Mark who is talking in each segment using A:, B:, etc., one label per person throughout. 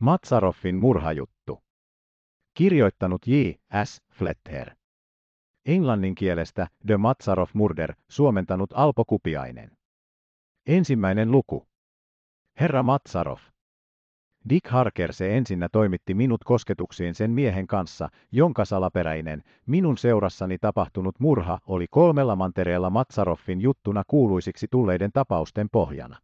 A: Matsaroffin murhajuttu. Kirjoittanut J. S. Fletcher. Englannin kielestä The Matsaroff Murder, suomentanut Alpo Kupiainen. Ensimmäinen luku. Herra Matsaroff. Dick Harker se ensinnä toimitti minut kosketuksiin sen miehen kanssa, jonka salaperäinen, minun seurassani tapahtunut murha oli kolmella mantereella Matsaroffin juttuna kuuluisiksi tulleiden tapausten pohjana.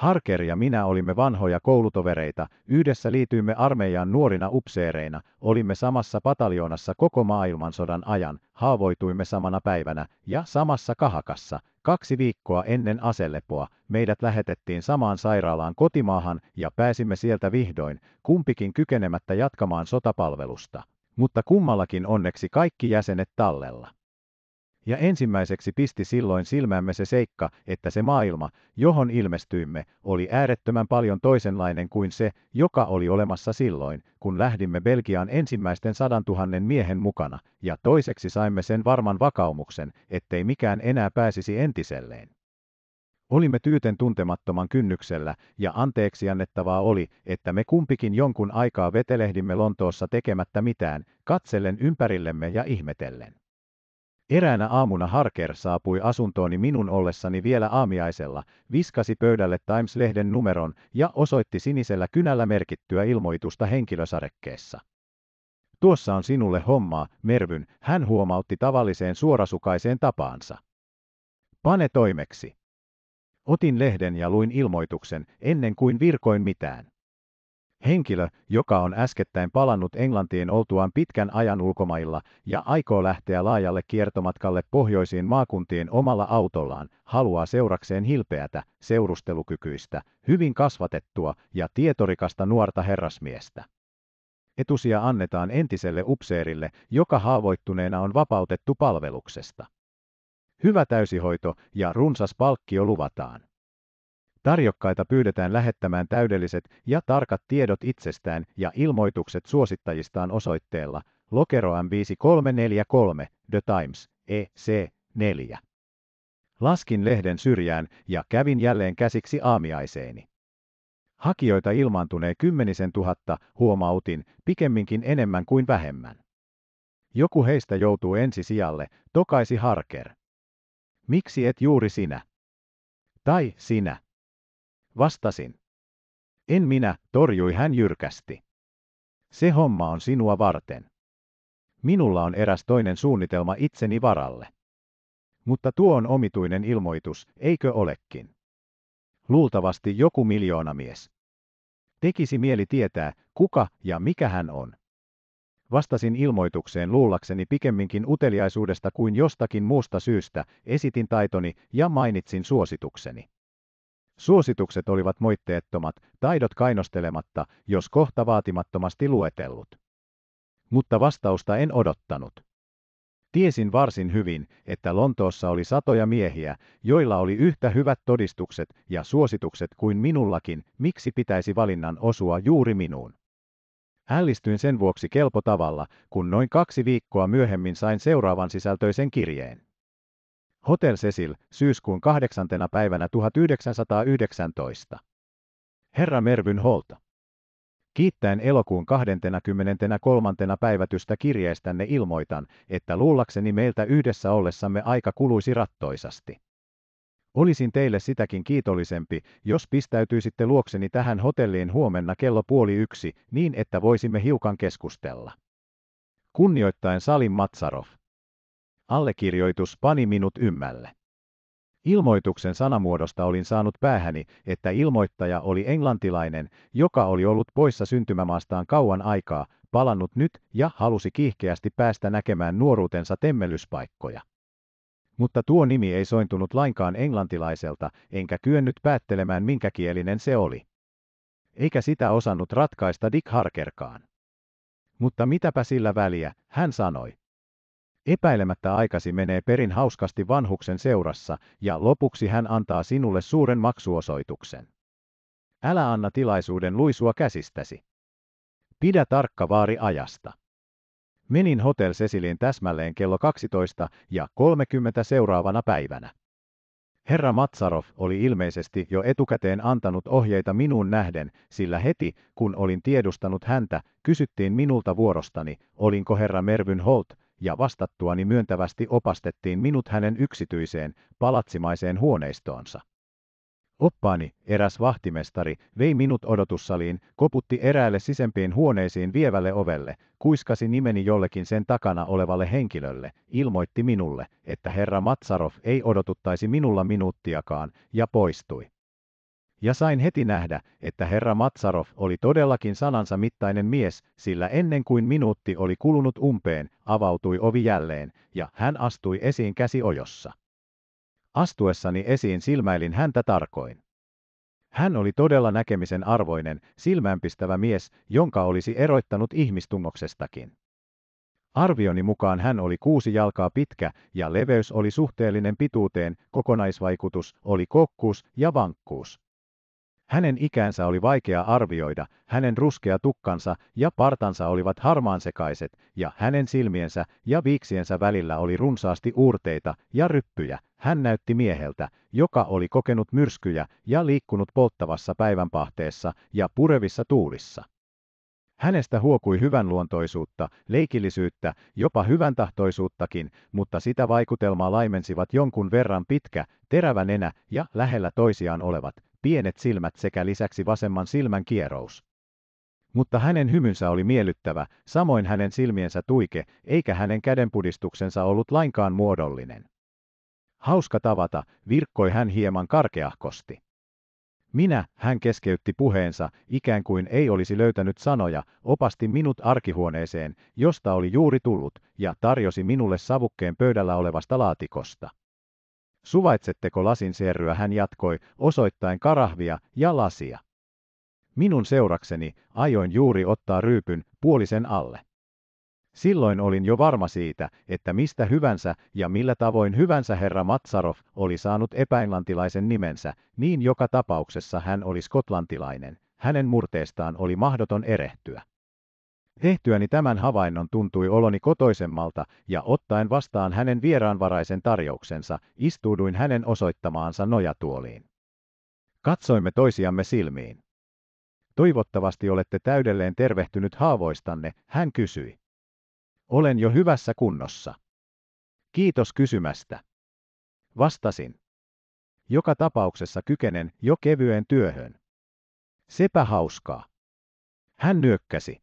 A: Harker ja minä olimme vanhoja koulutovereita, yhdessä liityimme armeijaan nuorina upseereina, olimme samassa pataljoonassa koko maailmansodan ajan, haavoituimme samana päivänä ja samassa kahakassa. Kaksi viikkoa ennen aselepoa meidät lähetettiin samaan sairaalaan kotimaahan ja pääsimme sieltä vihdoin, kumpikin kykenemättä jatkamaan sotapalvelusta. Mutta kummallakin onneksi kaikki jäsenet tallella. Ja ensimmäiseksi pisti silloin silmämme se seikka, että se maailma, johon ilmestyimme, oli äärettömän paljon toisenlainen kuin se, joka oli olemassa silloin, kun lähdimme Belgiaan ensimmäisten sadantuhannen miehen mukana, ja toiseksi saimme sen varman vakaumuksen, ettei mikään enää pääsisi entiselleen. Olimme tyyten tuntemattoman kynnyksellä, ja anteeksi annettavaa oli, että me kumpikin jonkun aikaa vetelehdimme Lontoossa tekemättä mitään, katsellen ympärillemme ja ihmetellen. Eräänä aamuna Harker saapui asuntooni minun ollessani vielä aamiaisella, viskasi pöydälle Times-lehden numeron ja osoitti sinisellä kynällä merkittyä ilmoitusta henkilösarekkeessa. Tuossa on sinulle hommaa, Mervyn, hän huomautti tavalliseen suorasukaiseen tapaansa. Pane toimeksi. Otin lehden ja luin ilmoituksen, ennen kuin virkoin mitään. Henkilö, joka on äskettäin palannut Englantiin oltuaan pitkän ajan ulkomailla ja aikoo lähteä laajalle kiertomatkalle pohjoisiin maakuntiin omalla autollaan, haluaa seurakseen hilpeätä, seurustelukykyistä, hyvin kasvatettua ja tietorikasta nuorta herrasmiestä. Etusia annetaan entiselle upseerille, joka haavoittuneena on vapautettu palveluksesta. Hyvä täysihoito ja runsas palkkio luvataan. Tarjokkaita pyydetään lähettämään täydelliset ja tarkat tiedot itsestään ja ilmoitukset suosittajistaan osoitteella lokeroam 5343 The Times, EC 4. Laskin lehden syrjään ja kävin jälleen käsiksi aamiaiseeni. Hakijoita ilmaantunee kymmenisen tuhatta, huomautin, pikemminkin enemmän kuin vähemmän. Joku heistä joutuu ensi sijalle, tokaisi Harker. Miksi et juuri sinä? Tai sinä? Vastasin. En minä, torjui hän jyrkästi. Se homma on sinua varten. Minulla on eräs toinen suunnitelma itseni varalle. Mutta tuo on omituinen ilmoitus, eikö olekin? Luultavasti joku miljoonamies. Tekisi mieli tietää, kuka ja mikä hän on. Vastasin ilmoitukseen luullakseni pikemminkin uteliaisuudesta kuin jostakin muusta syystä, esitin taitoni ja mainitsin suositukseni. Suositukset olivat moitteettomat, taidot kainostelematta, jos kohta vaatimattomasti luetellut. Mutta vastausta en odottanut. Tiesin varsin hyvin, että Lontoossa oli satoja miehiä, joilla oli yhtä hyvät todistukset ja suositukset kuin minullakin, miksi pitäisi valinnan osua juuri minuun. Hällistyin sen vuoksi kelpo tavalla, kun noin kaksi viikkoa myöhemmin sain seuraavan sisältöisen kirjeen. Hotel Cecil, syyskuun 8. päivänä 1919. Herra Mervyn Holta. Kiittäen elokuun 23. päivätystä kirjeestänne ilmoitan, että luullakseni meiltä yhdessä ollessamme aika kuluisi rattoisasti. Olisin teille sitäkin kiitollisempi, jos pistäytyisitte luokseni tähän hotelliin huomenna kello puoli yksi, niin että voisimme hiukan keskustella. Kunnioittain Salim Matsarov. Allekirjoitus pani minut ymmälle. Ilmoituksen sanamuodosta olin saanut päähäni, että ilmoittaja oli englantilainen, joka oli ollut poissa syntymämaastaan kauan aikaa, palannut nyt ja halusi kiihkeästi päästä näkemään nuoruutensa temmelyspaikkoja. Mutta tuo nimi ei sointunut lainkaan englantilaiselta, enkä kyennyt päättelemään minkäkielinen se oli. Eikä sitä osannut ratkaista Dick Harkerkaan. Mutta mitäpä sillä väliä, hän sanoi. Epäilemättä aikasi menee perin hauskasti vanhuksen seurassa, ja lopuksi hän antaa sinulle suuren maksuosoituksen. Älä anna tilaisuuden luisua käsistäsi. Pidä tarkka vaari ajasta. Menin Hotel Cecilin täsmälleen kello 12 ja 30 seuraavana päivänä. Herra Matsarov oli ilmeisesti jo etukäteen antanut ohjeita minuun nähden, sillä heti, kun olin tiedustanut häntä, kysyttiin minulta vuorostani, olinko herra Mervyn Holt ja vastattuani myöntävästi opastettiin minut hänen yksityiseen, palatsimaiseen huoneistoonsa. Oppaani, eräs vahtimestari, vei minut odotussaliin, koputti eräälle sisempiin huoneisiin vievälle ovelle, kuiskasi nimeni jollekin sen takana olevalle henkilölle, ilmoitti minulle, että herra Matsarov ei odotuttaisi minulla minuuttiakaan, ja poistui ja sain heti nähdä, että herra Matsarov oli todellakin sanansa mittainen mies, sillä ennen kuin minuutti oli kulunut umpeen, avautui ovi jälleen, ja hän astui esiin käsi ojossa. Astuessani esiin silmäilin häntä tarkoin. Hän oli todella näkemisen arvoinen, silmäänpistävä mies, jonka olisi eroittanut ihmistungoksestakin. Arvioni mukaan hän oli kuusi jalkaa pitkä ja leveys oli suhteellinen pituuteen, kokonaisvaikutus oli kokkuus ja vankkuus. Hänen ikänsä oli vaikea arvioida, hänen ruskea tukkansa ja partansa olivat harmaansekaiset, ja hänen silmiensä ja viiksiensä välillä oli runsaasti uurteita ja ryppyjä. Hän näytti mieheltä, joka oli kokenut myrskyjä ja liikkunut polttavassa päivänpahteessa ja purevissa tuulissa. Hänestä huokui hyvänluontoisuutta, leikillisyyttä, jopa hyvän tahtoisuuttakin, mutta sitä vaikutelmaa laimensivat jonkun verran pitkä, terävä nenä ja lähellä toisiaan olevat, pienet silmät sekä lisäksi vasemman silmän kierous. Mutta hänen hymynsä oli miellyttävä, samoin hänen silmiensä tuike, eikä hänen kädenpudistuksensa ollut lainkaan muodollinen. Hauska tavata, virkkoi hän hieman karkeahkosti. Minä, hän keskeytti puheensa, ikään kuin ei olisi löytänyt sanoja, opasti minut arkihuoneeseen, josta oli juuri tullut, ja tarjosi minulle savukkeen pöydällä olevasta laatikosta. Suvaitsetteko lasin serryä, hän jatkoi, osoittain karahvia ja lasia. Minun seurakseni ajoin juuri ottaa ryypyn puolisen alle. Silloin olin jo varma siitä, että mistä hyvänsä ja millä tavoin hyvänsä herra Matsarov oli saanut epäenglantilaisen nimensä, niin joka tapauksessa hän oli skotlantilainen, hänen murteestaan oli mahdoton erehtyä. Tehtyäni tämän havainnon tuntui oloni kotoisemmalta ja ottaen vastaan hänen vieraanvaraisen tarjouksensa, istuuduin hänen osoittamaansa nojatuoliin. Katsoimme toisiamme silmiin. Toivottavasti olette täydelleen tervehtynyt haavoistanne, hän kysyi. Olen jo hyvässä kunnossa. Kiitos kysymästä. Vastasin. Joka tapauksessa kykenen jo kevyen työhön. Sepä hauskaa. Hän nyökkäsi.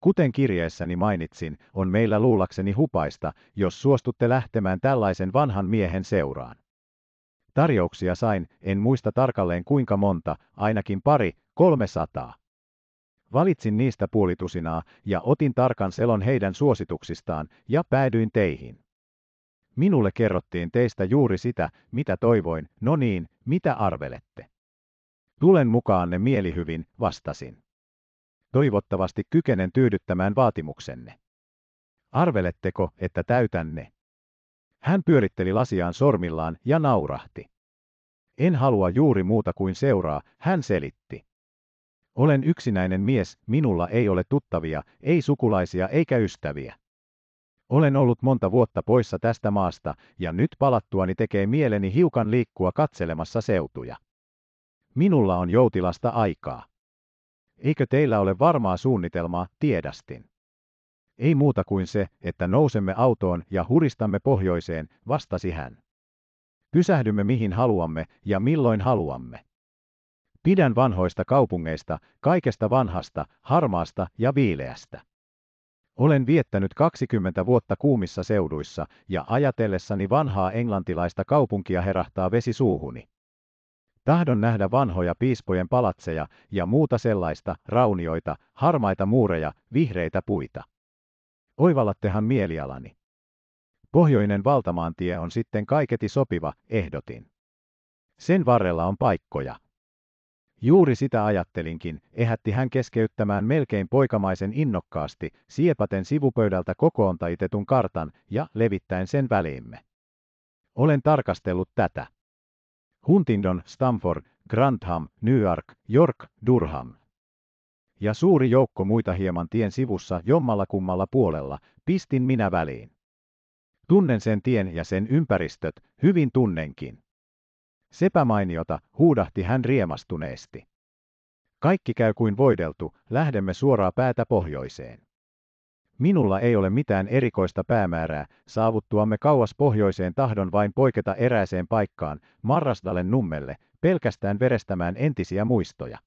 A: Kuten kirjeessäni mainitsin, on meillä luulakseni hupaista, jos suostutte lähtemään tällaisen vanhan miehen seuraan. Tarjouksia sain, en muista tarkalleen kuinka monta, ainakin pari, kolme sataa. Valitsin niistä puolitusinaa ja otin tarkan selon heidän suosituksistaan ja päädyin teihin. Minulle kerrottiin teistä juuri sitä, mitä toivoin, no niin, mitä arvelette. Tulen mukaanne mielihyvin, vastasin. Toivottavasti kykenen tyydyttämään vaatimuksenne. Arveletteko, että täytän ne? Hän pyöritteli lasiaan sormillaan ja naurahti. En halua juuri muuta kuin seuraa, hän selitti. Olen yksinäinen mies, minulla ei ole tuttavia, ei sukulaisia eikä ystäviä. Olen ollut monta vuotta poissa tästä maasta, ja nyt palattuani tekee mieleni hiukan liikkua katselemassa seutuja. Minulla on joutilasta aikaa. Eikö teillä ole varmaa suunnitelmaa, tiedästin? Ei muuta kuin se, että nousemme autoon ja huristamme pohjoiseen, vastasi hän. Pysähdymme mihin haluamme ja milloin haluamme. Pidän vanhoista kaupungeista, kaikesta vanhasta, harmaasta ja viileästä. Olen viettänyt 20 vuotta kuumissa seuduissa ja ajatellessani vanhaa englantilaista kaupunkia herahtaa vesi suuhuni. Tahdon nähdä vanhoja piispojen palatseja ja muuta sellaista, raunioita, harmaita muureja, vihreitä puita. Oivallattehan mielialani. Pohjoinen valtamaantie on sitten kaiketi sopiva, ehdotin. Sen varrella on paikkoja. Juuri sitä ajattelinkin, ehätti hän keskeyttämään melkein poikamaisen innokkaasti, siepaten sivupöydältä kokoontaitetun kartan ja levittäen sen väliimme. Olen tarkastellut tätä. Huntingdon, Stamford, Grantham, Newark, York, Durham. Ja suuri joukko muita hieman tien sivussa jommalla kummalla puolella, pistin minä väliin. Tunnen sen tien ja sen ympäristöt, hyvin tunnenkin. Sepä mainiota, huudahti hän riemastuneesti. Kaikki käy kuin voideltu, lähdemme suoraa päätä pohjoiseen. Minulla ei ole mitään erikoista päämäärää, saavuttuamme kauas pohjoiseen tahdon vain poiketa erääseen paikkaan, Marrasdalle nummelle, pelkästään verestämään entisiä muistoja.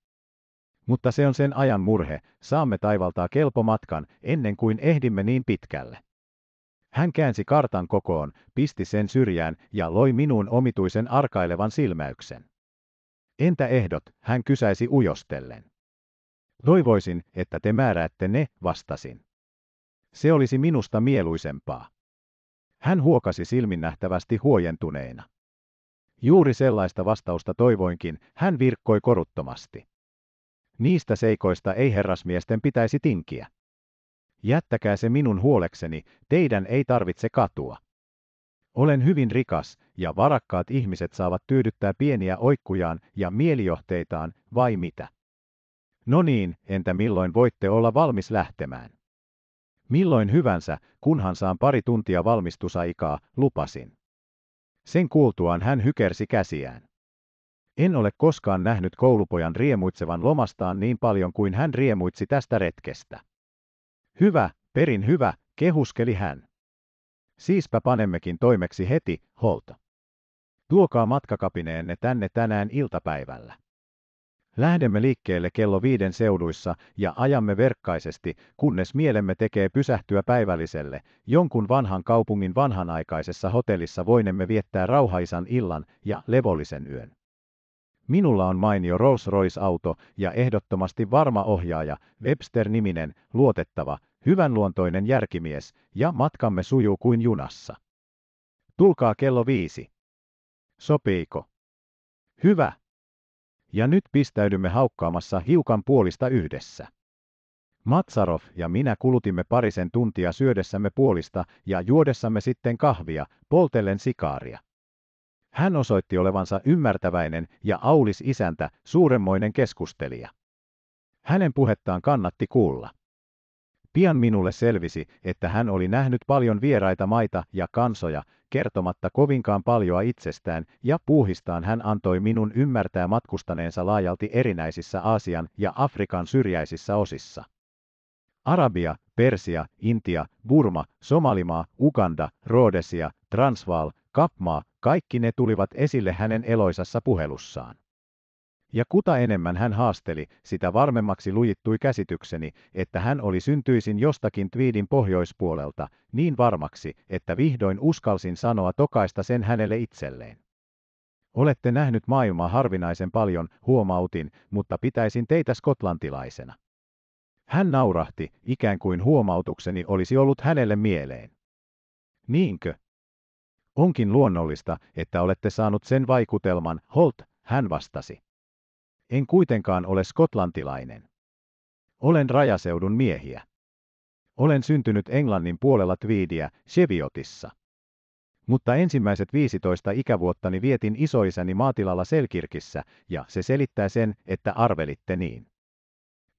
A: Mutta se on sen ajan murhe, saamme taivaltaa kelpomatkan, ennen kuin ehdimme niin pitkälle. Hän käänsi kartan kokoon, pisti sen syrjään ja loi minuun omituisen arkailevan silmäyksen. Entä ehdot, hän kysäisi ujostellen. Toivoisin, että te määräätte ne, vastasin. Se olisi minusta mieluisempaa. Hän huokasi silmin nähtävästi huojentuneena. Juuri sellaista vastausta toivoinkin, hän virkkoi koruttomasti. Niistä seikoista ei herrasmiesten pitäisi tinkiä. Jättäkää se minun huolekseni, teidän ei tarvitse katua. Olen hyvin rikas, ja varakkaat ihmiset saavat tyydyttää pieniä oikkujaan ja mielijohteitaan, vai mitä? No niin, entä milloin voitte olla valmis lähtemään? Milloin hyvänsä, kunhan saan pari tuntia valmistusaikaa, lupasin. Sen kuultuaan hän hykersi käsiään. En ole koskaan nähnyt koulupojan riemuitsevan lomastaan niin paljon kuin hän riemuitsi tästä retkestä. Hyvä, perin hyvä, kehuskeli hän. Siispä panemmekin toimeksi heti, Holta. Tuokaa matkakapineenne tänne tänään iltapäivällä. Lähdemme liikkeelle kello viiden seuduissa ja ajamme verkkaisesti, kunnes mielemme tekee pysähtyä päivälliselle. Jonkun vanhan kaupungin vanhanaikaisessa hotellissa voinemme viettää rauhaisan illan ja levollisen yön. Minulla on mainio Rolls-Royce-auto ja ehdottomasti varma ohjaaja, Webster-niminen, luotettava, hyvänluontoinen järkimies, ja matkamme sujuu kuin junassa. Tulkaa kello viisi. Sopiiko? Hyvä, ja nyt pistäydymme haukkaamassa hiukan puolista yhdessä. Matsarov ja minä kulutimme parisen tuntia syödessämme puolista ja juodessamme sitten kahvia, poltellen sikaaria. Hän osoitti olevansa ymmärtäväinen ja aulis isäntä, suuremmoinen keskustelija. Hänen puhettaan kannatti kuulla. Pian minulle selvisi, että hän oli nähnyt paljon vieraita maita ja kansoja, kertomatta kovinkaan paljoa itsestään, ja puuhistaan hän antoi minun ymmärtää matkustaneensa laajalti erinäisissä Aasian ja Afrikan syrjäisissä osissa. Arabia, Persia, Intia, Burma, Somalimaa, Uganda, Rhodesia, Transvaal, Kapmaa, kaikki ne tulivat esille hänen eloisassa puhelussaan. Ja kuta enemmän hän haasteli, sitä varmemmaksi lujittui käsitykseni, että hän oli syntyisin jostakin Tweedin pohjoispuolelta, niin varmaksi, että vihdoin uskalsin sanoa tokaista sen hänelle itselleen. Olette nähnyt maailmaa harvinaisen paljon, huomautin, mutta pitäisin teitä skotlantilaisena. Hän naurahti, ikään kuin huomautukseni olisi ollut hänelle mieleen. Niinkö? Onkin luonnollista, että olette saanut sen vaikutelman, Holt, hän vastasi. En kuitenkaan ole skotlantilainen. Olen rajaseudun miehiä. Olen syntynyt Englannin puolella Tweedia, Cheviotissa. Mutta ensimmäiset 15 ikävuottani vietin isoisäni maatilalla Selkirkissä, ja se selittää sen, että arvelitte niin.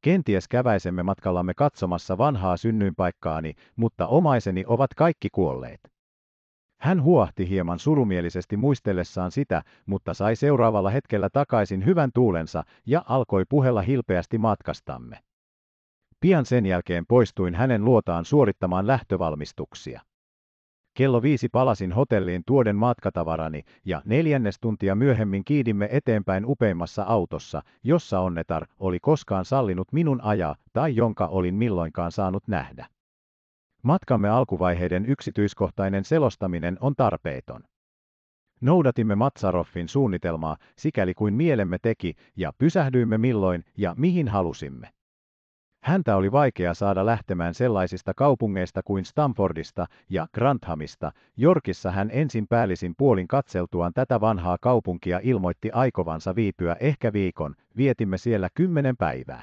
A: Kenties käväisemme matkallamme katsomassa vanhaa synnyinpaikkaani, mutta omaiseni ovat kaikki kuolleet. Hän huohti hieman surumielisesti muistellessaan sitä, mutta sai seuraavalla hetkellä takaisin hyvän tuulensa ja alkoi puhella hilpeästi matkastamme. Pian sen jälkeen poistuin hänen luotaan suorittamaan lähtövalmistuksia. Kello viisi palasin hotelliin tuoden matkatavarani ja neljännes tuntia myöhemmin kiidimme eteenpäin upeimmassa autossa, jossa onnetar oli koskaan sallinut minun ajaa tai jonka olin milloinkaan saanut nähdä. Matkamme alkuvaiheiden yksityiskohtainen selostaminen on tarpeeton. Noudatimme Matsaroffin suunnitelmaa sikäli kuin mielemme teki ja pysähdyimme milloin ja mihin halusimme. Häntä oli vaikea saada lähtemään sellaisista kaupungeista kuin Stamfordista ja Granthamista. Jorkissa hän ensin päällisin puolin katseltuaan tätä vanhaa kaupunkia ilmoitti aikovansa viipyä ehkä viikon, vietimme siellä kymmenen päivää.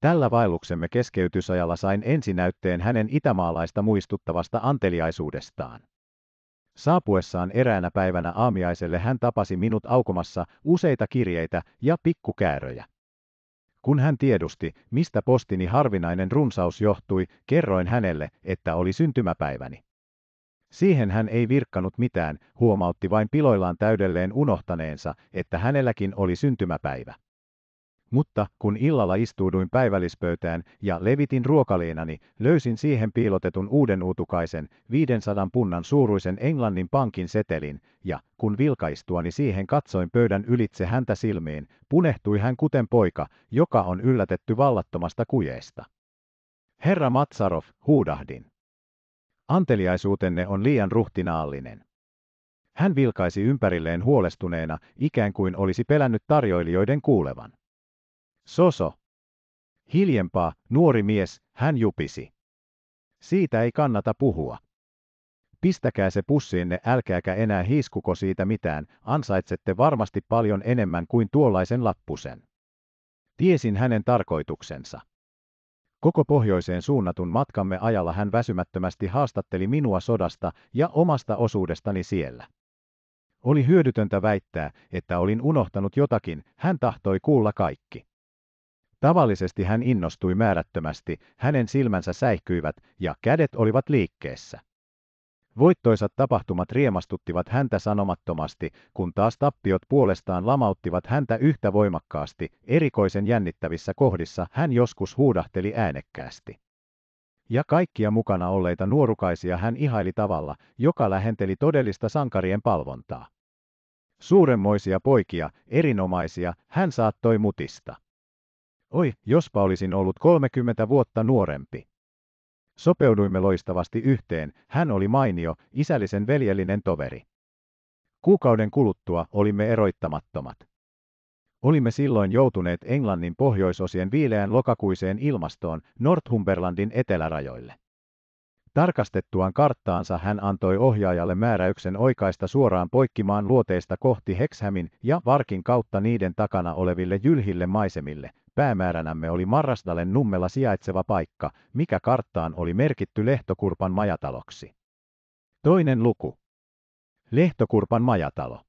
A: Tällä vaelluksemme keskeytysajalla sain ensinäytteen hänen itämaalaista muistuttavasta anteliaisuudestaan. Saapuessaan eräänä päivänä aamiaiselle hän tapasi minut aukomassa useita kirjeitä ja pikkukääröjä. Kun hän tiedusti, mistä postini harvinainen runsaus johtui, kerroin hänelle, että oli syntymäpäiväni. Siihen hän ei virkkanut mitään, huomautti vain piloillaan täydelleen unohtaneensa, että hänelläkin oli syntymäpäivä. Mutta kun illalla istuuduin päivällispöytään ja levitin ruokaliinani, löysin siihen piilotetun uuden uutukaisen, 500 punnan suuruisen Englannin pankin setelin, ja kun vilkaistuani siihen katsoin pöydän ylitse häntä silmiin, punehtui hän kuten poika, joka on yllätetty vallattomasta kujeesta. Herra Matsarov, huudahdin. Anteliaisuutenne on liian ruhtinaallinen. Hän vilkaisi ympärilleen huolestuneena, ikään kuin olisi pelännyt tarjoilijoiden kuulevan. Soso. Hiljempaa, nuori mies, hän jupisi. Siitä ei kannata puhua. Pistäkää se pussiinne, älkääkä enää hiiskuko siitä mitään, ansaitsette varmasti paljon enemmän kuin tuollaisen lappusen. Tiesin hänen tarkoituksensa. Koko pohjoiseen suunnatun matkamme ajalla hän väsymättömästi haastatteli minua sodasta ja omasta osuudestani siellä. Oli hyödytöntä väittää, että olin unohtanut jotakin, hän tahtoi kuulla kaikki. Tavallisesti hän innostui määrättömästi, hänen silmänsä säihkyivät ja kädet olivat liikkeessä. Voittoisat tapahtumat riemastuttivat häntä sanomattomasti, kun taas tappiot puolestaan lamauttivat häntä yhtä voimakkaasti, erikoisen jännittävissä kohdissa hän joskus huudahteli äänekkäästi. Ja kaikkia mukana olleita nuorukaisia hän ihaili tavalla, joka lähenteli todellista sankarien palvontaa. Suuremmoisia poikia, erinomaisia, hän saattoi mutista. Oi, jospa olisin ollut 30 vuotta nuorempi. Sopeuduimme loistavasti yhteen, hän oli mainio, isällisen veljellinen toveri. Kuukauden kuluttua olimme eroittamattomat. Olimme silloin joutuneet Englannin pohjoisosien viileään lokakuiseen ilmastoon Northumberlandin etelärajoille. Tarkastettuaan karttaansa hän antoi ohjaajalle määräyksen oikaista suoraan poikkimaan luoteista kohti Hexhamin ja Varkin kautta niiden takana oleville jylhille maisemille, Päämääränämme oli Marrasdalen nummella sijaitseva paikka, mikä karttaan oli merkitty Lehtokurpan majataloksi. Toinen luku. Lehtokurpan majatalo.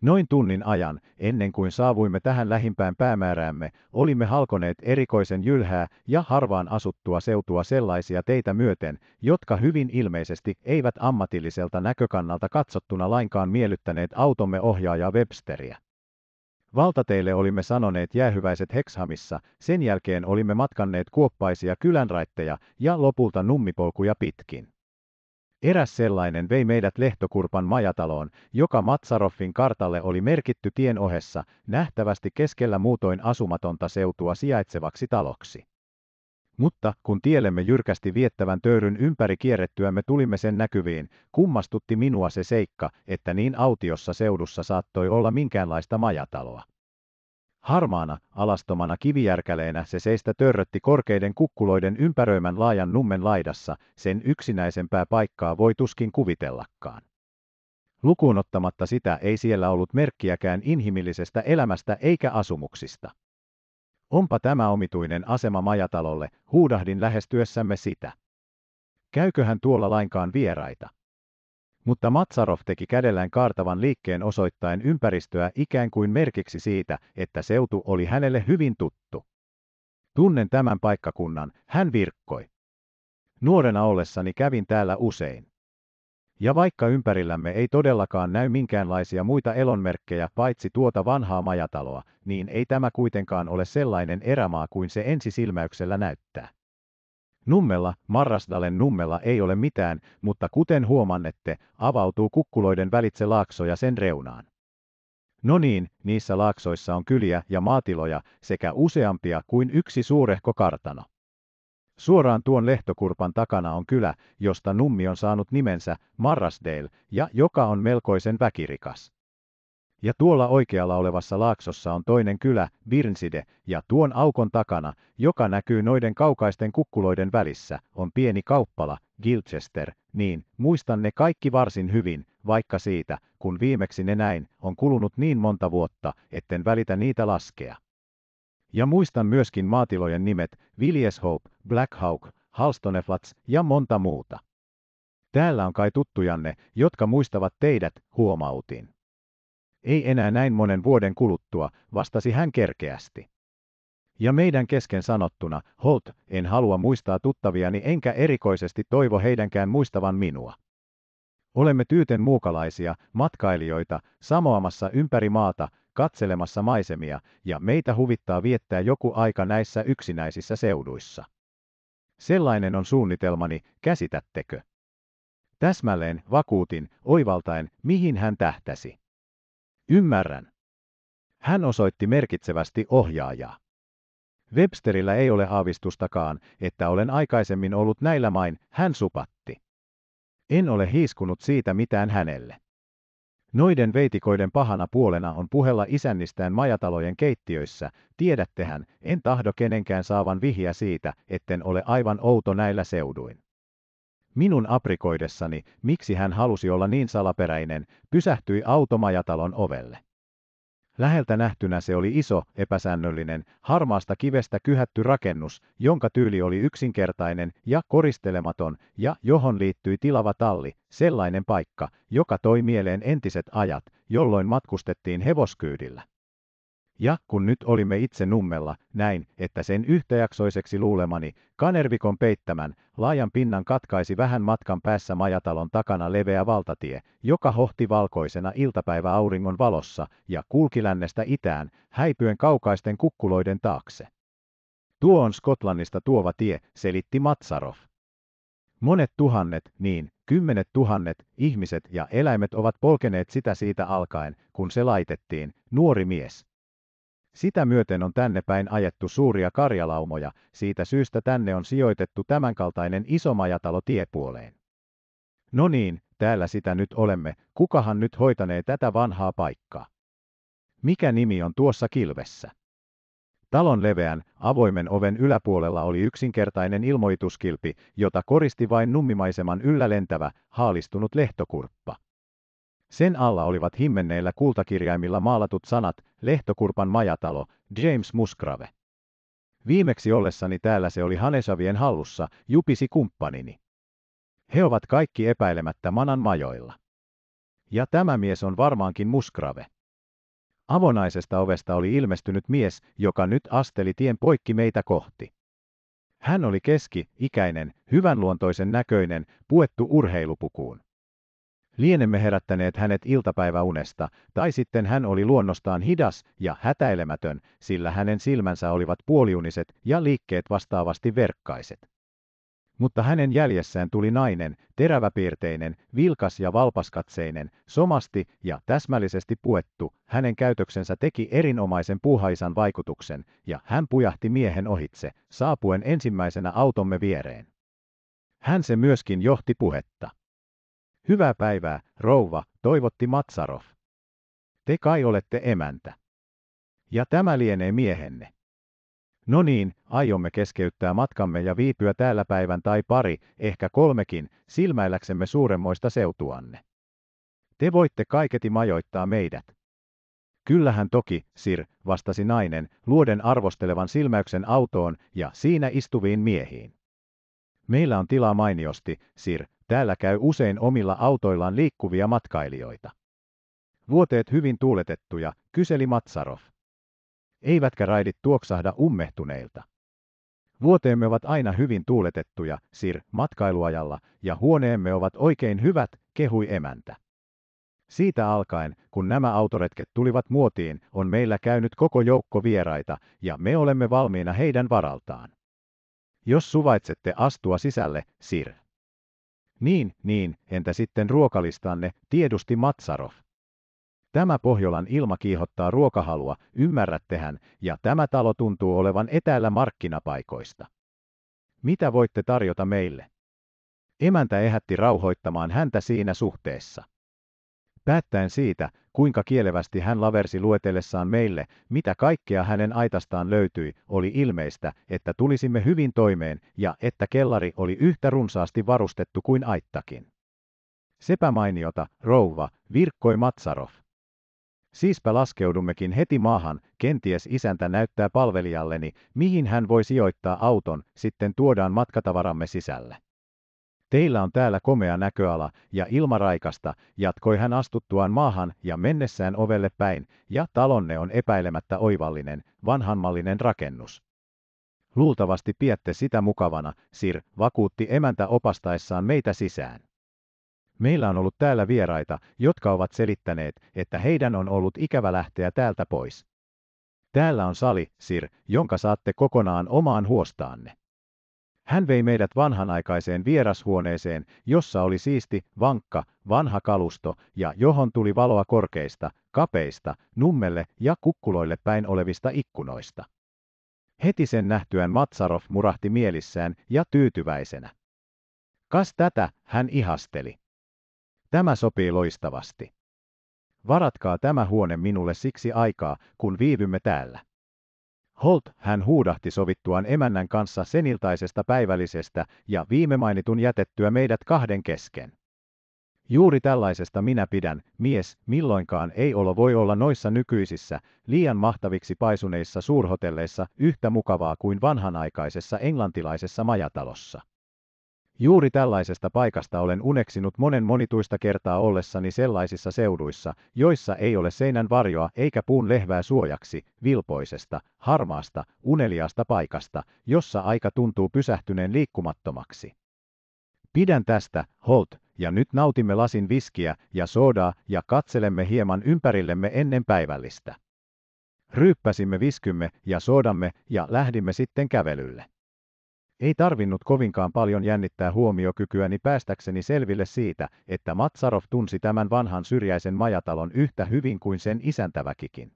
A: Noin tunnin ajan, ennen kuin saavuimme tähän lähimpään päämääräämme, olimme halkoneet erikoisen jylhää ja harvaan asuttua seutua sellaisia teitä myöten, jotka hyvin ilmeisesti eivät ammatilliselta näkökannalta katsottuna lainkaan miellyttäneet automme ohjaajaa Websteriä. Valtateille olimme sanoneet jäähyväiset Hexhamissa, sen jälkeen olimme matkanneet kuoppaisia kylänraitteja ja lopulta nummipolkuja pitkin. Eräs sellainen vei meidät Lehtokurpan majataloon, joka Matsaroffin kartalle oli merkitty tien ohessa, nähtävästi keskellä muutoin asumatonta seutua sijaitsevaksi taloksi. Mutta, kun tielemme jyrkästi viettävän töyryn ympäri me tulimme sen näkyviin, kummastutti minua se seikka, että niin autiossa seudussa saattoi olla minkäänlaista majataloa. Harmaana, alastomana kivijärkäleenä se seistä törrötti korkeiden kukkuloiden ympäröimän laajan nummen laidassa, sen yksinäisempää paikkaa voi tuskin kuvitellakaan. Lukuun ottamatta sitä ei siellä ollut merkkiäkään inhimillisestä elämästä eikä asumuksista. Onpa tämä omituinen asema majatalolle, huudahdin lähestyessämme sitä. Käyköhän tuolla lainkaan vieraita? Mutta Matsarov teki kädellään kaartavan liikkeen osoittaen ympäristöä ikään kuin merkiksi siitä, että seutu oli hänelle hyvin tuttu. Tunnen tämän paikkakunnan, hän virkkoi. Nuorena ollessani kävin täällä usein. Ja vaikka ympärillämme ei todellakaan näy minkäänlaisia muita elonmerkkejä paitsi tuota vanhaa majataloa, niin ei tämä kuitenkaan ole sellainen erämaa kuin se ensisilmäyksellä näyttää. Nummella, Marrasdalen nummella ei ole mitään, mutta kuten huomannette, avautuu kukkuloiden välitse laaksoja sen reunaan. No niin, niissä laaksoissa on kyliä ja maatiloja sekä useampia kuin yksi suurehko kartano. Suoraan tuon lehtokurpan takana on kylä, josta nummi on saanut nimensä Marrasdale ja joka on melkoisen väkirikas. Ja tuolla oikealla olevassa laaksossa on toinen kylä, Birnside ja tuon aukon takana, joka näkyy noiden kaukaisten kukkuloiden välissä, on pieni kauppala, Gilchester, niin, muistan ne kaikki varsin hyvin, vaikka siitä, kun viimeksi ne näin, on kulunut niin monta vuotta, etten välitä niitä laskea. Ja muistan myöskin maatilojen nimet, Villiers Hope, Black Hawk, Halstoneflats ja monta muuta. Täällä on kai tuttujanne, jotka muistavat teidät, huomautin. Ei enää näin monen vuoden kuluttua, vastasi hän kerkeästi. Ja meidän kesken sanottuna, Holt, en halua muistaa tuttaviani enkä erikoisesti toivo heidänkään muistavan minua. Olemme tyyten muukalaisia, matkailijoita, samoamassa ympäri maata, katselemassa maisemia, ja meitä huvittaa viettää joku aika näissä yksinäisissä seuduissa. Sellainen on suunnitelmani, käsitättekö? Täsmälleen vakuutin, oivaltaen, mihin hän tähtäsi. Ymmärrän. Hän osoitti merkitsevästi ohjaajaa. Websterillä ei ole aavistustakaan, että olen aikaisemmin ollut näillä main, hän supatti. En ole hiiskunut siitä mitään hänelle. Noiden veitikoiden pahana puolena on puhella isännistään majatalojen keittiöissä, tiedättehän, en tahdo kenenkään saavan vihiä siitä, etten ole aivan outo näillä seuduin. Minun aprikoidessani, miksi hän halusi olla niin salaperäinen, pysähtyi automajatalon ovelle. Läheltä nähtynä se oli iso, epäsäännöllinen, harmaasta kivestä kyhätty rakennus, jonka tyyli oli yksinkertainen ja koristelematon, ja johon liittyi tilava talli, sellainen paikka, joka toi mieleen entiset ajat, jolloin matkustettiin hevoskyydillä. Ja kun nyt olimme itse nummella, näin, että sen yhtäjaksoiseksi luulemani, kanervikon peittämän, laajan pinnan katkaisi vähän matkan päässä majatalon takana leveä valtatie, joka hohti valkoisena iltapäivä auringon valossa ja kulki lännestä itään, häipyen kaukaisten kukkuloiden taakse. Tuo on Skotlannista tuova tie, selitti Matsarov. Monet tuhannet, niin, kymmenet tuhannet, ihmiset ja eläimet ovat polkeneet sitä siitä alkaen, kun se laitettiin, nuori mies. Sitä myöten on tänne päin ajettu suuria karjalaumoja, siitä syystä tänne on sijoitettu tämänkaltainen iso majatalo tiepuoleen. No niin, täällä sitä nyt olemme, kukahan nyt hoitanee tätä vanhaa paikkaa? Mikä nimi on tuossa kilvessä? Talon leveän, avoimen oven yläpuolella oli yksinkertainen ilmoituskilpi, jota koristi vain nummimaiseman yllä lentävä, haalistunut lehtokurppa. Sen alla olivat himmenneillä kultakirjaimilla maalatut sanat, Lehtokurpan majatalo, James Musgrave. Viimeksi ollessani täällä se oli Hanesavien hallussa, jupisi kumppanini. He ovat kaikki epäilemättä manan majoilla. Ja tämä mies on varmaankin Musgrave. Avonaisesta ovesta oli ilmestynyt mies, joka nyt asteli tien poikki meitä kohti. Hän oli keski-ikäinen, hyvänluontoisen näköinen, puettu urheilupukuun. Lienemme herättäneet hänet iltapäiväunesta, tai sitten hän oli luonnostaan hidas ja hätäilemätön, sillä hänen silmänsä olivat puoliuniset ja liikkeet vastaavasti verkkaiset. Mutta hänen jäljessään tuli nainen, teräväpiirteinen, vilkas ja valpaskatseinen, somasti ja täsmällisesti puettu, hänen käytöksensä teki erinomaisen puhaisan vaikutuksen, ja hän pujahti miehen ohitse, saapuen ensimmäisenä automme viereen. Hän se myöskin johti puhetta. Hyvää päivää, rouva, toivotti Matsarov. Te kai olette emäntä. Ja tämä lienee miehenne. No niin, aiomme keskeyttää matkamme ja viipyä täällä päivän tai pari, ehkä kolmekin, silmäilläksemme suuremmoista seutuanne. Te voitte kaiketi majoittaa meidät. Kyllähän toki, Sir, vastasi nainen, luoden arvostelevan silmäyksen autoon ja siinä istuviin miehiin. Meillä on tilaa mainiosti, Sir, täällä käy usein omilla autoillaan liikkuvia matkailijoita. Vuoteet hyvin tuuletettuja, kyseli Matsarov. Eivätkä raidit tuoksahda ummehtuneilta. Vuoteemme ovat aina hyvin tuuletettuja, Sir, matkailuajalla, ja huoneemme ovat oikein hyvät, kehui emäntä. Siitä alkaen, kun nämä autoretket tulivat muotiin, on meillä käynyt koko joukko vieraita, ja me olemme valmiina heidän varaltaan jos suvaitsette astua sisälle, Sir. Niin, niin, entä sitten ruokalistanne, tiedusti Matsarov. Tämä Pohjolan ilma kiihottaa ruokahalua, ymmärrättehän, ja tämä talo tuntuu olevan etäällä markkinapaikoista. Mitä voitte tarjota meille? Emäntä ehätti rauhoittamaan häntä siinä suhteessa. Päättäen siitä, kuinka kielevästi hän laversi luetellessaan meille, mitä kaikkea hänen aitastaan löytyi, oli ilmeistä, että tulisimme hyvin toimeen ja että kellari oli yhtä runsaasti varustettu kuin aittakin. Sepä mainiota, rouva, virkkoi Matsarov. Siispä laskeudummekin heti maahan, kenties isäntä näyttää palvelijalleni, mihin hän voi sijoittaa auton, sitten tuodaan matkatavaramme sisälle. Teillä on täällä komea näköala ja ilmaraikasta, jatkoi hän astuttuaan maahan ja mennessään ovelle päin, ja talonne on epäilemättä oivallinen, vanhanmallinen rakennus. Luultavasti piette sitä mukavana, Sir, vakuutti emäntä opastaessaan meitä sisään. Meillä on ollut täällä vieraita, jotka ovat selittäneet, että heidän on ollut ikävä lähteä täältä pois. Täällä on sali, Sir, jonka saatte kokonaan omaan huostaanne. Hän vei meidät vanhanaikaiseen vierashuoneeseen, jossa oli siisti, vankka, vanha kalusto ja johon tuli valoa korkeista, kapeista, nummelle ja kukkuloille päin olevista ikkunoista. Heti sen nähtyään Matsarov murahti mielissään ja tyytyväisenä. Kas tätä, hän ihasteli. Tämä sopii loistavasti. Varatkaa tämä huone minulle siksi aikaa, kun viivymme täällä. Holt hän huudahti sovittuaan emännän kanssa seniltaisesta päivällisestä ja viime mainitun jätettyä meidät kahden kesken. Juuri tällaisesta minä pidän, mies, milloinkaan ei olo voi olla noissa nykyisissä, liian mahtaviksi paisuneissa suurhotelleissa yhtä mukavaa kuin vanhanaikaisessa englantilaisessa majatalossa. Juuri tällaisesta paikasta olen uneksinut monen monituista kertaa ollessani sellaisissa seuduissa, joissa ei ole seinän varjoa eikä puun lehvää suojaksi, vilpoisesta, harmaasta, uneliaasta paikasta, jossa aika tuntuu pysähtyneen liikkumattomaksi. Pidän tästä, Holt, ja nyt nautimme lasin viskiä ja soodaa ja katselemme hieman ympärillemme ennen päivällistä. Ryyppäsimme viskymme ja soodamme ja lähdimme sitten kävelylle. Ei tarvinnut kovinkaan paljon jännittää huomiokykyäni päästäkseni selville siitä, että Matsarov tunsi tämän vanhan syrjäisen majatalon yhtä hyvin kuin sen isäntäväkikin.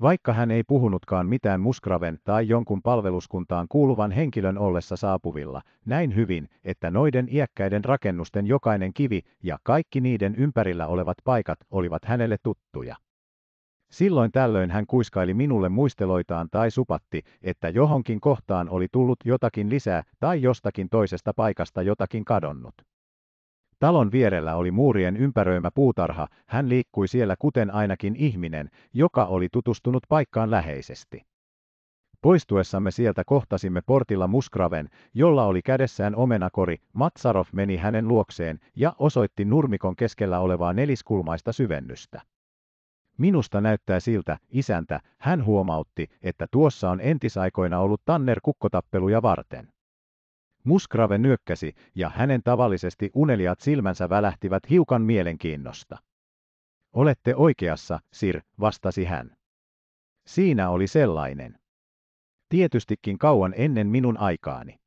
A: Vaikka hän ei puhunutkaan mitään Muskraven tai jonkun palveluskuntaan kuuluvan henkilön ollessa saapuvilla, näin hyvin, että noiden iäkkäiden rakennusten jokainen kivi ja kaikki niiden ympärillä olevat paikat olivat hänelle tuttuja. Silloin tällöin hän kuiskaili minulle muisteloitaan tai supatti, että johonkin kohtaan oli tullut jotakin lisää tai jostakin toisesta paikasta jotakin kadonnut. Talon vierellä oli muurien ympäröimä puutarha, hän liikkui siellä kuten ainakin ihminen, joka oli tutustunut paikkaan läheisesti. Poistuessamme sieltä kohtasimme portilla Muskraven, jolla oli kädessään omenakori, Matsarov meni hänen luokseen ja osoitti nurmikon keskellä olevaa neliskulmaista syvennystä. Minusta näyttää siltä, isäntä, hän huomautti, että tuossa on entisaikoina ollut Tanner kukkotappeluja varten. Musgrave nyökkäsi, ja hänen tavallisesti uneliat silmänsä välähtivät hiukan mielenkiinnosta. Olette oikeassa, Sir, vastasi hän. Siinä oli sellainen. Tietystikin kauan ennen minun aikaani.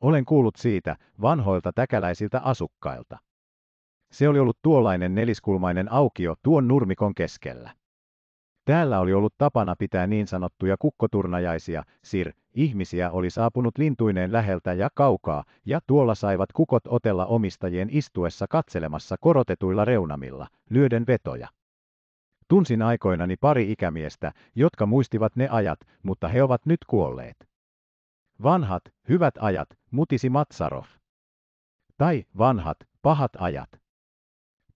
A: Olen kuullut siitä vanhoilta täkäläisiltä asukkailta. Se oli ollut tuollainen neliskulmainen aukio tuon nurmikon keskellä. Täällä oli ollut tapana pitää niin sanottuja kukkoturnajaisia, sir, ihmisiä oli saapunut lintuineen läheltä ja kaukaa, ja tuolla saivat kukot otella omistajien istuessa katselemassa korotetuilla reunamilla, lyöden vetoja. Tunsin aikoinani pari ikämiestä, jotka muistivat ne ajat, mutta he ovat nyt kuolleet. Vanhat, hyvät ajat, mutisi Matsarov. Tai vanhat, pahat ajat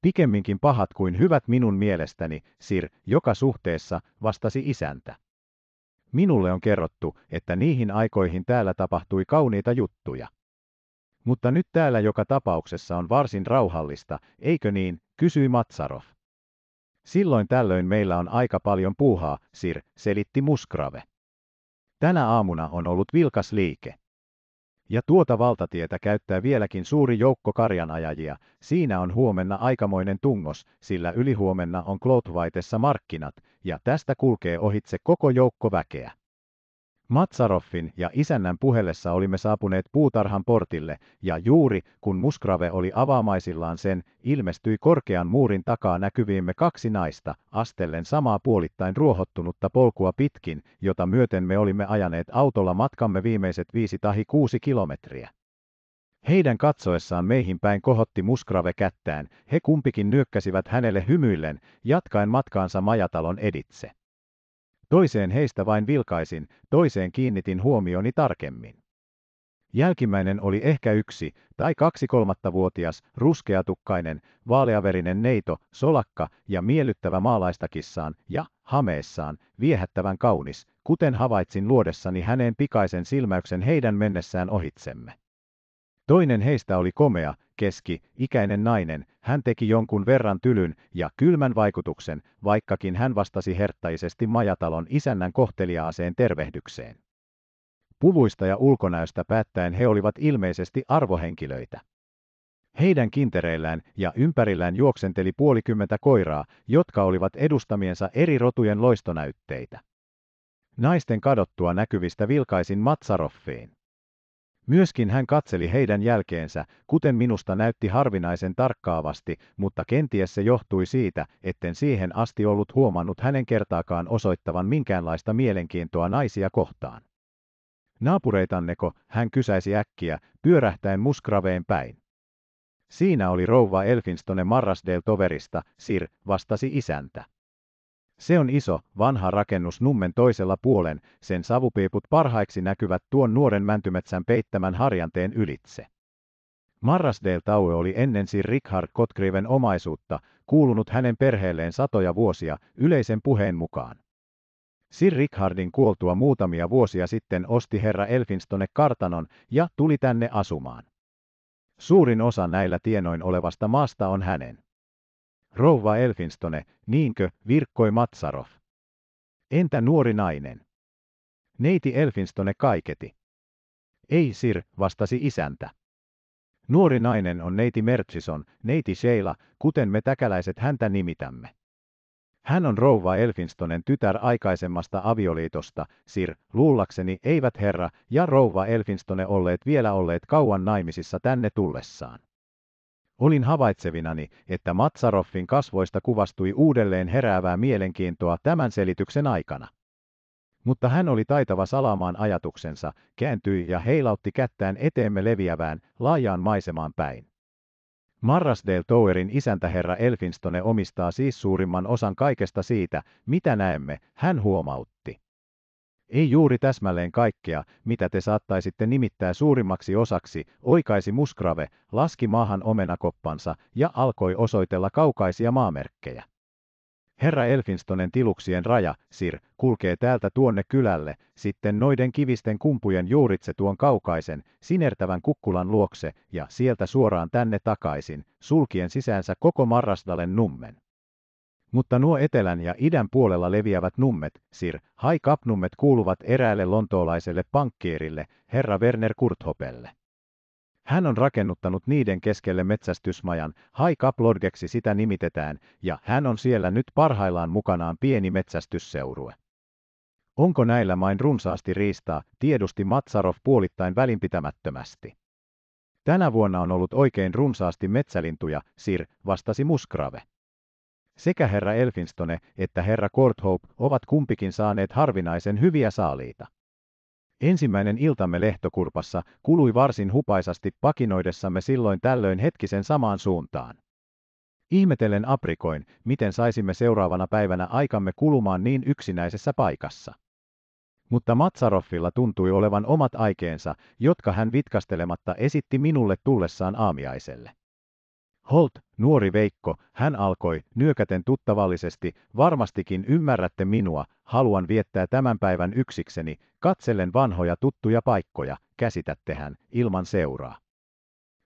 A: pikemminkin pahat kuin hyvät minun mielestäni, Sir, joka suhteessa, vastasi isäntä. Minulle on kerrottu, että niihin aikoihin täällä tapahtui kauniita juttuja. Mutta nyt täällä joka tapauksessa on varsin rauhallista, eikö niin, kysyi Matsarov. Silloin tällöin meillä on aika paljon puuhaa, Sir, selitti Musgrave. Tänä aamuna on ollut vilkas liike. Ja tuota valtatietä käyttää vieläkin suuri joukko karjanajajia. Siinä on huomenna aikamoinen tungos, sillä ylihuomenna on Klootvaitessa markkinat, ja tästä kulkee ohitse koko joukko väkeä. Matsaroffin ja isännän puhellessa olimme saapuneet puutarhan portille, ja juuri kun Musgrave oli avaamaisillaan sen, ilmestyi korkean muurin takaa näkyviimme kaksi naista, astellen samaa puolittain ruohottunutta polkua pitkin, jota myöten me olimme ajaneet autolla matkamme viimeiset viisi tahi kuusi kilometriä. Heidän katsoessaan meihin päin kohotti Musgrave kättään, he kumpikin nyökkäsivät hänelle hymyillen, jatkaen matkaansa majatalon editse. Toiseen heistä vain vilkaisin, toiseen kiinnitin huomioni tarkemmin. Jälkimmäinen oli ehkä yksi tai kaksi kolmatta vuotias, ruskeatukkainen, vaaleaverinen neito, solakka ja miellyttävä maalaistakissaan ja, hameessaan, viehättävän kaunis, kuten havaitsin luodessani häneen pikaisen silmäyksen heidän mennessään ohitsemme. Toinen heistä oli komea, keski, ikäinen nainen, hän teki jonkun verran tylyn ja kylmän vaikutuksen, vaikkakin hän vastasi herttaisesti majatalon isännän kohteliaaseen tervehdykseen. Puvuista ja ulkonäöstä päättäen he olivat ilmeisesti arvohenkilöitä. Heidän kintereillään ja ympärillään juoksenteli puolikymmentä koiraa, jotka olivat edustamiensa eri rotujen loistonäytteitä. Naisten kadottua näkyvistä vilkaisin Matsaroffiin. Myöskin hän katseli heidän jälkeensä, kuten minusta näytti harvinaisen tarkkaavasti, mutta kenties se johtui siitä, etten siihen asti ollut huomannut hänen kertaakaan osoittavan minkäänlaista mielenkiintoa naisia kohtaan. Naapureitanneko, hän kysäisi äkkiä, pyörähtäen muskraveen päin. Siinä oli rouva Elfinstone Marrasdale-toverista, Sir, vastasi isäntä. Se on iso, vanha rakennus nummen toisella puolen, sen savupiiput parhaiksi näkyvät tuon nuoren mäntymetsän peittämän harjanteen ylitse. Marrasdale Taue oli ennen Sir Richard Kotkriven omaisuutta, kuulunut hänen perheelleen satoja vuosia, yleisen puheen mukaan. Sir Richardin kuoltua muutamia vuosia sitten osti herra Elfinstone kartanon ja tuli tänne asumaan. Suurin osa näillä tienoin olevasta maasta on hänen. Rouva Elfinstone, niinkö, virkkoi Matsarov. Entä nuori nainen? Neiti Elfinstone kaiketi. Ei sir, vastasi isäntä. Nuori nainen on neiti Mertsison, neiti Sheila, kuten me täkäläiset häntä nimitämme. Hän on rouva Elfinstonen tytär aikaisemmasta avioliitosta, sir, luullakseni eivät herra ja rouva Elfinstone olleet vielä olleet kauan naimisissa tänne tullessaan. Olin havaitsevinani, että Matsaroffin kasvoista kuvastui uudelleen heräävää mielenkiintoa tämän selityksen aikana. Mutta hän oli taitava salaamaan ajatuksensa, kääntyi ja heilautti kättään eteemme leviävään, laajaan maisemaan päin. Marrasdale Towerin isäntäherra Elfinstone omistaa siis suurimman osan kaikesta siitä, mitä näemme, hän huomautti ei juuri täsmälleen kaikkea, mitä te saattaisitte nimittää suurimmaksi osaksi, oikaisi Musgrave, laski maahan omenakoppansa ja alkoi osoitella kaukaisia maamerkkejä. Herra Elfinstonen tiluksien raja, Sir, kulkee täältä tuonne kylälle, sitten noiden kivisten kumpujen juuritse tuon kaukaisen, sinertävän kukkulan luokse ja sieltä suoraan tänne takaisin, sulkien sisäänsä koko Marrasdalen nummen mutta nuo etelän ja idän puolella leviävät nummet, Sir High Cup-nummet kuuluvat eräälle lontoolaiselle pankkiirille, herra Werner Kurthopelle. Hän on rakennuttanut niiden keskelle metsästysmajan, High Cup Lodgeksi sitä nimitetään, ja hän on siellä nyt parhaillaan mukanaan pieni metsästysseurue. Onko näillä main runsaasti riistaa, tiedusti Matsarov puolittain välinpitämättömästi. Tänä vuonna on ollut oikein runsaasti metsälintuja, Sir, vastasi Musgrave. Sekä herra Elfinstone että herra Courthope ovat kumpikin saaneet harvinaisen hyviä saaliita. Ensimmäinen iltamme lehtokurpassa kului varsin hupaisasti pakinoidessamme silloin tällöin hetkisen samaan suuntaan. Ihmetellen aprikoin, miten saisimme seuraavana päivänä aikamme kulumaan niin yksinäisessä paikassa. Mutta Matsaroffilla tuntui olevan omat aikeensa, jotka hän vitkastelematta esitti minulle tullessaan aamiaiselle. Holt, nuori Veikko, hän alkoi, nyökäten tuttavallisesti, varmastikin ymmärrätte minua, haluan viettää tämän päivän yksikseni, katsellen vanhoja tuttuja paikkoja, käsitättehän, ilman seuraa.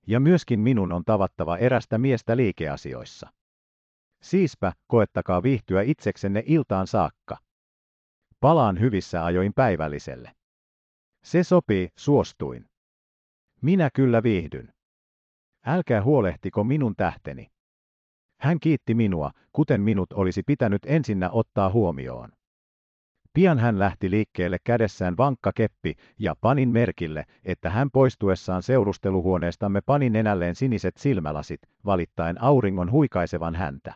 A: Ja myöskin minun on tavattava erästä miestä liikeasioissa. Siispä, koettakaa viihtyä itseksenne iltaan saakka. Palaan hyvissä ajoin päivälliselle. Se sopii, suostuin. Minä kyllä viihdyn älkää huolehtiko minun tähteni. Hän kiitti minua, kuten minut olisi pitänyt ensinnä ottaa huomioon. Pian hän lähti liikkeelle kädessään vankka keppi ja panin merkille, että hän poistuessaan seurusteluhuoneestamme pani nenälleen siniset silmälasit, valittain auringon huikaisevan häntä.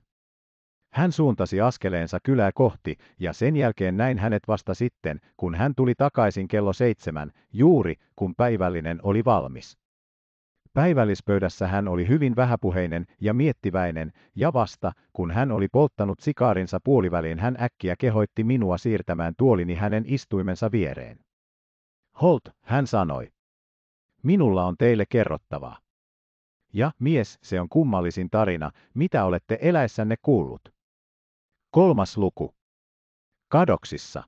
A: Hän suuntasi askeleensa kylää kohti, ja sen jälkeen näin hänet vasta sitten, kun hän tuli takaisin kello seitsemän, juuri kun päivällinen oli valmis. Päivällispöydässä hän oli hyvin vähäpuheinen ja miettiväinen, ja vasta, kun hän oli polttanut sikaarinsa puoliväliin hän äkkiä kehoitti minua siirtämään tuolini hänen istuimensa viereen. Holt, hän sanoi. Minulla on teille kerrottavaa. Ja, mies, se on kummallisin tarina, mitä olette eläessänne kuullut. Kolmas luku. Kadoksissa.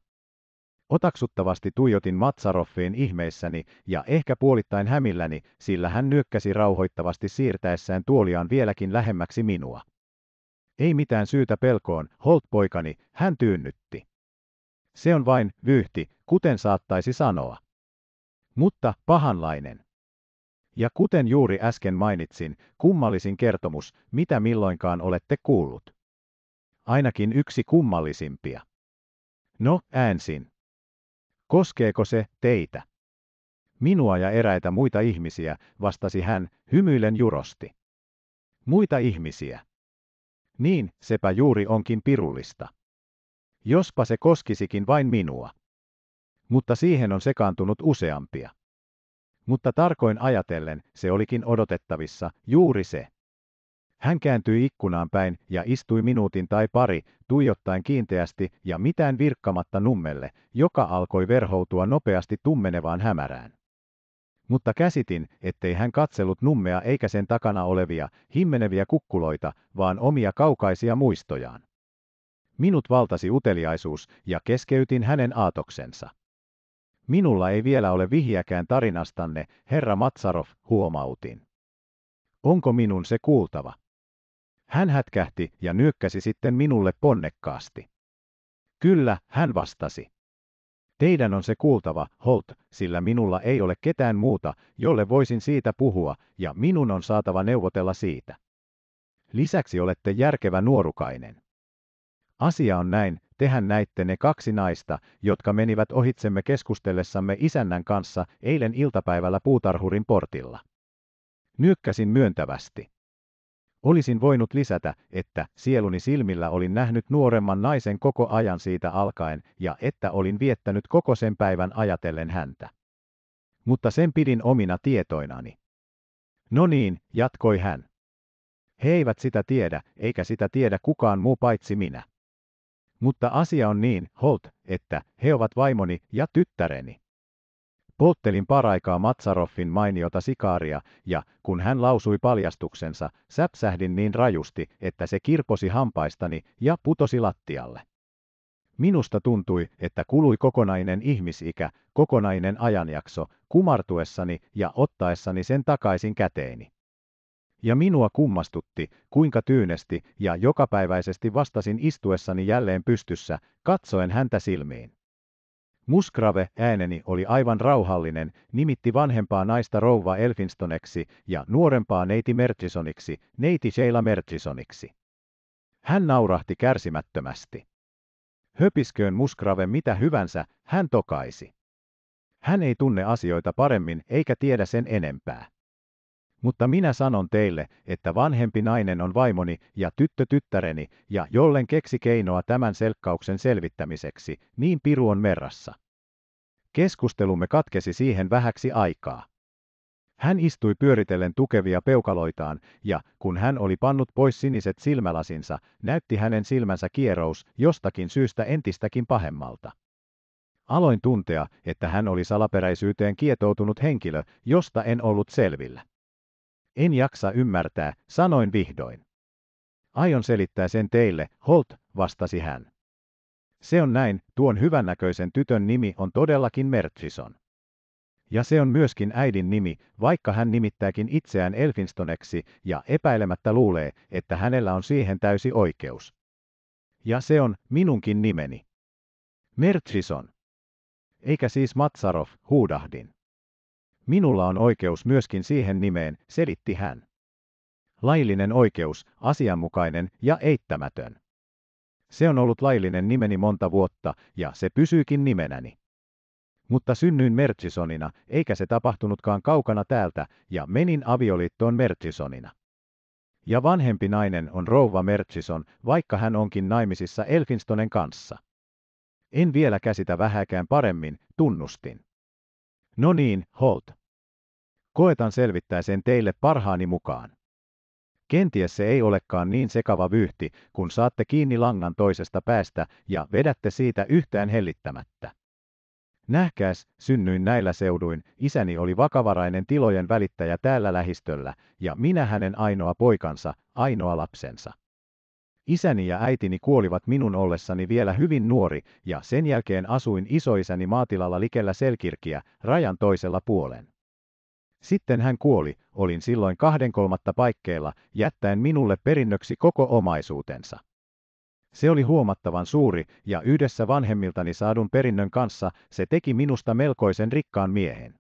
A: Otaksuttavasti tuijotin Matsaroffiin ihmeissäni ja ehkä puolittain hämilläni, sillä hän nyökkäsi rauhoittavasti siirtäessään tuoliaan vieläkin lähemmäksi minua. Ei mitään syytä pelkoon, Holt-poikani, hän tyynnytti. Se on vain vyhti, kuten saattaisi sanoa. Mutta pahanlainen. Ja kuten juuri äsken mainitsin, kummallisin kertomus, mitä milloinkaan olette kuullut. Ainakin yksi kummallisimpia. No, äänsin. Koskeeko se teitä? Minua ja eräitä muita ihmisiä, vastasi hän, hymyillen jurosti. Muita ihmisiä. Niin, sepä juuri onkin pirullista. Jospa se koskisikin vain minua. Mutta siihen on sekaantunut useampia. Mutta tarkoin ajatellen se olikin odotettavissa, juuri se. Hän kääntyi ikkunaan päin ja istui minuutin tai pari, tuijottaen kiinteästi ja mitään virkkamatta nummelle, joka alkoi verhoutua nopeasti tummenevaan hämärään. Mutta käsitin, ettei hän katsellut nummea eikä sen takana olevia, himmeneviä kukkuloita, vaan omia kaukaisia muistojaan. Minut valtasi uteliaisuus ja keskeytin hänen aatoksensa. Minulla ei vielä ole vihjäkään tarinastanne, herra Matsarov, huomautin. Onko minun se kuultava? Hän hätkähti ja nyökkäsi sitten minulle ponnekkaasti. Kyllä, hän vastasi. Teidän on se kuultava, Holt, sillä minulla ei ole ketään muuta, jolle voisin siitä puhua, ja minun on saatava neuvotella siitä. Lisäksi olette järkevä nuorukainen. Asia on näin, tehän näitte ne kaksi naista, jotka menivät ohitsemme keskustellessamme isännän kanssa eilen iltapäivällä puutarhurin portilla. Nyökkäsin myöntävästi. Olisin voinut lisätä, että sieluni silmillä olin nähnyt nuoremman naisen koko ajan siitä alkaen ja että olin viettänyt koko sen päivän ajatellen häntä. Mutta sen pidin omina tietoinani. No niin, jatkoi hän. He eivät sitä tiedä, eikä sitä tiedä kukaan muu paitsi minä. Mutta asia on niin, Holt, että he ovat vaimoni ja tyttäreni. Polttelin paraikaa Matsaroffin mainiota sikaaria, ja kun hän lausui paljastuksensa, säpsähdin niin rajusti, että se kirposi hampaistani ja putosi lattialle. Minusta tuntui, että kului kokonainen ihmisikä, kokonainen ajanjakso, kumartuessani ja ottaessani sen takaisin käteeni. Ja minua kummastutti, kuinka tyynesti ja jokapäiväisesti vastasin istuessani jälleen pystyssä, katsoen häntä silmiin. Musgrave ääneni oli aivan rauhallinen, nimitti vanhempaa naista rouva Elfinstoniksi ja nuorempaa neiti Mertisoniksi, neiti Sheila Mertisoniksi. Hän naurahti kärsimättömästi. Höpisköön Musgrave mitä hyvänsä, hän tokaisi. Hän ei tunne asioita paremmin eikä tiedä sen enempää. Mutta minä sanon teille, että vanhempi nainen on vaimoni ja tyttö tyttäreni, ja jollen keksi keinoa tämän selkkauksen selvittämiseksi, niin piru on merrassa. Keskustelumme katkesi siihen vähäksi aikaa. Hän istui pyöritellen tukevia peukaloitaan, ja kun hän oli pannut pois siniset silmälasinsa, näytti hänen silmänsä kierous jostakin syystä entistäkin pahemmalta. Aloin tuntea, että hän oli salaperäisyyteen kietoutunut henkilö, josta en ollut selvillä. En jaksa ymmärtää, sanoin vihdoin. Aion selittää sen teille, Holt, vastasi hän. Se on näin, tuon hyvännäköisen tytön nimi on todellakin Mertsison. Ja se on myöskin äidin nimi, vaikka hän nimittääkin itseään Elfinstoneksi ja epäilemättä luulee, että hänellä on siihen täysi oikeus. Ja se on minunkin nimeni. Mertsison. Eikä siis Matsarov, huudahdin. Minulla on oikeus myöskin siihen nimeen, selitti hän. Laillinen oikeus, asianmukainen ja eittämätön. Se on ollut laillinen nimeni monta vuotta, ja se pysyykin nimenäni. Mutta synnyin Mertsisonina, eikä se tapahtunutkaan kaukana täältä, ja menin avioliittoon Mertsisonina. Ja vanhempi nainen on rouva Mertsison, vaikka hän onkin naimisissa Elfinstonen kanssa. En vielä käsitä vähäkään paremmin, tunnustin. No niin, Holt. Koetan selvittää sen teille parhaani mukaan. Kenties se ei olekaan niin sekava vyyhti, kun saatte kiinni langan toisesta päästä ja vedätte siitä yhtään hellittämättä. Nähkääs, synnyin näillä seuduin, isäni oli vakavarainen tilojen välittäjä täällä lähistöllä, ja minä hänen ainoa poikansa, ainoa lapsensa. Isäni ja äitini kuolivat minun ollessani vielä hyvin nuori, ja sen jälkeen asuin isoisäni maatilalla likellä Selkirkiä, rajan toisella puolen. Sitten hän kuoli, olin silloin kahden kolmatta paikkeilla, jättäen minulle perinnöksi koko omaisuutensa. Se oli huomattavan suuri, ja yhdessä vanhemmiltani saadun perinnön kanssa se teki minusta melkoisen rikkaan miehen.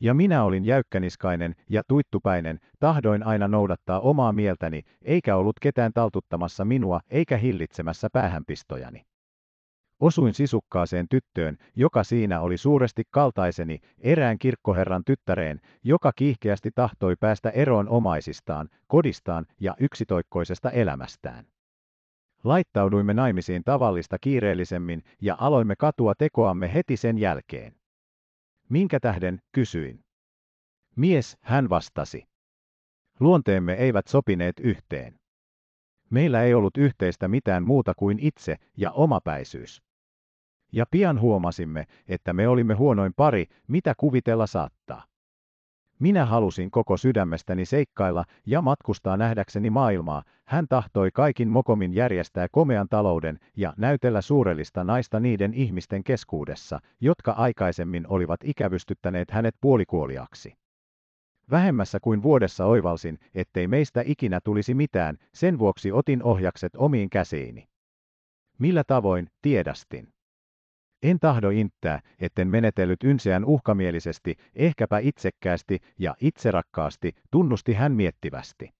A: Ja minä olin jäykkäniskainen ja tuittupäinen, tahdoin aina noudattaa omaa mieltäni, eikä ollut ketään taltuttamassa minua eikä hillitsemässä päähänpistojani. Osuin sisukkaaseen tyttöön, joka siinä oli suuresti kaltaiseni, erään kirkkoherran tyttäreen, joka kiihkeästi tahtoi päästä eroon omaisistaan, kodistaan ja yksitoikkoisesta elämästään. Laittauduimme naimisiin tavallista kiireellisemmin ja aloimme katua tekoamme heti sen jälkeen. Minkä tähden, kysyin. Mies, hän vastasi. Luonteemme eivät sopineet yhteen. Meillä ei ollut yhteistä mitään muuta kuin itse ja omapäisyys ja pian huomasimme, että me olimme huonoin pari, mitä kuvitella saattaa. Minä halusin koko sydämestäni seikkailla ja matkustaa nähdäkseni maailmaa, hän tahtoi kaikin mokomin järjestää komean talouden ja näytellä suurellista naista niiden ihmisten keskuudessa, jotka aikaisemmin olivat ikävystyttäneet hänet puolikuoliaksi. Vähemmässä kuin vuodessa oivalsin, ettei meistä ikinä tulisi mitään, sen vuoksi otin ohjakset omiin käsiini. Millä tavoin, tiedästin. En tahdo inttää, etten menetellyt ynseän uhkamielisesti, ehkäpä itsekkäästi ja itserakkaasti, tunnusti hän miettivästi.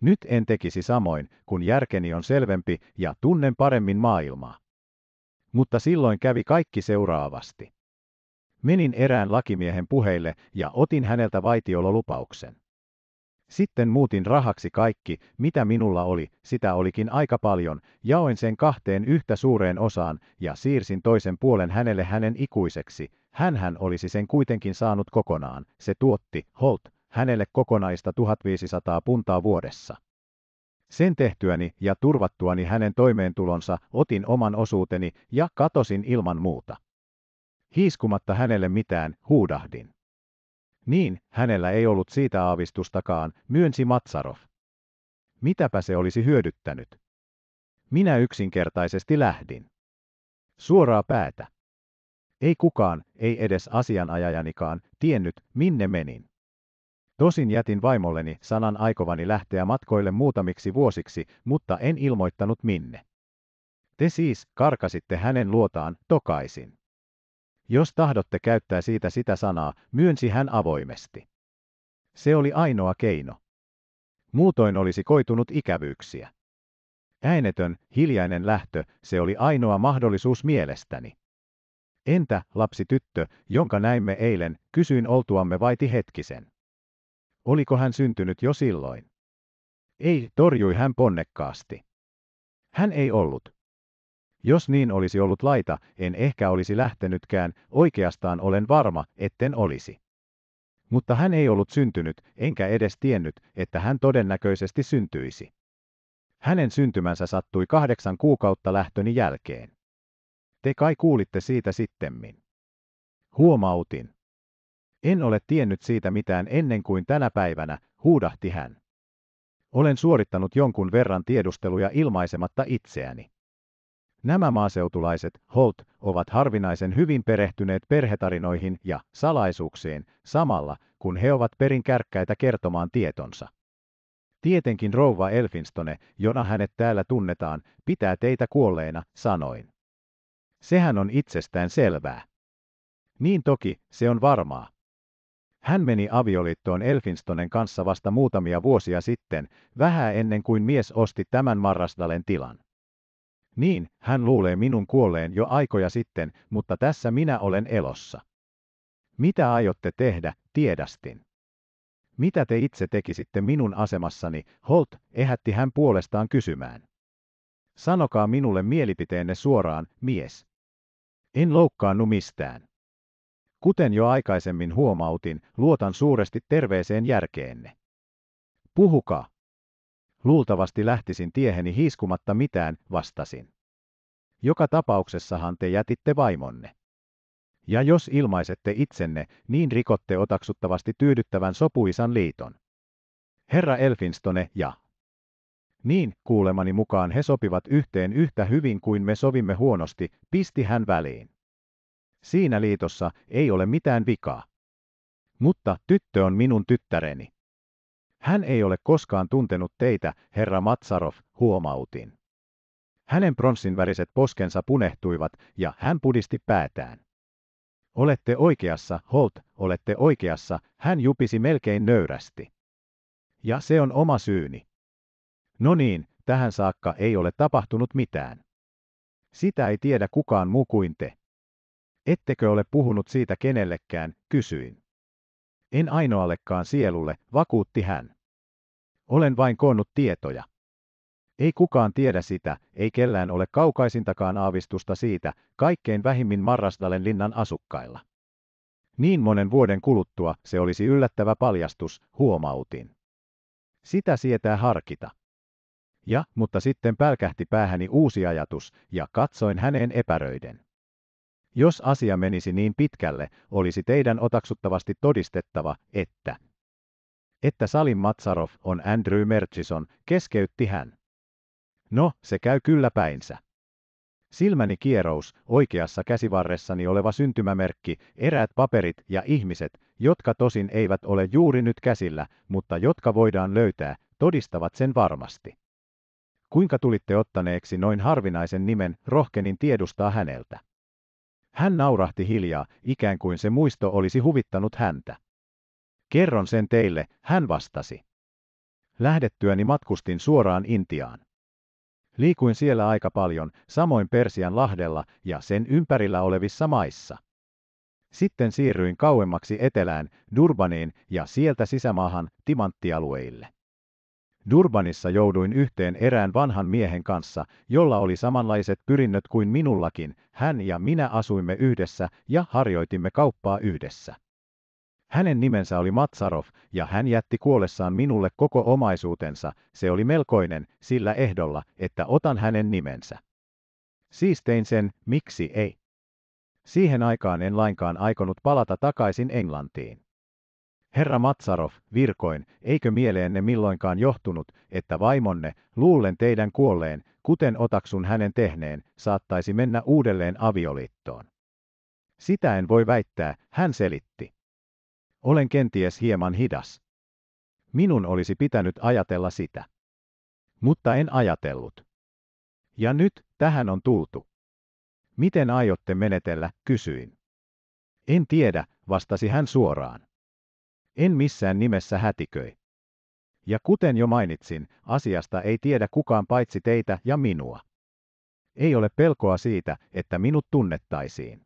A: Nyt en tekisi samoin, kun järkeni on selvempi ja tunnen paremmin maailmaa. Mutta silloin kävi kaikki seuraavasti. Menin erään lakimiehen puheille ja otin häneltä vaitiololupauksen. Sitten muutin rahaksi kaikki, mitä minulla oli, sitä olikin aika paljon, jaoin sen kahteen yhtä suureen osaan ja siirsin toisen puolen hänelle hänen ikuiseksi. Hänhän olisi sen kuitenkin saanut kokonaan, se tuotti, Holt, hänelle kokonaista 1500 puntaa vuodessa. Sen tehtyäni ja turvattuani hänen toimeentulonsa otin oman osuuteni ja katosin ilman muuta. Hiiskumatta hänelle mitään, huudahdin. Niin, hänellä ei ollut siitä aavistustakaan, myönsi Matsarov. Mitäpä se olisi hyödyttänyt? Minä yksinkertaisesti lähdin. Suoraa päätä. Ei kukaan, ei edes asianajajanikaan, tiennyt, minne menin. Tosin jätin vaimolleni sanan aikovani lähteä matkoille muutamiksi vuosiksi, mutta en ilmoittanut minne. Te siis karkasitte hänen luotaan tokaisin. Jos tahdotte käyttää siitä sitä sanaa, myönsi hän avoimesti. Se oli ainoa keino. Muutoin olisi koitunut ikävyyksiä. Äänetön, hiljainen lähtö, se oli ainoa mahdollisuus mielestäni. Entä, lapsi tyttö, jonka näimme eilen, kysyin oltuamme vaiti hetkisen. Oliko hän syntynyt jo silloin? Ei, torjui hän ponnekkaasti. Hän ei ollut. Jos niin olisi ollut laita, en ehkä olisi lähtenytkään, oikeastaan olen varma, etten olisi. Mutta hän ei ollut syntynyt, enkä edes tiennyt, että hän todennäköisesti syntyisi. Hänen syntymänsä sattui kahdeksan kuukautta lähtöni jälkeen. Te kai kuulitte siitä sittemmin. Huomautin. En ole tiennyt siitä mitään ennen kuin tänä päivänä, huudahti hän. Olen suorittanut jonkun verran tiedusteluja ilmaisematta itseäni. Nämä maaseutulaiset, Holt, ovat harvinaisen hyvin perehtyneet perhetarinoihin ja salaisuuksiin, samalla kun he ovat perin kärkkäitä kertomaan tietonsa. Tietenkin rouva Elfinstone, jona hänet täällä tunnetaan, pitää teitä kuolleena, sanoin. Sehän on itsestään selvää. Niin toki, se on varmaa. Hän meni avioliittoon Elfinstonen kanssa vasta muutamia vuosia sitten, vähän ennen kuin mies osti tämän Marrasdalen tilan. Niin, hän luulee minun kuolleen jo aikoja sitten, mutta tässä minä olen elossa. Mitä aiotte tehdä, tiedästin. Mitä te itse tekisitte minun asemassani, Holt, ehätti hän puolestaan kysymään. Sanokaa minulle mielipiteenne suoraan, mies. En loukkaannu mistään. Kuten jo aikaisemmin huomautin, luotan suuresti terveeseen järkeenne. Puhukaa. Luultavasti lähtisin tieheni hiiskumatta mitään, vastasin. Joka tapauksessahan te jätitte vaimonne. Ja jos ilmaisette itsenne, niin rikotte otaksuttavasti tyydyttävän sopuisan liiton. Herra Elfinstone ja. Niin, kuulemani mukaan he sopivat yhteen yhtä hyvin kuin me sovimme huonosti, pisti hän väliin. Siinä liitossa ei ole mitään vikaa. Mutta tyttö on minun tyttäreni. Hän ei ole koskaan tuntenut teitä, herra Matsarov, huomautin. Hänen pronssinväriset poskensa punehtuivat ja hän pudisti päätään. Olette oikeassa, Holt, olette oikeassa, hän jupisi melkein nöyrästi. Ja se on oma syyni. No niin, tähän saakka ei ole tapahtunut mitään. Sitä ei tiedä kukaan muu kuin te. Ettekö ole puhunut siitä kenellekään, kysyin. En ainoallekaan sielulle, vakuutti hän. Olen vain koonnut tietoja. Ei kukaan tiedä sitä, ei kellään ole kaukaisintakaan aavistusta siitä, kaikkein vähimmin Marrasdalen linnan asukkailla. Niin monen vuoden kuluttua se olisi yllättävä paljastus, huomautin. Sitä sietää harkita. Ja, mutta sitten pälkähti päähäni uusi ajatus, ja katsoin häneen epäröiden. Jos asia menisi niin pitkälle, olisi teidän otaksuttavasti todistettava, että että Salim Matsarov on Andrew Merchison, keskeytti hän. No, se käy kyllä päinsä. Silmäni kierous, oikeassa käsivarressani oleva syntymämerkki, eräät paperit ja ihmiset, jotka tosin eivät ole juuri nyt käsillä, mutta jotka voidaan löytää, todistavat sen varmasti. Kuinka tulitte ottaneeksi noin harvinaisen nimen, rohkenin tiedustaa häneltä. Hän naurahti hiljaa, ikään kuin se muisto olisi huvittanut häntä. Kerron sen teille, hän vastasi. Lähdettyäni matkustin suoraan Intiaan. Liikuin siellä aika paljon, samoin Persian lahdella ja sen ympärillä olevissa maissa. Sitten siirryin kauemmaksi etelään, Durbaniin ja sieltä sisämaahan timanttialueille. Durbanissa jouduin yhteen erään vanhan miehen kanssa, jolla oli samanlaiset pyrinnöt kuin minullakin. Hän ja minä asuimme yhdessä ja harjoitimme kauppaa yhdessä. Hänen nimensä oli Matsarov, ja hän jätti kuollessaan minulle koko omaisuutensa, se oli melkoinen, sillä ehdolla, että otan hänen nimensä. Siis tein sen, miksi ei. Siihen aikaan en lainkaan aikonut palata takaisin Englantiin. Herra Matsarov, virkoin, eikö mieleenne milloinkaan johtunut, että vaimonne, luullen teidän kuolleen, kuten otaksun hänen tehneen, saattaisi mennä uudelleen avioliittoon? Sitä en voi väittää, hän selitti. Olen kenties hieman hidas. Minun olisi pitänyt ajatella sitä. Mutta en ajatellut. Ja nyt, tähän on tultu. Miten aiotte menetellä, kysyin. En tiedä, vastasi hän suoraan. En missään nimessä hätiköi. Ja kuten jo mainitsin, asiasta ei tiedä kukaan paitsi teitä ja minua. Ei ole pelkoa siitä, että minut tunnettaisiin.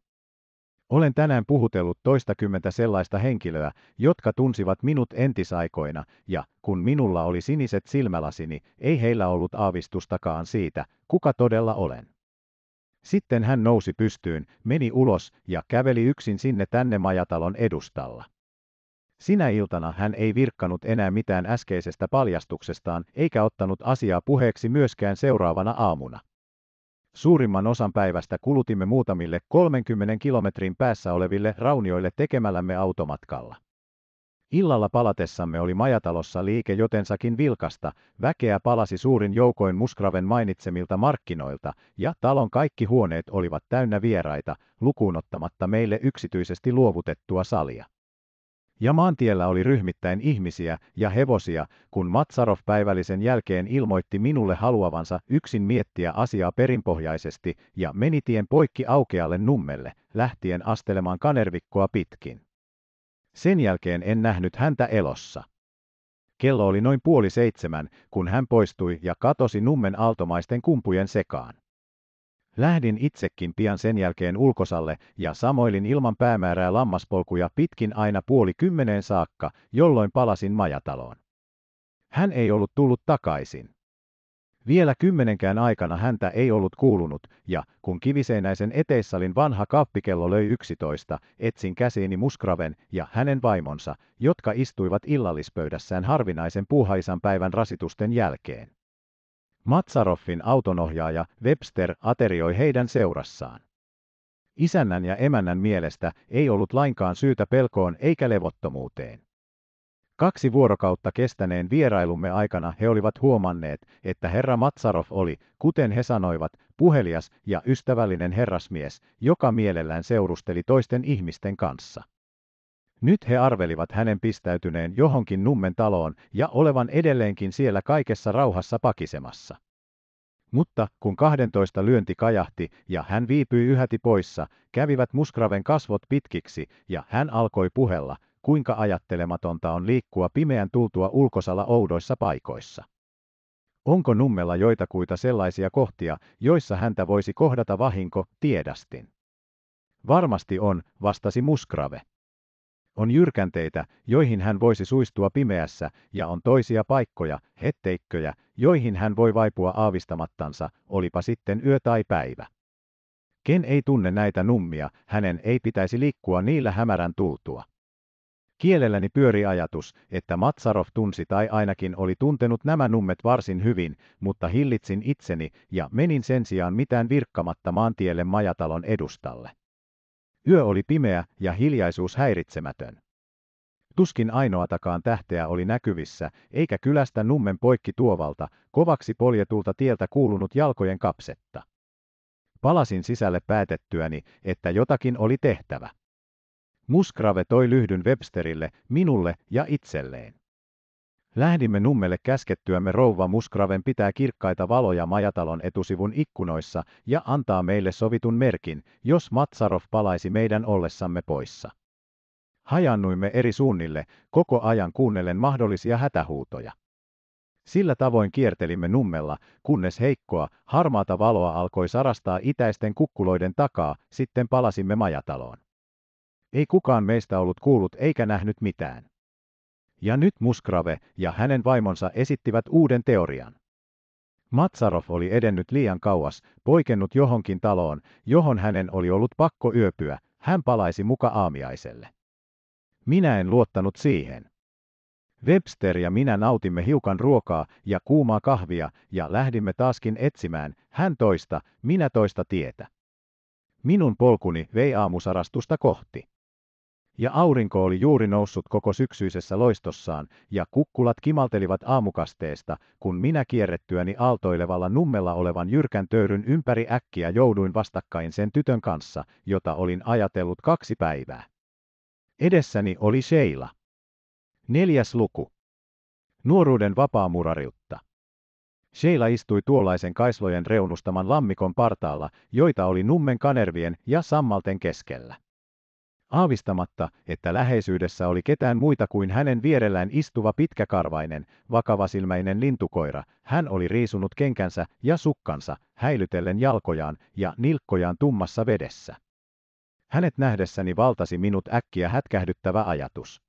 A: Olen tänään puhutellut toistakymmentä sellaista henkilöä, jotka tunsivat minut entisaikoina, ja kun minulla oli siniset silmälasini, ei heillä ollut aavistustakaan siitä, kuka todella olen. Sitten hän nousi pystyyn, meni ulos ja käveli yksin sinne tänne majatalon edustalla. Sinä iltana hän ei virkkanut enää mitään äskeisestä paljastuksestaan eikä ottanut asiaa puheeksi myöskään seuraavana aamuna. Suurimman osan päivästä kulutimme muutamille 30 kilometrin päässä oleville raunioille tekemällämme automatkalla. Illalla palatessamme oli majatalossa liike jotensakin vilkasta, väkeä palasi suurin joukoin Muskraven mainitsemilta markkinoilta, ja talon kaikki huoneet olivat täynnä vieraita, lukuunottamatta meille yksityisesti luovutettua salia ja maantiellä oli ryhmittäin ihmisiä ja hevosia, kun Matsarov päivällisen jälkeen ilmoitti minulle haluavansa yksin miettiä asiaa perinpohjaisesti ja meni tien poikki aukealle nummelle, lähtien astelemaan kanervikkoa pitkin. Sen jälkeen en nähnyt häntä elossa. Kello oli noin puoli seitsemän, kun hän poistui ja katosi nummen aaltomaisten kumpujen sekaan. Lähdin itsekin pian sen jälkeen ulkosalle ja samoilin ilman päämäärää lammaspolkuja pitkin aina puoli kymmeneen saakka, jolloin palasin majataloon. Hän ei ollut tullut takaisin. Vielä kymmenenkään aikana häntä ei ollut kuulunut, ja kun kiviseinäisen eteissalin vanha kappikello löi yksitoista, etsin käsiini Muskraven ja hänen vaimonsa, jotka istuivat illallispöydässään harvinaisen puuhaisan päivän rasitusten jälkeen. Matsaroffin autonohjaaja Webster aterioi heidän seurassaan. Isännän ja emännän mielestä ei ollut lainkaan syytä pelkoon eikä levottomuuteen. Kaksi vuorokautta kestäneen vierailumme aikana he olivat huomanneet, että herra Matsarov oli, kuten he sanoivat, puhelias ja ystävällinen herrasmies, joka mielellään seurusteli toisten ihmisten kanssa. Nyt he arvelivat hänen pistäytyneen johonkin nummen taloon ja olevan edelleenkin siellä kaikessa rauhassa pakisemassa. Mutta kun kahdentoista lyönti kajahti ja hän viipyi yhäti poissa, kävivät Muskraven kasvot pitkiksi ja hän alkoi puhella, kuinka ajattelematonta on liikkua pimeän tultua ulkosalla oudoissa paikoissa. Onko nummella joitakuita sellaisia kohtia, joissa häntä voisi kohdata vahinko, tiedästin? Varmasti on, vastasi Muskrave. On jyrkänteitä, joihin hän voisi suistua pimeässä, ja on toisia paikkoja, hetteikköjä, joihin hän voi vaipua aavistamattansa, olipa sitten yö tai päivä. Ken ei tunne näitä nummia, hänen ei pitäisi liikkua niillä hämärän tultua. Kielelläni pyöri ajatus, että Matsarov tunsi tai ainakin oli tuntenut nämä nummet varsin hyvin, mutta hillitsin itseni ja menin sen sijaan mitään virkkamatta maantielle majatalon edustalle. Yö oli pimeä ja hiljaisuus häiritsemätön. Tuskin ainoatakaan tähteä oli näkyvissä, eikä kylästä nummen poikki tuovalta, kovaksi poljetulta tieltä kuulunut jalkojen kapsetta. Palasin sisälle päätettyäni, että jotakin oli tehtävä. Musgrave toi lyhdyn Websterille, minulle ja itselleen. Lähdimme nummelle käskettyämme rouva Muskraven pitää kirkkaita valoja majatalon etusivun ikkunoissa ja antaa meille sovitun merkin, jos Matsarov palaisi meidän ollessamme poissa. Hajannuimme eri suunnille, koko ajan kuunnellen mahdollisia hätähuutoja. Sillä tavoin kiertelimme nummella, kunnes heikkoa, harmaata valoa alkoi sarastaa itäisten kukkuloiden takaa, sitten palasimme majataloon. Ei kukaan meistä ollut kuullut eikä nähnyt mitään. Ja nyt Musgrave ja hänen vaimonsa esittivät uuden teorian. Matsarov oli edennyt liian kauas, poikennut johonkin taloon, johon hänen oli ollut pakko yöpyä, hän palaisi muka aamiaiselle. Minä en luottanut siihen. Webster ja minä nautimme hiukan ruokaa ja kuumaa kahvia ja lähdimme taaskin etsimään, hän toista, minä toista tietä. Minun polkuni vei aamusarastusta kohti ja aurinko oli juuri noussut koko syksyisessä loistossaan, ja kukkulat kimaltelivat aamukasteesta, kun minä kierrettyäni aaltoilevalla nummella olevan jyrkän töyryn ympäri äkkiä jouduin vastakkain sen tytön kanssa, jota olin ajatellut kaksi päivää. Edessäni oli Sheila. Neljäs luku. Nuoruuden vapaamurariutta. Sheila istui tuollaisen kaislojen reunustaman lammikon partaalla, joita oli nummen kanervien ja sammalten keskellä aavistamatta, että läheisyydessä oli ketään muita kuin hänen vierellään istuva pitkäkarvainen, vakavasilmäinen lintukoira. Hän oli riisunut kenkänsä ja sukkansa, häilytellen jalkojaan ja nilkkojaan tummassa vedessä. Hänet nähdessäni valtasi minut äkkiä hätkähdyttävä ajatus.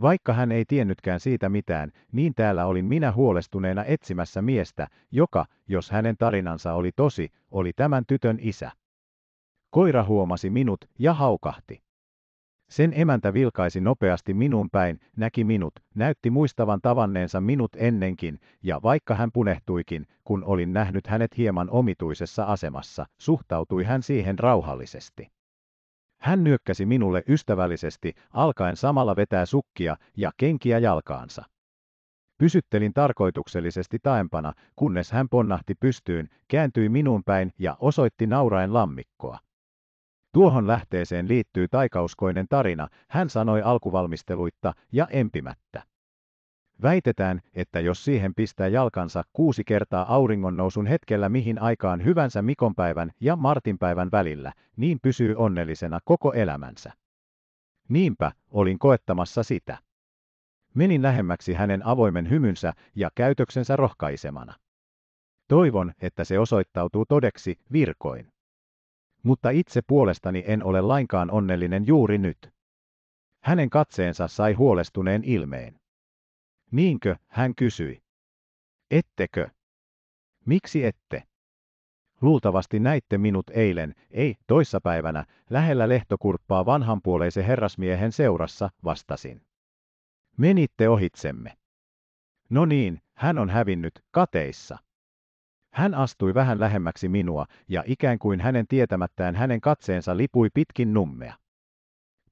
A: Vaikka hän ei tiennytkään siitä mitään, niin täällä olin minä huolestuneena etsimässä miestä, joka, jos hänen tarinansa oli tosi, oli tämän tytön isä. Koira huomasi minut ja haukahti. Sen emäntä vilkaisi nopeasti minun päin, näki minut, näytti muistavan tavanneensa minut ennenkin, ja vaikka hän punehtuikin, kun olin nähnyt hänet hieman omituisessa asemassa, suhtautui hän siihen rauhallisesti. Hän nyökkäsi minulle ystävällisesti, alkaen samalla vetää sukkia ja kenkiä jalkaansa. Pysyttelin tarkoituksellisesti taempana, kunnes hän ponnahti pystyyn, kääntyi minun päin ja osoitti nauraen lammikkoa. Tuohon lähteeseen liittyy taikauskoinen tarina, hän sanoi alkuvalmisteluitta ja empimättä. Väitetään, että jos siihen pistää jalkansa kuusi kertaa auringonnousun hetkellä mihin aikaan hyvänsä Mikonpäivän ja Martinpäivän välillä, niin pysyy onnellisena koko elämänsä. Niinpä, olin koettamassa sitä. Menin lähemmäksi hänen avoimen hymynsä ja käytöksensä rohkaisemana. Toivon, että se osoittautuu todeksi virkoin mutta itse puolestani en ole lainkaan onnellinen juuri nyt. Hänen katseensa sai huolestuneen ilmeen. Niinkö, hän kysyi. Ettekö? Miksi ette? Luultavasti näitte minut eilen, ei, toissapäivänä, lähellä lehtokurppaa vanhanpuoleisen herrasmiehen seurassa, vastasin. Menitte ohitsemme. No niin, hän on hävinnyt, kateissa. Hän astui vähän lähemmäksi minua, ja ikään kuin hänen tietämättään hänen katseensa lipui pitkin nummea.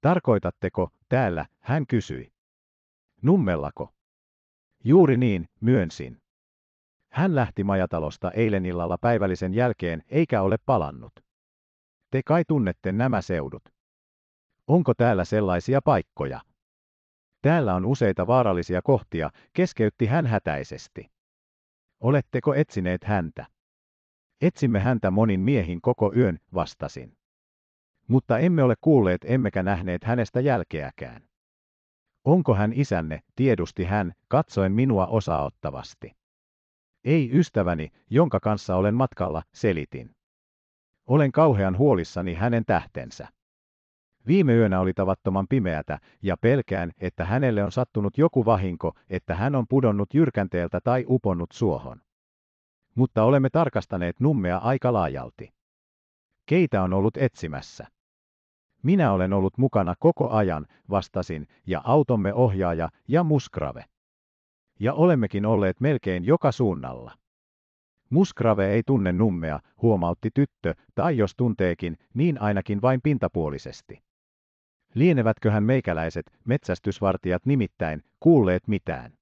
A: Tarkoitatteko, täällä, hän kysyi. Nummellako? Juuri niin, myönsin. Hän lähti majatalosta eilen illalla päivällisen jälkeen eikä ole palannut. Te kai tunnette nämä seudut. Onko täällä sellaisia paikkoja? Täällä on useita vaarallisia kohtia, keskeytti hän hätäisesti. Oletteko etsineet häntä? Etsimme häntä monin miehin koko yön, vastasin. Mutta emme ole kuulleet emmekä nähneet hänestä jälkeäkään. Onko hän isänne, tiedusti hän, katsoen minua osaottavasti. Ei ystäväni, jonka kanssa olen matkalla, selitin. Olen kauhean huolissani hänen tähtensä. Viime yönä oli tavattoman pimeätä, ja pelkään, että hänelle on sattunut joku vahinko, että hän on pudonnut jyrkänteeltä tai uponnut suohon. Mutta olemme tarkastaneet nummea aika laajalti. Keitä on ollut etsimässä? Minä olen ollut mukana koko ajan, vastasin, ja automme ohjaaja ja Muskrave. Ja olemmekin olleet melkein joka suunnalla. Muskrave ei tunne nummea, huomautti tyttö, tai jos tunteekin, niin ainakin vain pintapuolisesti. Lienevätköhän meikäläiset, metsästysvartijat nimittäin, kuulleet mitään.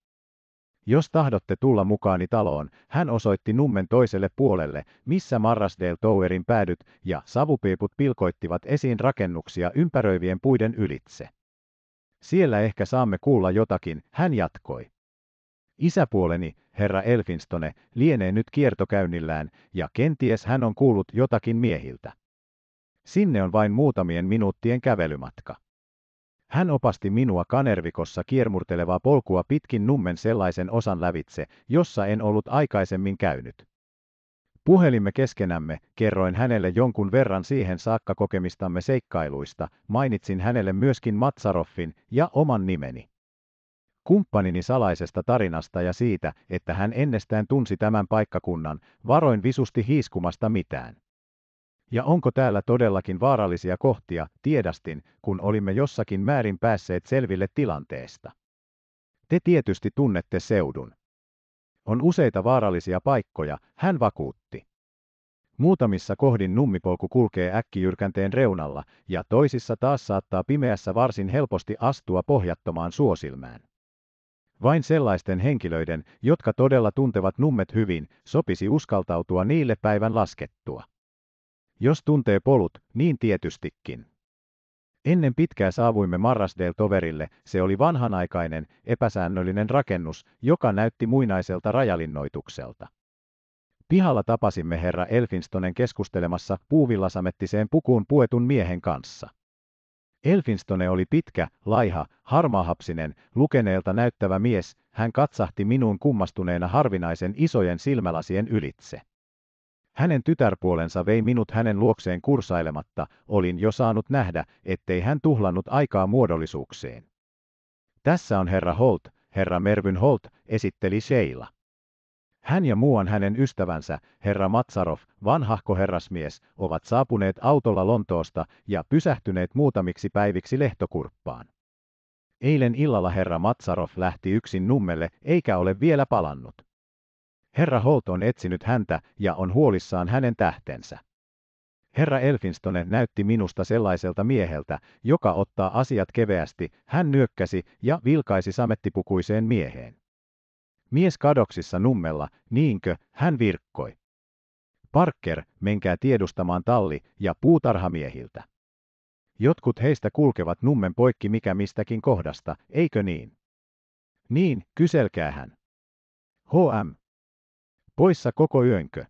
A: Jos tahdotte tulla mukaani taloon, hän osoitti nummen toiselle puolelle, missä Marrasdale Towerin päädyt ja savupiiput pilkoittivat esiin rakennuksia ympäröivien puiden ylitse. Siellä ehkä saamme kuulla jotakin, hän jatkoi. Isäpuoleni, herra Elfinstone, lienee nyt kiertokäynnillään, ja kenties hän on kuullut jotakin miehiltä. Sinne on vain muutamien minuuttien kävelymatka. Hän opasti minua kanervikossa kiermurtelevaa polkua pitkin nummen sellaisen osan lävitse, jossa en ollut aikaisemmin käynyt. Puhelimme keskenämme, kerroin hänelle jonkun verran siihen saakka kokemistamme seikkailuista, mainitsin hänelle myöskin Matsaroffin ja oman nimeni. Kumppanini salaisesta tarinasta ja siitä, että hän ennestään tunsi tämän paikkakunnan, varoin visusti hiiskumasta mitään. Ja onko täällä todellakin vaarallisia kohtia, tiedastin, kun olimme jossakin määrin päässeet selville tilanteesta. Te tietysti tunnette seudun. On useita vaarallisia paikkoja, hän vakuutti. Muutamissa kohdin nummipolku kulkee äkkijyrkänteen reunalla, ja toisissa taas saattaa pimeässä varsin helposti astua pohjattomaan suosilmään. Vain sellaisten henkilöiden, jotka todella tuntevat nummet hyvin, sopisi uskaltautua niille päivän laskettua. Jos tuntee polut, niin tietystikin. Ennen pitkää saavuimme Marrasdale Toverille, se oli vanhanaikainen, epäsäännöllinen rakennus, joka näytti muinaiselta rajalinnoitukselta. Pihalla tapasimme herra Elfinstonen keskustelemassa puuvillasamettiseen pukuun puetun miehen kanssa. Elfinstone oli pitkä, laiha, harmaahapsinen, lukeneelta näyttävä mies, hän katsahti minuun kummastuneena harvinaisen isojen silmälasien ylitse. Hänen tytärpuolensa vei minut hänen luokseen kursailematta, olin jo saanut nähdä, ettei hän tuhlannut aikaa muodollisuuksiin. Tässä on herra Holt, herra Mervyn Holt, esitteli Sheila. Hän ja muuan hänen ystävänsä, herra Matsarov, vanhahko herrasmies, ovat saapuneet autolla Lontoosta ja pysähtyneet muutamiksi päiviksi lehtokurppaan. Eilen illalla herra Matsarov lähti yksin nummelle eikä ole vielä palannut. Herra Holt on etsinyt häntä ja on huolissaan hänen tähtensä. Herra Elfinstone näytti minusta sellaiselta mieheltä, joka ottaa asiat keveästi, hän nyökkäsi ja vilkaisi samettipukuiseen mieheen. Mies kadoksissa nummella, niinkö, hän virkkoi. Parker, menkää tiedustamaan talli- ja puutarhamiehiltä. Jotkut heistä kulkevat nummen poikki mikä mistäkin kohdasta, eikö niin? Niin, kyselkää hän. HM, Poissa koko yönkö?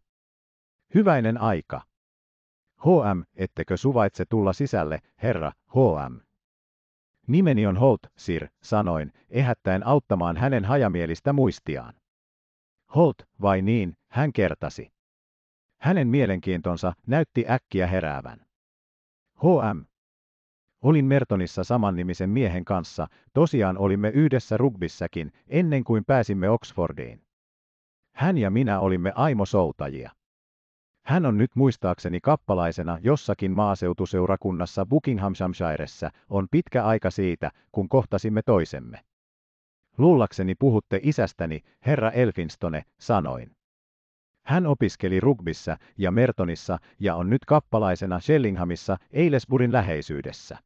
A: Hyväinen aika. HM, ettekö suvaitse tulla sisälle, herra, HM. Nimeni on Holt, sir, sanoin, ehättäen auttamaan hänen hajamielistä muistiaan. Holt, vai niin, hän kertasi. Hänen mielenkiintonsa näytti äkkiä heräävän. HM. Olin Mertonissa samannimisen miehen kanssa, tosiaan olimme yhdessä rugbissäkin, ennen kuin pääsimme Oxfordiin. Hän ja minä olimme aimusoutajia. Hän on nyt muistaakseni kappalaisena jossakin maaseutuseurakunnassa Buckinghamshiressä, on pitkä aika siitä, kun kohtasimme toisemme. Luullakseni puhutte isästäni, herra Elfinstone, sanoin. Hän opiskeli rugbissa ja Mertonissa ja on nyt kappalaisena Shellinghamissa Eilesburin läheisyydessä.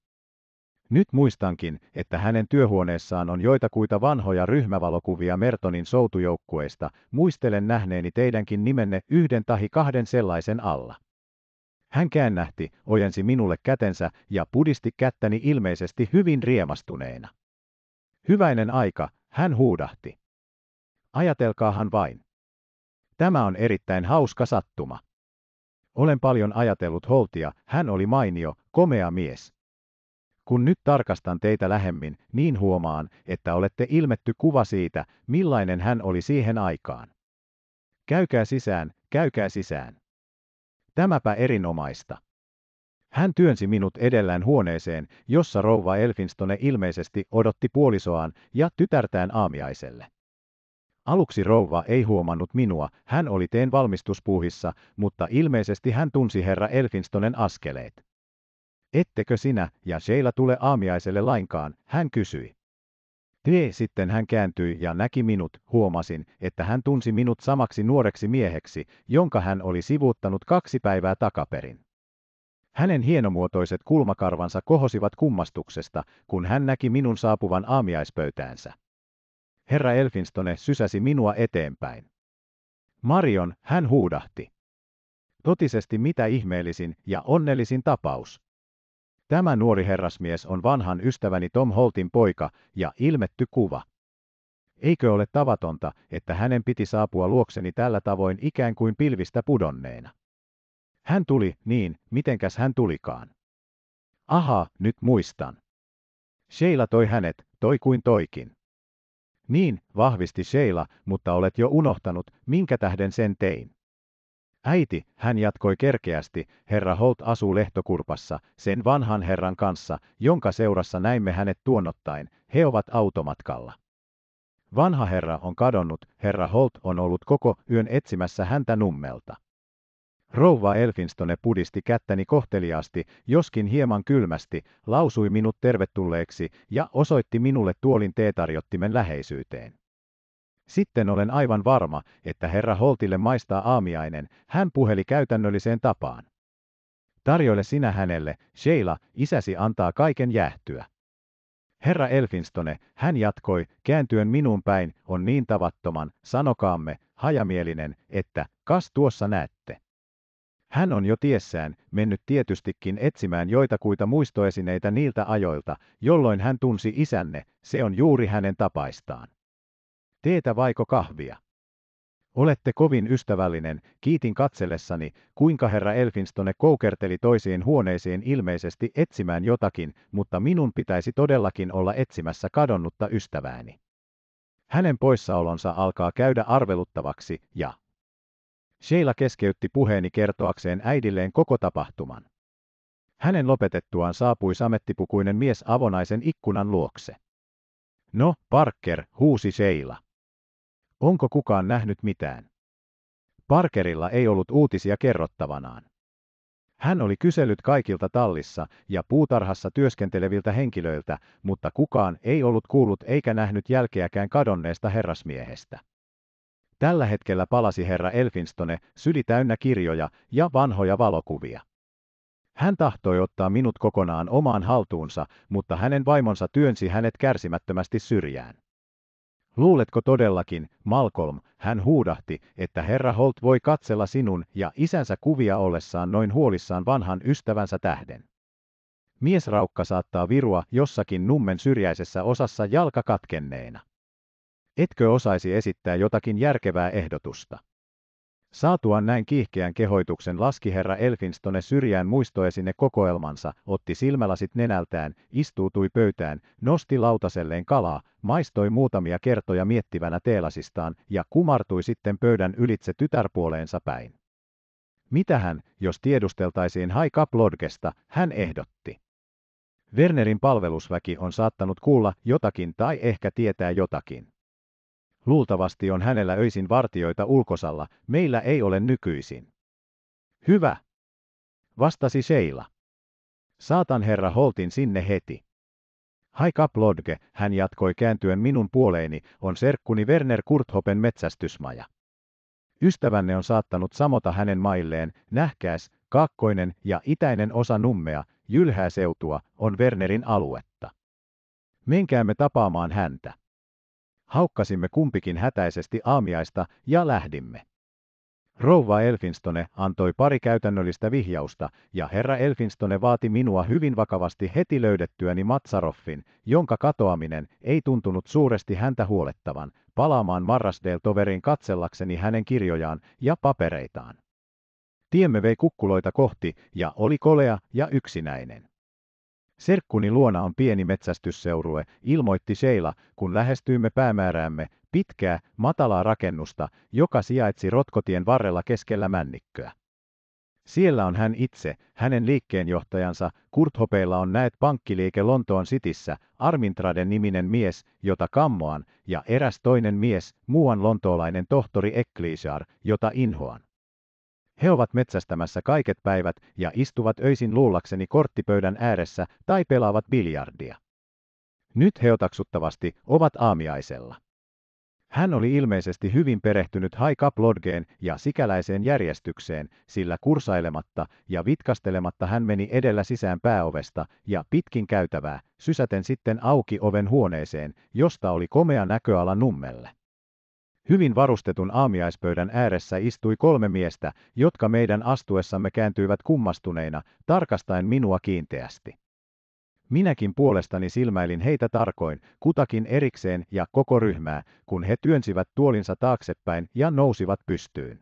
A: Nyt muistankin, että hänen työhuoneessaan on joitakuita vanhoja ryhmävalokuvia Mertonin soutujoukkueista, muistelen nähneeni teidänkin nimenne yhden tahi kahden sellaisen alla. Hän käännähti, ojensi minulle kätensä ja pudisti kättäni ilmeisesti hyvin riemastuneena. Hyväinen aika, hän huudahti. Ajatelkaahan vain. Tämä on erittäin hauska sattuma. Olen paljon ajatellut Holtia, hän oli mainio, komea mies. Kun nyt tarkastan teitä lähemmin, niin huomaan, että olette ilmetty kuva siitä, millainen hän oli siihen aikaan. Käykää sisään, käykää sisään. Tämäpä erinomaista. Hän työnsi minut edellään huoneeseen, jossa rouva Elfinstone ilmeisesti odotti puolisoaan ja tytärtään aamiaiselle. Aluksi rouva ei huomannut minua, hän oli teen valmistuspuuhissa, mutta ilmeisesti hän tunsi herra Elfinstonen askeleet. Ettekö sinä ja Sheila tule aamiaiselle lainkaan, hän kysyi. Tee sitten hän kääntyi ja näki minut, huomasin, että hän tunsi minut samaksi nuoreksi mieheksi, jonka hän oli sivuuttanut kaksi päivää takaperin. Hänen hienomuotoiset kulmakarvansa kohosivat kummastuksesta, kun hän näki minun saapuvan aamiaispöytäänsä. Herra Elfinstone sysäsi minua eteenpäin. Marion, hän huudahti. Totisesti mitä ihmeellisin ja onnellisin tapaus. Tämä nuori herrasmies on vanhan ystäväni Tom Holtin poika ja ilmetty kuva. Eikö ole tavatonta, että hänen piti saapua luokseni tällä tavoin ikään kuin pilvistä pudonneena? Hän tuli, niin, mitenkäs hän tulikaan? Aha, nyt muistan. Sheila toi hänet, toi kuin toikin. Niin, vahvisti Sheila, mutta olet jo unohtanut, minkä tähden sen tein. Äiti, hän jatkoi kerkeästi, herra Holt asuu lehtokurpassa, sen vanhan herran kanssa, jonka seurassa näimme hänet tuonnottain, he ovat automatkalla. Vanha herra on kadonnut, herra Holt on ollut koko yön etsimässä häntä nummelta. Rouva Elfinstone pudisti kättäni kohteliaasti, joskin hieman kylmästi, lausui minut tervetulleeksi ja osoitti minulle tuolin teetarjottimen läheisyyteen. Sitten olen aivan varma, että herra Holtille maistaa aamiainen, hän puheli käytännölliseen tapaan. Tarjoile sinä hänelle, Sheila, isäsi antaa kaiken jähtyä. Herra Elfinstone, hän jatkoi, kääntyen minun päin, on niin tavattoman, sanokaamme, hajamielinen, että, kas tuossa näette. Hän on jo tiessään mennyt tietystikin etsimään joitakuita muistoesineitä niiltä ajoilta, jolloin hän tunsi isänne, se on juuri hänen tapaistaan. Teetä vaiko kahvia? Olette kovin ystävällinen, kiitin katsellessani, kuinka herra Elfinstone koukerteli toisiin huoneisiin ilmeisesti etsimään jotakin, mutta minun pitäisi todellakin olla etsimässä kadonnutta ystävääni. Hänen poissaolonsa alkaa käydä arveluttavaksi, ja... Sheila keskeytti puheeni kertoakseen äidilleen koko tapahtuman. Hänen lopetettuaan saapui samettipukuinen mies avonaisen ikkunan luokse. No, Parker, huusi Sheila. Onko kukaan nähnyt mitään? Parkerilla ei ollut uutisia kerrottavanaan. Hän oli kysellyt kaikilta tallissa ja puutarhassa työskenteleviltä henkilöiltä, mutta kukaan ei ollut kuullut eikä nähnyt jälkeäkään kadonneesta herrasmiehestä. Tällä hetkellä palasi herra Elfinstone syli täynnä kirjoja ja vanhoja valokuvia. Hän tahtoi ottaa minut kokonaan omaan haltuunsa, mutta hänen vaimonsa työnsi hänet kärsimättömästi syrjään. Luuletko todellakin, Malcolm, hän huudahti, että herra Holt voi katsella sinun ja isänsä kuvia ollessaan noin huolissaan vanhan ystävänsä tähden. Miesraukka saattaa virua jossakin nummen syrjäisessä osassa jalkakatkenneena. Etkö osaisi esittää jotakin järkevää ehdotusta? Saatuaan näin kiihkeän kehoituksen laski herra Elfinstone syrjään muistoesine kokoelmansa, otti silmälasit nenältään, istuutui pöytään, nosti lautaselleen kalaa, maistoi muutamia kertoja miettivänä teelasistaan ja kumartui sitten pöydän ylitse tytärpuoleensa päin. Mitähän, jos tiedusteltaisiin Haika Plodgesta, hän ehdotti. Wernerin palvelusväki on saattanut kuulla jotakin tai ehkä tietää jotakin. Luultavasti on hänellä öisin vartioita ulkosalla, meillä ei ole nykyisin. Hyvä, vastasi Sheila. Saatan herra Holtin sinne heti. Hai Kaplodge, hän jatkoi kääntyen minun puoleeni, on serkkuni Werner Kurthopen metsästysmaja. Ystävänne on saattanut samota hänen mailleen, nähkääs, kaakkoinen ja itäinen osa nummea, jylhää seutua, on Wernerin aluetta. Menkäämme tapaamaan häntä haukkasimme kumpikin hätäisesti aamiaista ja lähdimme. Rouva Elfinstone antoi pari käytännöllistä vihjausta, ja herra Elfinstone vaati minua hyvin vakavasti heti löydettyäni Matsaroffin, jonka katoaminen ei tuntunut suuresti häntä huolettavan, palaamaan marrasdale toverin katsellakseni hänen kirjojaan ja papereitaan. Tiemme vei kukkuloita kohti ja oli kolea ja yksinäinen. Serkkuni luona on pieni metsästysseurue, ilmoitti Seila, kun lähestyimme päämääräämme, pitkää, matalaa rakennusta, joka sijaitsi rotkotien varrella keskellä männikköä. Siellä on hän itse, hänen liikkeenjohtajansa, Kurt on näet pankkiliike Lontoon Sitissä, Armintraden niminen mies, jota kammoan, ja eräs toinen mies, muuan lontoolainen tohtori Ecclesiar, jota inhoan. He ovat metsästämässä kaiket päivät ja istuvat öisin luullakseni korttipöydän ääressä tai pelaavat biljardia. Nyt he otaksuttavasti ovat aamiaisella. Hän oli ilmeisesti hyvin perehtynyt Haika Lodgeen ja sikäläiseen järjestykseen, sillä kursailematta ja vitkastelematta hän meni edellä sisään pääovesta ja pitkin käytävää, sysäten sitten auki oven huoneeseen, josta oli komea näköala nummelle. Hyvin varustetun aamiaispöydän ääressä istui kolme miestä, jotka meidän astuessamme kääntyivät kummastuneina, tarkastaen minua kiinteästi. Minäkin puolestani silmäilin heitä tarkoin, kutakin erikseen ja koko ryhmää, kun he työnsivät tuolinsa taaksepäin ja nousivat pystyyn.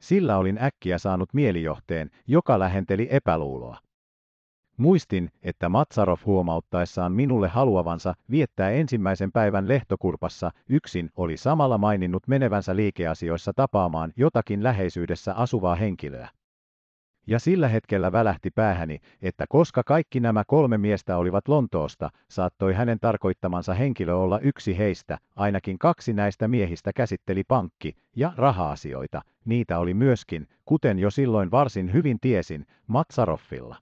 A: Sillä olin äkkiä saanut mielijohteen, joka lähenteli epäluuloa. Muistin, että Matsarov huomauttaessaan minulle haluavansa viettää ensimmäisen päivän lehtokurpassa yksin oli samalla maininnut menevänsä liikeasioissa tapaamaan jotakin läheisyydessä asuvaa henkilöä. Ja sillä hetkellä välähti päähäni, että koska kaikki nämä kolme miestä olivat Lontoosta, saattoi hänen tarkoittamansa henkilö olla yksi heistä, ainakin kaksi näistä miehistä käsitteli pankki- ja raha-asioita, niitä oli myöskin, kuten jo silloin varsin hyvin tiesin, Matsaroffilla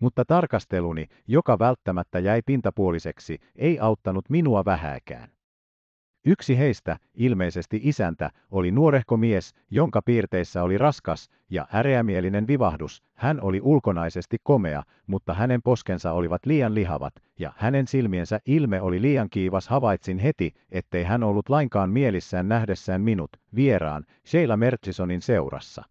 A: mutta tarkasteluni, joka välttämättä jäi pintapuoliseksi, ei auttanut minua vähääkään. Yksi heistä, ilmeisesti isäntä, oli nuorehko mies, jonka piirteissä oli raskas ja äreämielinen vivahdus. Hän oli ulkonaisesti komea, mutta hänen poskensa olivat liian lihavat, ja hänen silmiensä ilme oli liian kiivas. Havaitsin heti, ettei hän ollut lainkaan mielissään nähdessään minut, vieraan, Sheila Mertsisonin seurassa.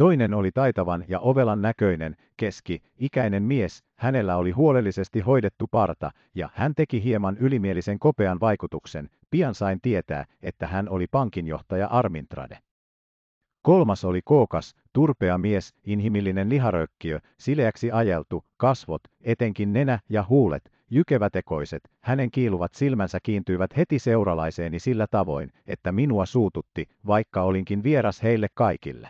A: Toinen oli taitavan ja ovelan näköinen, keski-ikäinen mies, hänellä oli huolellisesti hoidettu parta, ja hän teki hieman ylimielisen kopean vaikutuksen, pian sain tietää, että hän oli pankinjohtaja Armintrade. Kolmas oli kookas, turpea mies, inhimillinen liharökkiö, sileäksi ajeltu, kasvot, etenkin nenä ja huulet, jykevätekoiset, hänen kiiluvat silmänsä kiintyivät heti seuralaiseeni sillä tavoin, että minua suututti, vaikka olinkin vieras heille kaikille.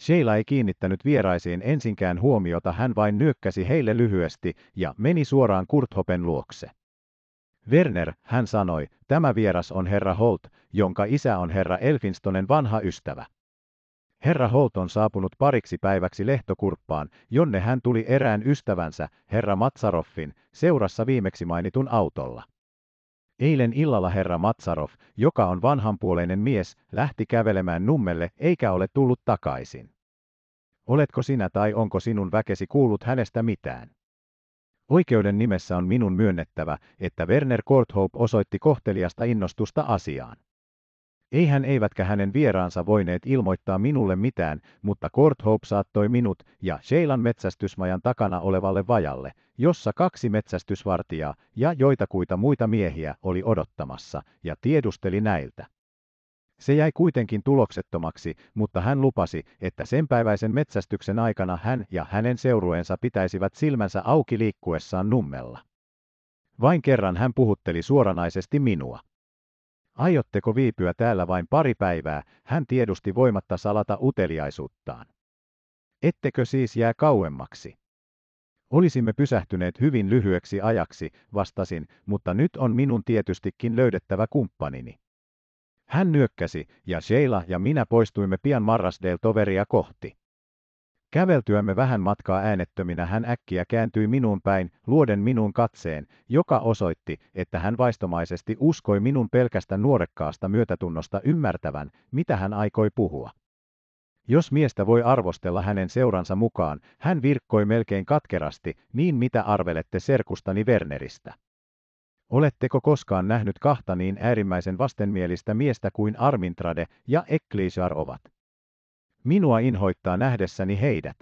A: Sheila ei kiinnittänyt vieraisiin ensinkään huomiota, hän vain nyökkäsi heille lyhyesti ja meni suoraan Kurthopen luokse. Werner, hän sanoi, tämä vieras on herra Holt, jonka isä on herra Elfinstonen vanha ystävä. Herra Holt on saapunut pariksi päiväksi lehtokurppaan, jonne hän tuli erään ystävänsä, herra Matsaroffin, seurassa viimeksi mainitun autolla. Eilen illalla herra Matsarov, joka on vanhanpuoleinen mies, lähti kävelemään nummelle eikä ole tullut takaisin. Oletko sinä tai onko sinun väkesi kuullut hänestä mitään? Oikeuden nimessä on minun myönnettävä, että Werner Korthope osoitti kohteliasta innostusta asiaan. Eihän eivätkä hänen vieraansa voineet ilmoittaa minulle mitään, mutta Courthope saattoi minut ja Sheilan metsästysmajan takana olevalle vajalle, jossa kaksi metsästysvartijaa ja joitakuita muita miehiä oli odottamassa, ja tiedusteli näiltä. Se jäi kuitenkin tuloksettomaksi, mutta hän lupasi, että sen päiväisen metsästyksen aikana hän ja hänen seurueensa pitäisivät silmänsä auki liikkuessaan nummella. Vain kerran hän puhutteli suoranaisesti minua. Aiotteko viipyä täällä vain pari päivää, hän tiedusti voimatta salata uteliaisuuttaan. Ettekö siis jää kauemmaksi? Olisimme pysähtyneet hyvin lyhyeksi ajaksi, vastasin, mutta nyt on minun tietystikin löydettävä kumppanini. Hän nyökkäsi, ja Sheila ja minä poistuimme pian Marrasdale-toveria kohti. Käveltyämme vähän matkaa äänettöminä hän äkkiä kääntyi minuun päin, luoden minun katseen, joka osoitti, että hän vaistomaisesti uskoi minun pelkästä nuorekkaasta myötätunnosta ymmärtävän, mitä hän aikoi puhua. Jos miestä voi arvostella hänen seuransa mukaan, hän virkkoi melkein katkerasti, niin mitä arvelette serkustani Werneristä. Oletteko koskaan nähnyt kahta niin äärimmäisen vastenmielistä miestä kuin Armintrade ja Ecclesiar ovat? Minua inhoittaa nähdessäni heidät.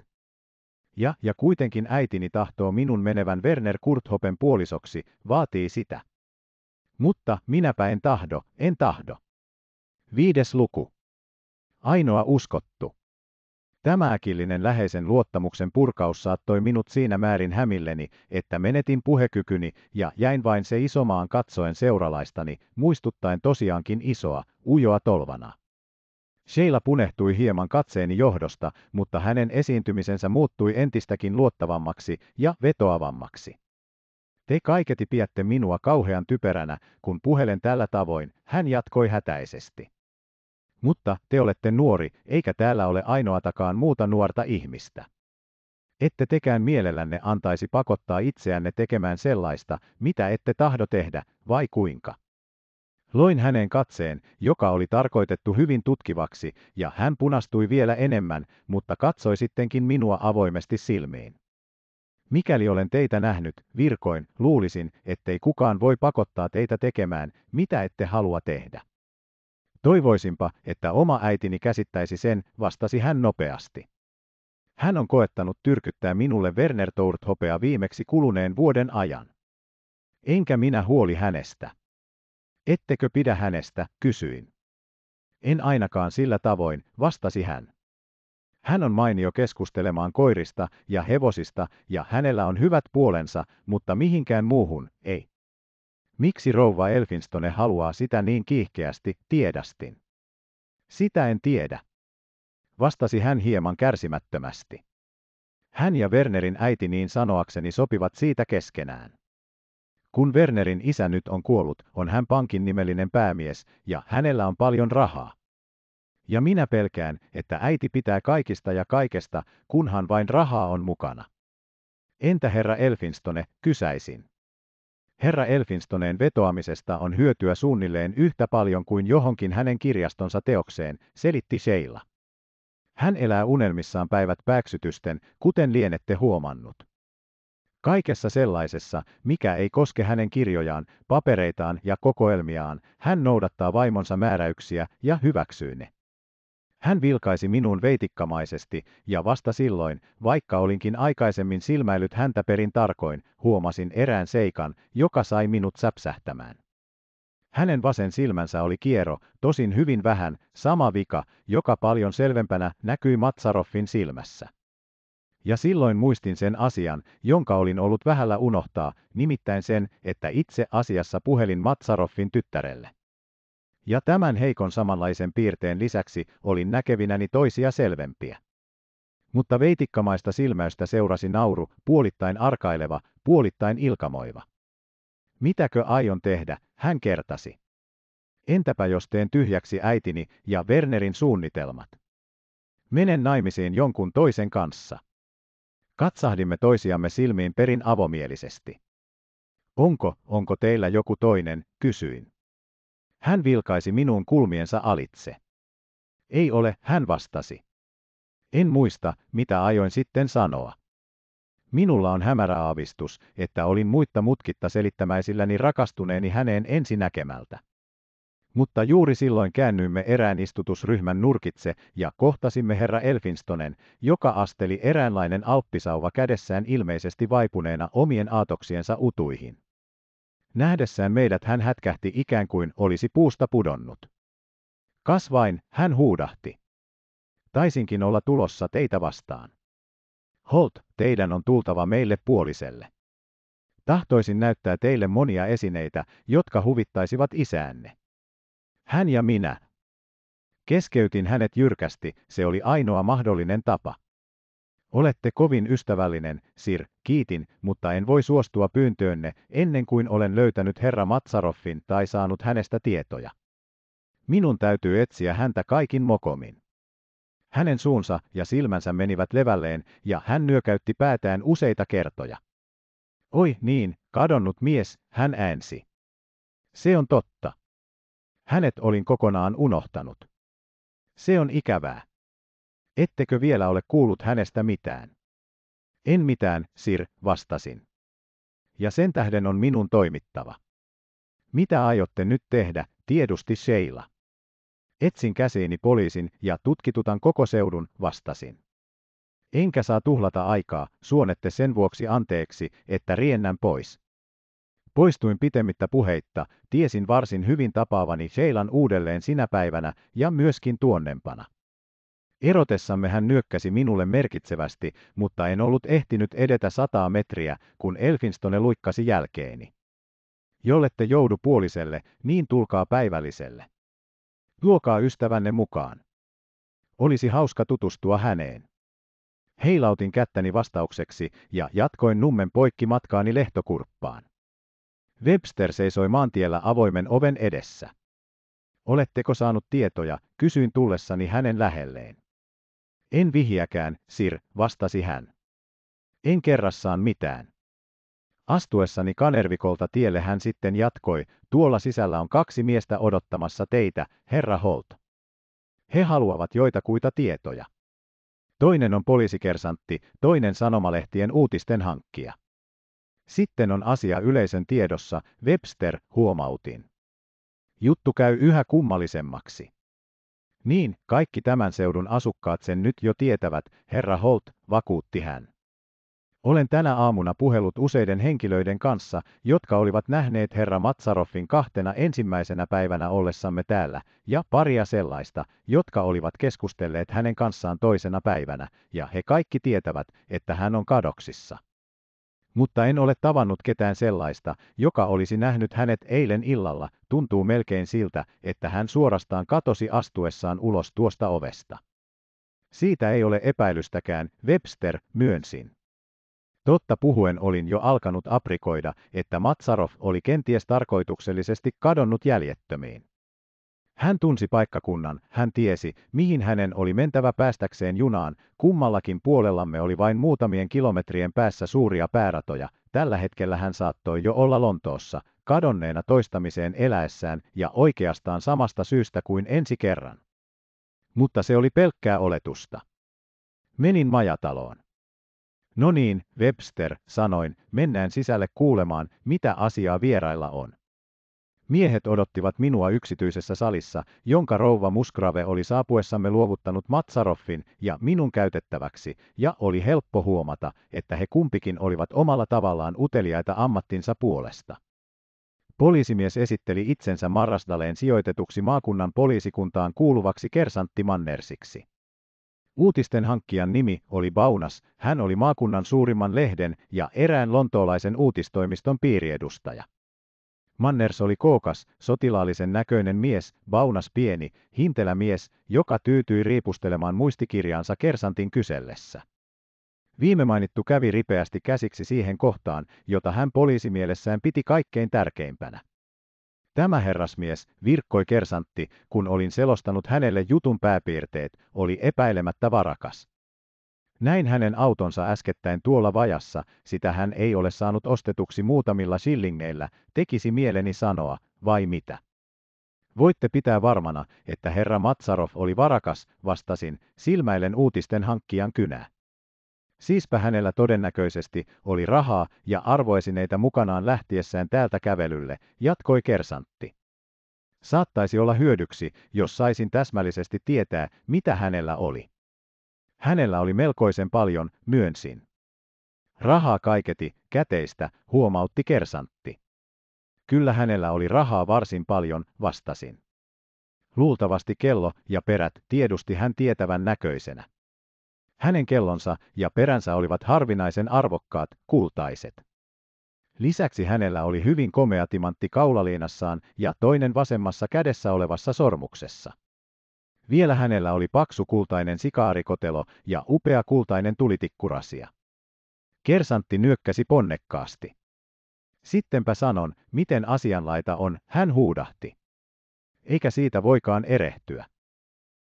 A: Ja, ja kuitenkin äitini tahtoo minun menevän Werner Kurthopen puolisoksi, vaatii sitä. Mutta minäpä en tahdo, en tahdo. Viides luku. Ainoa uskottu. Tämä äkillinen läheisen luottamuksen purkaus saattoi minut siinä määrin hämilleni, että menetin puhekykyni ja jäin vain se isomaan katsoen seuralaistani, muistuttaen tosiaankin isoa, ujoa tolvana. Sheila punehtui hieman katseeni johdosta, mutta hänen esiintymisensä muuttui entistäkin luottavammaksi ja vetoavammaksi. Te kaiketi piätte minua kauhean typeränä, kun puhelen tällä tavoin, hän jatkoi hätäisesti. Mutta te olette nuori, eikä täällä ole ainoatakaan muuta nuorta ihmistä. Ette tekään mielellänne antaisi pakottaa itseänne tekemään sellaista, mitä ette tahdo tehdä, vai kuinka? Loin hänen katseen, joka oli tarkoitettu hyvin tutkivaksi, ja hän punastui vielä enemmän, mutta katsoi sittenkin minua avoimesti silmiin. Mikäli olen teitä nähnyt, virkoin, luulisin, ettei kukaan voi pakottaa teitä tekemään, mitä ette halua tehdä. Toivoisinpa, että oma äitini käsittäisi sen, vastasi hän nopeasti. Hän on koettanut tyrkyttää minulle Werner Tourthopea viimeksi kuluneen vuoden ajan. Enkä minä huoli hänestä. Ettekö pidä hänestä, kysyin. En ainakaan sillä tavoin, vastasi hän. Hän on mainio keskustelemaan koirista ja hevosista ja hänellä on hyvät puolensa, mutta mihinkään muuhun ei. Miksi rouva Elfinstone haluaa sitä niin kiihkeästi, tiedästin? Sitä en tiedä. Vastasi hän hieman kärsimättömästi. Hän ja Wernerin äiti niin sanoakseni sopivat siitä keskenään. Kun Wernerin isä nyt on kuollut, on hän pankin nimellinen päämies, ja hänellä on paljon rahaa. Ja minä pelkään, että äiti pitää kaikista ja kaikesta, kunhan vain rahaa on mukana. Entä herra Elfinstone, kysäisin. Herra Elfinstoneen vetoamisesta on hyötyä suunnilleen yhtä paljon kuin johonkin hänen kirjastonsa teokseen, selitti Sheila. Hän elää unelmissaan päivät pääksytysten, kuten lienette huomannut. Kaikessa sellaisessa, mikä ei koske hänen kirjojaan, papereitaan ja kokoelmiaan, hän noudattaa vaimonsa määräyksiä ja hyväksyy ne. Hän vilkaisi minuun veitikkamaisesti, ja vasta silloin, vaikka olinkin aikaisemmin silmäillyt häntä perin tarkoin, huomasin erään seikan, joka sai minut säpsähtämään. Hänen vasen silmänsä oli kiero, tosin hyvin vähän, sama vika, joka paljon selvempänä näkyi Matsaroffin silmässä. Ja silloin muistin sen asian, jonka olin ollut vähällä unohtaa, nimittäin sen, että itse asiassa puhelin Matsaroffin tyttärelle. Ja tämän heikon samanlaisen piirteen lisäksi olin näkevinäni toisia selvempiä. Mutta veitikkamaista silmäystä seurasi nauru, puolittain arkaileva, puolittain ilkamoiva. Mitäkö aion tehdä, hän kertasi. Entäpä jos teen tyhjäksi äitini ja Wernerin suunnitelmat? Menen naimisiin jonkun toisen kanssa. Katsahdimme toisiamme silmiin perin avomielisesti. Onko, onko teillä joku toinen, kysyin. Hän vilkaisi minun kulmiensa alitse. Ei ole, hän vastasi. En muista, mitä ajoin sitten sanoa. Minulla on hämärä aavistus, että olin muitta mutkitta selittämäisilläni rakastuneeni häneen ensinäkemältä. Mutta juuri silloin käännyimme erään istutusryhmän nurkitse ja kohtasimme herra Elfinstonen, joka asteli eräänlainen alppisauva kädessään ilmeisesti vaipuneena omien aatoksiensa utuihin. Nähdessään meidät hän hätkähti ikään kuin olisi puusta pudonnut. Kasvain, hän huudahti. Taisinkin olla tulossa teitä vastaan. Holt, teidän on tultava meille puoliselle. Tahtoisin näyttää teille monia esineitä, jotka huvittaisivat isäänne. Hän ja minä. Keskeytin hänet jyrkästi, se oli ainoa mahdollinen tapa. Olette kovin ystävällinen, Sir, kiitin, mutta en voi suostua pyyntöönne ennen kuin olen löytänyt herra Matsaroffin tai saanut hänestä tietoja. Minun täytyy etsiä häntä kaikin mokomin. Hänen suunsa ja silmänsä menivät levälleen, ja hän nyökäytti päätään useita kertoja. Oi niin, kadonnut mies, hän äänsi. Se on totta. Hänet olin kokonaan unohtanut. Se on ikävää. Ettekö vielä ole kuullut hänestä mitään? En mitään, Sir, vastasin. Ja sen tähden on minun toimittava. Mitä aiotte nyt tehdä, tiedusti Sheila? Etsin käsiini poliisin ja tutkitutan koko seudun, vastasin. Enkä saa tuhlata aikaa, suonette sen vuoksi anteeksi, että riennän pois. Poistuin pitemmittä puheitta, tiesin varsin hyvin tapaavani Sheilan uudelleen sinä päivänä ja myöskin tuonnempana. Erotessamme hän nyökkäsi minulle merkitsevästi, mutta en ollut ehtinyt edetä sataa metriä, kun Elfinstone luikkasi jälkeeni. Jollette joudu puoliselle, niin tulkaa päivälliselle. Luokaa ystävänne mukaan. Olisi hauska tutustua häneen. Heilautin kättäni vastaukseksi ja jatkoin nummen poikki matkaani lehtokurppaan. Webster seisoi maantiellä avoimen oven edessä. Oletteko saanut tietoja, kysyin tullessani hänen lähelleen. En vihiäkään, Sir, vastasi hän. En kerrassaan mitään. Astuessani kanervikolta tielle hän sitten jatkoi, tuolla sisällä on kaksi miestä odottamassa teitä, herra Holt. He haluavat joitakuita tietoja. Toinen on poliisikersantti, toinen sanomalehtien uutisten hankkija. Sitten on asia yleisen tiedossa, Webster huomautin. Juttu käy yhä kummallisemmaksi. Niin, kaikki tämän seudun asukkaat sen nyt jo tietävät, herra Holt, vakuutti hän. Olen tänä aamuna puhellut useiden henkilöiden kanssa, jotka olivat nähneet herra Matsaroffin kahtena ensimmäisenä päivänä ollessamme täällä, ja paria sellaista, jotka olivat keskustelleet hänen kanssaan toisena päivänä, ja he kaikki tietävät, että hän on kadoksissa mutta en ole tavannut ketään sellaista, joka olisi nähnyt hänet eilen illalla, tuntuu melkein siltä, että hän suorastaan katosi astuessaan ulos tuosta ovesta. Siitä ei ole epäilystäkään, Webster myönsin. Totta puhuen olin jo alkanut aprikoida, että Matsarov oli kenties tarkoituksellisesti kadonnut jäljettömiin. Hän tunsi paikkakunnan, hän tiesi, mihin hänen oli mentävä päästäkseen junaan, kummallakin puolellamme oli vain muutamien kilometrien päässä suuria pääratoja, tällä hetkellä hän saattoi jo olla Lontoossa, kadonneena toistamiseen eläessään ja oikeastaan samasta syystä kuin ensi kerran. Mutta se oli pelkkää oletusta. Menin majataloon. No niin, Webster, sanoin, mennään sisälle kuulemaan, mitä asiaa vierailla on. Miehet odottivat minua yksityisessä salissa, jonka rouva Musgrave oli saapuessamme luovuttanut Matsaroffin ja minun käytettäväksi, ja oli helppo huomata, että he kumpikin olivat omalla tavallaan uteliaita ammattinsa puolesta. Poliisimies esitteli itsensä Marrasdaleen sijoitetuksi maakunnan poliisikuntaan kuuluvaksi kersantti Mannersiksi. Uutisten hankkijan nimi oli Baunas, hän oli maakunnan suurimman lehden ja erään lontoolaisen uutistoimiston piiriedustaja. Manners oli kookas, sotilaallisen näköinen mies, vaunas pieni, hintelä mies, joka tyytyi riipustelemaan muistikirjaansa kersantin kysellessä. Viime mainittu kävi ripeästi käsiksi siihen kohtaan, jota hän poliisimielessään piti kaikkein tärkeimpänä. Tämä herrasmies, virkkoi kersantti, kun olin selostanut hänelle jutun pääpiirteet, oli epäilemättä varakas. Näin hänen autonsa äskettäin tuolla vajassa, sitä hän ei ole saanut ostetuksi muutamilla shillingeillä, tekisi mieleni sanoa, vai mitä? Voitte pitää varmana, että herra Matsarov oli varakas, vastasin, silmäilen uutisten hankkijan kynää. Siispä hänellä todennäköisesti oli rahaa ja arvoesineitä mukanaan lähtiessään täältä kävelylle, jatkoi kersantti. Saattaisi olla hyödyksi, jos saisin täsmällisesti tietää, mitä hänellä oli. Hänellä oli melkoisen paljon, myönsin. Rahaa kaiketi, käteistä, huomautti kersantti. Kyllä hänellä oli rahaa varsin paljon, vastasin. Luultavasti kello ja perät tiedusti hän tietävän näköisenä. Hänen kellonsa ja peränsä olivat harvinaisen arvokkaat, kultaiset. Lisäksi hänellä oli hyvin komea timantti kaulaliinassaan ja toinen vasemmassa kädessä olevassa sormuksessa. Vielä hänellä oli paksu kultainen sikaarikotelo ja upea kultainen tulitikkurasia. Kersantti nyökkäsi ponnekkaasti. Sittenpä sanon, miten asianlaita on, hän huudahti. Eikä siitä voikaan erehtyä.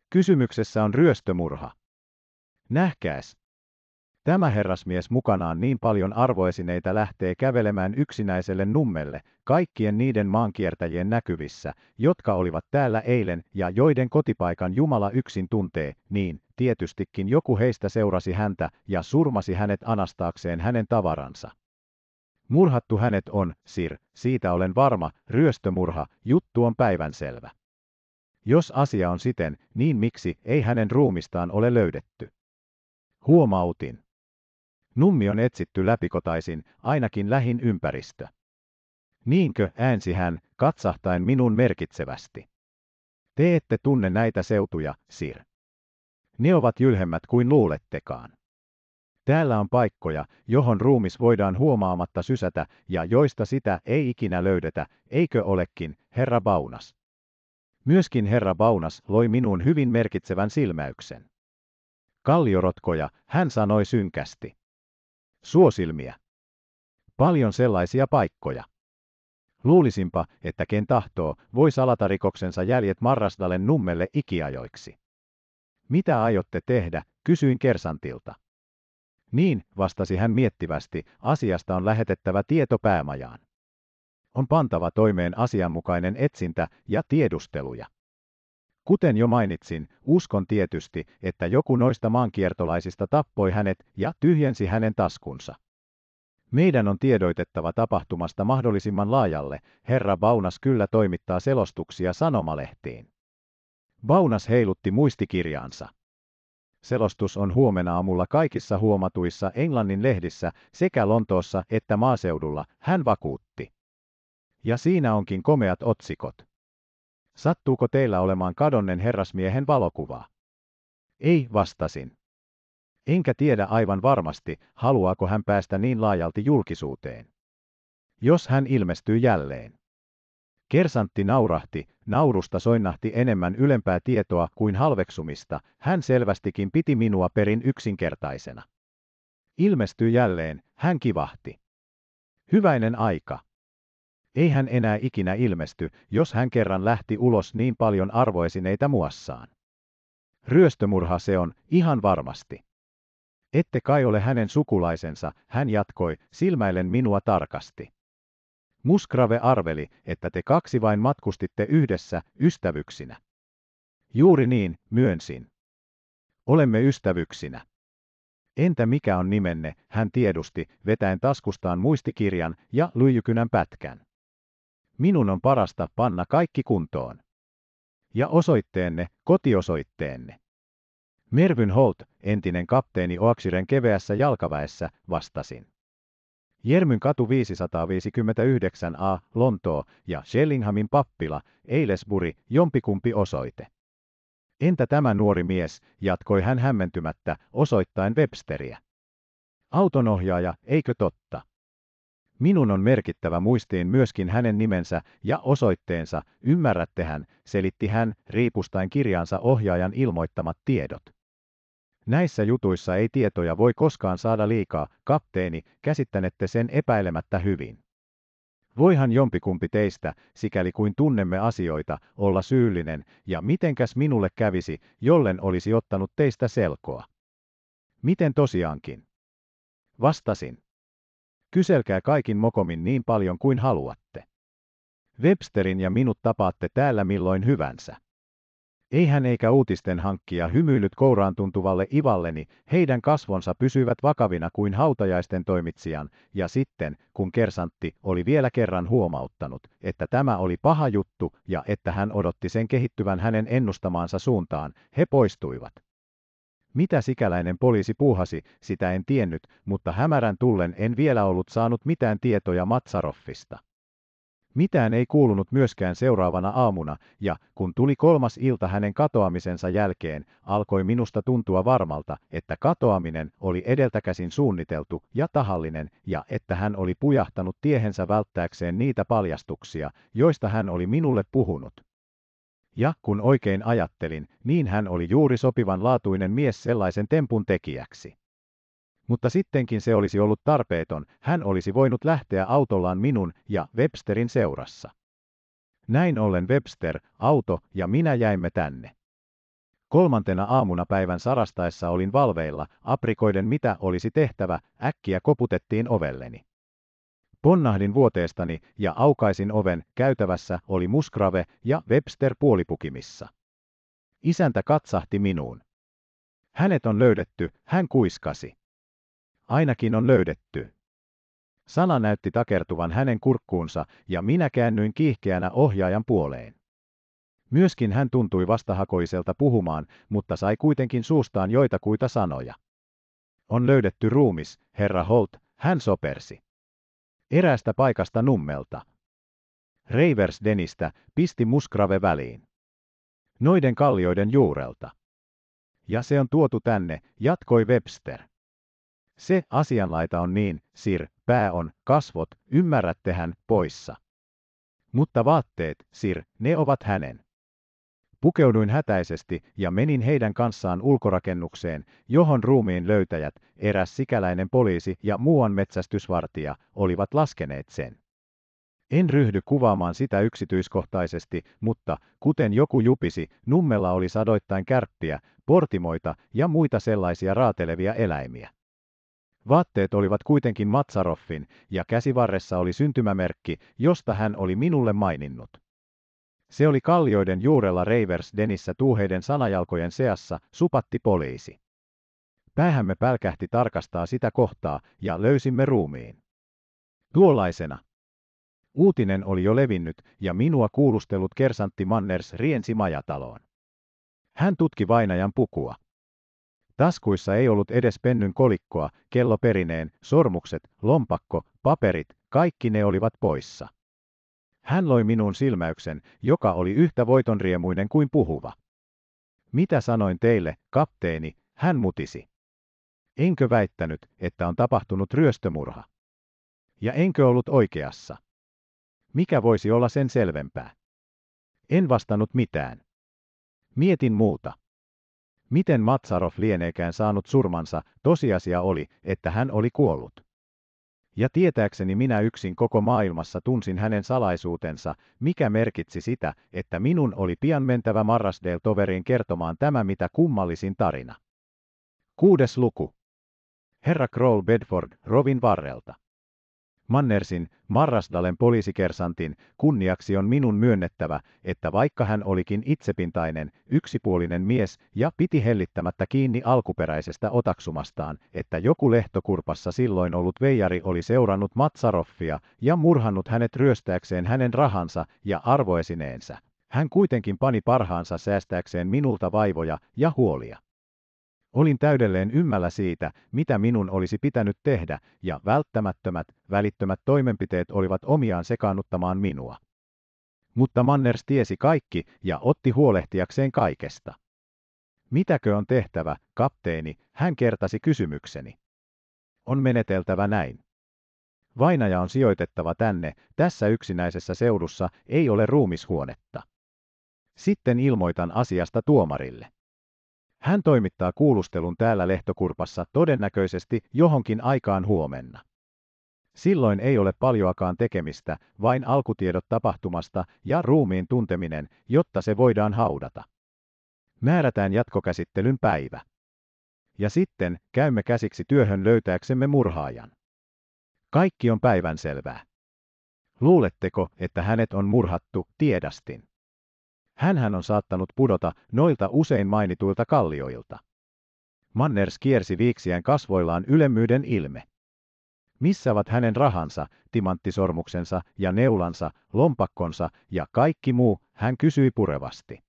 A: Kysymyksessä on ryöstömurha. Nähkääs, Tämä herrasmies mukanaan niin paljon arvoesineitä lähtee kävelemään yksinäiselle nummelle, kaikkien niiden maankiertäjien näkyvissä, jotka olivat täällä eilen ja joiden kotipaikan Jumala yksin tuntee, niin tietystikin joku heistä seurasi häntä ja surmasi hänet anastaakseen hänen tavaransa. Murhattu hänet on, Sir, siitä olen varma, ryöstömurha, juttu on päivänselvä. Jos asia on siten, niin miksi ei hänen ruumistaan ole löydetty? Huomautin. Nummi on etsitty läpikotaisin, ainakin lähin ympäristö. Niinkö, äänsi hän, katsahtaen minun merkitsevästi. Te ette tunne näitä seutuja, Sir. Ne ovat jylhemmät kuin luulettekaan. Täällä on paikkoja, johon ruumis voidaan huomaamatta sysätä ja joista sitä ei ikinä löydetä, eikö olekin, herra Baunas. Myöskin herra Baunas loi minuun hyvin merkitsevän silmäyksen. Kalliorotkoja, hän sanoi synkästi. Suosilmiä. Paljon sellaisia paikkoja. Luulisinpa, että ken tahtoo, voi salata rikoksensa jäljet Marrasdalen nummelle ikiajoiksi. Mitä aiotte tehdä, kysyin Kersantilta. Niin, vastasi hän miettivästi, asiasta on lähetettävä tieto päämajaan. On pantava toimeen asianmukainen etsintä ja tiedusteluja. Kuten jo mainitsin, uskon tietysti, että joku noista maankiertolaisista tappoi hänet ja tyhjensi hänen taskunsa. Meidän on tiedoitettava tapahtumasta mahdollisimman laajalle, herra Baunas kyllä toimittaa selostuksia sanomalehtiin. Baunas heilutti muistikirjaansa. Selostus on huomenna aamulla kaikissa huomatuissa Englannin lehdissä sekä Lontoossa että maaseudulla, hän vakuutti. Ja siinä onkin komeat otsikot. Sattuuko teillä olemaan kadonnen herrasmiehen valokuva? Ei, vastasin. Enkä tiedä aivan varmasti, haluaako hän päästä niin laajalti julkisuuteen. Jos hän ilmestyy jälleen. Kersantti naurahti, naurusta soinnahti enemmän ylempää tietoa kuin halveksumista, hän selvästikin piti minua perin yksinkertaisena. Ilmestyy jälleen, hän kivahti. Hyväinen aika. Ei hän enää ikinä ilmesty, jos hän kerran lähti ulos niin paljon arvoesineitä muassaan. Ryöstömurha se on, ihan varmasti. Ette kai ole hänen sukulaisensa, hän jatkoi, silmäilen minua tarkasti. Musgrave arveli, että te kaksi vain matkustitte yhdessä, ystävyksinä. Juuri niin, myönsin. Olemme ystävyksinä. Entä mikä on nimenne, hän tiedusti, vetäen taskustaan muistikirjan ja lyijykynän pätkän minun on parasta panna kaikki kuntoon. Ja osoitteenne, kotiosoitteenne. Mervyn Holt, entinen kapteeni Oaksiren keveässä jalkaväessä, vastasin. Jermyn katu 559a, Lontoo ja Shellinghamin pappila, Eilesburi, jompikumpi osoite. Entä tämä nuori mies, jatkoi hän hämmentymättä, osoittain Websteriä. Autonohjaaja, eikö totta? Minun on merkittävä muistiin myöskin hänen nimensä ja osoitteensa, ymmärrättehän, selitti hän riipustain kirjaansa ohjaajan ilmoittamat tiedot. Näissä jutuissa ei tietoja voi koskaan saada liikaa, kapteeni, käsittänette sen epäilemättä hyvin. Voihan jompikumpi teistä, sikäli kuin tunnemme asioita, olla syyllinen, ja mitenkäs minulle kävisi, jollen olisi ottanut teistä selkoa. Miten tosiaankin? Vastasin. Kyselkää kaikin mokomin niin paljon kuin haluatte. Websterin ja minut tapaatte täällä milloin hyvänsä. Ei hän eikä uutisten hankkia hymyilyt kouraan tuntuvalle ivalleni, heidän kasvonsa pysyivät vakavina kuin hautajaisten toimitsijan, ja sitten, kun kersantti oli vielä kerran huomauttanut, että tämä oli paha juttu ja että hän odotti sen kehittyvän hänen ennustamaansa suuntaan, he poistuivat. Mitä sikäläinen poliisi puuhasi, sitä en tiennyt, mutta hämärän tullen en vielä ollut saanut mitään tietoja Matsaroffista. Mitään ei kuulunut myöskään seuraavana aamuna, ja kun tuli kolmas ilta hänen katoamisensa jälkeen, alkoi minusta tuntua varmalta, että katoaminen oli edeltäkäsin suunniteltu ja tahallinen, ja että hän oli pujahtanut tiehensä välttääkseen niitä paljastuksia, joista hän oli minulle puhunut. Ja kun oikein ajattelin, niin hän oli juuri sopivan laatuinen mies sellaisen tempun tekijäksi. Mutta sittenkin se olisi ollut tarpeeton, hän olisi voinut lähteä autollaan minun ja Websterin seurassa. Näin ollen Webster, auto ja minä jäimme tänne. Kolmantena aamuna päivän sarastaessa olin valveilla, aprikoiden mitä olisi tehtävä, äkkiä koputettiin ovelleni. Ponnahdin vuoteestani ja aukaisin oven, käytävässä oli Musgrave ja Webster puolipukimissa. Isäntä katsahti minuun. Hänet on löydetty, hän kuiskasi. Ainakin on löydetty. Sana näytti takertuvan hänen kurkkuunsa ja minä käännyin kiihkeänä ohjaajan puoleen. Myöskin hän tuntui vastahakoiselta puhumaan, mutta sai kuitenkin suustaan joitakuita sanoja. On löydetty ruumis, herra Holt, hän sopersi. Erästä paikasta nummelta. Denistä pisti muskrave väliin. Noiden kallioiden juurelta. Ja se on tuotu tänne, jatkoi Webster. Se asianlaita on niin, sir, pää on, kasvot, ymmärrättehän, poissa. Mutta vaatteet, sir, ne ovat hänen. Pukeuduin hätäisesti ja menin heidän kanssaan ulkorakennukseen, johon ruumiin löytäjät, eräs sikäläinen poliisi ja muuan metsästysvartija olivat laskeneet sen. En ryhdy kuvaamaan sitä yksityiskohtaisesti, mutta, kuten joku jupisi, nummella oli sadoittain kärppiä, portimoita ja muita sellaisia raatelevia eläimiä. Vaatteet olivat kuitenkin Matsaroffin, ja käsivarressa oli syntymämerkki, josta hän oli minulle maininnut. Se oli kallioiden juurella Reivers-Denissä tuuheiden sanajalkojen seassa, supatti poliisi. Päähämme pälkähti tarkastaa sitä kohtaa, ja löysimme ruumiin. Tuollaisena. Uutinen oli jo levinnyt, ja minua kuulustellut kersantti Manners riensi majataloon. Hän tutki vainajan pukua. Taskuissa ei ollut edes pennyn kolikkoa, kello perineen, sormukset, lompakko, paperit, kaikki ne olivat poissa. Hän loi minun silmäyksen, joka oli yhtä voitonriemuinen kuin puhuva. Mitä sanoin teille, kapteeni, hän mutisi. Enkö väittänyt, että on tapahtunut ryöstömurha? Ja enkö ollut oikeassa? Mikä voisi olla sen selvempää? En vastannut mitään. Mietin muuta. Miten Matsarov lieneekään saanut surmansa, tosiasia oli, että hän oli kuollut. Ja tietääkseni minä yksin koko maailmassa tunsin hänen salaisuutensa, mikä merkitsi sitä, että minun oli pian mentävä Marrasdale toveriin kertomaan tämä mitä kummallisin tarina. Kuudes luku. Herra Kroll Bedford, Rovin varrelta. Mannersin, Marrasdalen poliisikersantin, kunniaksi on minun myönnettävä, että vaikka hän olikin itsepintainen, yksipuolinen mies ja piti hellittämättä kiinni alkuperäisestä otaksumastaan, että joku lehtokurpassa silloin ollut veijari oli seurannut Matsaroffia ja murhannut hänet ryöstääkseen hänen rahansa ja arvoesineensä. Hän kuitenkin pani parhaansa säästääkseen minulta vaivoja ja huolia. Olin täydelleen ymmällä siitä, mitä minun olisi pitänyt tehdä, ja välttämättömät, välittömät toimenpiteet olivat omiaan sekaannuttamaan minua. Mutta Manners tiesi kaikki ja otti huolehtiakseen kaikesta. Mitäkö on tehtävä, kapteeni, hän kertasi kysymykseni. On meneteltävä näin. Vainaja on sijoitettava tänne, tässä yksinäisessä seudussa ei ole ruumishuonetta. Sitten ilmoitan asiasta tuomarille. Hän toimittaa kuulustelun täällä lehtokurpassa todennäköisesti johonkin aikaan huomenna. Silloin ei ole paljoakaan tekemistä, vain alkutiedot tapahtumasta ja ruumiin tunteminen, jotta se voidaan haudata. Määrätään jatkokäsittelyn päivä. Ja sitten käymme käsiksi työhön löytääksemme murhaajan. Kaikki on päivänselvää. Luuletteko, että hänet on murhattu tiedastin? Hänhän on saattanut pudota noilta usein mainituilta kallioilta. Manners kiersi viiksien kasvoillaan ylemmyyden ilme. Missä ovat hänen rahansa, timanttisormuksensa ja neulansa, lompakkonsa ja kaikki muu, hän kysyi purevasti.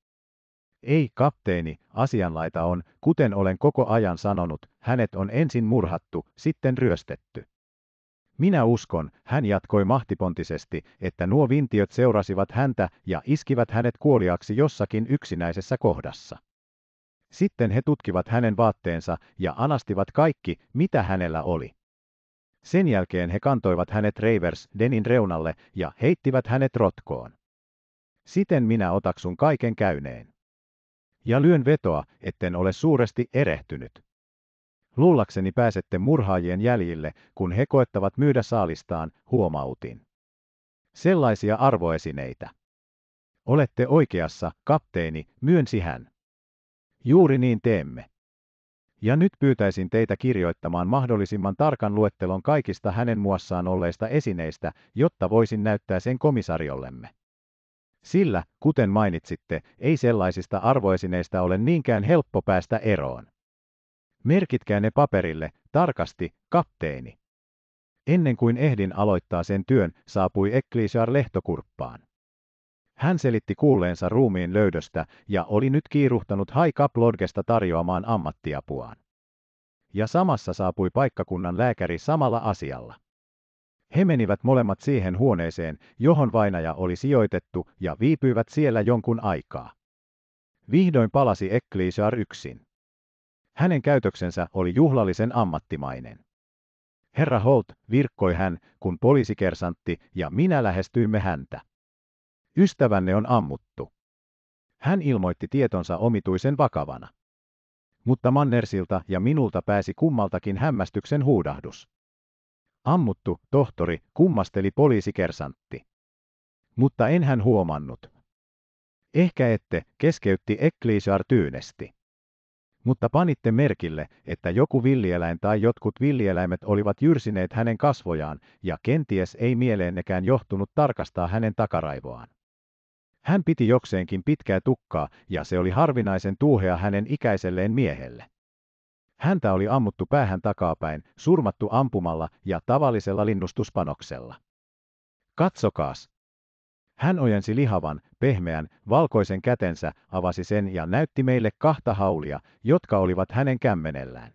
A: Ei, kapteeni, asianlaita on, kuten olen koko ajan sanonut, hänet on ensin murhattu, sitten ryöstetty. Minä uskon, hän jatkoi mahtipontisesti, että nuo vintiöt seurasivat häntä ja iskivät hänet kuoliaksi jossakin yksinäisessä kohdassa. Sitten he tutkivat hänen vaatteensa ja anastivat kaikki, mitä hänellä oli. Sen jälkeen he kantoivat hänet Reivers Denin reunalle ja heittivät hänet rotkoon. Siten minä otaksun kaiken käyneen. Ja lyön vetoa, etten ole suuresti erehtynyt. Luullakseni pääsette murhaajien jäljille, kun he koettavat myydä saalistaan, huomautin. Sellaisia arvoesineitä. Olette oikeassa, kapteeni, myönsi hän. Juuri niin teemme. Ja nyt pyytäisin teitä kirjoittamaan mahdollisimman tarkan luettelon kaikista hänen muassaan olleista esineistä, jotta voisin näyttää sen komisariollemme. Sillä, kuten mainitsitte, ei sellaisista arvoesineistä ole niinkään helppo päästä eroon. Merkitkää ne paperille, tarkasti, kapteeni. Ennen kuin ehdin aloittaa sen työn, saapui Ecclesiar lehtokurppaan. Hän selitti kuulleensa ruumiin löydöstä ja oli nyt kiiruhtanut Haikap Lodgesta tarjoamaan ammattiapuaan. Ja samassa saapui paikkakunnan lääkäri samalla asialla. He menivät molemmat siihen huoneeseen, johon vainaja oli sijoitettu, ja viipyivät siellä jonkun aikaa. Vihdoin palasi Ecclesiar yksin. Hänen käytöksensä oli juhlallisen ammattimainen. Herra Holt, virkkoi hän, kun poliisikersantti ja minä lähestyimme häntä. Ystävänne on ammuttu. Hän ilmoitti tietonsa omituisen vakavana. Mutta Mannersilta ja minulta pääsi kummaltakin hämmästyksen huudahdus. Ammuttu, tohtori, kummasteli poliisikersantti. Mutta en hän huomannut. Ehkä ette, keskeytti Ecclesiar tyynesti mutta panitte merkille, että joku villieläin tai jotkut villieläimet olivat jyrsineet hänen kasvojaan, ja kenties ei mieleennekään johtunut tarkastaa hänen takaraivoaan. Hän piti jokseenkin pitkää tukkaa, ja se oli harvinaisen tuuhea hänen ikäiselleen miehelle. Häntä oli ammuttu päähän takapäin, surmattu ampumalla ja tavallisella linnustuspanoksella. Katsokaas, hän ojensi lihavan, pehmeän, valkoisen kätensä, avasi sen ja näytti meille kahta haulia, jotka olivat hänen kämmenellään.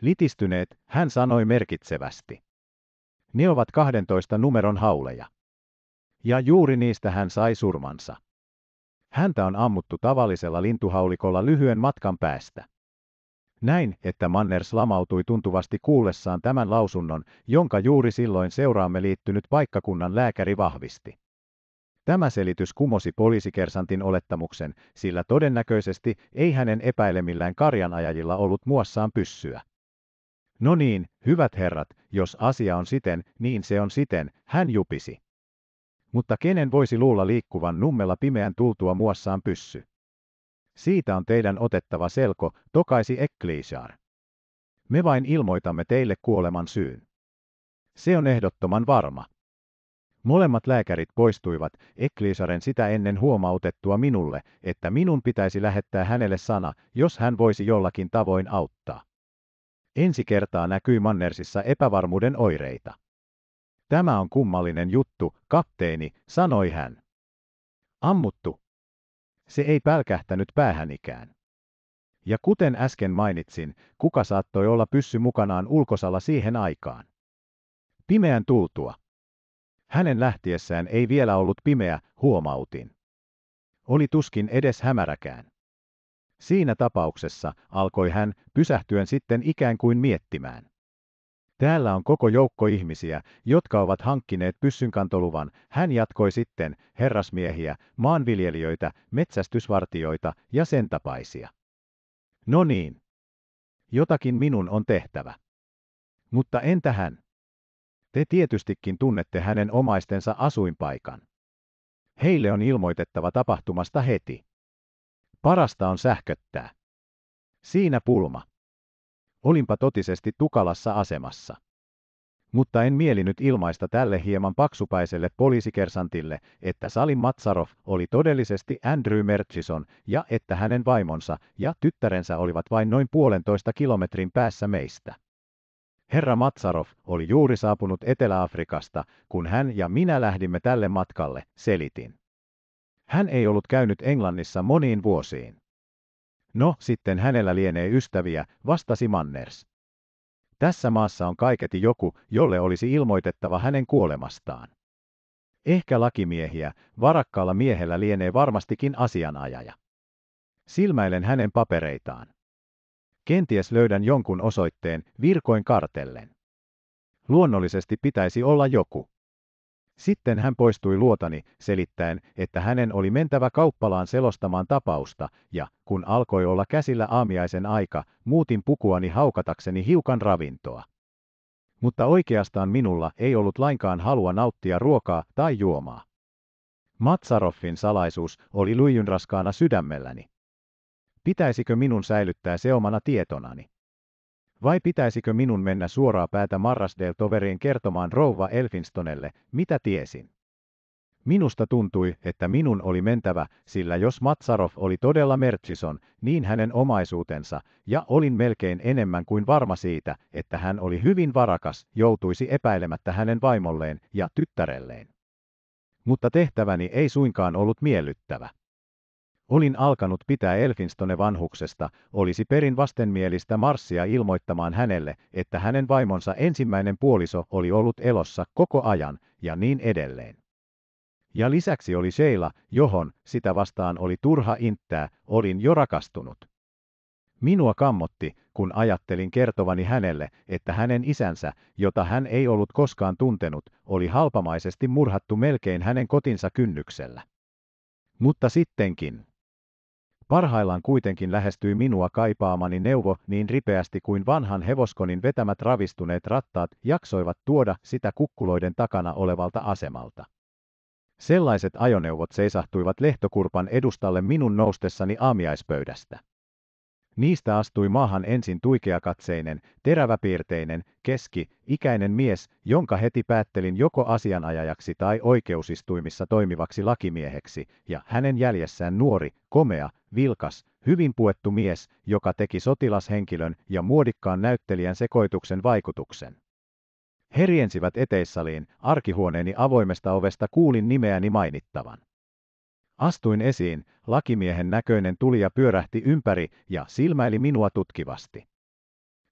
A: Litistyneet, hän sanoi merkitsevästi. Ne ovat 12 numeron hauleja. Ja juuri niistä hän sai surmansa. Häntä on ammuttu tavallisella lintuhaulikolla lyhyen matkan päästä. Näin, että Manners lamautui tuntuvasti kuullessaan tämän lausunnon, jonka juuri silloin seuraamme liittynyt paikkakunnan lääkäri vahvisti. Tämä selitys kumosi poliisikersantin olettamuksen, sillä todennäköisesti ei hänen epäilemillään karjanajajilla ollut muassaan pyssyä. No niin, hyvät herrat, jos asia on siten, niin se on siten, hän jupisi. Mutta kenen voisi luulla liikkuvan nummella pimeän tultua muassaan pyssy? Siitä on teidän otettava selko, tokaisi Ecclesiar. Me vain ilmoitamme teille kuoleman syyn. Se on ehdottoman varma. Molemmat lääkärit poistuivat, Ekliisaren sitä ennen huomautettua minulle, että minun pitäisi lähettää hänelle sana, jos hän voisi jollakin tavoin auttaa. Ensi kertaa näkyi Mannersissa epävarmuuden oireita. Tämä on kummallinen juttu, kapteeni, sanoi hän. Ammuttu. Se ei pälkähtänyt ikään. Ja kuten äsken mainitsin, kuka saattoi olla pyssy mukanaan ulkosalla siihen aikaan? Pimeän tultua. Hänen lähtiessään ei vielä ollut pimeä, huomautin. Oli tuskin edes hämäräkään. Siinä tapauksessa, alkoi hän, pysähtyen sitten ikään kuin miettimään. Täällä on koko joukko ihmisiä, jotka ovat hankkineet pyssynkantoluvan, hän jatkoi sitten, herrasmiehiä, maanviljelijöitä, metsästysvartioita ja sen tapaisia. No niin. Jotakin minun on tehtävä. Mutta entä hän? Te tietystikin tunnette hänen omaistensa asuinpaikan. Heille on ilmoitettava tapahtumasta heti. Parasta on sähköttää. Siinä pulma. Olinpa totisesti tukalassa asemassa. Mutta en mielinyt ilmaista tälle hieman paksupäiselle poliisikersantille, että Salim Matsarov oli todellisesti Andrew Merchison ja että hänen vaimonsa ja tyttärensä olivat vain noin puolentoista kilometrin päässä meistä. Herra Matsarov oli juuri saapunut Etelä-Afrikasta, kun hän ja minä lähdimme tälle matkalle, selitin. Hän ei ollut käynyt Englannissa moniin vuosiin. No, sitten hänellä lienee ystäviä, vastasi Manners. Tässä maassa on kaiketi joku, jolle olisi ilmoitettava hänen kuolemastaan. Ehkä lakimiehiä, varakkaalla miehellä lienee varmastikin asianajaja. Silmäilen hänen papereitaan. Kenties löydän jonkun osoitteen, virkoin kartellen. Luonnollisesti pitäisi olla joku. Sitten hän poistui luotani, selittäen, että hänen oli mentävä kauppalaan selostamaan tapausta, ja kun alkoi olla käsillä aamiaisen aika, muutin pukuani haukatakseni hiukan ravintoa. Mutta oikeastaan minulla ei ollut lainkaan halua nauttia ruokaa tai juomaa. Matsaroffin salaisuus oli lyijyn raskaana sydämelläni. Pitäisikö minun säilyttää se omana tietonani? Vai pitäisikö minun mennä suoraa päätä Marrasdale toveriin kertomaan rouva Elfinstonelle, mitä tiesin? Minusta tuntui, että minun oli mentävä, sillä jos Matsarov oli todella Merchison, niin hänen omaisuutensa, ja olin melkein enemmän kuin varma siitä, että hän oli hyvin varakas, joutuisi epäilemättä hänen vaimolleen ja tyttärelleen. Mutta tehtäväni ei suinkaan ollut miellyttävä. Olin alkanut pitää Elfinstone-vanhuksesta, olisi perin vastenmielistä marssia ilmoittamaan hänelle, että hänen vaimonsa ensimmäinen puoliso oli ollut elossa koko ajan, ja niin edelleen. Ja lisäksi oli Sheila, johon, sitä vastaan oli turha inttää, olin jo rakastunut. Minua kammotti, kun ajattelin kertovani hänelle, että hänen isänsä, jota hän ei ollut koskaan tuntenut, oli halpamaisesti murhattu melkein hänen kotinsa kynnyksellä. Mutta sittenkin. Parhaillaan kuitenkin lähestyi minua kaipaamani neuvo niin ripeästi kuin vanhan hevoskonin vetämät ravistuneet rattaat jaksoivat tuoda sitä kukkuloiden takana olevalta asemalta. Sellaiset ajoneuvot seisahtuivat lehtokurpan edustalle minun noustessani aamiaispöydästä. Niistä astui maahan ensin tuikeakatseinen, teräväpiirteinen, keski-ikäinen mies, jonka heti päättelin joko asianajajaksi tai oikeusistuimissa toimivaksi lakimieheksi, ja hänen jäljessään nuori, komea, vilkas, hyvin puettu mies, joka teki sotilashenkilön ja muodikkaan näyttelijän sekoituksen vaikutuksen. Heriensivät eteissaliin, arkihuoneeni avoimesta ovesta kuulin nimeäni mainittavan. Astuin esiin, lakimiehen näköinen tuli ja pyörähti ympäri ja silmäili minua tutkivasti.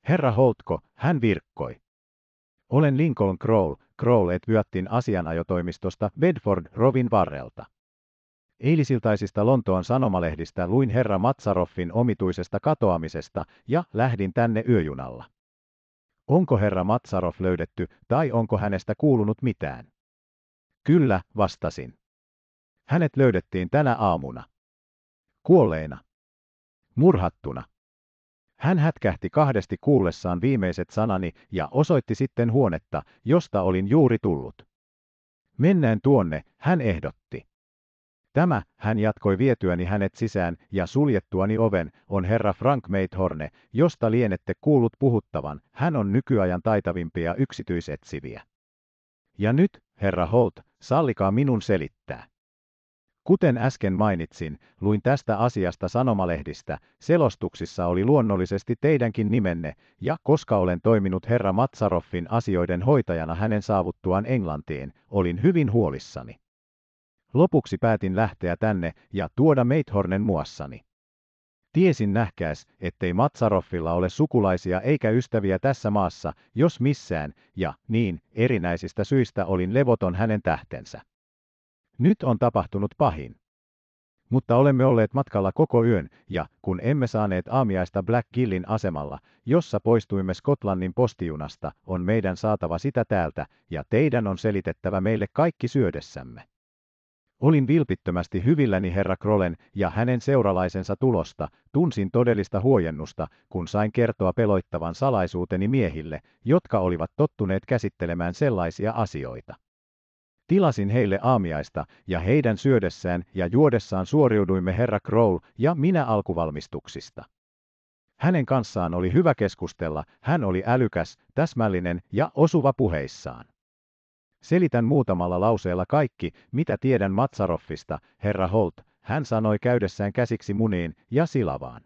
A: Herra Holtko, hän virkkoi. Olen Lincoln Crowell, Crowell et vyöttin asianajotoimistosta Bedford Rovin varrelta. Eilisiltaisista Lontoon sanomalehdistä luin herra Matsaroffin omituisesta katoamisesta ja lähdin tänne yöjunalla. Onko herra Matsaroff löydetty tai onko hänestä kuulunut mitään? Kyllä, vastasin. Hänet löydettiin tänä aamuna. Kuolleena. Murhattuna. Hän hätkähti kahdesti kuullessaan viimeiset sanani ja osoitti sitten huonetta, josta olin juuri tullut. Mennään tuonne, hän ehdotti. Tämä, hän jatkoi vietyäni hänet sisään ja suljettuani oven, on herra Frank Meithorne, josta lienette kuullut puhuttavan, hän on nykyajan taitavimpia yksityisetsiviä. Ja nyt, herra Holt, sallikaa minun selittää. Kuten äsken mainitsin, luin tästä asiasta sanomalehdistä, selostuksissa oli luonnollisesti teidänkin nimenne, ja koska olen toiminut herra Matsaroffin asioiden hoitajana hänen saavuttuaan Englantiin, olin hyvin huolissani. Lopuksi päätin lähteä tänne ja tuoda Meithornen muassani. Tiesin nähkääs, ettei Matsaroffilla ole sukulaisia eikä ystäviä tässä maassa, jos missään, ja niin erinäisistä syistä olin levoton hänen tähtensä. Nyt on tapahtunut pahin. Mutta olemme olleet matkalla koko yön, ja kun emme saaneet aamiaista Black Gillin asemalla, jossa poistuimme Skotlannin postijunasta, on meidän saatava sitä täältä, ja teidän on selitettävä meille kaikki syödessämme. Olin vilpittömästi hyvilläni herra Krollen ja hänen seuralaisensa tulosta, tunsin todellista huojennusta, kun sain kertoa peloittavan salaisuuteni miehille, jotka olivat tottuneet käsittelemään sellaisia asioita. Tilasin heille aamiaista, ja heidän syödessään ja juodessaan suoriuduimme herra Crow ja minä alkuvalmistuksista. Hänen kanssaan oli hyvä keskustella, hän oli älykäs, täsmällinen ja osuva puheissaan. Selitän muutamalla lauseella kaikki, mitä tiedän Matsaroffista, herra Holt, hän sanoi käydessään käsiksi muniin ja silavaan.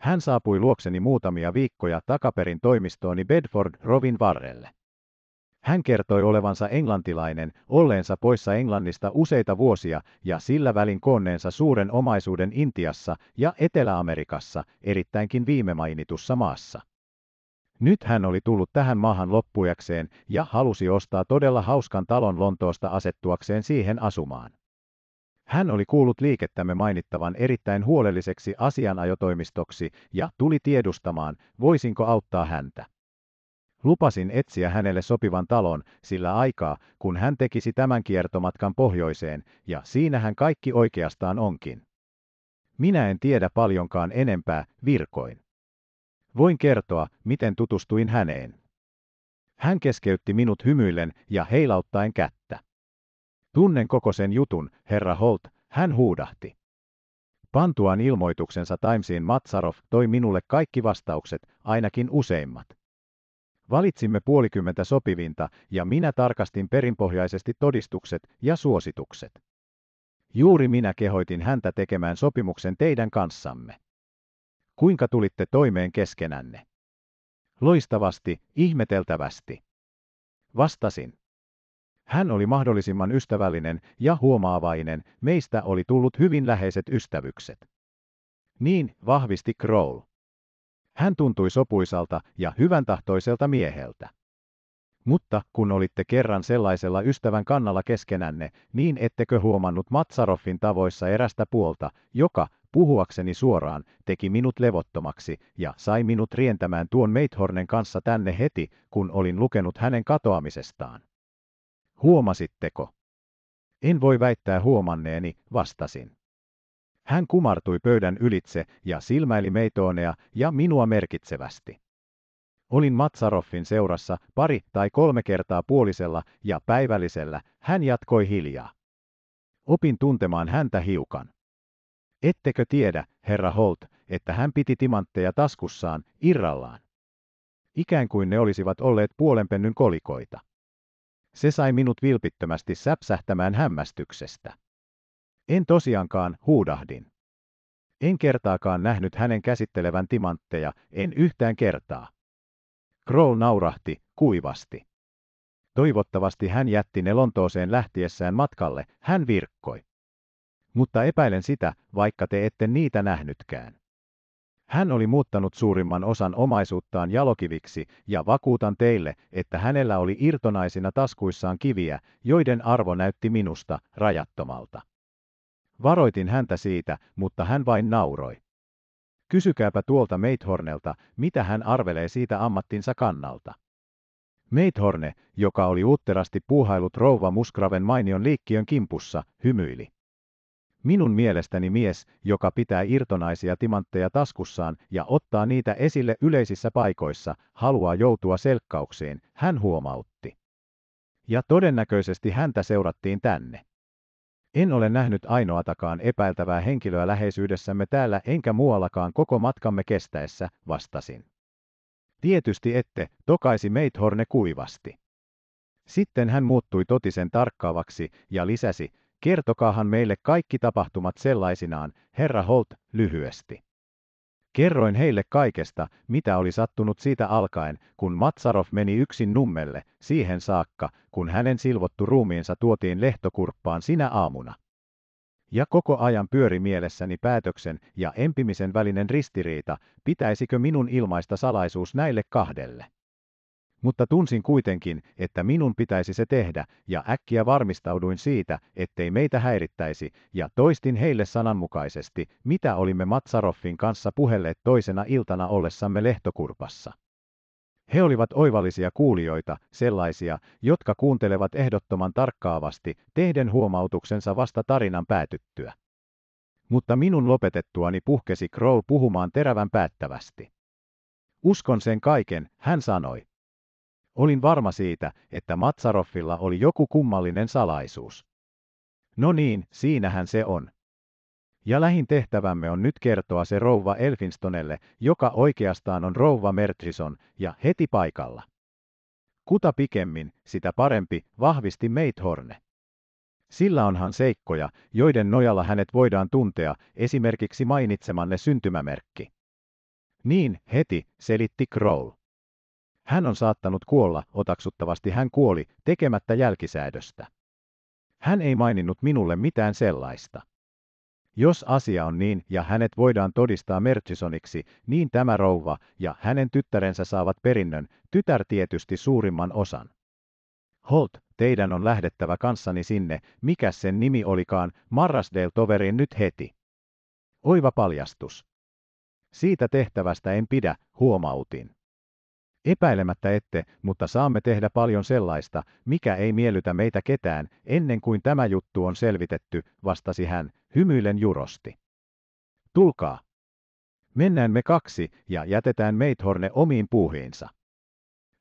A: Hän saapui luokseni muutamia viikkoja takaperin toimistooni Bedford Rovin varrelle. Hän kertoi olevansa englantilainen, olleensa poissa Englannista useita vuosia ja sillä välin koonneensa suuren omaisuuden Intiassa ja Etelä-Amerikassa, erittäinkin viime mainitussa maassa. Nyt hän oli tullut tähän maahan loppujakseen ja halusi ostaa todella hauskan talon Lontoosta asettuakseen siihen asumaan. Hän oli kuullut liikettämme mainittavan erittäin huolelliseksi asianajotoimistoksi ja tuli tiedustamaan, voisinko auttaa häntä. Lupasin etsiä hänelle sopivan talon sillä aikaa, kun hän tekisi tämän kiertomatkan pohjoiseen, ja siinähän kaikki oikeastaan onkin. Minä en tiedä paljonkaan enempää, virkoin. Voin kertoa, miten tutustuin häneen. Hän keskeytti minut hymyillen ja heilauttaen kättä. Tunnen koko sen jutun, herra Holt, hän huudahti. Pantuaan ilmoituksensa Timesiin Matsarov toi minulle kaikki vastaukset, ainakin useimmat. Valitsimme puolikymmentä sopivinta ja minä tarkastin perinpohjaisesti todistukset ja suositukset. Juuri minä kehoitin häntä tekemään sopimuksen teidän kanssamme. Kuinka tulitte toimeen keskenänne? Loistavasti, ihmeteltävästi. Vastasin. Hän oli mahdollisimman ystävällinen ja huomaavainen, meistä oli tullut hyvin läheiset ystävykset. Niin, vahvisti Kroll. Hän tuntui sopuisalta ja hyväntahtoiselta mieheltä. Mutta kun olitte kerran sellaisella ystävän kannalla keskenänne, niin ettekö huomannut Matsaroffin tavoissa erästä puolta, joka, puhuakseni suoraan, teki minut levottomaksi ja sai minut rientämään tuon Meithornen kanssa tänne heti, kun olin lukenut hänen katoamisestaan. Huomasitteko? En voi väittää huomanneeni, vastasin. Hän kumartui pöydän ylitse ja silmäili meitoonea ja minua merkitsevästi. Olin Matsaroffin seurassa pari tai kolme kertaa puolisella ja päivällisellä, hän jatkoi hiljaa. Opin tuntemaan häntä hiukan. Ettekö tiedä, herra Holt, että hän piti timantteja taskussaan, irrallaan? Ikään kuin ne olisivat olleet puolenpennyn kolikoita. Se sai minut vilpittömästi säpsähtämään hämmästyksestä. En tosiaankaan, huudahdin. En kertaakaan nähnyt hänen käsittelevän timantteja, en yhtään kertaa. Kroll naurahti, kuivasti. Toivottavasti hän jätti ne Lontooseen lähtiessään matkalle, hän virkkoi. Mutta epäilen sitä, vaikka te ette niitä nähnytkään. Hän oli muuttanut suurimman osan omaisuuttaan jalokiviksi ja vakuutan teille, että hänellä oli irtonaisina taskuissaan kiviä, joiden arvo näytti minusta rajattomalta. Varoitin häntä siitä, mutta hän vain nauroi. Kysykääpä tuolta Meithornelta, mitä hän arvelee siitä ammattinsa kannalta. Meithorne, joka oli uutterasti puuhailut rouva Muskraven mainion liikkiön kimpussa, hymyili. Minun mielestäni mies, joka pitää irtonaisia timantteja taskussaan ja ottaa niitä esille yleisissä paikoissa, haluaa joutua selkkauksiin, hän huomautti. Ja todennäköisesti häntä seurattiin tänne. En ole nähnyt ainoatakaan epäiltävää henkilöä läheisyydessämme täällä enkä muuallakaan koko matkamme kestäessä, vastasin. Tietysti ette, tokaisi Meithorne kuivasti. Sitten hän muuttui totisen tarkkaavaksi ja lisäsi, kertokaahan meille kaikki tapahtumat sellaisinaan, herra Holt, lyhyesti. Kerroin heille kaikesta, mitä oli sattunut siitä alkaen, kun Matsarov meni yksin nummelle, siihen saakka, kun hänen silvottu ruumiinsa tuotiin lehtokurppaan sinä aamuna. Ja koko ajan pyöri mielessäni päätöksen ja empimisen välinen ristiriita, pitäisikö minun ilmaista salaisuus näille kahdelle mutta tunsin kuitenkin, että minun pitäisi se tehdä, ja äkkiä varmistauduin siitä, ettei meitä häirittäisi, ja toistin heille sananmukaisesti, mitä olimme Matsaroffin kanssa puhelleet toisena iltana ollessamme lehtokurpassa. He olivat oivallisia kuulijoita, sellaisia, jotka kuuntelevat ehdottoman tarkkaavasti, tehden huomautuksensa vasta tarinan päätyttyä. Mutta minun lopetettuani puhkesi Crow puhumaan terävän päättävästi. Uskon sen kaiken, hän sanoi. Olin varma siitä, että Matsaroffilla oli joku kummallinen salaisuus. No niin, siinähän se on. Ja lähin tehtävämme on nyt kertoa se rouva Elfinstonelle, joka oikeastaan on rouva Mertrison, ja heti paikalla. Kuta pikemmin, sitä parempi, vahvisti Meithorne. Sillä onhan seikkoja, joiden nojalla hänet voidaan tuntea, esimerkiksi mainitsemanne syntymämerkki. Niin, heti, selitti Kroll. Hän on saattanut kuolla, otaksuttavasti hän kuoli, tekemättä jälkisäädöstä. Hän ei maininnut minulle mitään sellaista. Jos asia on niin ja hänet voidaan todistaa Murchisoniksi, niin tämä rouva ja hänen tyttärensä saavat perinnön, tytär tietysti suurimman osan. Holt, teidän on lähdettävä kanssani sinne, mikä sen nimi olikaan, marrasdale toverin nyt heti. Oiva paljastus. Siitä tehtävästä en pidä, huomautin. Epäilemättä ette, mutta saamme tehdä paljon sellaista, mikä ei miellytä meitä ketään, ennen kuin tämä juttu on selvitetty, vastasi hän, hymyillen jurosti. Tulkaa. Mennään me kaksi ja jätetään Meithorne omiin puuhiinsa.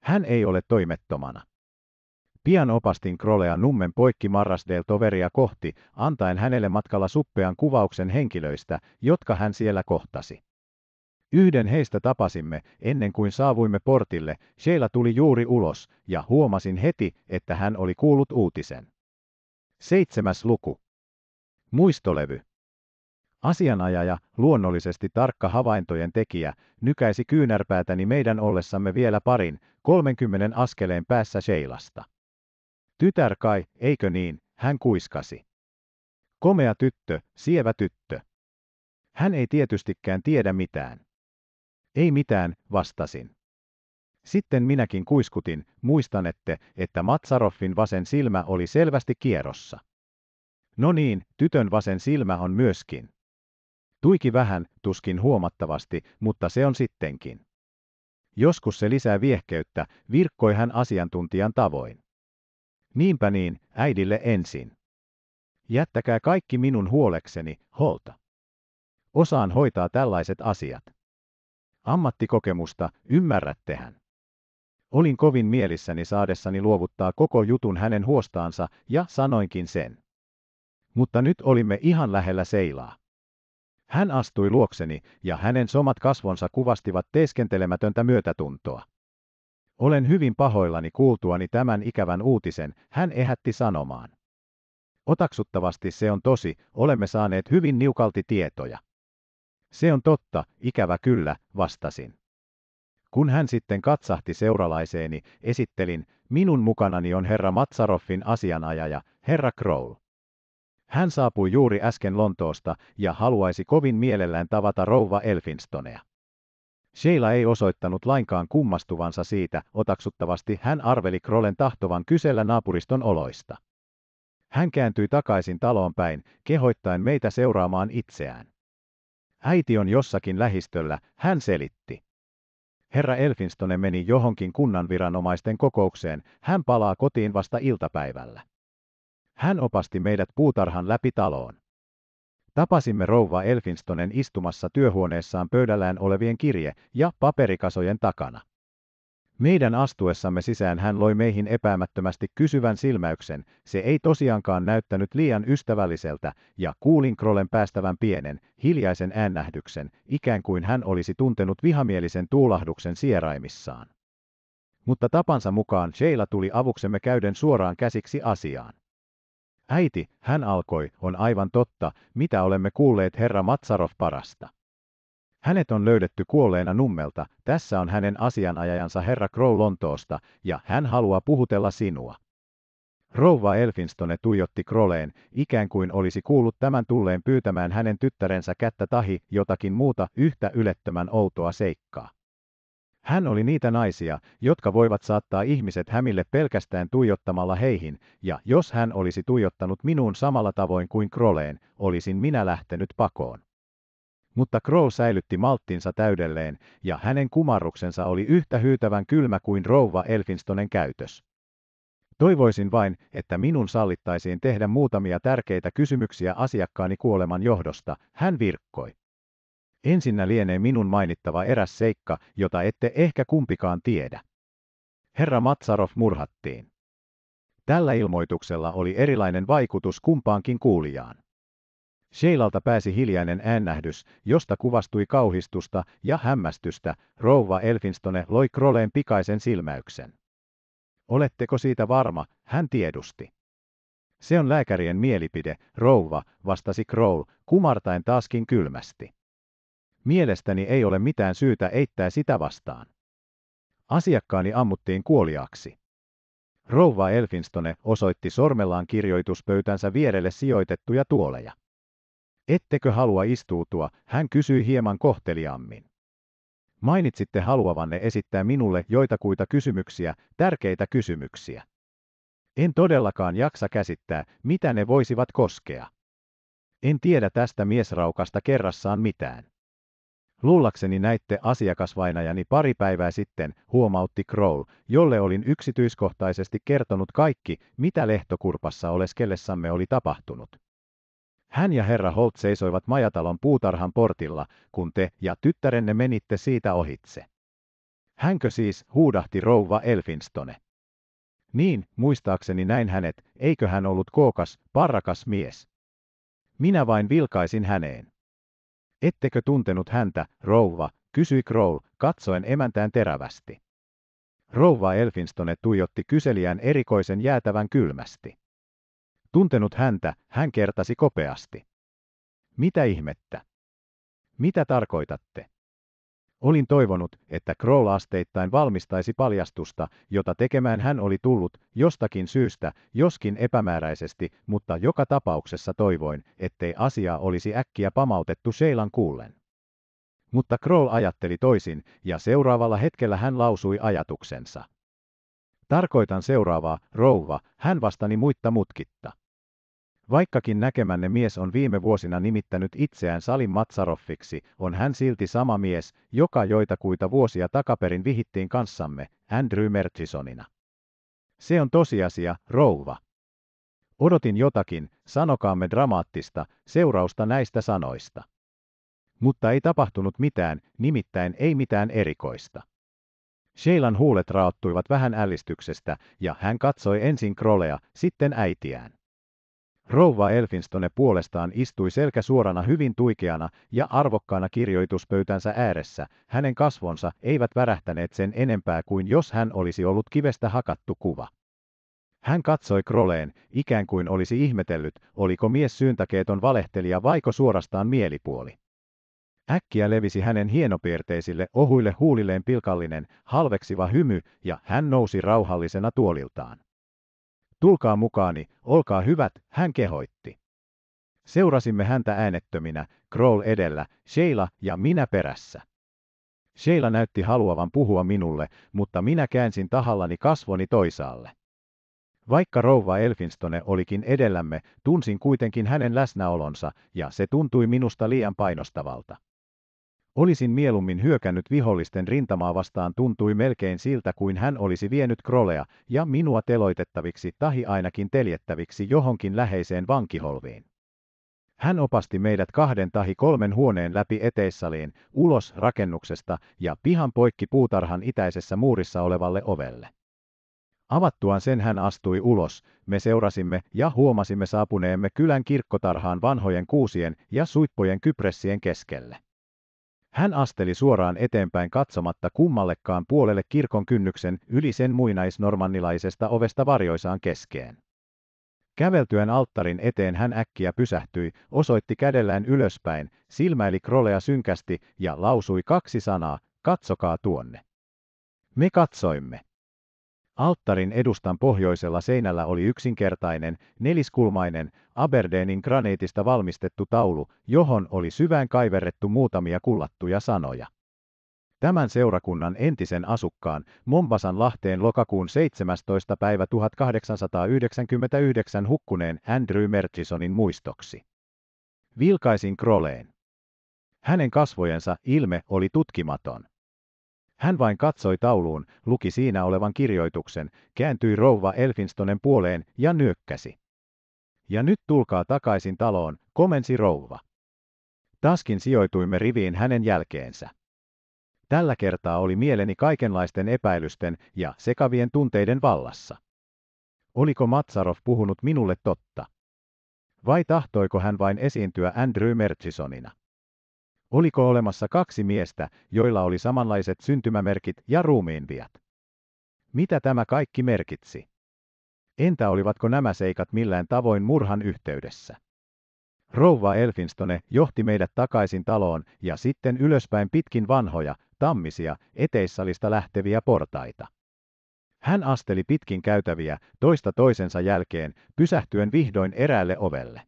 A: Hän ei ole toimettomana. Pian opastin Krolea nummen poikki Marrasdel toveria kohti, antaen hänelle matkalla suppean kuvauksen henkilöistä, jotka hän siellä kohtasi. Yhden heistä tapasimme, ennen kuin saavuimme portille, Sheila tuli juuri ulos, ja huomasin heti, että hän oli kuullut uutisen. Seitsemäs luku. Muistolevy. Asianajaja, luonnollisesti tarkka havaintojen tekijä, nykäisi kyynärpäätäni meidän ollessamme vielä parin, 30 askeleen päässä Sheilasta. Tytär kai, eikö niin, hän kuiskasi. Komea tyttö, sievä tyttö. Hän ei tietystikään tiedä mitään. Ei mitään, vastasin. Sitten minäkin kuiskutin, muistanette, että Matsaroffin vasen silmä oli selvästi kierrossa. No niin, tytön vasen silmä on myöskin. Tuiki vähän, tuskin huomattavasti, mutta se on sittenkin. Joskus se lisää viehkeyttä, virkkoi hän asiantuntijan tavoin. Niinpä niin, äidille ensin. Jättäkää kaikki minun huolekseni, holta. Osaan hoitaa tällaiset asiat. Ammattikokemusta, ymmärrättehän. Olin kovin mielissäni saadessani luovuttaa koko jutun hänen huostaansa ja sanoinkin sen. Mutta nyt olimme ihan lähellä seilaa. Hän astui luokseni ja hänen somat kasvonsa kuvastivat teeskentelemätöntä myötätuntoa. Olen hyvin pahoillani kuultuani tämän ikävän uutisen, hän ehätti sanomaan. Otaksuttavasti se on tosi, olemme saaneet hyvin niukalti tietoja. Se on totta, ikävä kyllä, vastasin. Kun hän sitten katsahti seuralaiseeni, esittelin, minun mukanani on herra Matsaroffin asianajaja, herra Crowl. Hän saapui juuri äsken Lontoosta ja haluaisi kovin mielellään tavata rouva Elfinstonea. Sheila ei osoittanut lainkaan kummastuvansa siitä, otaksuttavasti hän arveli Krollen tahtovan kysellä naapuriston oloista. Hän kääntyi takaisin taloon päin, kehoittaen meitä seuraamaan itseään. Äiti on jossakin lähistöllä, hän selitti. Herra Elfinstone meni johonkin kunnan viranomaisten kokoukseen, hän palaa kotiin vasta iltapäivällä. Hän opasti meidät puutarhan läpi taloon. Tapasimme rouva Elfinstonen istumassa työhuoneessaan pöydällään olevien kirje- ja paperikasojen takana. Meidän astuessamme sisään hän loi meihin epäämättömästi kysyvän silmäyksen, se ei tosiaankaan näyttänyt liian ystävälliseltä, ja kuulin Krolen päästävän pienen, hiljaisen äännähdyksen, ikään kuin hän olisi tuntenut vihamielisen tuulahduksen sieraimissaan. Mutta tapansa mukaan Sheila tuli avuksemme käyden suoraan käsiksi asiaan. Äiti, hän alkoi, on aivan totta, mitä olemme kuulleet herra Matsarov parasta. Hänet on löydetty kuolleena nummelta, tässä on hänen asianajajansa herra Crow Lontoosta, ja hän haluaa puhutella sinua. Rouva Elfinstone tuijotti Crowleen, ikään kuin olisi kuullut tämän tulleen pyytämään hänen tyttärensä kättä tahi jotakin muuta yhtä ylettömän outoa seikkaa. Hän oli niitä naisia, jotka voivat saattaa ihmiset hämille pelkästään tuijottamalla heihin, ja jos hän olisi tuijottanut minuun samalla tavoin kuin Kroleen, olisin minä lähtenyt pakoon. Mutta Crow säilytti malttinsa täydelleen, ja hänen kumarruksensa oli yhtä hyytävän kylmä kuin rouva Elfinstonen käytös. Toivoisin vain, että minun sallittaisiin tehdä muutamia tärkeitä kysymyksiä asiakkaani kuoleman johdosta, hän virkkoi. Ensinnä lienee minun mainittava eräs seikka, jota ette ehkä kumpikaan tiedä. Herra Matsarov murhattiin. Tällä ilmoituksella oli erilainen vaikutus kumpaankin kuulijaan. Sheilalta pääsi hiljainen äännähdys, josta kuvastui kauhistusta ja hämmästystä, rouva Elfinstone loi Kroleen pikaisen silmäyksen. Oletteko siitä varma, hän tiedusti. Se on lääkärien mielipide, rouva, vastasi Kroll, kumartain taaskin kylmästi. Mielestäni ei ole mitään syytä eittää sitä vastaan. Asiakkaani ammuttiin kuoliaksi. Rouva Elfinstone osoitti sormellaan kirjoituspöytänsä vierelle sijoitettuja tuoleja. Ettekö halua istuutua, hän kysyi hieman kohteliammin. Mainitsitte haluavanne esittää minulle joitakuita kysymyksiä, tärkeitä kysymyksiä. En todellakaan jaksa käsittää, mitä ne voisivat koskea. En tiedä tästä miesraukasta kerrassaan mitään. Luullakseni näitte asiakasvainajani pari päivää sitten, huomautti Kroll, jolle olin yksityiskohtaisesti kertonut kaikki, mitä lehtokurpassa oleskellessamme oli tapahtunut. Hän ja herra Holt seisoivat majatalon puutarhan portilla, kun te ja tyttärenne menitte siitä ohitse. Hänkö siis, huudahti rouva Elfinstone. Niin, muistaakseni näin hänet, eikö hän ollut kookas, parrakas mies. Minä vain vilkaisin häneen. Ettekö tuntenut häntä, rouva, kysyi Crow, katsoen emäntään terävästi. Rouva Elfinstone tuijotti kyselijän erikoisen jäätävän kylmästi. Tuntenut häntä, hän kertasi kopeasti. Mitä ihmettä? Mitä tarkoitatte? Olin toivonut, että Kroll asteittain valmistaisi paljastusta, jota tekemään hän oli tullut, jostakin syystä, joskin epämääräisesti, mutta joka tapauksessa toivoin, ettei asiaa olisi äkkiä pamautettu Seilan kuullen. Mutta Kroll ajatteli toisin, ja seuraavalla hetkellä hän lausui ajatuksensa. Tarkoitan seuraavaa, rouva, hän vastani muitta mutkitta. Vaikkakin näkemänne mies on viime vuosina nimittänyt itseään Salim Matsaroffiksi, on hän silti sama mies, joka joitakuita vuosia takaperin vihittiin kanssamme, Andrew Murchisonina. Se on tosiasia, rouva. Odotin jotakin, sanokaamme dramaattista, seurausta näistä sanoista. Mutta ei tapahtunut mitään, nimittäin ei mitään erikoista. Sheilan huulet raottuivat vähän ällistyksestä, ja hän katsoi ensin Krolea, sitten äitiään. Rouva Elfinstone puolestaan istui selkä suorana hyvin tuikeana ja arvokkaana kirjoituspöytänsä ääressä. Hänen kasvonsa eivät värähtäneet sen enempää kuin jos hän olisi ollut kivestä hakattu kuva. Hän katsoi Kroleen, ikään kuin olisi ihmetellyt, oliko mies syyntakeeton valehtelija vaiko suorastaan mielipuoli. Äkkiä levisi hänen hienopiirteisille ohuille huulilleen pilkallinen, halveksiva hymy, ja hän nousi rauhallisena tuoliltaan. Tulkaa mukaani, olkaa hyvät, hän kehoitti. Seurasimme häntä äänettöminä, Kroll edellä, Sheila ja minä perässä. Sheila näytti haluavan puhua minulle, mutta minä käänsin tahallani kasvoni toisaalle. Vaikka rouva Elfinstone olikin edellämme, tunsin kuitenkin hänen läsnäolonsa, ja se tuntui minusta liian painostavalta. Olisin mieluummin hyökännyt vihollisten rintamaa vastaan tuntui melkein siltä kuin hän olisi vienyt Krolea ja minua teloitettaviksi tahi ainakin teljettäviksi johonkin läheiseen vankiholviin. Hän opasti meidät kahden tahi kolmen huoneen läpi eteissaliin, ulos rakennuksesta ja pihan poikki puutarhan itäisessä muurissa olevalle ovelle. Avattuaan sen hän astui ulos, me seurasimme ja huomasimme saapuneemme kylän kirkkotarhaan vanhojen kuusien ja suippojen kypressien keskelle. Hän asteli suoraan eteenpäin katsomatta kummallekaan puolelle kirkon kynnyksen yli sen muinaisnormannilaisesta ovesta varjoisaan keskeen. Käveltyen alttarin eteen hän äkkiä pysähtyi, osoitti kädellään ylöspäin, silmäili Krolea synkästi ja lausui kaksi sanaa, katsokaa tuonne. Me katsoimme. Alttarin edustan pohjoisella seinällä oli yksinkertainen, neliskulmainen, Aberdeenin graneetista valmistettu taulu, johon oli syvään kaiverrettu muutamia kullattuja sanoja. Tämän seurakunnan entisen asukkaan, Mombasan lahteen lokakuun 17. päivä 1899 hukkuneen Andrew Murchisonin muistoksi. Vilkaisin Kroleen. Hänen kasvojensa ilme oli tutkimaton. Hän vain katsoi tauluun, luki siinä olevan kirjoituksen, kääntyi rouva Elfinstonen puoleen ja nyökkäsi. Ja nyt tulkaa takaisin taloon, komensi rouva. Taskin sijoituimme riviin hänen jälkeensä. Tällä kertaa oli mieleni kaikenlaisten epäilysten ja sekavien tunteiden vallassa. Oliko Matsarov puhunut minulle totta? Vai tahtoiko hän vain esiintyä Andrew Mertsisonina? Oliko olemassa kaksi miestä, joilla oli samanlaiset syntymämerkit ja ruumiinviat? Mitä tämä kaikki merkitsi? Entä olivatko nämä seikat millään tavoin murhan yhteydessä? Rouva Elfinstone johti meidät takaisin taloon ja sitten ylöspäin pitkin vanhoja, tammisia, eteissalista lähteviä portaita. Hän asteli pitkin käytäviä, toista toisensa jälkeen, pysähtyen vihdoin eräälle ovelle.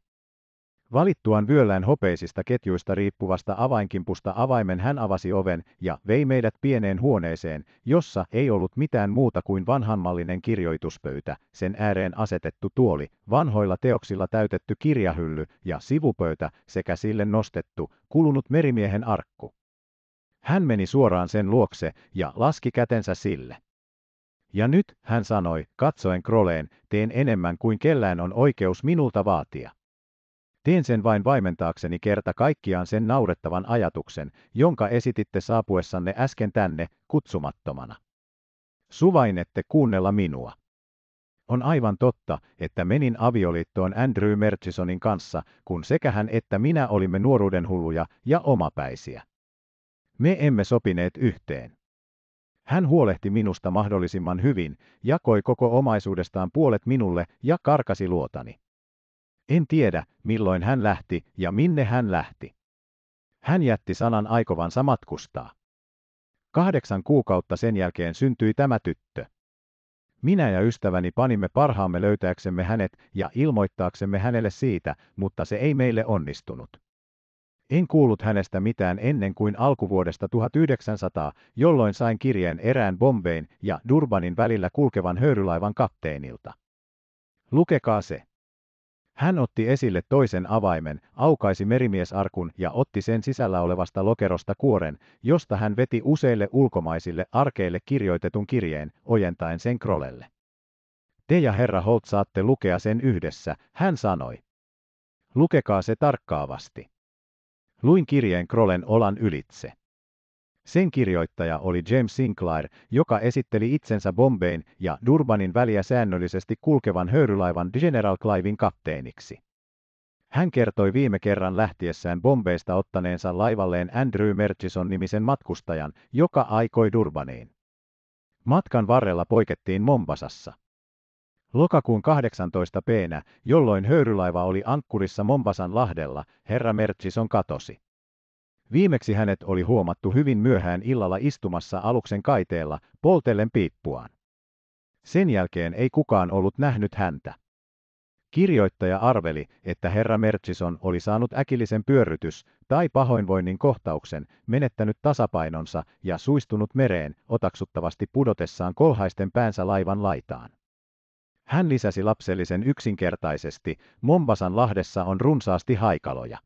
A: Valittuaan vyöllään hopeisista ketjuista riippuvasta avainkimpusta avaimen hän avasi oven ja vei meidät pieneen huoneeseen, jossa ei ollut mitään muuta kuin vanhanmallinen kirjoituspöytä, sen ääreen asetettu tuoli, vanhoilla teoksilla täytetty kirjahylly ja sivupöytä sekä sille nostettu, kulunut merimiehen arkku. Hän meni suoraan sen luokse ja laski kätensä sille. Ja nyt, hän sanoi, katsoen Kroleen, teen enemmän kuin kellään on oikeus minulta vaatia. Tein sen vain vaimentaakseni kerta kaikkiaan sen naurettavan ajatuksen, jonka esititte saapuessanne äsken tänne, kutsumattomana. Suvainette kuunnella minua. On aivan totta, että menin avioliittoon Andrew Murchisonin kanssa, kun sekä hän että minä olimme nuoruuden hulluja ja omapäisiä. Me emme sopineet yhteen. Hän huolehti minusta mahdollisimman hyvin, jakoi koko omaisuudestaan puolet minulle ja karkasi luotani. En tiedä, milloin hän lähti ja minne hän lähti. Hän jätti sanan aikovansa matkustaa. Kahdeksan kuukautta sen jälkeen syntyi tämä tyttö. Minä ja ystäväni panimme parhaamme löytääksemme hänet ja ilmoittaaksemme hänelle siitä, mutta se ei meille onnistunut. En kuullut hänestä mitään ennen kuin alkuvuodesta 1900, jolloin sain kirjeen erään Bombein ja Durbanin välillä kulkevan höyrylaivan kapteenilta. Lukekaa se. Hän otti esille toisen avaimen, aukaisi merimiesarkun ja otti sen sisällä olevasta lokerosta kuoren, josta hän veti useille ulkomaisille arkeille kirjoitetun kirjeen, ojentaen sen Krolelle. Te ja herra Holt saatte lukea sen yhdessä, hän sanoi. Lukekaa se tarkkaavasti. Luin kirjeen Krolen olan ylitse. Sen kirjoittaja oli James Sinclair, joka esitteli itsensä bombein ja Durbanin väliä säännöllisesti kulkevan höyrylaivan General Clivein kapteeniksi. Hän kertoi viime kerran lähtiessään Bombeista ottaneensa laivalleen Andrew Merchison nimisen matkustajan, joka aikoi Durbaniin. Matkan varrella poikettiin Mombasassa. Lokakuun 18. peenä, jolloin höyrylaiva oli ankkurissa Mombasan lahdella, herra Merchison katosi. Viimeksi hänet oli huomattu hyvin myöhään illalla istumassa aluksen kaiteella, poltellen piippuaan. Sen jälkeen ei kukaan ollut nähnyt häntä. Kirjoittaja arveli, että herra Mertsison oli saanut äkillisen pyörrytys tai pahoinvoinnin kohtauksen, menettänyt tasapainonsa ja suistunut mereen otaksuttavasti pudotessaan kolhaisten päänsä laivan laitaan. Hän lisäsi lapsellisen yksinkertaisesti, Mombasan lahdessa on runsaasti haikaloja.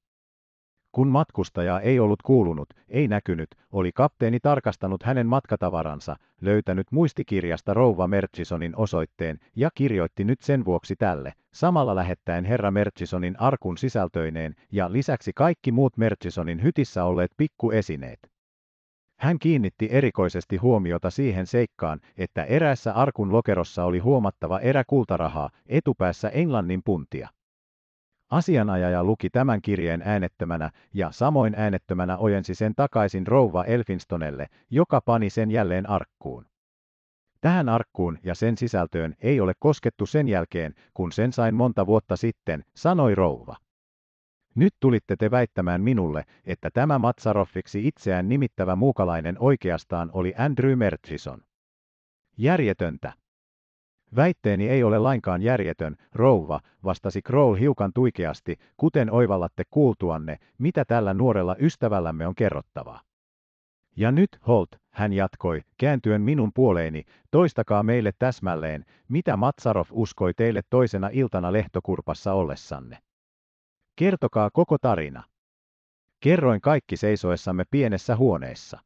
A: Kun matkustaja ei ollut kuulunut, ei näkynyt, oli kapteeni tarkastanut hänen matkatavaransa, löytänyt muistikirjasta rouva Mertsisonin osoitteen ja kirjoitti nyt sen vuoksi tälle, samalla lähettäen herra Mertsisonin arkun sisältöineen ja lisäksi kaikki muut mertsisonin hytissä olleet pikkuesineet. Hän kiinnitti erikoisesti huomiota siihen seikkaan, että eräässä arkun lokerossa oli huomattava erä kultarahaa, etupäässä englannin puntia. Asianajaja luki tämän kirjeen äänettömänä ja samoin äänettömänä ojensi sen takaisin rouva Elfinstonelle, joka pani sen jälleen arkkuun. Tähän arkkuun ja sen sisältöön ei ole koskettu sen jälkeen, kun sen sain monta vuotta sitten, sanoi rouva. Nyt tulitte te väittämään minulle, että tämä Matsaroffiksi itseään nimittävä muukalainen oikeastaan oli Andrew Murchison. Järjetöntä. Väitteeni ei ole lainkaan järjetön, rouva, vastasi Kroll hiukan tuikeasti, kuten oivallatte kuultuanne, mitä tällä nuorella ystävällämme on kerrottavaa. Ja nyt, Holt, hän jatkoi, kääntyen minun puoleeni, toistakaa meille täsmälleen, mitä Matsarov uskoi teille toisena iltana lehtokurpassa ollessanne. Kertokaa koko tarina. Kerroin kaikki seisoessamme pienessä huoneessa.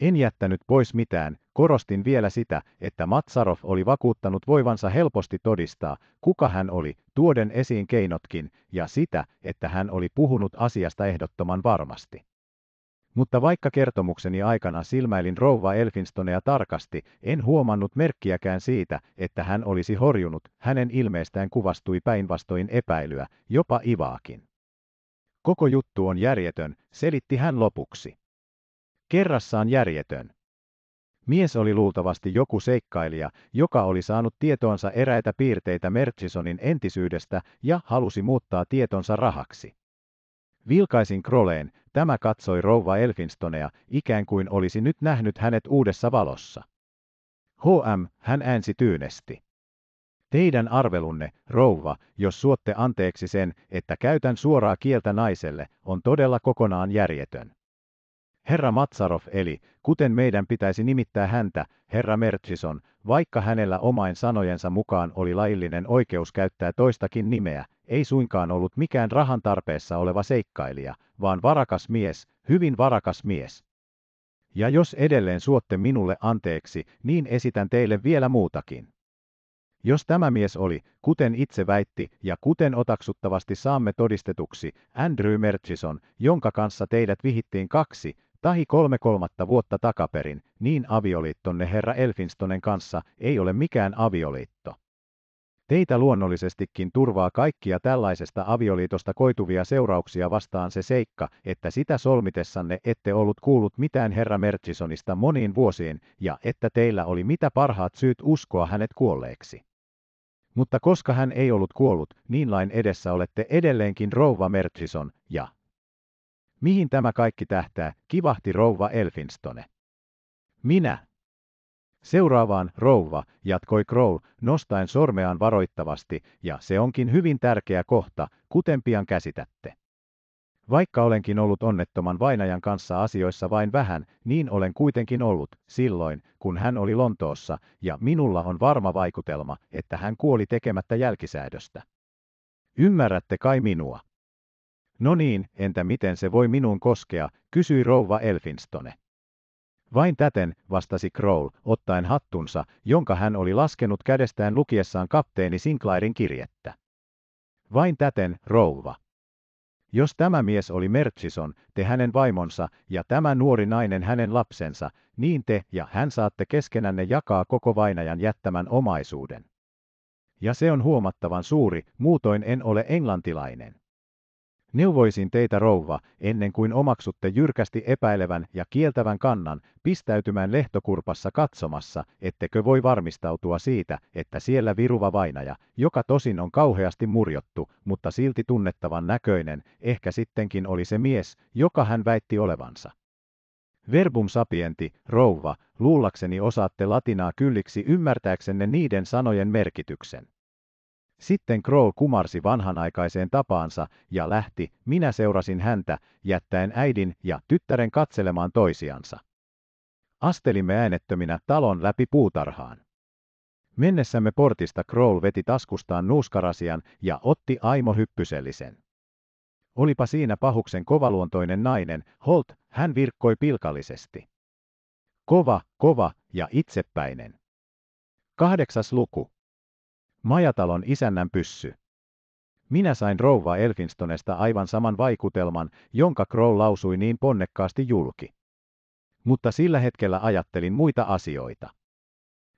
A: En jättänyt pois mitään, korostin vielä sitä, että Matsarov oli vakuuttanut voivansa helposti todistaa, kuka hän oli, tuoden esiin keinotkin, ja sitä, että hän oli puhunut asiasta ehdottoman varmasti. Mutta vaikka kertomukseni aikana silmäilin rouva Elfinstonea tarkasti, en huomannut merkkiäkään siitä, että hän olisi horjunut, hänen ilmeestään kuvastui päinvastoin epäilyä, jopa ivaakin. Koko juttu on järjetön, selitti hän lopuksi kerrassaan järjetön. Mies oli luultavasti joku seikkailija, joka oli saanut tietoonsa eräitä piirteitä Murchisonin entisyydestä ja halusi muuttaa tietonsa rahaksi. Vilkaisin Kroleen, tämä katsoi rouva Elfinstonea, ikään kuin olisi nyt nähnyt hänet uudessa valossa. HM, hän äänsi tyynesti. Teidän arvelunne, rouva, jos suotte anteeksi sen, että käytän suoraa kieltä naiselle, on todella kokonaan järjetön. Herra Matsarov eli, kuten meidän pitäisi nimittää häntä, herra Mertsison, vaikka hänellä omain sanojensa mukaan oli laillinen oikeus käyttää toistakin nimeä, ei suinkaan ollut mikään rahan tarpeessa oleva seikkailija, vaan varakas mies, hyvin varakas mies. Ja jos edelleen suotte minulle anteeksi, niin esitän teille vielä muutakin. Jos tämä mies oli, kuten itse väitti ja kuten otaksuttavasti saamme todistetuksi, Andrew Mertsison, jonka kanssa teidät vihittiin kaksi, Tahi kolme kolmatta vuotta takaperin, niin avioliittonne herra Elfinstonen kanssa ei ole mikään avioliitto. Teitä luonnollisestikin turvaa kaikkia tällaisesta avioliitosta koituvia seurauksia vastaan se seikka, että sitä solmitessanne ette ollut kuullut mitään herra Mertsisonista moniin vuosiin ja että teillä oli mitä parhaat syyt uskoa hänet kuolleeksi. Mutta koska hän ei ollut kuollut, niin lain edessä olette edelleenkin rouva Mertsison ja Mihin tämä kaikki tähtää, kivahti rouva Elfinstone. Minä. Seuraavaan rouva, jatkoi Crow, nostaen sormeaan varoittavasti, ja se onkin hyvin tärkeä kohta, kuten pian käsitätte. Vaikka olenkin ollut onnettoman vainajan kanssa asioissa vain vähän, niin olen kuitenkin ollut silloin, kun hän oli Lontoossa, ja minulla on varma vaikutelma, että hän kuoli tekemättä jälkisäädöstä. Ymmärrätte kai minua. No niin, entä miten se voi minun koskea, kysyi rouva Elfinstone. Vain täten, vastasi Kroll, ottaen hattunsa, jonka hän oli laskenut kädestään lukiessaan kapteeni Sinclairin kirjettä. Vain täten, rouva. Jos tämä mies oli Mertsison, te hänen vaimonsa, ja tämä nuori nainen hänen lapsensa, niin te ja hän saatte keskenänne jakaa koko vainajan jättämän omaisuuden. Ja se on huomattavan suuri, muutoin en ole englantilainen. Neuvoisin teitä rouva, ennen kuin omaksutte jyrkästi epäilevän ja kieltävän kannan, pistäytymään lehtokurpassa katsomassa, ettekö voi varmistautua siitä, että siellä viruva vainaja, joka tosin on kauheasti murjottu, mutta silti tunnettavan näköinen, ehkä sittenkin oli se mies, joka hän väitti olevansa. Verbum sapienti, rouva, luullakseni osaatte latinaa kylliksi ymmärtääksenne niiden sanojen merkityksen. Sitten Crow kumarsi vanhanaikaiseen tapaansa ja lähti, minä seurasin häntä, jättäen äidin ja tyttären katselemaan toisiansa. Astelimme äänettöminä talon läpi puutarhaan. Mennessämme portista Kroll veti taskustaan nuuskarasian ja otti Aimo hyppysellisen. Olipa siinä pahuksen kovaluontoinen nainen, Holt, hän virkkoi pilkallisesti. Kova, kova ja itsepäinen. Kahdeksas luku. Majatalon isännän pyssy. Minä sain rouva Elfinstonesta aivan saman vaikutelman, jonka Crow lausui niin ponnekkaasti julki. Mutta sillä hetkellä ajattelin muita asioita.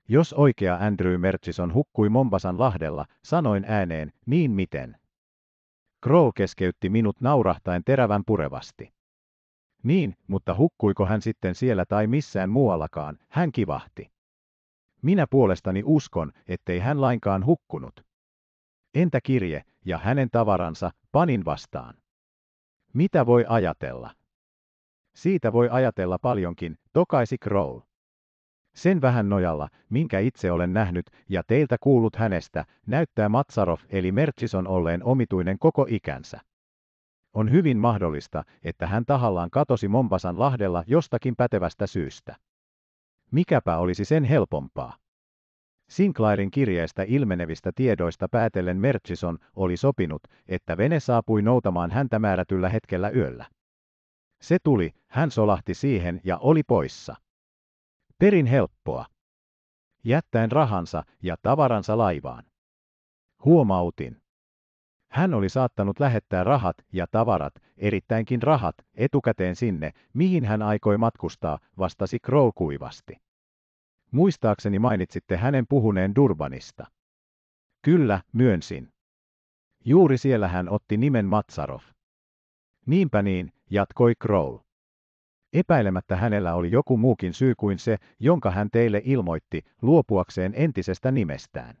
A: Jos oikea Andrew Murchison hukkui Mombasan lahdella, sanoin ääneen, niin miten? Crow keskeytti minut naurahtain terävän purevasti. Niin, mutta hukkuiko hän sitten siellä tai missään muuallakaan, hän kivahti. Minä puolestani uskon, ettei hän lainkaan hukkunut. Entä kirje ja hänen tavaransa panin vastaan? Mitä voi ajatella? Siitä voi ajatella paljonkin, tokaisi Kroll. Sen vähän nojalla, minkä itse olen nähnyt ja teiltä kuullut hänestä, näyttää Matsarov eli Mertsison olleen omituinen koko ikänsä. On hyvin mahdollista, että hän tahallaan katosi Mombasan lahdella jostakin pätevästä syystä. Mikäpä olisi sen helpompaa? Sinclairin kirjeestä ilmenevistä tiedoista päätellen Merchison oli sopinut, että vene saapui noutamaan häntä määrätyllä hetkellä yöllä. Se tuli, hän solahti siihen ja oli poissa. Perin helppoa. Jättäen rahansa ja tavaransa laivaan. Huomautin. Hän oli saattanut lähettää rahat ja tavarat, erittäinkin rahat, etukäteen sinne, mihin hän aikoi matkustaa, vastasi Crow kuivasti. Muistaakseni mainitsitte hänen puhuneen Durbanista. Kyllä, myönsin. Juuri siellä hän otti nimen Matsarov. Niinpä niin, jatkoi Crow. Epäilemättä hänellä oli joku muukin syy kuin se, jonka hän teille ilmoitti, luopuakseen entisestä nimestään.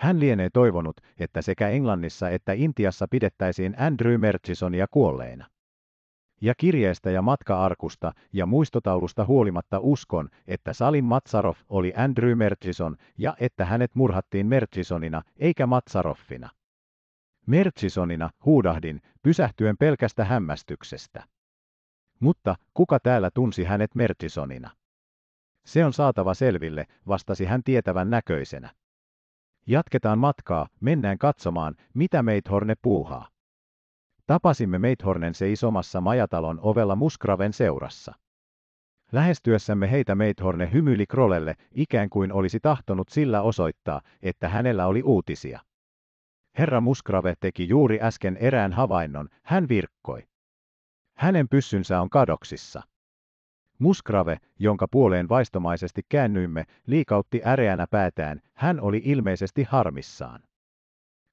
A: Hän lienee toivonut, että sekä Englannissa että Intiassa pidettäisiin Andrew Murchisonia kuolleena. Ja kirjeestä ja matkaarkusta ja muistotaulusta huolimatta uskon, että Salim Matsarov oli Andrew Murchison ja että hänet murhattiin Murchisonina eikä Matsaroffina. Murchisonina huudahdin, pysähtyen pelkästä hämmästyksestä. Mutta kuka täällä tunsi hänet Murchisonina? Se on saatava selville, vastasi hän tietävän näköisenä. Jatketaan matkaa, mennään katsomaan, mitä Meithorne puuhaa. Tapasimme Meithornen seisomassa majatalon ovella Muskraven seurassa. Lähestyessämme heitä Meithorne hymyili Krolelle, ikään kuin olisi tahtonut sillä osoittaa, että hänellä oli uutisia. Herra Muskrave teki juuri äsken erään havainnon, hän virkkoi. Hänen pyssynsä on kadoksissa. Musgrave, jonka puoleen vaistomaisesti käännyimme, liikautti äreänä päätään, hän oli ilmeisesti harmissaan.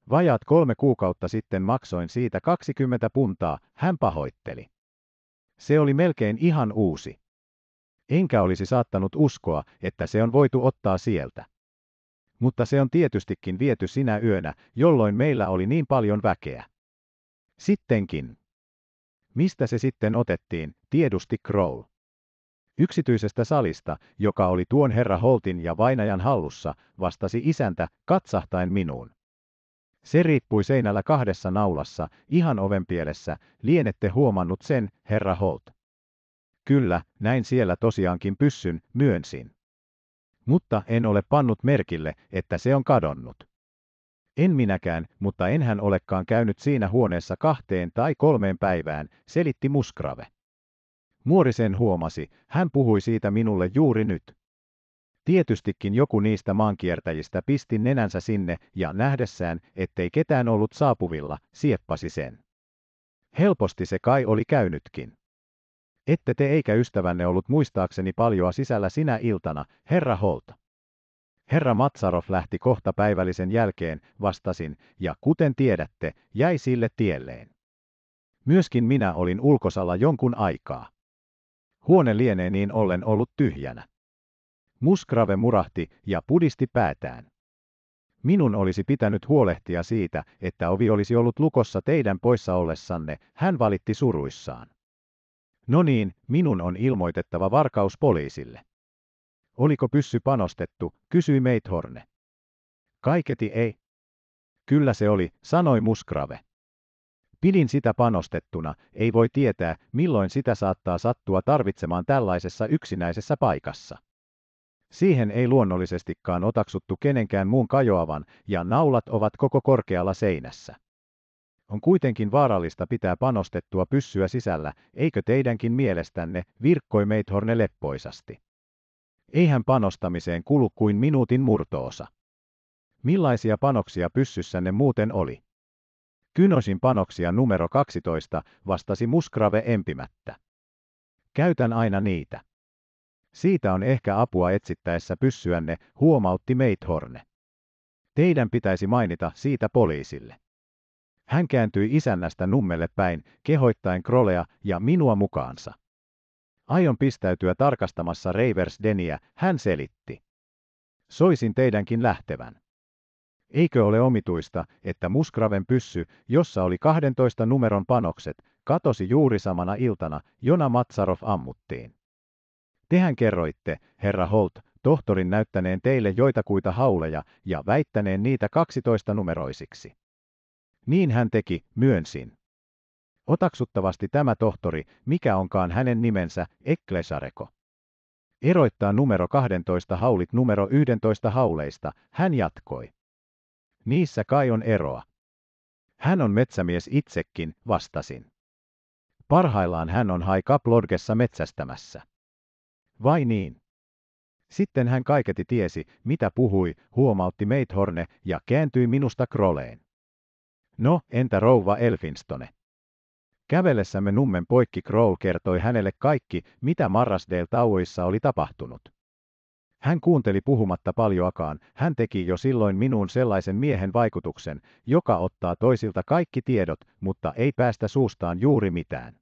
A: Vajat kolme kuukautta sitten maksoin siitä 20 puntaa, hän pahoitteli. Se oli melkein ihan uusi. Enkä olisi saattanut uskoa, että se on voitu ottaa sieltä. Mutta se on tietystikin viety sinä yönä, jolloin meillä oli niin paljon väkeä. Sittenkin. Mistä se sitten otettiin, tiedusti Crow. Yksityisestä salista, joka oli tuon herra Holtin ja vainajan hallussa, vastasi isäntä katsahtain minuun. Se riippui seinällä kahdessa naulassa, ihan oven pielessä, lienette huomannut sen, herra Holt. Kyllä, näin siellä tosiaankin pyssyn, myönsin. Mutta en ole pannut merkille, että se on kadonnut. En minäkään, mutta enhän olekaan käynyt siinä huoneessa kahteen tai kolmeen päivään, selitti Musgrave. Nuori sen huomasi, hän puhui siitä minulle juuri nyt. Tietystikin joku niistä maankiertäjistä pisti nenänsä sinne ja nähdessään, ettei ketään ollut saapuvilla, sieppasi sen. Helposti se kai oli käynytkin. Ette te eikä ystävänne ollut muistaakseni paljoa sisällä sinä iltana, herra Holt. Herra Matsarov lähti kohta päivällisen jälkeen, vastasin, ja kuten tiedätte, jäi sille tielleen. Myöskin minä olin ulkosalla jonkun aikaa. Huone lienee niin ollen ollut tyhjänä. Musgrave murahti ja pudisti päätään. Minun olisi pitänyt huolehtia siitä, että ovi olisi ollut lukossa teidän poissa ollessanne, hän valitti suruissaan. No niin, minun on ilmoitettava varkaus poliisille. Oliko pyssy panostettu, kysyi Meithorne. Kaiketi ei. Kyllä se oli, sanoi Musgrave. Pidin sitä panostettuna, ei voi tietää, milloin sitä saattaa sattua tarvitsemaan tällaisessa yksinäisessä paikassa. Siihen ei luonnollisestikaan otaksuttu kenenkään muun kajoavan, ja naulat ovat koko korkealla seinässä. On kuitenkin vaarallista pitää panostettua pyssyä sisällä, eikö teidänkin mielestänne, virkkoi Meithorne leppoisasti. Eihän panostamiseen kulu kuin minuutin murtoosa. Millaisia panoksia pyssyssänne muuten oli? Kynosin panoksia numero 12, vastasi Musgrave empimättä. Käytän aina niitä. Siitä on ehkä apua etsittäessä pyssyänne, huomautti Meithorne. Teidän pitäisi mainita siitä poliisille. Hän kääntyi isännästä nummelle päin, kehoittaen Krolea ja minua mukaansa. Aion pistäytyä tarkastamassa Reivers Deniä, hän selitti. Soisin teidänkin lähtevän. Eikö ole omituista, että Musgraven pyssy, jossa oli 12 numeron panokset, katosi juuri samana iltana, jona Matsarov ammuttiin? Tehän kerroitte, herra Holt, tohtorin näyttäneen teille joitakuita hauleja ja väittäneen niitä 12 numeroisiksi. Niin hän teki, myönsin. Otaksuttavasti tämä tohtori, mikä onkaan hänen nimensä, Eklesareko. Eroittaa numero 12 haulit numero 11 hauleista, hän jatkoi. Niissä kai on eroa. Hän on metsämies itsekin, vastasin. Parhaillaan hän on Haikaplodgessa metsästämässä. Vai niin? Sitten hän kaiketi tiesi, mitä puhui, huomautti Meithorne ja kääntyi minusta kroleen. No, entä rouva Elfinstone? Kävellessämme nummen poikki Kroll kertoi hänelle kaikki, mitä Marrasdale tauoissa oli tapahtunut. Hän kuunteli puhumatta paljoakaan, hän teki jo silloin minuun sellaisen miehen vaikutuksen, joka ottaa toisilta kaikki tiedot, mutta ei päästä suustaan juuri mitään.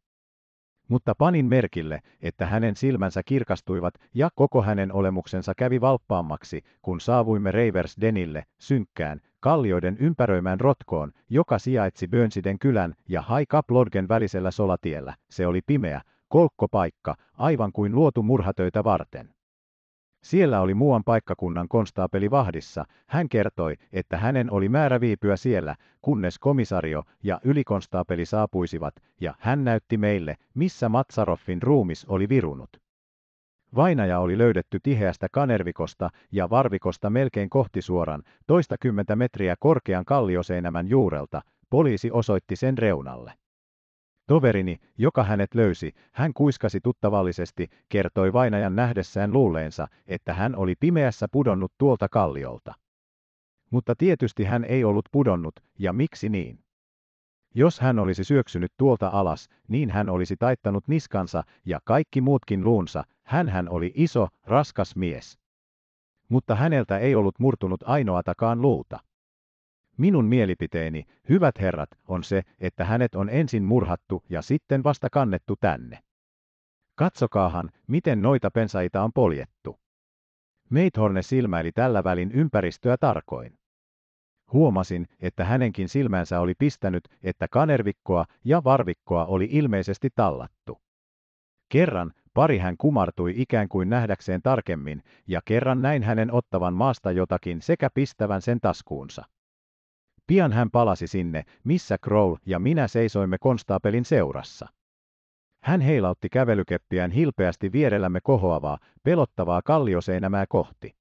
A: Mutta panin merkille, että hänen silmänsä kirkastuivat ja koko hänen olemuksensa kävi valppaammaksi, kun saavuimme Reivers Denille, synkkään, kallioiden ympäröimään rotkoon, joka sijaitsi Bönsiden kylän ja Haikaplodgen välisellä solatiellä. Se oli pimeä, kolkkopaikka, aivan kuin luotu murhatöitä varten. Siellä oli muuan paikkakunnan konstaapeli vahdissa. Hän kertoi, että hänen oli määrä viipyä siellä, kunnes komisario ja ylikonstaapeli saapuisivat, ja hän näytti meille, missä Matsaroffin ruumis oli virunut. Vainaja oli löydetty tiheästä kanervikosta ja varvikosta melkein kohtisuoran, toistakymmentä metriä korkean kallioseinämän juurelta, poliisi osoitti sen reunalle. Toverini, joka hänet löysi, hän kuiskasi tuttavallisesti, kertoi vainajan nähdessään luuleensa, että hän oli pimeässä pudonnut tuolta kalliolta. Mutta tietysti hän ei ollut pudonnut, ja miksi niin? Jos hän olisi syöksynyt tuolta alas, niin hän olisi taittanut niskansa ja kaikki muutkin luunsa, hän hän oli iso, raskas mies. Mutta häneltä ei ollut murtunut ainoatakaan luuta. Minun mielipiteeni, hyvät herrat, on se, että hänet on ensin murhattu ja sitten vasta kannettu tänne. Katsokaahan, miten noita pensaita on poljettu. Meithorne silmäili tällä välin ympäristöä tarkoin. Huomasin, että hänenkin silmänsä oli pistänyt, että kanervikkoa ja varvikkoa oli ilmeisesti tallattu. Kerran pari hän kumartui ikään kuin nähdäkseen tarkemmin, ja kerran näin hänen ottavan maasta jotakin sekä pistävän sen taskuunsa. Pian hän palasi sinne, missä Crow ja minä seisoimme konstaapelin seurassa. Hän heilautti kävelykeppiään hilpeästi vierellämme kohoavaa, pelottavaa kallioseinämää kohti.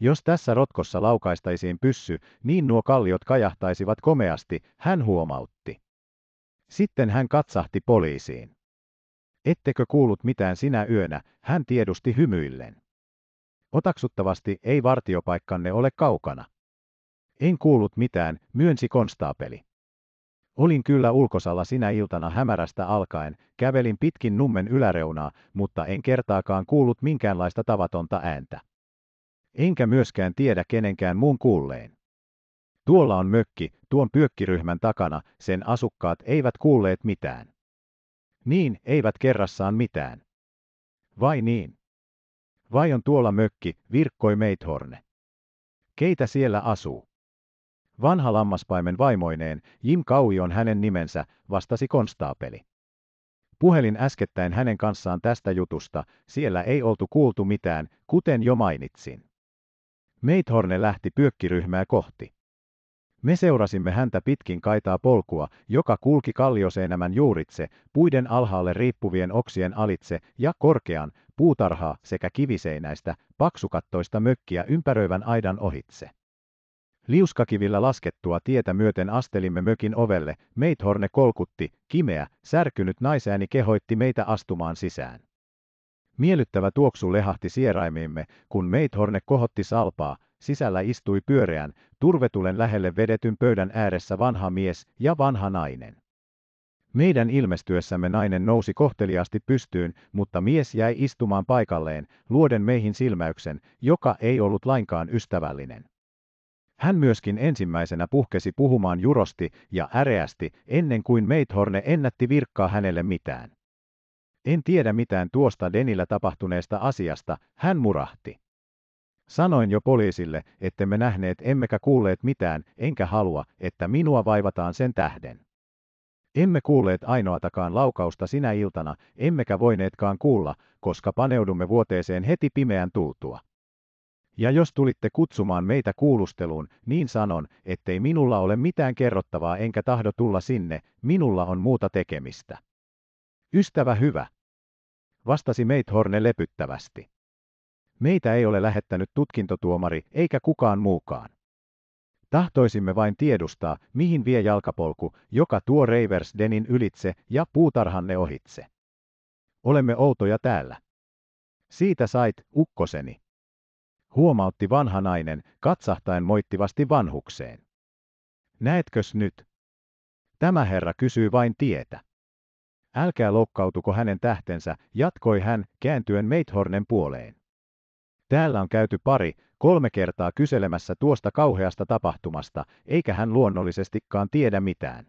A: Jos tässä rotkossa laukaistaisiin pyssy, niin nuo kalliot kajahtaisivat komeasti, hän huomautti. Sitten hän katsahti poliisiin. Ettekö kuullut mitään sinä yönä, hän tiedusti hymyillen. Otaksuttavasti ei vartiopaikkanne ole kaukana. En kuullut mitään, myönsi konstaapeli. Olin kyllä ulkosalla sinä iltana hämärästä alkaen, kävelin pitkin nummen yläreunaa, mutta en kertaakaan kuullut minkäänlaista tavatonta ääntä. Enkä myöskään tiedä kenenkään muun kuulleen. Tuolla on mökki, tuon pyökkiryhmän takana, sen asukkaat eivät kuulleet mitään. Niin, eivät kerrassaan mitään. Vai niin? Vai on tuolla mökki, virkkoi Meithorne. Keitä siellä asuu? Vanha lammaspaimen vaimoineen, Jim Kaui on hänen nimensä, vastasi konstaapeli. Puhelin äskettäin hänen kanssaan tästä jutusta, siellä ei oltu kuultu mitään, kuten jo mainitsin. Meithorne lähti pyökkiryhmää kohti. Me seurasimme häntä pitkin kaitaa polkua, joka kulki kallioseinämän juuritse, puiden alhaalle riippuvien oksien alitse ja korkean, puutarhaa sekä kiviseinäistä, paksukattoista mökkiä ympäröivän aidan ohitse. Liuskakivillä laskettua tietä myöten astelimme mökin ovelle, Meithorne kolkutti, kimeä, särkynyt naisääni kehoitti meitä astumaan sisään. Miellyttävä tuoksu lehahti sieraimiimme, kun Meithorne kohotti salpaa, sisällä istui pyöreän, turvetulen lähelle vedetyn pöydän ääressä vanha mies ja vanha nainen. Meidän ilmestyessämme nainen nousi kohteliaasti pystyyn, mutta mies jäi istumaan paikalleen, luoden meihin silmäyksen, joka ei ollut lainkaan ystävällinen. Hän myöskin ensimmäisenä puhkesi puhumaan jurosti ja äreästi ennen kuin Meithorne ennätti virkkaa hänelle mitään. En tiedä mitään tuosta Denillä tapahtuneesta asiasta, hän murahti. Sanoin jo poliisille, että me nähneet emmekä kuulleet mitään, enkä halua, että minua vaivataan sen tähden. Emme kuulleet ainoatakaan laukausta sinä iltana, emmekä voineetkaan kuulla, koska paneudumme vuoteeseen heti pimeän tultua. Ja jos tulitte kutsumaan meitä kuulusteluun, niin sanon, ettei minulla ole mitään kerrottavaa enkä tahdo tulla sinne, minulla on muuta tekemistä. Ystävä hyvä. Vastasi Meithorne lepyttävästi. Meitä ei ole lähettänyt tutkintotuomari eikä kukaan muukaan. Tahtoisimme vain tiedustaa, mihin vie jalkapolku, joka tuo Reivers Denin ylitse ja puutarhanne ohitse. Olemme outoja täällä. Siitä sait, ukkoseni huomautti vanha nainen, katsahtaen moittivasti vanhukseen. Näetkös nyt? Tämä herra kysyy vain tietä. Älkää loukkautuko hänen tähtensä, jatkoi hän, kääntyen Meithornen puoleen. Täällä on käyty pari, kolme kertaa kyselemässä tuosta kauheasta tapahtumasta, eikä hän luonnollisestikaan tiedä mitään.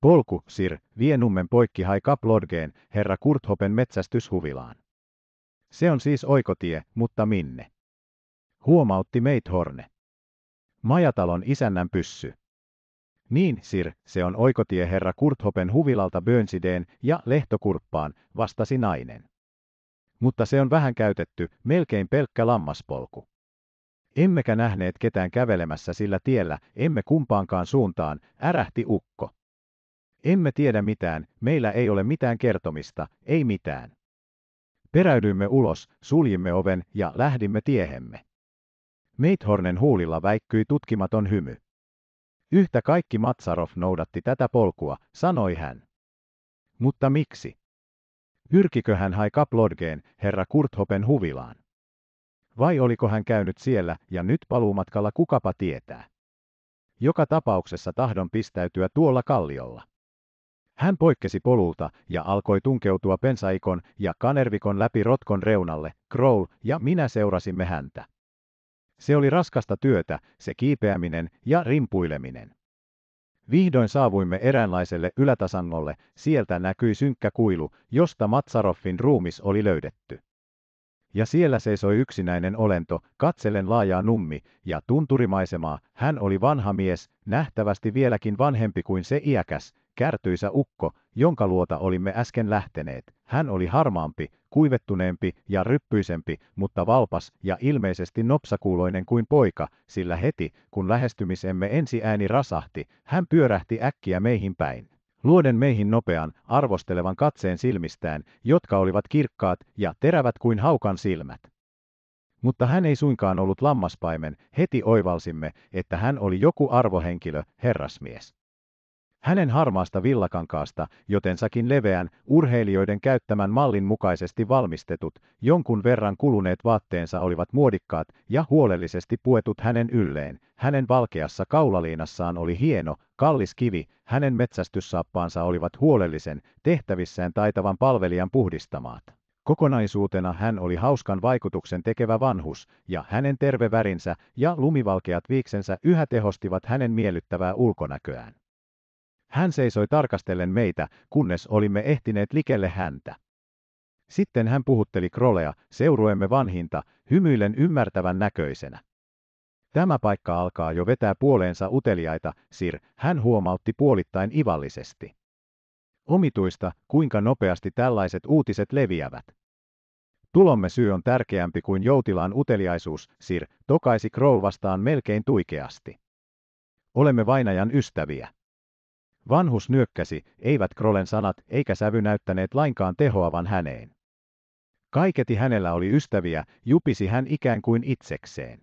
A: Polku, sir, vie nummen poikki hai kaplodgeen, herra Kurthopen metsästyshuvilaan. Se on siis oikotie, mutta minne? huomautti Meithorne. Majatalon isännän pyssy. Niin, Sir, se on herra Kurthopen huvilalta Bönsideen ja lehtokurppaan, vastasi nainen. Mutta se on vähän käytetty, melkein pelkkä lammaspolku. Emmekä nähneet ketään kävelemässä sillä tiellä, emme kumpaankaan suuntaan, ärähti ukko. Emme tiedä mitään, meillä ei ole mitään kertomista, ei mitään. Peräydyimme ulos, suljimme oven ja lähdimme tiehemme. Meithornen huulilla väikkyi tutkimaton hymy. Yhtä kaikki Matsarov noudatti tätä polkua, sanoi hän. Mutta miksi? Pyrkikö hän hai Kaplodgeen, herra Kurthopen huvilaan? Vai oliko hän käynyt siellä ja nyt paluumatkalla kukapa tietää? Joka tapauksessa tahdon pistäytyä tuolla kalliolla. Hän poikkesi polulta ja alkoi tunkeutua pensaikon ja kanervikon läpi rotkon reunalle, Kroll ja minä seurasimme häntä. Se oli raskasta työtä, se kiipeäminen ja rimpuileminen. Vihdoin saavuimme eräänlaiselle ylätasannolle, sieltä näkyi synkkä kuilu, josta Matsaroffin ruumis oli löydetty. Ja siellä seisoi yksinäinen olento, katsellen laajaa nummi ja tunturimaisemaa, hän oli vanha mies, nähtävästi vieläkin vanhempi kuin se iäkäs, kärtyisä ukko, jonka luota olimme äsken lähteneet. Hän oli harmaampi, kuivettuneempi ja ryppyisempi, mutta valpas ja ilmeisesti nopsakuuloinen kuin poika, sillä heti, kun lähestymisemme ensi ääni rasahti, hän pyörähti äkkiä meihin päin. Luoden meihin nopean, arvostelevan katseen silmistään, jotka olivat kirkkaat ja terävät kuin haukan silmät. Mutta hän ei suinkaan ollut lammaspaimen, heti oivalsimme, että hän oli joku arvohenkilö, herrasmies. Hänen harmaasta villakankaasta, joten sakin leveän, urheilijoiden käyttämän mallin mukaisesti valmistetut, jonkun verran kuluneet vaatteensa olivat muodikkaat ja huolellisesti puetut hänen ylleen. Hänen valkeassa kaulaliinassaan oli hieno, kallis kivi, hänen metsästyssaappaansa olivat huolellisen, tehtävissään taitavan palvelijan puhdistamat. Kokonaisuutena hän oli hauskan vaikutuksen tekevä vanhus, ja hänen terve värinsä ja lumivalkeat viiksensä yhä tehostivat hänen miellyttävää ulkonäköään. Hän seisoi tarkastellen meitä, kunnes olimme ehtineet likelle häntä. Sitten hän puhutteli Krolea, seurueemme vanhinta, hymyillen ymmärtävän näköisenä. Tämä paikka alkaa jo vetää puoleensa uteliaita, Sir, hän huomautti puolittain ivallisesti. Omituista, kuinka nopeasti tällaiset uutiset leviävät. Tulomme syy on tärkeämpi kuin joutilaan uteliaisuus, Sir, tokaisi Crow vastaan melkein tuikeasti. Olemme vainajan ystäviä. Vanhus nyökkäsi, eivät Krolen sanat eikä sävy näyttäneet lainkaan tehoavan häneen. Kaiketi hänellä oli ystäviä, jupisi hän ikään kuin itsekseen.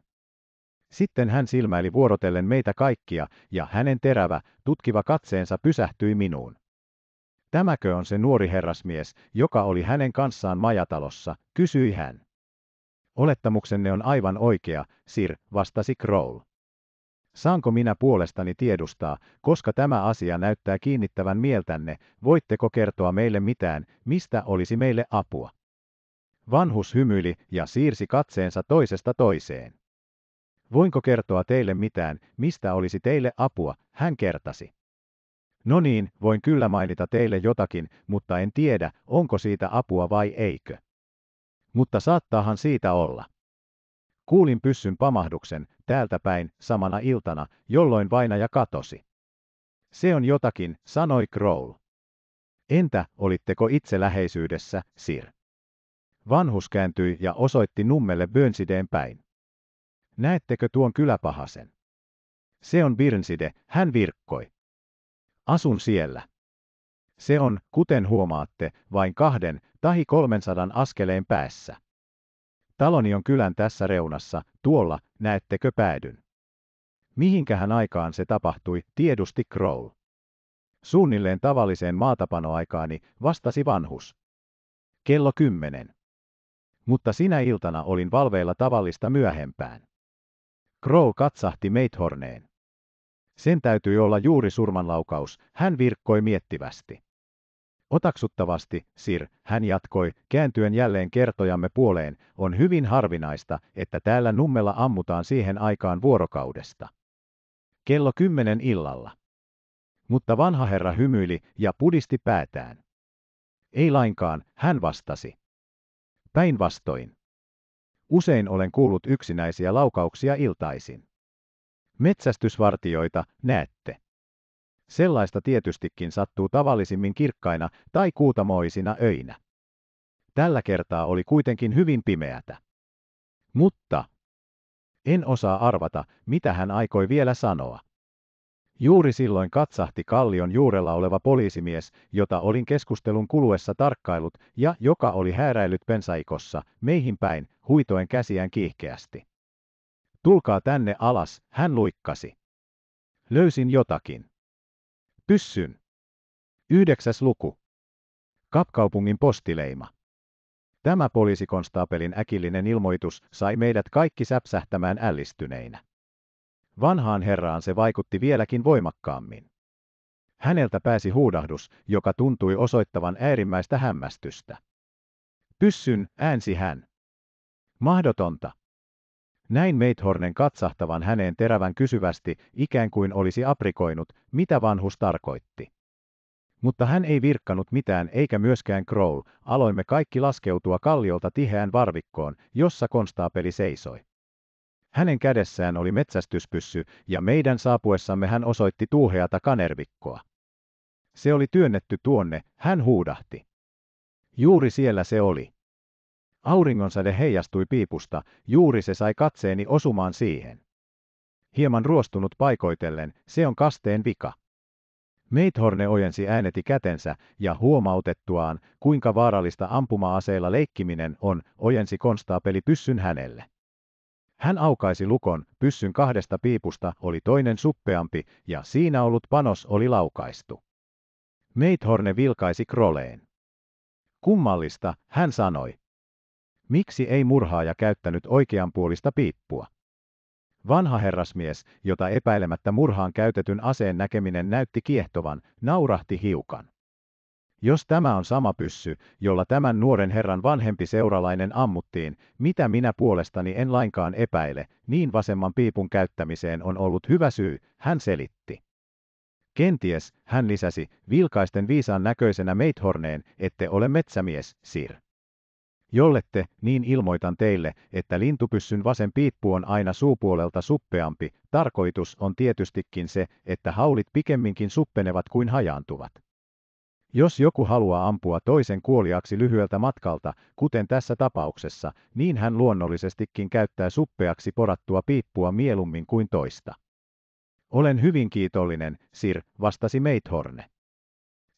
A: Sitten hän silmäili vuorotellen meitä kaikkia, ja hänen terävä, tutkiva katseensa pysähtyi minuun. Tämäkö on se nuori herrasmies, joka oli hänen kanssaan majatalossa, kysyi hän. Olettamuksenne on aivan oikea, Sir, vastasi Kroll. Saanko minä puolestani tiedustaa, koska tämä asia näyttää kiinnittävän mieltänne, voitteko kertoa meille mitään, mistä olisi meille apua? Vanhus hymyili ja siirsi katseensa toisesta toiseen. Voinko kertoa teille mitään, mistä olisi teille apua, hän kertasi. No niin, voin kyllä mainita teille jotakin, mutta en tiedä, onko siitä apua vai eikö. Mutta saattaahan siitä olla. Kuulin pyssyn pamahduksen, täältä päin, samana iltana, jolloin vainaja katosi. Se on jotakin, sanoi Kroll. Entä, olitteko itse läheisyydessä, Sir? Vanhus kääntyi ja osoitti nummelle Bönsideen päin. Näettekö tuon kyläpahasen? Se on Birnside, hän virkkoi. Asun siellä. Se on, kuten huomaatte, vain kahden, tahi kolmensadan askeleen päässä. Taloni on kylän tässä reunassa, tuolla, näettekö päädyn? Mihinkähän aikaan se tapahtui, tiedusti Crow. Suunnilleen tavalliseen maatapanoaikaani vastasi vanhus. Kello kymmenen. Mutta sinä iltana olin valveilla tavallista myöhempään. Crow katsahti Meithorneen. Sen täytyi olla juuri surmanlaukaus, hän virkkoi miettivästi. Otaksuttavasti, Sir, hän jatkoi, kääntyen jälleen kertojamme puoleen, on hyvin harvinaista, että täällä nummella ammutaan siihen aikaan vuorokaudesta. Kello kymmenen illalla. Mutta vanha herra hymyili ja pudisti päätään. Ei lainkaan, hän vastasi. Päinvastoin. Usein olen kuullut yksinäisiä laukauksia iltaisin. Metsästysvartioita, näette. Sellaista tietystikin sattuu tavallisimmin kirkkaina tai kuutamoisina öinä. Tällä kertaa oli kuitenkin hyvin pimeätä. Mutta en osaa arvata, mitä hän aikoi vielä sanoa. Juuri silloin katsahti kallion juurella oleva poliisimies, jota olin keskustelun kuluessa tarkkailut ja joka oli hääräillyt pensaikossa, meihin päin, huitoen käsiään kiihkeästi. Tulkaa tänne alas, hän luikkasi. Löysin jotakin. Pyssyn. Yhdeksäs luku. Kapkaupungin postileima. Tämä poliisikonstaapelin äkillinen ilmoitus sai meidät kaikki säpsähtämään ällistyneinä. Vanhaan herraan se vaikutti vieläkin voimakkaammin. Häneltä pääsi huudahdus, joka tuntui osoittavan äärimmäistä hämmästystä. Pyssyn äänsi hän. Mahdotonta. Näin Meithornen katsahtavan häneen terävän kysyvästi, ikään kuin olisi aprikoinut, mitä vanhus tarkoitti. Mutta hän ei virkkanut mitään eikä myöskään Crow, aloimme kaikki laskeutua kalliolta tiheään varvikkoon, jossa konstaapeli seisoi. Hänen kädessään oli metsästyspyssy, ja meidän saapuessamme hän osoitti tuuheata kanervikkoa. Se oli työnnetty tuonne, hän huudahti. Juuri siellä se oli. Auringonsäde heijastui piipusta, juuri se sai katseeni osumaan siihen. Hieman ruostunut paikoitellen, se on kasteen vika. Meithorne ojensi ääneti kätensä ja huomautettuaan, kuinka vaarallista ampuma-aseilla leikkiminen on, ojensi konstaapeli pyssyn hänelle. Hän aukaisi lukon, pyssyn kahdesta piipusta oli toinen suppeampi ja siinä ollut panos oli laukaistu. Meithorne vilkaisi Kroleen. Kummallista, hän sanoi, Miksi ei murhaaja käyttänyt oikeanpuolista piippua? Vanha herrasmies, jota epäilemättä murhaan käytetyn aseen näkeminen näytti kiehtovan, naurahti hiukan. Jos tämä on sama pyssy, jolla tämän nuoren herran vanhempi seuralainen ammuttiin, mitä minä puolestani en lainkaan epäile, niin vasemman piipun käyttämiseen on ollut hyvä syy, hän selitti. Kenties, hän lisäsi, vilkaisten viisaan näköisenä meithorneen, ette ole metsämies, Sir. Jollette, niin ilmoitan teille, että lintupyssyn vasen piippu on aina suupuolelta suppeampi, tarkoitus on tietystikin se, että haulit pikemminkin suppenevat kuin hajaantuvat. Jos joku haluaa ampua toisen kuoliaksi lyhyeltä matkalta, kuten tässä tapauksessa, niin hän luonnollisestikin käyttää suppeaksi porattua piippua mieluummin kuin toista. Olen hyvin kiitollinen, Sir, vastasi Meithorne.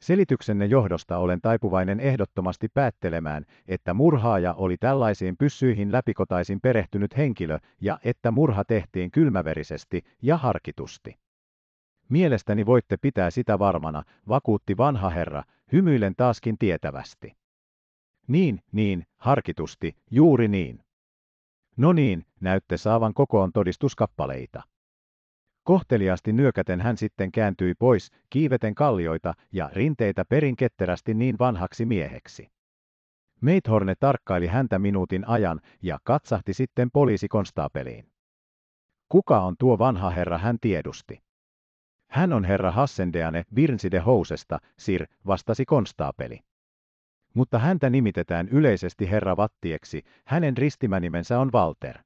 A: Selityksenne johdosta olen taipuvainen ehdottomasti päättelemään, että murhaaja oli tällaisiin pyssyihin läpikotaisin perehtynyt henkilö ja että murha tehtiin kylmäverisesti ja harkitusti. Mielestäni voitte pitää sitä varmana, vakuutti vanha herra, hymyilen taaskin tietävästi. Niin, niin, harkitusti, juuri niin. No niin, näytte saavan kokoon todistuskappaleita. Kohteliasti nyökäten hän sitten kääntyi pois, kiiveten kallioita ja rinteitä perin ketterästi niin vanhaksi mieheksi. Meithorne tarkkaili häntä minuutin ajan ja katsahti sitten poliisikonstaapeliin. Kuka on tuo vanha herra, hän tiedusti. Hän on herra Hassendeane Virnside Housesta, Sir, vastasi konstaapeli. Mutta häntä nimitetään yleisesti herra Vattieksi, hänen ristimänimensä on Walter.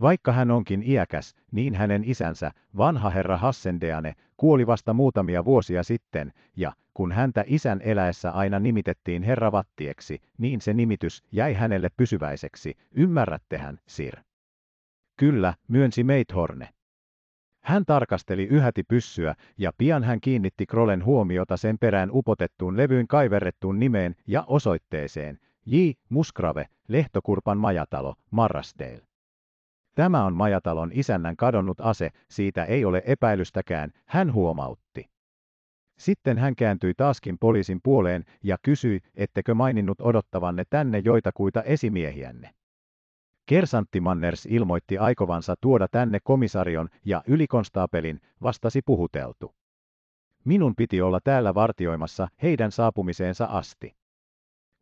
A: Vaikka hän onkin iäkäs, niin hänen isänsä, vanha herra Hassendeane, kuoli vasta muutamia vuosia sitten, ja kun häntä isän eläessä aina nimitettiin herravattieksi, niin se nimitys jäi hänelle pysyväiseksi, ymmärrättehän, Sir. Kyllä, myönsi Meithorne. Hän tarkasteli yhäti pyssyä, ja pian hän kiinnitti Krolen huomiota sen perään upotettuun levyyn kaiverrettuun nimeen ja osoitteeseen, J. Musgrave, Lehtokurpan majatalo, Marrasdale. Tämä on majatalon isännän kadonnut ase, siitä ei ole epäilystäkään, hän huomautti. Sitten hän kääntyi taaskin poliisin puoleen ja kysyi, ettekö maininnut odottavanne tänne joitakuita esimiehiänne. Kersantti Manners ilmoitti aikovansa tuoda tänne komisarion ja ylikonstaapelin, vastasi puhuteltu. Minun piti olla täällä vartioimassa heidän saapumiseensa asti.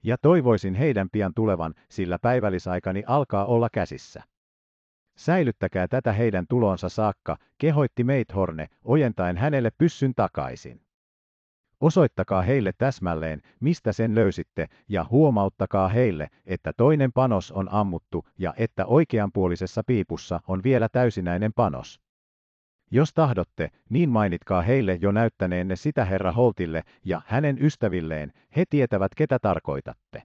A: Ja toivoisin heidän pian tulevan, sillä päivällisaikani alkaa olla käsissä säilyttäkää tätä heidän tulonsa saakka, kehoitti Meithorne, ojentaen hänelle pyssyn takaisin. Osoittakaa heille täsmälleen, mistä sen löysitte, ja huomauttakaa heille, että toinen panos on ammuttu ja että oikeanpuolisessa piipussa on vielä täysinäinen panos. Jos tahdotte, niin mainitkaa heille jo näyttäneenne sitä herra Holtille ja hänen ystävilleen, he tietävät ketä tarkoitatte.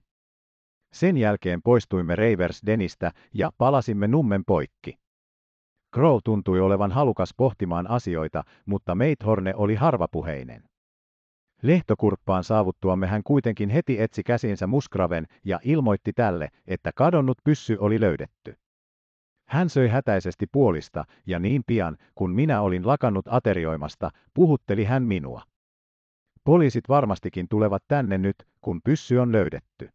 A: Sen jälkeen poistuimme Reivers-Denistä ja palasimme nummen poikki. Crow tuntui olevan halukas pohtimaan asioita, mutta Meithorne oli harvapuheinen. Lehtokurppaan saavuttuamme hän kuitenkin heti etsi käsinsä muskraven ja ilmoitti tälle, että kadonnut pyssy oli löydetty. Hän söi hätäisesti puolista, ja niin pian, kun minä olin lakannut aterioimasta, puhutteli hän minua. Poliisit varmastikin tulevat tänne nyt, kun pyssy on löydetty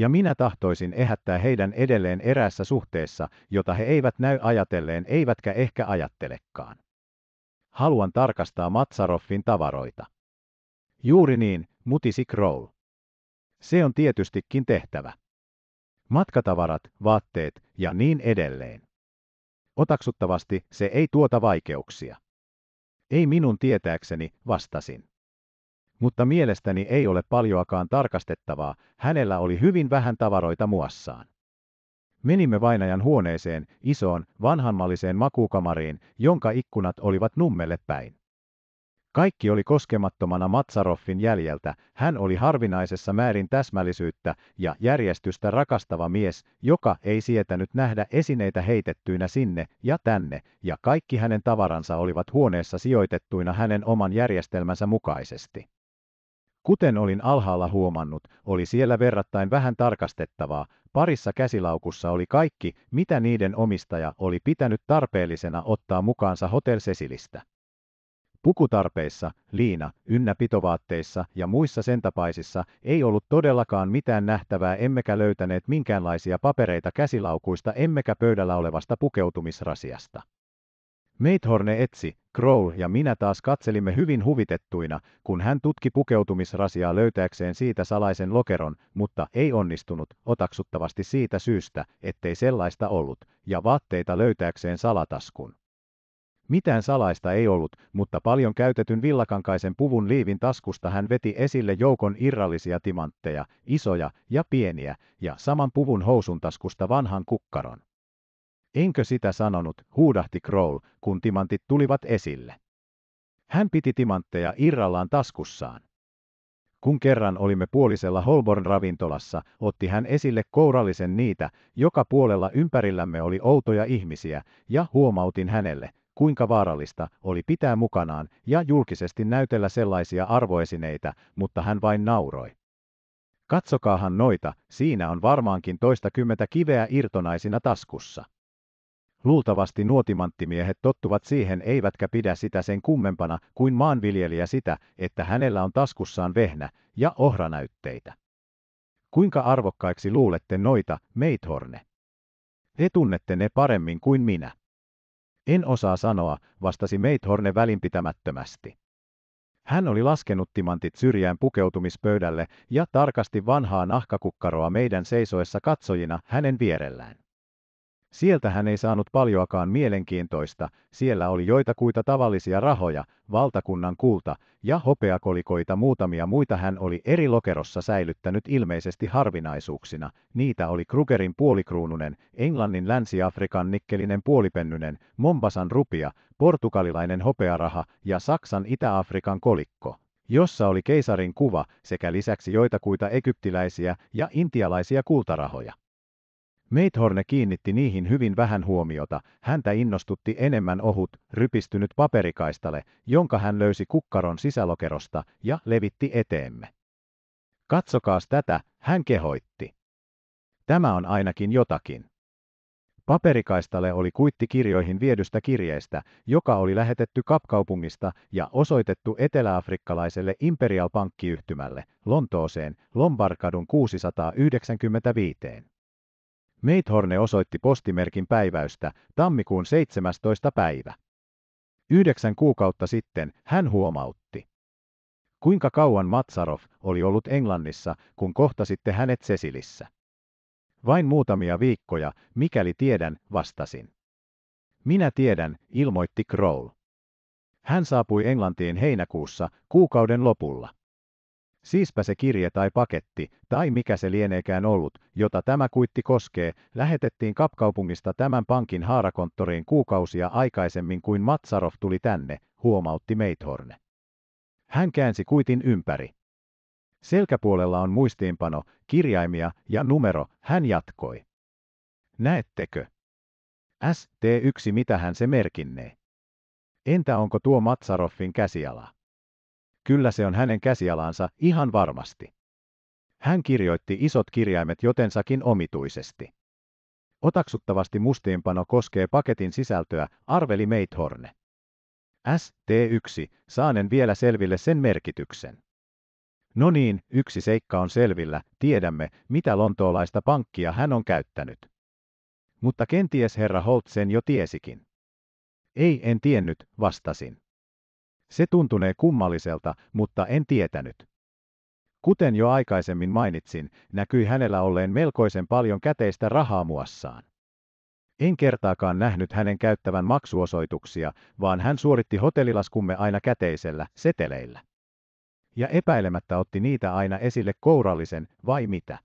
A: ja minä tahtoisin ehättää heidän edelleen eräässä suhteessa, jota he eivät näy ajatelleen eivätkä ehkä ajattelekaan. Haluan tarkastaa Matsaroffin tavaroita. Juuri niin, mutisi Kroll. Se on tietystikin tehtävä. Matkatavarat, vaatteet ja niin edelleen. Otaksuttavasti se ei tuota vaikeuksia. Ei minun tietääkseni, vastasin mutta mielestäni ei ole paljoakaan tarkastettavaa, hänellä oli hyvin vähän tavaroita muassaan. Menimme vainajan huoneeseen, isoon, vanhanmalliseen makuukamariin, jonka ikkunat olivat nummelle päin. Kaikki oli koskemattomana Matsaroffin jäljeltä, hän oli harvinaisessa määrin täsmällisyyttä ja järjestystä rakastava mies, joka ei sietänyt nähdä esineitä heitettyinä sinne ja tänne, ja kaikki hänen tavaransa olivat huoneessa sijoitettuina hänen oman järjestelmänsä mukaisesti. Kuten olin alhaalla huomannut, oli siellä verrattain vähän tarkastettavaa, parissa käsilaukussa oli kaikki, mitä niiden omistaja oli pitänyt tarpeellisena ottaa mukaansa Hotel Cecilistä. Pukutarpeissa, liina, ynnäpitovaatteissa ja muissa sentapaisissa ei ollut todellakaan mitään nähtävää emmekä löytäneet minkäänlaisia papereita käsilaukuista emmekä pöydällä olevasta pukeutumisrasiasta. Meithorne etsi, Crowl ja minä taas katselimme hyvin huvitettuina, kun hän tutki pukeutumisrasiaa löytääkseen siitä salaisen lokeron, mutta ei onnistunut, otaksuttavasti siitä syystä, ettei sellaista ollut, ja vaatteita löytääkseen salataskun. Mitään salaista ei ollut, mutta paljon käytetyn villakankaisen puvun liivin taskusta hän veti esille joukon irrallisia timantteja, isoja ja pieniä, ja saman puvun housun taskusta vanhan kukkaron. Enkö sitä sanonut, huudahti Kroll, kun timantit tulivat esille. Hän piti timantteja irrallaan taskussaan. Kun kerran olimme puolisella Holborn-ravintolassa, otti hän esille kourallisen niitä, joka puolella ympärillämme oli outoja ihmisiä, ja huomautin hänelle, kuinka vaarallista oli pitää mukanaan ja julkisesti näytellä sellaisia arvoesineitä, mutta hän vain nauroi. Katsokaahan noita, siinä on varmaankin toista kymmentä kiveä irtonaisina taskussa. Luultavasti nuotimanttimiehet tottuvat siihen eivätkä pidä sitä sen kummempana kuin maanviljelijä sitä, että hänellä on taskussaan vehnä ja ohranäytteitä. Kuinka arvokkaiksi luulette noita, Meithorne? Te tunnette ne paremmin kuin minä. En osaa sanoa, vastasi Meithorne välinpitämättömästi. Hän oli laskenut timantit syrjään pukeutumispöydälle ja tarkasti vanhaa nahkakukkaroa meidän seisoessa katsojina hänen vierellään. Sieltä hän ei saanut paljoakaan mielenkiintoista, siellä oli joitakuita tavallisia rahoja, valtakunnan kulta ja hopeakolikoita muutamia muita hän oli eri lokerossa säilyttänyt ilmeisesti harvinaisuuksina. Niitä oli Krugerin puolikruununen, Englannin Länsi-Afrikan nikkelinen puolipennynen, Mombasan rupia, portugalilainen hopearaha ja Saksan Itä-Afrikan kolikko jossa oli keisarin kuva sekä lisäksi joitakuita egyptiläisiä ja intialaisia kultarahoja. Meithorne kiinnitti niihin hyvin vähän huomiota, häntä innostutti enemmän ohut, rypistynyt paperikaistale, jonka hän löysi kukkaron sisälokerosta ja levitti eteemme. Katsokaas tätä, hän kehoitti. Tämä on ainakin jotakin. Paperikaistale oli kuitti kirjoihin viedystä kirjeestä, joka oli lähetetty kapkaupungista ja osoitettu eteläafrikkalaiselle Imperial Pankkiyhtymälle, Lontooseen, Lombarkadun 695. Meithorne osoitti postimerkin päiväystä tammikuun 17. päivä. Yhdeksän kuukautta sitten hän huomautti. Kuinka kauan Matsarov oli ollut Englannissa, kun kohtasitte hänet Cecilissä? Vain muutamia viikkoja, mikäli tiedän, vastasin. Minä tiedän, ilmoitti Kroll. Hän saapui Englantiin heinäkuussa, kuukauden lopulla. Siispä se kirje tai paketti, tai mikä se lieneekään ollut, jota tämä kuitti koskee, lähetettiin kapkaupungista tämän pankin haarakonttoriin kuukausia aikaisemmin kuin Matsarov tuli tänne, huomautti Meithorne. Hän käänsi kuitin ympäri. Selkäpuolella on muistiinpano, kirjaimia ja numero, hän jatkoi. Näettekö? ST1 hän se merkinnee? Entä onko tuo Matsaroffin käsiala? Kyllä se on hänen käsialansa, ihan varmasti. Hän kirjoitti isot kirjaimet jotensakin omituisesti. Otaksuttavasti mustiinpano koskee paketin sisältöä, arveli Meithorne. ST1, saanen vielä selville sen merkityksen. No niin, yksi seikka on selvillä, tiedämme, mitä lontoolaista pankkia hän on käyttänyt. Mutta kenties herra Holt sen jo tiesikin. Ei, en tiennyt, vastasin. Se tuntunee kummalliselta, mutta en tietänyt. Kuten jo aikaisemmin mainitsin, näkyi hänellä olleen melkoisen paljon käteistä rahaa muassaan. En kertaakaan nähnyt hänen käyttävän maksuosoituksia, vaan hän suoritti hotellilaskumme aina käteisellä, seteleillä. Ja epäilemättä otti niitä aina esille kourallisen, vai mitä?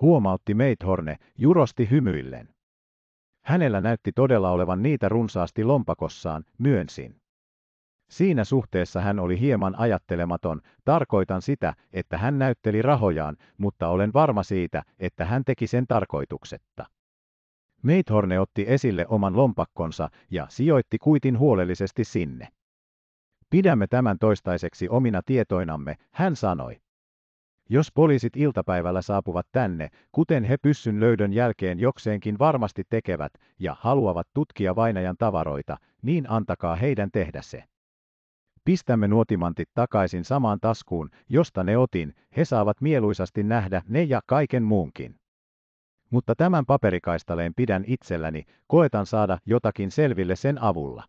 A: Huomautti Meithorne, jurosti hymyillen. Hänellä näytti todella olevan niitä runsaasti lompakossaan, myönsin. Siinä suhteessa hän oli hieman ajattelematon, tarkoitan sitä, että hän näytteli rahojaan, mutta olen varma siitä, että hän teki sen tarkoituksetta. Meithorne otti esille oman lompakkonsa ja sijoitti kuitin huolellisesti sinne. Pidämme tämän toistaiseksi omina tietoinamme, hän sanoi. Jos poliisit iltapäivällä saapuvat tänne, kuten he pyssyn löydön jälkeen jokseenkin varmasti tekevät, ja haluavat tutkia vainajan tavaroita, niin antakaa heidän tehdä se. Pistämme nuotimantit takaisin samaan taskuun, josta ne otin, he saavat mieluisasti nähdä ne ja kaiken muunkin. Mutta tämän paperikaistaleen pidän itselläni, koetan saada jotakin selville sen avulla.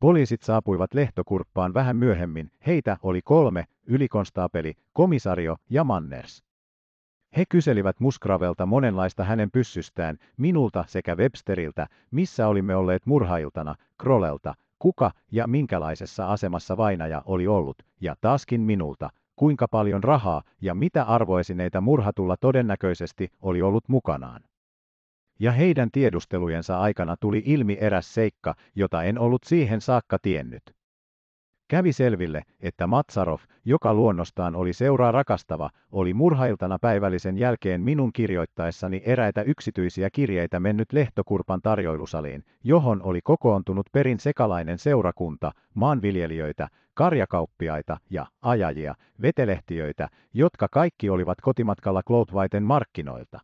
A: Poliisit saapuivat lehtokurppaan vähän myöhemmin, heitä oli kolme, ylikonstaapeli, komisario ja Manners. He kyselivät Muskravelta monenlaista hänen pyssystään, minulta sekä Websteriltä, missä olimme olleet murhailtana, Krolelta, kuka ja minkälaisessa asemassa vainaja oli ollut, ja taaskin minulta, kuinka paljon rahaa ja mitä arvoesineitä murhatulla todennäköisesti oli ollut mukanaan. Ja heidän tiedustelujensa aikana tuli ilmi eräs seikka, jota en ollut siihen saakka tiennyt. Kävi selville, että Matsarov, joka luonnostaan oli seuraa rakastava, oli murhailtana päivällisen jälkeen minun kirjoittaessani eräitä yksityisiä kirjeitä mennyt lehtokurpan tarjoilusaliin, johon oli kokoontunut perin sekalainen seurakunta, maanviljelijöitä, karjakauppiaita ja ajajia, vetelehtiöitä, jotka kaikki olivat kotimatkalla Kloutvaiten markkinoilta.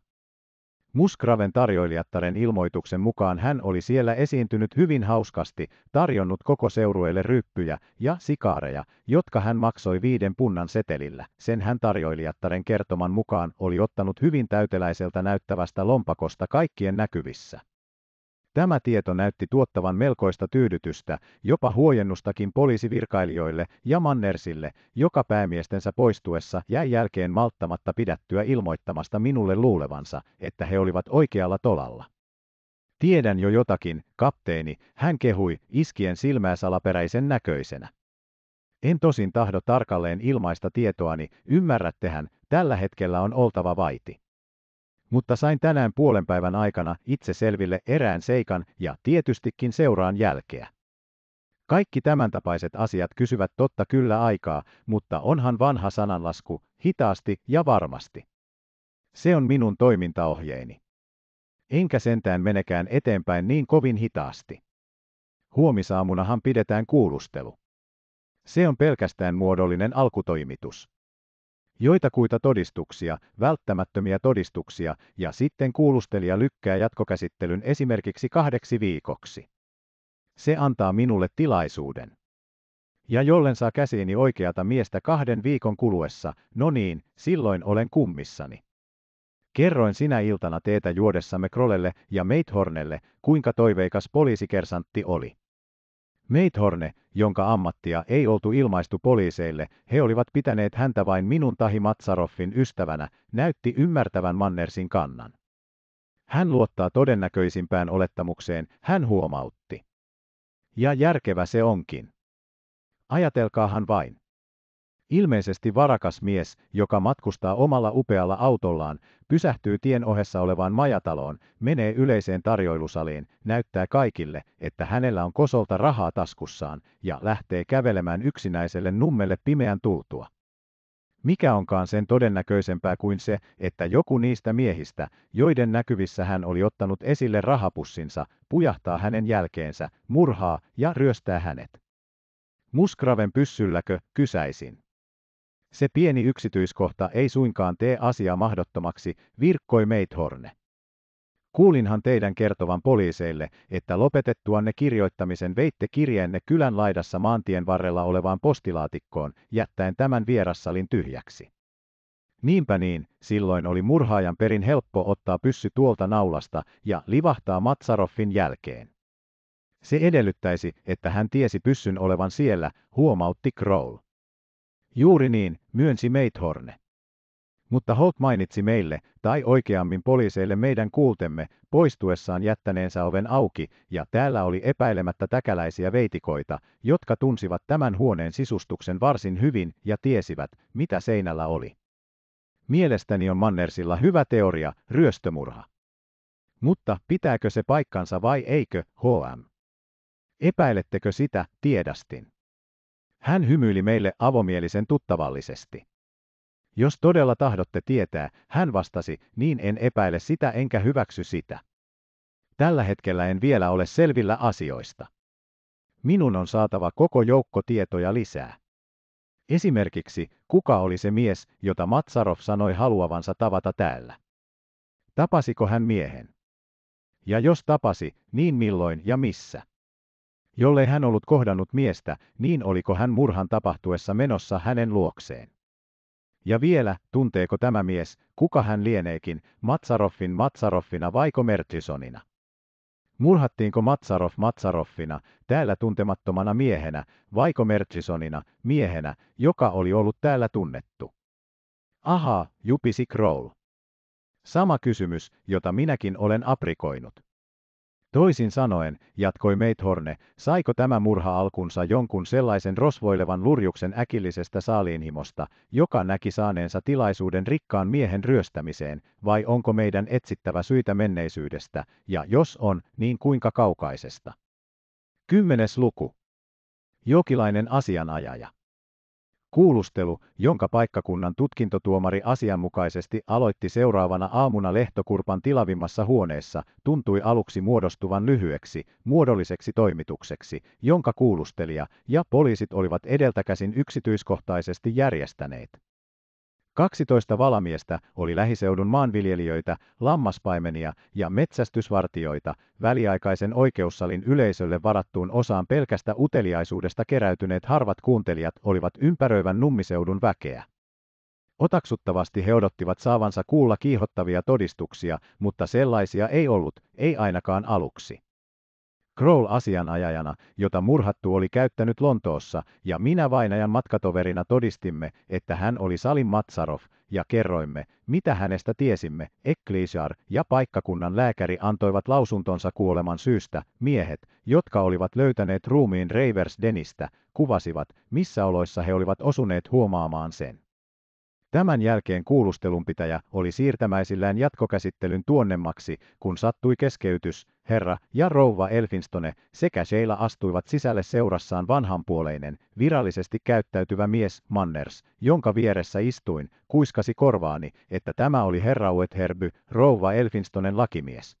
A: Muskraven tarjoilijattaren ilmoituksen mukaan hän oli siellä esiintynyt hyvin hauskasti, tarjonnut koko seurueelle ryppyjä ja sikaareja, jotka hän maksoi viiden punnan setelillä. Sen hän tarjoilijattaren kertoman mukaan oli ottanut hyvin täyteläiseltä näyttävästä lompakosta kaikkien näkyvissä. Tämä tieto näytti tuottavan melkoista tyydytystä, jopa huojennustakin poliisivirkailijoille ja Mannersille, joka päämiestensä poistuessa jäi jälkeen malttamatta pidättyä ilmoittamasta minulle luulevansa, että he olivat oikealla tolalla. Tiedän jo jotakin, kapteeni, hän kehui, iskien silmää salaperäisen näköisenä. En tosin tahdo tarkalleen ilmaista tietoani, ymmärrättehän, tällä hetkellä on oltava vaiti mutta sain tänään puolen päivän aikana itse selville erään seikan ja tietystikin seuraan jälkeä. Kaikki tämän tapaiset asiat kysyvät totta kyllä aikaa, mutta onhan vanha sananlasku, hitaasti ja varmasti. Se on minun toimintaohjeeni. Enkä sentään menekään eteenpäin niin kovin hitaasti. Huomisaamunahan pidetään kuulustelu. Se on pelkästään muodollinen alkutoimitus joitakuita todistuksia, välttämättömiä todistuksia, ja sitten kuulustelija lykkää jatkokäsittelyn esimerkiksi kahdeksi viikoksi. Se antaa minulle tilaisuuden. Ja jollen saa käsiini oikeata miestä kahden viikon kuluessa, no niin, silloin olen kummissani. Kerroin sinä iltana teetä juodessamme Krolelle ja Meithornelle, kuinka toiveikas poliisikersantti oli. Meithorne, jonka ammattia ei oltu ilmaistu poliiseille, he olivat pitäneet häntä vain minun tahi Matsaroffin ystävänä, näytti ymmärtävän Mannersin kannan. Hän luottaa todennäköisimpään olettamukseen, hän huomautti. Ja järkevä se onkin. Ajatelkaahan vain. Ilmeisesti varakas mies, joka matkustaa omalla upealla autollaan, pysähtyy tien ohessa olevaan majataloon, menee yleiseen tarjoilusaliin, näyttää kaikille, että hänellä on kosolta rahaa taskussaan, ja lähtee kävelemään yksinäiselle nummelle pimeän tultua. Mikä onkaan sen todennäköisempää kuin se, että joku niistä miehistä, joiden näkyvissä hän oli ottanut esille rahapussinsa, pujahtaa hänen jälkeensä, murhaa ja ryöstää hänet. Muskraven pyssylläkö, kysäisin. Se pieni yksityiskohta ei suinkaan tee asiaa mahdottomaksi, virkkoi Meithorne. Kuulinhan teidän kertovan poliiseille, että lopetettuanne kirjoittamisen veitte kirjeenne kylän laidassa maantien varrella olevaan postilaatikkoon, jättäen tämän vierassalin tyhjäksi. Niinpä niin, silloin oli murhaajan perin helppo ottaa pyssy tuolta naulasta ja livahtaa Matsaroffin jälkeen. Se edellyttäisi, että hän tiesi pyssyn olevan siellä, huomautti Kroll. Juuri niin, myönsi Meithorne. Mutta Holt mainitsi meille, tai oikeammin poliiseille meidän kuultemme, poistuessaan jättäneensä oven auki, ja täällä oli epäilemättä täkäläisiä veitikoita, jotka tunsivat tämän huoneen sisustuksen varsin hyvin ja tiesivät, mitä seinällä oli. Mielestäni on Mannersilla hyvä teoria, ryöstömurha. Mutta pitääkö se paikkansa vai eikö, HM? Epäilettekö sitä, tiedästin. Hän hymyili meille avomielisen tuttavallisesti. Jos todella tahdotte tietää, hän vastasi, niin en epäile sitä enkä hyväksy sitä. Tällä hetkellä en vielä ole selvillä asioista. Minun on saatava koko joukko tietoja lisää. Esimerkiksi, kuka oli se mies, jota Matsarov sanoi haluavansa tavata täällä? Tapasiko hän miehen? Ja jos tapasi, niin milloin ja missä? Jollei hän ollut kohdannut miestä, niin oliko hän murhan tapahtuessa menossa hänen luokseen. Ja vielä, tunteeko tämä mies, kuka hän lieneekin, Matsaroffin Matsaroffina vaiko Mertisonina? Murhattiinko Matsaroff Matsaroffina, täällä tuntemattomana miehenä, vaiko Mertisonina, miehenä, joka oli ollut täällä tunnettu? Aha, jupisi Kroll. Sama kysymys, jota minäkin olen aprikoinut. Toisin sanoen, jatkoi Meithorne, saiko tämä murha alkunsa jonkun sellaisen rosvoilevan lurjuksen äkillisestä saaliinhimosta, joka näki saaneensa tilaisuuden rikkaan miehen ryöstämiseen, vai onko meidän etsittävä syitä menneisyydestä, ja jos on, niin kuinka kaukaisesta? Kymmenes luku. Jokilainen asianajaja. Kuulustelu, jonka paikkakunnan tutkintotuomari asianmukaisesti aloitti seuraavana aamuna lehtokurpan tilavimmassa huoneessa, tuntui aluksi muodostuvan lyhyeksi, muodolliseksi toimitukseksi, jonka kuulustelija ja poliisit olivat edeltäkäsin yksityiskohtaisesti järjestäneet. 12 valamiestä oli lähiseudun maanviljelijöitä, lammaspaimenia ja metsästysvartioita väliaikaisen oikeussalin yleisölle varattuun osaan pelkästä uteliaisuudesta keräytyneet harvat kuuntelijat olivat ympäröivän nummiseudun väkeä. Otaksuttavasti he odottivat saavansa kuulla kiihottavia todistuksia, mutta sellaisia ei ollut, ei ainakaan aluksi. Kroll-asianajajana, jota murhattu oli käyttänyt Lontoossa, ja minä vainajan matkatoverina todistimme, että hän oli Salim Matsarov, ja kerroimme, mitä hänestä tiesimme. Ecclesiar ja paikkakunnan lääkäri antoivat lausuntonsa kuoleman syystä. Miehet, jotka olivat löytäneet ruumiin Reivers-Denistä, kuvasivat, missä oloissa he olivat osuneet huomaamaan sen. Tämän jälkeen kuulustelunpitäjä oli siirtämäisillään jatkokäsittelyn tuonnemmaksi, kun sattui keskeytys, herra ja rouva Elfinstone sekä Sheila astuivat sisälle seurassaan vanhanpuoleinen, virallisesti käyttäytyvä mies Manners, jonka vieressä istuin, kuiskasi korvaani, että tämä oli herra Uetherby, rouva Elfinstonen lakimies.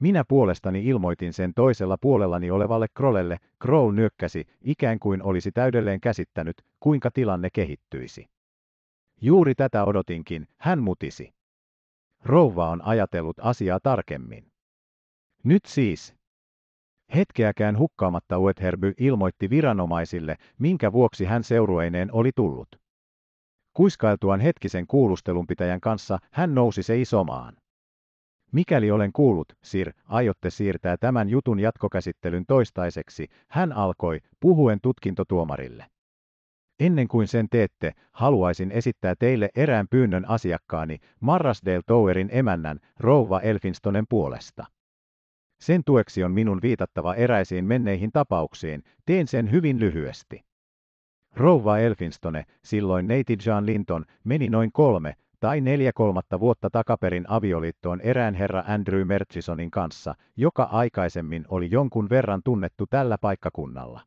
A: Minä puolestani ilmoitin sen toisella puolellani olevalle Krollelle, Crow nyökkäsi, ikään kuin olisi täydelleen käsittänyt, kuinka tilanne kehittyisi. Juuri tätä odotinkin, hän mutisi. Rouva on ajatellut asiaa tarkemmin. Nyt siis. Hetkeäkään hukkaamatta Uetherby ilmoitti viranomaisille, minkä vuoksi hän seurueineen oli tullut. Kuiskailtuaan hetkisen kuulustelunpitäjän kanssa hän nousi isomaan. Mikäli olen kuullut, Sir, aiotte siirtää tämän jutun jatkokäsittelyn toistaiseksi, hän alkoi, puhuen tutkintotuomarille. Ennen kuin sen teette, haluaisin esittää teille erään pyynnön asiakkaani, Marrasdale Towerin emännän, Rouva Elfinstonen puolesta. Sen tueksi on minun viitattava eräisiin menneihin tapauksiin, teen sen hyvin lyhyesti. Rouva Elfinstone, silloin neiti John Linton, meni noin kolme tai neljä kolmatta vuotta takaperin avioliittoon erään herra Andrew Merchisonin kanssa, joka aikaisemmin oli jonkun verran tunnettu tällä paikkakunnalla.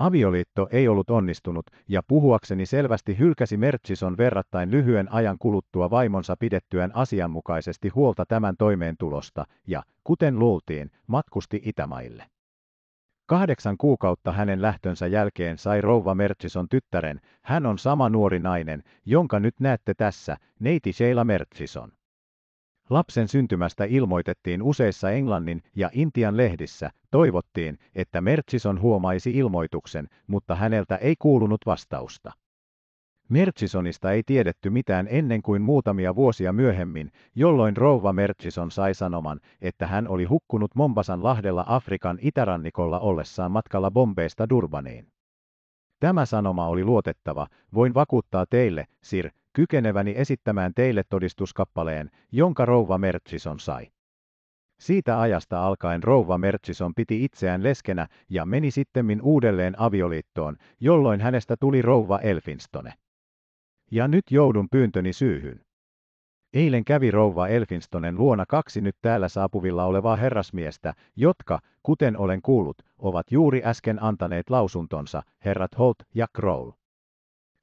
A: Avioliitto ei ollut onnistunut, ja puhuakseni selvästi hylkäsi Mertsison verrattain lyhyen ajan kuluttua vaimonsa pidettyään asianmukaisesti huolta tämän toimeentulosta, ja, kuten luultiin, matkusti Itämaille. Kahdeksan kuukautta hänen lähtönsä jälkeen sai rouva Mertsison tyttären, hän on sama nuori nainen, jonka nyt näette tässä, neiti Sheila Mertsison. Lapsen syntymästä ilmoitettiin useissa Englannin ja Intian lehdissä, toivottiin, että Mertsison huomaisi ilmoituksen, mutta häneltä ei kuulunut vastausta. Mertsisonista ei tiedetty mitään ennen kuin muutamia vuosia myöhemmin, jolloin rouva Mertsison sai sanoman, että hän oli hukkunut Mombasan lahdella Afrikan itärannikolla ollessaan matkalla Bombeista Durbaniin. Tämä sanoma oli luotettava, voin vakuuttaa teille, Sir, kykeneväni esittämään teille todistuskappaleen, jonka rouva Mertsison sai. Siitä ajasta alkaen rouva Mertsison piti itseään leskenä ja meni sittemmin uudelleen avioliittoon, jolloin hänestä tuli rouva Elfinstone. Ja nyt joudun pyyntöni syyhyn. Eilen kävi rouva Elfinstonen luona kaksi nyt täällä saapuvilla olevaa herrasmiestä, jotka, kuten olen kuullut, ovat juuri äsken antaneet lausuntonsa, herrat Holt ja Kroll.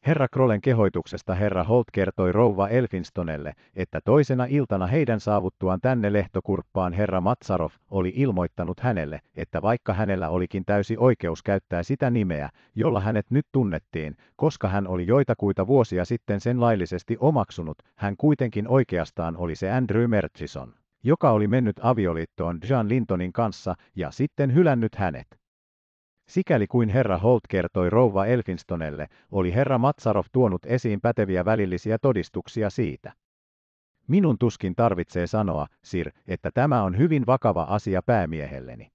A: Herra Krollen kehoituksesta herra Holt kertoi rouva Elfinstonelle, että toisena iltana heidän saavuttuaan tänne lehtokurppaan herra Matsarov oli ilmoittanut hänelle, että vaikka hänellä olikin täysi oikeus käyttää sitä nimeä, jolla hänet nyt tunnettiin, koska hän oli joitakuita vuosia sitten sen laillisesti omaksunut, hän kuitenkin oikeastaan oli se Andrew Merchison, joka oli mennyt avioliittoon John Lintonin kanssa ja sitten hylännyt hänet. Sikäli kuin herra Holt kertoi rouva Elfinstonelle, oli herra Matsarov tuonut esiin päteviä välillisiä todistuksia siitä. Minun tuskin tarvitsee sanoa, Sir, että tämä on hyvin vakava asia päämiehelleni.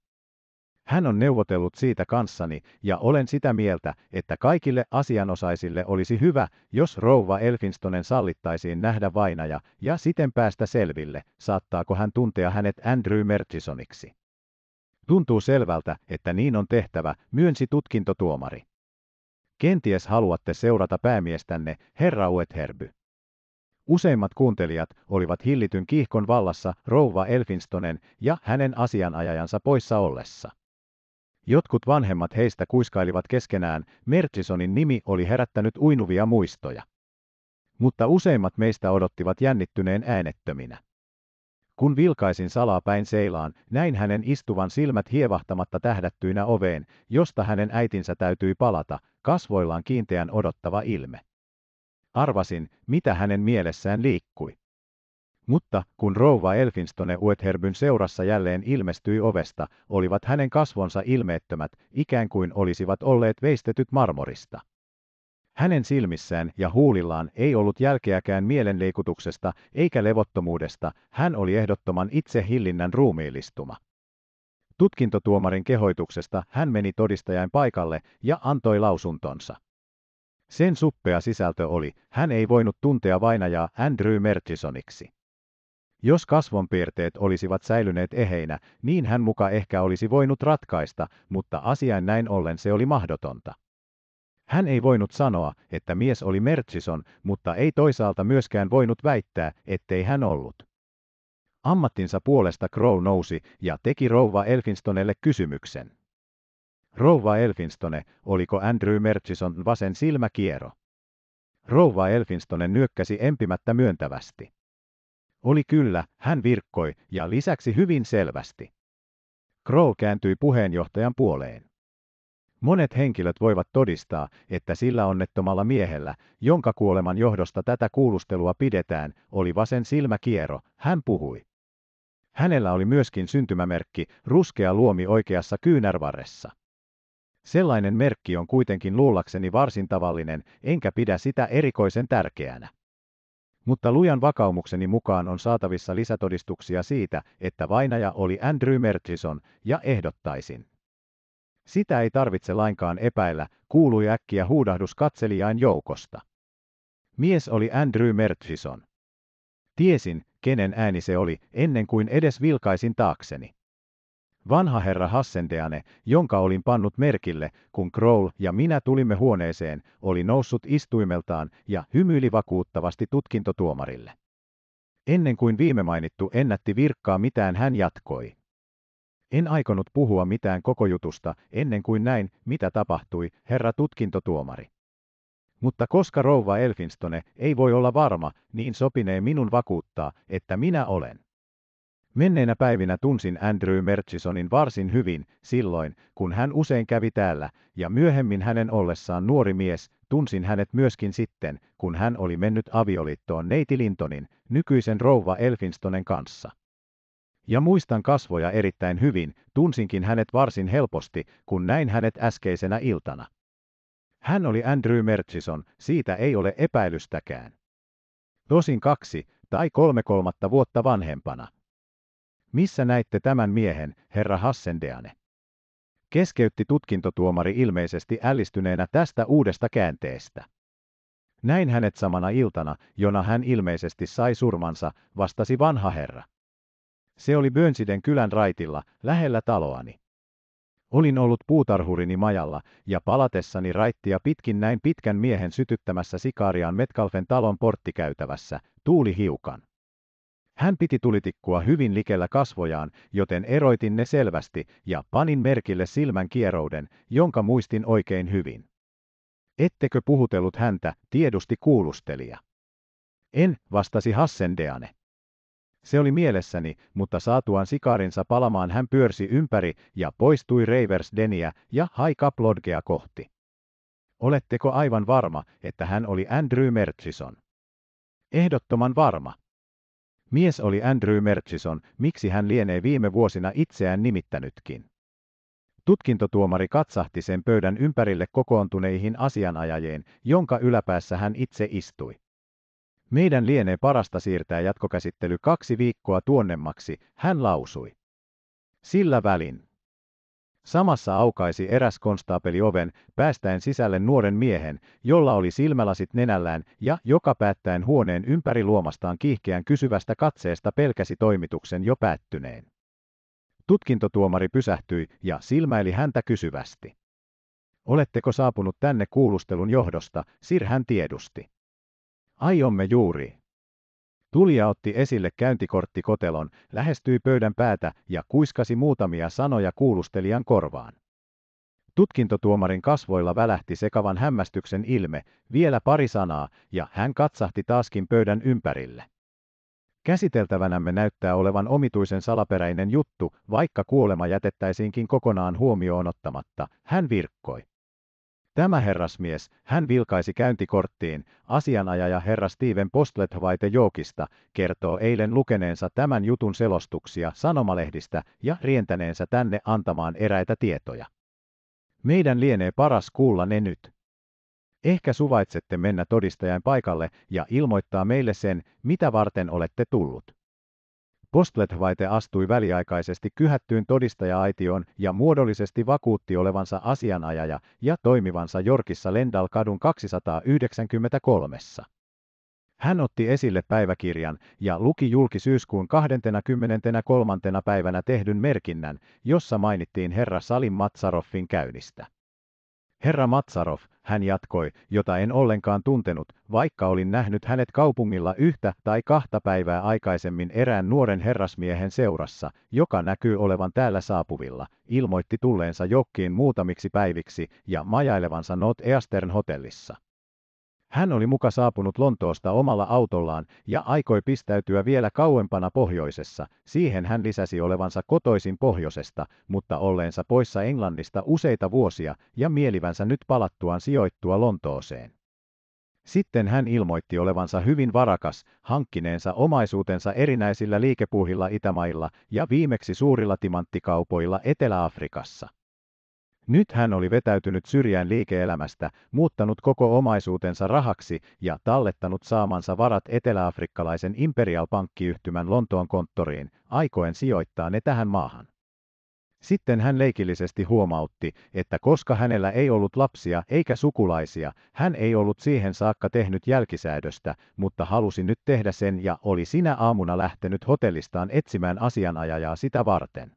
A: Hän on neuvotellut siitä kanssani, ja olen sitä mieltä, että kaikille asianosaisille olisi hyvä, jos rouva Elfinstonen sallittaisiin nähdä vainaja, ja siten päästä selville, saattaako hän tuntea hänet Andrew Mertisoniksi. Tuntuu selvältä, että niin on tehtävä, myönsi tutkintotuomari. Kenties haluatte seurata päämiestänne, herra Uetherby. Useimmat kuuntelijat olivat hillityn kiihkon vallassa rouva Elfinstonen ja hänen asianajajansa poissa ollessa. Jotkut vanhemmat heistä kuiskailivat keskenään, Mertisonin nimi oli herättänyt uinuvia muistoja. Mutta useimmat meistä odottivat jännittyneen äänettöminä. Kun vilkaisin salaa päin seilaan, näin hänen istuvan silmät hievahtamatta tähdättyinä oveen, josta hänen äitinsä täytyi palata, kasvoillaan kiinteän odottava ilme. Arvasin, mitä hänen mielessään liikkui. Mutta kun rouva Elfinstone Uetherbyn seurassa jälleen ilmestyi ovesta, olivat hänen kasvonsa ilmeettömät, ikään kuin olisivat olleet veistetyt marmorista. Hänen silmissään ja huulillaan ei ollut jälkeäkään mielenleikutuksesta eikä levottomuudesta, hän oli ehdottoman itsehillinnän ruumiillistuma. Tutkintotuomarin kehoituksesta hän meni todistajain paikalle ja antoi lausuntonsa. Sen suppea sisältö oli, hän ei voinut tuntea vainajaa Andrew Mertisoniksi. Jos kasvonpiirteet olisivat säilyneet eheinä, niin hän muka ehkä olisi voinut ratkaista, mutta asiain näin ollen se oli mahdotonta. Hän ei voinut sanoa, että mies oli Mertsison, mutta ei toisaalta myöskään voinut väittää, ettei hän ollut. Ammattinsa puolesta Crow nousi ja teki rouva Elfinstonelle kysymyksen. Rouva Elfinstone, oliko Andrew Mertsison vasen silmäkiero? Rouva Elfinstone nyökkäsi empimättä myöntävästi. Oli kyllä, hän virkkoi, ja lisäksi hyvin selvästi. Crow kääntyi puheenjohtajan puoleen. Monet henkilöt voivat todistaa, että sillä onnettomalla miehellä, jonka kuoleman johdosta tätä kuulustelua pidetään, oli vasen silmäkiero, hän puhui. Hänellä oli myöskin syntymämerkki, ruskea luomi oikeassa kyynärvarressa. Sellainen merkki on kuitenkin luullakseni varsin tavallinen, enkä pidä sitä erikoisen tärkeänä. Mutta lujan vakaumukseni mukaan on saatavissa lisätodistuksia siitä, että vainaja oli Andrew Mertison, ja ehdottaisin, sitä ei tarvitse lainkaan epäillä, kuului äkkiä huudahdus katselijain joukosta. Mies oli Andrew Mertfison. Tiesin, kenen ääni se oli, ennen kuin edes vilkaisin taakseni. Vanha herra Hassendeane, jonka olin pannut merkille, kun Kroll ja minä tulimme huoneeseen, oli noussut istuimeltaan ja hymyili vakuuttavasti tutkintotuomarille. Ennen kuin viime mainittu ennätti virkkaa mitään hän jatkoi. En aikonut puhua mitään koko jutusta, ennen kuin näin, mitä tapahtui, herra tutkintotuomari. Mutta koska rouva Elfinstone ei voi olla varma, niin sopinee minun vakuuttaa, että minä olen. Menneinä päivinä tunsin Andrew Merchisonin varsin hyvin silloin, kun hän usein kävi täällä, ja myöhemmin hänen ollessaan nuori mies, tunsin hänet myöskin sitten, kun hän oli mennyt avioliittoon Neiti Lintonin, nykyisen rouva Elfinstonen kanssa. Ja muistan kasvoja erittäin hyvin, tunsinkin hänet varsin helposti, kun näin hänet äskeisenä iltana. Hän oli Andrew Murchison, siitä ei ole epäilystäkään. Tosin kaksi tai kolme kolmatta vuotta vanhempana. Missä näitte tämän miehen, herra Hassendeane? Keskeytti tutkintotuomari ilmeisesti ällistyneenä tästä uudesta käänteestä. Näin hänet samana iltana, jona hän ilmeisesti sai surmansa, vastasi vanha herra. Se oli Bönsiden kylän raitilla, lähellä taloani. Olin ollut puutarhurini majalla, ja palatessani raittia pitkin näin pitkän miehen sytyttämässä sikaariaan Metkalfen talon porttikäytävässä, tuuli hiukan. Hän piti tulitikkua hyvin likellä kasvojaan, joten eroitin ne selvästi ja panin merkille silmän kierouden, jonka muistin oikein hyvin. Ettekö puhutellut häntä, tiedusti kuulustelija? En, vastasi Hassendeane. Se oli mielessäni, mutta saatuaan sikarinsa palamaan hän pyörsi ympäri ja poistui Deniä ja Haikaplodgea kohti. Oletteko aivan varma, että hän oli Andrew Murchison? Ehdottoman varma. Mies oli Andrew Murchison, miksi hän lienee viime vuosina itseään nimittänytkin. Tutkintotuomari katsahti sen pöydän ympärille kokoontuneihin asianajajeen, jonka yläpäässä hän itse istui. Meidän lienee parasta siirtää jatkokäsittely kaksi viikkoa tuonnemmaksi, hän lausui. Sillä välin. Samassa aukaisi eräs konstaapeli oven, päästäen sisälle nuoren miehen, jolla oli silmälasit nenällään ja joka päättäen huoneen ympäri luomastaan kiihkeän kysyvästä katseesta pelkäsi toimituksen jo päättyneen. Tutkintotuomari pysähtyi ja silmäili häntä kysyvästi. Oletteko saapunut tänne kuulustelun johdosta, Sir hän tiedusti. Aiomme juuri. Tulija otti esille kotelon, lähestyi pöydän päätä ja kuiskasi muutamia sanoja kuulustelijan korvaan. Tutkintotuomarin kasvoilla välähti sekavan hämmästyksen ilme, vielä pari sanaa, ja hän katsahti taaskin pöydän ympärille. Käsiteltävänämme näyttää olevan omituisen salaperäinen juttu, vaikka kuolema jätettäisiinkin kokonaan huomioon ottamatta, hän virkkoi. Tämä herrasmies, hän vilkaisi käyntikorttiin, asianajaja herra Steven Postlethwaite Jookista, kertoo eilen lukeneensa tämän jutun selostuksia sanomalehdistä ja rientäneensä tänne antamaan eräitä tietoja. Meidän lienee paras kuulla ne nyt. Ehkä suvaitsette mennä todistajan paikalle ja ilmoittaa meille sen, mitä varten olette tullut. Gostlethwaite astui väliaikaisesti kyhättyyn todistaja-aitioon ja muodollisesti vakuutti olevansa asianajaja ja toimivansa Jorkissa Lendal-kadun 293. Hän otti esille päiväkirjan ja luki julki syyskuun 23. päivänä tehdyn merkinnän, jossa mainittiin herra Salim Matsaroffin käynnistä. Herra Matsarov, hän jatkoi, jota en ollenkaan tuntenut, vaikka olin nähnyt hänet kaupungilla yhtä tai kahta päivää aikaisemmin erään nuoren herrasmiehen seurassa, joka näkyy olevan täällä saapuvilla, ilmoitti tulleensa jokkiin muutamiksi päiviksi ja majailevansa Not Eastern hotellissa. Hän oli muka saapunut Lontoosta omalla autollaan ja aikoi pistäytyä vielä kauempana pohjoisessa. Siihen hän lisäsi olevansa kotoisin pohjoisesta, mutta olleensa poissa Englannista useita vuosia ja mielivänsä nyt palattuaan sijoittua Lontooseen. Sitten hän ilmoitti olevansa hyvin varakas, hankkineensa omaisuutensa erinäisillä liikepuhilla Itämailla ja viimeksi suurilla timanttikaupoilla Etelä-Afrikassa. Nyt hän oli vetäytynyt syrjään liike-elämästä, muuttanut koko omaisuutensa rahaksi ja tallettanut saamansa varat eteläafrikkalaisen Imperial Pankkiyhtymän Lontoon konttoriin, aikoen sijoittaa ne tähän maahan. Sitten hän leikillisesti huomautti, että koska hänellä ei ollut lapsia eikä sukulaisia, hän ei ollut siihen saakka tehnyt jälkisäädöstä, mutta halusi nyt tehdä sen ja oli sinä aamuna lähtenyt hotellistaan etsimään asianajajaa sitä varten.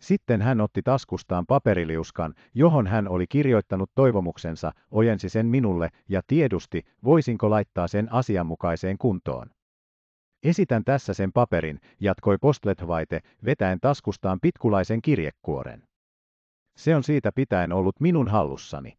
A: Sitten hän otti taskustaan paperiliuskan, johon hän oli kirjoittanut toivomuksensa, ojensi sen minulle ja tiedusti, voisinko laittaa sen asianmukaiseen kuntoon. Esitän tässä sen paperin, jatkoi Postletvaite, vetäen taskustaan pitkulaisen kirjekuoren. Se on siitä pitäen ollut minun hallussani.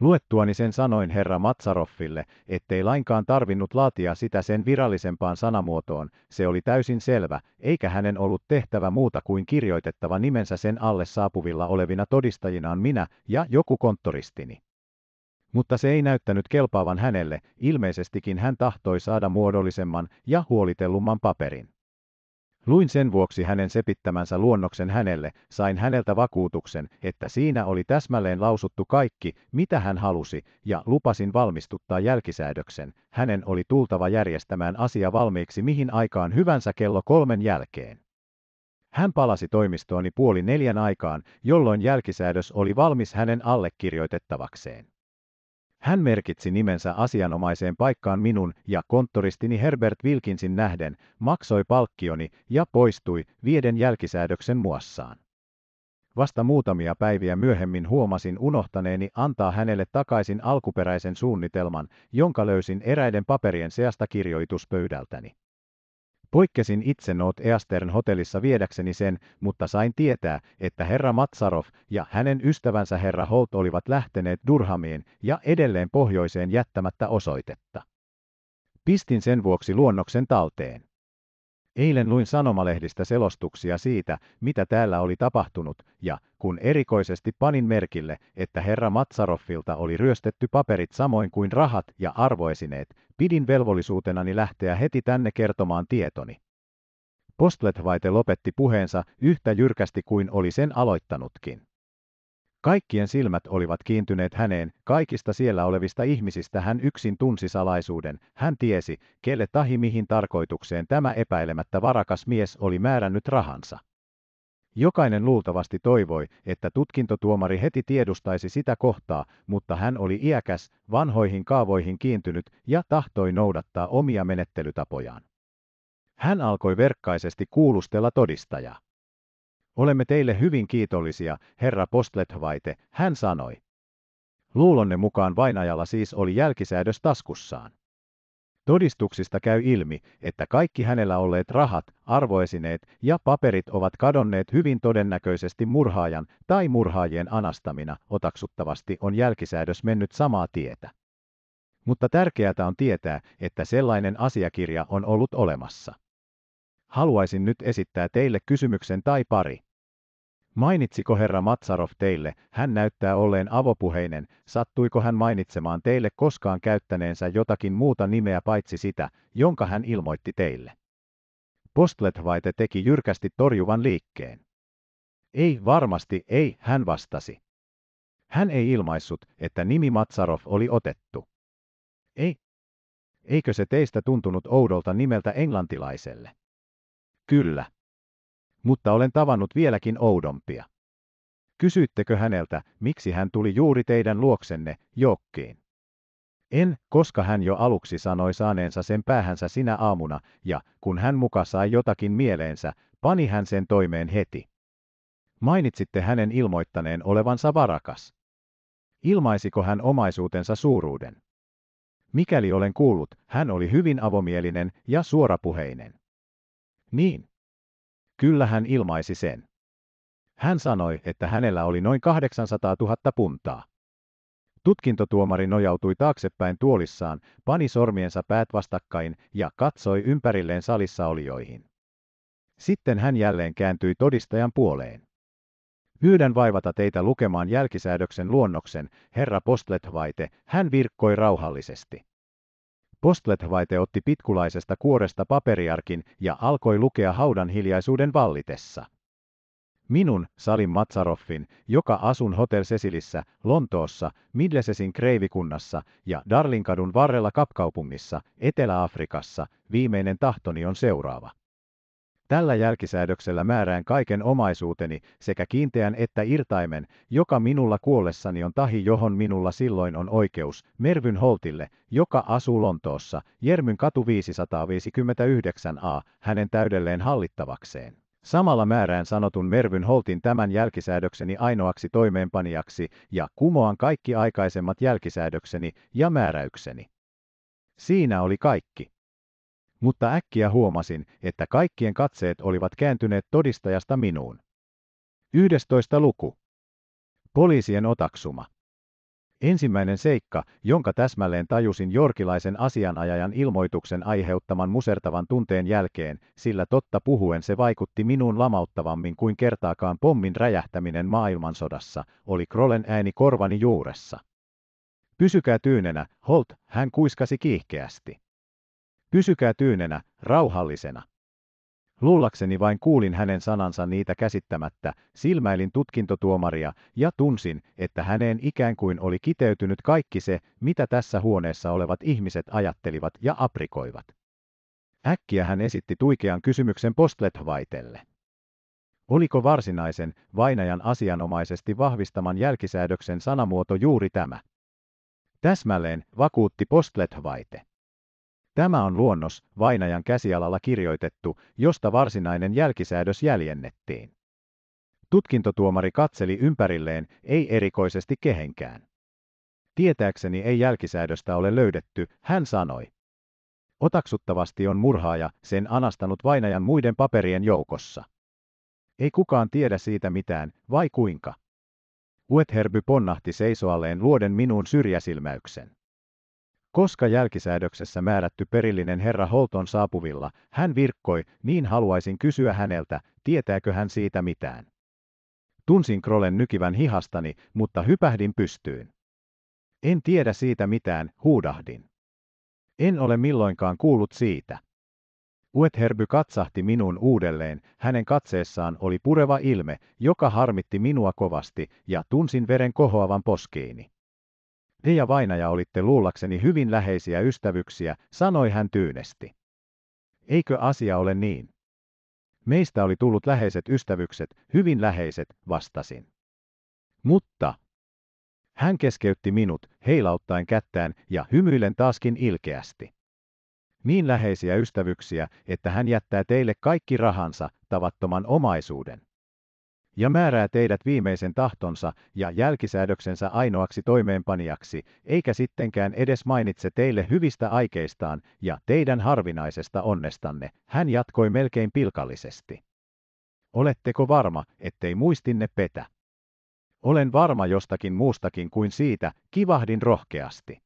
A: Luettuani sen sanoin herra Matsaroffille, ettei lainkaan tarvinnut laatia sitä sen virallisempaan sanamuotoon, se oli täysin selvä, eikä hänen ollut tehtävä muuta kuin kirjoitettava nimensä sen alle saapuvilla olevina todistajinaan minä ja joku konttoristini. Mutta se ei näyttänyt kelpaavan hänelle, ilmeisestikin hän tahtoi saada muodollisemman ja huolitellumman paperin. Luin sen vuoksi hänen sepittämänsä luonnoksen hänelle, sain häneltä vakuutuksen, että siinä oli täsmälleen lausuttu kaikki, mitä hän halusi, ja lupasin valmistuttaa jälkisäädöksen. Hänen oli tultava järjestämään asia valmiiksi mihin aikaan hyvänsä kello kolmen jälkeen. Hän palasi toimistooni puoli neljän aikaan, jolloin jälkisäädös oli valmis hänen allekirjoitettavakseen. Hän merkitsi nimensä asianomaiseen paikkaan minun ja konttoristini Herbert Wilkinsin nähden, maksoi palkkioni ja poistui viiden jälkisäädöksen muassaan. Vasta muutamia päiviä myöhemmin huomasin unohtaneeni antaa hänelle takaisin alkuperäisen suunnitelman, jonka löysin eräiden paperien seasta kirjoituspöydältäni. Poikkesin itse Noot Eastern hotellissa viedäkseni sen, mutta sain tietää, että herra Matsarov ja hänen ystävänsä herra Holt olivat lähteneet Durhamiin ja edelleen pohjoiseen jättämättä osoitetta. Pistin sen vuoksi luonnoksen talteen. Eilen luin sanomalehdistä selostuksia siitä, mitä täällä oli tapahtunut, ja kun erikoisesti panin merkille, että herra Matsaroffilta oli ryöstetty paperit samoin kuin rahat ja arvoesineet, pidin velvollisuutenani lähteä heti tänne kertomaan tietoni. Postletvaite lopetti puheensa yhtä jyrkästi kuin oli sen aloittanutkin. Kaikkien silmät olivat kiintyneet häneen, kaikista siellä olevista ihmisistä hän yksin tunsi salaisuuden, hän tiesi, kelle tahi mihin tarkoitukseen tämä epäilemättä varakas mies oli määrännyt rahansa. Jokainen luultavasti toivoi, että tutkintotuomari heti tiedustaisi sitä kohtaa, mutta hän oli iäkäs, vanhoihin kaavoihin kiintynyt ja tahtoi noudattaa omia menettelytapojaan. Hän alkoi verkkaisesti kuulustella todistajaa. Olemme teille hyvin kiitollisia, herra Postlethvaite, hän sanoi. Luulonne mukaan vainajalla siis oli jälkisäädös taskussaan. Todistuksista käy ilmi, että kaikki hänellä olleet rahat, arvoesineet ja paperit ovat kadonneet hyvin todennäköisesti murhaajan tai murhaajien anastamina, otaksuttavasti on jälkisäädös mennyt samaa tietä. Mutta tärkeää on tietää, että sellainen asiakirja on ollut olemassa. Haluaisin nyt esittää teille kysymyksen tai pari. Mainitsiko herra Matsarov teille, hän näyttää olleen avopuheinen, sattuiko hän mainitsemaan teille koskaan käyttäneensä jotakin muuta nimeä paitsi sitä, jonka hän ilmoitti teille? Postletvaite teki jyrkästi torjuvan liikkeen. Ei, varmasti ei, hän vastasi. Hän ei ilmaissut, että nimi Matsarov oli otettu. Ei. Eikö se teistä tuntunut oudolta nimeltä englantilaiselle? Kyllä mutta olen tavannut vieläkin oudompia. Kysyittekö häneltä, miksi hän tuli juuri teidän luoksenne, jokkiin? En, koska hän jo aluksi sanoi saaneensa sen päähänsä sinä aamuna, ja kun hän muka sai jotakin mieleensä, pani hän sen toimeen heti. Mainitsitte hänen ilmoittaneen olevansa varakas. Ilmaisiko hän omaisuutensa suuruuden? Mikäli olen kuullut, hän oli hyvin avomielinen ja suorapuheinen. Niin, Kyllä hän ilmaisi sen. Hän sanoi, että hänellä oli noin 800 000 puntaa. Tutkintotuomari nojautui taaksepäin tuolissaan, pani sormiensa päät vastakkain ja katsoi ympärilleen salissa olijoihin. Sitten hän jälleen kääntyi todistajan puoleen. Pyydän vaivata teitä lukemaan jälkisäädöksen luonnoksen, herra Postletvaite, hän virkkoi rauhallisesti. Postletvaite otti pitkulaisesta kuoresta paperiarkin ja alkoi lukea haudan hiljaisuuden vallitessa. Minun, Salim Matsaroffin, joka asun Hotel Cecilissä, Lontoossa, Midlesesin kreivikunnassa ja Darlinkadun varrella Kapkaupungissa, Etelä-Afrikassa, viimeinen tahtoni on seuraava. Tällä jälkisäädöksellä määrään kaiken omaisuuteni, sekä kiinteän että irtaimen, joka minulla kuollessani on tahi, johon minulla silloin on oikeus, Mervyn Holtille, joka asuu Lontoossa, Jermyn katu 559a, hänen täydelleen hallittavakseen. Samalla määrään sanotun Mervyn Holtin tämän jälkisäädökseni ainoaksi toimeenpanijaksi ja kumoan kaikki aikaisemmat jälkisäädökseni ja määräykseni. Siinä oli kaikki mutta äkkiä huomasin, että kaikkien katseet olivat kääntyneet todistajasta minuun. 11. luku. Poliisien otaksuma. Ensimmäinen seikka, jonka täsmälleen tajusin jorkilaisen asianajajan ilmoituksen aiheuttaman musertavan tunteen jälkeen, sillä totta puhuen se vaikutti minuun lamauttavammin kuin kertaakaan pommin räjähtäminen maailmansodassa, oli Krolen ääni korvani juuressa. Pysykää tyynenä, Holt, hän kuiskasi kiihkeästi. Pysykää tyynenä, rauhallisena. Luullakseni vain kuulin hänen sanansa niitä käsittämättä, silmäilin tutkintotuomaria ja tunsin, että häneen ikään kuin oli kiteytynyt kaikki se, mitä tässä huoneessa olevat ihmiset ajattelivat ja aprikoivat. Äkkiä hän esitti tuikean kysymyksen Postletvaitelle. Oliko varsinaisen, vainajan asianomaisesti vahvistaman jälkisäädöksen sanamuoto juuri tämä? Täsmälleen vakuutti Postletvaite. Tämä on luonnos vainajan käsialalla kirjoitettu, josta varsinainen jälkisäädös jäljennettiin. Tutkintotuomari katseli ympärilleen, ei erikoisesti kehenkään. Tietääkseni ei jälkisäädöstä ole löydetty, hän sanoi. Otaksuttavasti on murhaaja sen anastanut vainajan muiden paperien joukossa. Ei kukaan tiedä siitä mitään, vai kuinka? Uetherby ponnahti seisoalleen luoden minuun syrjäsilmäyksen. Koska jälkisäädöksessä määrätty perillinen herra Holton saapuvilla, hän virkkoi, niin haluaisin kysyä häneltä, tietääkö hän siitä mitään. Tunsin Krolen nykivän hihastani, mutta hypähdin pystyyn. En tiedä siitä mitään, huudahdin. En ole milloinkaan kuullut siitä. Uetherby katsahti minuun uudelleen, hänen katseessaan oli pureva ilme, joka harmitti minua kovasti, ja tunsin veren kohoavan poskiini. Te ja vainaja olitte luullakseni hyvin läheisiä ystävyksiä, sanoi hän tyynesti. Eikö asia ole niin? Meistä oli tullut läheiset ystävykset, hyvin läheiset, vastasin. Mutta. Hän keskeytti minut, heilauttaen kättään ja hymyilen taaskin ilkeästi. Niin läheisiä ystävyksiä, että hän jättää teille kaikki rahansa, tavattoman omaisuuden ja määrää teidät viimeisen tahtonsa ja jälkisäädöksensä ainoaksi toimeenpanijaksi, eikä sittenkään edes mainitse teille hyvistä aikeistaan ja teidän harvinaisesta onnestanne, hän jatkoi melkein pilkallisesti. Oletteko varma, ettei muistinne petä? Olen varma jostakin muustakin kuin siitä, kivahdin rohkeasti.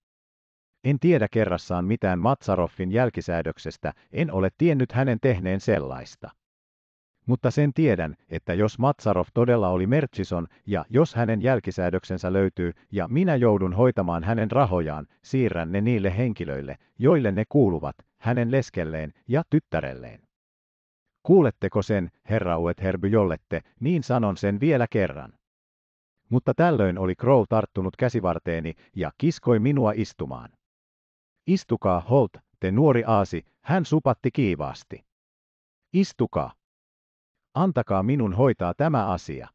A: En tiedä kerrassaan mitään Matsaroffin jälkisäädöksestä, en ole tiennyt hänen tehneen sellaista mutta sen tiedän, että jos Matsarov todella oli Mertsison ja jos hänen jälkisäädöksensä löytyy ja minä joudun hoitamaan hänen rahojaan, siirrän ne niille henkilöille, joille ne kuuluvat, hänen leskelleen ja tyttärelleen. Kuuletteko sen, herra Herby jollette, niin sanon sen vielä kerran. Mutta tällöin oli Crow tarttunut käsivarteeni ja kiskoi minua istumaan. Istukaa, Holt, te nuori aasi, hän supatti kiivaasti. Istukaa antakaa minun hoitaa tämä asia.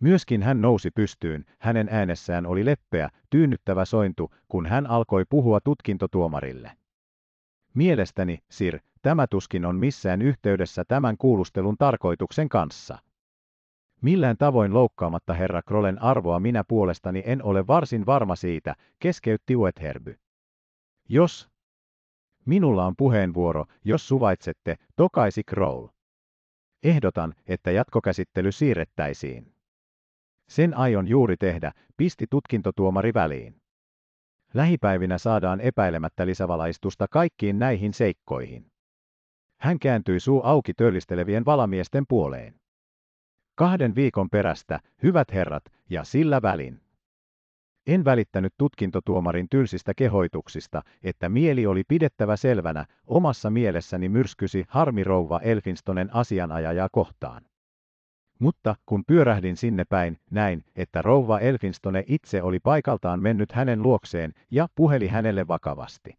A: Myöskin hän nousi pystyyn, hänen äänessään oli leppeä, tyynnyttävä sointu, kun hän alkoi puhua tutkintotuomarille. Mielestäni, Sir, tämä tuskin on missään yhteydessä tämän kuulustelun tarkoituksen kanssa. Millään tavoin loukkaamatta herra Krolen arvoa minä puolestani en ole varsin varma siitä, keskeytti Wetherby. Jos minulla on puheenvuoro, jos suvaitsette, tokaisi Kroll. Ehdotan, että jatkokäsittely siirrettäisiin. Sen aion juuri tehdä, pisti tutkintotuomari väliin. Lähipäivinä saadaan epäilemättä lisävalaistusta kaikkiin näihin seikkoihin. Hän kääntyi suu auki töllistelevien valamiesten puoleen. Kahden viikon perästä, hyvät herrat, ja sillä välin. En välittänyt tutkintotuomarin tylsistä kehoituksista, että mieli oli pidettävä selvänä, omassa mielessäni myrskysi rouva Elfinstonen asianajajaa kohtaan. Mutta kun pyörähdin sinne päin, näin, että rouva Elfinstone itse oli paikaltaan mennyt hänen luokseen ja puheli hänelle vakavasti.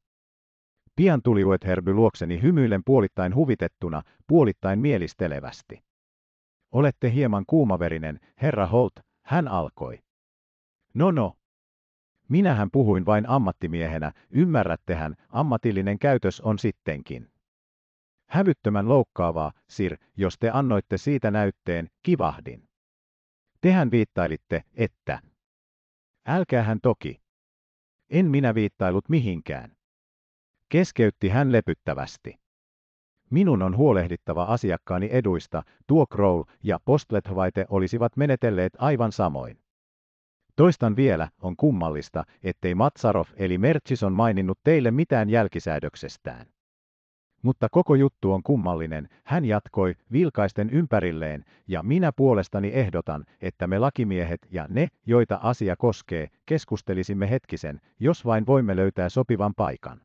A: Pian tuli Uetherby luokseni hymyillen puolittain huvitettuna, puolittain mielistelevästi. Olette hieman kuumaverinen, herra Holt, hän alkoi. No no, Minähän puhuin vain ammattimiehenä, ymmärrättehän, ammatillinen käytös on sittenkin. Hävyttömän loukkaavaa, Sir, jos te annoitte siitä näytteen, kivahdin. Tehän viittailitte, että. Älkäähän toki. En minä viittailut mihinkään. Keskeytti hän lepyttävästi. Minun on huolehdittava asiakkaani eduista, tuo Kroll ja Postletvaite olisivat menetelleet aivan samoin. Toistan vielä, on kummallista, ettei Matsarov eli Mertsison maininnut teille mitään jälkisäädöksestään. Mutta koko juttu on kummallinen, hän jatkoi vilkaisten ympärilleen, ja minä puolestani ehdotan, että me lakimiehet ja ne, joita asia koskee, keskustelisimme hetkisen, jos vain voimme löytää sopivan paikan.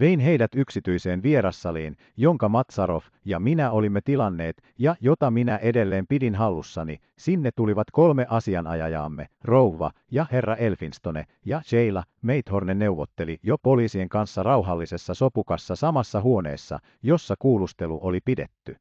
A: Vein heidät yksityiseen vierassaliin, jonka Matsarov ja minä olimme tilanneet ja jota minä edelleen pidin hallussani. Sinne tulivat kolme asianajajaamme, rouva ja herra Elfinstone, ja Sheila Meithorne neuvotteli jo poliisien kanssa rauhallisessa sopukassa samassa huoneessa, jossa kuulustelu oli pidetty.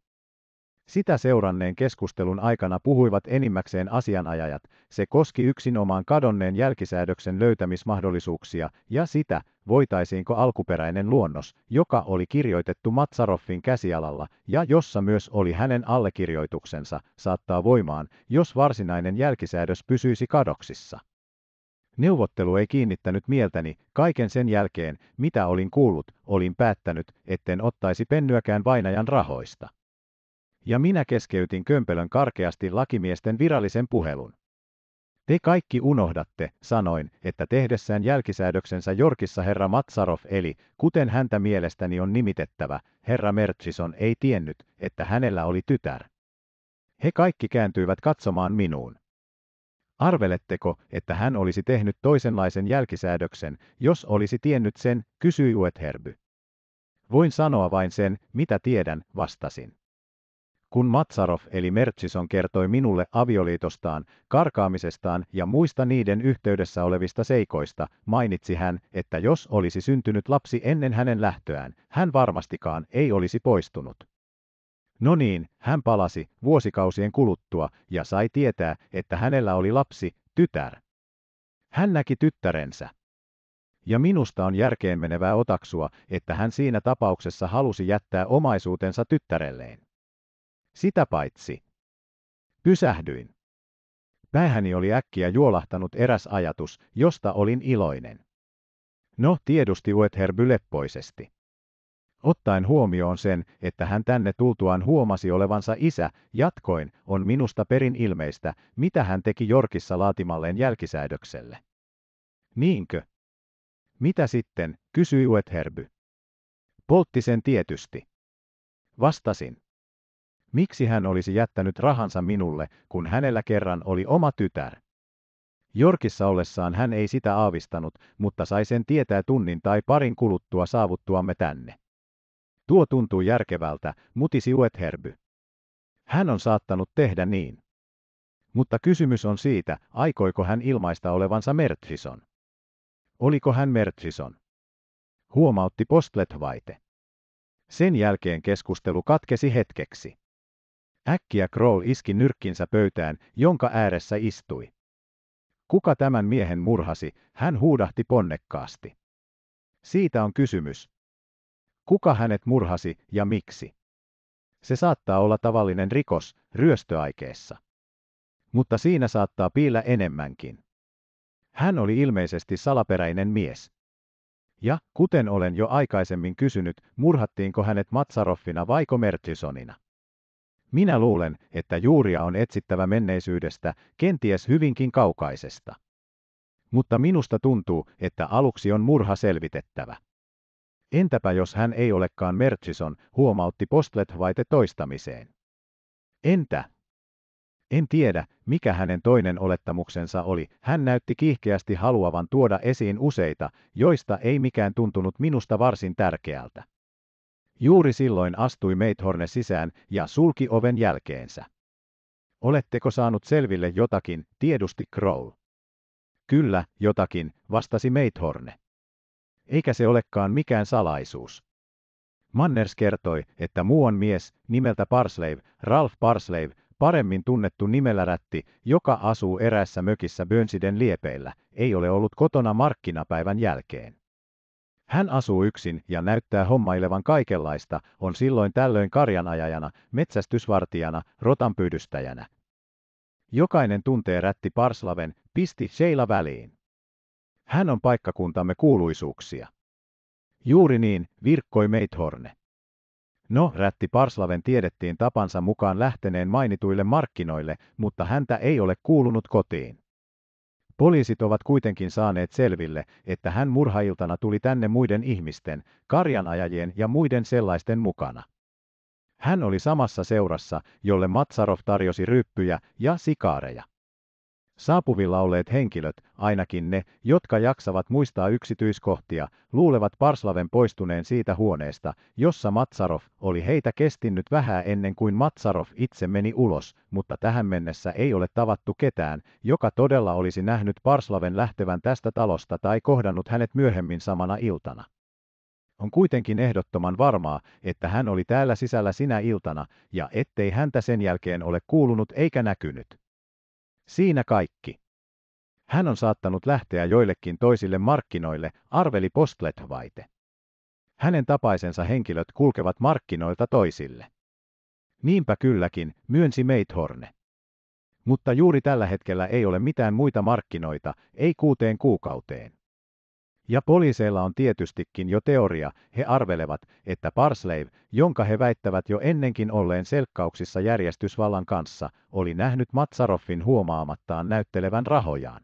A: Sitä seuranneen keskustelun aikana puhuivat enimmäkseen asianajajat, se koski yksinomaan kadonneen jälkisäädöksen löytämismahdollisuuksia ja sitä, voitaisiinko alkuperäinen luonnos, joka oli kirjoitettu Matsaroffin käsialalla ja jossa myös oli hänen allekirjoituksensa, saattaa voimaan, jos varsinainen jälkisäädös pysyisi kadoksissa. Neuvottelu ei kiinnittänyt mieltäni, kaiken sen jälkeen, mitä olin kuullut, olin päättänyt, etten ottaisi pennyäkään vainajan rahoista ja minä keskeytin kömpelön karkeasti lakimiesten virallisen puhelun. Te kaikki unohdatte, sanoin, että tehdessään jälkisäädöksensä Jorkissa herra Matsarov eli, kuten häntä mielestäni on nimitettävä, herra Mertsison ei tiennyt, että hänellä oli tytär. He kaikki kääntyivät katsomaan minuun. Arveletteko, että hän olisi tehnyt toisenlaisen jälkisäädöksen, jos olisi tiennyt sen, kysyi Uetherby. Voin sanoa vain sen, mitä tiedän, vastasin. Kun Matsarov eli Mertsison kertoi minulle avioliitostaan, karkaamisestaan ja muista niiden yhteydessä olevista seikoista, mainitsi hän, että jos olisi syntynyt lapsi ennen hänen lähtöään, hän varmastikaan ei olisi poistunut. No niin, hän palasi vuosikausien kuluttua ja sai tietää, että hänellä oli lapsi, tytär. Hän näki tyttärensä. Ja minusta on järkeenmenevää otaksua, että hän siinä tapauksessa halusi jättää omaisuutensa tyttärelleen. Sitä paitsi. Pysähdyin. Päähäni oli äkkiä juolahtanut eräs ajatus, josta olin iloinen. No, tiedusti Uetherby leppoisesti. Ottaen huomioon sen, että hän tänne tultuaan huomasi olevansa isä, jatkoin, on minusta perin ilmeistä, mitä hän teki Jorkissa laatimalleen jälkisäädökselle. Niinkö? Mitä sitten, kysyi Uetherby. Poltti sen tietysti. Vastasin. Miksi hän olisi jättänyt rahansa minulle, kun hänellä kerran oli oma tytär? Jorkissa ollessaan hän ei sitä aavistanut, mutta sai sen tietää tunnin tai parin kuluttua saavuttuamme tänne. Tuo tuntuu järkevältä, mutisi Uetherby. Hän on saattanut tehdä niin. Mutta kysymys on siitä, aikoiko hän ilmaista olevansa Mertrison. Oliko hän Mertrison? Huomautti Postletvaite. Sen jälkeen keskustelu katkesi hetkeksi. Äkkiä Kroll iski nyrkkinsä pöytään, jonka ääressä istui. Kuka tämän miehen murhasi, hän huudahti ponnekkaasti. Siitä on kysymys. Kuka hänet murhasi ja miksi? Se saattaa olla tavallinen rikos ryöstöaikeessa. Mutta siinä saattaa piillä enemmänkin. Hän oli ilmeisesti salaperäinen mies. Ja, kuten olen jo aikaisemmin kysynyt, murhattiinko hänet Matsaroffina vai Mertisonina? Minä luulen, että juuria on etsittävä menneisyydestä, kenties hyvinkin kaukaisesta. Mutta minusta tuntuu, että aluksi on murha selvitettävä. Entäpä jos hän ei olekaan Mertsison, huomautti Postlet vaite toistamiseen. Entä? En tiedä, mikä hänen toinen olettamuksensa oli. Hän näytti kiihkeästi haluavan tuoda esiin useita, joista ei mikään tuntunut minusta varsin tärkeältä. Juuri silloin astui Meithorne sisään ja sulki oven jälkeensä. Oletteko saanut selville jotakin, tiedusti Crow. Kyllä, jotakin, vastasi Meithorne. Eikä se olekaan mikään salaisuus. Manners kertoi, että muuan mies, nimeltä Parslave, Ralph Parslave, paremmin tunnettu nimellä Rätti, joka asuu eräässä mökissä Bönsiden liepeillä, ei ole ollut kotona markkinapäivän jälkeen. Hän asuu yksin ja näyttää hommailevan kaikenlaista, on silloin tällöin karjanajajana, metsästysvartijana, rotanpyydystäjänä. Jokainen tuntee rätti Parslaven, pisti Sheila väliin. Hän on paikkakuntamme kuuluisuuksia. Juuri niin, virkkoi Meithorne. No, rätti Parslaven tiedettiin tapansa mukaan lähteneen mainituille markkinoille, mutta häntä ei ole kuulunut kotiin. Poliisit ovat kuitenkin saaneet selville, että hän murhailtana tuli tänne muiden ihmisten, karjanajajien ja muiden sellaisten mukana. Hän oli samassa seurassa, jolle Matsarov tarjosi ryppyjä ja sikaareja. Saapuvilla olleet henkilöt, ainakin ne, jotka jaksavat muistaa yksityiskohtia, luulevat Parslaven poistuneen siitä huoneesta, jossa Matsarov oli heitä kestinnyt vähän ennen kuin Matsarov itse meni ulos, mutta tähän mennessä ei ole tavattu ketään, joka todella olisi nähnyt Parslaven lähtevän tästä talosta tai kohdannut hänet myöhemmin samana iltana. On kuitenkin ehdottoman varmaa, että hän oli täällä sisällä sinä iltana, ja ettei häntä sen jälkeen ole kuulunut eikä näkynyt. Siinä kaikki. Hän on saattanut lähteä joillekin toisille markkinoille, arveli Postletvaite. Hänen tapaisensa henkilöt kulkevat markkinoilta toisille. Niinpä kylläkin, myönsi Meithorne. Mutta juuri tällä hetkellä ei ole mitään muita markkinoita, ei kuuteen kuukauteen. Ja poliiseilla on tietystikin jo teoria, he arvelevat, että Parslave, jonka he väittävät jo ennenkin olleen selkkauksissa järjestysvallan kanssa, oli nähnyt Matsaroffin huomaamattaan näyttelevän rahojaan.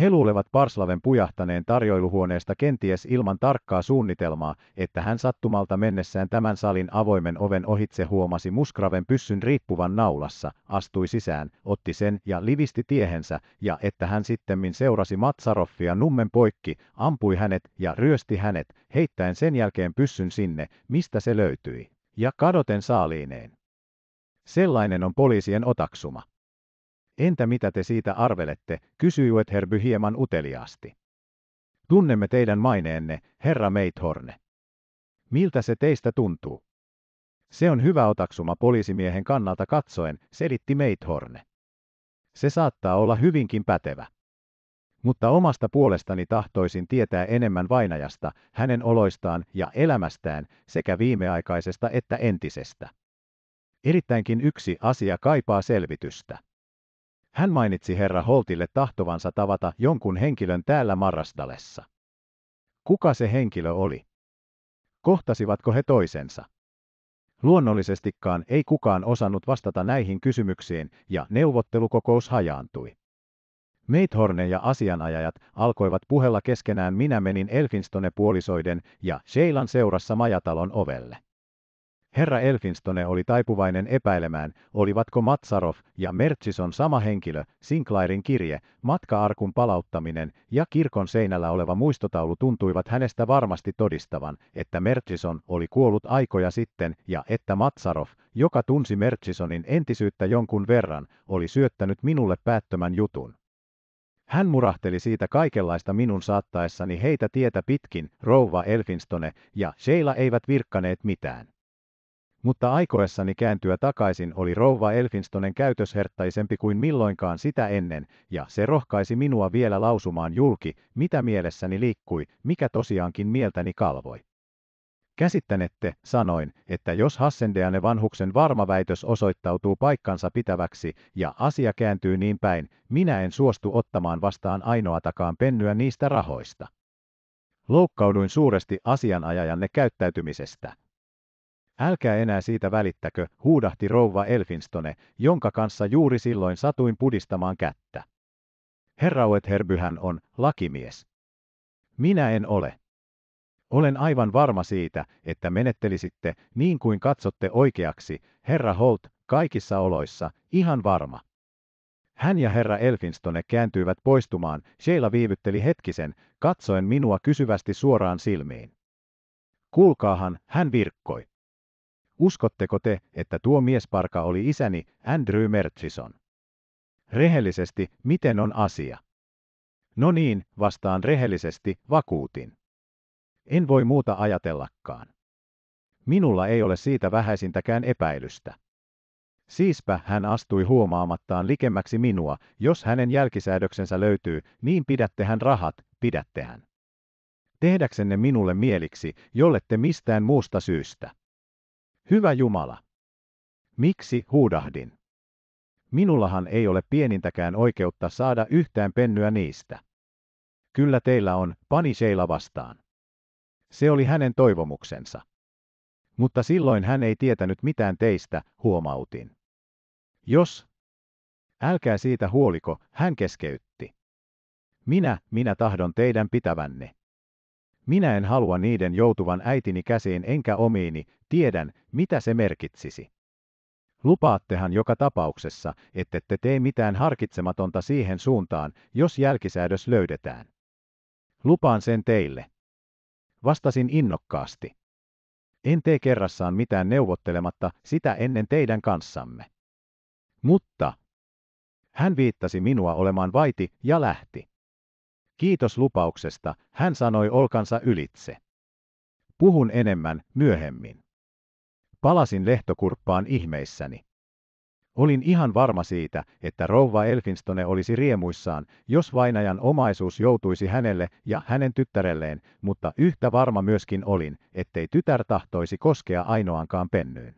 A: He luulevat Parslaven pujahtaneen tarjoiluhuoneesta kenties ilman tarkkaa suunnitelmaa, että hän sattumalta mennessään tämän salin avoimen oven ohitse huomasi Muskraven pyssyn riippuvan naulassa, astui sisään, otti sen ja livisti tiehensä, ja että hän sittemmin seurasi Matsaroffia nummen poikki, ampui hänet ja ryösti hänet, heittäen sen jälkeen pyssyn sinne, mistä se löytyi, ja kadoten saaliineen. Sellainen on poliisien otaksuma. Entä mitä te siitä arvelette, kysyi Wetherby hieman uteliaasti. Tunnemme teidän maineenne, herra Meithorne. Miltä se teistä tuntuu? Se on hyvä otaksuma poliisimiehen kannalta katsoen, selitti Meithorne. Se saattaa olla hyvinkin pätevä. Mutta omasta puolestani tahtoisin tietää enemmän vainajasta, hänen oloistaan ja elämästään, sekä viimeaikaisesta että entisestä. Erittäinkin yksi asia kaipaa selvitystä. Hän mainitsi herra Holtille tahtovansa tavata jonkun henkilön täällä Marrastalessa. Kuka se henkilö oli? Kohtasivatko he toisensa? Luonnollisestikaan ei kukaan osannut vastata näihin kysymyksiin ja neuvottelukokous hajaantui. Meithorne ja asianajajat alkoivat puhella keskenään minä menin Elfinstone puolisoiden ja Sheilan seurassa majatalon ovelle. Herra Elfinstone oli taipuvainen epäilemään, olivatko Matsarov ja Mertsison sama henkilö, Sinclairin kirje, matkaarkun palauttaminen ja kirkon seinällä oleva muistotaulu tuntuivat hänestä varmasti todistavan, että Mertsison oli kuollut aikoja sitten ja että Matsarov, joka tunsi Mertsisonin entisyyttä jonkun verran, oli syöttänyt minulle päättömän jutun. Hän murahteli siitä kaikenlaista minun saattaessani heitä tietä pitkin, rouva Elfinstone ja Sheila eivät virkkaneet mitään mutta aikoessani kääntyä takaisin oli rouva Elfinstonen käytösherttaisempi kuin milloinkaan sitä ennen, ja se rohkaisi minua vielä lausumaan julki, mitä mielessäni liikkui, mikä tosiaankin mieltäni kalvoi. Käsittänette, sanoin, että jos Hassendeanne vanhuksen varma väitös osoittautuu paikkansa pitäväksi ja asia kääntyy niin päin, minä en suostu ottamaan vastaan ainoatakaan pennyä niistä rahoista. Loukkauduin suuresti asianajajanne käyttäytymisestä. Älkää enää siitä välittäkö, huudahti rouva Elfinstone, jonka kanssa juuri silloin satuin pudistamaan kättä. Herra Herbyhän on lakimies. Minä en ole. Olen aivan varma siitä, että menettelisitte niin kuin katsotte oikeaksi, herra Holt, kaikissa oloissa, ihan varma. Hän ja herra Elfinstone kääntyivät poistumaan, Sheila viivytteli hetkisen, katsoen minua kysyvästi suoraan silmiin. Kuulkaahan, hän virkkoi. Uskotteko te, että tuo miesparka oli isäni, Andrew Murchison? Rehellisesti, miten on asia? No niin, vastaan rehellisesti, vakuutin. En voi muuta ajatellakaan. Minulla ei ole siitä vähäisintäkään epäilystä. Siispä hän astui huomaamattaan likemmäksi minua, jos hänen jälkisäädöksensä löytyy, niin pidätte hän rahat, pidätte hän. Tehdäksenne minulle mieliksi, jollette mistään muusta syystä. Hyvä Jumala! Miksi huudahdin? Minullahan ei ole pienintäkään oikeutta saada yhtään pennyä niistä. Kyllä teillä on, pani Sheila vastaan. Se oli hänen toivomuksensa. Mutta silloin hän ei tietänyt mitään teistä, huomautin. Jos. Älkää siitä huoliko, hän keskeytti. Minä, minä tahdon teidän pitävänne. Minä en halua niiden joutuvan äitini käsiin enkä omiini, tiedän, mitä se merkitsisi. Lupaattehan joka tapauksessa, ettette tee mitään harkitsematonta siihen suuntaan, jos jälkisäädös löydetään. Lupaan sen teille. Vastasin innokkaasti. En tee kerrassaan mitään neuvottelematta sitä ennen teidän kanssamme. Mutta hän viittasi minua olemaan vaiti ja lähti. Kiitos lupauksesta, hän sanoi olkansa ylitse. Puhun enemmän myöhemmin. Palasin lehtokurppaan ihmeissäni. Olin ihan varma siitä, että rouva Elfinstone olisi riemuissaan, jos vainajan omaisuus joutuisi hänelle ja hänen tyttärelleen, mutta yhtä varma myöskin olin, ettei tytär tahtoisi koskea ainoankaan pennyyn.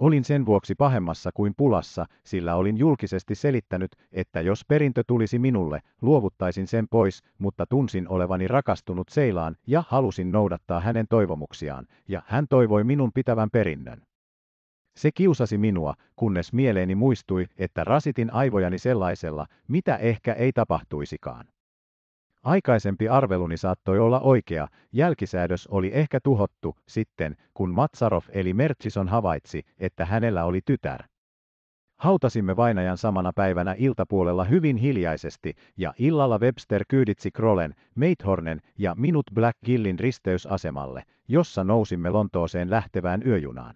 A: Olin sen vuoksi pahemmassa kuin pulassa, sillä olin julkisesti selittänyt, että jos perintö tulisi minulle, luovuttaisin sen pois, mutta tunsin olevani rakastunut Seilaan ja halusin noudattaa hänen toivomuksiaan, ja hän toivoi minun pitävän perinnön. Se kiusasi minua, kunnes mieleeni muistui, että rasitin aivojani sellaisella, mitä ehkä ei tapahtuisikaan. Aikaisempi arveluni saattoi olla oikea, jälkisäädös oli ehkä tuhottu sitten, kun Matsarov eli Mertsison havaitsi, että hänellä oli tytär. Hautasimme vainajan samana päivänä iltapuolella hyvin hiljaisesti, ja illalla Webster kyyditsi Krolen, Meithornen ja minut Black Gillin risteysasemalle, jossa nousimme Lontooseen lähtevään yöjunaan.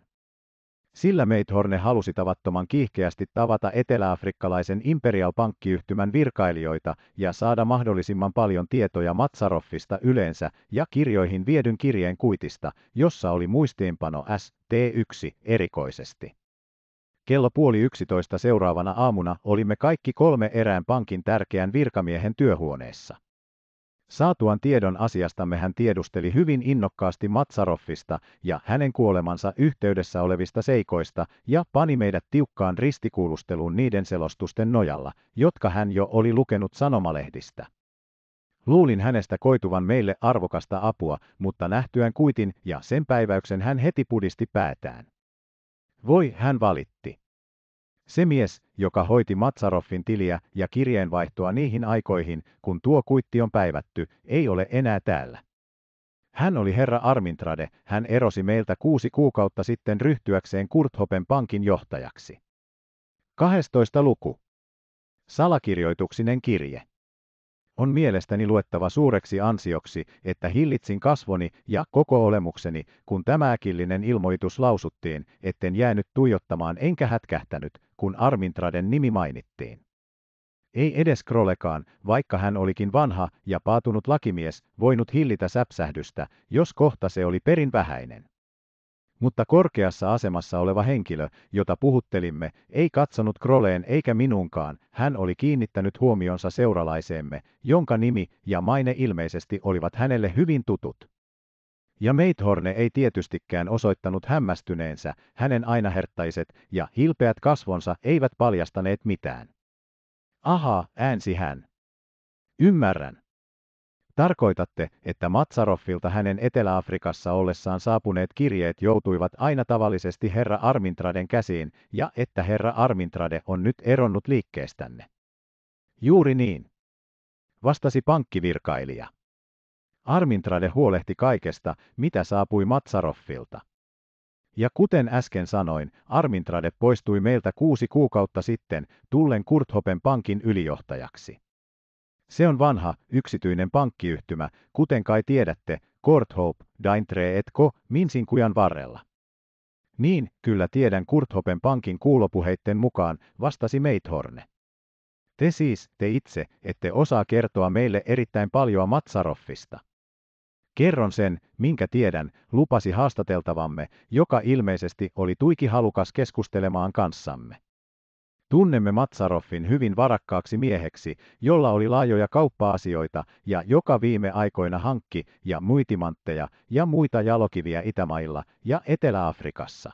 A: Sillä Meithorne halusi tavattoman kiihkeästi tavata eteläafrikkalaisen Imperial Pankkiyhtymän virkailijoita ja saada mahdollisimman paljon tietoja Matsaroffista yleensä ja kirjoihin viedyn kirjeen kuitista, jossa oli muistiinpano ST1 erikoisesti. Kello puoli yksitoista seuraavana aamuna olimme kaikki kolme erään pankin tärkeän virkamiehen työhuoneessa. Saatuan tiedon asiastamme hän tiedusteli hyvin innokkaasti Matsaroffista ja hänen kuolemansa yhteydessä olevista seikoista ja pani meidät tiukkaan ristikuulusteluun niiden selostusten nojalla, jotka hän jo oli lukenut sanomalehdistä. Luulin hänestä koituvan meille arvokasta apua, mutta nähtyään kuitin ja sen päiväyksen hän heti pudisti päätään. Voi hän valitti. Se mies, joka hoiti Matsaroffin tiliä ja kirjeenvaihtoa niihin aikoihin, kun tuo kuitti on päivätty, ei ole enää täällä. Hän oli herra Armintrade, hän erosi meiltä kuusi kuukautta sitten ryhtyäkseen Kurthopen pankin johtajaksi. 12. luku. Salakirjoituksinen kirje. On mielestäni luettava suureksi ansioksi, että hillitsin kasvoni ja koko olemukseni, kun tämä äkillinen ilmoitus lausuttiin, etten jäänyt tuijottamaan enkä hätkähtänyt, kun Armintraden nimi mainittiin. Ei edes Krolekaan, vaikka hän olikin vanha ja paatunut lakimies, voinut hillitä säpsähdystä, jos kohta se oli perin vähäinen. Mutta korkeassa asemassa oleva henkilö, jota puhuttelimme, ei katsonut Kroleen eikä minunkaan, hän oli kiinnittänyt huomionsa seuralaiseemme, jonka nimi ja maine ilmeisesti olivat hänelle hyvin tutut. Ja Meithorne ei tietystikään osoittanut hämmästyneensä, hänen ainaherttaiset ja hilpeät kasvonsa eivät paljastaneet mitään. Aha, äänsi hän. Ymmärrän. Tarkoitatte, että Matsaroffilta hänen Etelä-Afrikassa ollessaan saapuneet kirjeet joutuivat aina tavallisesti herra Armintraden käsiin ja että herra Armintrade on nyt eronnut liikkeestänne. Juuri niin. Vastasi pankkivirkailija. Armintrade huolehti kaikesta, mitä saapui Matsaroffilta. Ja kuten äsken sanoin, Armintrade poistui meiltä kuusi kuukautta sitten, tullen Kurthopen pankin ylijohtajaksi. Se on vanha, yksityinen pankkiyhtymä, kuten kai tiedätte, Korthope, Daintre etko, kujan varrella. Niin, kyllä tiedän Kurthopen pankin kuulopuheitten mukaan, vastasi Meithorne. Te siis, te itse, ette osaa kertoa meille erittäin paljon Matsaroffista. Kerron sen, minkä tiedän, lupasi haastateltavamme, joka ilmeisesti oli tuiki halukas keskustelemaan kanssamme. Tunnemme Matsaroffin hyvin varakkaaksi mieheksi, jolla oli laajoja kauppa-asioita ja joka viime aikoina hankki ja muitimantteja ja muita jalokiviä Itämailla ja Etelä-Afrikassa.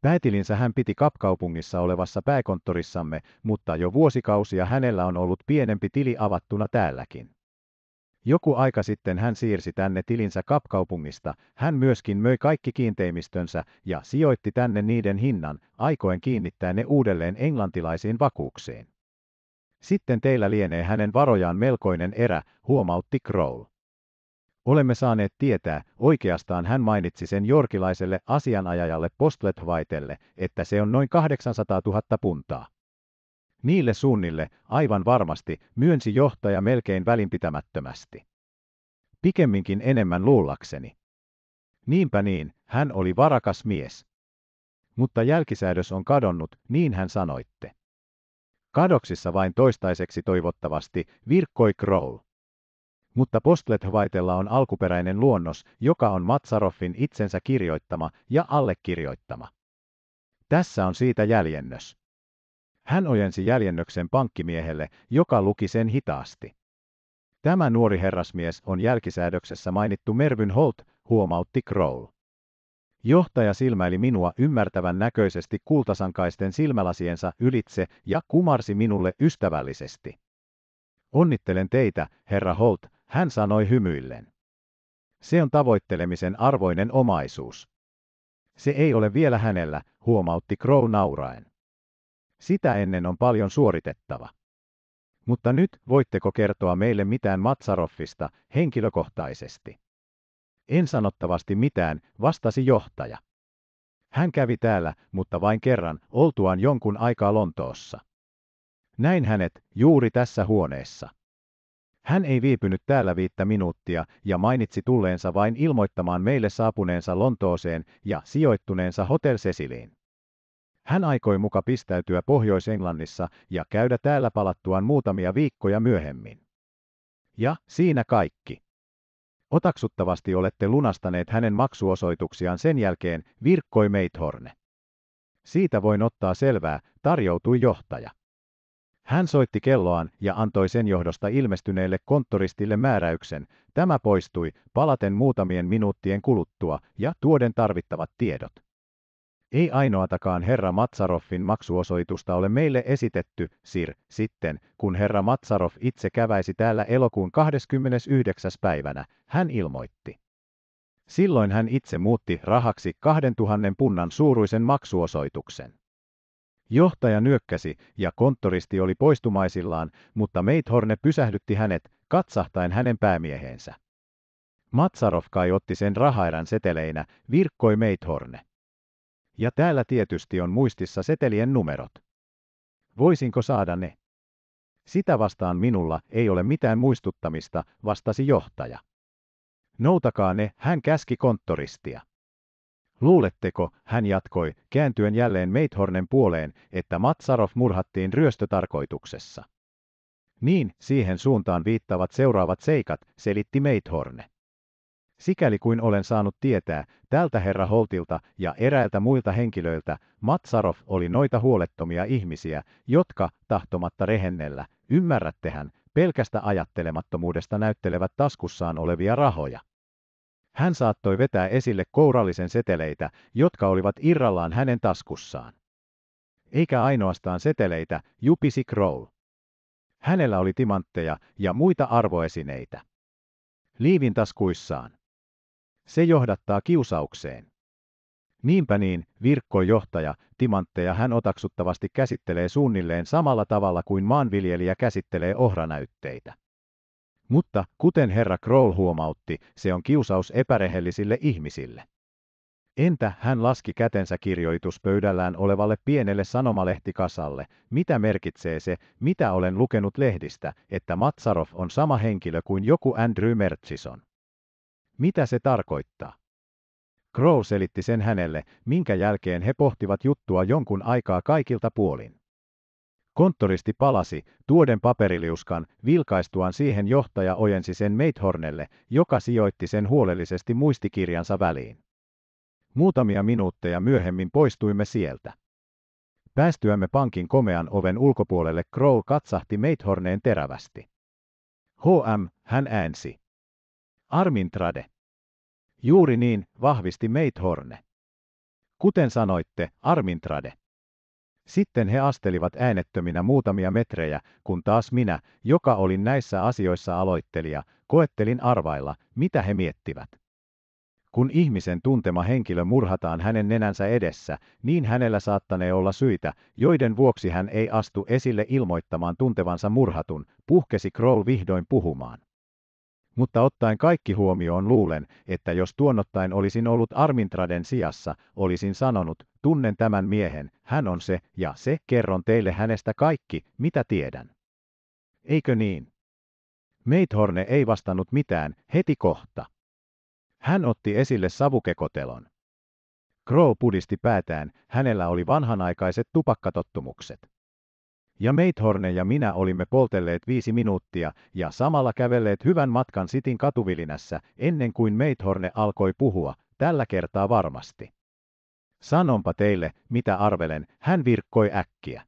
A: Päätilinsä hän piti kapkaupungissa olevassa pääkonttorissamme, mutta jo vuosikausia hänellä on ollut pienempi tili avattuna täälläkin. Joku aika sitten hän siirsi tänne tilinsä kapkaupungista, hän myöskin möi kaikki kiinteimistönsä ja sijoitti tänne niiden hinnan, aikoen kiinnittää ne uudelleen englantilaisiin vakuuksiin. Sitten teillä lienee hänen varojaan melkoinen erä, huomautti Crowl. Olemme saaneet tietää, oikeastaan hän mainitsi sen jorkilaiselle asianajajalle Postletvaitelle, että se on noin 800 000 puntaa. Niille suunnille, aivan varmasti, myönsi johtaja melkein välinpitämättömästi. Pikemminkin enemmän luullakseni. Niinpä niin, hän oli varakas mies. Mutta jälkisäädös on kadonnut, niin hän sanoitte. Kadoksissa vain toistaiseksi toivottavasti, virkkoi Kroll. Mutta Postlethvaitella on alkuperäinen luonnos, joka on Matsaroffin itsensä kirjoittama ja allekirjoittama. Tässä on siitä jäljennös. Hän ojensi jäljennöksen pankkimiehelle, joka luki sen hitaasti. Tämä nuori herrasmies on jälkisäädöksessä mainittu Mervyn Holt, huomautti Kroll. Johtaja silmäili minua ymmärtävän näköisesti kultasankaisten silmälasiensa ylitse ja kumarsi minulle ystävällisesti. Onnittelen teitä, herra Holt, hän sanoi hymyillen. Se on tavoittelemisen arvoinen omaisuus. Se ei ole vielä hänellä, huomautti Crow nauraen. Sitä ennen on paljon suoritettava. Mutta nyt voitteko kertoa meille mitään Matsaroffista henkilökohtaisesti? En sanottavasti mitään, vastasi johtaja. Hän kävi täällä, mutta vain kerran, oltuaan jonkun aikaa Lontoossa. Näin hänet, juuri tässä huoneessa. Hän ei viipynyt täällä viittä minuuttia ja mainitsi tulleensa vain ilmoittamaan meille saapuneensa Lontooseen ja sijoittuneensa Hotel Ceciliin. Hän aikoi muka pistäytyä Pohjois-Englannissa ja käydä täällä palattuaan muutamia viikkoja myöhemmin. Ja siinä kaikki. Otaksuttavasti olette lunastaneet hänen maksuosoituksiaan sen jälkeen, virkkoi Meithorne. Siitä voin ottaa selvää, tarjoutui johtaja. Hän soitti kelloaan ja antoi sen johdosta ilmestyneelle konttoristille määräyksen. Tämä poistui palaten muutamien minuuttien kuluttua ja tuoden tarvittavat tiedot. Ei ainoatakaan herra Matsaroffin maksuosoitusta ole meille esitetty, Sir, sitten, kun herra Matsaroff itse käväisi täällä elokuun 29. päivänä, hän ilmoitti. Silloin hän itse muutti rahaksi 2000 punnan suuruisen maksuosoituksen. Johtaja nyökkäsi ja konttoristi oli poistumaisillaan, mutta Meithorne pysähdytti hänet, katsahtain hänen päämieheensä. Matsarov kai otti sen rahairan seteleinä, virkkoi Meithorne. Ja täällä tietysti on muistissa setelien numerot. Voisinko saada ne? Sitä vastaan minulla ei ole mitään muistuttamista, vastasi johtaja. Noutakaa ne, hän käski konttoristia. Luuletteko, hän jatkoi, kääntyen jälleen Meithornen puoleen, että Matsarov murhattiin ryöstötarkoituksessa? Niin, siihen suuntaan viittavat seuraavat seikat, selitti Meithorne. Sikäli kuin olen saanut tietää, tältä herra Holtilta ja eräiltä muilta henkilöiltä, Matsarov oli noita huolettomia ihmisiä, jotka, tahtomatta rehennellä, ymmärrättehän, pelkästä ajattelemattomuudesta näyttelevät taskussaan olevia rahoja. Hän saattoi vetää esille kourallisen seteleitä, jotka olivat irrallaan hänen taskussaan. Eikä ainoastaan seteleitä, jupisi Kroll. Hänellä oli timantteja ja muita arvoesineitä. Liivin taskuissaan. Se johdattaa kiusaukseen. Niinpä niin, virkkojohtaja, johtaja, timantteja hän otaksuttavasti käsittelee suunnilleen samalla tavalla kuin maanviljelijä käsittelee ohranäytteitä. Mutta, kuten herra Kroll huomautti, se on kiusaus epärehellisille ihmisille. Entä hän laski kätensä kirjoituspöydällään olevalle pienelle sanomalehtikasalle, mitä merkitsee se, mitä olen lukenut lehdistä, että Matsarov on sama henkilö kuin joku Andrew Mertsison. Mitä se tarkoittaa? Crow selitti sen hänelle, minkä jälkeen he pohtivat juttua jonkun aikaa kaikilta puolin. Konttoristi palasi, tuoden paperiliuskan, vilkaistuaan siihen johtaja ojensi sen Meithornelle, joka sijoitti sen huolellisesti muistikirjansa väliin. Muutamia minuutteja myöhemmin poistuimme sieltä. Päästyämme pankin komean oven ulkopuolelle Crow katsahti Meithorneen terävästi. HM, hän äänsi. Armintrade. Juuri niin, vahvisti Meithorne. Kuten sanoitte, Armintrade. Sitten he astelivat äänettöminä muutamia metrejä, kun taas minä, joka olin näissä asioissa aloittelija, koettelin arvailla, mitä he miettivät. Kun ihmisen tuntema henkilö murhataan hänen nenänsä edessä, niin hänellä saattanee olla syitä, joiden vuoksi hän ei astu esille ilmoittamaan tuntevansa murhatun, puhkesi Kroll vihdoin puhumaan mutta ottaen kaikki huomioon luulen, että jos tuonnottain olisin ollut Armintraden sijassa, olisin sanonut, tunnen tämän miehen, hän on se, ja se, kerron teille hänestä kaikki, mitä tiedän. Eikö niin? Meithorne ei vastannut mitään, heti kohta. Hän otti esille savukekotelon. Crow pudisti päätään, hänellä oli vanhanaikaiset tupakkatottumukset. Ja Meithorne ja minä olimme poltelleet viisi minuuttia ja samalla kävelleet hyvän matkan sitin katuvilinässä, ennen kuin Meithorne alkoi puhua, tällä kertaa varmasti. Sanonpa teille, mitä arvelen, hän virkkoi äkkiä.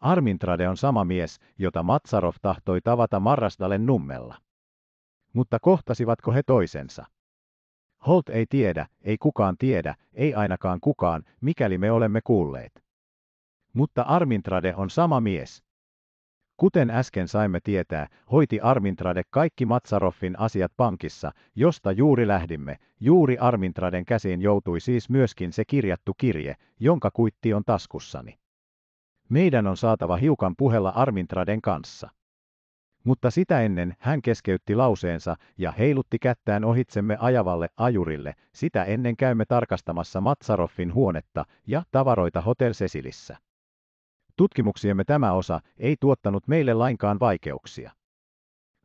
A: Armintrade on sama mies, jota Matsarov tahtoi tavata Marrasdalen nummella. Mutta kohtasivatko he toisensa? Holt ei tiedä, ei kukaan tiedä, ei ainakaan kukaan, mikäli me olemme kuulleet mutta Armintrade on sama mies. Kuten äsken saimme tietää, hoiti Armintrade kaikki Matsaroffin asiat pankissa, josta juuri lähdimme. Juuri Armintraden käsiin joutui siis myöskin se kirjattu kirje, jonka kuitti on taskussani. Meidän on saatava hiukan puhella Armintraden kanssa. Mutta sitä ennen hän keskeytti lauseensa ja heilutti kättään ohitsemme ajavalle ajurille, sitä ennen käymme tarkastamassa Matsaroffin huonetta ja tavaroita Hotel Cecilissä. Tutkimuksiemme tämä osa ei tuottanut meille lainkaan vaikeuksia.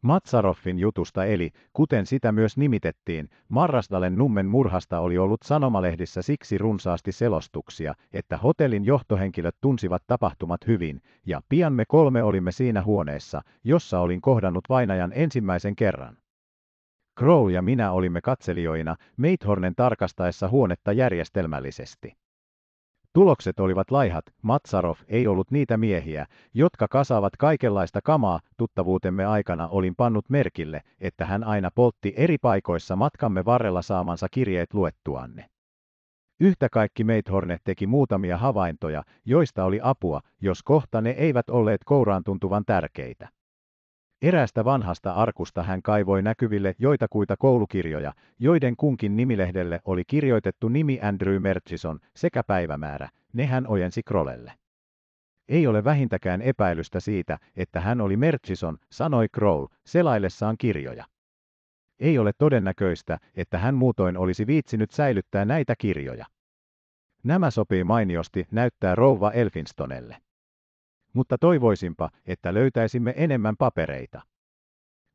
A: Matsaroffin jutusta eli, kuten sitä myös nimitettiin, Marrasdalen nummen murhasta oli ollut sanomalehdissä siksi runsaasti selostuksia, että hotellin johtohenkilöt tunsivat tapahtumat hyvin, ja pian me kolme olimme siinä huoneessa, jossa olin kohdannut vainajan ensimmäisen kerran. Crow ja minä olimme katselijoina Meithornen tarkastaessa huonetta järjestelmällisesti. Tulokset olivat laihat, Matsarov ei ollut niitä miehiä, jotka kasaavat kaikenlaista kamaa, tuttavuutemme aikana olin pannut merkille, että hän aina poltti eri paikoissa matkamme varrella saamansa kirjeet luettuanne. Yhtä kaikki Meithorne teki muutamia havaintoja, joista oli apua, jos kohta ne eivät olleet kouraan tuntuvan tärkeitä. Eräästä vanhasta arkusta hän kaivoi näkyville joitakuita koulukirjoja, joiden kunkin nimilehdelle oli kirjoitettu nimi Andrew Murchison sekä päivämäärä, ne hän ojensi Krollelle. Ei ole vähintäkään epäilystä siitä, että hän oli Murchison, sanoi Kroll, selaillessaan kirjoja. Ei ole todennäköistä, että hän muutoin olisi viitsinyt säilyttää näitä kirjoja. Nämä sopii mainiosti näyttää rouva Elfinstonelle mutta toivoisinpa, että löytäisimme enemmän papereita.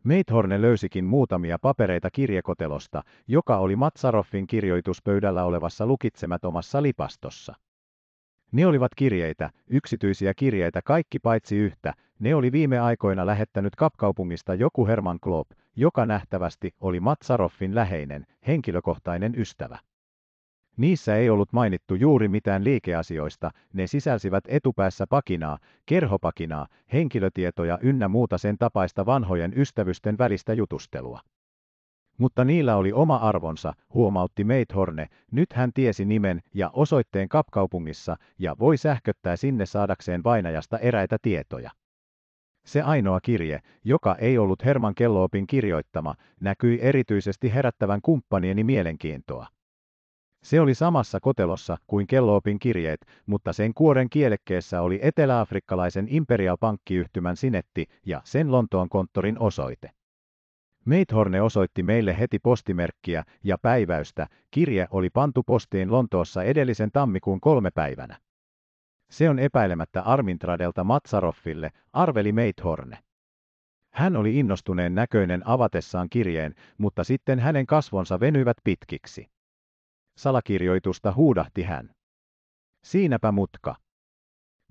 A: Meithorne löysikin muutamia papereita kirjekotelosta, joka oli Matsaroffin kirjoituspöydällä olevassa lukitsemattomassa lipastossa. Ne olivat kirjeitä, yksityisiä kirjeitä kaikki paitsi yhtä, ne oli viime aikoina lähettänyt kapkaupungista joku Herman Klopp, joka nähtävästi oli Matsaroffin läheinen, henkilökohtainen ystävä. Niissä ei ollut mainittu juuri mitään liikeasioista, ne sisälsivät etupäässä pakinaa, kerhopakinaa, henkilötietoja ynnä muuta sen tapaista vanhojen ystävysten välistä jutustelua. Mutta niillä oli oma arvonsa, huomautti Meithorne, nyt hän tiesi nimen ja osoitteen kapkaupungissa ja voi sähköttää sinne saadakseen vainajasta eräitä tietoja. Se ainoa kirje, joka ei ollut Herman Kelloopin kirjoittama, näkyi erityisesti herättävän kumppanieni mielenkiintoa. Se oli samassa kotelossa kuin Kelloopin kirjeet, mutta sen kuoren kielekkeessä oli eteläafrikkalaisen Imperial sinetti ja sen Lontoon konttorin osoite. Meithorne osoitti meille heti postimerkkiä ja päiväystä, kirje oli pantu postiin Lontoossa edellisen tammikuun kolme päivänä. Se on epäilemättä Armintradelta Matsaroffille, arveli Meithorne. Hän oli innostuneen näköinen avatessaan kirjeen, mutta sitten hänen kasvonsa venyivät pitkiksi salakirjoitusta huudahti hän. Siinäpä mutka.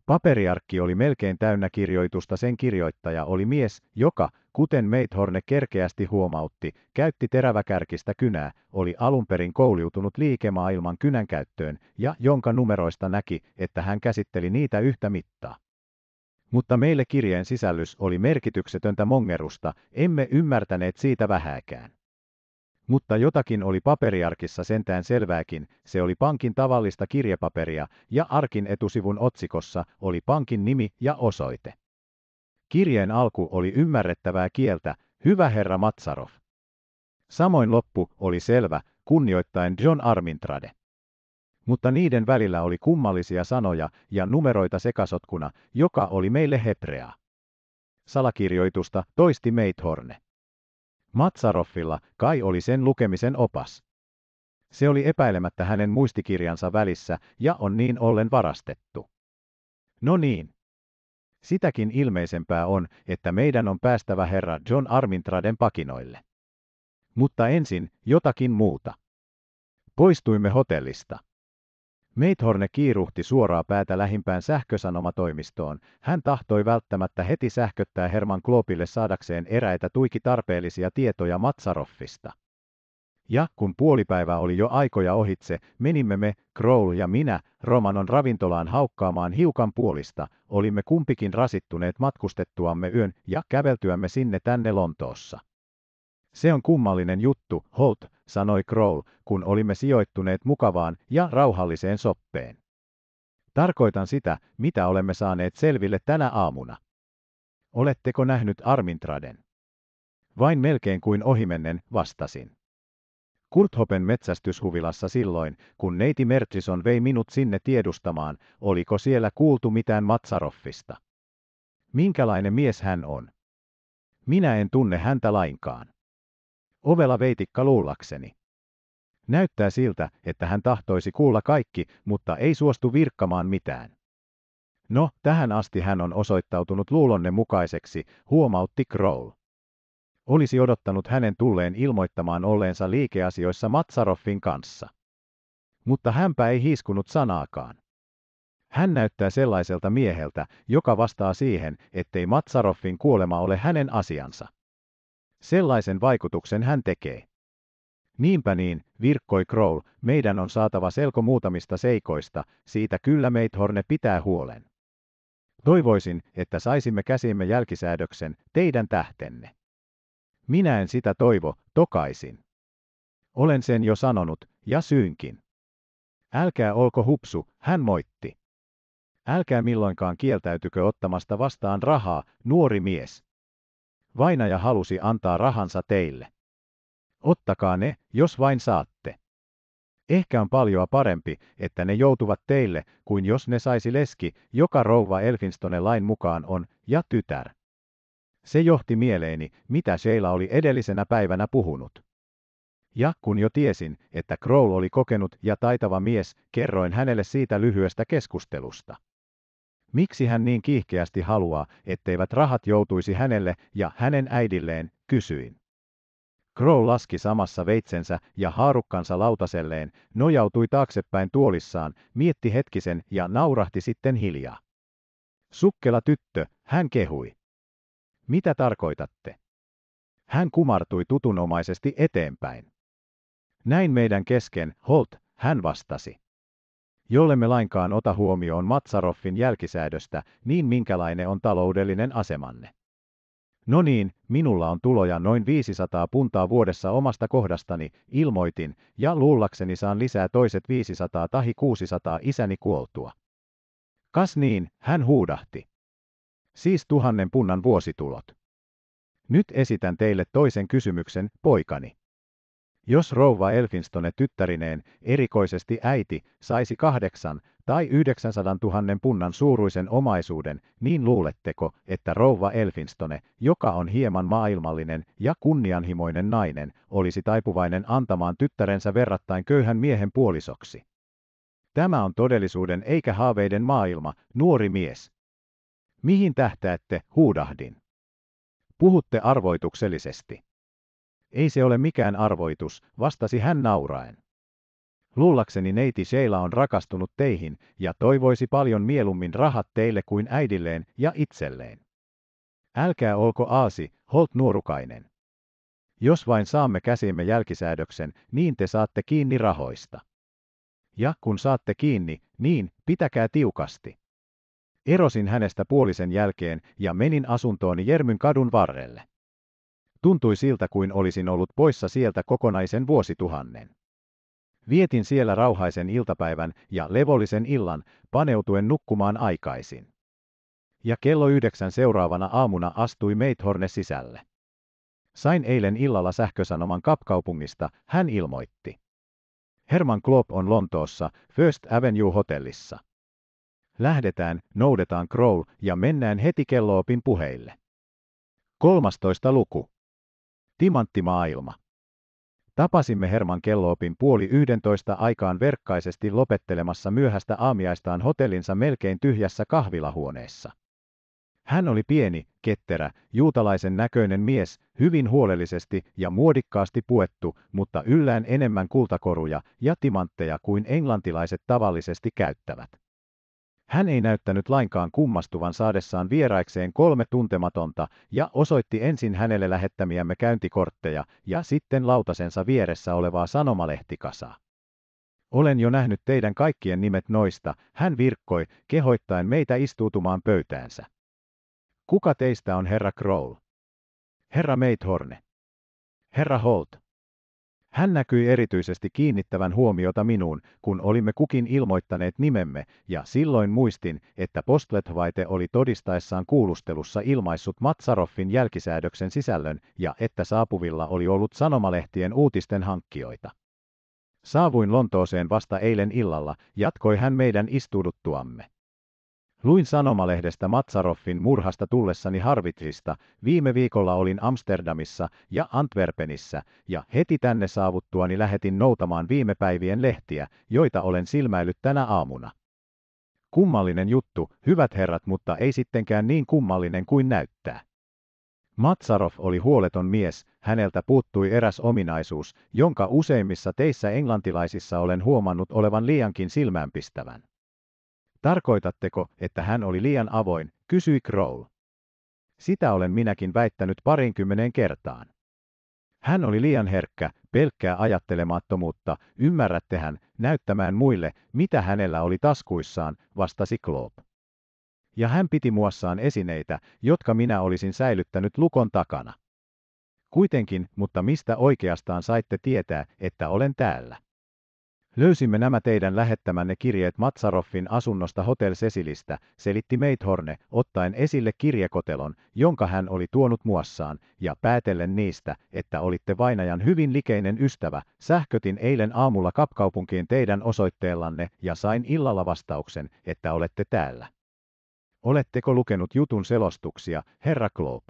A: Paperiarkki oli melkein täynnä kirjoitusta, sen kirjoittaja oli mies, joka, kuten Meithorne kerkeästi huomautti, käytti teräväkärkistä kynää, oli alunperin kouliutunut liikemaailman kynän käyttöön ja jonka numeroista näki, että hän käsitteli niitä yhtä mittaa. Mutta meille kirjeen sisällys oli merkityksetöntä mongerusta, emme ymmärtäneet siitä vähääkään. Mutta jotakin oli paperiarkissa sentään selvääkin, se oli pankin tavallista kirjepaperia, ja arkin etusivun otsikossa oli pankin nimi ja osoite. Kirjeen alku oli ymmärrettävää kieltä, hyvä herra Matsarov. Samoin loppu oli selvä, kunnioittain John Armintrade. Mutta niiden välillä oli kummallisia sanoja ja numeroita sekasotkuna, joka oli meille hebreaa. Salakirjoitusta toisti Meithorne. Matsaroffilla kai oli sen lukemisen opas. Se oli epäilemättä hänen muistikirjansa välissä ja on niin ollen varastettu. No niin. Sitäkin ilmeisempää on, että meidän on päästävä herra John Armintraden pakinoille. Mutta ensin jotakin muuta. Poistuimme hotellista. Meithorne kiiruhti suoraa päätä lähimpään sähkösanomatoimistoon. Hän tahtoi välttämättä heti sähköttää Herman Kloopille saadakseen eräitä tuiki tarpeellisia tietoja Matsaroffista. Ja kun puolipäivä oli jo aikoja ohitse, menimme me, Kroll ja minä, Romanon ravintolaan haukkaamaan hiukan puolista, olimme kumpikin rasittuneet matkustettuamme yön ja käveltyämme sinne tänne Lontoossa. Se on kummallinen juttu, Holt, sanoi Kroll, kun olimme sijoittuneet mukavaan ja rauhalliseen soppeen. Tarkoitan sitä, mitä olemme saaneet selville tänä aamuna. Oletteko nähnyt Armintraden? Vain melkein kuin ohimennen vastasin. Kurthopen metsästyshuvilassa silloin, kun neiti Merchison vei minut sinne tiedustamaan, oliko siellä kuultu mitään Matsaroffista. Minkälainen mies hän on? Minä en tunne häntä lainkaan. Ovela veitikka luullakseni. Näyttää siltä, että hän tahtoisi kuulla kaikki, mutta ei suostu virkkamaan mitään. No, tähän asti hän on osoittautunut luulonne mukaiseksi, huomautti Kroll. Olisi odottanut hänen tulleen ilmoittamaan olleensa liikeasioissa Matsaroffin kanssa. Mutta hänpä ei hiiskunut sanaakaan. Hän näyttää sellaiselta mieheltä, joka vastaa siihen, ettei Matsaroffin kuolema ole hänen asiansa. Sellaisen vaikutuksen hän tekee. Niinpä niin, virkkoi Kroll, meidän on saatava selko muutamista seikoista, siitä kyllä Meithorne pitää huolen. Toivoisin, että saisimme käsimme jälkisäädöksen, teidän tähtenne. Minä en sitä toivo, tokaisin. Olen sen jo sanonut, ja syynkin. Älkää olko hupsu, hän moitti. Älkää milloinkaan kieltäytykö ottamasta vastaan rahaa, nuori mies. Vainaja halusi antaa rahansa teille. Ottakaa ne, jos vain saatte. Ehkä on paljon parempi, että ne joutuvat teille, kuin jos ne saisi leski, joka rouva elfinstone lain mukaan on, ja tytär. Se johti mieleeni, mitä Sheila oli edellisenä päivänä puhunut. Ja kun jo tiesin, että Crowl oli kokenut ja taitava mies, kerroin hänelle siitä lyhyestä keskustelusta. Miksi hän niin kiihkeästi haluaa, etteivät rahat joutuisi hänelle ja hänen äidilleen, kysyin. Crow laski samassa veitsensä ja haarukkansa lautaselleen, nojautui taaksepäin tuolissaan, mietti hetkisen ja naurahti sitten hiljaa. Sukkela tyttö, hän kehui. Mitä tarkoitatte? Hän kumartui tutunomaisesti eteenpäin. Näin meidän kesken, Holt, hän vastasi jollemme lainkaan ota huomioon Matsaroffin jälkisäädöstä, niin minkälainen on taloudellinen asemanne. No niin, minulla on tuloja noin 500 puntaa vuodessa omasta kohdastani, ilmoitin, ja luullakseni saan lisää toiset 500 tahi 600 isäni kuoltua. Kas niin, hän huudahti. Siis tuhannen punnan vuositulot. Nyt esitän teille toisen kysymyksen, poikani. Jos rouva Elfinstone tyttärineen, erikoisesti äiti, saisi kahdeksan tai yhdeksänsadan tuhannen punnan suuruisen omaisuuden, niin luuletteko, että rouva Elfinstone, joka on hieman maailmallinen ja kunnianhimoinen nainen, olisi taipuvainen antamaan tyttärensä verrattain köyhän miehen puolisoksi? Tämä on todellisuuden eikä haaveiden maailma, nuori mies. Mihin tähtäätte, huudahdin. Puhutte arvoituksellisesti. Ei se ole mikään arvoitus, vastasi hän nauraen. Luullakseni neiti Sheila on rakastunut teihin ja toivoisi paljon mielummin rahat teille kuin äidilleen ja itselleen. Älkää olko aasi, Holt nuorukainen. Jos vain saamme käsimme jälkisäädöksen, niin te saatte kiinni rahoista. Ja kun saatte kiinni, niin pitäkää tiukasti. Erosin hänestä puolisen jälkeen ja menin asuntooni Jermyn kadun varrelle. Tuntui siltä kuin olisin ollut poissa sieltä kokonaisen vuosituhannen. Vietin siellä rauhaisen iltapäivän ja levollisen illan, paneutuen nukkumaan aikaisin. Ja kello yhdeksän seuraavana aamuna astui Meithorne sisälle. Sain eilen illalla sähkösanoman kapkaupungista, hän ilmoitti. Herman Klopp on Lontoossa, First Avenue hotellissa. Lähdetään, noudetaan Crow ja mennään heti kelloopin puheille. 13. luku. Timanttimaailma. Tapasimme Herman Kelloopin puoli yhdentoista aikaan verkkaisesti lopettelemassa myöhästä aamiaistaan hotellinsa melkein tyhjässä kahvilahuoneessa. Hän oli pieni, ketterä, juutalaisen näköinen mies, hyvin huolellisesti ja muodikkaasti puettu, mutta yllään enemmän kultakoruja ja timantteja kuin englantilaiset tavallisesti käyttävät. Hän ei näyttänyt lainkaan kummastuvan saadessaan vieraikseen kolme tuntematonta ja osoitti ensin hänelle lähettämiämme käyntikortteja ja sitten lautasensa vieressä olevaa sanomalehtikasa. Olen jo nähnyt teidän kaikkien nimet noista, hän virkkoi, kehoittaen meitä istuutumaan pöytäänsä. Kuka teistä on herra Kroll? Herra Meithorne. Herra Holt. Hän näkyi erityisesti kiinnittävän huomiota minuun, kun olimme kukin ilmoittaneet nimemme, ja silloin muistin, että Postletvaite oli todistaessaan kuulustelussa ilmaissut Matsaroffin jälkisäädöksen sisällön ja että saapuvilla oli ollut sanomalehtien uutisten hankkijoita. Saavuin Lontooseen vasta eilen illalla, jatkoi hän meidän istuuduttuamme. Luin sanomalehdestä Matsaroffin murhasta tullessani Harvitsista, viime viikolla olin Amsterdamissa ja Antwerpenissä, ja heti tänne saavuttuani lähetin noutamaan viime päivien lehtiä, joita olen silmäillyt tänä aamuna. Kummallinen juttu, hyvät herrat, mutta ei sittenkään niin kummallinen kuin näyttää. Matsaroff oli huoleton mies, häneltä puuttui eräs ominaisuus, jonka useimmissa teissä englantilaisissa olen huomannut olevan liiankin silmäänpistävän. Tarkoitatteko, että hän oli liian avoin, kysyi Kroll. Sitä olen minäkin väittänyt parinkymmeneen kertaan. Hän oli liian herkkä, pelkkää ajattelemattomuutta, ymmärrättehän, näyttämään muille, mitä hänellä oli taskuissaan, vastasi Kloop. Ja hän piti muassaan esineitä, jotka minä olisin säilyttänyt lukon takana. Kuitenkin, mutta mistä oikeastaan saitte tietää, että olen täällä? Löysimme nämä teidän lähettämänne kirjeet Matsaroffin asunnosta Hotel Cecilistä, selitti Meithorne, ottaen esille kirjekotelon, jonka hän oli tuonut muassaan, ja päätellen niistä, että olitte vainajan hyvin likeinen ystävä, sähkötin eilen aamulla kapkaupunkiin teidän osoitteellanne ja sain illalla vastauksen, että olette täällä. Oletteko lukenut jutun selostuksia, herra Kloop?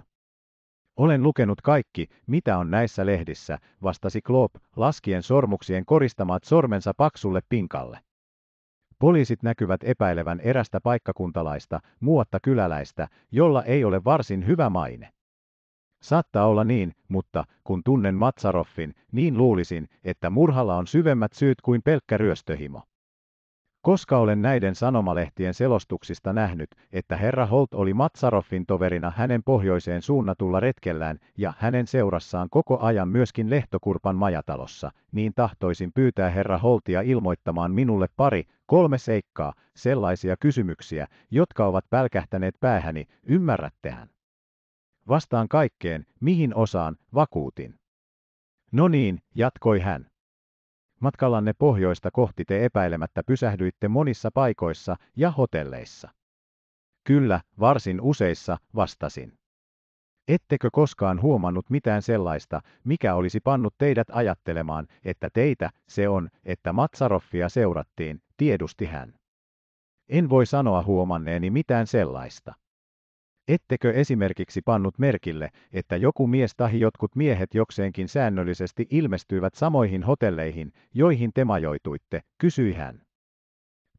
A: Olen lukenut kaikki, mitä on näissä lehdissä, vastasi Klopp, laskien sormuksien koristamat sormensa paksulle pinkalle. Poliisit näkyvät epäilevän erästä paikkakuntalaista, muotta kyläläistä, jolla ei ole varsin hyvä maine. Saattaa olla niin, mutta kun tunnen Matsaroffin, niin luulisin, että murhalla on syvemmät syyt kuin pelkkä ryöstöhimo. Koska olen näiden sanomalehtien selostuksista nähnyt, että herra Holt oli Matsaroffin toverina hänen pohjoiseen suunnatulla retkellään ja hänen seurassaan koko ajan myöskin Lehtokurpan majatalossa, niin tahtoisin pyytää herra Holtia ilmoittamaan minulle pari, kolme seikkaa, sellaisia kysymyksiä, jotka ovat pälkähtäneet päähäni, ymmärrättehän. Vastaan kaikkeen, mihin osaan, vakuutin. No niin, jatkoi hän. Matkallanne pohjoista kohti te epäilemättä pysähdyitte monissa paikoissa ja hotelleissa. Kyllä, varsin useissa, vastasin. Ettekö koskaan huomannut mitään sellaista, mikä olisi pannut teidät ajattelemaan, että teitä, se on, että Matsaroffia seurattiin, tiedusti hän. En voi sanoa huomanneeni mitään sellaista. Ettekö esimerkiksi pannut merkille, että joku mies tahi jotkut miehet jokseenkin säännöllisesti ilmestyivät samoihin hotelleihin, joihin te majoituitte, kysyi hän.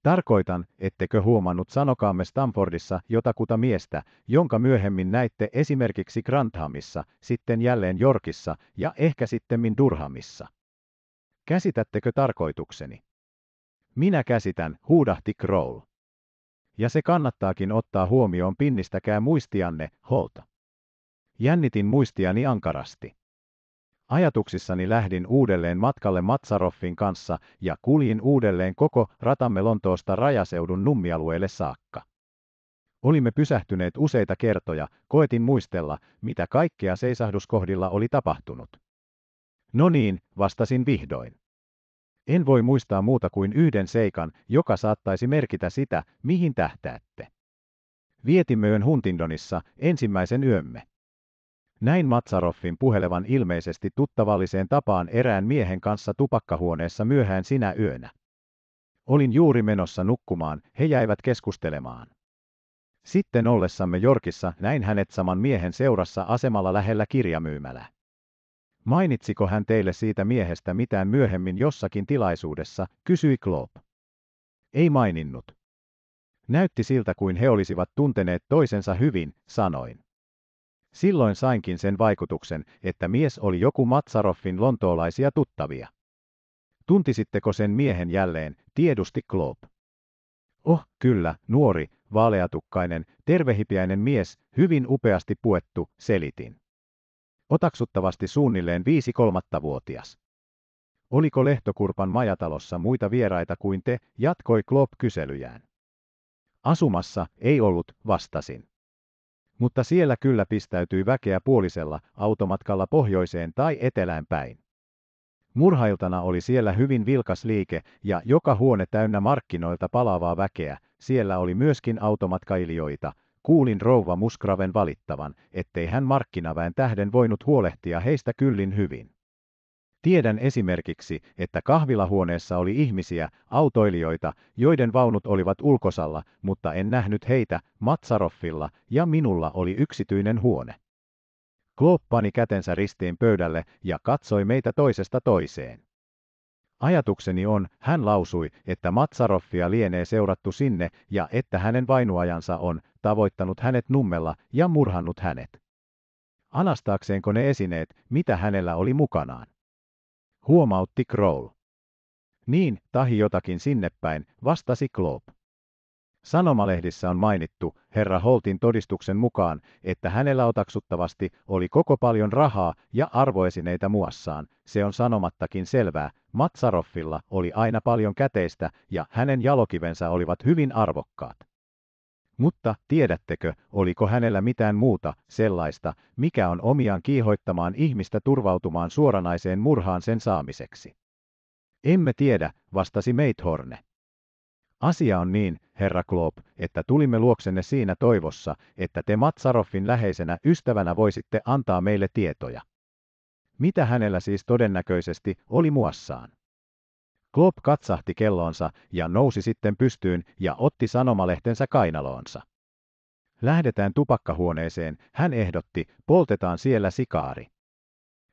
A: Tarkoitan, ettekö huomannut sanokaamme Stanfordissa jotakuta miestä, jonka myöhemmin näitte esimerkiksi Grandhamissa, sitten jälleen Yorkissa ja ehkä sittemmin Durhamissa. Käsitättekö tarkoitukseni? Minä käsitän, huudahti Kroll ja se kannattaakin ottaa huomioon pinnistäkää muistianne, holta. Jännitin muistiani ankarasti. Ajatuksissani lähdin uudelleen matkalle Matsaroffin kanssa ja kuljin uudelleen koko ratamme Lontoosta rajaseudun nummialueelle saakka. Olimme pysähtyneet useita kertoja, koetin muistella, mitä kaikkea seisahduskohdilla oli tapahtunut. No niin, vastasin vihdoin. En voi muistaa muuta kuin yhden seikan, joka saattaisi merkitä sitä, mihin tähtäätte. yön Huntingdonissa ensimmäisen yömme. Näin Matsaroffin puhelevan ilmeisesti tuttavalliseen tapaan erään miehen kanssa tupakkahuoneessa myöhään sinä yönä. Olin juuri menossa nukkumaan, he jäivät keskustelemaan. Sitten ollessamme Jorkissa näin hänet saman miehen seurassa asemalla lähellä kirjamyymälää. Mainitsiko hän teille siitä miehestä mitään myöhemmin jossakin tilaisuudessa, kysyi Klopp. Ei maininnut. Näytti siltä kuin he olisivat tunteneet toisensa hyvin, sanoin. Silloin sainkin sen vaikutuksen, että mies oli joku Matsaroffin lontoolaisia tuttavia. Tuntisitteko sen miehen jälleen, tiedusti Klopp. Oh, kyllä, nuori, vaaleatukkainen, tervehipiäinen mies, hyvin upeasti puettu, selitin otaksuttavasti suunnilleen viisi kolmatta vuotias. Oliko Lehtokurpan majatalossa muita vieraita kuin te, jatkoi Klopp kyselyjään. Asumassa ei ollut, vastasin. Mutta siellä kyllä pistäytyy väkeä puolisella automatkalla pohjoiseen tai etelään päin. Murhailtana oli siellä hyvin vilkas liike ja joka huone täynnä markkinoilta palaavaa väkeä, siellä oli myöskin automatkailijoita, Kuulin rouva Muskraven valittavan, ettei hän markkinaväen tähden voinut huolehtia heistä kyllin hyvin. Tiedän esimerkiksi, että kahvilahuoneessa oli ihmisiä, autoilijoita, joiden vaunut olivat ulkosalla, mutta en nähnyt heitä, Matsaroffilla ja minulla oli yksityinen huone. Klooppani pani kätensä ristiin pöydälle ja katsoi meitä toisesta toiseen. Ajatukseni on, hän lausui, että Matsaroffia lienee seurattu sinne ja että hänen vainuajansa on tavoittanut hänet nummella ja murhannut hänet. Anastaakseenko ne esineet, mitä hänellä oli mukanaan? Huomautti Kroll. Niin, tahi jotakin sinne päin, vastasi Kloop. Sanomalehdissä on mainittu herra Holtin todistuksen mukaan, että hänellä otaksuttavasti oli koko paljon rahaa ja arvoesineitä muassaan. Se on sanomattakin selvää, Matsaroffilla oli aina paljon käteistä ja hänen jalokivensä olivat hyvin arvokkaat. Mutta tiedättekö, oliko hänellä mitään muuta, sellaista, mikä on omiaan kiihoittamaan ihmistä turvautumaan suoranaiseen murhaan sen saamiseksi? Emme tiedä, vastasi Meithorne. Asia on niin, herra Klopp, että tulimme luoksenne siinä toivossa, että te Matsaroffin läheisenä ystävänä voisitte antaa meille tietoja. Mitä hänellä siis todennäköisesti oli muassaan? Klopp katsahti kellonsa ja nousi sitten pystyyn ja otti sanomalehtensä kainaloonsa. Lähdetään tupakkahuoneeseen, hän ehdotti, poltetaan siellä sikaari.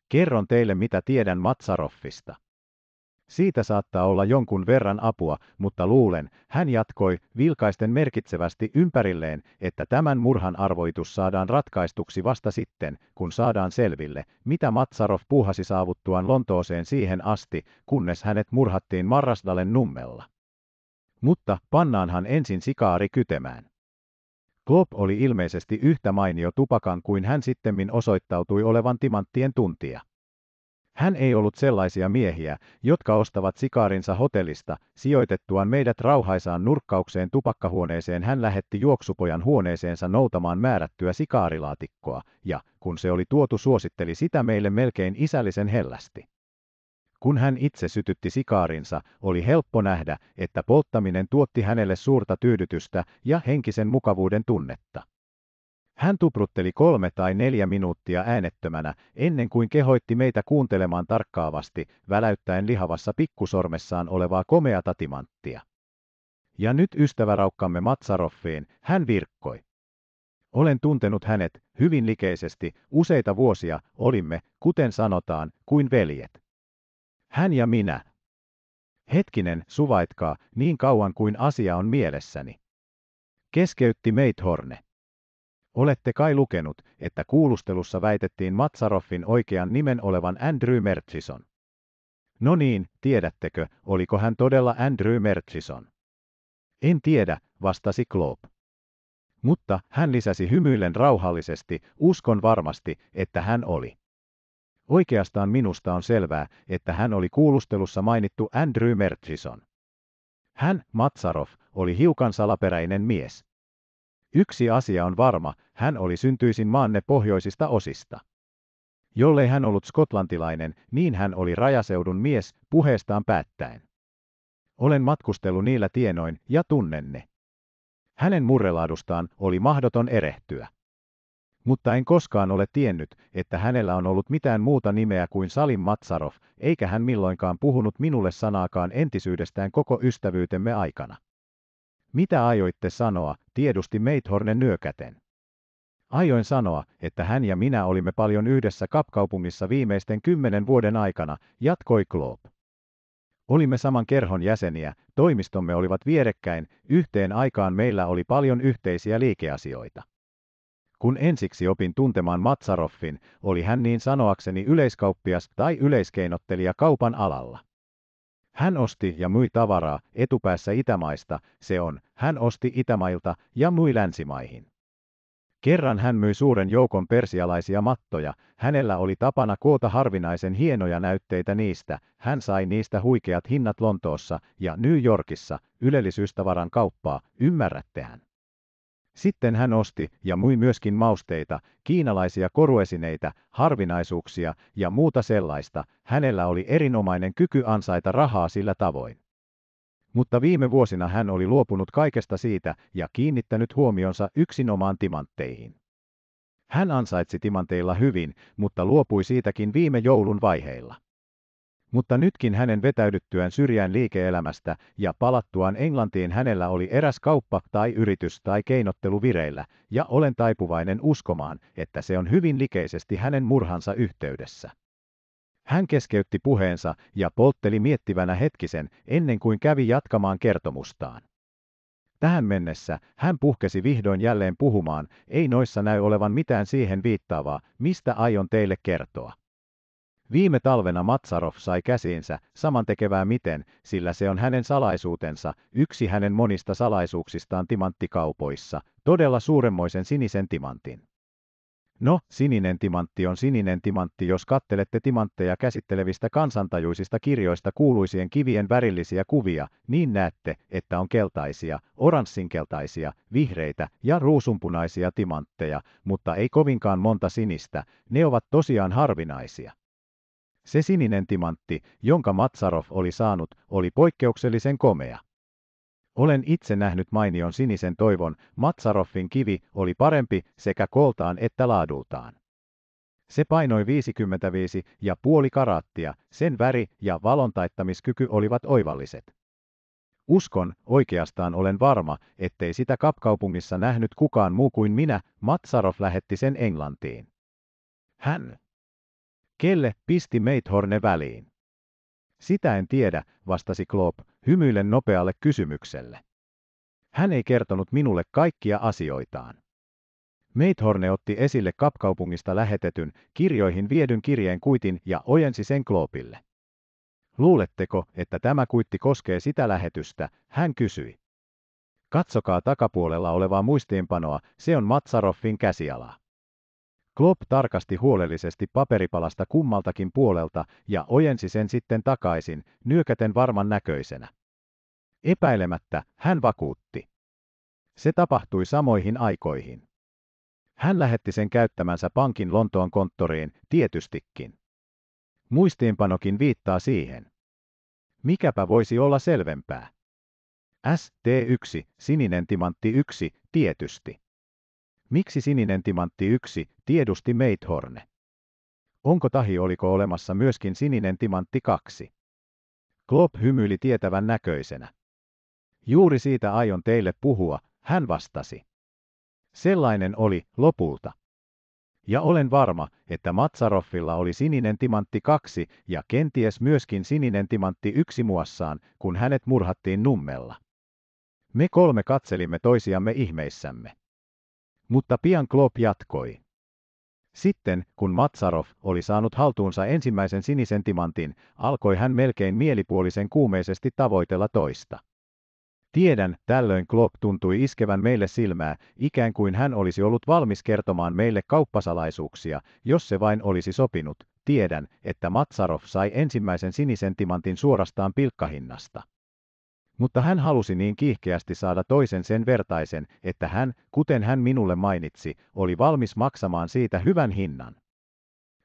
A: Kerron teille mitä tiedän Matsaroffista. Siitä saattaa olla jonkun verran apua, mutta luulen, hän jatkoi, vilkaisten merkitsevästi ympärilleen, että tämän murhan arvoitus saadaan ratkaistuksi vasta sitten, kun saadaan selville, mitä Matsarov puuhasi saavuttuaan Lontooseen siihen asti, kunnes hänet murhattiin Marrasdalen nummella. Mutta pannaanhan ensin sikaari kytemään. Klopp oli ilmeisesti yhtä mainio tupakan kuin hän sittemmin osoittautui olevan timanttien tuntija. Hän ei ollut sellaisia miehiä, jotka ostavat sikaarinsa hotellista, sijoitettuaan meidät rauhaisaan nurkkaukseen tupakkahuoneeseen hän lähetti juoksupojan huoneeseensa noutamaan määrättyä sikaarilaatikkoa, ja, kun se oli tuotu suositteli sitä meille melkein isällisen hellästi. Kun hän itse sytytti sikaarinsa, oli helppo nähdä, että polttaminen tuotti hänelle suurta tyydytystä ja henkisen mukavuuden tunnetta. Hän tuprutteli kolme tai neljä minuuttia äänettömänä, ennen kuin kehoitti meitä kuuntelemaan tarkkaavasti, väläyttäen lihavassa pikkusormessaan olevaa komeata timanttia. Ja nyt ystäväraukkamme Matsaroffiin, hän virkkoi. Olen tuntenut hänet, hyvin likeisesti, useita vuosia, olimme, kuten sanotaan, kuin veljet. Hän ja minä. Hetkinen, suvaitkaa, niin kauan kuin asia on mielessäni. Keskeytti Meithorne. Olette kai lukenut, että kuulustelussa väitettiin Matsaroffin oikean nimen olevan Andrew Mertsison. No niin, tiedättekö, oliko hän todella Andrew Mertsison? En tiedä, vastasi Kloop. Mutta hän lisäsi hymyillen rauhallisesti, uskon varmasti, että hän oli. Oikeastaan minusta on selvää, että hän oli kuulustelussa mainittu Andrew Mertsison. Hän, Matsarov, oli hiukan salaperäinen mies. Yksi asia on varma, hän oli syntyisin maanne pohjoisista osista. Jollei hän ollut skotlantilainen, niin hän oli rajaseudun mies, puheestaan päättäen. Olen matkustellut niillä tienoin ja tunnen ne. Hänen murrelaadustaan oli mahdoton erehtyä. Mutta en koskaan ole tiennyt, että hänellä on ollut mitään muuta nimeä kuin Salim Matsarov, eikä hän milloinkaan puhunut minulle sanaakaan entisyydestään koko ystävyytemme aikana. Mitä ajoitte sanoa, tiedusti Meithorne nyökäten. Ajoin sanoa, että hän ja minä olimme paljon yhdessä kapkaupungissa viimeisten kymmenen vuoden aikana, jatkoi Kloop. Olimme saman kerhon jäseniä, toimistomme olivat vierekkäin, yhteen aikaan meillä oli paljon yhteisiä liikeasioita. Kun ensiksi opin tuntemaan Matsaroffin, oli hän niin sanoakseni yleiskauppias tai yleiskeinottelija kaupan alalla. Hän osti ja myi tavaraa etupäässä itämaista, se on, hän osti itämailta ja myi länsimaihin. Kerran hän myi suuren joukon persialaisia mattoja, hänellä oli tapana koota harvinaisen hienoja näytteitä niistä, hän sai niistä huikeat hinnat Lontoossa ja New Yorkissa, ylellisyystavaran kauppaa, ymmärrättehän. Sitten hän osti ja mui myöskin mausteita, kiinalaisia koruesineitä, harvinaisuuksia ja muuta sellaista. Hänellä oli erinomainen kyky ansaita rahaa sillä tavoin. Mutta viime vuosina hän oli luopunut kaikesta siitä ja kiinnittänyt huomionsa yksinomaan timantteihin. Hän ansaitsi timanteilla hyvin, mutta luopui siitäkin viime joulun vaiheilla mutta nytkin hänen vetäydyttyään syrjään liike-elämästä ja palattuaan Englantiin hänellä oli eräs kauppa tai yritys tai keinottelu vireillä, ja olen taipuvainen uskomaan, että se on hyvin likeisesti hänen murhansa yhteydessä. Hän keskeytti puheensa ja poltteli miettivänä hetkisen ennen kuin kävi jatkamaan kertomustaan. Tähän mennessä hän puhkesi vihdoin jälleen puhumaan, ei noissa näy olevan mitään siihen viittaavaa, mistä aion teille kertoa. Viime talvena Matsarov sai käsiinsä samantekevää miten, sillä se on hänen salaisuutensa, yksi hänen monista salaisuuksistaan timanttikaupoissa, todella suuremmoisen sinisen timantin. No, sininen timantti on sininen timantti, jos kattelette timantteja käsittelevistä kansantajuisista kirjoista kuuluisien kivien värillisiä kuvia, niin näette, että on keltaisia, oranssinkeltaisia, vihreitä ja ruusunpunaisia timantteja, mutta ei kovinkaan monta sinistä, ne ovat tosiaan harvinaisia. Se sininen timantti, jonka Matsarov oli saanut, oli poikkeuksellisen komea. Olen itse nähnyt mainion sinisen toivon, Matsaroffin kivi oli parempi sekä kooltaan että laadultaan. Se painoi 55 ja puoli karaattia, sen väri ja valontaittamiskyky olivat oivalliset. Uskon, oikeastaan olen varma, ettei sitä kapkaupungissa nähnyt kukaan muu kuin minä, Matsarov lähetti sen Englantiin. Hän, Kelle pisti Meithorne väliin? Sitä en tiedä, vastasi Klopp, hymyillen nopealle kysymykselle. Hän ei kertonut minulle kaikkia asioitaan. Meithorne otti esille kapkaupungista lähetetyn, kirjoihin viedyn kirjeen kuitin ja ojensi sen Kloopille. Luuletteko, että tämä kuitti koskee sitä lähetystä, hän kysyi. Katsokaa takapuolella olevaa muistiinpanoa, se on Matsaroffin käsialaa. Klopp tarkasti huolellisesti paperipalasta kummaltakin puolelta ja ojensi sen sitten takaisin, nyökäten varman näköisenä. Epäilemättä hän vakuutti. Se tapahtui samoihin aikoihin. Hän lähetti sen käyttämänsä pankin Lontoon konttoriin, tietystikin. Muistiinpanokin viittaa siihen. Mikäpä voisi olla selvempää? ST1, sininen timantti 1, tietysti. Miksi sininen timantti 1 tiedusti Meithorne? Onko tahi oliko olemassa myöskin sininen timantti 2? Klopp hymyili tietävän näköisenä. Juuri siitä aion teille puhua, hän vastasi. Sellainen oli lopulta. Ja olen varma, että Matsaroffilla oli sininen timantti 2 ja kenties myöskin sininen timantti 1 muassaan, kun hänet murhattiin nummella. Me kolme katselimme toisiamme ihmeissämme mutta pian Klopp jatkoi. Sitten, kun Matsarov oli saanut haltuunsa ensimmäisen sinisen timantin, alkoi hän melkein mielipuolisen kuumeisesti tavoitella toista. Tiedän, tällöin Klopp tuntui iskevän meille silmää, ikään kuin hän olisi ollut valmis kertomaan meille kauppasalaisuuksia, jos se vain olisi sopinut. Tiedän, että Matsarov sai ensimmäisen sinisen timantin suorastaan pilkkahinnasta mutta hän halusi niin kiihkeästi saada toisen sen vertaisen, että hän, kuten hän minulle mainitsi, oli valmis maksamaan siitä hyvän hinnan.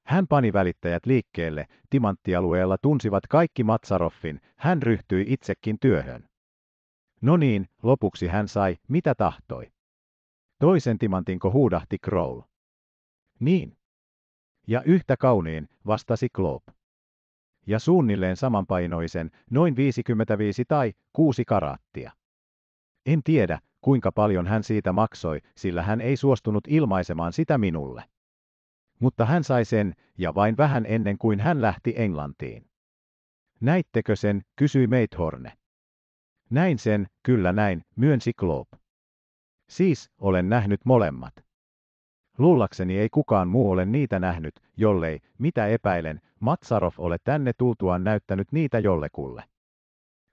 A: Hän pani välittäjät liikkeelle, timanttialueella tunsivat kaikki Matsaroffin, hän ryhtyi itsekin työhön. No niin, lopuksi hän sai, mitä tahtoi. Toisen timantinko huudahti Kroll. Niin. Ja yhtä kauniin, vastasi Kloop ja suunnilleen samanpainoisen, noin 55 tai 6 karattia. En tiedä, kuinka paljon hän siitä maksoi, sillä hän ei suostunut ilmaisemaan sitä minulle. Mutta hän sai sen, ja vain vähän ennen kuin hän lähti Englantiin. Näittekö sen, kysyi Meithorne. Näin sen, kyllä näin, myönsi Kloop. Siis, olen nähnyt molemmat. Luullakseni ei kukaan muu ole niitä nähnyt, jollei, mitä epäilen, Matsarov ole tänne tultuaan näyttänyt niitä jollekulle.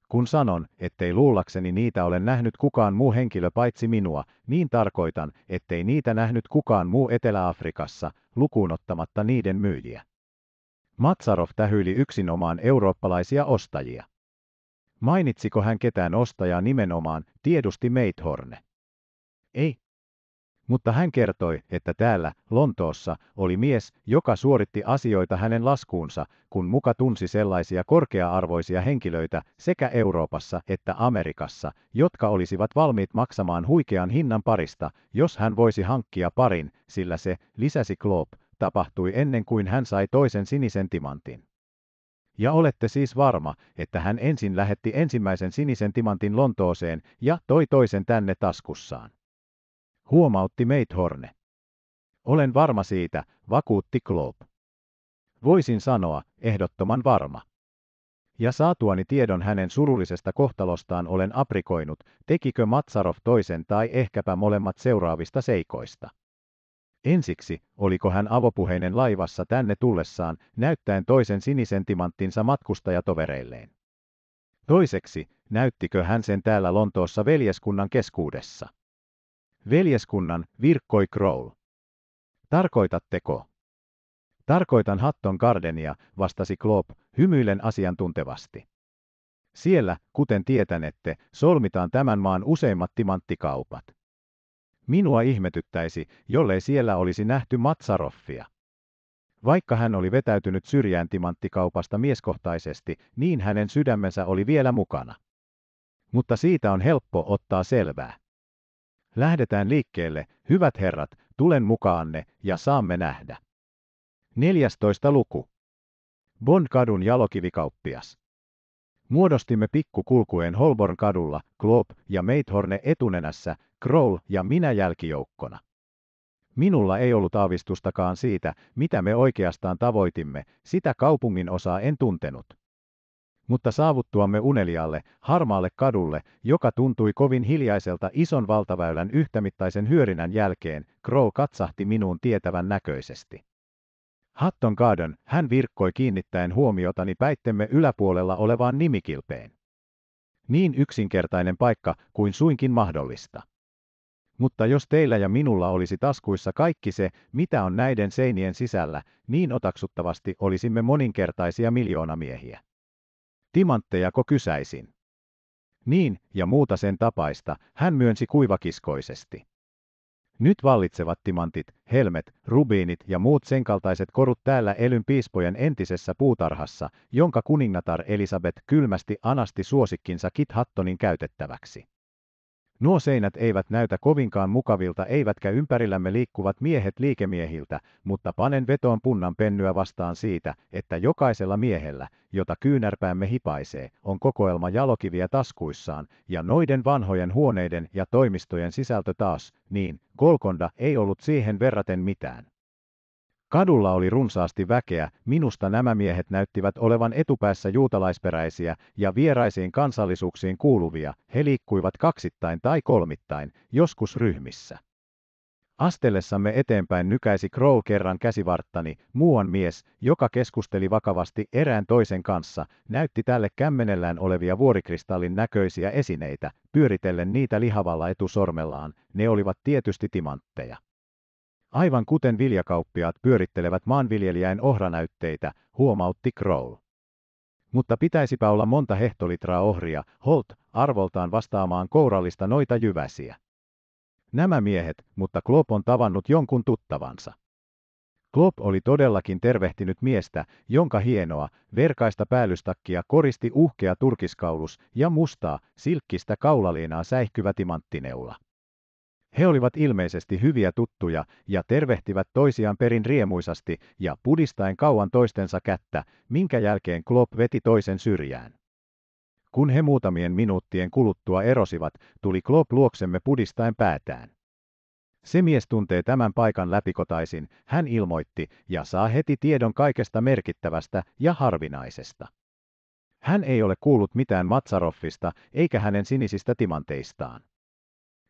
A: Kun sanon, ettei luullakseni niitä ole nähnyt kukaan muu henkilö paitsi minua, niin tarkoitan, ettei niitä nähnyt kukaan muu Etelä-Afrikassa, lukuun ottamatta niiden myyjiä. Matsarov tähyili yksinomaan eurooppalaisia ostajia. Mainitsiko hän ketään ostajaa nimenomaan, tiedusti Meithorne. Ei, mutta hän kertoi, että täällä, Lontoossa, oli mies, joka suoritti asioita hänen laskuunsa, kun muka tunsi sellaisia korkea-arvoisia henkilöitä sekä Euroopassa että Amerikassa, jotka olisivat valmiit maksamaan huikean hinnan parista, jos hän voisi hankkia parin, sillä se, lisäsi Klopp, tapahtui ennen kuin hän sai toisen sinisen timantin. Ja olette siis varma, että hän ensin lähetti ensimmäisen sinisen timantin Lontooseen ja toi toisen tänne taskussaan huomautti Meithorne. Olen varma siitä, vakuutti Kloop. Voisin sanoa, ehdottoman varma. Ja saatuani tiedon hänen surullisesta kohtalostaan olen aprikoinut, tekikö Matsarov toisen tai ehkäpä molemmat seuraavista seikoista. Ensiksi, oliko hän avopuheinen laivassa tänne tullessaan, näyttäen toisen sinisen timanttinsa matkustajatovereilleen. Toiseksi, näyttikö hän sen täällä Lontoossa veljeskunnan keskuudessa. Veljeskunnan virkkoi Crowl. Tarkoitatteko? Tarkoitan Hatton Gardenia, vastasi Klopp, hymyillen asiantuntevasti. Siellä, kuten tietänette, solmitaan tämän maan useimmat timanttikaupat. Minua ihmetyttäisi, jollei siellä olisi nähty Matsaroffia. Vaikka hän oli vetäytynyt syrjään timanttikaupasta mieskohtaisesti, niin hänen sydämensä oli vielä mukana. Mutta siitä on helppo ottaa selvää. Lähdetään liikkeelle, hyvät herrat, tulen mukaanne ja saamme nähdä. 14. luku. Bond kadun jalokivikauppias. Muodostimme pikkukulkueen Holborn kadulla, Klopp ja Meithorne etunenässä, Kroll ja minä jälkijoukkona. Minulla ei ollut aavistustakaan siitä, mitä me oikeastaan tavoitimme, sitä kaupungin osaa en tuntenut mutta saavuttuamme unelialle, harmaalle kadulle, joka tuntui kovin hiljaiselta ison valtaväylän yhtämittaisen hyörinän jälkeen, Crow katsahti minuun tietävän näköisesti. Hatton Garden, hän virkkoi kiinnittäen huomiotani päittemme yläpuolella olevaan nimikilpeen. Niin yksinkertainen paikka kuin suinkin mahdollista. Mutta jos teillä ja minulla olisi taskuissa kaikki se, mitä on näiden seinien sisällä, niin otaksuttavasti olisimme moninkertaisia miljoonamiehiä timanttejako kysäisin. Niin, ja muuta sen tapaista, hän myönsi kuivakiskoisesti. Nyt vallitsevat timantit, helmet, rubiinit ja muut senkaltaiset korut täällä elyn piispojen entisessä puutarhassa, jonka kuningatar Elisabeth kylmästi anasti suosikkinsa Kit Hattonin käytettäväksi. Nuo seinät eivät näytä kovinkaan mukavilta eivätkä ympärillämme liikkuvat miehet liikemiehiltä, mutta panen vetoon punnan pennyä vastaan siitä, että jokaisella miehellä, jota kyynärpäämme hipaisee, on kokoelma jalokiviä taskuissaan, ja noiden vanhojen huoneiden ja toimistojen sisältö taas, niin, Golkonda ei ollut siihen verraten mitään. Kadulla oli runsaasti väkeä, minusta nämä miehet näyttivät olevan etupäässä juutalaisperäisiä ja vieraisiin kansallisuuksiin kuuluvia, he liikkuivat kaksittain tai kolmittain, joskus ryhmissä. Astellessamme eteenpäin nykäisi Crow kerran käsivarttani, muuan mies, joka keskusteli vakavasti erään toisen kanssa, näytti tälle kämmenellään olevia vuorikristallin näköisiä esineitä, pyöritellen niitä lihavalla etusormellaan, ne olivat tietysti timantteja. Aivan kuten viljakauppiaat pyörittelevät maanviljelijäin ohranäytteitä, huomautti Crow. Mutta pitäisipä olla monta hehtolitraa ohria, Holt, arvoltaan vastaamaan kourallista noita jyväsiä. Nämä miehet, mutta Klopp on tavannut jonkun tuttavansa. Klopp oli todellakin tervehtinyt miestä, jonka hienoa, verkaista päällystakkia koristi uhkea turkiskaulus ja mustaa, silkkistä kaulaliinaa säihkyvä timanttineula. He olivat ilmeisesti hyviä tuttuja ja tervehtivät toisiaan perin riemuisasti ja pudistaen kauan toistensa kättä, minkä jälkeen Klopp veti toisen syrjään. Kun he muutamien minuuttien kuluttua erosivat, tuli Klopp luoksemme pudistaen päätään. Se mies tuntee tämän paikan läpikotaisin, hän ilmoitti, ja saa heti tiedon kaikesta merkittävästä ja harvinaisesta. Hän ei ole kuullut mitään Matsaroffista eikä hänen sinisistä timanteistaan.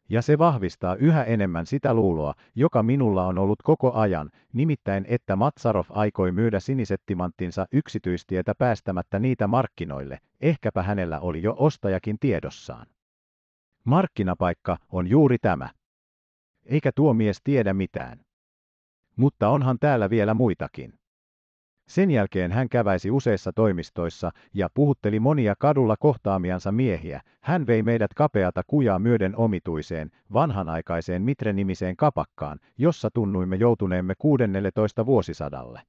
A: Ja se vahvistaa yhä enemmän sitä luuloa, joka minulla on ollut koko ajan, nimittäin että Matsarov aikoi myydä siniset timanttinsa yksityistietä päästämättä niitä markkinoille, ehkäpä hänellä oli jo ostajakin tiedossaan. Markkinapaikka on juuri tämä. Eikä tuo mies tiedä mitään. Mutta onhan täällä vielä muitakin. Sen jälkeen hän käväisi useissa toimistoissa ja puhutteli monia kadulla kohtaamiansa miehiä. Hän vei meidät kapeata kujaa myöden omituiseen, vanhanaikaiseen Mitre-nimiseen kapakkaan, jossa tunnuimme joutuneemme 16 vuosisadalle.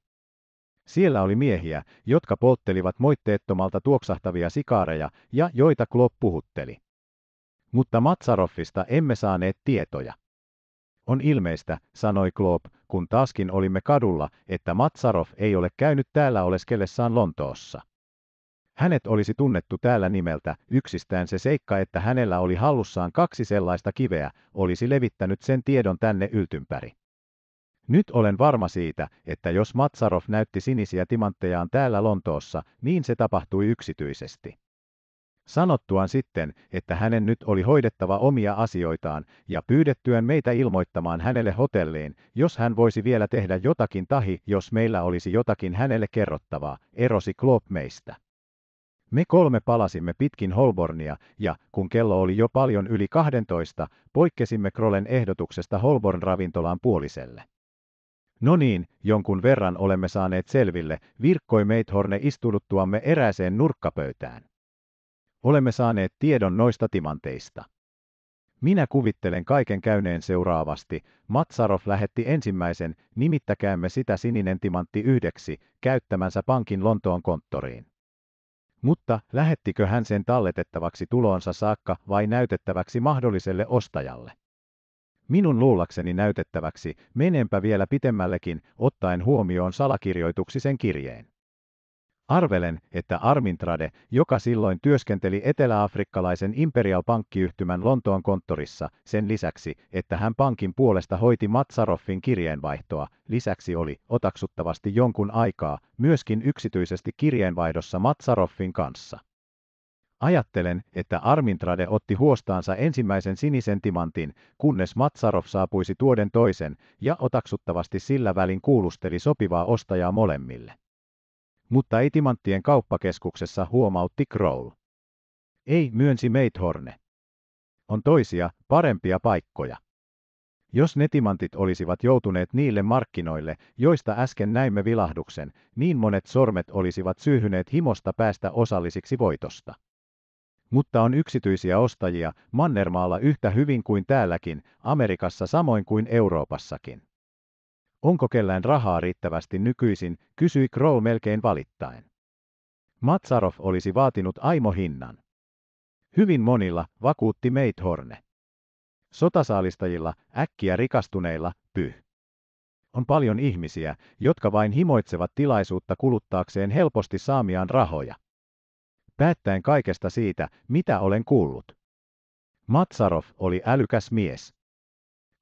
A: Siellä oli miehiä, jotka polttelivat moitteettomalta tuoksahtavia sikaareja ja joita Klopp puhutteli. Mutta Matsaroffista emme saaneet tietoja. On ilmeistä, sanoi Klopp, kun taaskin olimme kadulla, että Matsarov ei ole käynyt täällä oleskellessaan Lontoossa. Hänet olisi tunnettu täällä nimeltä, yksistään se seikka, että hänellä oli hallussaan kaksi sellaista kiveä, olisi levittänyt sen tiedon tänne yltympäri. Nyt olen varma siitä, että jos Matsarov näytti sinisiä timanttejaan täällä Lontoossa, niin se tapahtui yksityisesti. Sanottuaan sitten, että hänen nyt oli hoidettava omia asioitaan, ja pyydettyään meitä ilmoittamaan hänelle hotelliin, jos hän voisi vielä tehdä jotakin tahi, jos meillä olisi jotakin hänelle kerrottavaa, erosi Klopp meistä. Me kolme palasimme pitkin Holbornia, ja kun kello oli jo paljon yli 12, poikkesimme Krolen ehdotuksesta Holborn-ravintolaan puoliselle. No niin, jonkun verran olemme saaneet selville, virkkoi Meithorne istuduttuamme erääseen nurkkapöytään. Olemme saaneet tiedon noista timanteista. Minä kuvittelen kaiken käyneen seuraavasti. Matsarov lähetti ensimmäisen, nimittäkäämme sitä sininen timantti yhdeksi, käyttämänsä pankin Lontoon konttoriin. Mutta lähettikö hän sen talletettavaksi tulonsa saakka vai näytettäväksi mahdolliselle ostajalle? Minun luulakseni näytettäväksi, menenpä vielä pitemmällekin, ottaen huomioon salakirjoituksisen kirjeen. Arvelen, että Armintrade, joka silloin työskenteli eteläafrikkalaisen Imperial pankkiyhtymän Lontoon konttorissa, sen lisäksi, että hän pankin puolesta hoiti Matsaroffin kirjeenvaihtoa, lisäksi oli, otaksuttavasti jonkun aikaa, myöskin yksityisesti kirjeenvaihdossa Matsaroffin kanssa. Ajattelen, että Armintrade otti huostaansa ensimmäisen sinisen timantin, kunnes Matsarov saapuisi tuoden toisen, ja otaksuttavasti sillä välin kuulusteli sopivaa ostajaa molemmille mutta ei Timanttien kauppakeskuksessa huomautti Kroll. Ei, myönsi Meithorne. On toisia, parempia paikkoja. Jos netimantit olisivat joutuneet niille markkinoille, joista äsken näimme vilahduksen, niin monet sormet olisivat syyhyneet himosta päästä osallisiksi voitosta. Mutta on yksityisiä ostajia, Mannermaalla yhtä hyvin kuin täälläkin, Amerikassa samoin kuin Euroopassakin. Onko kellään rahaa riittävästi nykyisin, kysyi Crow melkein valittain. Matsarov olisi vaatinut aimohinnan. Hyvin monilla vakuutti Meithorne. Sotasaalistajilla, äkkiä rikastuneilla, pyh. On paljon ihmisiä, jotka vain himoitsevat tilaisuutta kuluttaakseen helposti saamiaan rahoja. Päättäen kaikesta siitä, mitä olen kuullut. Matsarov oli älykäs mies.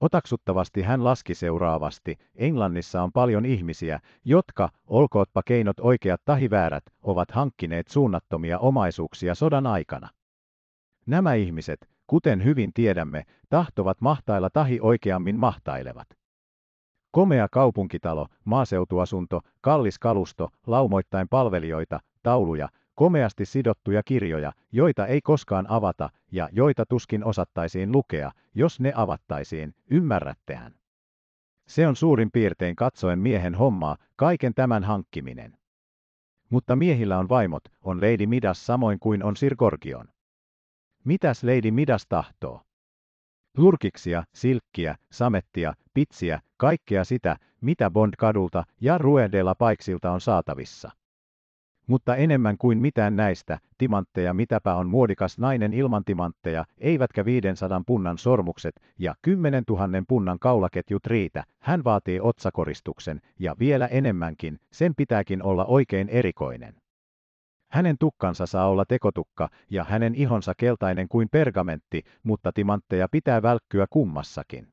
A: Otaksuttavasti hän laski seuraavasti, Englannissa on paljon ihmisiä, jotka, olkootpa keinot oikeat tahi väärät, ovat hankkineet suunnattomia omaisuuksia sodan aikana. Nämä ihmiset, kuten hyvin tiedämme, tahtovat mahtailla tahi oikeammin mahtailevat. Komea kaupunkitalo, maaseutuasunto, kallis kalusto, laumoittain palvelijoita, tauluja, komeasti sidottuja kirjoja, joita ei koskaan avata ja joita tuskin osattaisiin lukea, jos ne avattaisiin, ymmärrättehän. Se on suurin piirtein katsoen miehen hommaa, kaiken tämän hankkiminen. Mutta miehillä on vaimot, on Lady Midas samoin kuin on Sir Gorgion. Mitäs Lady Midas tahtoo? Lurkiksia, silkkiä, samettia, pitsiä, kaikkea sitä, mitä Bond kadulta ja Ruedella Paiksilta on saatavissa. Mutta enemmän kuin mitään näistä, timantteja mitäpä on muodikas nainen ilman timantteja, eivätkä 500 punnan sormukset ja 10 000 punnan kaulaketjut riitä, hän vaatii otsakoristuksen, ja vielä enemmänkin, sen pitääkin olla oikein erikoinen. Hänen tukkansa saa olla tekotukka ja hänen ihonsa keltainen kuin pergamentti, mutta timantteja pitää välkkyä kummassakin.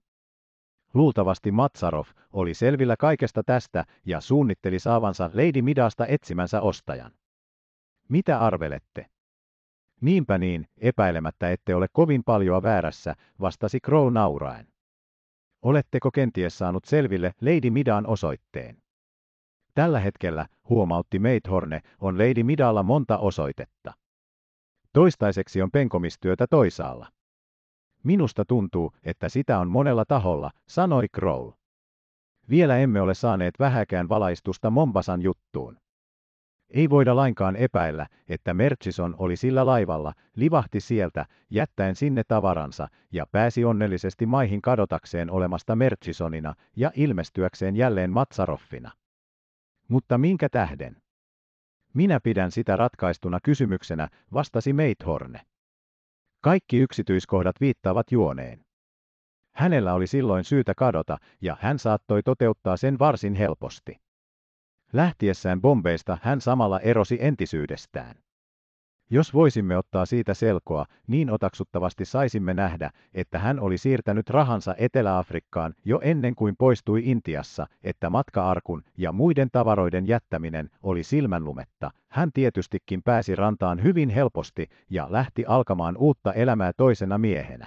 A: Luultavasti Matsarov oli selvillä kaikesta tästä ja suunnitteli saavansa Lady Midasta etsimänsä ostajan. Mitä arvelette? Niinpä niin, epäilemättä ette ole kovin paljoa väärässä, vastasi Crow nauraen. Oletteko kenties saanut selville Lady Midan osoitteen? Tällä hetkellä, huomautti Meithorne, on Lady Midalla monta osoitetta. Toistaiseksi on penkomistyötä toisaalla. Minusta tuntuu, että sitä on monella taholla, sanoi Kroll. Vielä emme ole saaneet vähäkään valaistusta Mombasan juttuun. Ei voida lainkaan epäillä, että Murchison oli sillä laivalla, livahti sieltä, jättäen sinne tavaransa, ja pääsi onnellisesti maihin kadotakseen olemasta Murchisonina ja ilmestyäkseen jälleen Matsaroffina. Mutta minkä tähden? Minä pidän sitä ratkaistuna kysymyksenä, vastasi Meithorne. Kaikki yksityiskohdat viittaavat juoneen. Hänellä oli silloin syytä kadota, ja hän saattoi toteuttaa sen varsin helposti. Lähtiessään Bombeista hän samalla erosi entisyydestään. Jos voisimme ottaa siitä selkoa, niin otaksuttavasti saisimme nähdä, että hän oli siirtänyt rahansa Etelä-Afrikkaan jo ennen kuin poistui Intiassa, että matkaarkun ja muiden tavaroiden jättäminen oli silmänlumetta. Hän tietystikin pääsi rantaan hyvin helposti ja lähti alkamaan uutta elämää toisena miehenä.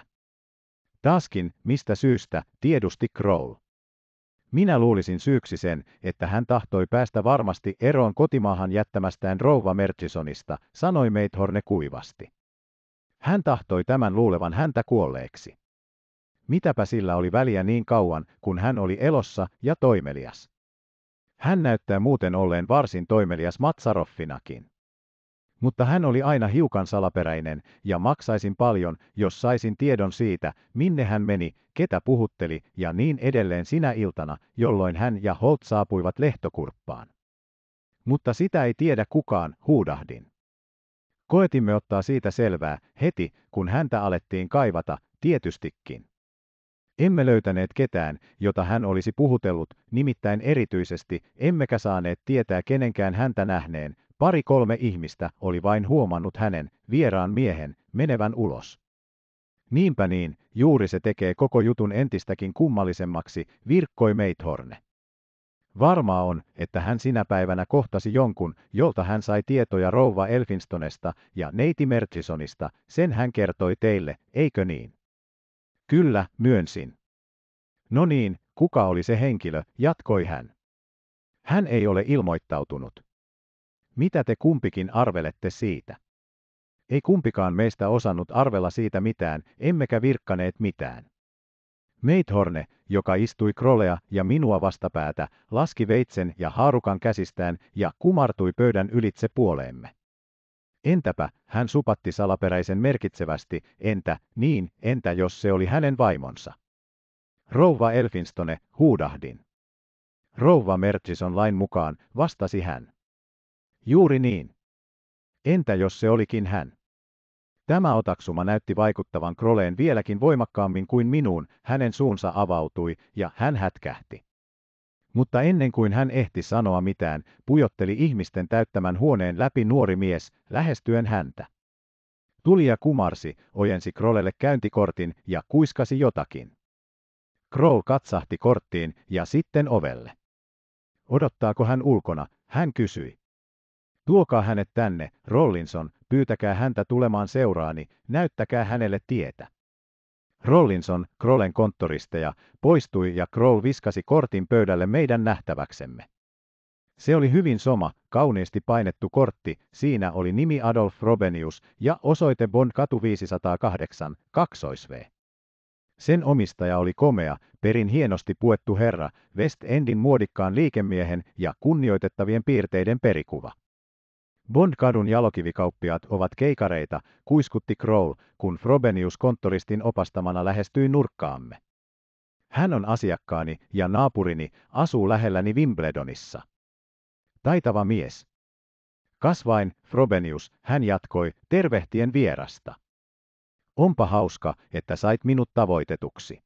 A: Taaskin, mistä syystä, tiedusti Kroll. Minä luulisin syyksi sen, että hän tahtoi päästä varmasti eroon kotimaahan jättämästään rouva Murchisonista, sanoi Meithorne kuivasti. Hän tahtoi tämän luulevan häntä kuolleeksi. Mitäpä sillä oli väliä niin kauan, kun hän oli elossa ja toimelias. Hän näyttää muuten olleen varsin toimelias Matsaroffinakin. Mutta hän oli aina hiukan salaperäinen, ja maksaisin paljon, jos saisin tiedon siitä, minne hän meni, ketä puhutteli ja niin edelleen sinä iltana, jolloin hän ja Holt saapuivat lehtokurppaan. Mutta sitä ei tiedä kukaan, huudahdin. Koetimme ottaa siitä selvää, heti, kun häntä alettiin kaivata, tietystikin. Emme löytäneet ketään, jota hän olisi puhutellut, nimittäin erityisesti, emmekä saaneet tietää kenenkään häntä nähneen, Pari-kolme ihmistä oli vain huomannut hänen, vieraan miehen, menevän ulos. Niinpä niin, juuri se tekee koko jutun entistäkin kummallisemmaksi, virkkoi Meithorne. Varmaa on, että hän sinä päivänä kohtasi jonkun, jolta hän sai tietoja rouva Elfinstonesta ja neiti Murchisonista, sen hän kertoi teille, eikö niin? Kyllä, myönsin. No niin, kuka oli se henkilö, jatkoi hän. Hän ei ole ilmoittautunut. Mitä te kumpikin arvelette siitä? Ei kumpikaan meistä osannut arvella siitä mitään, emmekä virkkaneet mitään. Meithorne, joka istui krolea ja minua vastapäätä, laski veitsen ja haarukan käsistään ja kumartui pöydän ylitse puoleemme. Entäpä, hän supatti salaperäisen merkitsevästi, entä, niin, entä jos se oli hänen vaimonsa? Rouva Elfinstone, huudahdin. Rouva Mertsison lain mukaan, vastasi hän. Juuri niin. Entä jos se olikin hän? Tämä otaksuma näytti vaikuttavan Kroleen vieläkin voimakkaammin kuin minuun, hänen suunsa avautui ja hän hätkähti. Mutta ennen kuin hän ehti sanoa mitään, pujotteli ihmisten täyttämän huoneen läpi nuori mies, lähestyen häntä. Tulija kumarsi, ojensi Krolelle käyntikortin ja kuiskasi jotakin. Kroll katsahti korttiin ja sitten ovelle. Odottaako hän ulkona, hän kysyi. Tuokaa hänet tänne, Rollinson, pyytäkää häntä tulemaan seuraani, näyttäkää hänelle tietä. Rollinson, Krollen konttoristeja, poistui ja Kroll viskasi kortin pöydälle meidän nähtäväksemme. Se oli hyvin soma, kauniisti painettu kortti, siinä oli nimi Adolf Robenius ja osoite Bon katu 508, kaksois v Sen omistaja oli komea, perin hienosti puettu herra, West Endin muodikkaan liikemiehen ja kunnioitettavien piirteiden perikuva. Bondkadun jalokivikauppiaat ovat keikareita, kuiskutti Crow, kun Frobenius konttoristin opastamana lähestyi nurkkaamme. Hän on asiakkaani ja naapurini, asuu lähelläni Wimbledonissa. Taitava mies. Kasvain, Frobenius, hän jatkoi, tervehtien vierasta. Onpa hauska, että sait minut tavoitetuksi.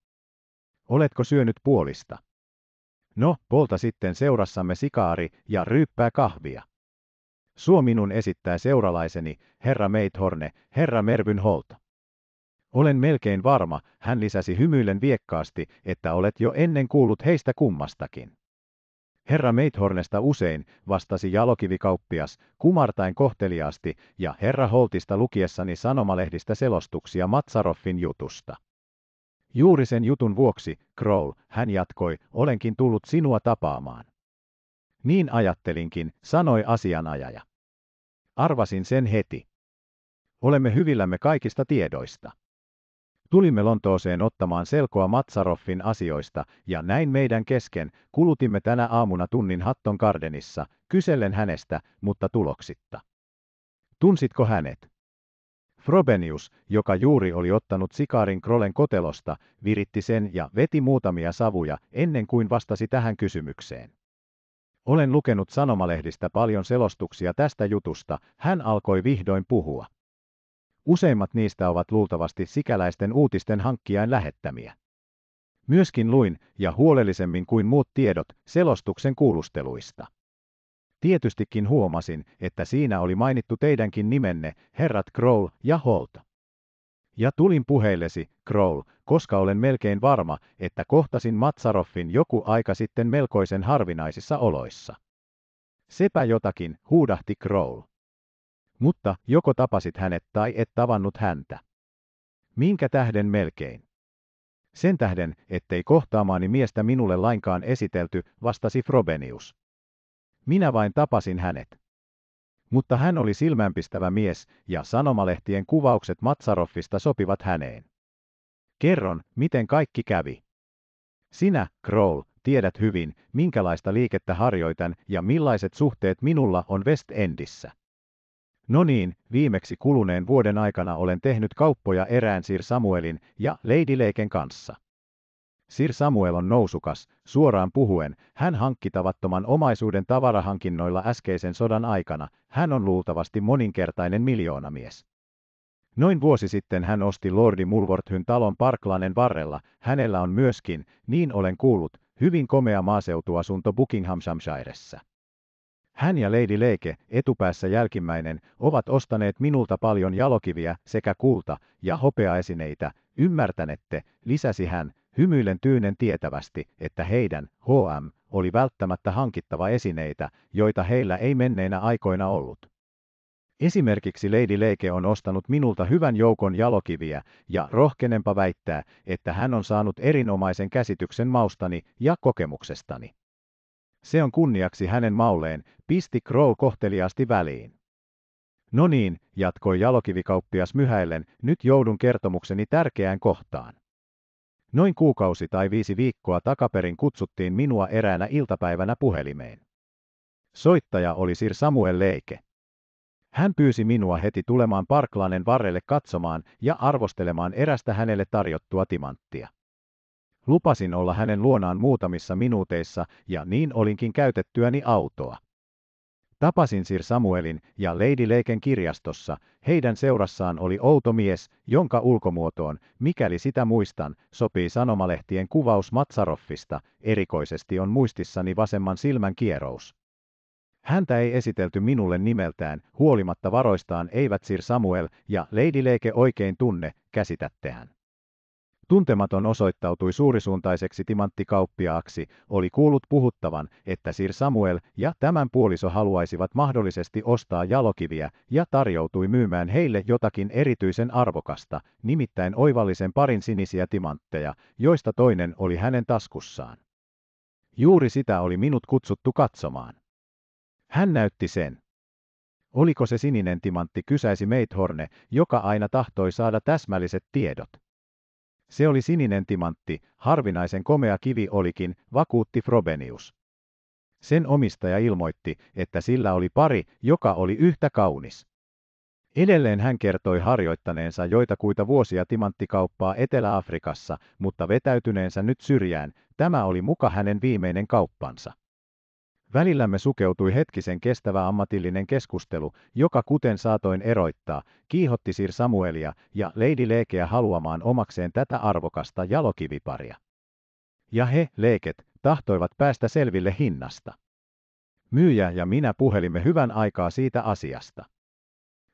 A: Oletko syönyt puolista? No, polta sitten seurassamme sikaari ja ryyppää kahvia. Suo minun esittää seuralaiseni, herra Meithorne, herra Mervyn Holt. Olen melkein varma, hän lisäsi hymyillen viekkaasti, että olet jo ennen kuullut heistä kummastakin. Herra Meithornesta usein, vastasi jalokivikauppias, kumartain kohteliaasti, ja herra Holtista lukiessani sanomalehdistä selostuksia Matsaroffin jutusta. Juuri sen jutun vuoksi, Kroll, hän jatkoi, olenkin tullut sinua tapaamaan. Niin ajattelinkin, sanoi asianajaja. Arvasin sen heti. Olemme hyvillämme kaikista tiedoista. Tulimme Lontooseen ottamaan selkoa Matsaroffin asioista, ja näin meidän kesken kulutimme tänä aamuna tunnin Hatton Gardenissa, kysellen hänestä, mutta tuloksitta. Tunsitko hänet? Frobenius, joka juuri oli ottanut sikaarin Krolen kotelosta, viritti sen ja veti muutamia savuja ennen kuin vastasi tähän kysymykseen. Olen lukenut sanomalehdistä paljon selostuksia tästä jutusta, hän alkoi vihdoin puhua. Useimmat niistä ovat luultavasti sikäläisten uutisten hankkijain lähettämiä. Myöskin luin, ja huolellisemmin kuin muut tiedot, selostuksen kuulusteluista. Tietystikin huomasin, että siinä oli mainittu teidänkin nimenne, herrat Kroll ja Holt. Ja tulin puheillesi, Kroll, koska olen melkein varma, että kohtasin Matsaroffin joku aika sitten melkoisen harvinaisissa oloissa. Sepä jotakin, huudahti Kroll. Mutta joko tapasit hänet tai et tavannut häntä. Minkä tähden melkein? Sen tähden, ettei kohtaamaani miestä minulle lainkaan esitelty, vastasi Frobenius. Minä vain tapasin hänet. Mutta hän oli silmänpistävä mies, ja sanomalehtien kuvaukset Matsaroffista sopivat häneen. Kerron, miten kaikki kävi. Sinä, Kroll, tiedät hyvin, minkälaista liikettä harjoitan ja millaiset suhteet minulla on West Endissä. No niin, viimeksi kuluneen vuoden aikana olen tehnyt kauppoja erään Sir Samuelin ja Lady Leiken kanssa. Sir Samuel on nousukas, suoraan puhuen, hän hankki tavattoman omaisuuden tavarahankinnoilla äskeisen sodan aikana, hän on luultavasti moninkertainen miljoonamies. Noin vuosi sitten hän osti Lordi Mulworthyn talon Parklanen varrella, hänellä on myöskin, niin olen kuullut, hyvin komea maaseutuasunto Buckinghamshiressä. Hän ja Lady Leike, etupäässä jälkimmäinen, ovat ostaneet minulta paljon jalokiviä sekä kulta- ja hopeaesineitä, ymmärtänette, lisäsi hän, hymyillen tyynen tietävästi, että heidän, HM, oli välttämättä hankittava esineitä, joita heillä ei menneinä aikoina ollut. Esimerkiksi Lady Leike on ostanut minulta hyvän joukon jalokiviä, ja rohkenenpa väittää, että hän on saanut erinomaisen käsityksen maustani ja kokemuksestani. Se on kunniaksi hänen mauleen, pisti Crow kohteliaasti väliin. No niin, jatkoi jalokivikauppias myhäillen, nyt joudun kertomukseni tärkeään kohtaan. Noin kuukausi tai viisi viikkoa takaperin kutsuttiin minua eräänä iltapäivänä puhelimeen. Soittaja oli Sir Samuel Leike. Hän pyysi minua heti tulemaan Parklanen varrelle katsomaan ja arvostelemaan erästä hänelle tarjottua timanttia. Lupasin olla hänen luonaan muutamissa minuuteissa ja niin olinkin käytettyäni autoa. Tapasin Sir Samuelin ja Lady Leiken kirjastossa, heidän seurassaan oli outo mies, jonka ulkomuotoon, mikäli sitä muistan, sopii sanomalehtien kuvaus Matsaroffista, erikoisesti on muistissani vasemman silmän kierous. Häntä ei esitelty minulle nimeltään, huolimatta varoistaan eivät Sir Samuel ja Lady Leike oikein tunne, käsitättehän. Tuntematon osoittautui suurisuuntaiseksi timanttikauppiaaksi, oli kuullut puhuttavan, että Sir Samuel ja tämän puoliso haluaisivat mahdollisesti ostaa jalokiviä ja tarjoutui myymään heille jotakin erityisen arvokasta, nimittäin oivallisen parin sinisiä timantteja, joista toinen oli hänen taskussaan. Juuri sitä oli minut kutsuttu katsomaan. Hän näytti sen. Oliko se sininen timantti, kysäisi Meithorne, joka aina tahtoi saada täsmälliset tiedot. Se oli sininen timantti, harvinaisen komea kivi olikin, vakuutti Frobenius. Sen omistaja ilmoitti, että sillä oli pari, joka oli yhtä kaunis. Edelleen hän kertoi harjoittaneensa joitakuita vuosia timanttikauppaa Etelä-Afrikassa, mutta vetäytyneensä nyt syrjään, tämä oli muka hänen viimeinen kauppansa. Välillämme sukeutui hetkisen kestävä ammatillinen keskustelu, joka kuten saatoin eroittaa, kiihotti Sir Samuelia ja Lady Leekeä haluamaan omakseen tätä arvokasta jalokiviparia. Ja he, leeket, tahtoivat päästä selville hinnasta. Myyjä ja minä puhelimme hyvän aikaa siitä asiasta.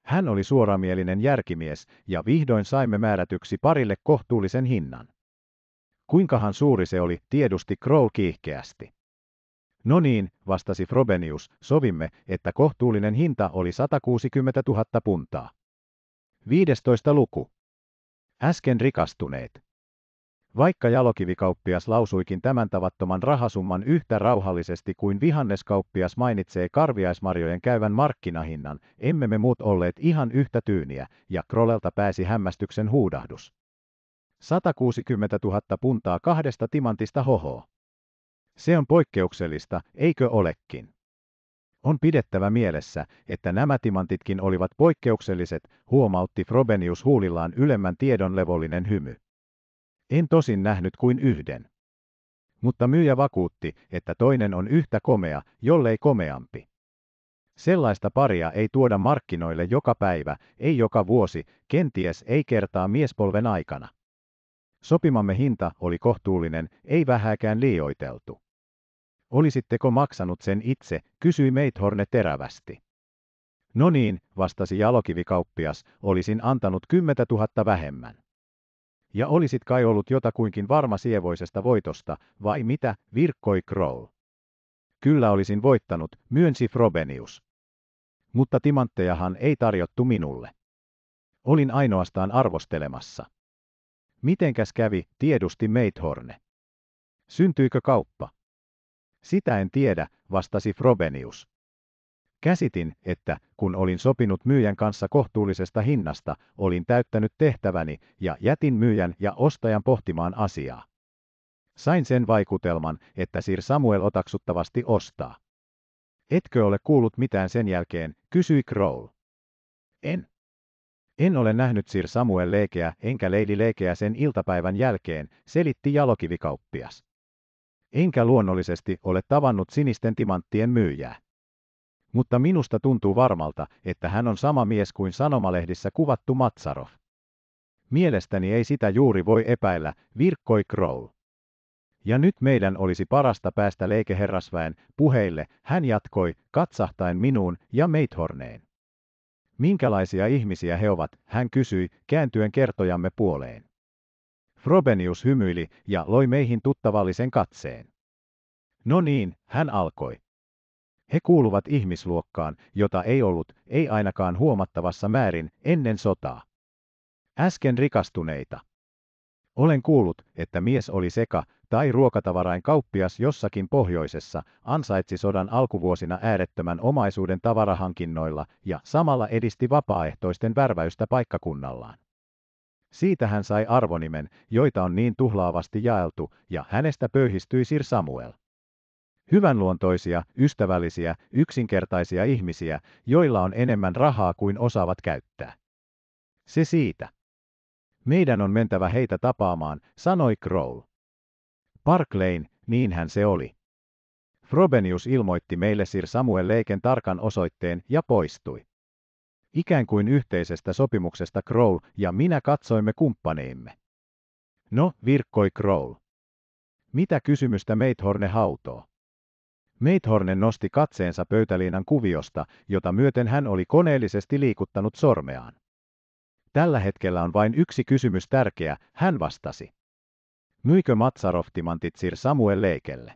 A: Hän oli suoramielinen järkimies ja vihdoin saimme määrätyksi parille kohtuullisen hinnan. Kuinkahan suuri se oli, tiedusti Crow kiihkeästi. No niin, vastasi Frobenius, sovimme, että kohtuullinen hinta oli 160 000 puntaa. 15. luku. Äsken rikastuneet. Vaikka jalokivikauppias lausuikin tämän tavattoman rahasumman yhtä rauhallisesti kuin vihanneskauppias mainitsee karviaismarjojen käyvän markkinahinnan, emme me muut olleet ihan yhtä tyyniä, ja Krolelta pääsi hämmästyksen huudahdus. 160 000 puntaa kahdesta timantista hohoa. Se on poikkeuksellista, eikö olekin? On pidettävä mielessä, että nämä timantitkin olivat poikkeukselliset, huomautti Frobenius huulillaan ylemmän tiedon levollinen hymy. En tosin nähnyt kuin yhden. Mutta myyjä vakuutti, että toinen on yhtä komea, jollei komeampi. Sellaista paria ei tuoda markkinoille joka päivä, ei joka vuosi, kenties ei kertaa miespolven aikana. Sopimamme hinta oli kohtuullinen, ei vähäkään liioiteltu. Olisitteko maksanut sen itse, kysyi Meithorne terävästi. No niin, vastasi jalokivikauppias, olisin antanut kymmentä tuhatta vähemmän. Ja olisit kai ollut jotakuinkin varma sievoisesta voitosta, vai mitä, virkkoi Kroll? Kyllä olisin voittanut, myönsi Frobenius. Mutta timanttejahan ei tarjottu minulle. Olin ainoastaan arvostelemassa. Mitenkäs kävi, tiedusti Meithorne. Syntyikö kauppa? Sitä en tiedä, vastasi Frobenius. Käsitin, että kun olin sopinut myyjän kanssa kohtuullisesta hinnasta, olin täyttänyt tehtäväni ja jätin myyjän ja ostajan pohtimaan asiaa. Sain sen vaikutelman, että Sir Samuel otaksuttavasti ostaa. Etkö ole kuullut mitään sen jälkeen, kysyi Crowl. En. En ole nähnyt Sir Samuel Leikeä enkä Leili Leikeä sen iltapäivän jälkeen, selitti jalokivikauppias enkä luonnollisesti ole tavannut sinisten timanttien myyjää. Mutta minusta tuntuu varmalta, että hän on sama mies kuin sanomalehdissä kuvattu Matsarov. Mielestäni ei sitä juuri voi epäillä, virkkoi Kroll. Ja nyt meidän olisi parasta päästä leikeherrasväen puheille, hän jatkoi, katsahtain minuun ja Meithorneen. Minkälaisia ihmisiä he ovat, hän kysyi, kääntyen kertojamme puoleen. Frobenius hymyili ja loi meihin tuttavallisen katseen. No niin, hän alkoi. He kuuluvat ihmisluokkaan, jota ei ollut, ei ainakaan huomattavassa määrin, ennen sotaa. Äsken rikastuneita. Olen kuullut, että mies oli seka tai ruokatavarain kauppias jossakin pohjoisessa, ansaitsi sodan alkuvuosina äärettömän omaisuuden tavarahankinnoilla ja samalla edisti vapaaehtoisten värväystä paikkakunnallaan. Siitä hän sai arvonimen, joita on niin tuhlaavasti jaeltu, ja hänestä pöyhistyi Sir Samuel. Hyvänluontoisia, ystävällisiä, yksinkertaisia ihmisiä, joilla on enemmän rahaa kuin osaavat käyttää. Se siitä. Meidän on mentävä heitä tapaamaan, sanoi Crowl. Parklein, niinhän se oli. Frobenius ilmoitti meille Sir Samuel Leiken tarkan osoitteen ja poistui. Ikään kuin yhteisestä sopimuksesta Crow ja minä katsoimme kumppaneimme. No, virkkoi Crow. Mitä kysymystä Meithorne hautoo? Meithorne nosti katseensa pöytäliinan kuviosta, jota myöten hän oli koneellisesti liikuttanut sormeaan. Tällä hetkellä on vain yksi kysymys tärkeä, hän vastasi. Myikö Matsaroftimantit Sir Samuel Leikelle?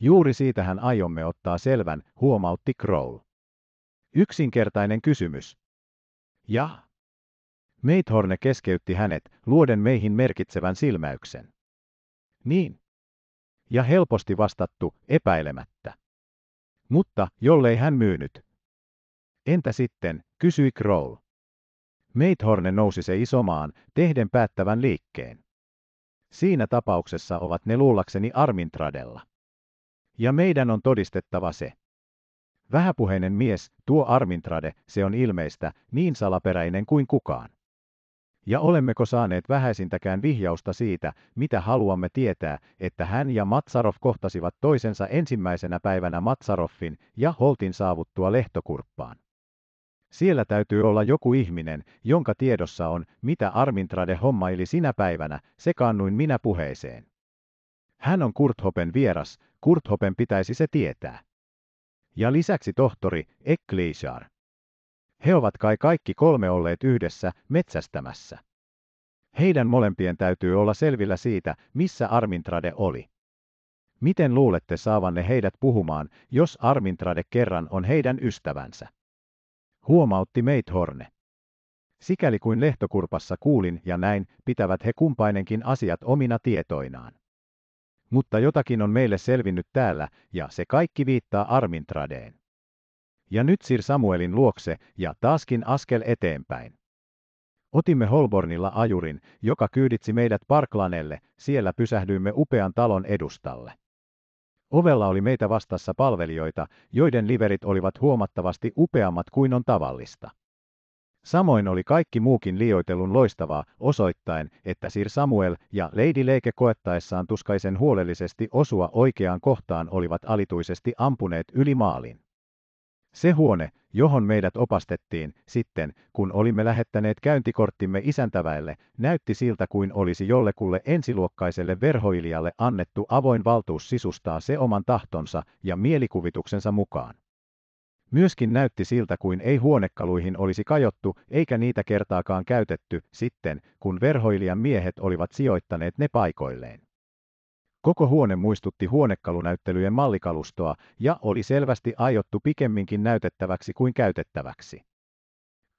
A: Juuri siitä hän aiomme ottaa selvän, huomautti Crowl. Yksinkertainen kysymys. Ja? Meithorne keskeytti hänet, luoden meihin merkitsevän silmäyksen. Niin. Ja helposti vastattu, epäilemättä. Mutta, jollei hän myynyt. Entä sitten, kysyi Kroll. Meithorne nousi se isomaan, tehden päättävän liikkeen. Siinä tapauksessa ovat ne luullakseni Armintradella. Ja meidän on todistettava se. Vähäpuheinen mies, tuo Armintrade, se on ilmeistä, niin salaperäinen kuin kukaan. Ja olemmeko saaneet vähäisintäkään vihjausta siitä, mitä haluamme tietää, että hän ja Matsarov kohtasivat toisensa ensimmäisenä päivänä Matsaroffin ja Holtin saavuttua lehtokurppaan. Siellä täytyy olla joku ihminen, jonka tiedossa on, mitä Armintrade hommaili sinä päivänä, kannuin minä puheeseen. Hän on Kurthopen vieras, Kurthopen pitäisi se tietää ja lisäksi tohtori Ekleishar. He ovat kai kaikki kolme olleet yhdessä metsästämässä. Heidän molempien täytyy olla selvillä siitä, missä Armintrade oli. Miten luulette saavanne heidät puhumaan, jos Armintrade kerran on heidän ystävänsä? Huomautti Meithorne. Sikäli kuin lehtokurpassa kuulin ja näin, pitävät he kumpainenkin asiat omina tietoinaan. Mutta jotakin on meille selvinnyt täällä, ja se kaikki viittaa Armintradeen. Ja nyt Sir Samuelin luokse, ja taaskin askel eteenpäin. Otimme Holbornilla ajurin, joka kyyditsi meidät Parklanelle, siellä pysähdyimme upean talon edustalle. Ovella oli meitä vastassa palvelijoita, joiden liverit olivat huomattavasti upeammat kuin on tavallista. Samoin oli kaikki muukin liioitelun loistavaa, osoittain että Sir Samuel ja Lady Leike koettaessaan tuskaisen huolellisesti osua oikeaan kohtaan olivat alituisesti ampuneet yli maalin. Se huone, johon meidät opastettiin, sitten, kun olimme lähettäneet käyntikorttimme isäntäväelle, näytti siltä kuin olisi jollekulle ensiluokkaiselle verhoilijalle annettu avoin valtuus sisustaa se oman tahtonsa ja mielikuvituksensa mukaan. Myöskin näytti siltä kuin ei huonekaluihin olisi kajottu eikä niitä kertaakaan käytetty sitten, kun verhoilijan miehet olivat sijoittaneet ne paikoilleen. Koko huone muistutti huonekalunäyttelyjen mallikalustoa ja oli selvästi aiottu pikemminkin näytettäväksi kuin käytettäväksi.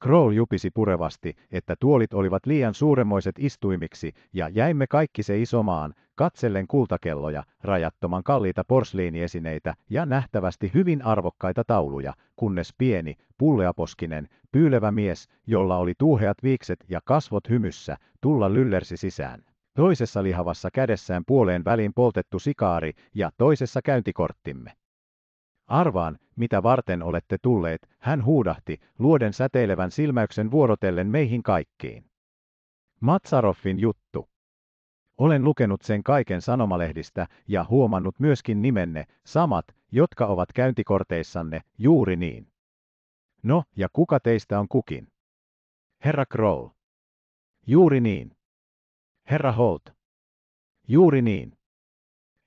A: Kroll jupisi purevasti, että tuolit olivat liian suuremoiset istuimiksi, ja jäimme kaikki se isomaan, katsellen kultakelloja, rajattoman kalliita porsliiniesineitä ja nähtävästi hyvin arvokkaita tauluja, kunnes pieni, pulleaposkinen, pyylevä mies, jolla oli tuuheat viikset ja kasvot hymyssä, tulla lyllersi sisään. Toisessa lihavassa kädessään puoleen väliin poltettu sikaari ja toisessa käyntikorttimme. Arvaan, mitä varten olette tulleet, hän huudahti, luoden säteilevän silmäyksen vuorotellen meihin kaikkiin. Matsaroffin juttu. Olen lukenut sen kaiken sanomalehdistä ja huomannut myöskin nimenne, samat, jotka ovat käyntikorteissanne, juuri niin. No, ja kuka teistä on kukin? Herra Kroll. Juuri niin. Herra Holt. Juuri niin.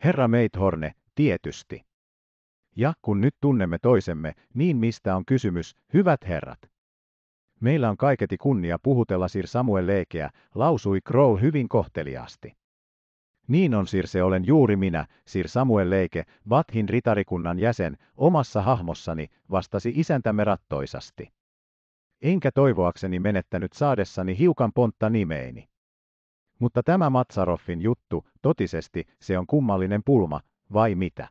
A: Herra Meithorne, tietysti. Ja kun nyt tunnemme toisemme, niin mistä on kysymys, hyvät herrat? Meillä on kaiketi kunnia puhutella Sir Samuel Leikeä, lausui Crow hyvin kohteliaasti. Niin on Sir se olen juuri minä, Sir Samuel Leike, Vathin ritarikunnan jäsen, omassa hahmossani, vastasi isäntämme rattoisasti. Enkä toivoakseni menettänyt saadessani hiukan pontta nimeeni. Mutta tämä Matsaroffin juttu, totisesti, se on kummallinen pulma, vai mitä?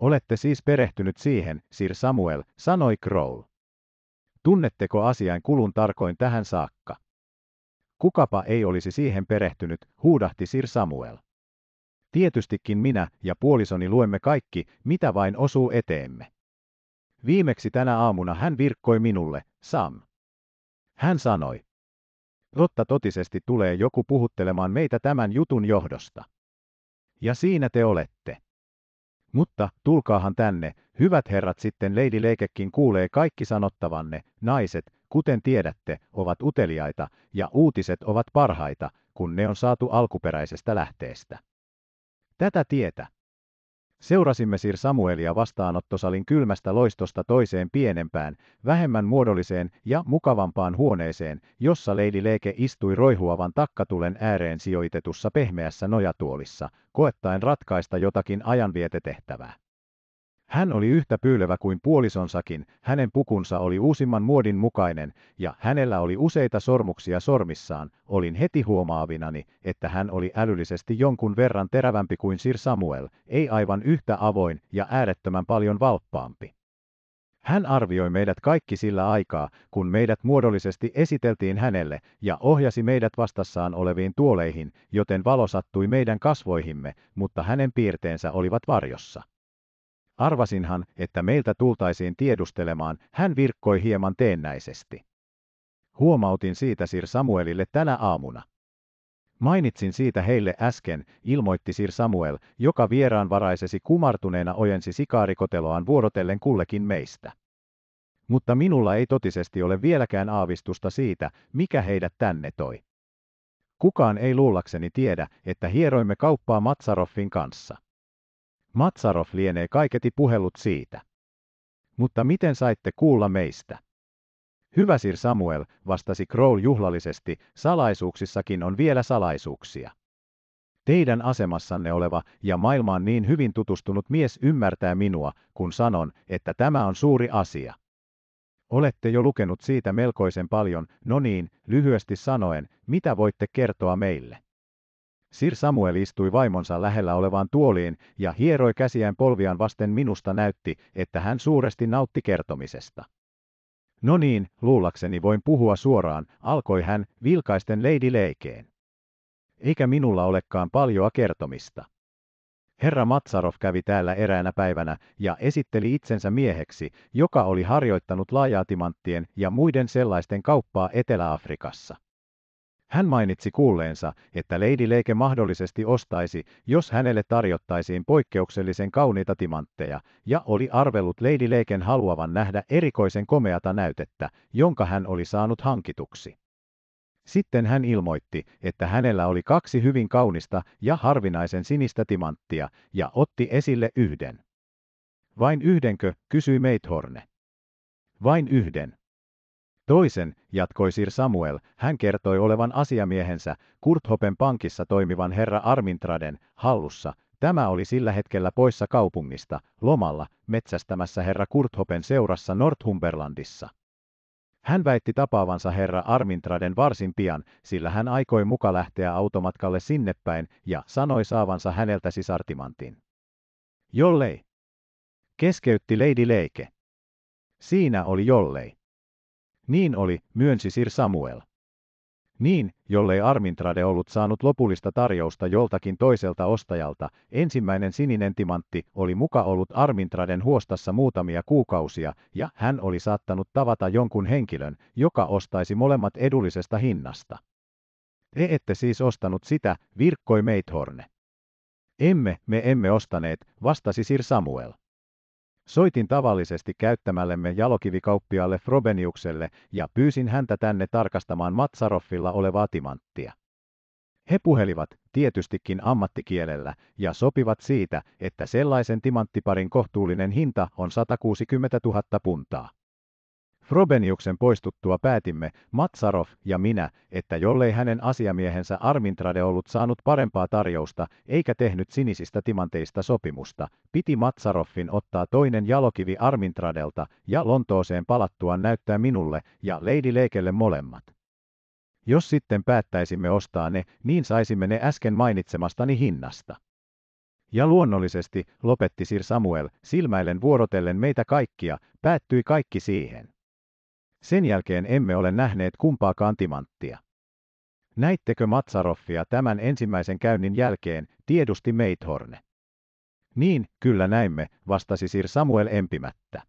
A: Olette siis perehtynyt siihen, Sir Samuel, sanoi Crowl. Tunnetteko asian kulun tarkoin tähän saakka? Kukapa ei olisi siihen perehtynyt, huudahti Sir Samuel. Tietystikin minä ja puolisoni luemme kaikki, mitä vain osuu eteemme. Viimeksi tänä aamuna hän virkkoi minulle, Sam. Hän sanoi. "Rotta totisesti tulee joku puhuttelemaan meitä tämän jutun johdosta. Ja siinä te olette. Mutta tulkaahan tänne, hyvät herrat sitten Lady Leikekin kuulee kaikki sanottavanne, naiset, kuten tiedätte, ovat uteliaita, ja uutiset ovat parhaita, kun ne on saatu alkuperäisestä lähteestä. Tätä tietä, Seurasimme Sir Samuelia vastaanottosalin kylmästä loistosta toiseen pienempään, vähemmän muodolliseen ja mukavampaan huoneeseen, jossa Lady Leke istui roihuavan takkatulen ääreen sijoitetussa pehmeässä nojatuolissa, koettaen ratkaista jotakin ajanvietetehtävää. Hän oli yhtä pyylevä kuin puolisonsakin, hänen pukunsa oli uusimman muodin mukainen, ja hänellä oli useita sormuksia sormissaan, olin heti huomaavinani, että hän oli älyllisesti jonkun verran terävämpi kuin Sir Samuel, ei aivan yhtä avoin ja äärettömän paljon valppaampi. Hän arvioi meidät kaikki sillä aikaa, kun meidät muodollisesti esiteltiin hänelle ja ohjasi meidät vastassaan oleviin tuoleihin, joten valo sattui meidän kasvoihimme, mutta hänen piirteensä olivat varjossa. Arvasinhan, että meiltä tultaisiin tiedustelemaan, hän virkkoi hieman teennäisesti. Huomautin siitä Sir Samuelille tänä aamuna. Mainitsin siitä heille äsken, ilmoitti Sir Samuel, joka vieraanvaraisesi kumartuneena ojensi sikaarikoteloaan vuorotellen kullekin meistä. Mutta minulla ei totisesti ole vieläkään aavistusta siitä, mikä heidät tänne toi. Kukaan ei luullakseni tiedä, että hieroimme kauppaa Matsaroffin kanssa. Matsarov lienee kaiketi puhellut siitä. Mutta miten saitte kuulla meistä? Hyvä Sir Samuel, vastasi Crowl juhlallisesti, salaisuuksissakin on vielä salaisuuksia. Teidän asemassanne oleva ja maailmaan niin hyvin tutustunut mies ymmärtää minua, kun sanon, että tämä on suuri asia. Olette jo lukenut siitä melkoisen paljon, no niin, lyhyesti sanoen, mitä voitte kertoa meille? Sir Samuel istui vaimonsa lähellä olevaan tuoliin ja hieroi käsiään polviaan vasten minusta näytti, että hän suuresti nautti kertomisesta. No niin, luulakseni voin puhua suoraan, alkoi hän vilkaisten Lady Leikeen. Eikä minulla olekaan paljoa kertomista. Herra Matsarov kävi täällä eräänä päivänä ja esitteli itsensä mieheksi, joka oli harjoittanut laajaatimanttien ja muiden sellaisten kauppaa Etelä-Afrikassa. Hän mainitsi kuulleensa, että Lady Leike mahdollisesti ostaisi, jos hänelle tarjottaisiin poikkeuksellisen kauniita timantteja, ja oli arvellut Lady Leiken haluavan nähdä erikoisen komeata näytettä, jonka hän oli saanut hankituksi. Sitten hän ilmoitti, että hänellä oli kaksi hyvin kaunista ja harvinaisen sinistä timanttia, ja otti esille yhden. Vain yhdenkö, kysyi Meithorne. Vain yhden. Toisen, jatkoi Sir Samuel, hän kertoi olevan asiamiehensä, Kurthopen pankissa toimivan herra Armintraden, hallussa. Tämä oli sillä hetkellä poissa kaupungista, lomalla, metsästämässä herra Kurthopen seurassa Northumberlandissa. Hän väitti tapaavansa herra Armintraden varsin pian, sillä hän aikoi muka lähteä automatkalle sinne päin ja sanoi saavansa häneltä sisartimantin. Jollei. Keskeytti Lady Leike. Siinä oli jollei. Niin oli, myönsi Sir Samuel. Niin, jollei Armintrade ollut saanut lopullista tarjousta joltakin toiselta ostajalta, ensimmäinen sininen timantti oli muka ollut Armintraden huostassa muutamia kuukausia, ja hän oli saattanut tavata jonkun henkilön, joka ostaisi molemmat edullisesta hinnasta. Te ette siis ostanut sitä, virkkoi Meithorne. Emme, me emme ostaneet, vastasi Sir Samuel. Soitin tavallisesti käyttämällemme jalokivikauppiaalle Frobeniukselle ja pyysin häntä tänne tarkastamaan Matsaroffilla olevaa timanttia. He puhelivat, tietystikin ammattikielellä, ja sopivat siitä, että sellaisen timanttiparin kohtuullinen hinta on 160 000 puntaa. Frobeniuksen poistuttua päätimme, Matsarov ja minä, että jollei hänen asiamiehensä Armintrade ollut saanut parempaa tarjousta eikä tehnyt sinisistä timanteista sopimusta, piti Matsaroffin ottaa toinen jalokivi Armintradelta ja Lontooseen palattua näyttää minulle ja Lady Leikelle molemmat. Jos sitten päättäisimme ostaa ne, niin saisimme ne äsken mainitsemastani hinnasta. Ja luonnollisesti, lopetti Sir Samuel, silmäillen vuorotellen meitä kaikkia, päättyi kaikki siihen. Sen jälkeen emme ole nähneet kumpaakaan timanttia. Näittekö Matsaroffia tämän ensimmäisen käynnin jälkeen, tiedusti Meithorne. Niin, kyllä näimme, vastasi Sir Samuel empimättä.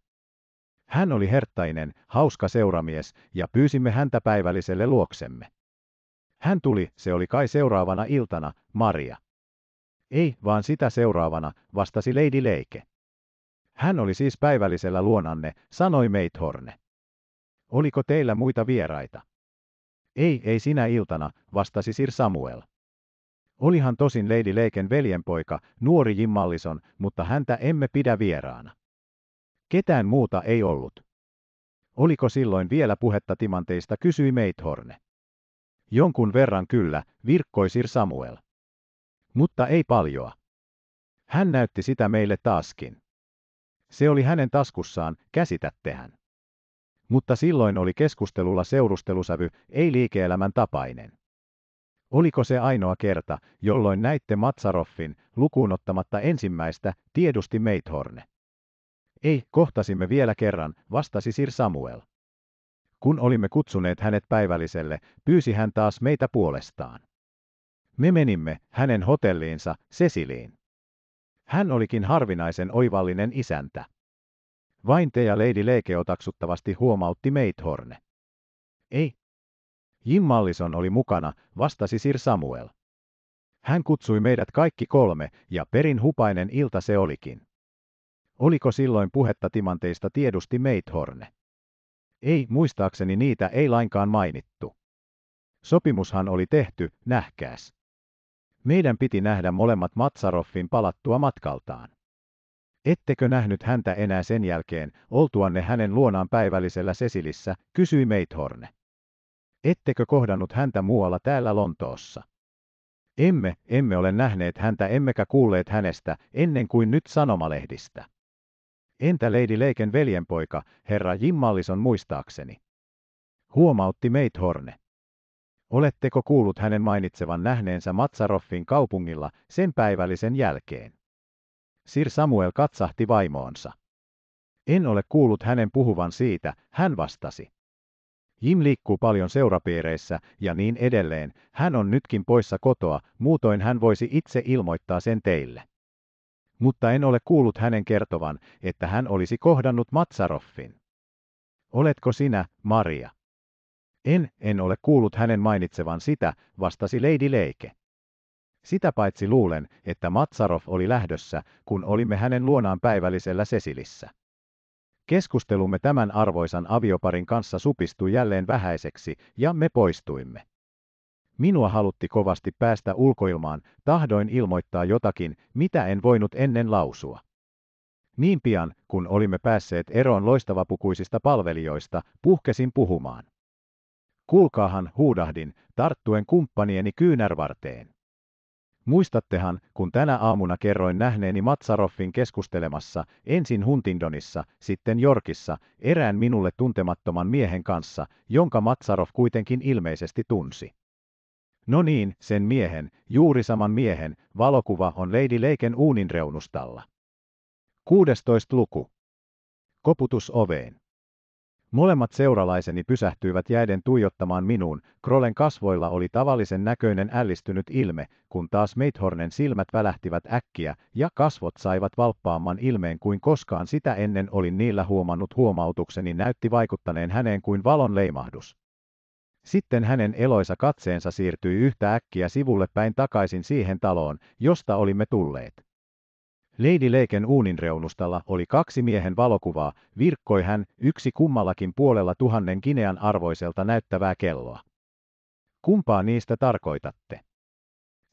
A: Hän oli herttainen, hauska seuramies, ja pyysimme häntä päivälliselle luoksemme. Hän tuli, se oli kai seuraavana iltana, Maria. Ei, vaan sitä seuraavana, vastasi Lady Leike. Hän oli siis päivällisellä luonanne, sanoi Meithorne. Oliko teillä muita vieraita? Ei, ei sinä iltana, vastasi Sir Samuel. Olihan tosin Lady Leiken veljenpoika, nuori Jim Mallison, mutta häntä emme pidä vieraana. Ketään muuta ei ollut. Oliko silloin vielä puhetta timanteista, kysyi Meithorne. Jonkun verran kyllä, virkkoi Sir Samuel. Mutta ei paljoa. Hän näytti sitä meille taaskin. Se oli hänen taskussaan, käsitättehän mutta silloin oli keskustelulla seurustelusävy, ei liike-elämän tapainen. Oliko se ainoa kerta, jolloin näitte Matsaroffin, lukuun ottamatta ensimmäistä, tiedusti Meithorne? Ei, kohtasimme vielä kerran, vastasi Sir Samuel. Kun olimme kutsuneet hänet päivälliselle, pyysi hän taas meitä puolestaan. Me menimme hänen hotelliinsa Ceciliin. Hän olikin harvinaisen oivallinen isäntä. Vain te ja Lady Leke otaksuttavasti huomautti Meithorne. Ei. Jim Mallison oli mukana, vastasi Sir Samuel. Hän kutsui meidät kaikki kolme, ja perin hupainen ilta se olikin. Oliko silloin puhetta timanteista tiedusti Meithorne? Ei, muistaakseni niitä ei lainkaan mainittu. Sopimushan oli tehty, nähkääs. Meidän piti nähdä molemmat Matsaroffin palattua matkaltaan. Ettekö nähnyt häntä enää sen jälkeen, oltuanne hänen luonaan päivällisellä Sesilissä, kysyi Meithorne. Ettekö kohdannut häntä muualla täällä Lontoossa? Emme, emme ole nähneet häntä emmekä kuulleet hänestä, ennen kuin nyt sanomalehdistä. Entä Lady Leiken veljenpoika, herra Jimmallison muistaakseni? Huomautti Meithorne. Oletteko kuullut hänen mainitsevan nähneensä Matsaroffin kaupungilla sen päivällisen jälkeen? Sir Samuel katsahti vaimoonsa. En ole kuullut hänen puhuvan siitä, hän vastasi. Jim liikkuu paljon seurapiireissä ja niin edelleen, hän on nytkin poissa kotoa, muutoin hän voisi itse ilmoittaa sen teille. Mutta en ole kuullut hänen kertovan, että hän olisi kohdannut Matsaroffin. Oletko sinä, Maria? En, en ole kuullut hänen mainitsevan sitä, vastasi Lady Leike. Sitä paitsi luulen, että Matsarov oli lähdössä, kun olimme hänen luonaan päivällisellä Sesilissä. Keskustelumme tämän arvoisan avioparin kanssa supistui jälleen vähäiseksi, ja me poistuimme. Minua halutti kovasti päästä ulkoilmaan, tahdoin ilmoittaa jotakin, mitä en voinut ennen lausua. Niin pian, kun olimme päässeet eroon loistavapukuisista palvelijoista, puhkesin puhumaan. Kuulkaahan, huudahdin, tarttuen kumppanieni kyynärvarteen. Muistattehan, kun tänä aamuna kerroin nähneeni Matsaroffin keskustelemassa, ensin Huntingdonissa, sitten Yorkissa, erään minulle tuntemattoman miehen kanssa, jonka Matsaroff kuitenkin ilmeisesti tunsi. No niin, sen miehen, juuri saman miehen, valokuva on Lady Leiken uunin reunustalla. 16. luku. Koputus oveen. Molemmat seuralaiseni pysähtyivät jäiden tuijottamaan minuun, Krolen kasvoilla oli tavallisen näköinen ällistynyt ilme, kun taas Meithornen silmät välähtivät äkkiä, ja kasvot saivat valppaamman ilmeen kuin koskaan sitä ennen olin niillä huomannut huomautukseni näytti vaikuttaneen häneen kuin valon leimahdus. Sitten hänen eloisa katseensa siirtyi yhtä äkkiä sivulle päin takaisin siihen taloon, josta olimme tulleet. Lady Leiken uuninreunustalla oli kaksi miehen valokuvaa, virkkoi hän, yksi kummallakin puolella tuhannen kinean arvoiselta näyttävää kelloa. Kumpaa niistä tarkoitatte?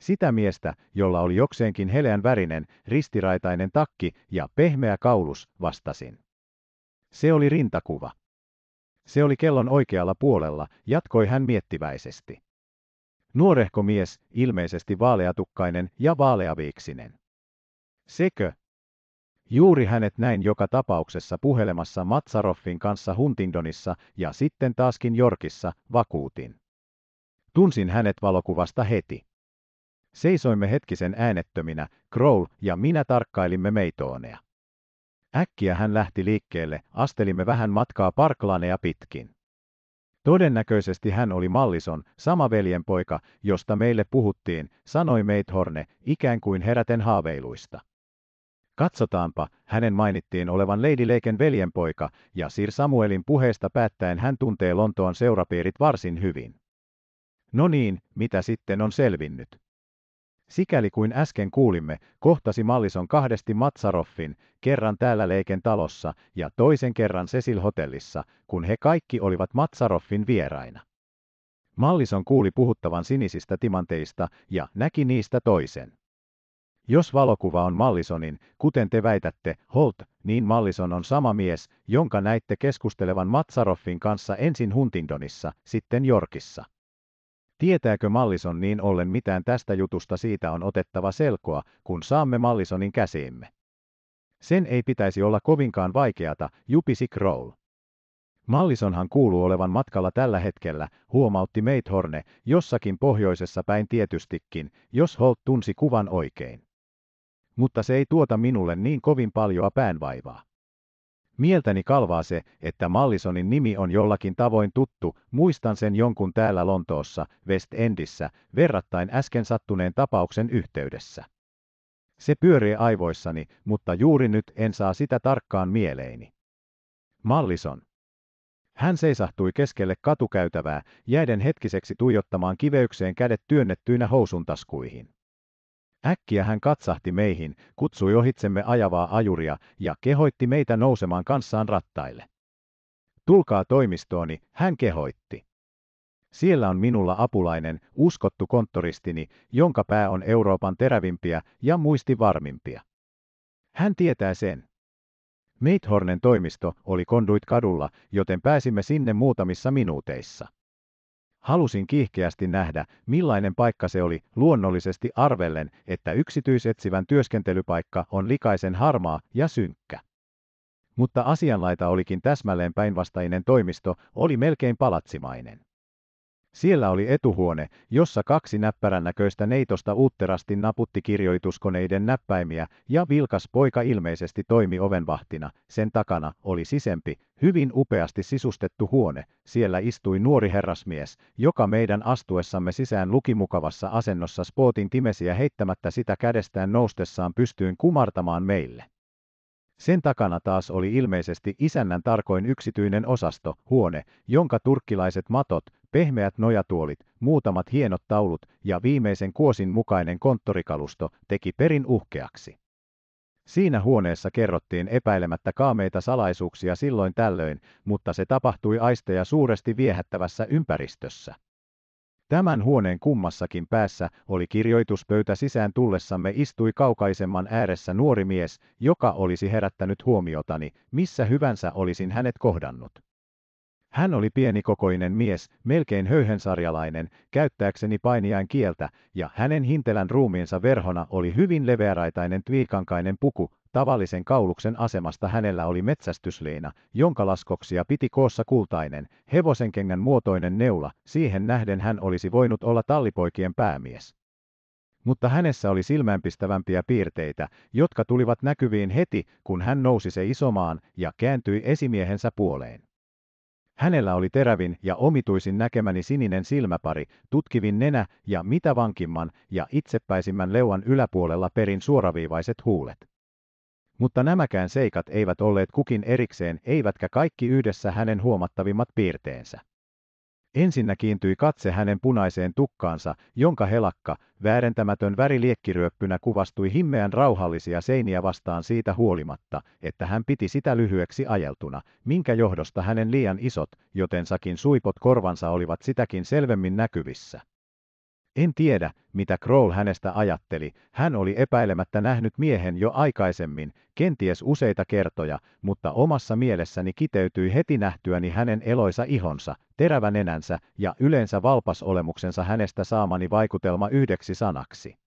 A: Sitä miestä, jolla oli jokseenkin heleän värinen, ristiraitainen takki ja pehmeä kaulus, vastasin. Se oli rintakuva. Se oli kellon oikealla puolella, jatkoi hän miettiväisesti. Nuorehko mies, ilmeisesti vaaleatukkainen ja vaaleaviiksinen. Sekö? Juuri hänet näin joka tapauksessa puhelemassa Matsaroffin kanssa Huntingdonissa ja sitten taaskin Jorkissa, vakuutin. Tunsin hänet valokuvasta heti. Seisoimme hetkisen äänettöminä, Crow ja minä tarkkailimme meitoonea. Äkkiä hän lähti liikkeelle, astelimme vähän matkaa parklaneja pitkin. Todennäköisesti hän oli Mallison, sama veljenpoika, josta meille puhuttiin, sanoi Meithorne, ikään kuin heräten haaveiluista. Katsotaanpa, hänen mainittiin olevan Lady Laken veljenpoika, ja Sir Samuelin puheesta päättäen hän tuntee Lontoon seurapiirit varsin hyvin. No niin, mitä sitten on selvinnyt? Sikäli kuin äsken kuulimme, kohtasi Mallison kahdesti Matsaroffin, kerran täällä Leiken talossa ja toisen kerran Cecil Hotellissa, kun he kaikki olivat Matsaroffin vieraina. Mallison kuuli puhuttavan sinisistä timanteista ja näki niistä toisen. Jos valokuva on Mallisonin, kuten te väitätte, Holt, niin Mallison on sama mies, jonka näitte keskustelevan Matsaroffin kanssa ensin Huntingdonissa, sitten Yorkissa. Tietääkö Mallison niin ollen mitään tästä jutusta siitä on otettava selkoa, kun saamme Mallisonin käsiimme. Sen ei pitäisi olla kovinkaan vaikeata, jupisi Crowell. Mallisonhan kuuluu olevan matkalla tällä hetkellä, huomautti Meithorne, jossakin pohjoisessa päin tietystikin, jos Holt tunsi kuvan oikein mutta se ei tuota minulle niin kovin paljoa päänvaivaa. Mieltäni kalvaa se, että Mallisonin nimi on jollakin tavoin tuttu, muistan sen jonkun täällä Lontoossa, West Endissä, verrattain äsken sattuneen tapauksen yhteydessä. Se pyörii aivoissani, mutta juuri nyt en saa sitä tarkkaan mieleeni. Mallison. Hän seisahtui keskelle katukäytävää, jäiden hetkiseksi tuijottamaan kiveykseen kädet työnnettyinä housuntaskuihin. Äkkiä hän katsahti meihin, kutsui ohitsemme ajavaa ajuria ja kehoitti meitä nousemaan kanssaan rattaille. Tulkaa toimistooni, hän kehoitti. Siellä on minulla apulainen, uskottu konttoristini, jonka pää on Euroopan terävimpiä ja muisti varmimpia. Hän tietää sen. Meithornen toimisto oli Konduit kadulla, joten pääsimme sinne muutamissa minuuteissa. Halusin kiihkeästi nähdä, millainen paikka se oli, luonnollisesti arvellen, että yksityisetsivän työskentelypaikka on likaisen harmaa ja synkkä. Mutta asianlaita olikin täsmälleen päinvastainen toimisto, oli melkein palatsimainen. Siellä oli etuhuone, jossa kaksi näppärän näköistä neitosta uutterasti naputti kirjoituskoneiden näppäimiä, ja vilkas poika ilmeisesti toimi ovenvahtina. Sen takana oli sisempi, hyvin upeasti sisustettu huone. Siellä istui nuori herrasmies, joka meidän astuessamme sisään luki mukavassa asennossa spootin timesiä heittämättä sitä kädestään noustessaan pystyyn kumartamaan meille. Sen takana taas oli ilmeisesti isännän tarkoin yksityinen osasto, huone, jonka turkkilaiset matot, pehmeät nojatuolit, muutamat hienot taulut ja viimeisen kuosin mukainen konttorikalusto teki perin uhkeaksi. Siinä huoneessa kerrottiin epäilemättä kaameita salaisuuksia silloin tällöin, mutta se tapahtui aisteja suuresti viehättävässä ympäristössä. Tämän huoneen kummassakin päässä oli kirjoituspöytä sisään tullessamme istui kaukaisemman ääressä nuori mies, joka olisi herättänyt huomiotani, missä hyvänsä olisin hänet kohdannut. Hän oli pienikokoinen mies, melkein höyhensarjalainen, käyttääkseni painiain kieltä, ja hänen hintelän ruumiinsa verhona oli hyvin leveäraitainen tviikankainen puku, Tavallisen kauluksen asemasta hänellä oli metsästysliina, jonka laskoksia piti koossa kultainen, hevosenkengän muotoinen neula, siihen nähden hän olisi voinut olla tallipoikien päämies. Mutta hänessä oli silmäänpistävämpiä piirteitä, jotka tulivat näkyviin heti, kun hän nousi se isomaan ja kääntyi esimiehensä puoleen. Hänellä oli terävin ja omituisin näkemäni sininen silmäpari, tutkivin nenä ja mitä vankimman ja itsepäisimmän leuan yläpuolella perin suoraviivaiset huulet mutta nämäkään seikat eivät olleet kukin erikseen eivätkä kaikki yhdessä hänen huomattavimmat piirteensä. Ensinnä kiintyi katse hänen punaiseen tukkaansa, jonka helakka, väärentämätön väriliekkiryöppynä kuvastui himmeän rauhallisia seiniä vastaan siitä huolimatta, että hän piti sitä lyhyeksi ajeltuna, minkä johdosta hänen liian isot, joten sakin suipot korvansa olivat sitäkin selvemmin näkyvissä. En tiedä, mitä Kroll hänestä ajatteli, hän oli epäilemättä nähnyt miehen jo aikaisemmin, kenties useita kertoja, mutta omassa mielessäni kiteytyi heti nähtyäni hänen eloisa ihonsa, terävä nenänsä ja yleensä valpas olemuksensa hänestä saamani vaikutelma yhdeksi sanaksi.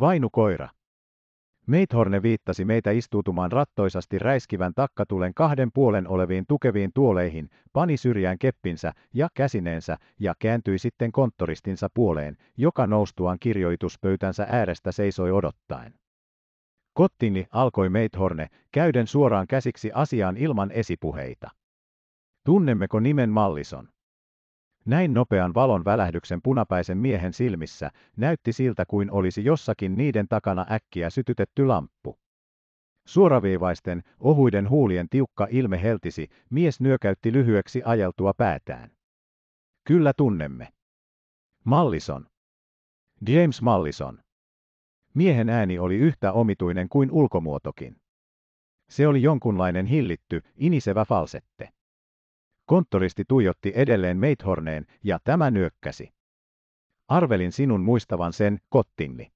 A: Vainu koira. Meithorne viittasi meitä istuutumaan rattoisasti räiskivän takkatulen kahden puolen oleviin tukeviin tuoleihin, pani syrjään keppinsä ja käsineensä ja kääntyi sitten konttoristinsa puoleen, joka noustuaan kirjoituspöytänsä äärestä seisoi odottaen. Kottini alkoi Meithorne, käyden suoraan käsiksi asiaan ilman esipuheita. Tunnemmeko nimen Mallison? Näin nopean valon välähdyksen punapäisen miehen silmissä näytti siltä kuin olisi jossakin niiden takana äkkiä sytytetty lamppu. Suoraviivaisten, ohuiden huulien tiukka ilme heltisi, mies nyökäytti lyhyeksi ajeltua päätään. Kyllä tunnemme. Mallison. James Mallison. Miehen ääni oli yhtä omituinen kuin ulkomuotokin. Se oli jonkunlainen hillitty, inisevä falsette. Konttoristi tuijotti edelleen Meithorneen ja tämä nyökkäsi. Arvelin sinun muistavan sen, Kottinli.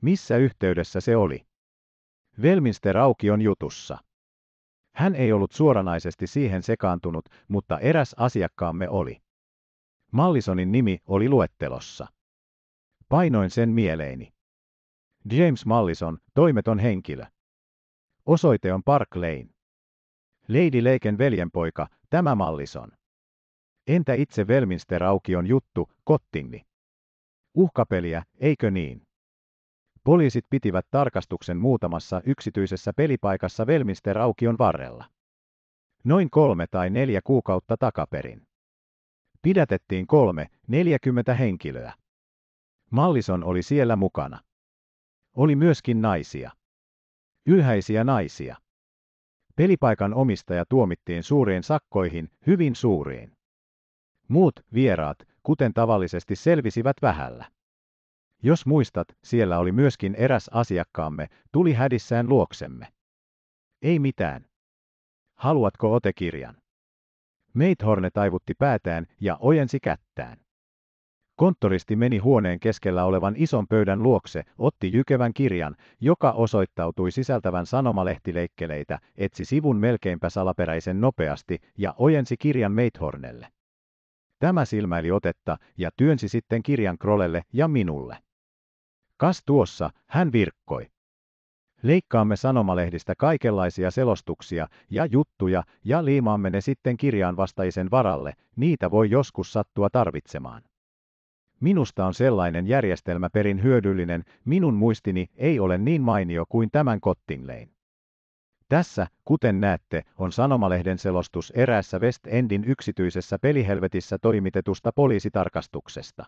A: Missä yhteydessä se oli? Velminster aukion jutussa. Hän ei ollut suoranaisesti siihen sekaantunut, mutta eräs asiakkaamme oli. Mallisonin nimi oli luettelossa. Painoin sen mieleeni. James Mallison, toimeton henkilö. Osoite on Park Lane. Lady Leiken veljenpoika, tämä Mallison. Entä itse Velminster-aukion juttu, kottingni? Uhkapeliä, eikö niin? Poliisit pitivät tarkastuksen muutamassa yksityisessä pelipaikassa Velminster-aukion varrella. Noin kolme tai neljä kuukautta takaperin. Pidätettiin kolme, neljäkymmentä henkilöä. Mallison oli siellä mukana. Oli myöskin naisia. Ylhäisiä naisia. Pelipaikan omistaja tuomittiin suuriin sakkoihin, hyvin suuriin. Muut vieraat, kuten tavallisesti, selvisivät vähällä. Jos muistat, siellä oli myöskin eräs asiakkaamme, tuli hädissään luoksemme. Ei mitään. Haluatko otekirjan? Meithorne taivutti päätään ja ojensi kättään. Konttoristi meni huoneen keskellä olevan ison pöydän luokse, otti jykevän kirjan, joka osoittautui sisältävän sanomalehtileikkeleitä, etsi sivun melkeinpä salaperäisen nopeasti ja ojensi kirjan Meithornelle. Tämä silmäili otetta ja työnsi sitten kirjan Krolelle ja minulle. Kas tuossa, hän virkkoi. Leikkaamme sanomalehdistä kaikenlaisia selostuksia ja juttuja ja liimaamme ne sitten kirjaan vastaisen varalle, niitä voi joskus sattua tarvitsemaan. Minusta on sellainen järjestelmä perin hyödyllinen, minun muistini ei ole niin mainio kuin tämän Kottinglein. Tässä, kuten näette, on sanomalehden selostus eräässä West Endin yksityisessä pelihelvetissä toimitetusta poliisitarkastuksesta.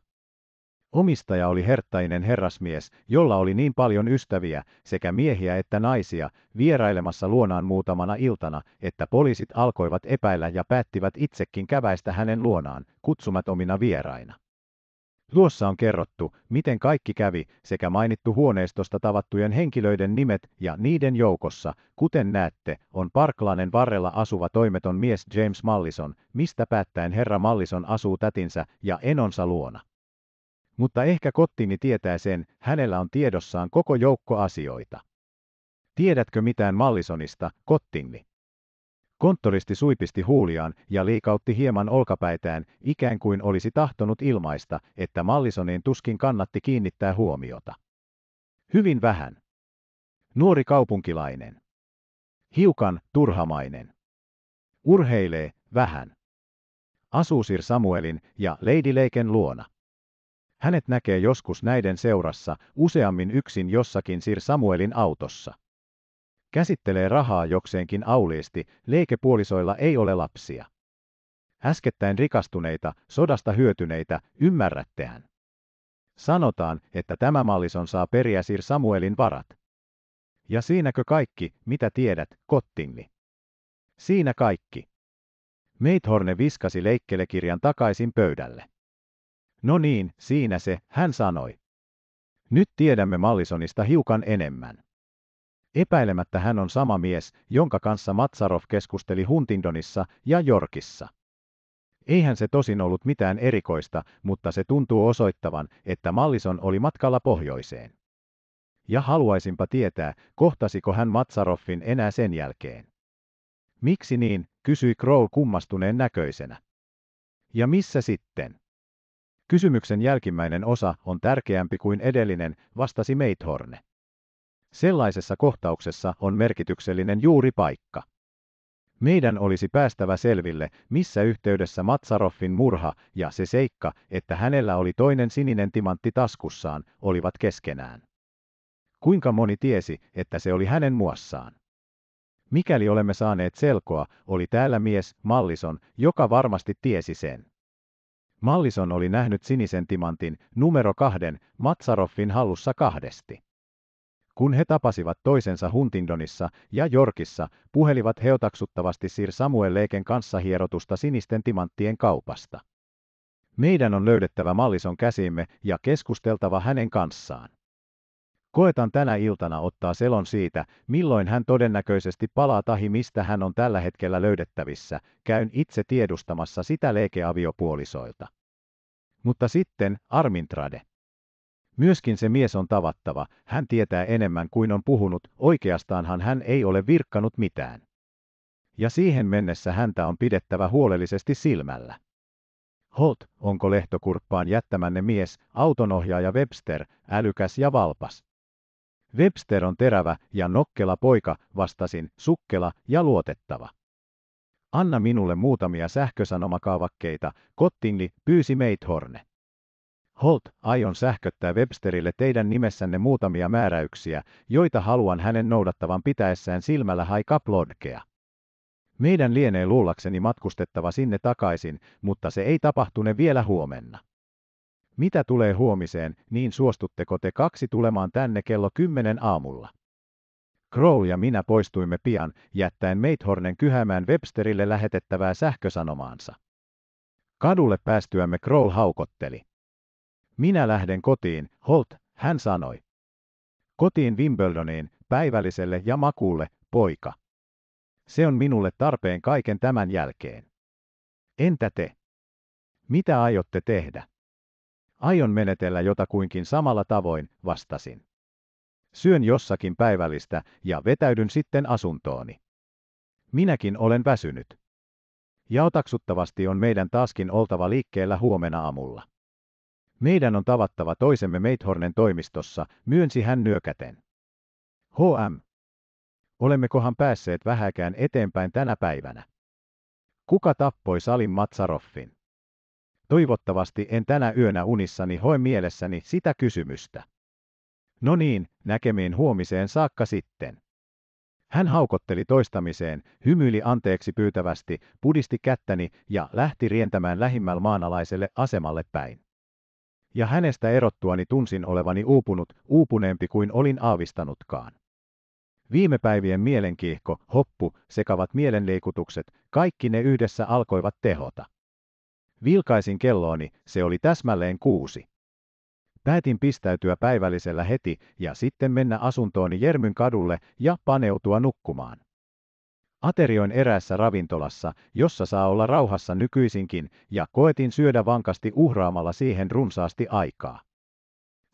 A: Omistaja oli herttainen herrasmies, jolla oli niin paljon ystäviä, sekä miehiä että naisia, vierailemassa luonaan muutamana iltana, että poliisit alkoivat epäillä ja päättivät itsekin käväistä hänen luonaan, kutsumat omina vieraina. Tuossa on kerrottu, miten kaikki kävi sekä mainittu huoneistosta tavattujen henkilöiden nimet ja niiden joukossa, kuten näette, on Parklanen varrella asuva toimeton mies James Mallison, mistä päättäen herra Mallison asuu tätinsä ja enonsa luona. Mutta ehkä kottini tietää sen, hänellä on tiedossaan koko joukko asioita. Tiedätkö mitään Mallisonista, kottinni? Konttoristi suipisti huuliaan ja liikautti hieman olkapäitään, ikään kuin olisi tahtonut ilmaista, että Mallisonin tuskin kannatti kiinnittää huomiota. Hyvin vähän. Nuori kaupunkilainen. Hiukan turhamainen. Urheilee vähän. Asuu Sir Samuelin ja Lady Leiken luona. Hänet näkee joskus näiden seurassa, useammin yksin jossakin Sir Samuelin autossa käsittelee rahaa jokseenkin auliisti, leikepuolisoilla ei ole lapsia. Äskettäin rikastuneita, sodasta hyötyneitä, ymmärrättehän. Sanotaan, että tämä mallison saa periäsir Samuelin varat. Ja siinäkö kaikki, mitä tiedät, kottinni? Siinä kaikki. Meithorne viskasi leikkelekirjan takaisin pöydälle. No niin, siinä se, hän sanoi. Nyt tiedämme Mallisonista hiukan enemmän. Epäilemättä hän on sama mies, jonka kanssa Matsarov keskusteli Huntingdonissa ja Yorkissa. Eihän se tosin ollut mitään erikoista, mutta se tuntuu osoittavan, että Mallison oli matkalla pohjoiseen. Ja haluaisinpa tietää, kohtasiko hän Matsaroffin enää sen jälkeen. Miksi niin, kysyi Crow kummastuneen näköisenä. Ja missä sitten? Kysymyksen jälkimmäinen osa on tärkeämpi kuin edellinen, vastasi Meithorne. Sellaisessa kohtauksessa on merkityksellinen juuri paikka. Meidän olisi päästävä selville, missä yhteydessä Matsaroffin murha ja se seikka, että hänellä oli toinen sininen timantti taskussaan, olivat keskenään. Kuinka moni tiesi, että se oli hänen muassaan? Mikäli olemme saaneet selkoa, oli täällä mies, Mallison, joka varmasti tiesi sen. Mallison oli nähnyt sinisen timantin numero kahden Matsaroffin hallussa kahdesti. Kun he tapasivat toisensa Huntingdonissa ja Yorkissa, puhelivat he otaksuttavasti Sir Samuel Leiken kanssa hierotusta sinisten timanttien kaupasta. Meidän on löydettävä Mallison käsimme ja keskusteltava hänen kanssaan. Koetan tänä iltana ottaa selon siitä, milloin hän todennäköisesti palaa tahi mistä hän on tällä hetkellä löydettävissä, käyn itse tiedustamassa sitä leikeaviopuolisoilta. Mutta sitten Armintrade. Myöskin se mies on tavattava, hän tietää enemmän kuin on puhunut, oikeastaanhan hän ei ole virkkanut mitään. Ja siihen mennessä häntä on pidettävä huolellisesti silmällä. Holt, onko lehtokurppaan jättämänne mies, autonohjaaja Webster, älykäs ja valpas? Webster on terävä ja nokkela poika, vastasin, sukkela ja luotettava. Anna minulle muutamia sähkösanomakaavakkeita, Kottinli pyysi Meithorne. Holt, aion sähköttää Websterille teidän nimessänne muutamia määräyksiä, joita haluan hänen noudattavan pitäessään silmällä High Lodgea. Meidän lienee luullakseni matkustettava sinne takaisin, mutta se ei tapahtune vielä huomenna. Mitä tulee huomiseen, niin suostutteko te kaksi tulemaan tänne kello 10 aamulla? Crow ja minä poistuimme pian, jättäen Meithornen kyhämään Websterille lähetettävää sähkösanomaansa. Kadulle päästyämme Kroll haukotteli. Minä lähden kotiin, Holt, hän sanoi. Kotiin Wimbledoniin, päivälliselle ja makuulle, poika. Se on minulle tarpeen kaiken tämän jälkeen. Entä te? Mitä aiotte tehdä? Aion menetellä jotakuinkin samalla tavoin, vastasin. Syön jossakin päivällistä ja vetäydyn sitten asuntooni. Minäkin olen väsynyt. Ja otaksuttavasti on meidän taaskin oltava liikkeellä huomenna aamulla. Meidän on tavattava toisemme Meithornen toimistossa, myönsi hän nyökäten. HM. Olemmekohan päässeet vähäkään eteenpäin tänä päivänä? Kuka tappoi Salim Matsaroffin? Toivottavasti en tänä yönä unissani hoi mielessäni sitä kysymystä. No niin, näkemiin huomiseen saakka sitten. Hän haukotteli toistamiseen, hymyili anteeksi pyytävästi, pudisti kättäni ja lähti rientämään lähimmällä maanalaiselle asemalle päin ja hänestä erottuani tunsin olevani uupunut, uupuneempi kuin olin aavistanutkaan. Viime päivien mielenkiihko, hoppu, sekavat mielenleikutukset, kaikki ne yhdessä alkoivat tehota. Vilkaisin kellooni, se oli täsmälleen kuusi. Päätin pistäytyä päivällisellä heti ja sitten mennä asuntooni Jermyn kadulle ja paneutua nukkumaan. Aterioin eräässä ravintolassa, jossa saa olla rauhassa nykyisinkin, ja koetin syödä vankasti uhraamalla siihen runsaasti aikaa.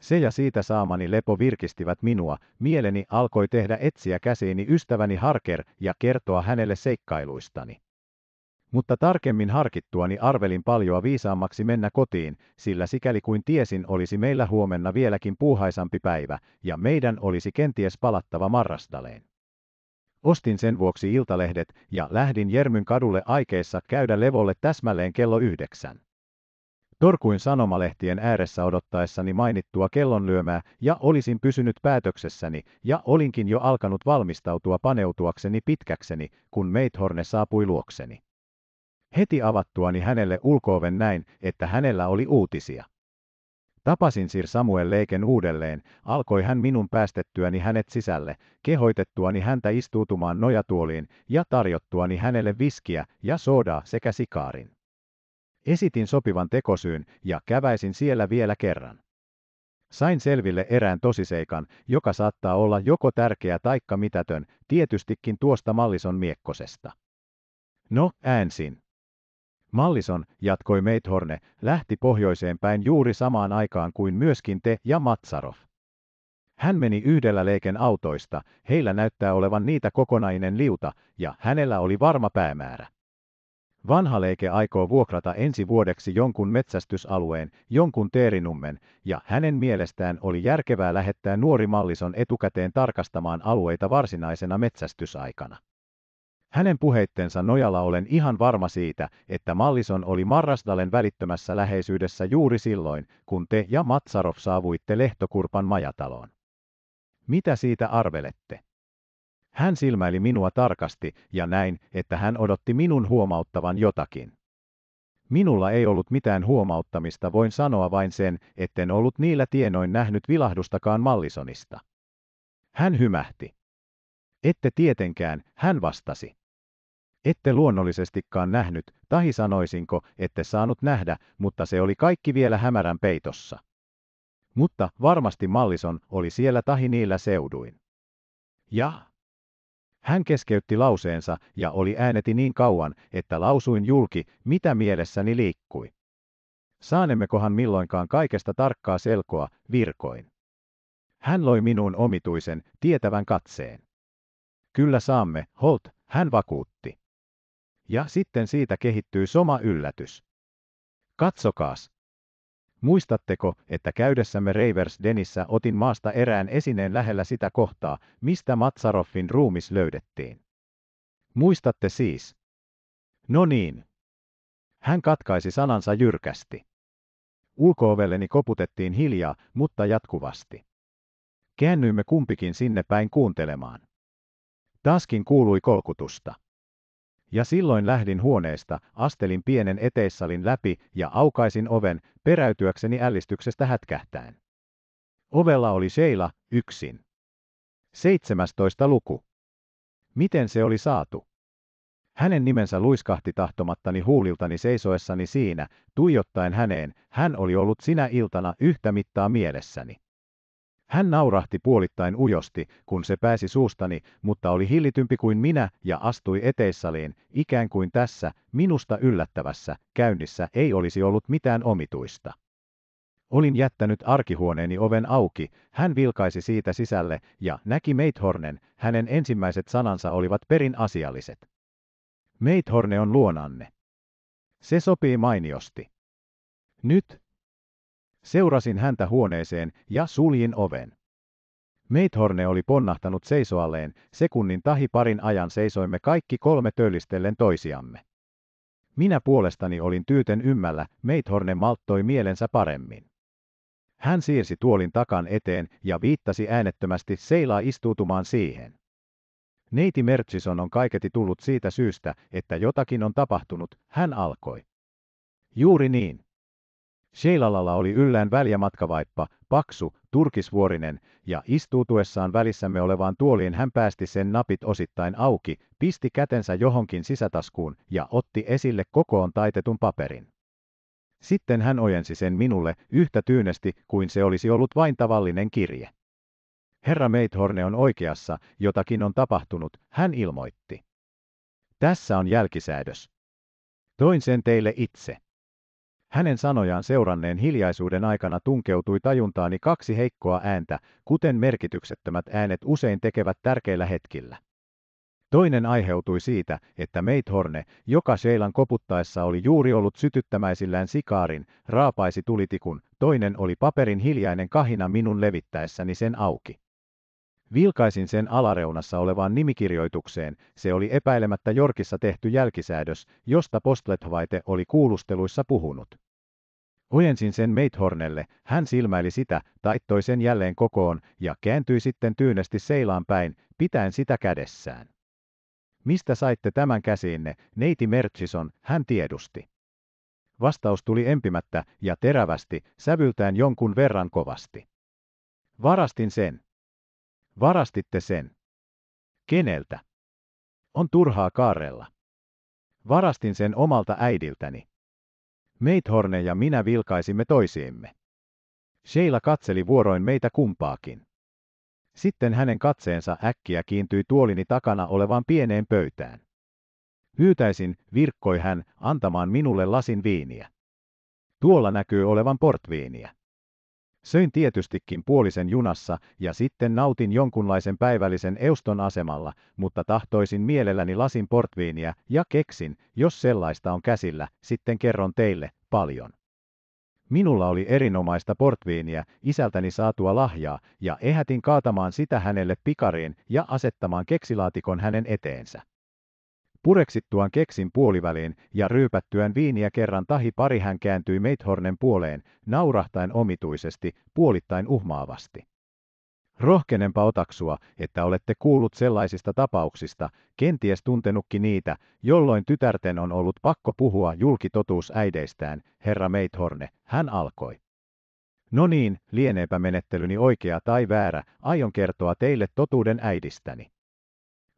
A: Se ja siitä saamani lepo virkistivät minua, mieleni alkoi tehdä etsiä käsiini ystäväni Harker ja kertoa hänelle seikkailuistani. Mutta tarkemmin harkittuani arvelin paljoa viisaammaksi mennä kotiin, sillä sikäli kuin tiesin olisi meillä huomenna vieläkin puuhaisampi päivä, ja meidän olisi kenties palattava marrastaleen. Ostin sen vuoksi iltalehdet ja lähdin Jermyn kadulle aikeissa käydä levolle täsmälleen kello yhdeksän. Torkuin sanomalehtien ääressä odottaessani mainittua kellonlyömää ja olisin pysynyt päätöksessäni ja olinkin jo alkanut valmistautua paneutuakseni pitkäkseni, kun Meithorne saapui luokseni. Heti avattuani hänelle ulkooven näin, että hänellä oli uutisia. Tapasin Sir Samuel Leiken uudelleen, alkoi hän minun päästettyäni hänet sisälle, kehoitettuani häntä istuutumaan nojatuoliin ja tarjottuani hänelle viskiä ja soodaa sekä sikaarin. Esitin sopivan tekosyyn ja käväisin siellä vielä kerran. Sain selville erään tosiseikan, joka saattaa olla joko tärkeä taikka mitätön, tietystikin tuosta Mallison miekkosesta. No, äänsin. Mallison, jatkoi Meithorne, lähti pohjoiseen päin juuri samaan aikaan kuin myöskin te ja Matsarov. Hän meni yhdellä leiken autoista, heillä näyttää olevan niitä kokonainen liuta, ja hänellä oli varma päämäärä. Vanha leike aikoo vuokrata ensi vuodeksi jonkun metsästysalueen, jonkun teerinummen, ja hänen mielestään oli järkevää lähettää nuori Mallison etukäteen tarkastamaan alueita varsinaisena metsästysaikana. Hänen puheittensa nojalla olen ihan varma siitä, että Mallison oli Marrasdalen välittömässä läheisyydessä juuri silloin, kun te ja Matsarov saavuitte Lehtokurpan majataloon. Mitä siitä arvelette? Hän silmäili minua tarkasti ja näin, että hän odotti minun huomauttavan jotakin. Minulla ei ollut mitään huomauttamista, voin sanoa vain sen, etten ollut niillä tienoin nähnyt vilahdustakaan Mallisonista. Hän hymähti. Ette tietenkään, hän vastasi. Ette luonnollisestikaan nähnyt, tahi sanoisinko, ette saanut nähdä, mutta se oli kaikki vielä hämärän peitossa. Mutta varmasti Mallison oli siellä tahi niillä seuduin. Ja. Hän keskeytti lauseensa ja oli ääneti niin kauan, että lausuin julki, mitä mielessäni liikkui. Saanemmekohan milloinkaan kaikesta tarkkaa selkoa, virkoin. Hän loi minuun omituisen, tietävän katseen. Kyllä saamme, Holt, hän vakuutti ja sitten siitä kehittyy soma yllätys. Katsokaas! Muistatteko, että käydessämme Reivers Denissä otin maasta erään esineen lähellä sitä kohtaa, mistä Matsaroffin ruumis löydettiin? Muistatte siis? No niin. Hän katkaisi sanansa jyrkästi. Ulkoovelleni koputettiin hiljaa, mutta jatkuvasti. Käännyimme kumpikin sinne päin kuuntelemaan. Taskin kuului kolkutusta. Ja silloin lähdin huoneesta, astelin pienen eteissalin läpi ja aukaisin oven, peräytyäkseni ällistyksestä hätkähtäen. Ovella oli Sheila, yksin. 17. luku. Miten se oli saatu? Hänen nimensä luiskahti tahtomattani huuliltani seisoessani siinä, tuijottaen häneen, hän oli ollut sinä iltana yhtä mittaa mielessäni. Hän naurahti puolittain ujosti, kun se pääsi suustani, mutta oli hillitympi kuin minä ja astui eteissaliin, ikään kuin tässä, minusta yllättävässä, käynnissä ei olisi ollut mitään omituista. Olin jättänyt arkihuoneeni oven auki, hän vilkaisi siitä sisälle ja näki Meithornen, hänen ensimmäiset sanansa olivat perin asialliset. Meithorne on luonanne. Se sopii mainiosti. Nyt, Seurasin häntä huoneeseen ja suljin oven. Meithorne oli ponnahtanut seisoalleen, sekunnin tahi parin ajan seisoimme kaikki kolme töllistellen toisiamme. Minä puolestani olin tyyten ymmällä, Meithorne malttoi mielensä paremmin. Hän siirsi tuolin takan eteen ja viittasi äänettömästi seilaa istuutumaan siihen. Neiti Mertsison on kaiketi tullut siitä syystä, että jotakin on tapahtunut, hän alkoi. Juuri niin. Sheilalalla oli yllään väljä matkavaippa, paksu, turkisvuorinen, ja istuutuessaan välissämme olevaan tuoliin hän päästi sen napit osittain auki, pisti kätensä johonkin sisätaskuun ja otti esille kokoon taitetun paperin. Sitten hän ojensi sen minulle yhtä tyynesti kuin se olisi ollut vain tavallinen kirje. Herra Meithorne on oikeassa, jotakin on tapahtunut, hän ilmoitti. Tässä on jälkisäädös. Toin sen teille itse. Hänen sanojaan seuranneen hiljaisuuden aikana tunkeutui tajuntaani kaksi heikkoa ääntä, kuten merkityksettömät äänet usein tekevät tärkeillä hetkillä. Toinen aiheutui siitä, että Meithorne, joka Sheilan koputtaessa oli juuri ollut sytyttämäisillään sikaarin, raapaisi tulitikun, toinen oli paperin hiljainen kahina minun levittäessäni sen auki. Vilkaisin sen alareunassa olevaan nimikirjoitukseen, se oli epäilemättä Jorkissa tehty jälkisäädös, josta Postletvaite oli kuulusteluissa puhunut. Ojensin sen Meithornelle, hän silmäili sitä, taittoi sen jälleen kokoon ja kääntyi sitten tyynesti seilaan päin, pitäen sitä kädessään. Mistä saitte tämän käsiinne, neiti Mertsison, hän tiedusti. Vastaus tuli empimättä ja terävästi, sävyltään jonkun verran kovasti. Varastin sen. Varastitte sen. Keneltä? On turhaa kaarella. Varastin sen omalta äidiltäni. Meithorne ja minä vilkaisimme toisiimme. Sheila katseli vuoroin meitä kumpaakin. Sitten hänen katseensa äkkiä kiintyi tuolini takana olevaan pieneen pöytään. Pyytäisin, virkkoi hän, antamaan minulle lasin viiniä. Tuolla näkyy olevan portviiniä. Söin tietystikin puolisen junassa ja sitten nautin jonkunlaisen päivällisen Euston asemalla, mutta tahtoisin mielelläni lasin portviiniä ja keksin, jos sellaista on käsillä, sitten kerron teille paljon. Minulla oli erinomaista portviiniä, isältäni saatua lahjaa, ja ehätin kaatamaan sitä hänelle pikariin ja asettamaan keksilaatikon hänen eteensä. Pureksittuaan keksin puoliväliin ja ryypättyään viiniä kerran tahi pari hän kääntyi Meithornen puoleen, naurahtain omituisesti, puolittain uhmaavasti. Rohkenenpa otaksua, että olette kuullut sellaisista tapauksista, kenties tuntenutkin niitä, jolloin tytärten on ollut pakko puhua julkitotuus äideistään, herra Meithorne, hän alkoi. No niin, lieneepä menettelyni oikea tai väärä, aion kertoa teille totuuden äidistäni.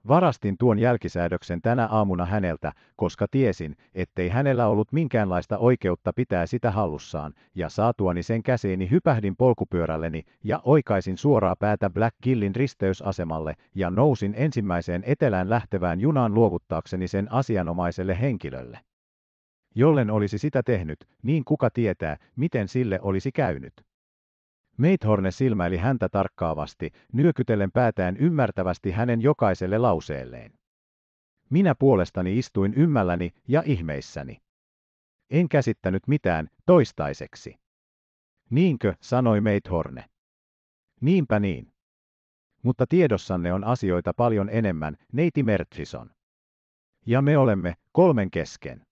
A: Varastin tuon jälkisäädöksen tänä aamuna häneltä, koska tiesin, ettei hänellä ollut minkäänlaista oikeutta pitää sitä hallussaan, ja saatuani sen käsiini hypähdin polkupyörälleni ja oikaisin suoraa päätä Black Killin risteysasemalle ja nousin ensimmäiseen etelään lähtevään junaan luovuttaakseni sen asianomaiselle henkilölle. Jollen olisi sitä tehnyt, niin kuka tietää, miten sille olisi käynyt. Meithorne silmäili häntä tarkkaavasti, nyökytellen päätään ymmärtävästi hänen jokaiselle lauseelleen. Minä puolestani istuin ymmälläni ja ihmeissäni. En käsittänyt mitään, toistaiseksi. Niinkö, sanoi Meithorne. Niinpä niin. Mutta tiedossanne on asioita paljon enemmän, neiti Mertfison. Ja me olemme kolmen kesken.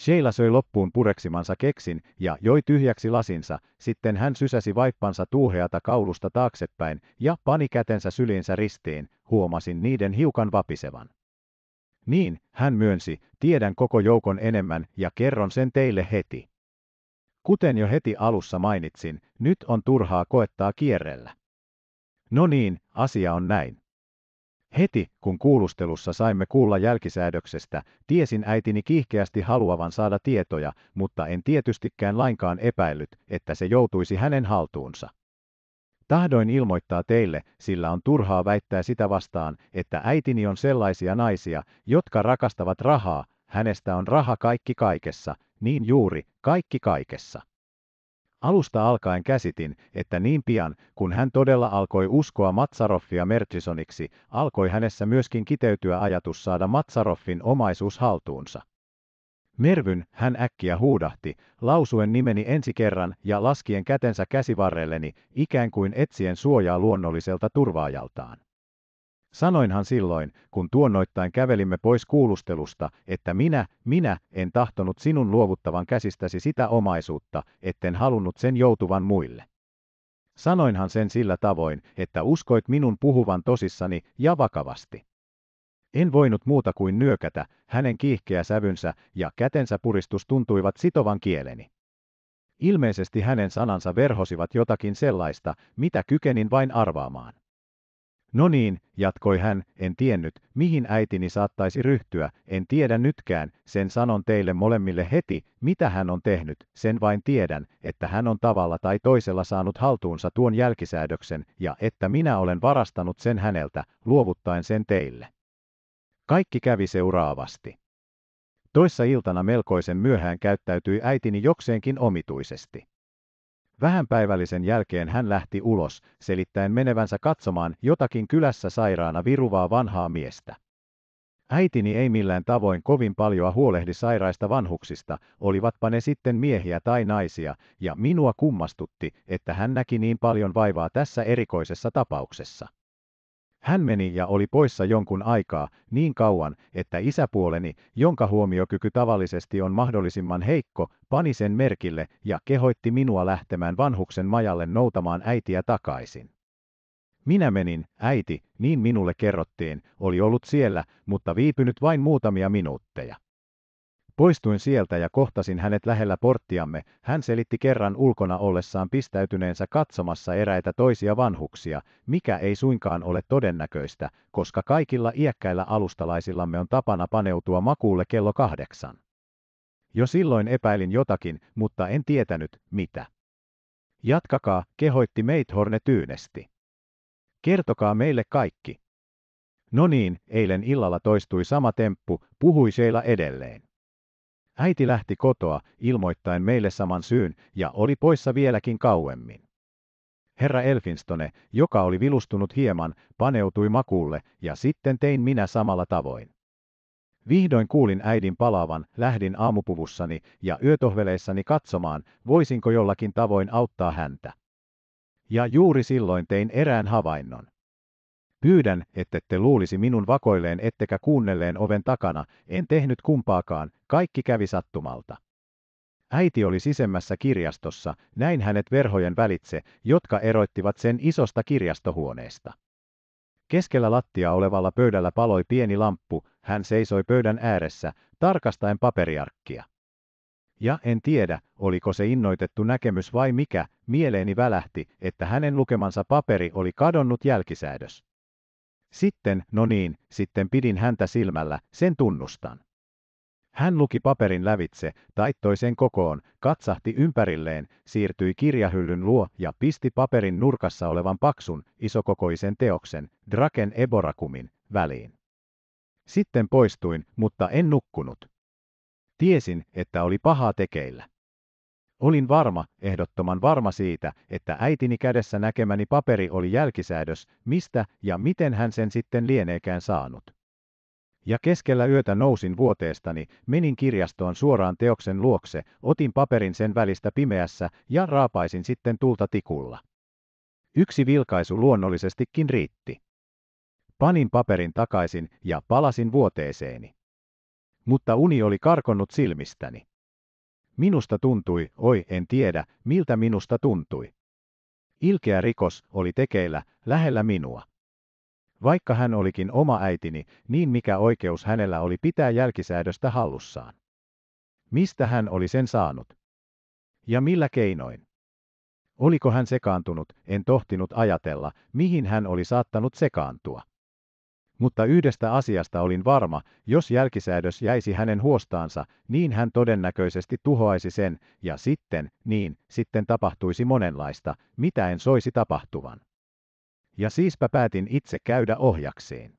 A: Sheila söi loppuun pureksimansa keksin ja joi tyhjäksi lasinsa, sitten hän sysäsi vaippansa tuuheata kaulusta taaksepäin ja pani kätensä syliinsä ristiin, huomasin niiden hiukan vapisevan. Niin, hän myönsi, tiedän koko joukon enemmän ja kerron sen teille heti. Kuten jo heti alussa mainitsin, nyt on turhaa koettaa kierrellä. No niin, asia on näin. Heti, kun kuulustelussa saimme kuulla jälkisäädöksestä, tiesin äitini kiihkeästi haluavan saada tietoja, mutta en tietystikään lainkaan epäillyt, että se joutuisi hänen haltuunsa. Tahdoin ilmoittaa teille, sillä on turhaa väittää sitä vastaan, että äitini on sellaisia naisia, jotka rakastavat rahaa, hänestä on raha kaikki kaikessa, niin juuri, kaikki kaikessa. Alusta alkaen käsitin, että niin pian, kun hän todella alkoi uskoa Matsaroffia Mertsisoniksi, alkoi hänessä myöskin kiteytyä ajatus saada Matsaroffin omaisuus haltuunsa. Mervyn hän äkkiä huudahti, lausuen nimeni ensi kerran ja laskien kätensä käsivarrelleni, ikään kuin etsien suojaa luonnolliselta turvaajaltaan. Sanoinhan silloin, kun tuonnoittain kävelimme pois kuulustelusta, että minä, minä en tahtonut sinun luovuttavan käsistäsi sitä omaisuutta, etten halunnut sen joutuvan muille. Sanoinhan sen sillä tavoin, että uskoit minun puhuvan tosissani ja vakavasti. En voinut muuta kuin nyökätä, hänen kiihkeä sävynsä ja kätensä puristus tuntuivat sitovan kieleni. Ilmeisesti hänen sanansa verhosivat jotakin sellaista, mitä kykenin vain arvaamaan. No niin, jatkoi hän, en tiennyt, mihin äitini saattaisi ryhtyä, en tiedä nytkään, sen sanon teille molemmille heti, mitä hän on tehnyt, sen vain tiedän, että hän on tavalla tai toisella saanut haltuunsa tuon jälkisäädöksen, ja että minä olen varastanut sen häneltä, luovuttaen sen teille. Kaikki kävi seuraavasti. Toissa iltana melkoisen myöhään käyttäytyi äitini jokseenkin omituisesti. Vähän päivällisen jälkeen hän lähti ulos, selittäen menevänsä katsomaan jotakin kylässä sairaana viruvaa vanhaa miestä. Äitini ei millään tavoin kovin paljoa huolehdi sairaista vanhuksista, olivatpa ne sitten miehiä tai naisia, ja minua kummastutti, että hän näki niin paljon vaivaa tässä erikoisessa tapauksessa. Hän meni ja oli poissa jonkun aikaa, niin kauan, että isäpuoleni, jonka huomiokyky tavallisesti on mahdollisimman heikko, pani sen merkille ja kehoitti minua lähtemään vanhuksen majalle noutamaan äitiä takaisin. Minä menin, äiti, niin minulle kerrottiin, oli ollut siellä, mutta viipynyt vain muutamia minuutteja. Poistuin sieltä ja kohtasin hänet lähellä porttiamme. Hän selitti kerran ulkona ollessaan pistäytyneensä katsomassa eräitä toisia vanhuksia, mikä ei suinkaan ole todennäköistä, koska kaikilla iäkkäillä alustalaisillamme on tapana paneutua makuulle kello kahdeksan. Jo silloin epäilin jotakin, mutta en tietänyt, mitä. Jatkakaa, kehoitti Meithorne tyynesti. Kertokaa meille kaikki. No niin, eilen illalla toistui sama temppu, puhui Sheila edelleen. Äiti lähti kotoa, ilmoittain meille saman syyn, ja oli poissa vieläkin kauemmin. Herra Elfinstone, joka oli vilustunut hieman, paneutui makuulle, ja sitten tein minä samalla tavoin. Vihdoin kuulin äidin palaavan, lähdin aamupuvussani ja yötohveleissani katsomaan, voisinko jollakin tavoin auttaa häntä. Ja juuri silloin tein erään havainnon. Pyydän, te luulisi minun vakoilleen ettekä kuunnelleen oven takana, en tehnyt kumpaakaan, kaikki kävi sattumalta. Äiti oli sisemmässä kirjastossa, näin hänet verhojen välitse, jotka eroittivat sen isosta kirjastohuoneesta. Keskellä lattia olevalla pöydällä paloi pieni lamppu, hän seisoi pöydän ääressä, tarkastaen paperiarkkia. Ja en tiedä, oliko se innoitettu näkemys vai mikä, mieleeni välähti, että hänen lukemansa paperi oli kadonnut jälkisäädös. Sitten, no niin, sitten pidin häntä silmällä, sen tunnustan. Hän luki paperin lävitse, taittoi sen kokoon, katsahti ympärilleen, siirtyi kirjahyllyn luo ja pisti paperin nurkassa olevan paksun, isokokoisen teoksen, Draken Eborakumin, väliin. Sitten poistuin, mutta en nukkunut. Tiesin, että oli pahaa tekeillä. Olin varma, ehdottoman varma siitä, että äitini kädessä näkemäni paperi oli jälkisäädös, mistä ja miten hän sen sitten lieneekään saanut. Ja keskellä yötä nousin vuoteestani, menin kirjastoon suoraan teoksen luokse, otin paperin sen välistä pimeässä ja raapaisin sitten tulta tikulla. Yksi vilkaisu luonnollisestikin riitti. Panin paperin takaisin ja palasin vuoteeseeni. Mutta uni oli karkonnut silmistäni. Minusta tuntui, oi en tiedä, miltä minusta tuntui. Ilkeä rikos oli tekeillä, lähellä minua. Vaikka hän olikin oma äitini, niin mikä oikeus hänellä oli pitää jälkisäädöstä hallussaan? Mistä hän oli sen saanut? Ja millä keinoin? Oliko hän sekaantunut, en tohtinut ajatella, mihin hän oli saattanut sekaantua. Mutta yhdestä asiasta olin varma, jos jälkisäädös jäisi hänen huostaansa, niin hän todennäköisesti tuhoaisi sen, ja sitten, niin, sitten tapahtuisi monenlaista, mitä en soisi tapahtuvan. Ja siispä päätin itse käydä ohjakseen.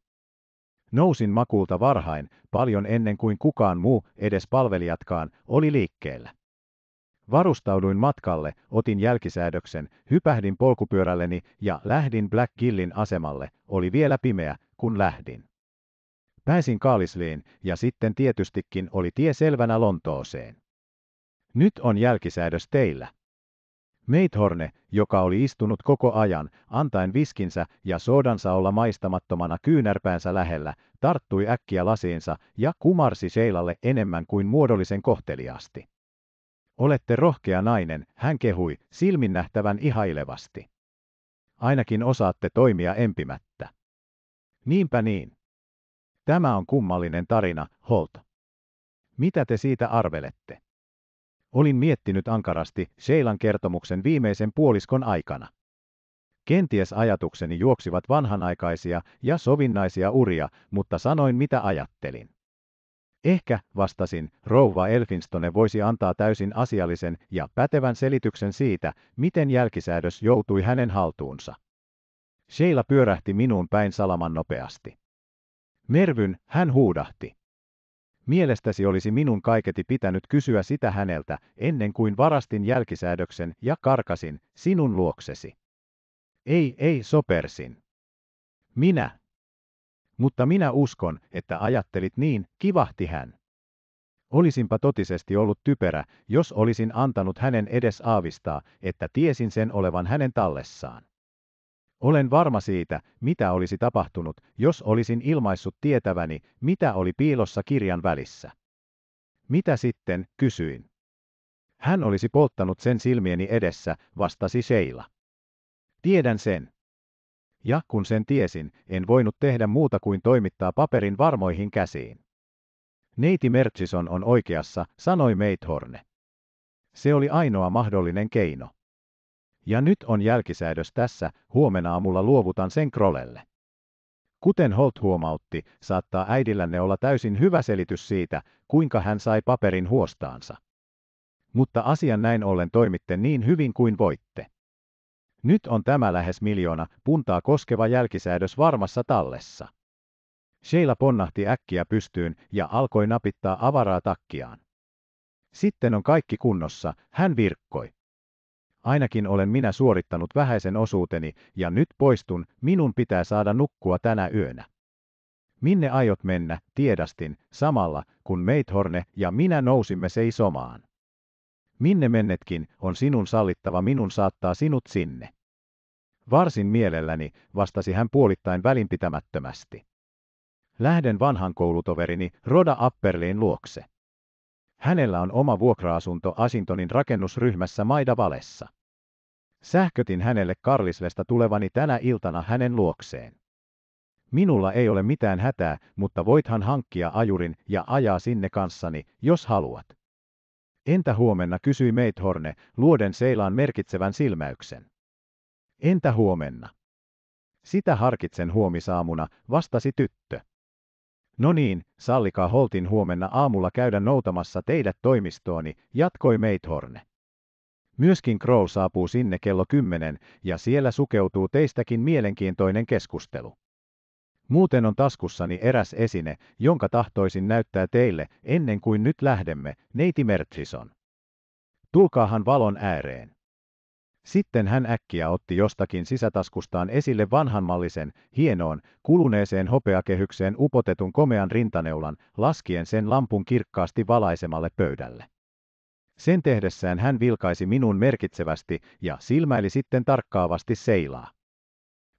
A: Nousin makuulta varhain, paljon ennen kuin kukaan muu, edes palvelijatkaan, oli liikkeellä. Varustauduin matkalle, otin jälkisäädöksen, hypähdin polkupyörälleni ja lähdin Black Gillin asemalle. Oli vielä pimeä, kun lähdin. Pääsin Kaalisliin ja sitten tietystikin oli tie selvänä Lontooseen. Nyt on jälkisäädös teillä. Meithorne, joka oli istunut koko ajan, antaen viskinsä ja soodansa olla maistamattomana kyynärpäänsä lähellä, tarttui äkkiä lasiinsa ja kumarsi Seilalle enemmän kuin muodollisen kohteliaasti. Olette rohkea nainen, hän kehui, silmin nähtävän ihailevasti. Ainakin osaatte toimia empimättä. Niinpä niin. Tämä on kummallinen tarina, Holt. Mitä te siitä arvelette? Olin miettinyt ankarasti Seilan kertomuksen viimeisen puoliskon aikana. Kenties ajatukseni juoksivat vanhanaikaisia ja sovinnaisia uria, mutta sanoin mitä ajattelin. Ehkä, vastasin, rouva Elfinstone voisi antaa täysin asiallisen ja pätevän selityksen siitä, miten jälkisäädös joutui hänen haltuunsa. Sheila pyörähti minuun päin salaman nopeasti. Mervyn, hän huudahti. Mielestäsi olisi minun kaiketi pitänyt kysyä sitä häneltä, ennen kuin varastin jälkisäädöksen ja karkasin sinun luoksesi. Ei, ei, sopersin. Minä. Mutta minä uskon, että ajattelit niin, kivahti hän. Olisinpa totisesti ollut typerä, jos olisin antanut hänen edes aavistaa, että tiesin sen olevan hänen tallessaan. Olen varma siitä, mitä olisi tapahtunut, jos olisin ilmaissut tietäväni, mitä oli piilossa kirjan välissä. Mitä sitten, kysyin. Hän olisi polttanut sen silmieni edessä, vastasi Seila. Tiedän sen. Ja kun sen tiesin, en voinut tehdä muuta kuin toimittaa paperin varmoihin käsiin. Neiti Mertsison on oikeassa, sanoi Meithorne. Se oli ainoa mahdollinen keino. Ja nyt on jälkisäädös tässä, huomenna aamulla luovutan sen Krolelle. Kuten Holt huomautti, saattaa äidillänne olla täysin hyvä selitys siitä, kuinka hän sai paperin huostaansa. Mutta asian näin ollen toimitte niin hyvin kuin voitte. Nyt on tämä lähes miljoona puntaa koskeva jälkisäädös varmassa tallessa. Sheila ponnahti äkkiä pystyyn ja alkoi napittaa avaraa takkiaan. Sitten on kaikki kunnossa, hän virkkoi ainakin olen minä suorittanut vähäisen osuuteni, ja nyt poistun, minun pitää saada nukkua tänä yönä. Minne aiot mennä, tiedastin, samalla, kun Meithorne ja minä nousimme seisomaan. Minne mennetkin, on sinun sallittava minun saattaa sinut sinne. Varsin mielelläni, vastasi hän puolittain välinpitämättömästi. Lähden vanhan koulutoverini Roda Apperlin luokse. Hänellä on oma vuokra-asunto Asintonin rakennusryhmässä Valessa. Sähkötin hänelle Karlislesta tulevani tänä iltana hänen luokseen. Minulla ei ole mitään hätää, mutta voithan hankkia ajurin ja ajaa sinne kanssani, jos haluat. Entä huomenna, kysyi Meithorne, luoden seilaan merkitsevän silmäyksen. Entä huomenna? Sitä harkitsen huomisaamuna, vastasi tyttö. No niin, sallikaa Holtin huomenna aamulla käydä noutamassa teidät toimistooni, jatkoi Meithorne. Myöskin Crow saapuu sinne kello 10 ja siellä sukeutuu teistäkin mielenkiintoinen keskustelu. Muuten on taskussani eräs esine, jonka tahtoisin näyttää teille ennen kuin nyt lähdemme, neiti Mertsison. Tulkaahan valon ääreen. Sitten hän äkkiä otti jostakin sisätaskustaan esille vanhanmallisen, hienoon, kuluneeseen hopeakehykseen upotetun komean rintaneulan, laskien sen lampun kirkkaasti valaisemalle pöydälle. Sen tehdessään hän vilkaisi minun merkitsevästi ja silmäili sitten tarkkaavasti seilaa.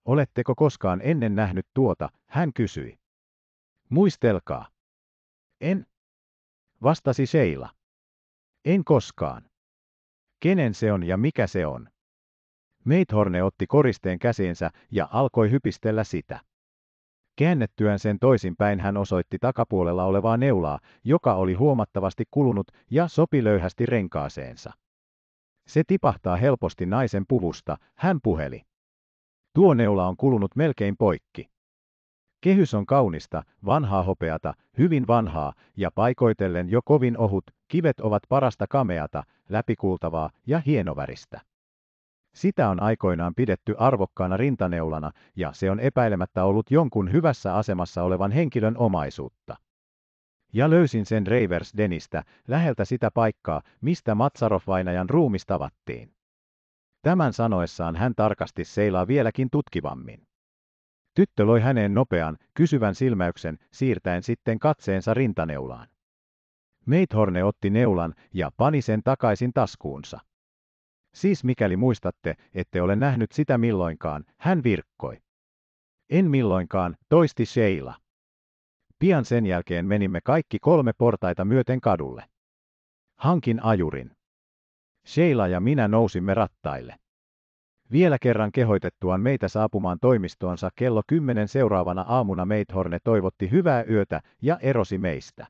A: Oletteko koskaan ennen nähnyt tuota, hän kysyi. Muistelkaa. En. Vastasi Seila. En koskaan. Kenen se on ja mikä se on? Meithorne otti koristeen käsiinsä ja alkoi hypistellä sitä. Käännettyään sen toisinpäin hän osoitti takapuolella olevaa neulaa, joka oli huomattavasti kulunut ja sopi löyhästi renkaaseensa. Se tipahtaa helposti naisen puvusta, hän puheli. Tuo neula on kulunut melkein poikki. Kehys on kaunista, vanhaa hopeata, hyvin vanhaa, ja paikoitellen jo kovin ohut, kivet ovat parasta kameata, läpikuultavaa ja hienoväristä. Sitä on aikoinaan pidetty arvokkaana rintaneulana, ja se on epäilemättä ollut jonkun hyvässä asemassa olevan henkilön omaisuutta. Ja löysin sen Reivers Denistä, läheltä sitä paikkaa, mistä Matsarov-vainajan ruumis tavattiin. Tämän sanoessaan hän tarkasti seilaa vieläkin tutkivammin. Tyttö loi häneen nopean, kysyvän silmäyksen, siirtäen sitten katseensa rintaneulaan. Meithorne otti neulan ja pani sen takaisin taskuunsa. Siis mikäli muistatte, ette ole nähnyt sitä milloinkaan, hän virkkoi. En milloinkaan, toisti Sheila. Pian sen jälkeen menimme kaikki kolme portaita myöten kadulle. Hankin ajurin. Sheila ja minä nousimme rattaille. Vielä kerran kehoitettuaan meitä saapumaan toimistoonsa kello 10 seuraavana aamuna Meithorne toivotti hyvää yötä ja erosi meistä.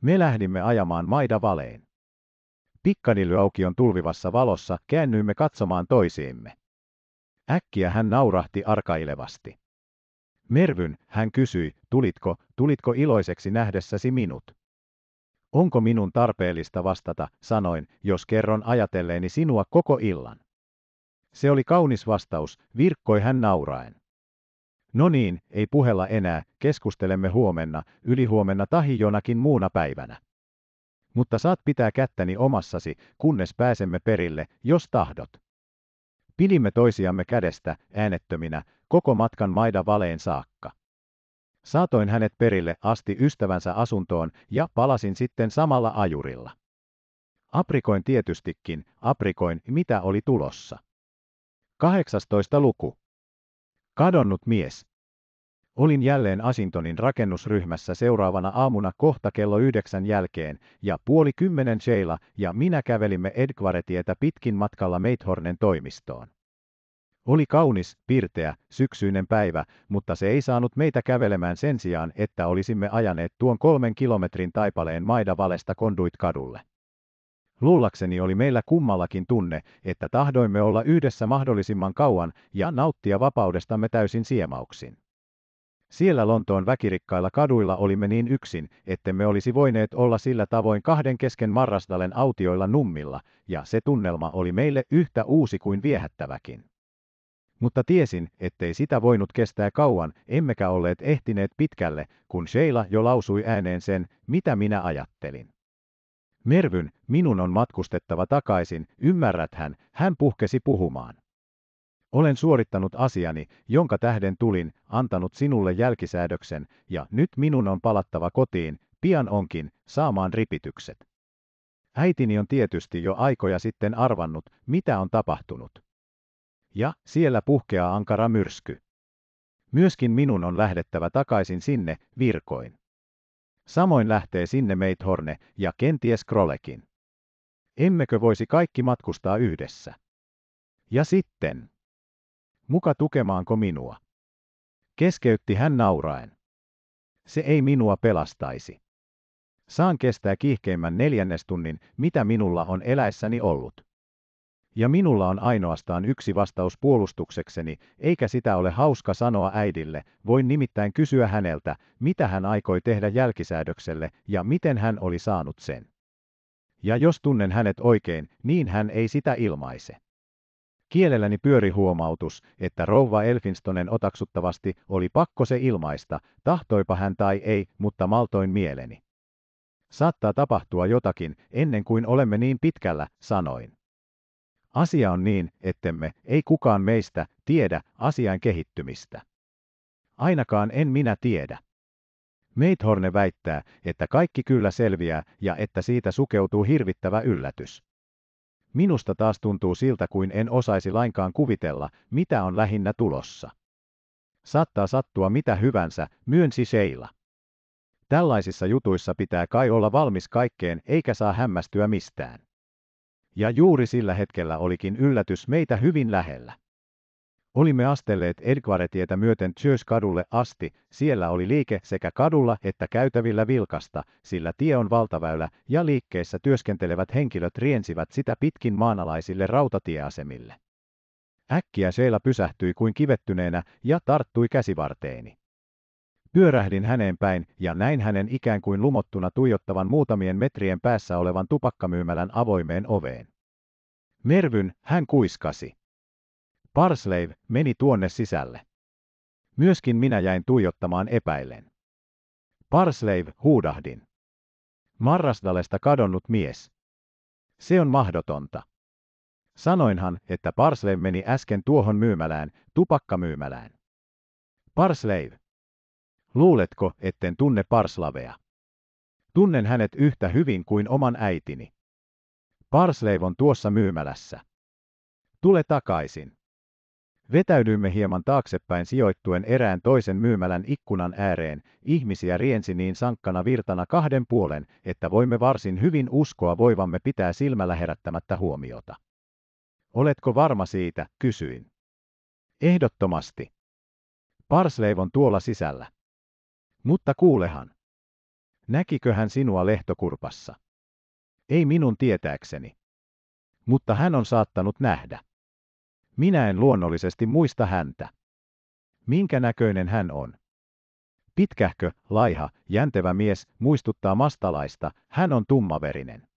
A: Me lähdimme ajamaan maida valeen. Pikkanilyaukion tulvivassa valossa käännyimme katsomaan toisiimme. Äkkiä hän naurahti arkailevasti. Mervyn, hän kysyi, tulitko, tulitko iloiseksi nähdessäsi minut? Onko minun tarpeellista vastata, sanoin, jos kerron ajatelleeni sinua koko illan. Se oli kaunis vastaus, virkkoi hän nauraen. No niin, ei puhella enää, keskustelemme huomenna, ylihuomenna tahi jonakin muuna päivänä. Mutta saat pitää kättäni omassasi, kunnes pääsemme perille, jos tahdot. Pidimme toisiamme kädestä, äänettöminä, koko matkan maida valeen saakka. Saatoin hänet perille asti ystävänsä asuntoon ja palasin sitten samalla ajurilla. Aprikoin tietystikin, aprikoin mitä oli tulossa. 18. luku. Kadonnut mies. Olin jälleen Asintonin rakennusryhmässä seuraavana aamuna kohta kello yhdeksän jälkeen, ja puoli kymmenen Sheila ja minä kävelimme Edgvaretietä pitkin matkalla Meithornen toimistoon. Oli kaunis, pirteä, syksyinen päivä, mutta se ei saanut meitä kävelemään sen sijaan, että olisimme ajaneet tuon kolmen kilometrin taipaleen Maidavalesta Konduit kadulle. Luullakseni oli meillä kummallakin tunne, että tahdoimme olla yhdessä mahdollisimman kauan ja nauttia vapaudestamme täysin siemauksin. Siellä Lontoon väkirikkailla kaduilla olimme niin yksin, ettemme olisi voineet olla sillä tavoin kahden kesken marrasdalen autioilla nummilla, ja se tunnelma oli meille yhtä uusi kuin viehättäväkin. Mutta tiesin, ettei sitä voinut kestää kauan, emmekä olleet ehtineet pitkälle, kun Sheila jo lausui ääneen sen, mitä minä ajattelin. Mervyn, minun on matkustettava takaisin, ymmärräthän, hän puhkesi puhumaan. Olen suorittanut asiani, jonka tähden tulin, antanut sinulle jälkisäädöksen, ja nyt minun on palattava kotiin, pian onkin, saamaan ripitykset. Äitini on tietysti jo aikoja sitten arvannut, mitä on tapahtunut. Ja siellä puhkeaa ankara myrsky. Myöskin minun on lähdettävä takaisin sinne, virkoin. Samoin lähtee sinne Meithorne ja kenties Krolekin. Emmekö voisi kaikki matkustaa yhdessä? Ja sitten? Muka tukemaanko minua? Keskeytti hän nauraen. Se ei minua pelastaisi. Saan kestää kiihkeimmän neljännestunnin, mitä minulla on eläessäni ollut. Ja minulla on ainoastaan yksi vastaus puolustuksekseni, eikä sitä ole hauska sanoa äidille, voin nimittäin kysyä häneltä, mitä hän aikoi tehdä jälkisäädökselle ja miten hän oli saanut sen. Ja jos tunnen hänet oikein, niin hän ei sitä ilmaise. Kielelläni pyöri huomautus, että rouva Elfinstonen otaksuttavasti oli pakko se ilmaista, tahtoipa hän tai ei, mutta maltoin mieleni. Saattaa tapahtua jotakin, ennen kuin olemme niin pitkällä, sanoin. Asia on niin, ettemme, ei kukaan meistä, tiedä asian kehittymistä. Ainakaan en minä tiedä. Meithorne väittää, että kaikki kyllä selviää ja että siitä sukeutuu hirvittävä yllätys. Minusta taas tuntuu siltä kuin en osaisi lainkaan kuvitella, mitä on lähinnä tulossa. Saattaa sattua mitä hyvänsä, myönsi Seila. Tällaisissa jutuissa pitää kai olla valmis kaikkeen eikä saa hämmästyä mistään. Ja juuri sillä hetkellä olikin yllätys meitä hyvin lähellä. Olimme astelleet Edgvaretietä myöten Tjöskadulle asti, siellä oli liike sekä kadulla että käytävillä vilkasta, sillä tie on valtaväylä ja liikkeessä työskentelevät henkilöt riensivät sitä pitkin maanalaisille rautatieasemille. Äkkiä Seila pysähtyi kuin kivettyneenä ja tarttui käsivarteeni. Pyörähdin häneen päin ja näin hänen ikään kuin lumottuna tuijottavan muutamien metrien päässä olevan tupakkamyymälän avoimeen oveen. Mervyn hän kuiskasi. Parsleiv meni tuonne sisälle. Myöskin minä jäin tuijottamaan epäilen. Parsleiv huudahdin. Marrasdalesta kadonnut mies. Se on mahdotonta. Sanoinhan, että Parsleiv meni äsken tuohon myymälään, tupakkamyymälään. Parsleiv. Luuletko, etten tunne Parslavea? Tunnen hänet yhtä hyvin kuin oman äitini. Parsleiv on tuossa myymälässä. Tule takaisin. Vetäydyimme hieman taaksepäin sijoittuen erään toisen myymälän ikkunan ääreen, ihmisiä riensi niin sankkana virtana kahden puolen, että voimme varsin hyvin uskoa voivamme pitää silmällä herättämättä huomiota. Oletko varma siitä, kysyin. Ehdottomasti. on tuolla sisällä. Mutta kuulehan. Näkikö hän sinua lehtokurpassa? Ei minun tietääkseni. Mutta hän on saattanut nähdä. Minä en luonnollisesti muista häntä. Minkä näköinen hän on? Pitkähkö, laiha, jäntevä mies muistuttaa mastalaista, hän on tummaverinen.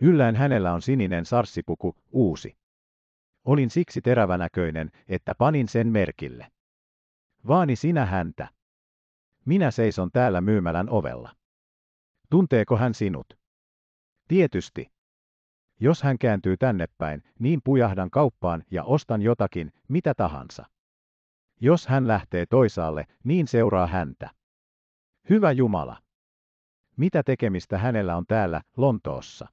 A: Yllään hänellä on sininen sarssipuku, uusi. Olin siksi terävänäköinen, että panin sen merkille. Vaani sinä häntä. Minä seison täällä myymälän ovella. Tunteeko hän sinut? Tietysti. Jos hän kääntyy tänne päin, niin pujahdan kauppaan ja ostan jotakin, mitä tahansa. Jos hän lähtee toisaalle, niin seuraa häntä. Hyvä Jumala! Mitä tekemistä hänellä on täällä, Lontoossa?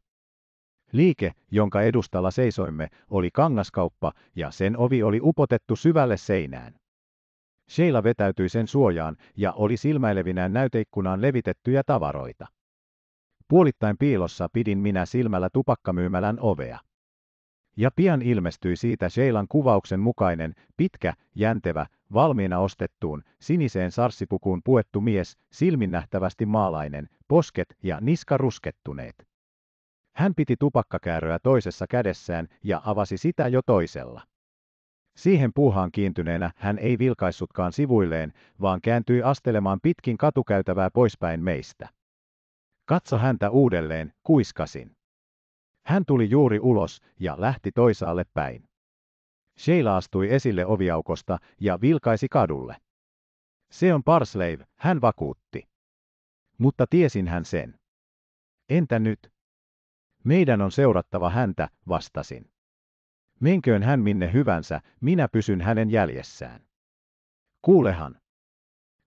A: Liike, jonka edustalla seisoimme, oli kangaskauppa ja sen ovi oli upotettu syvälle seinään. Sheila vetäytyi sen suojaan ja oli silmäilevinään näyteikkunaan levitettyjä tavaroita. Puolittain piilossa pidin minä silmällä tupakkamyymälän ovea. Ja pian ilmestyi siitä Sheilan kuvauksen mukainen, pitkä, jäntevä, valmiina ostettuun, siniseen sarssipukuun puettu mies, silminnähtävästi maalainen, posket ja niska ruskettuneet. Hän piti tupakkakääröä toisessa kädessään ja avasi sitä jo toisella. Siihen puuhaan kiintyneenä hän ei vilkaissutkaan sivuilleen, vaan kääntyi astelemaan pitkin katukäytävää poispäin meistä. Katso häntä uudelleen, kuiskasin. Hän tuli juuri ulos ja lähti toisaalle päin. Sheila astui esille oviaukosta ja vilkaisi kadulle. Se on Parsleiv, hän vakuutti. Mutta tiesin hän sen. Entä nyt? Meidän on seurattava häntä, vastasin. Menköön hän minne hyvänsä, minä pysyn hänen jäljessään. Kuulehan,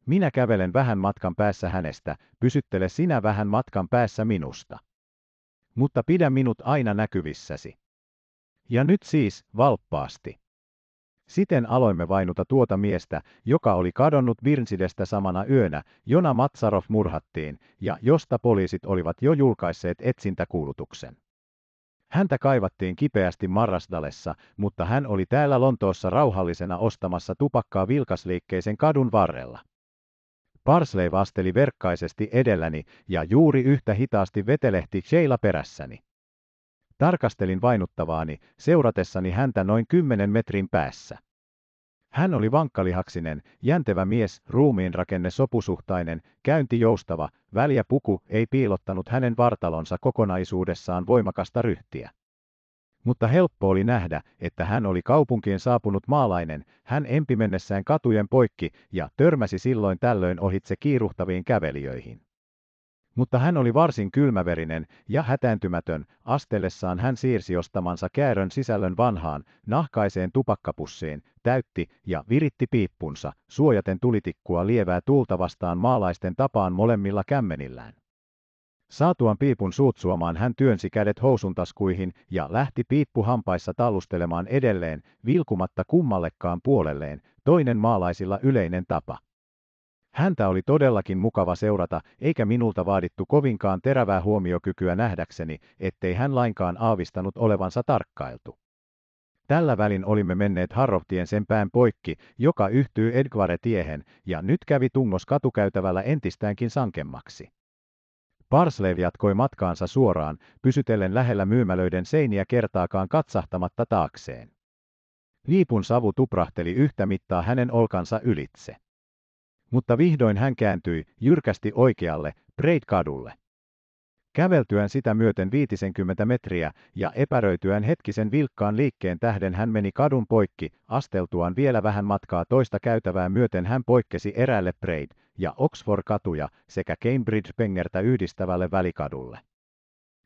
A: minä kävelen vähän matkan päässä hänestä, pysyttele sinä vähän matkan päässä minusta. Mutta pidä minut aina näkyvissäsi. Ja nyt siis, valppaasti. Siten aloimme vainuta tuota miestä, joka oli kadonnut Virnsidestä samana yönä, jona Matsarov murhattiin, ja josta poliisit olivat jo julkaisseet etsintäkuulutuksen. Häntä kaivattiin kipeästi Marrasdalessa, mutta hän oli täällä Lontoossa rauhallisena ostamassa tupakkaa vilkasliikkeisen kadun varrella. Parsley vasteli verkkaisesti edelläni ja juuri yhtä hitaasti vetelehti Sheila perässäni. Tarkastelin vainuttavaani, seuratessani häntä noin kymmenen metrin päässä. Hän oli vankkalihaksinen, jäntevä mies, ruumiin rakenne sopusuhtainen, käynti joustava, väljä puku ei piilottanut hänen vartalonsa kokonaisuudessaan voimakasta ryhtiä mutta helppo oli nähdä, että hän oli kaupunkiin saapunut maalainen, hän empi mennessään katujen poikki ja törmäsi silloin tällöin ohitse kiiruhtaviin kävelijöihin. Mutta hän oli varsin kylmäverinen ja hätääntymätön, astellessaan hän siirsi ostamansa käärön sisällön vanhaan, nahkaiseen tupakkapussiin, täytti ja viritti piippunsa, suojaten tulitikkua lievää tuulta vastaan maalaisten tapaan molemmilla kämmenillään. Saatuaan piipun suutsuamaan hän työnsi kädet housuntaskuihin ja lähti piippuhampaissa tallustelemaan edelleen, vilkumatta kummallekaan puolelleen, toinen maalaisilla yleinen tapa. Häntä oli todellakin mukava seurata, eikä minulta vaadittu kovinkaan terävää huomiokykyä nähdäkseni, ettei hän lainkaan aavistanut olevansa tarkkailtu. Tällä välin olimme menneet Harroftien sen pään poikki, joka yhtyy Edgware-tiehen, ja nyt kävi tungos katukäytävällä entistäänkin sankemmaksi. Barslev jatkoi matkaansa suoraan, pysytellen lähellä myymälöiden seiniä kertaakaan katsahtamatta taakseen. Liipun savu tuprahteli yhtä mittaa hänen olkansa ylitse. Mutta vihdoin hän kääntyi jyrkästi oikealle, Breit-kadulle. Käveltyään sitä myöten 50 metriä ja epäröityään hetkisen vilkkaan liikkeen tähden hän meni kadun poikki, asteltuaan vielä vähän matkaa toista käytävää myöten hän poikkesi eräälle Braid ja Oxford-katuja sekä Cambridge-pengertä yhdistävälle välikadulle.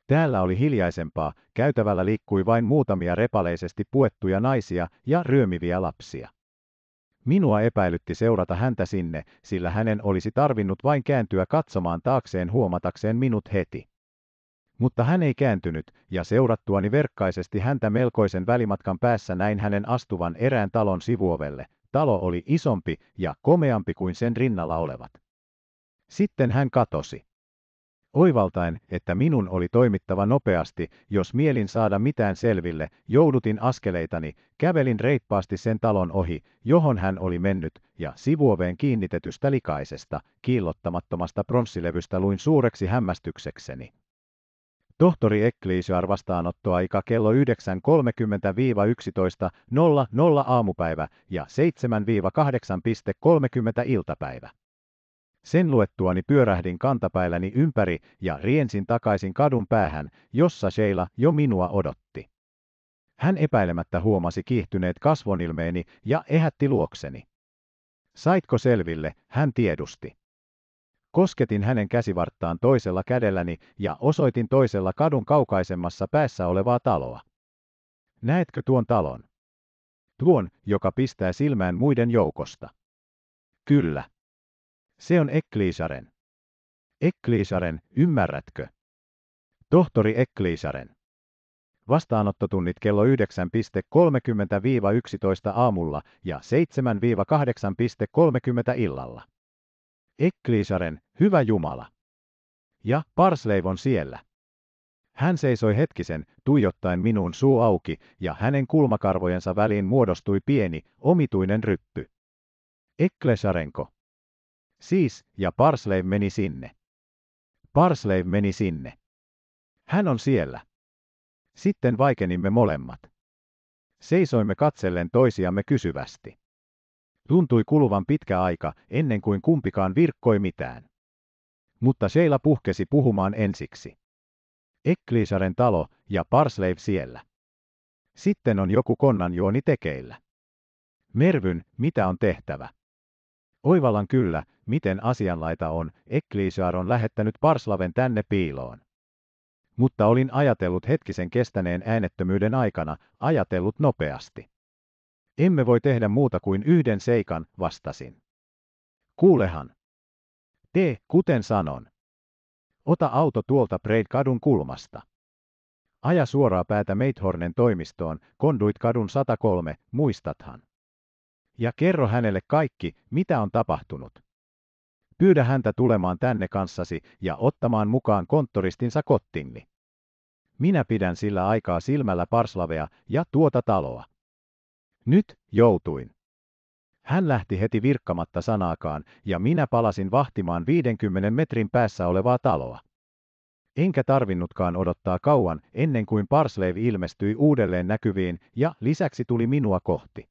A: Täällä oli hiljaisempaa, käytävällä liikkui vain muutamia repaleisesti puettuja naisia ja ryömiviä lapsia. Minua epäilytti seurata häntä sinne, sillä hänen olisi tarvinnut vain kääntyä katsomaan taakseen huomatakseen minut heti. Mutta hän ei kääntynyt, ja seurattuani verkkaisesti häntä melkoisen välimatkan päässä näin hänen astuvan erään talon sivuovelle. Talo oli isompi ja komeampi kuin sen rinnalla olevat. Sitten hän katosi. Oivaltaen, että minun oli toimittava nopeasti, jos mielin saada mitään selville, joudutin askeleitani, kävelin reippaasti sen talon ohi, johon hän oli mennyt, ja sivuoveen kiinnitetystä likaisesta, kiillottamattomasta pronssilevystä luin suureksi hämmästyksekseni. Tohtori Ecclesiar vastaanottoa aika kello 9.30-11.00 aamupäivä ja 7-8.30 iltapäivä. Sen luettuani pyörähdin kantapäilläni ympäri ja riensin takaisin kadun päähän, jossa Sheila jo minua odotti. Hän epäilemättä huomasi kiihtyneet kasvonilmeeni ja ehätti luokseni. Saitko selville, hän tiedusti. Kosketin hänen käsivarttaan toisella kädelläni ja osoitin toisella kadun kaukaisemmassa päässä olevaa taloa. Näetkö tuon talon? Tuon, joka pistää silmään muiden joukosta. Kyllä. Se on Ekliisaren. Ekliisaren, ymmärrätkö? Tohtori Ekliisaren. Vastaanottotunnit kello 9.30-11 aamulla ja 7-8.30 illalla. Ekkliisaren, hyvä Jumala. Ja Parsleiv on siellä. Hän seisoi hetkisen, tuijottaen minun suu auki, ja hänen kulmakarvojensa väliin muodostui pieni, omituinen ryppy. Ekklesarenko. Siis, ja Parsleiv meni sinne. Parsleiv meni sinne. Hän on siellä. Sitten vaikenimme molemmat. Seisoimme katsellen toisiamme kysyvästi. Tuntui kuluvan pitkä aika, ennen kuin kumpikaan virkkoi mitään. Mutta Sheila puhkesi puhumaan ensiksi. Ekliisaren talo ja Parsleiv siellä. Sitten on joku juoni tekeillä. Mervyn, mitä on tehtävä? Oivallan kyllä, miten asianlaita on, Ekliisar on lähettänyt Parslaven tänne piiloon. Mutta olin ajatellut hetkisen kestäneen äänettömyyden aikana, ajatellut nopeasti. Emme voi tehdä muuta kuin yhden seikan, vastasin. Kuulehan. Tee, kuten sanon. Ota auto tuolta Braid-kadun kulmasta. Aja suoraa päätä Meithornen toimistoon, konduit kadun 103, muistathan. Ja kerro hänelle kaikki, mitä on tapahtunut. Pyydä häntä tulemaan tänne kanssasi ja ottamaan mukaan konttoristinsa kottinni. Minä pidän sillä aikaa silmällä Parslavea ja tuota taloa. Nyt joutuin. Hän lähti heti virkkamatta sanaakaan, ja minä palasin vahtimaan 50 metrin päässä olevaa taloa. Enkä tarvinnutkaan odottaa kauan, ennen kuin Parslave ilmestyi uudelleen näkyviin ja lisäksi tuli minua kohti.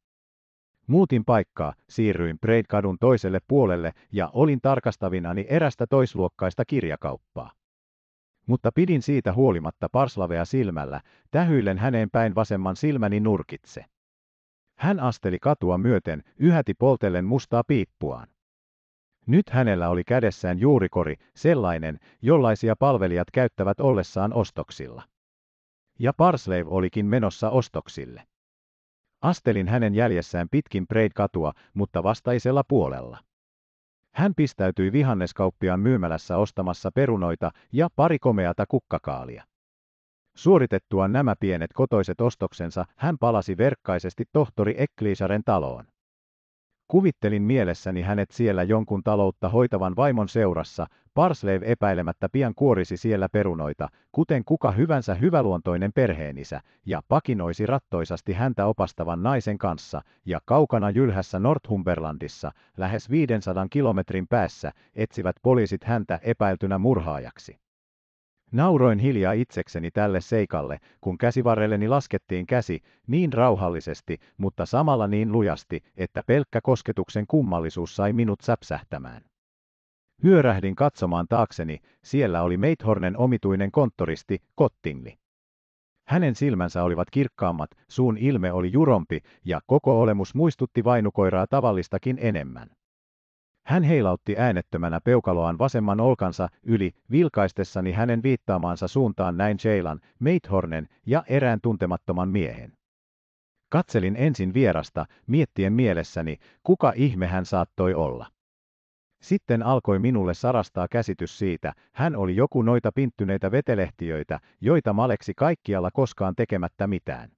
A: Muutin paikkaa, siirryin Braid-kadun toiselle puolelle ja olin tarkastavinani erästä toisluokkaista kirjakauppaa. Mutta pidin siitä huolimatta Parslavea silmällä, tähyillen häneen päin vasemman silmäni nurkitse. Hän asteli katua myöten, yhäti poltellen mustaa piippuaan. Nyt hänellä oli kädessään juurikori, sellainen, jollaisia palvelijat käyttävät ollessaan ostoksilla. Ja Parslev olikin menossa ostoksille. Astelin hänen jäljessään pitkin Braid-katua, mutta vastaisella puolella. Hän pistäytyi vihanneskauppiaan myymälässä ostamassa perunoita ja pari komeata kukkakaalia. Suoritettuaan nämä pienet kotoiset ostoksensa, hän palasi verkkaisesti tohtori Ekliisaren taloon. Kuvittelin mielessäni hänet siellä jonkun taloutta hoitavan vaimon seurassa, Parslev epäilemättä pian kuorisi siellä perunoita, kuten kuka hyvänsä hyväluontoinen perheenisä, ja pakinoisi rattoisasti häntä opastavan naisen kanssa, ja kaukana jylhässä Northumberlandissa, lähes 500 kilometrin päässä, etsivät poliisit häntä epäiltynä murhaajaksi. Nauroin hiljaa itsekseni tälle seikalle, kun käsivarrelleni laskettiin käsi niin rauhallisesti, mutta samalla niin lujasti, että pelkkä kosketuksen kummallisuus sai minut säpsähtämään. Hyörähdin katsomaan taakseni, siellä oli Meithornen omituinen konttoristi, Kottingli. Hänen silmänsä olivat kirkkaammat, suun ilme oli jurompi ja koko olemus muistutti vainukoiraa tavallistakin enemmän. Hän heilautti äänettömänä peukaloaan vasemman olkansa yli vilkaistessani hänen viittaamaansa suuntaan näin Jailan, Meithornen ja erään tuntemattoman miehen. Katselin ensin vierasta, miettien mielessäni, kuka ihme hän saattoi olla. Sitten alkoi minulle sarastaa käsitys siitä, hän oli joku noita pinttyneitä vetelehtiöitä, joita maleksi kaikkialla koskaan tekemättä mitään.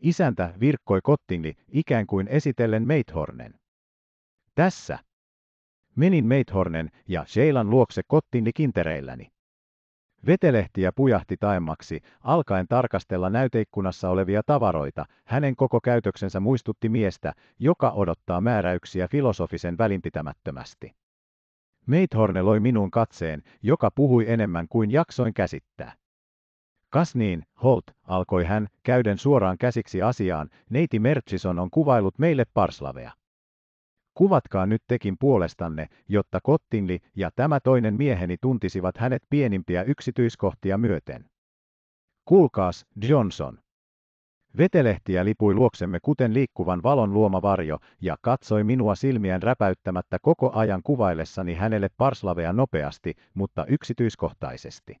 A: Isäntä virkkoi Kottingli ikään kuin esitellen Meithornen. Tässä, Menin Meithornen ja Sheilan luokse kottini kintereilläni. Vetelehtiä pujahti taemmaksi, alkaen tarkastella näyteikkunassa olevia tavaroita. Hänen koko käytöksensä muistutti miestä, joka odottaa määräyksiä filosofisen välinpitämättömästi. Meithorne loi minun katseen, joka puhui enemmän kuin jaksoin käsittää. Kas niin, Holt, alkoi hän, käyden suoraan käsiksi asiaan, neiti Mertsison on kuvailut meille parslavea. Kuvatkaa nyt tekin puolestanne, jotta Kottinli ja tämä toinen mieheni tuntisivat hänet pienimpiä yksityiskohtia myöten. Kuulkaas, Johnson. Vetelehtiä lipui luoksemme kuten liikkuvan valon luoma varjo ja katsoi minua silmien räpäyttämättä koko ajan kuvaillessani hänelle parslavea nopeasti, mutta yksityiskohtaisesti.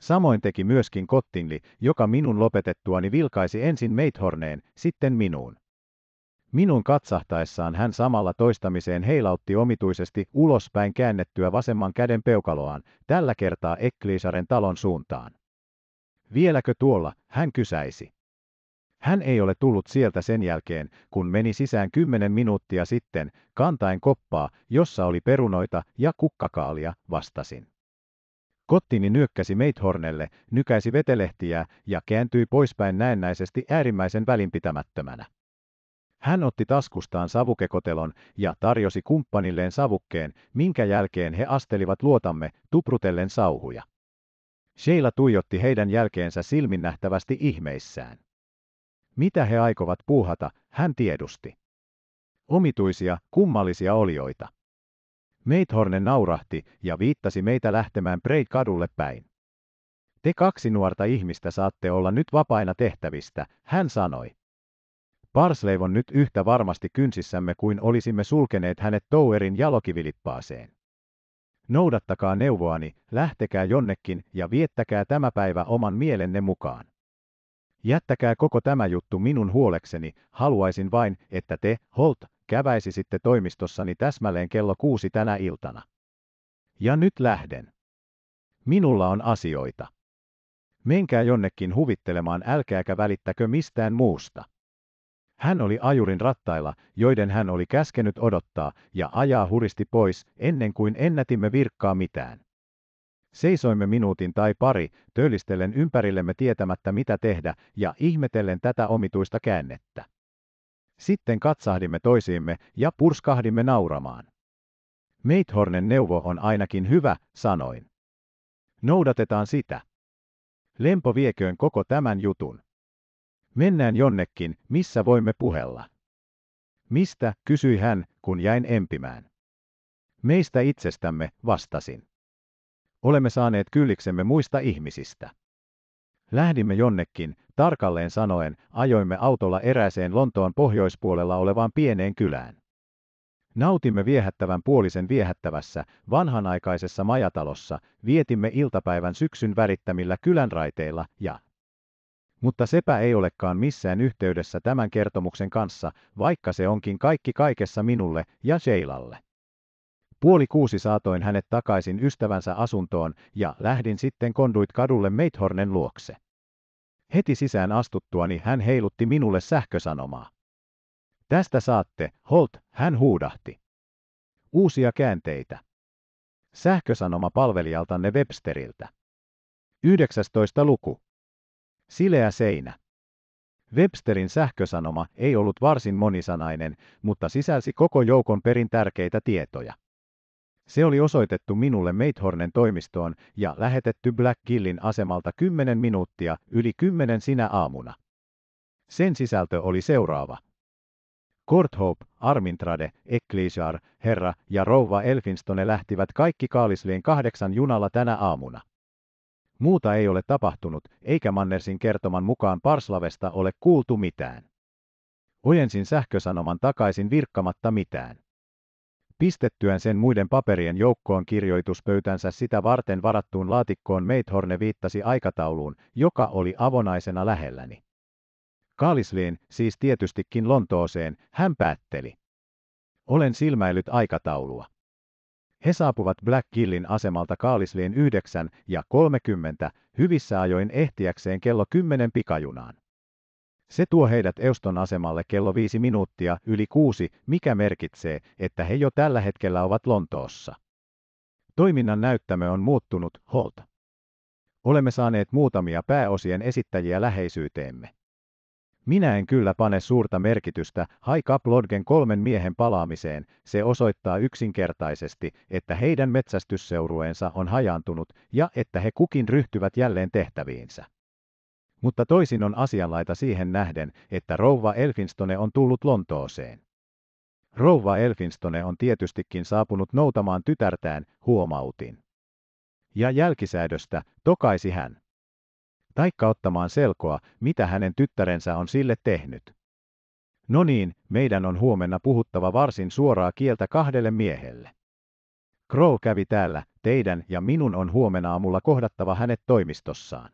A: Samoin teki myöskin Kottinli, joka minun lopetettuani vilkaisi ensin Meithorneen, sitten minuun. Minun katsahtaessaan hän samalla toistamiseen heilautti omituisesti ulospäin käännettyä vasemman käden peukaloaan, tällä kertaa Ekliisaren talon suuntaan. Vieläkö tuolla, hän kysäisi. Hän ei ole tullut sieltä sen jälkeen, kun meni sisään kymmenen minuuttia sitten, kantain koppaa, jossa oli perunoita ja kukkakaalia, vastasin. Kottini nyökkäsi Meithornelle, nykäisi vetelehtiä ja kääntyi poispäin näennäisesti äärimmäisen välinpitämättömänä. Hän otti taskustaan savukekotelon ja tarjosi kumppanilleen savukkeen, minkä jälkeen he astelivat luotamme, tuprutellen sauhuja. Sheila tuijotti heidän jälkeensä silmin nähtävästi ihmeissään. Mitä he aikovat puuhata, hän tiedusti. Omituisia, kummallisia olioita. Meithorne naurahti ja viittasi meitä lähtemään Preid kadulle päin. Te kaksi nuorta ihmistä saatte olla nyt vapaina tehtävistä, hän sanoi. Parsley on nyt yhtä varmasti kynsissämme kuin olisimme sulkeneet hänet Towerin jalokivilippaaseen. Noudattakaa neuvoani, lähtekää jonnekin ja viettäkää tämä päivä oman mielenne mukaan. Jättäkää koko tämä juttu minun huolekseni, haluaisin vain, että te, Holt, käväisisitte toimistossani täsmälleen kello kuusi tänä iltana. Ja nyt lähden. Minulla on asioita. Menkää jonnekin huvittelemaan, älkääkä välittäkö mistään muusta. Hän oli ajurin rattailla, joiden hän oli käskenyt odottaa, ja ajaa huristi pois, ennen kuin ennätimme virkkaa mitään. Seisoimme minuutin tai pari, töllistellen ympärillemme tietämättä mitä tehdä ja ihmetellen tätä omituista käännettä. Sitten katsahdimme toisiimme ja purskahdimme nauramaan. Meithornen neuvo on ainakin hyvä, sanoin. Noudatetaan sitä. Lempo vieköön koko tämän jutun. Mennään jonnekin, missä voimme puhella. Mistä, kysyi hän, kun jäin empimään. Meistä itsestämme, vastasin. Olemme saaneet kylliksemme muista ihmisistä. Lähdimme jonnekin, tarkalleen sanoen, ajoimme autolla erääseen Lontoon pohjoispuolella olevaan pieneen kylään. Nautimme viehättävän puolisen viehättävässä, vanhanaikaisessa majatalossa, vietimme iltapäivän syksyn värittämillä kylänraiteilla ja mutta sepä ei olekaan missään yhteydessä tämän kertomuksen kanssa, vaikka se onkin kaikki kaikessa minulle ja Sheilalle. Puoli kuusi saatoin hänet takaisin ystävänsä asuntoon ja lähdin sitten konduit kadulle Meithornen luokse. Heti sisään astuttuani hän heilutti minulle sähkösanomaa. Tästä saatte, Holt, hän huudahti. Uusia käänteitä. Sähkösanoma palvelijaltanne Websteriltä. 19. luku. Sileä seinä. Websterin sähkösanoma ei ollut varsin monisanainen, mutta sisälsi koko joukon perin tärkeitä tietoja. Se oli osoitettu minulle Meithornen toimistoon ja lähetetty Black Gillin asemalta 10 minuuttia yli 10 sinä aamuna. Sen sisältö oli seuraava. Courthope, Armintrade, Ecclesiar, Herra ja Rouva Elfinstone lähtivät kaikki Kaalisliin kahdeksan junalla tänä aamuna. Muuta ei ole tapahtunut, eikä Mannersin kertoman mukaan Parslavesta ole kuultu mitään. Ojensin sähkösanoman takaisin virkkamatta mitään. Pistettyään sen muiden paperien joukkoon kirjoituspöytänsä sitä varten varattuun laatikkoon Meithorne viittasi aikatauluun, joka oli avonaisena lähelläni. Kaalisliin, siis tietystikin Lontooseen, hän päätteli. Olen silmäillyt aikataulua. He saapuvat Black Gillin asemalta Kaalisliin 9 ja 30 hyvissä ajoin ehtiäkseen kello 10 pikajunaan. Se tuo heidät Euston asemalle kello 5 minuuttia yli kuusi, mikä merkitsee, että he jo tällä hetkellä ovat Lontoossa. Toiminnan näyttämö on muuttunut, Holt. Olemme saaneet muutamia pääosien esittäjiä läheisyyteemme. Minä en kyllä pane suurta merkitystä Haika Lodgen kolmen miehen palaamiseen, se osoittaa yksinkertaisesti, että heidän metsästysseurueensa on hajantunut ja että he kukin ryhtyvät jälleen tehtäviinsä. Mutta toisin on asianlaita siihen nähden, että rouva Elfinstone on tullut Lontooseen. Rouva Elfinstone on tietystikin saapunut noutamaan tytärtään, huomautin. Ja jälkisäädöstä, tokaisi hän taikka ottamaan selkoa, mitä hänen tyttärensä on sille tehnyt. No niin, meidän on huomenna puhuttava varsin suoraa kieltä kahdelle miehelle. Crow kävi täällä, teidän ja minun on huomenna aamulla kohdattava hänet toimistossaan.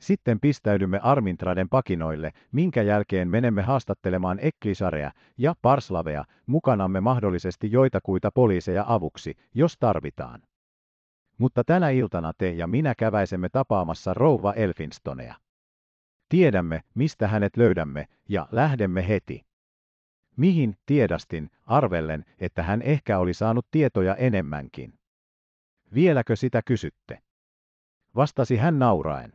A: Sitten pistäydymme Armintraden pakinoille, minkä jälkeen menemme haastattelemaan Eklisarea ja Parslavea, mukanamme mahdollisesti joitakuita poliiseja avuksi, jos tarvitaan mutta tänä iltana te ja minä käväisemme tapaamassa rouva Elfinstonea. Tiedämme, mistä hänet löydämme, ja lähdemme heti. Mihin tiedastin, arvellen, että hän ehkä oli saanut tietoja enemmänkin. Vieläkö sitä kysytte? Vastasi hän nauraen.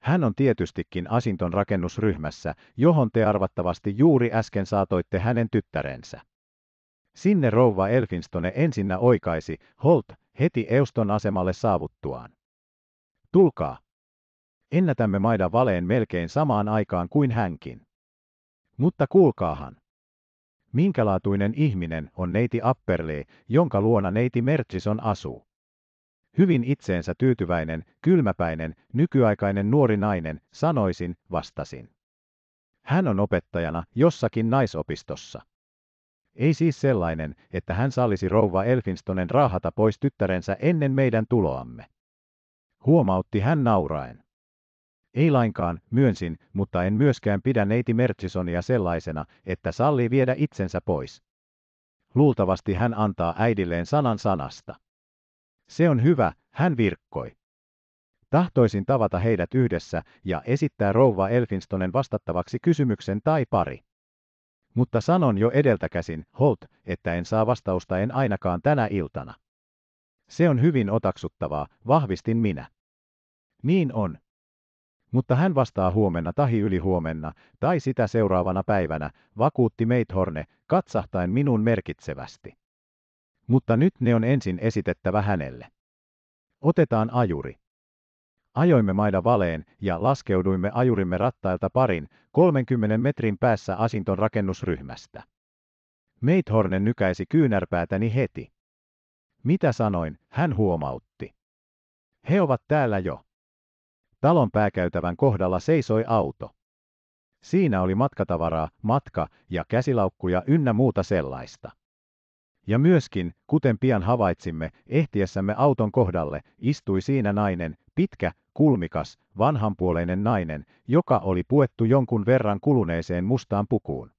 A: Hän on tietystikin Asinton rakennusryhmässä, johon te arvattavasti juuri äsken saatoitte hänen tyttärensä. Sinne rouva Elfinstone ensinnä oikaisi, Holt, heti Euston asemalle saavuttuaan. Tulkaa. Ennätämme maida valeen melkein samaan aikaan kuin hänkin. Mutta kuulkaahan. Minkälaatuinen ihminen on neiti Apperley, jonka luona neiti Mertsison asuu? Hyvin itseensä tyytyväinen, kylmäpäinen, nykyaikainen nuori nainen, sanoisin, vastasin. Hän on opettajana jossakin naisopistossa. Ei siis sellainen, että hän sallisi rouva Elfinstonen raahata pois tyttärensä ennen meidän tuloamme. Huomautti hän nauraen. Ei lainkaan, myönsin, mutta en myöskään pidä neiti Mertsisonia sellaisena, että sallii viedä itsensä pois. Luultavasti hän antaa äidilleen sanan sanasta. Se on hyvä, hän virkkoi. Tahtoisin tavata heidät yhdessä ja esittää rouva Elfinstonen vastattavaksi kysymyksen tai pari mutta sanon jo edeltäkäsin, Holt, että en saa vastausta en ainakaan tänä iltana. Se on hyvin otaksuttavaa, vahvistin minä. Niin on. Mutta hän vastaa huomenna tahi yli huomenna, tai sitä seuraavana päivänä, vakuutti Meithorne, katsahtain minun merkitsevästi. Mutta nyt ne on ensin esitettävä hänelle. Otetaan ajuri. Ajoimme maida valeen ja laskeuduimme ajurimme rattailta parin, 30 metrin päässä asinton rakennusryhmästä. Meithornen nykäisi kyynärpäätäni heti. Mitä sanoin, hän huomautti. He ovat täällä jo. Talon pääkäytävän kohdalla seisoi auto. Siinä oli matkatavaraa, matka ja käsilaukkuja ynnä muuta sellaista. Ja myöskin, kuten pian havaitsimme, ehtiessämme auton kohdalle, istui siinä nainen, pitkä, kulmikas, vanhanpuoleinen nainen, joka oli puettu jonkun verran kuluneeseen mustaan pukuun.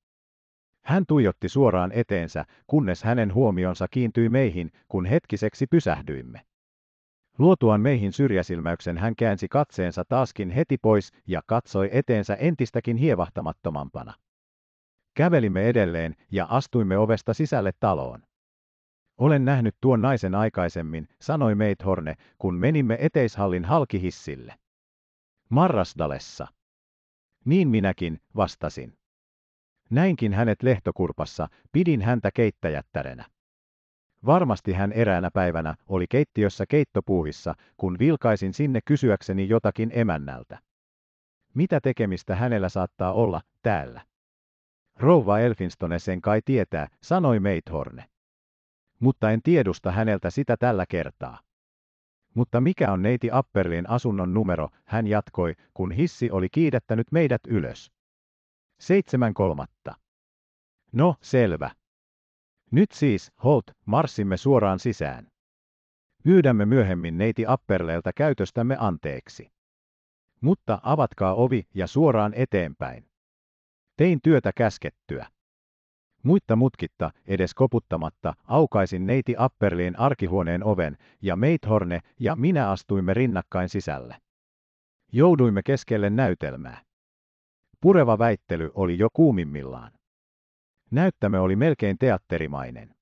A: Hän tuijotti suoraan eteensä, kunnes hänen huomionsa kiintyi meihin, kun hetkiseksi pysähdyimme. Luotuaan meihin syrjäsilmäyksen hän käänsi katseensa taaskin heti pois ja katsoi eteensä entistäkin hievahtamattomampana. Kävelimme edelleen ja astuimme ovesta sisälle taloon. Olen nähnyt tuon naisen aikaisemmin, sanoi Meithorne, kun menimme eteishallin halkihissille. Marrasdalessa. Niin minäkin, vastasin. Näinkin hänet lehtokurpassa, pidin häntä keittäjättärenä. Varmasti hän eräänä päivänä oli keittiössä keittopuuhissa, kun vilkaisin sinne kysyäkseni jotakin emännältä. Mitä tekemistä hänellä saattaa olla täällä? Rouva Elfinstone sen kai tietää, sanoi Meithorne mutta en tiedusta häneltä sitä tällä kertaa. Mutta mikä on neiti Apperlin asunnon numero, hän jatkoi, kun hissi oli kiidättänyt meidät ylös. Seitsemän kolmatta. No, selvä. Nyt siis, Holt, marssimme suoraan sisään. Pyydämme myöhemmin neiti Apperleltä käytöstämme anteeksi. Mutta avatkaa ovi ja suoraan eteenpäin. Tein työtä käskettyä. Muitta mutkitta, edes koputtamatta, aukaisin neiti Apperliin arkihuoneen oven, ja Meithorne ja minä astuimme rinnakkain sisälle. Jouduimme keskelle näytelmää. Pureva väittely oli jo kuumimmillaan. Näyttämö oli melkein teatterimainen.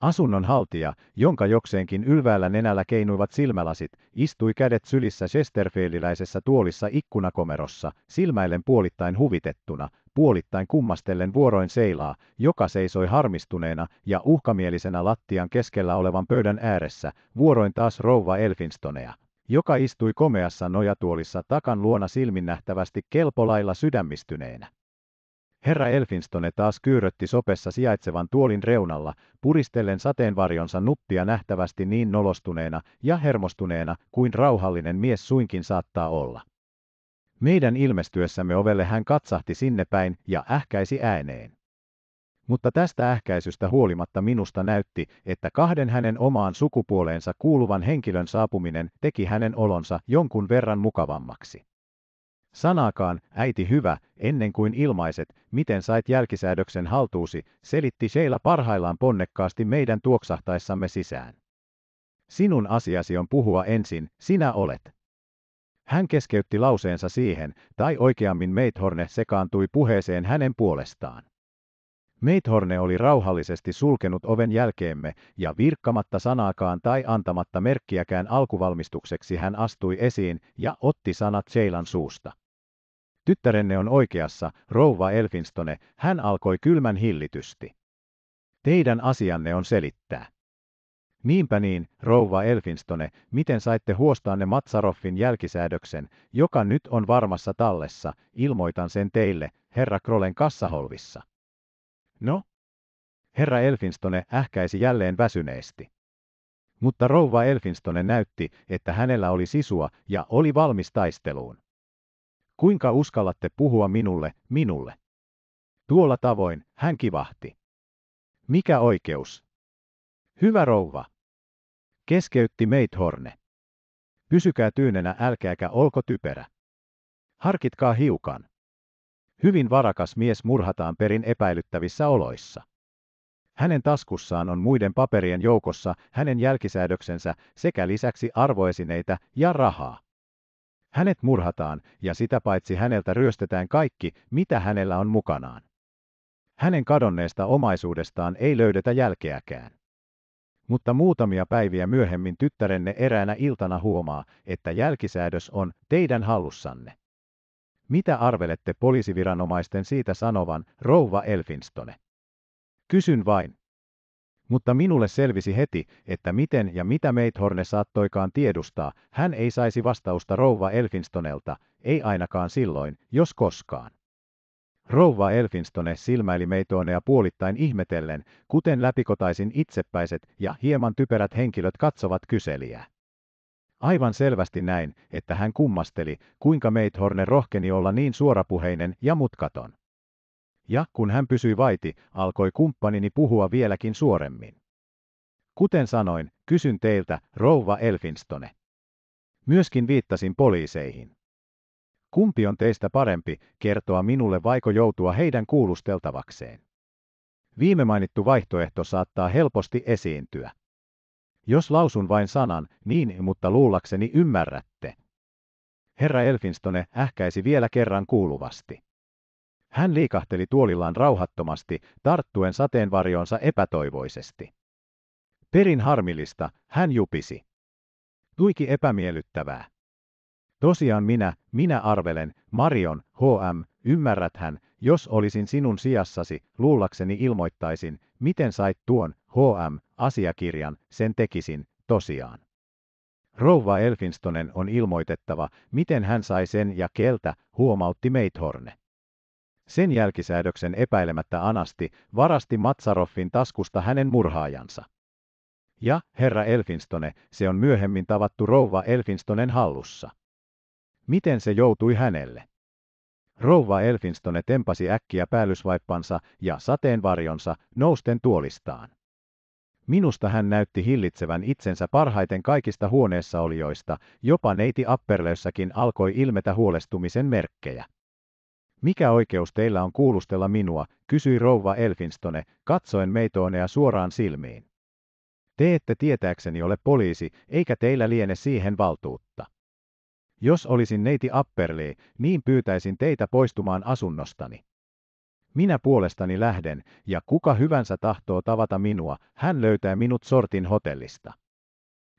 A: Asunnon haltija, jonka jokseenkin ylväällä nenällä keinuivat silmälasit, istui kädet sylissä Chesterfieldiläisessä tuolissa ikkunakomerossa, silmäillen puolittain huvitettuna, puolittain kummastellen vuoroin seilaa, joka seisoi harmistuneena ja uhkamielisenä lattian keskellä olevan pöydän ääressä, vuoroin taas rouva Elfinstonea, joka istui komeassa nojatuolissa takan luona silmin nähtävästi kelpolailla sydämistyneenä. Herra Elfinstone taas kyyrötti sopessa sijaitsevan tuolin reunalla, puristellen sateenvarjonsa nuppia nähtävästi niin nolostuneena ja hermostuneena kuin rauhallinen mies suinkin saattaa olla. Meidän ilmestyessämme ovelle hän katsahti sinne päin ja ähkäisi ääneen. Mutta tästä ähkäisystä huolimatta minusta näytti, että kahden hänen omaan sukupuoleensa kuuluvan henkilön saapuminen teki hänen olonsa jonkun verran mukavammaksi. Sanaakaan äiti hyvä ennen kuin ilmaiset, miten sait jälkisäädöksen haltuusi, selitti Sheila parhaillaan ponnekkaasti meidän tuoksahtaessamme sisään. Sinun asiasi on puhua ensin, sinä olet. Hän keskeytti lauseensa siihen, tai oikeammin Meithorne sekaantui puheeseen hänen puolestaan. Meithorne oli rauhallisesti sulkenut oven jälkeemme, ja virkkamatta sanaakaan tai antamatta merkkiäkään alkuvalmistukseksi hän astui esiin ja otti sanat Sheilan suusta. Tyttärenne on oikeassa, rouva Elfinstone, hän alkoi kylmän hillitysti. Teidän asianne on selittää. Niinpä niin, rouva Elfinstone, miten saitte huostaanne Matsaroffin jälkisäädöksen, joka nyt on varmassa tallessa, ilmoitan sen teille, herra Krolen kassaholvissa. No? Herra Elfinstone ähkäisi jälleen väsyneesti. Mutta rouva Elfinstone näytti, että hänellä oli sisua ja oli valmis taisteluun. Kuinka uskallatte puhua minulle, minulle? Tuolla tavoin, hän kivahti. Mikä oikeus? Hyvä rouva. Keskeytti Meithorne. Pysykää tyynenä älkääkä olko typerä. Harkitkaa hiukan. Hyvin varakas mies murhataan perin epäilyttävissä oloissa. Hänen taskussaan on muiden paperien joukossa hänen jälkisäädöksensä sekä lisäksi arvoesineitä ja rahaa. Hänet murhataan, ja sitä paitsi häneltä ryöstetään kaikki, mitä hänellä on mukanaan. Hänen kadonneesta omaisuudestaan ei löydetä jälkeäkään. Mutta muutamia päiviä myöhemmin tyttärenne eräänä iltana huomaa, että jälkisäädös on teidän hallussanne. Mitä arvelette poliisiviranomaisten siitä sanovan, rouva Elfinstone? Kysyn vain. Mutta minulle selvisi heti, että miten ja mitä Meithorne saattoikaan tiedustaa, hän ei saisi vastausta rouva Elfinstonelta, ei ainakaan silloin, jos koskaan. Rouva Elfinstone silmäili meitoonea puolittain ihmetellen, kuten läpikotaisin itsepäiset ja hieman typerät henkilöt katsovat kyseliä. Aivan selvästi näin, että hän kummasteli, kuinka Meithorne rohkeni olla niin suorapuheinen ja mutkaton ja kun hän pysyi vaiti, alkoi kumppanini puhua vieläkin suoremmin. Kuten sanoin, kysyn teiltä, rouva Elfinstone. Myöskin viittasin poliiseihin. Kumpi on teistä parempi, kertoa minulle vaiko joutua heidän kuulusteltavakseen? Viime mainittu vaihtoehto saattaa helposti esiintyä. Jos lausun vain sanan, niin, mutta luullakseni ymmärrätte. Herra Elfinstone ähkäisi vielä kerran kuuluvasti. Hän liikahteli tuolillaan rauhattomasti, tarttuen sateenvarjonsa epätoivoisesti. Perin harmillista, hän jupisi. Tuiki epämiellyttävää. Tosiaan minä, minä arvelen, Marion, HM, ymmärräthän, jos olisin sinun sijassasi, luullakseni ilmoittaisin, miten sait tuon, HM, asiakirjan, sen tekisin, tosiaan. Rouva Elfinstonen on ilmoitettava, miten hän sai sen ja keltä, huomautti Meithorne. Sen jälkisäädöksen epäilemättä anasti varasti Matsaroffin taskusta hänen murhaajansa. Ja, herra Elfinstone, se on myöhemmin tavattu rouva Elfinstonen hallussa. Miten se joutui hänelle? Rouva Elfinstone tempasi äkkiä päällysvaippansa ja sateenvarjonsa nousten tuolistaan. Minusta hän näytti hillitsevän itsensä parhaiten kaikista huoneessa olijoista, jopa neiti Apperlössäkin alkoi ilmetä huolestumisen merkkejä. Mikä oikeus teillä on kuulustella minua, kysyi rouva Elfinstone, katsoen meitoonea suoraan silmiin. Te ette tietääkseni ole poliisi, eikä teillä liene siihen valtuutta. Jos olisin neiti Apperli, niin pyytäisin teitä poistumaan asunnostani. Minä puolestani lähden, ja kuka hyvänsä tahtoo tavata minua, hän löytää minut sortin hotellista.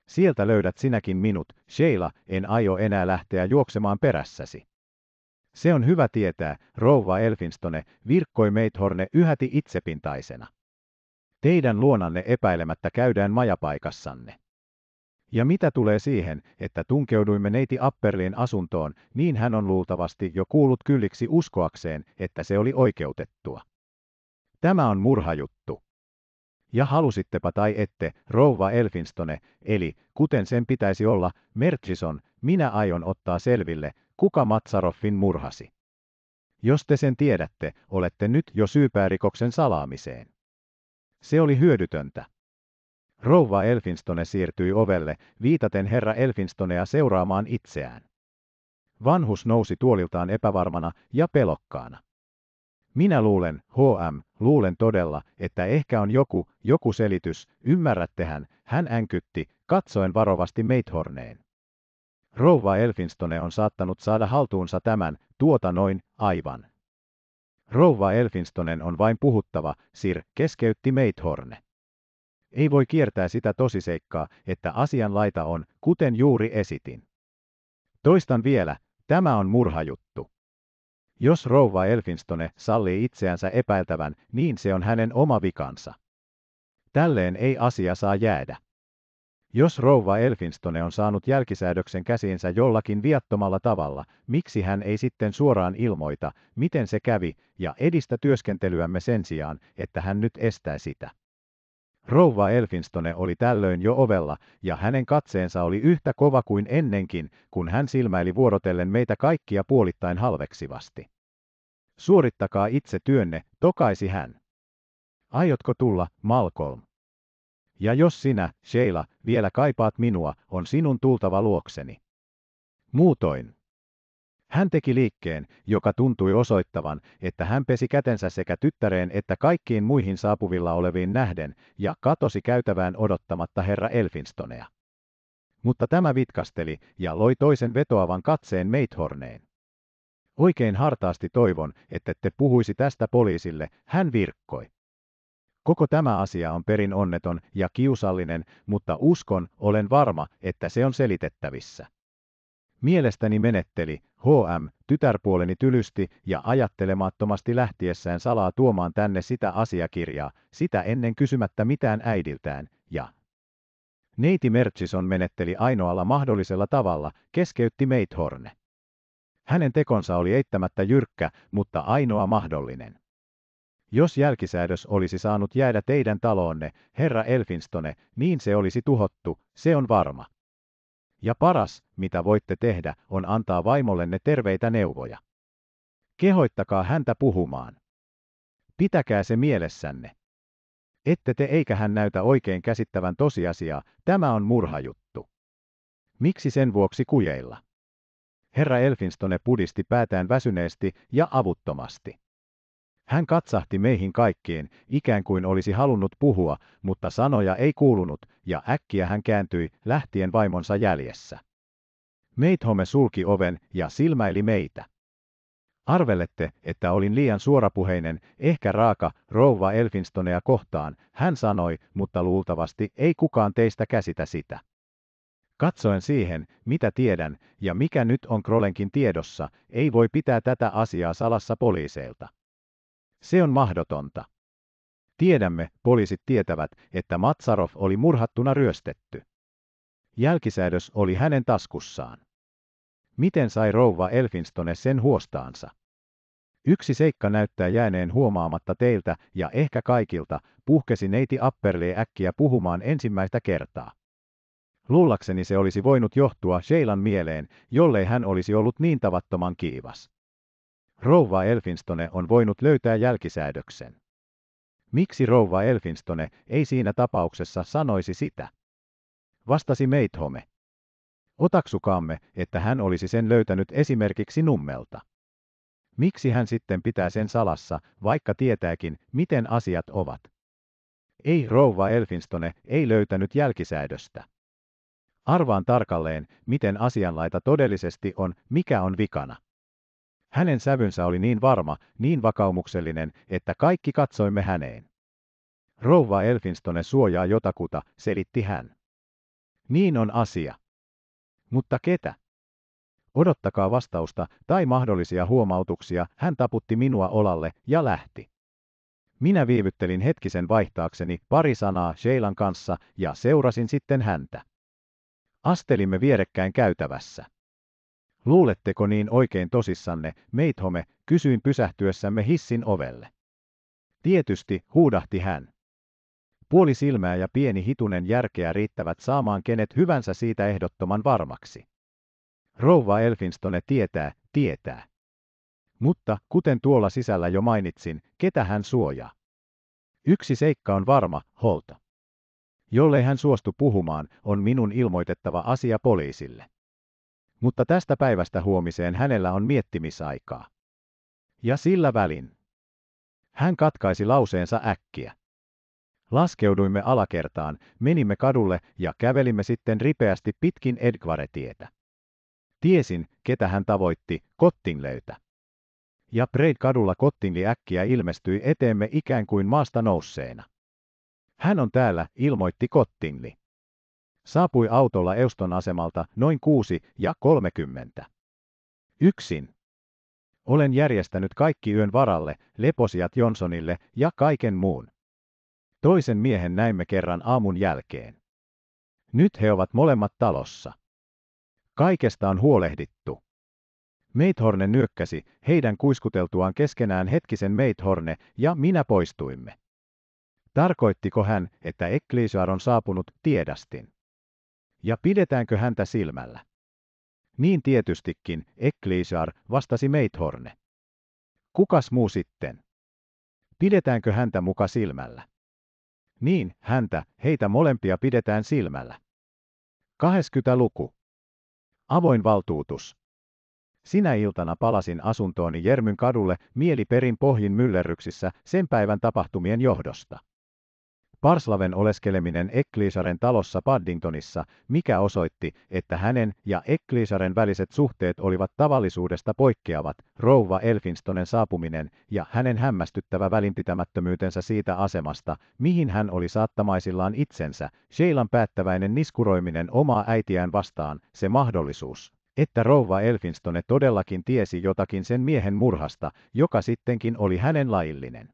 A: Sieltä löydät sinäkin minut, Sheila, en aio enää lähteä juoksemaan perässäsi. Se on hyvä tietää, rouva Elfinstone, virkkoi Meithorne yhäti itsepintaisena. Teidän luonanne epäilemättä käydään majapaikassanne. Ja mitä tulee siihen, että tunkeuduimme neiti Apperlin asuntoon, niin hän on luultavasti jo kuullut kylliksi uskoakseen, että se oli oikeutettua. Tämä on murhajuttu. Ja halusittepa tai ette, rouva Elfinstone, eli, kuten sen pitäisi olla, Merchison, minä aion ottaa selville, kuka Matsaroffin murhasi. Jos te sen tiedätte, olette nyt jo syypäärikoksen salaamiseen. Se oli hyödytöntä. Rouva Elfinstone siirtyi ovelle, viitaten herra Elfinstonea seuraamaan itseään. Vanhus nousi tuoliltaan epävarmana ja pelokkaana. Minä luulen, HM, luulen todella, että ehkä on joku, joku selitys, ymmärrättehän, hän änkytti, katsoen varovasti Meithorneen. Rouva Elfinstone on saattanut saada haltuunsa tämän, tuota noin, aivan. Rouva Elfinstonen on vain puhuttava, Sir, keskeytti Meithorne. Ei voi kiertää sitä tosiseikkaa, että asian laita on, kuten juuri esitin. Toistan vielä, tämä on murhajuttu. Jos rouva Elfinstone sallii itseänsä epäiltävän, niin se on hänen oma vikansa. Tälleen ei asia saa jäädä. Jos rouva Elfinstone on saanut jälkisäädöksen käsiinsä jollakin viattomalla tavalla, miksi hän ei sitten suoraan ilmoita, miten se kävi, ja edistä työskentelyämme sen sijaan, että hän nyt estää sitä? Rouva Elfinstone oli tällöin jo ovella, ja hänen katseensa oli yhtä kova kuin ennenkin, kun hän silmäili vuorotellen meitä kaikkia puolittain halveksivasti. Suorittakaa itse työnne, tokaisi hän. Aiotko tulla, Malcolm? Ja jos sinä, Sheila, vielä kaipaat minua, on sinun tultava luokseni. Muutoin. Hän teki liikkeen, joka tuntui osoittavan, että hän pesi kätensä sekä tyttäreen että kaikkiin muihin saapuvilla oleviin nähden, ja katosi käytävään odottamatta herra Elfinstonea. Mutta tämä vitkasteli ja loi toisen vetoavan katseen Meithorneen. Oikein hartaasti toivon, että te puhuisi tästä poliisille, hän virkkoi. Koko tämä asia on perin onneton ja kiusallinen, mutta uskon, olen varma, että se on selitettävissä. Mielestäni menetteli, HM, tytärpuoleni tylysti ja ajattelemattomasti lähtiessään salaa tuomaan tänne sitä asiakirjaa, sitä ennen kysymättä mitään äidiltään, ja Neiti Mertsison menetteli ainoalla mahdollisella tavalla, keskeytti Meithorne. Hänen tekonsa oli eittämättä jyrkkä, mutta ainoa mahdollinen. Jos jälkisäädös olisi saanut jäädä teidän taloonne, herra Elfinstone, niin se olisi tuhottu, se on varma. Ja paras, mitä voitte tehdä, on antaa vaimollenne terveitä neuvoja. Kehoittakaa häntä puhumaan. Pitäkää se mielessänne. Ette te eikä hän näytä oikein käsittävän tosiasiaa, tämä on murhajuttu. Miksi sen vuoksi kujeilla? Herra Elfinstone pudisti päätään väsyneesti ja avuttomasti. Hän katsahti meihin kaikkiin, ikään kuin olisi halunnut puhua, mutta sanoja ei kuulunut, ja äkkiä hän kääntyi, lähtien vaimonsa jäljessä. Meithome sulki oven ja silmäili meitä. Arvelette, että olin liian suorapuheinen, ehkä raaka, rouva Elfinstonea kohtaan, hän sanoi, mutta luultavasti ei kukaan teistä käsitä sitä. Katsoen siihen, mitä tiedän ja mikä nyt on Krolenkin tiedossa, ei voi pitää tätä asiaa salassa poliiseilta. Se on mahdotonta. Tiedämme, poliisit tietävät, että Matsarov oli murhattuna ryöstetty. Jälkisäädös oli hänen taskussaan. Miten sai rouva Elfinstone sen huostaansa? Yksi seikka näyttää jääneen huomaamatta teiltä ja ehkä kaikilta, puhkesi neiti Apperlee äkkiä puhumaan ensimmäistä kertaa. Luullakseni se olisi voinut johtua Sheilan mieleen, jollei hän olisi ollut niin tavattoman kiivas. Rouva Elfinstone on voinut löytää jälkisäädöksen. Miksi rouva Elfinstone ei siinä tapauksessa sanoisi sitä? Vastasi Meithome. Otaksukaamme, että hän olisi sen löytänyt esimerkiksi nummelta. Miksi hän sitten pitää sen salassa, vaikka tietääkin, miten asiat ovat? Ei rouva Elfinstone ei löytänyt jälkisäädöstä. Arvaan tarkalleen, miten asianlaita todellisesti on, mikä on vikana. Hänen sävynsä oli niin varma, niin vakaumuksellinen, että kaikki katsoimme häneen. Rouva Elfinstone suojaa jotakuta, selitti hän. Niin on asia. Mutta ketä? Odottakaa vastausta tai mahdollisia huomautuksia, hän taputti minua olalle ja lähti. Minä viivyttelin hetkisen vaihtaakseni pari sanaa Sheilan kanssa ja seurasin sitten häntä. Astelimme vierekkäin käytävässä. Luuletteko niin oikein tosissanne, meithome, kysyin pysähtyessämme hissin ovelle. Tietysti, huudahti hän. Puoli silmää ja pieni hitunen järkeä riittävät saamaan kenet hyvänsä siitä ehdottoman varmaksi. Rouva Elfinstone tietää, tietää. Mutta, kuten tuolla sisällä jo mainitsin, ketä hän suojaa? Yksi seikka on varma, Holta. Jollei hän suostu puhumaan, on minun ilmoitettava asia poliisille mutta tästä päivästä huomiseen hänellä on miettimisaikaa. Ja sillä välin. Hän katkaisi lauseensa äkkiä. Laskeuduimme alakertaan, menimme kadulle ja kävelimme sitten ripeästi pitkin Edgvaretietä. Tiesin, ketä hän tavoitti, Kottinlöytä. Ja preid kadulla Kottinli äkkiä ilmestyi eteemme ikään kuin maasta nousseena. Hän on täällä, ilmoitti Kottinli. Saapui autolla Euston asemalta noin kuusi ja kolmekymmentä. Yksin. Olen järjestänyt kaikki yön varalle, leposijat Johnsonille ja kaiken muun. Toisen miehen näimme kerran aamun jälkeen. Nyt he ovat molemmat talossa. Kaikesta on huolehdittu. Meithorne nyökkäsi, heidän kuiskuteltuaan keskenään hetkisen Meithorne ja minä poistuimme. Tarkoittiko hän, että Ekliisar on saapunut tiedästin? ja pidetäänkö häntä silmällä? Niin tietystikin, ekliisar vastasi Meithorne. Kukas muu sitten? Pidetäänkö häntä muka silmällä? Niin, häntä, heitä molempia pidetään silmällä. 20 luku. Avoin valtuutus. Sinä iltana palasin asuntooni Jermyn kadulle mieli perin pohjin myllerryksissä sen päivän tapahtumien johdosta. Parslaven oleskeleminen Ekliisaren talossa Paddingtonissa, mikä osoitti, että hänen ja Ekliisaren väliset suhteet olivat tavallisuudesta poikkeavat, rouva Elfinstonen saapuminen ja hänen hämmästyttävä välinpitämättömyytensä siitä asemasta, mihin hän oli saattamaisillaan itsensä, Sheilan päättäväinen niskuroiminen omaa äitiään vastaan, se mahdollisuus että rouva Elfinstone todellakin tiesi jotakin sen miehen murhasta, joka sittenkin oli hänen laillinen.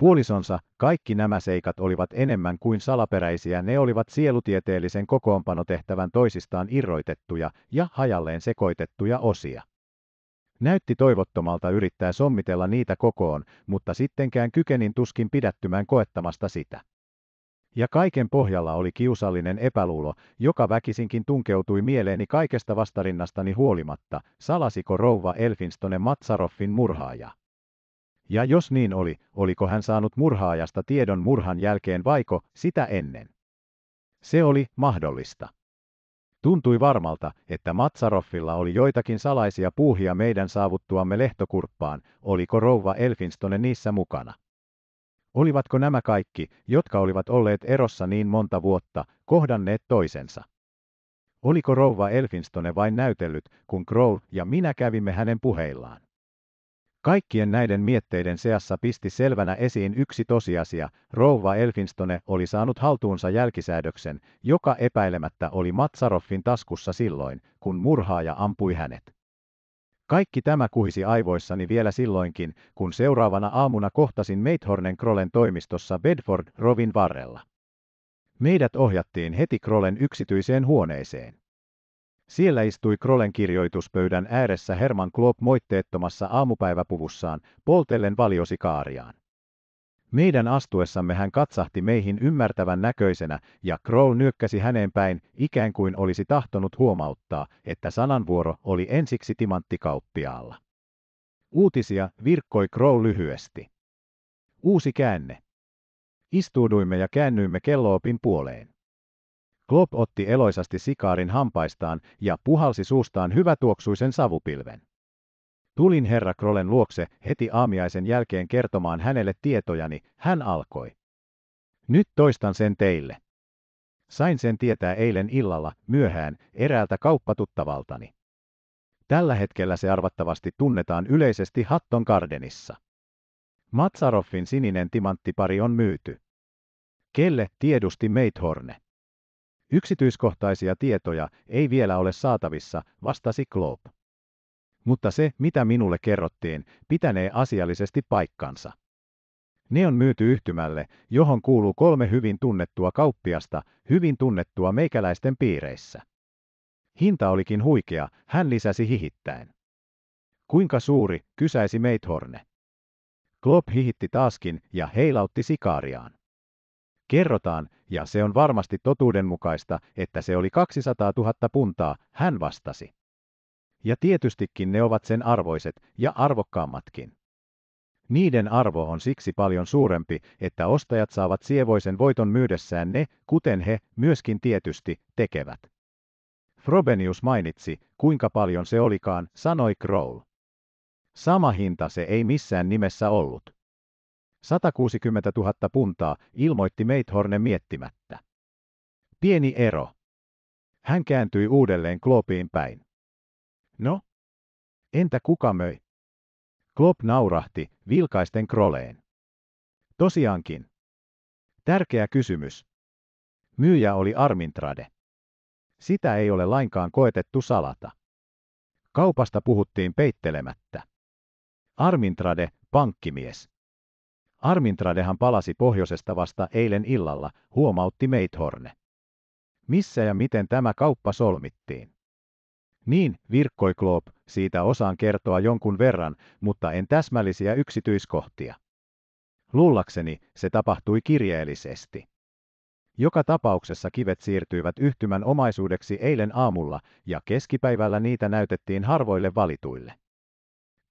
A: Puolisonsa kaikki nämä seikat olivat enemmän kuin salaperäisiä, ne olivat sielutieteellisen kokoonpanotehtävän toisistaan irroitettuja ja hajalleen sekoitettuja osia. Näytti toivottomalta yrittää sommitella niitä kokoon, mutta sittenkään kykenin tuskin pidättymään koettamasta sitä. Ja kaiken pohjalla oli kiusallinen epäluulo, joka väkisinkin tunkeutui mieleeni kaikesta vastarinnastani huolimatta, salasiko rouva Elfinstone Matsaroffin murhaaja. Ja jos niin oli, oliko hän saanut murhaajasta tiedon murhan jälkeen vaiko sitä ennen? Se oli mahdollista. Tuntui varmalta, että Matsaroffilla oli joitakin salaisia puuhia meidän saavuttuamme lehtokurppaan, oliko rouva Elfinstone niissä mukana. Olivatko nämä kaikki, jotka olivat olleet erossa niin monta vuotta, kohdanneet toisensa? Oliko rouva Elfinstone vain näytellyt, kun Crow ja minä kävimme hänen puheillaan? Kaikkien näiden mietteiden seassa pisti selvänä esiin yksi tosiasia, rouva Elfinstone oli saanut haltuunsa jälkisäädöksen, joka epäilemättä oli Matsaroffin taskussa silloin, kun murhaaja ampui hänet. Kaikki tämä kuhisi aivoissani vielä silloinkin, kun seuraavana aamuna kohtasin Meithornen Krolen toimistossa Bedford Rovin varrella. Meidät ohjattiin heti Krolen yksityiseen huoneeseen. Siellä istui Krollen kirjoituspöydän ääressä Herman Klopp moitteettomassa aamupäiväpuvussaan, poltellen valiosikaariaan. Meidän astuessamme hän katsahti meihin ymmärtävän näköisenä, ja Kroll nyökkäsi häneen päin, ikään kuin olisi tahtonut huomauttaa, että sananvuoro oli ensiksi timanttikauppiaalla. Uutisia virkkoi Kroll lyhyesti. Uusi käänne. Istuuduimme ja käännyimme kelloopin puoleen. Klopp otti eloisasti sikaarin hampaistaan ja puhalsi suustaan hyvätuoksuisen savupilven. Tulin herra Krollen luokse heti aamiaisen jälkeen kertomaan hänelle tietojani, hän alkoi. Nyt toistan sen teille. Sain sen tietää eilen illalla, myöhään, eräältä kauppatuttavaltani. Tällä hetkellä se arvattavasti tunnetaan yleisesti Hatton Gardenissa. Matsaroffin sininen timanttipari on myyty. Kelle tiedusti Meithorne? Yksityiskohtaisia tietoja ei vielä ole saatavissa, vastasi Kloop. Mutta se, mitä minulle kerrottiin, pitänee asiallisesti paikkansa. Ne on myyty yhtymälle, johon kuuluu kolme hyvin tunnettua kauppiasta, hyvin tunnettua meikäläisten piireissä. Hinta olikin huikea, hän lisäsi hihittäen. Kuinka suuri, kysäisi Meithorne. Klopp hihitti taaskin ja heilautti sikaariaan. Kerrotaan, ja se on varmasti totuudenmukaista, että se oli 200 000 puntaa, hän vastasi. Ja tietystikin ne ovat sen arvoiset ja arvokkaammatkin. Niiden arvo on siksi paljon suurempi, että ostajat saavat sievoisen voiton myydessään ne, kuten he myöskin tietysti tekevät. Frobenius mainitsi, kuinka paljon se olikaan, sanoi Kroll. Sama hinta se ei missään nimessä ollut. 160 000 puntaa, ilmoitti Meithorne miettimättä. Pieni ero. Hän kääntyi uudelleen Klopiin päin. No? Entä kuka möi? Klop naurahti, vilkaisten kroleen. Tosiaankin. Tärkeä kysymys. Myyjä oli Armintrade. Sitä ei ole lainkaan koetettu salata. Kaupasta puhuttiin peittelemättä. Armintrade, pankkimies. Armintradehan palasi pohjoisesta vasta eilen illalla, huomautti Meithorne. Missä ja miten tämä kauppa solmittiin? Niin, virkkoi Kloop, siitä osaan kertoa jonkun verran, mutta en täsmällisiä yksityiskohtia. Lullakseni se tapahtui kirjeellisesti. Joka tapauksessa kivet siirtyivät yhtymän omaisuudeksi eilen aamulla ja keskipäivällä niitä näytettiin harvoille valituille.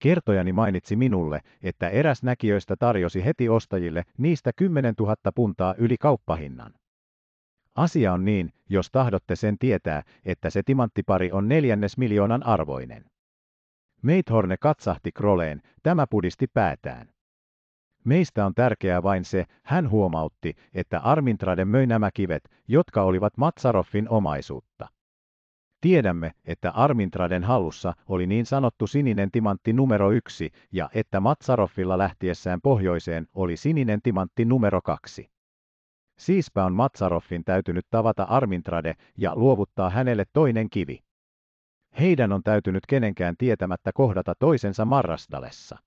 A: Kertojani mainitsi minulle, että eräs näkijöistä tarjosi heti ostajille niistä 10 000 puntaa yli kauppahinnan. Asia on niin, jos tahdotte sen tietää, että se timanttipari on neljännes miljoonan arvoinen. Meithorne katsahti Kroleen, tämä pudisti päätään. Meistä on tärkeää vain se, hän huomautti, että Armintrade möi nämä kivet, jotka olivat Matsaroffin omaisuutta. Tiedämme, että Armintraden hallussa oli niin sanottu sininen timantti numero yksi ja että Matsaroffilla lähtiessään pohjoiseen oli sininen timantti numero kaksi. Siispä on Matsaroffin täytynyt tavata Armintrade ja luovuttaa hänelle toinen kivi. Heidän on täytynyt kenenkään tietämättä kohdata toisensa Marrastalessa.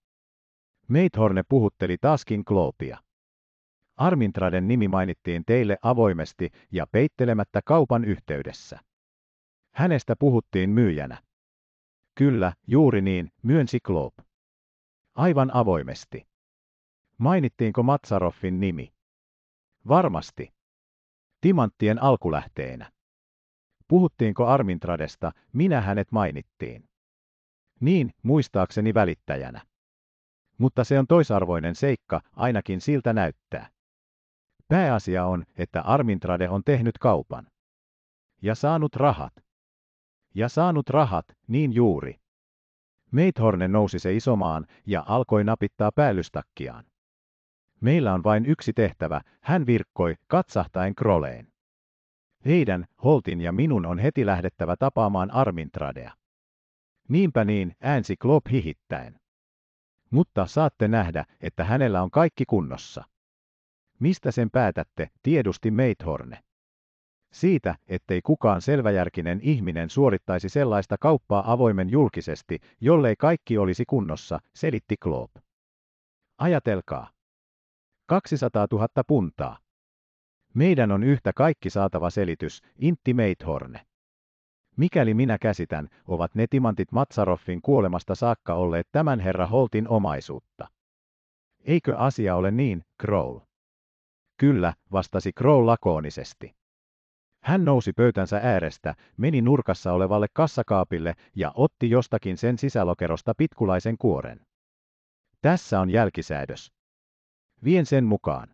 A: Meithorne puhutteli taaskin Kloopia. Armintraden nimi mainittiin teille avoimesti ja peittelemättä kaupan yhteydessä. Hänestä puhuttiin myyjänä. Kyllä, juuri niin, myönsi Kloop. Aivan avoimesti. Mainittiinko Matsaroffin nimi? Varmasti. Timanttien alkulähteenä. Puhuttiinko Armintradesta, minä hänet mainittiin. Niin, muistaakseni välittäjänä. Mutta se on toisarvoinen seikka, ainakin siltä näyttää. Pääasia on, että Armintrade on tehnyt kaupan. Ja saanut rahat. Ja saanut rahat, niin juuri. Meithorne nousi se isomaan ja alkoi napittaa päällystakkiaan. Meillä on vain yksi tehtävä, hän virkkoi, katsahtaen kroleen. Heidän, Holtin ja minun on heti lähdettävä tapaamaan Armintradea. Niinpä niin, äänsi Klopp hihittäen. Mutta saatte nähdä, että hänellä on kaikki kunnossa. Mistä sen päätätte, tiedusti Meithorne siitä, ettei kukaan selväjärkinen ihminen suorittaisi sellaista kauppaa avoimen julkisesti, jollei kaikki olisi kunnossa, selitti Kloop. Ajatelkaa. 200 000 puntaa. Meidän on yhtä kaikki saatava selitys, Intti Meithorne. Mikäli minä käsitän, ovat ne timantit Matsaroffin kuolemasta saakka olleet tämän herra Holtin omaisuutta. Eikö asia ole niin, Kroll? Kyllä, vastasi Kroll lakoonisesti. Hän nousi pöytänsä äärestä, meni nurkassa olevalle kassakaapille ja otti jostakin sen sisälokerosta pitkulaisen kuoren. Tässä on jälkisäädös. Vien sen mukaan.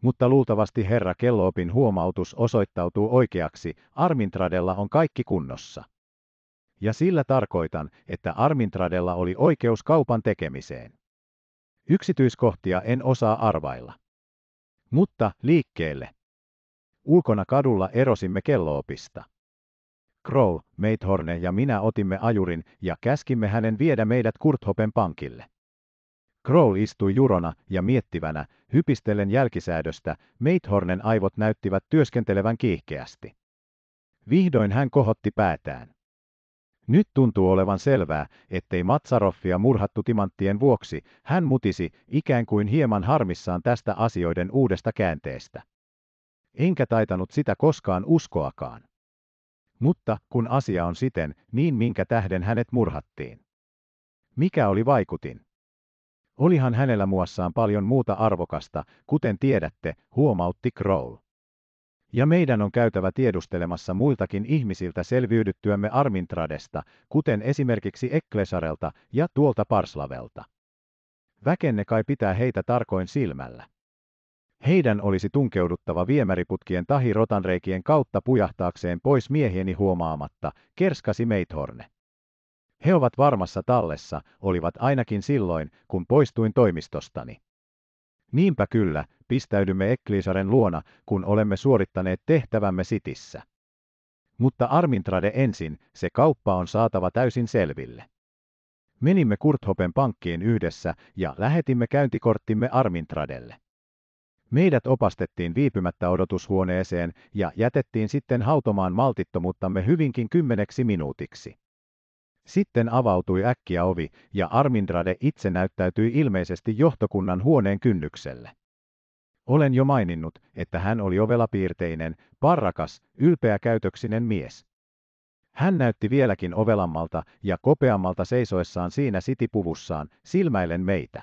A: Mutta luultavasti herra Kelloopin huomautus osoittautuu oikeaksi, Armintradella on kaikki kunnossa. Ja sillä tarkoitan, että Armintradella oli oikeus kaupan tekemiseen. Yksityiskohtia en osaa arvailla. Mutta liikkeelle. Ulkona kadulla erosimme kelloopista. Crow, Meithorne ja minä otimme ajurin ja käskimme hänen viedä meidät Kurthopen pankille. Kroll istui jurona ja miettivänä, hypistellen jälkisäädöstä, Meithornen aivot näyttivät työskentelevän kiihkeästi. Vihdoin hän kohotti päätään. Nyt tuntuu olevan selvää, ettei Matsaroffia murhattu timanttien vuoksi, hän mutisi, ikään kuin hieman harmissaan tästä asioiden uudesta käänteestä enkä taitanut sitä koskaan uskoakaan. Mutta kun asia on siten, niin minkä tähden hänet murhattiin? Mikä oli vaikutin? Olihan hänellä muassaan paljon muuta arvokasta, kuten tiedätte, huomautti Kroll. Ja meidän on käytävä tiedustelemassa muiltakin ihmisiltä selviydyttyämme Armintradesta, kuten esimerkiksi Eklesarelta ja tuolta Parslavelta. Väkenne kai pitää heitä tarkoin silmällä. Heidän olisi tunkeuduttava viemäriputkien tahi rotanreikien kautta pujahtaakseen pois miehieni huomaamatta, kerskasi Meithorne. He ovat varmassa tallessa, olivat ainakin silloin, kun poistuin toimistostani. Niinpä kyllä, pistäydymme Ekliisaren luona, kun olemme suorittaneet tehtävämme sitissä. Mutta Armintrade ensin, se kauppa on saatava täysin selville. Menimme Kurthopen pankkiin yhdessä ja lähetimme käyntikorttimme Armintradelle. Meidät opastettiin viipymättä odotushuoneeseen ja jätettiin sitten hautomaan maltittomuuttamme hyvinkin kymmeneksi minuutiksi. Sitten avautui äkkiä ovi, ja Armindrade itse näyttäytyi ilmeisesti johtokunnan huoneen kynnykselle. Olen jo maininnut, että hän oli ovelapiirteinen, parrakas, ylpeäkäytöksinen mies. Hän näytti vieläkin ovelammalta ja kopeammalta seisoessaan siinä sitipuvussaan, silmäillen meitä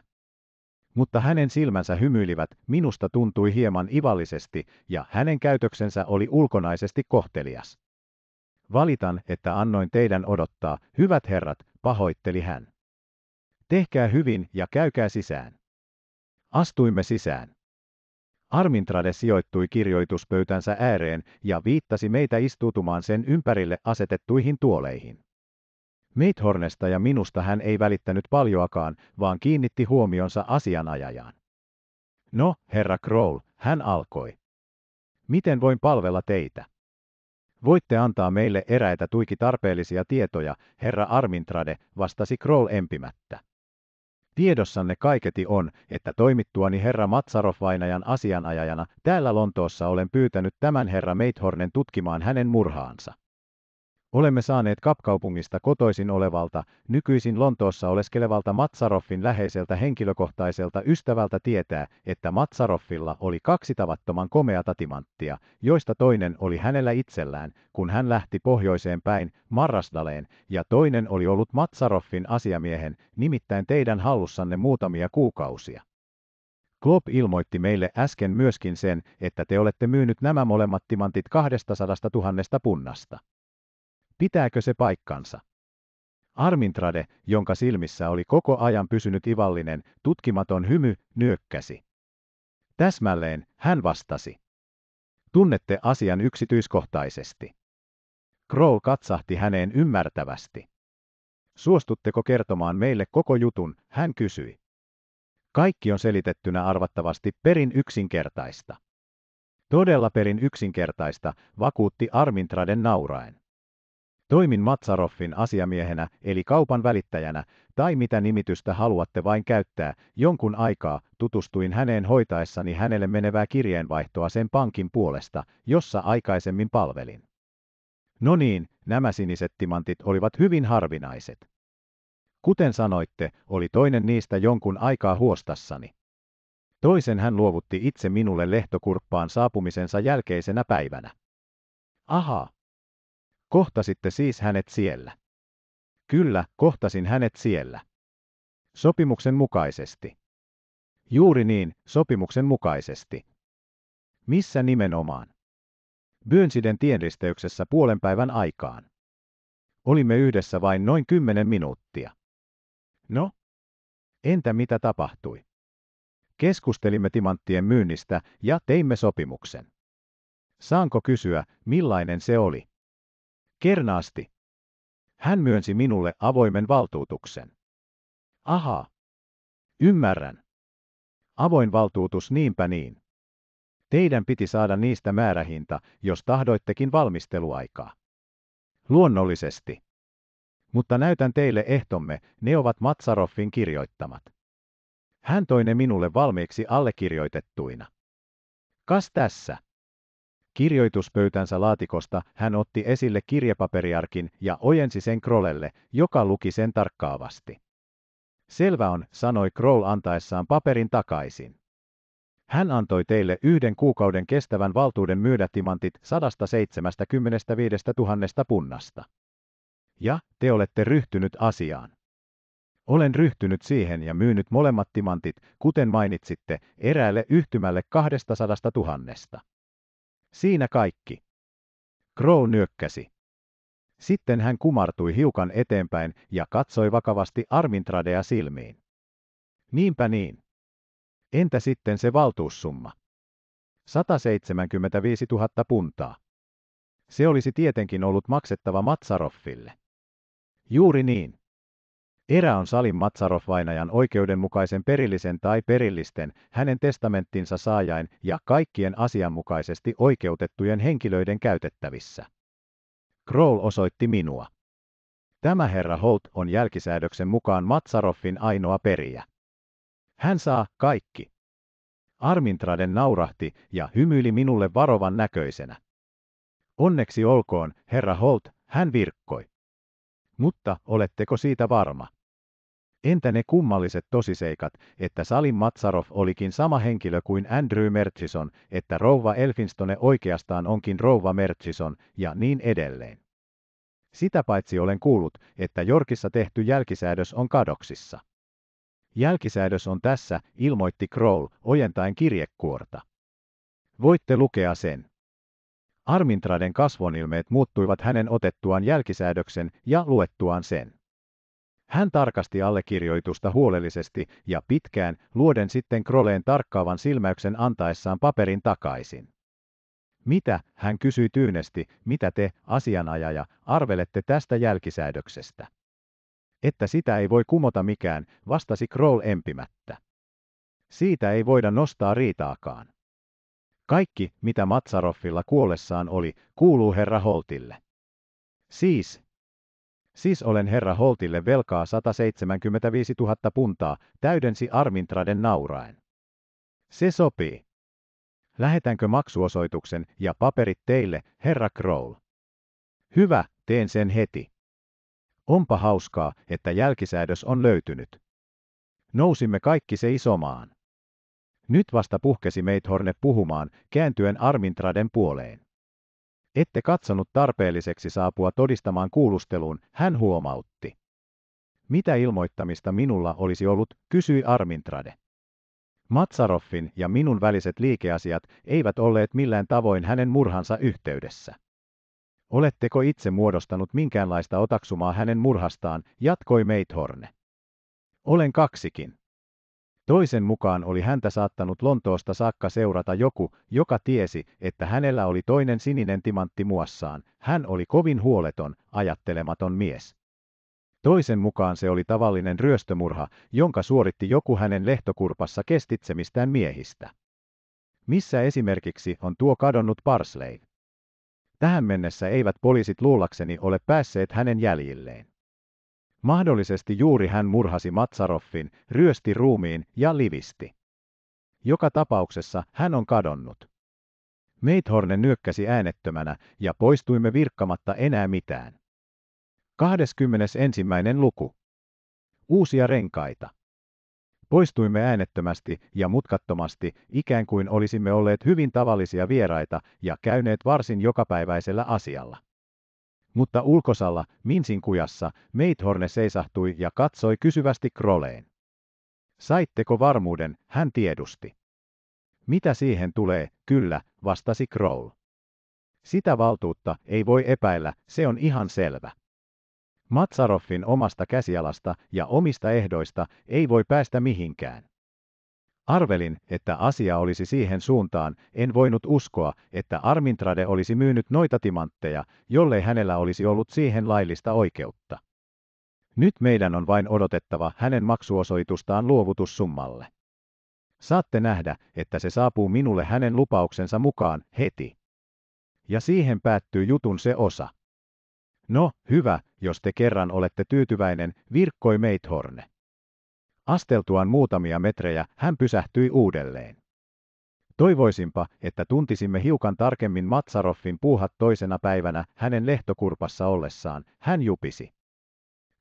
A: mutta hänen silmänsä hymyilivät, minusta tuntui hieman ivallisesti, ja hänen käytöksensä oli ulkonaisesti kohtelias. Valitan, että annoin teidän odottaa, hyvät herrat, pahoitteli hän. Tehkää hyvin ja käykää sisään. Astuimme sisään. Armintrade sijoittui kirjoituspöytänsä ääreen ja viittasi meitä istuutumaan sen ympärille asetettuihin tuoleihin. Mithornesta ja minusta hän ei välittänyt paljoakaan, vaan kiinnitti huomionsa asianajajaan. No, herra Kroll, hän alkoi. Miten voin palvella teitä? Voitte antaa meille eräitä tuiki tarpeellisia tietoja, herra Armintrade, vastasi Kroll empimättä. Tiedossanne kaiketi on, että toimittuani herra Matsarov-vainajan asianajajana täällä Lontoossa olen pyytänyt tämän herra Meithornen tutkimaan hänen murhaansa. Olemme saaneet kapkaupungista kotoisin olevalta, nykyisin Lontoossa oleskelevalta Matsaroffin läheiseltä henkilökohtaiselta ystävältä tietää, että Matsaroffilla oli kaksi tavattoman komeata timanttia, joista toinen oli hänellä itsellään, kun hän lähti pohjoiseen päin, Marrasdaleen, ja toinen oli ollut Matsaroffin asiamiehen, nimittäin teidän hallussanne muutamia kuukausia. Klopp ilmoitti meille äsken myöskin sen, että te olette myynyt nämä molemmat timantit 200 000 punnasta. Pitääkö se paikkansa? Armintrade, jonka silmissä oli koko ajan pysynyt ivallinen, tutkimaton hymy, nyökkäsi. Täsmälleen hän vastasi. Tunnette asian yksityiskohtaisesti. Crow katsahti häneen ymmärtävästi. Suostutteko kertomaan meille koko jutun, hän kysyi. Kaikki on selitettynä arvattavasti perin yksinkertaista. Todella perin yksinkertaista, vakuutti Armintraden nauraen. Toimin Matsaroffin asiamiehenä eli kaupan välittäjänä, tai mitä nimitystä haluatte vain käyttää, jonkun aikaa tutustuin häneen hoitaessani hänelle menevää kirjeenvaihtoa sen pankin puolesta, jossa aikaisemmin palvelin. No niin, nämä siniset timantit olivat hyvin harvinaiset. Kuten sanoitte, oli toinen niistä jonkun aikaa huostassani. Toisen hän luovutti itse minulle lehtokurppaan saapumisensa jälkeisenä päivänä. Aha, Kohtasitte siis hänet siellä. Kyllä, kohtasin hänet siellä. Sopimuksen mukaisesti. Juuri niin, sopimuksen mukaisesti. Missä nimenomaan? Byönsiden tienristeyksessä puolen päivän aikaan. Olimme yhdessä vain noin kymmenen minuuttia. No? Entä mitä tapahtui? Keskustelimme timanttien myynnistä ja teimme sopimuksen. Saanko kysyä, millainen se oli? Kernaasti. Hän myönsi minulle avoimen valtuutuksen. Aha. Ymmärrän. Avoin valtuutus niinpä niin. Teidän piti saada niistä määrähinta, jos tahdoittekin valmisteluaikaa. Luonnollisesti. Mutta näytän teille ehtomme, ne ovat Matsaroffin kirjoittamat. Hän toi ne minulle valmiiksi allekirjoitettuina. Kas tässä. Kirjoituspöytänsä laatikosta hän otti esille kirjepaperiarkin ja ojensi sen Krollelle, joka luki sen tarkkaavasti. Selvä on, sanoi Kroll antaessaan paperin takaisin. Hän antoi teille yhden kuukauden kestävän valtuuden myydä timantit 175 000 punnasta. Ja te olette ryhtynyt asiaan. Olen ryhtynyt siihen ja myynyt molemmat timantit, kuten mainitsitte, eräälle yhtymälle 200 000. Siinä kaikki. Crow nyökkäsi. Sitten hän kumartui hiukan eteenpäin ja katsoi vakavasti Armintradea silmiin. Niinpä niin. Entä sitten se valtuussumma? 175 000 puntaa. Se olisi tietenkin ollut maksettava Matsaroffille. Juuri niin. Erä on Salim Matsarov-vainajan oikeudenmukaisen perillisen tai perillisten, hänen testamenttinsa saajain ja kaikkien asianmukaisesti oikeutettujen henkilöiden käytettävissä. Kroll osoitti minua. Tämä herra Holt on jälkisäädöksen mukaan Matsaroffin ainoa periä. Hän saa kaikki. Armintraden naurahti ja hymyili minulle varovan näköisenä. Onneksi olkoon, herra Holt, hän virkkoi mutta oletteko siitä varma? Entä ne kummalliset tosiseikat, että Salim Matsarov olikin sama henkilö kuin Andrew Mertsison, että rouva Elfinstone oikeastaan onkin rouva Mertsison ja niin edelleen. Sitä paitsi olen kuullut, että Jorkissa tehty jälkisäädös on kadoksissa. Jälkisäädös on tässä, ilmoitti Kroll, ojentaen kirjekuorta. Voitte lukea sen. Armintraden kasvonilmeet muuttuivat hänen otettuaan jälkisäädöksen ja luettuaan sen. Hän tarkasti allekirjoitusta huolellisesti ja pitkään, luoden sitten Kroleen tarkkaavan silmäyksen antaessaan paperin takaisin. Mitä, hän kysyi tyynesti, mitä te, asianajaja, arvelette tästä jälkisäädöksestä? Että sitä ei voi kumota mikään, vastasi Kroll empimättä. Siitä ei voida nostaa riitaakaan. Kaikki, mitä Matsaroffilla kuollessaan oli, kuuluu herra Holtille. Siis. Siis olen herra Holtille velkaa 175 000 puntaa, täydensi Armintraden nauraen. Se sopii. Lähetänkö maksuosoituksen ja paperit teille, herra Kroll? Hyvä, teen sen heti. Onpa hauskaa, että jälkisäädös on löytynyt. Nousimme kaikki se isomaan. Nyt vasta puhkesi Meithorne puhumaan, kääntyen Armintraden puoleen. Ette katsonut tarpeelliseksi saapua todistamaan kuulusteluun, hän huomautti. Mitä ilmoittamista minulla olisi ollut, kysyi Armintrade. Matsaroffin ja minun väliset liikeasiat eivät olleet millään tavoin hänen murhansa yhteydessä. Oletteko itse muodostanut minkäänlaista otaksumaa hänen murhastaan, jatkoi Meithorne. Olen kaksikin. Toisen mukaan oli häntä saattanut Lontoosta saakka seurata joku, joka tiesi, että hänellä oli toinen sininen timantti muassaan. Hän oli kovin huoleton, ajattelematon mies. Toisen mukaan se oli tavallinen ryöstömurha, jonka suoritti joku hänen lehtokurpassa kestitsemistään miehistä. Missä esimerkiksi on tuo kadonnut Parsley? Tähän mennessä eivät poliisit luullakseni ole päässeet hänen jäljilleen. Mahdollisesti juuri hän murhasi Matsaroffin, ryösti ruumiin ja livisti. Joka tapauksessa hän on kadonnut. Meithorne nyökkäsi äänettömänä ja poistuimme virkkamatta enää mitään. 21. luku. Uusia renkaita. Poistuimme äänettömästi ja mutkattomasti, ikään kuin olisimme olleet hyvin tavallisia vieraita ja käyneet varsin jokapäiväisellä asialla mutta ulkosalla, Minsin kujassa, Meithorne seisahtui ja katsoi kysyvästi Kroleen. Saitteko varmuuden, hän tiedusti. Mitä siihen tulee, kyllä, vastasi Kroll. Sitä valtuutta ei voi epäillä, se on ihan selvä. Matsaroffin omasta käsialasta ja omista ehdoista ei voi päästä mihinkään. Arvelin, että asia olisi siihen suuntaan, en voinut uskoa, että Armintrade olisi myynyt noita timantteja, jollei hänellä olisi ollut siihen laillista oikeutta. Nyt meidän on vain odotettava hänen maksuosoitustaan luovutussummalle. Saatte nähdä, että se saapuu minulle hänen lupauksensa mukaan heti. Ja siihen päättyy jutun se osa. No, hyvä, jos te kerran olette tyytyväinen, virkkoi Meithorne. Asteltuaan muutamia metrejä hän pysähtyi uudelleen. Toivoisinpa, että tuntisimme hiukan tarkemmin Matsaroffin puuhat toisena päivänä hänen lehtokurpassa ollessaan, hän jupisi.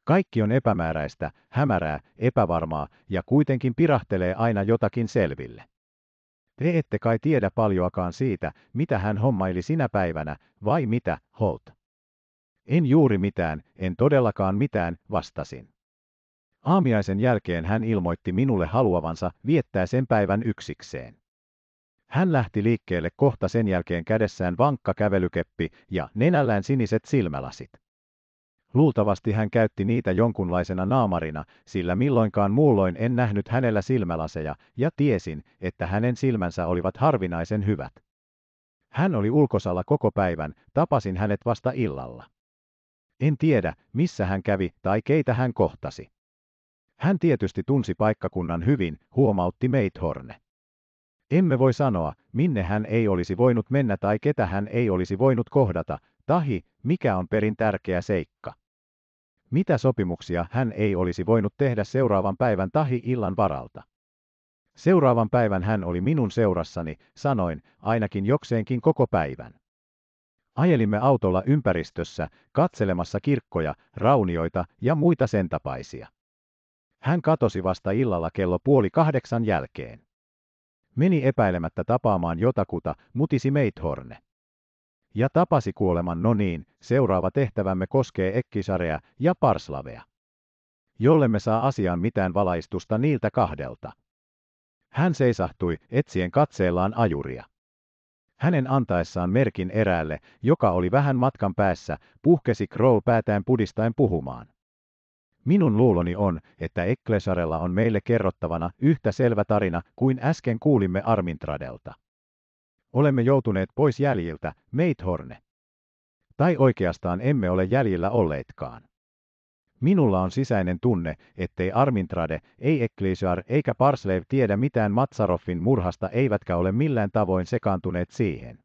A: Kaikki on epämääräistä, hämärää, epävarmaa ja kuitenkin pirahtelee aina jotakin selville. Te ette kai tiedä paljoakaan siitä, mitä hän hommaili sinä päivänä, vai mitä, Holt? En juuri mitään, en todellakaan mitään, vastasin. Aamiaisen jälkeen hän ilmoitti minulle haluavansa viettää sen päivän yksikseen. Hän lähti liikkeelle kohta sen jälkeen kädessään vankka kävelykeppi ja nenällään siniset silmälasit. Luultavasti hän käytti niitä jonkunlaisena naamarina, sillä milloinkaan muulloin en nähnyt hänellä silmälaseja ja tiesin, että hänen silmänsä olivat harvinaisen hyvät. Hän oli ulkosalla koko päivän, tapasin hänet vasta illalla. En tiedä, missä hän kävi tai keitä hän kohtasi. Hän tietysti tunsi paikkakunnan hyvin, huomautti Meithorne. Emme voi sanoa, minne hän ei olisi voinut mennä tai ketä hän ei olisi voinut kohdata, tahi, mikä on perin tärkeä seikka. Mitä sopimuksia hän ei olisi voinut tehdä seuraavan päivän tahi illan varalta? Seuraavan päivän hän oli minun seurassani, sanoin, ainakin jokseenkin koko päivän. Ajelimme autolla ympäristössä, katselemassa kirkkoja, raunioita ja muita sentapaisia. Hän katosi vasta illalla kello puoli kahdeksan jälkeen. Meni epäilemättä tapaamaan jotakuta, mutisi Meithorne. Ja tapasi kuoleman, no niin, seuraava tehtävämme koskee Ekkisarea ja Parslavea. Jollemme saa asiaan mitään valaistusta niiltä kahdelta. Hän seisahtui, etsien katseellaan ajuria. Hänen antaessaan merkin eräälle, joka oli vähän matkan päässä, puhkesi Crow päätään pudistaen puhumaan. Minun luuloni on, että Ecclesarella on meille kerrottavana yhtä selvä tarina kuin äsken kuulimme Armintradelta. Olemme joutuneet pois jäljiltä, Meithorne. Tai oikeastaan emme ole jäljillä olleetkaan. Minulla on sisäinen tunne, ettei Armintrade, ei Ecclesar eikä Parslev tiedä mitään Matsaroffin murhasta eivätkä ole millään tavoin sekaantuneet siihen.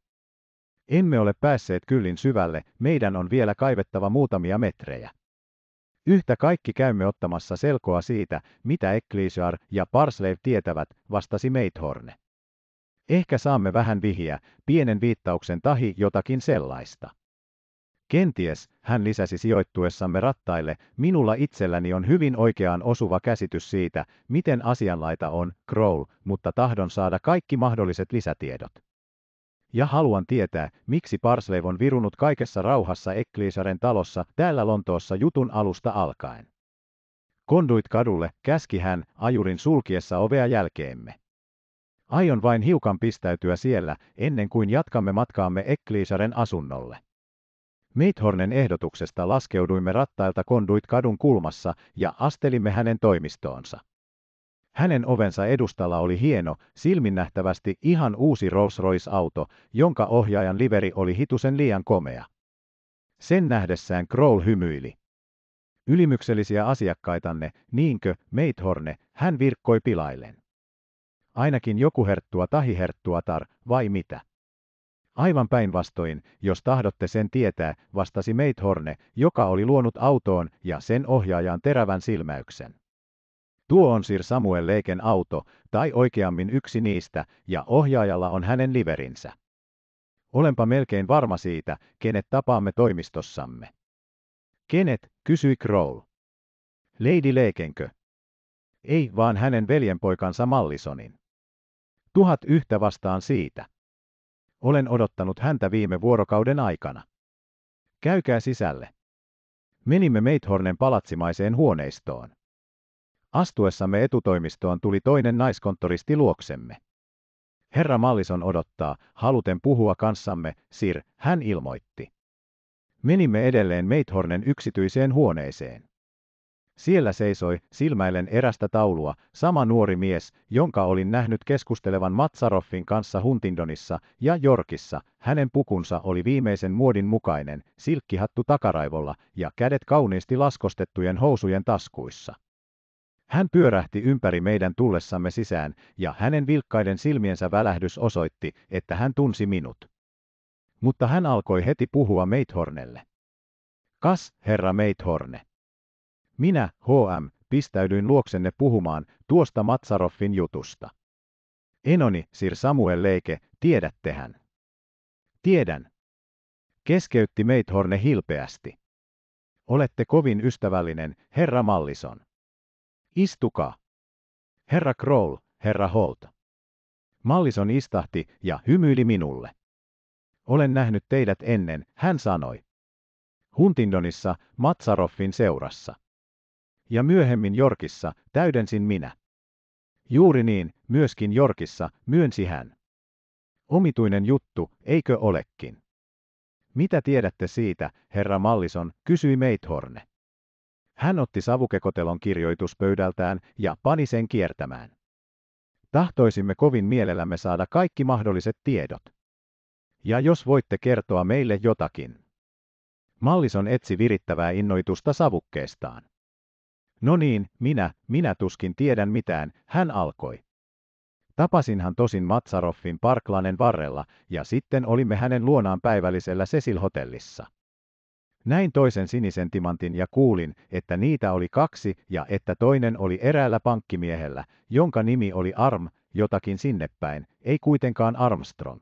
A: Emme ole päässeet kyllin syvälle, meidän on vielä kaivettava muutamia metrejä. Yhtä kaikki käymme ottamassa selkoa siitä, mitä Ecclesiar ja Parslev tietävät, vastasi Meithorne. Ehkä saamme vähän vihiä, pienen viittauksen tahi jotakin sellaista. Kenties, hän lisäsi sijoittuessamme rattaille, minulla itselläni on hyvin oikeaan osuva käsitys siitä, miten asianlaita on, Crowl, mutta tahdon saada kaikki mahdolliset lisätiedot ja haluan tietää, miksi Parsley on virunut kaikessa rauhassa Ekliisaren talossa täällä Lontoossa jutun alusta alkaen. Konduit kadulle, käski hän, ajurin sulkiessa ovea jälkeemme. Aion vain hiukan pistäytyä siellä, ennen kuin jatkamme matkaamme Ekliisaren asunnolle. Meithornen ehdotuksesta laskeuduimme rattailta Konduit kadun kulmassa ja astelimme hänen toimistoonsa. Hänen ovensa edustalla oli hieno, silminnähtävästi ihan uusi Rolls-Royce-auto, jonka ohjaajan liveri oli hitusen liian komea. Sen nähdessään Kroll hymyili. Ylimyksellisiä asiakkaitanne, niinkö, Meithorne, hän virkkoi pilaillen. Ainakin joku herttua tar, vai mitä? Aivan päinvastoin, jos tahdotte sen tietää, vastasi Meithorne, joka oli luonut autoon ja sen ohjaajan terävän silmäyksen. Tuo on Sir Samuel Leiken auto, tai oikeammin yksi niistä, ja ohjaajalla on hänen liverinsä. Olenpa melkein varma siitä, kenet tapaamme toimistossamme. Kenet, kysyi Crowl. Lady Leikenkö? Ei, vaan hänen veljenpoikansa Mallisonin. Tuhat yhtä vastaan siitä. Olen odottanut häntä viime vuorokauden aikana. Käykää sisälle. Menimme Meithornen palatsimaiseen huoneistoon. Astuessamme etutoimistoon tuli toinen naiskonttoristi luoksemme. Herra Mallison odottaa, haluten puhua kanssamme, Sir, hän ilmoitti. Menimme edelleen Meithornen yksityiseen huoneeseen. Siellä seisoi, silmäillen erästä taulua, sama nuori mies, jonka olin nähnyt keskustelevan Matsaroffin kanssa Huntingdonissa ja Jorkissa. Hänen pukunsa oli viimeisen muodin mukainen, silkkihattu takaraivolla ja kädet kauniisti laskostettujen housujen taskuissa. Hän pyörähti ympäri meidän tullessamme sisään, ja hänen vilkkaiden silmiensä välähdys osoitti, että hän tunsi minut. Mutta hän alkoi heti puhua Meithornelle. Kas, herra Meithorne. Minä, HM, pistäydyin luoksenne puhumaan tuosta Matsaroffin jutusta. Enoni, Sir Samuel Leike, tiedättehän. Tiedän. Keskeytti Meithorne hilpeästi. Olette kovin ystävällinen, herra Mallison. Istukaa. Herra Kroll, herra Holt. Mallison istahti ja hymyili minulle. Olen nähnyt teidät ennen, hän sanoi. Huntindonissa Matsaroffin seurassa. Ja myöhemmin Jorkissa, täydensin minä. Juuri niin, myöskin Jorkissa, myönsi hän. Omituinen juttu, eikö olekin? Mitä tiedätte siitä, herra Mallison, kysyi Meithorne. Hän otti savukekotelon kirjoituspöydältään ja pani sen kiertämään. Tahtoisimme kovin mielellämme saada kaikki mahdolliset tiedot. Ja jos voitte kertoa meille jotakin. Mallison etsi virittävää innoitusta savukkeestaan. No niin, minä, minä tuskin tiedän mitään, hän alkoi. Tapasinhan tosin Matsaroffin Parklanen varrella, ja sitten olimme hänen luonaan päivällisellä Cecil-hotellissa. Näin toisen sinisen timantin ja kuulin, että niitä oli kaksi ja että toinen oli eräällä pankkimiehellä, jonka nimi oli Arm, jotakin sinne päin, ei kuitenkaan Armstrong.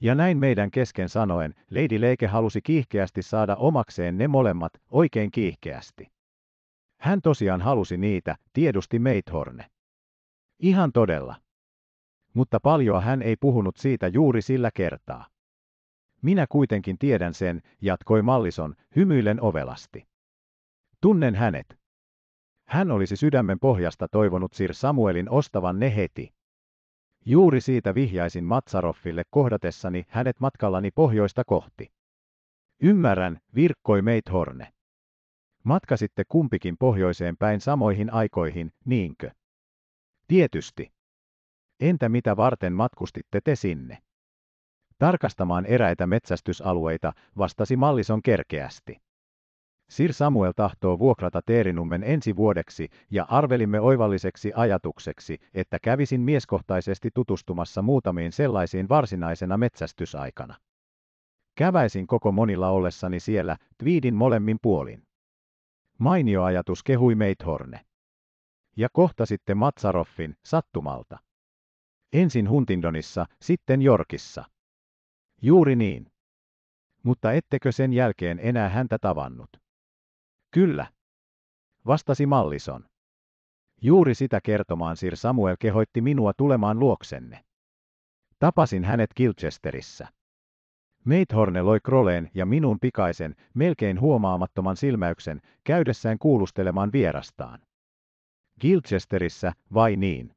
A: Ja näin meidän kesken sanoen, Lady Leike halusi kiihkeästi saada omakseen ne molemmat, oikein kiihkeästi. Hän tosiaan halusi niitä, tiedusti Meithorne. Ihan todella. Mutta paljoa hän ei puhunut siitä juuri sillä kertaa. Minä kuitenkin tiedän sen, jatkoi Mallison, hymyillen ovelasti. Tunnen hänet. Hän olisi sydämen pohjasta toivonut Sir Samuelin ostavan ne heti. Juuri siitä vihjaisin Matsaroffille kohdatessani hänet matkallani pohjoista kohti. Ymmärrän, virkkoi Meithorne. Matkasitte kumpikin pohjoiseen päin samoihin aikoihin, niinkö? Tietysti. Entä mitä varten matkustitte te sinne? Tarkastamaan eräitä metsästysalueita vastasi Mallison kerkeästi. Sir Samuel tahtoo vuokrata Teerinummen ensi vuodeksi ja arvelimme oivalliseksi ajatukseksi, että kävisin mieskohtaisesti tutustumassa muutamiin sellaisiin varsinaisena metsästysaikana. Käväisin koko monilla ollessani siellä, tviidin molemmin puolin. Mainio ajatus kehui Meithorne. Ja kohtasitte Matsaroffin sattumalta. Ensin Huntingdonissa, sitten Jorkissa. Juuri niin. Mutta ettekö sen jälkeen enää häntä tavannut? Kyllä. Vastasi Mallison. Juuri sitä kertomaan Sir Samuel kehoitti minua tulemaan luoksenne. Tapasin hänet Kilchesterissä. Meithorne loi Kroleen ja minun pikaisen, melkein huomaamattoman silmäyksen, käydessään kuulustelemaan vierastaan. Gilchesterissä, vai niin?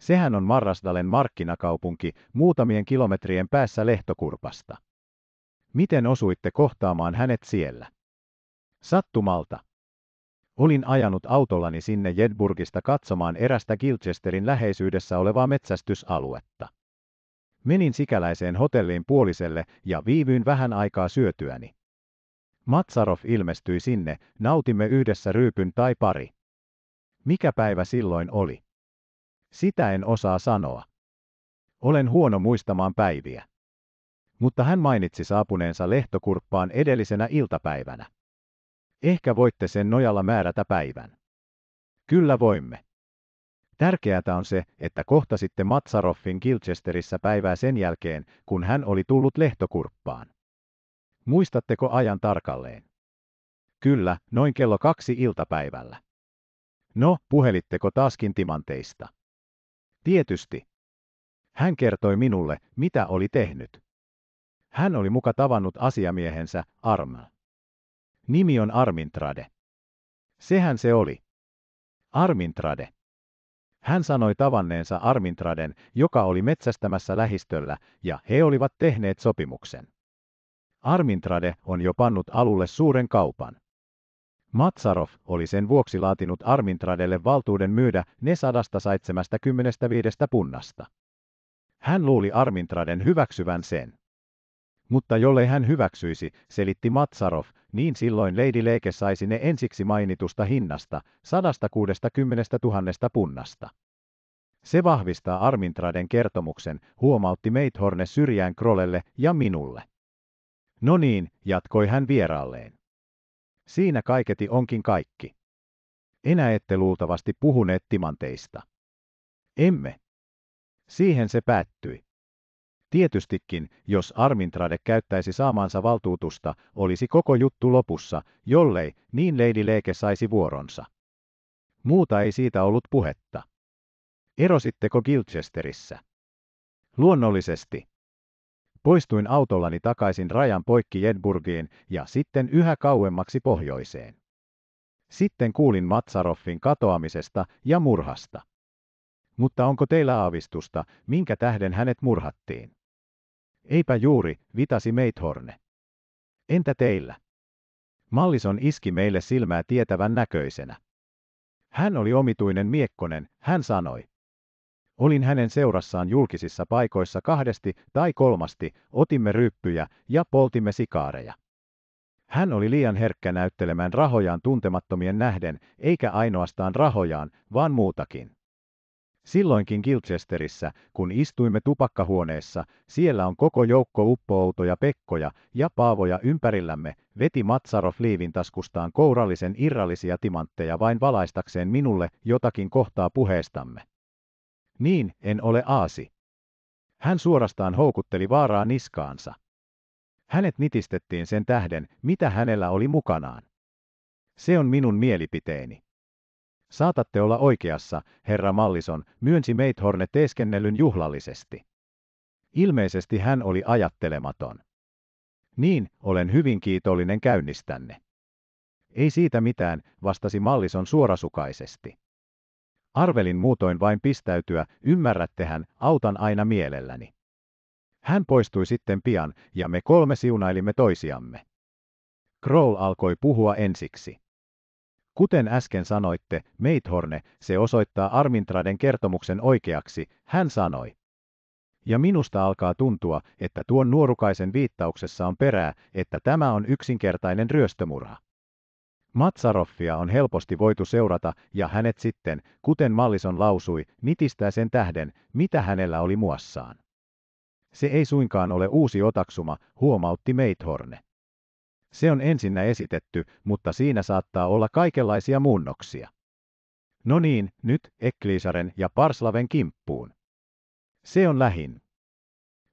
A: Sehän on Marrasdalen markkinakaupunki muutamien kilometrien päässä Lehtokurpasta. Miten osuitte kohtaamaan hänet siellä? Sattumalta. Olin ajanut autollani sinne Jedburgista katsomaan erästä Gilchesterin läheisyydessä olevaa metsästysaluetta. Menin sikäläiseen hotelliin puoliselle ja viivyin vähän aikaa syötyäni. Matsarov ilmestyi sinne, nautimme yhdessä ryypyn tai pari. Mikä päivä silloin oli? Sitä en osaa sanoa. Olen huono muistamaan päiviä. Mutta hän mainitsi saapuneensa lehtokurppaan edellisenä iltapäivänä. Ehkä voitte sen nojalla määrätä päivän. Kyllä voimme. Tärkeää on se, että kohtasitte Matsaroffin Kilchesterissä päivää sen jälkeen, kun hän oli tullut lehtokurppaan. Muistatteko ajan tarkalleen? Kyllä, noin kello kaksi iltapäivällä. No, puhelitteko taaskin timanteista? Tietysti. Hän kertoi minulle, mitä oli tehnyt. Hän oli muka tavannut asiamiehensä Arman. Nimi on Armintrade. Sehän se oli. Armintrade. Hän sanoi tavanneensa Armintraden, joka oli metsästämässä lähistöllä, ja he olivat tehneet sopimuksen. Armintrade on jo pannut alulle suuren kaupan. Matsarov oli sen vuoksi laatinut Armintradelle valtuuden myydä ne 175 punnasta. Hän luuli Armintraden hyväksyvän sen. Mutta jollei hän hyväksyisi, selitti Matsarov, niin silloin Lady Leike saisi ne ensiksi mainitusta hinnasta, 160 000 punnasta. Se vahvistaa Armintraden kertomuksen, huomautti Meithorne syrjään Krollelle ja minulle. No niin, jatkoi hän vieraalleen. Siinä kaiketi onkin kaikki. Enä ette luultavasti puhuneet timanteista. Emme. Siihen se päättyi. Tietystikin, jos Armintrade käyttäisi saamansa valtuutusta, olisi koko juttu lopussa, jollei, niin Lady Leeke saisi vuoronsa. Muuta ei siitä ollut puhetta. Erositteko Gilchesterissä? Luonnollisesti. Poistuin autollani takaisin rajan poikki Jedburgiin ja sitten yhä kauemmaksi pohjoiseen. Sitten kuulin Matsaroffin katoamisesta ja murhasta. Mutta onko teillä aavistusta, minkä tähden hänet murhattiin? Eipä juuri, vitasi Meithorne. Entä teillä? Mallison iski meille silmää tietävän näköisenä. Hän oli omituinen miekkonen, hän sanoi. Olin hänen seurassaan julkisissa paikoissa kahdesti tai kolmasti, otimme ryppyjä ja poltimme sikaareja. Hän oli liian herkkä näyttelemään rahojaan tuntemattomien nähden, eikä ainoastaan rahojaan, vaan muutakin. Silloinkin Gilchesterissä, kun istuimme tupakkahuoneessa, siellä on koko joukko uppoutoja pekkoja ja paavoja ympärillämme, veti Matsarov liivin taskustaan kourallisen irrallisia timantteja vain valaistakseen minulle jotakin kohtaa puheestamme. Niin en ole aasi. Hän suorastaan houkutteli vaaraa niskaansa. Hänet nitistettiin sen tähden, mitä hänellä oli mukanaan. Se on minun mielipiteeni. Saatatte olla oikeassa, herra Mallison, myönsi Meithorne teeskennellyn juhlallisesti. Ilmeisesti hän oli ajattelematon. Niin, olen hyvin kiitollinen käynnistänne. Ei siitä mitään, vastasi Mallison suorasukaisesti. Arvelin muutoin vain pistäytyä, ymmärrättehän, autan aina mielelläni. Hän poistui sitten pian, ja me kolme siunailimme toisiamme. Kroll alkoi puhua ensiksi. Kuten äsken sanoitte, Meithorne, se osoittaa Armintraden kertomuksen oikeaksi, hän sanoi. Ja minusta alkaa tuntua, että tuon nuorukaisen viittauksessa on perää, että tämä on yksinkertainen ryöstömurha. Matsaroffia on helposti voitu seurata ja hänet sitten, kuten Mallison lausui, nitistää sen tähden, mitä hänellä oli muassaan. Se ei suinkaan ole uusi otaksuma, huomautti Meithorne. Se on ensinnä esitetty, mutta siinä saattaa olla kaikenlaisia muunnoksia. No niin, nyt Ekliisaren ja Parslaven kimppuun. Se on lähin.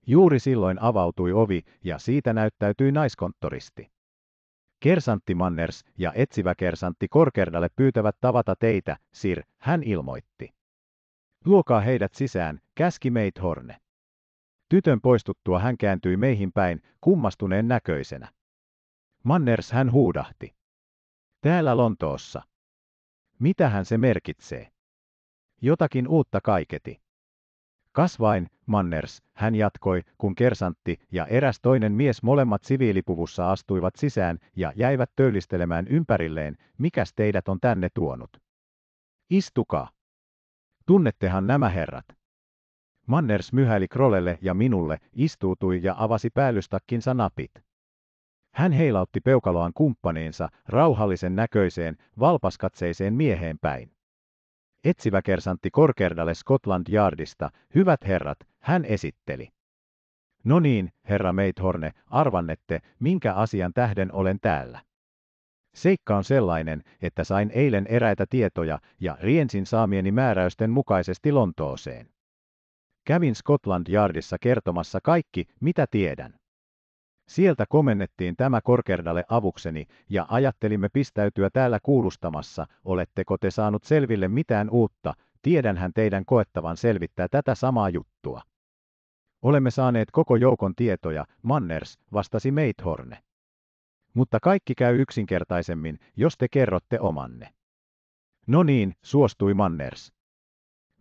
A: Juuri silloin avautui ovi ja siitä näyttäytyi naiskonttoristi. Kersantti Manners ja etsivä kersantti Korkerdalle pyytävät tavata teitä, Sir, hän ilmoitti. Luokaa heidät sisään, käski Horne. Tytön poistuttua hän kääntyi meihin päin, kummastuneen näköisenä. Manners hän huudahti. Täällä Lontoossa. Mitähän se merkitsee? Jotakin uutta kaiketi. Kasvain, Manners, hän jatkoi, kun kersantti ja eräs toinen mies molemmat siviilipuvussa astuivat sisään ja jäivät töylistelemään ympärilleen, mikäs teidät on tänne tuonut. Istukaa. Tunnettehan nämä herrat. Manners myhäili Krollelle ja minulle, istuutui ja avasi päällystakkinsa napit. Hän heilautti peukaloaan kumppaniinsa, rauhallisen näköiseen, valpaskatseiseen mieheen päin. Etsivä kersantti Korkerdale Scotland Yardista, hyvät herrat, hän esitteli. No niin, herra Meithorne, arvannette, minkä asian tähden olen täällä. Seikka on sellainen, että sain eilen eräitä tietoja ja riensin saamieni määräysten mukaisesti Lontooseen. Kävin Scotland Yardissa kertomassa kaikki, mitä tiedän. Sieltä komennettiin tämä Korkerdalle avukseni ja ajattelimme pistäytyä täällä kuulustamassa, oletteko te saanut selville mitään uutta, tiedänhän teidän koettavan selvittää tätä samaa juttua. Olemme saaneet koko joukon tietoja, Manners, vastasi Meithorne. Mutta kaikki käy yksinkertaisemmin, jos te kerrotte omanne. No niin, suostui Manners.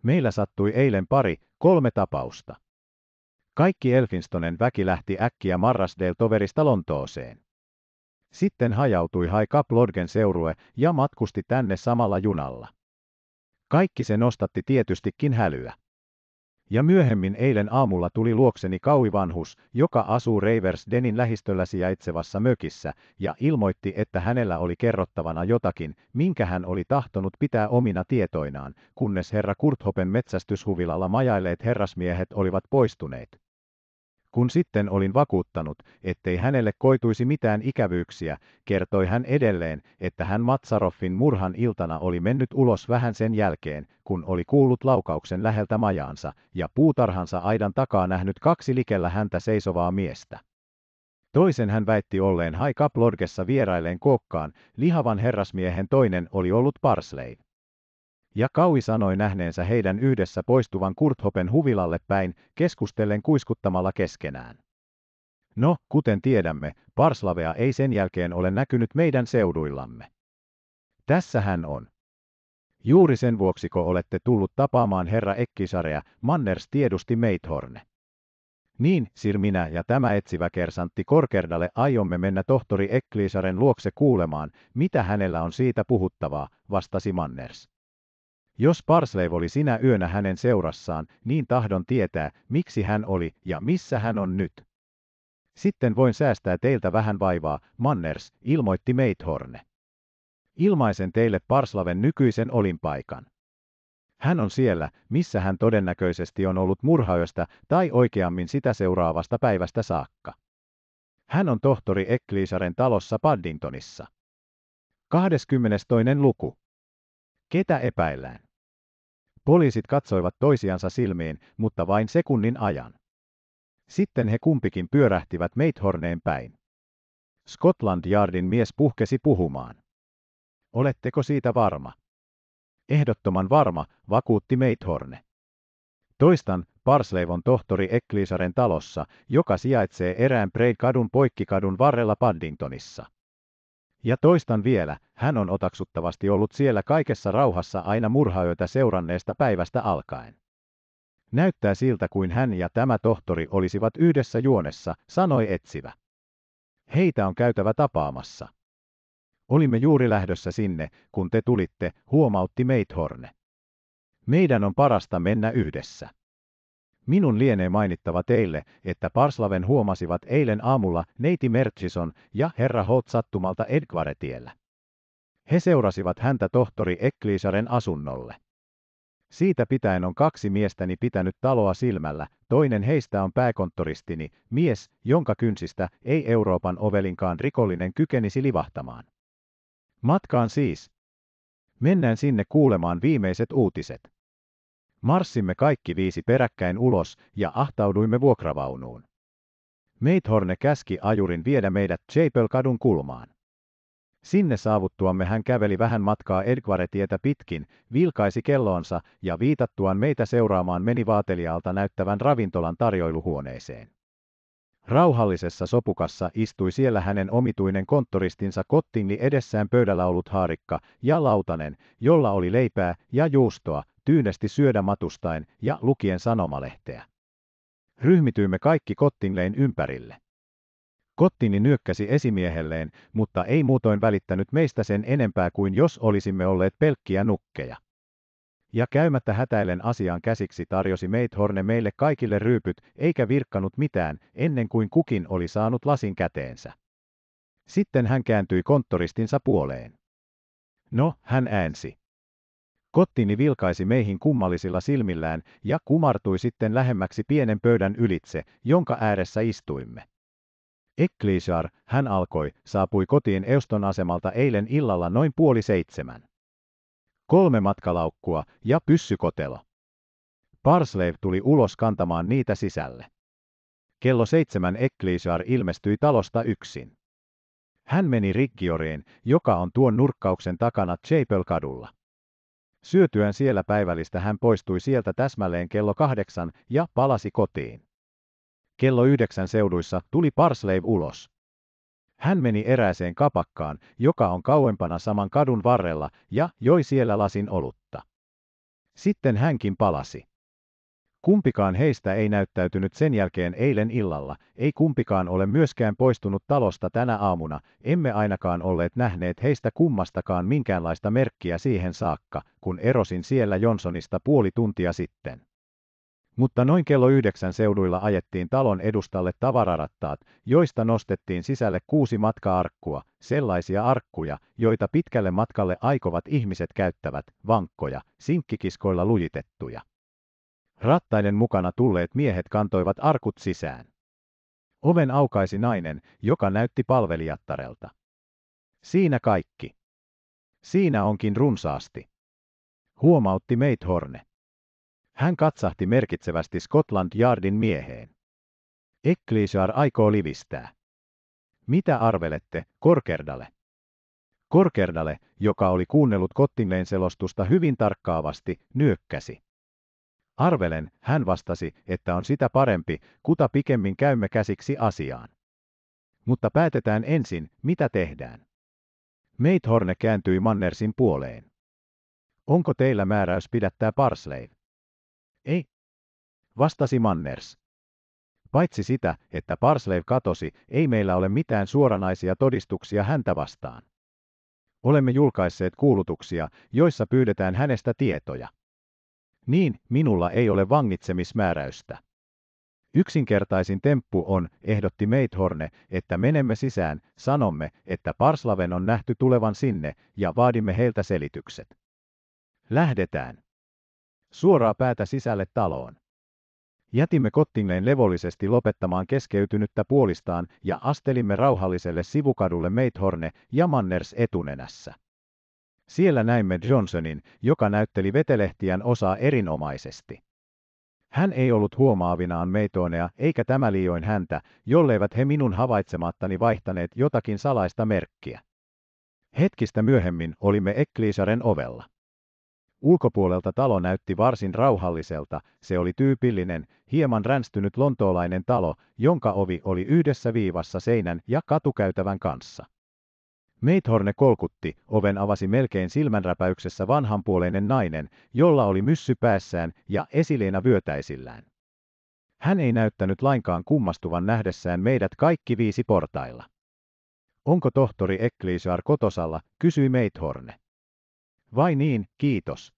A: Meillä sattui eilen pari, kolme tapausta. Kaikki Elfinstonen väki lähti äkkiä Marrasdale-toverista Lontooseen. Sitten hajautui Haikap Lodgen seurue ja matkusti tänne samalla junalla. Kaikki se nostatti tietystikin hälyä. Ja myöhemmin eilen aamulla tuli luokseni kauivanhus, joka asuu Reivers denin lähistöllä sijaitsevassa mökissä, ja ilmoitti, että hänellä oli kerrottavana jotakin, minkä hän oli tahtonut pitää omina tietoinaan, kunnes herra Kurthopen metsästyshuvilalla majailleet herrasmiehet olivat poistuneet. Kun sitten olin vakuuttanut, ettei hänelle koituisi mitään ikävyyksiä, kertoi hän edelleen, että hän Matsaroffin murhan iltana oli mennyt ulos vähän sen jälkeen, kun oli kuullut laukauksen läheltä majaansa ja puutarhansa aidan takaa nähnyt kaksi likellä häntä seisovaa miestä. Toisen hän väitti olleen High Cup Lodgessa vierailleen kokkaan, lihavan herrasmiehen toinen oli ollut Parsley ja Kaui sanoi nähneensä heidän yhdessä poistuvan Kurthopen huvilalle päin, keskustellen kuiskuttamalla keskenään. No, kuten tiedämme, Parslavea ei sen jälkeen ole näkynyt meidän seuduillamme. Tässä hän on. Juuri sen vuoksiko olette tullut tapaamaan herra Ekkisarea, Manners tiedusti Meithorne. Niin, sir minä ja tämä etsivä kersantti Korkerdalle aiomme mennä tohtori Ekkisaren luokse kuulemaan, mitä hänellä on siitä puhuttavaa, vastasi Manners. Jos Parslev oli sinä yönä hänen seurassaan, niin tahdon tietää, miksi hän oli ja missä hän on nyt. Sitten voin säästää teiltä vähän vaivaa, Manners, ilmoitti Meithorne. Ilmaisen teille Parslaven nykyisen olinpaikan. Hän on siellä, missä hän todennäköisesti on ollut murhaajasta tai oikeammin sitä seuraavasta päivästä saakka. Hän on tohtori Ekliisaren talossa Paddingtonissa. 22. luku. Ketä epäillään? Poliisit katsoivat toisiansa silmiin, mutta vain sekunnin ajan. Sitten he kumpikin pyörähtivät Meithorneen päin. Scotland Yardin mies puhkesi puhumaan. Oletteko siitä varma? Ehdottoman varma, vakuutti Meithorne. Toistan, Parsleivon tohtori Ekliisaren talossa, joka sijaitsee erään Braid-kadun poikkikadun varrella Paddingtonissa. Ja toistan vielä, hän on otaksuttavasti ollut siellä kaikessa rauhassa aina murhaöitä seuranneesta päivästä alkaen. Näyttää siltä kuin hän ja tämä tohtori olisivat yhdessä juonessa, sanoi etsivä. Heitä on käytävä tapaamassa. Olimme juuri lähdössä sinne, kun te tulitte, huomautti Meithorne. Meidän on parasta mennä yhdessä. Minun lienee mainittava teille, että Parslaven huomasivat eilen aamulla neiti Mertsison ja herra Hot sattumalta Edgvaretiellä. He seurasivat häntä tohtori Ekliisaren asunnolle. Siitä pitäen on kaksi miestäni pitänyt taloa silmällä, toinen heistä on pääkonttoristini, mies, jonka kynsistä ei Euroopan ovelinkaan rikollinen kykenisi livahtamaan. Matkaan siis. Mennään sinne kuulemaan viimeiset uutiset. Marssimme kaikki viisi peräkkäin ulos ja ahtauduimme vuokravaunuun. Meithorne käski ajurin viedä meidät Chapel-kadun kulmaan. Sinne saavuttuamme hän käveli vähän matkaa Edgware-tietä pitkin, vilkaisi kelloonsa ja viitattuaan meitä seuraamaan meni vaatelialta näyttävän ravintolan tarjoiluhuoneeseen. Rauhallisessa sopukassa istui siellä hänen omituinen konttoristinsa kottingli edessään pöydällä ollut haarikka ja lautanen, jolla oli leipää ja juustoa, tyynesti syödä matustain ja lukien sanomalehteä. Ryhmityimme kaikki Kottinlein ympärille. Kottini nyökkäsi esimiehelleen, mutta ei muutoin välittänyt meistä sen enempää kuin jos olisimme olleet pelkkiä nukkeja. Ja käymättä hätäillen asiaan käsiksi tarjosi Meithorne meille kaikille ryypyt, eikä virkkanut mitään, ennen kuin kukin oli saanut lasin käteensä. Sitten hän kääntyi konttoristinsa puoleen. No, hän äänsi. Kottini vilkaisi meihin kummallisilla silmillään ja kumartui sitten lähemmäksi pienen pöydän ylitse, jonka ääressä istuimme. Eklisar, hän alkoi, saapui kotiin Euston asemalta eilen illalla noin puoli seitsemän. Kolme matkalaukkua ja pyssykotelo. Parsleiv tuli ulos kantamaan niitä sisälle. Kello seitsemän Eklisar ilmestyi talosta yksin. Hän meni Riggioriin, joka on tuon nurkkauksen takana Chapel-kadulla. Syötyään siellä päivällistä hän poistui sieltä täsmälleen kello kahdeksan ja palasi kotiin. Kello yhdeksän seuduissa tuli Parsley ulos. Hän meni erääseen kapakkaan, joka on kauempana saman kadun varrella, ja joi siellä lasin olutta. Sitten hänkin palasi. Kumpikaan heistä ei näyttäytynyt sen jälkeen eilen illalla, ei kumpikaan ole myöskään poistunut talosta tänä aamuna, emme ainakaan olleet nähneet heistä kummastakaan minkäänlaista merkkiä siihen saakka, kun erosin siellä Johnsonista puoli tuntia sitten. Mutta noin kello yhdeksän seuduilla ajettiin talon edustalle tavararattaat, joista nostettiin sisälle kuusi matkaarkkua, sellaisia arkkuja, joita pitkälle matkalle aikovat ihmiset käyttävät, vankkoja, sinkkikiskoilla lujitettuja. Rattaiden mukana tulleet miehet kantoivat arkut sisään. Oven aukaisi nainen, joka näytti palvelijattarelta. Siinä kaikki. Siinä onkin runsaasti. Huomautti Meithorne. Hän katsahti merkitsevästi Scotland Yardin mieheen. Ecclesiar aikoo livistää. Mitä arvelette, Korkerdale? Korkerdale, joka oli kuunnellut Kottinleen selostusta hyvin tarkkaavasti, nyökkäsi. Arvelen, hän vastasi, että on sitä parempi, kuta pikemmin käymme käsiksi asiaan. Mutta päätetään ensin, mitä tehdään. Meithorne kääntyi Mannersin puoleen. Onko teillä määräys pidättää Parsley? Ei, vastasi Manners. Paitsi sitä, että Parsley katosi, ei meillä ole mitään suoranaisia todistuksia häntä vastaan. Olemme julkaisseet kuulutuksia, joissa pyydetään hänestä tietoja. Niin, minulla ei ole vangitsemismääräystä. Yksinkertaisin temppu on, ehdotti Meithorne, että menemme sisään, sanomme, että Parslaven on nähty tulevan sinne ja vaadimme heiltä selitykset. Lähdetään. Suoraa päätä sisälle taloon. Jätimme Kottingleen levollisesti lopettamaan keskeytynyttä puolistaan ja astelimme rauhalliselle sivukadulle Meithorne ja Manners etunenässä. Siellä näimme Johnsonin, joka näytteli vetelehtiän osaa erinomaisesti. Hän ei ollut huomaavinaan meitoonea eikä tämä liioin häntä, jolleivät he minun havaitsemattani vaihtaneet jotakin salaista merkkiä. Hetkistä myöhemmin olimme Ekliisaren ovella. Ulkopuolelta talo näytti varsin rauhalliselta, se oli tyypillinen, hieman ränstynyt lontoolainen talo, jonka ovi oli yhdessä viivassa seinän ja katukäytävän kanssa. Meithorne kolkutti, oven avasi melkein silmänräpäyksessä vanhanpuoleinen nainen, jolla oli myssy päässään ja esileena vyötäisillään. Hän ei näyttänyt lainkaan kummastuvan nähdessään meidät kaikki viisi portailla. Onko tohtori Ecclesiar kotosalla, kysyi Meithorne. Vai niin, kiitos.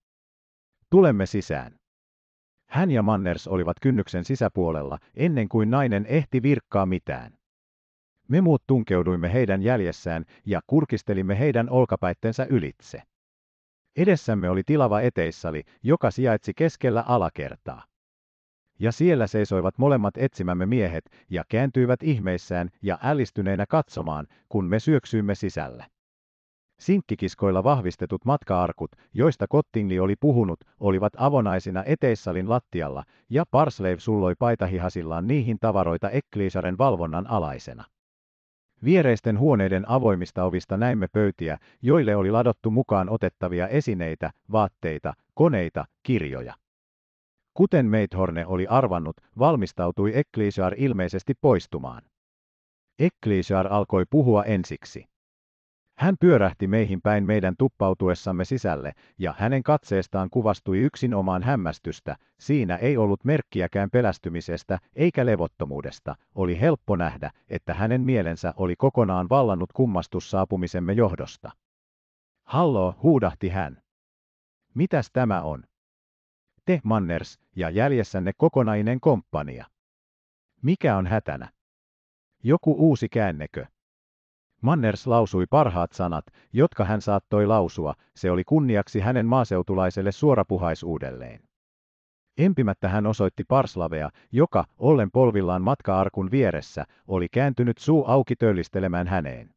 A: Tulemme sisään. Hän ja Manners olivat kynnyksen sisäpuolella, ennen kuin nainen ehti virkkaa mitään. Me muut tunkeuduimme heidän jäljessään ja kurkistelimme heidän olkapäittensä ylitse. Edessämme oli tilava eteissali, joka sijaitsi keskellä alakertaa. Ja siellä seisoivat molemmat etsimämme miehet ja kääntyivät ihmeissään ja ällistyneinä katsomaan, kun me syöksyimme sisälle. Sinkkikiskoilla vahvistetut matkaarkut, joista Kottingli oli puhunut, olivat avonaisina eteissalin lattialla, ja Parsleiv sulloi paitahihasillaan niihin tavaroita Ekliisaren valvonnan alaisena. Viereisten huoneiden avoimista ovista näimme pöytiä, joille oli ladottu mukaan otettavia esineitä, vaatteita, koneita, kirjoja. Kuten Meithorne oli arvannut, valmistautui Ecclesiar ilmeisesti poistumaan. Ecclesiar alkoi puhua ensiksi. Hän pyörähti meihin päin meidän tuppautuessamme sisälle, ja hänen katseestaan kuvastui yksin omaan hämmästystä, siinä ei ollut merkkiäkään pelästymisestä eikä levottomuudesta, oli helppo nähdä, että hänen mielensä oli kokonaan vallannut kummastus saapumisemme johdosta. Hallo, huudahti hän. Mitäs tämä on? Te, Manners, ja jäljessänne kokonainen komppania. Mikä on hätänä? Joku uusi käännekö? Manners lausui parhaat sanat, jotka hän saattoi lausua, se oli kunniaksi hänen maaseutulaiselle suorapuhaisuudelleen. Empimättä hän osoitti Parslavea, joka, ollen polvillaan matkaarkun vieressä, oli kääntynyt suu auki töllistelemään häneen.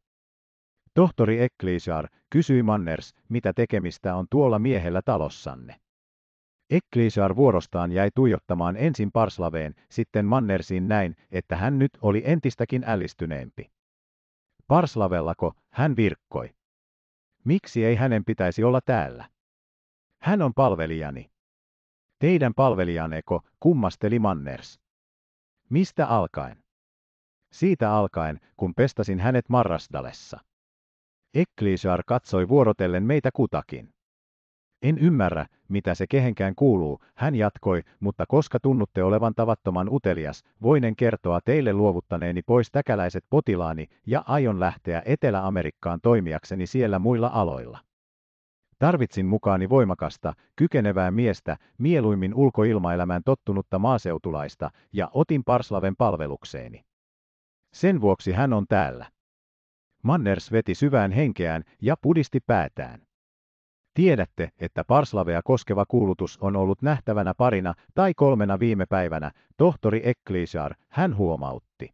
A: Tohtori Ecclesiar, kysyi Manners, mitä tekemistä on tuolla miehellä talossanne. Ecclesiar vuorostaan jäi tuijottamaan ensin Parslaveen, sitten Mannersiin näin, että hän nyt oli entistäkin ällistyneempi. Parslavellako hän virkkoi. Miksi ei hänen pitäisi olla täällä? Hän on palvelijani. Teidän palvelijaneko, kummasteli Manners. Mistä alkaen? Siitä alkaen, kun pestasin hänet Marrasdalessa. Ekliisar katsoi vuorotellen meitä kutakin. En ymmärrä, mitä se kehenkään kuuluu, hän jatkoi, mutta koska tunnutte olevan tavattoman utelias, voinen kertoa teille luovuttaneeni pois täkäläiset potilaani ja aion lähteä Etelä-Amerikkaan toimijakseni siellä muilla aloilla. Tarvitsin mukaani voimakasta, kykenevää miestä, mieluimmin ulkoilmaelämään tottunutta maaseutulaista, ja otin Parslaven palvelukseeni. Sen vuoksi hän on täällä. Manners veti syvään henkeään ja pudisti päätään. Tiedätte, että Parslavea koskeva kuulutus on ollut nähtävänä parina tai kolmena viime päivänä, tohtori Ecclesiar, hän huomautti.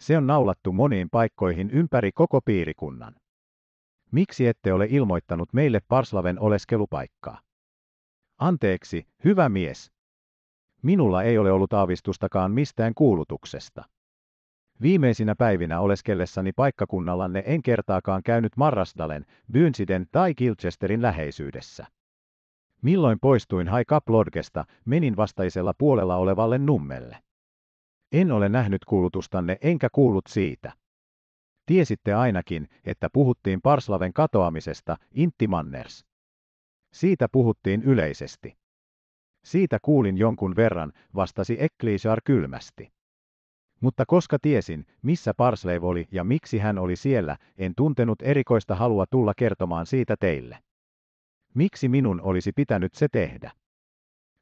A: Se on naulattu moniin paikkoihin ympäri koko piirikunnan. Miksi ette ole ilmoittanut meille Parslaven oleskelupaikkaa? Anteeksi, hyvä mies. Minulla ei ole ollut aavistustakaan mistään kuulutuksesta. Viimeisinä päivinä oleskellessani paikkakunnallanne en kertaakaan käynyt Marrasdalen, Bynsiden tai Kilchesterin läheisyydessä. Milloin poistuin Lodgesta, menin vastaisella puolella olevalle nummelle. En ole nähnyt kuulutustanne enkä kuullut siitä. Tiesitte ainakin, että puhuttiin Parslaven katoamisesta, Intti Manners. Siitä puhuttiin yleisesti. Siitä kuulin jonkun verran, vastasi Ekliisar kylmästi. Mutta koska tiesin, missä Parsley oli ja miksi hän oli siellä, en tuntenut erikoista halua tulla kertomaan siitä teille. Miksi minun olisi pitänyt se tehdä?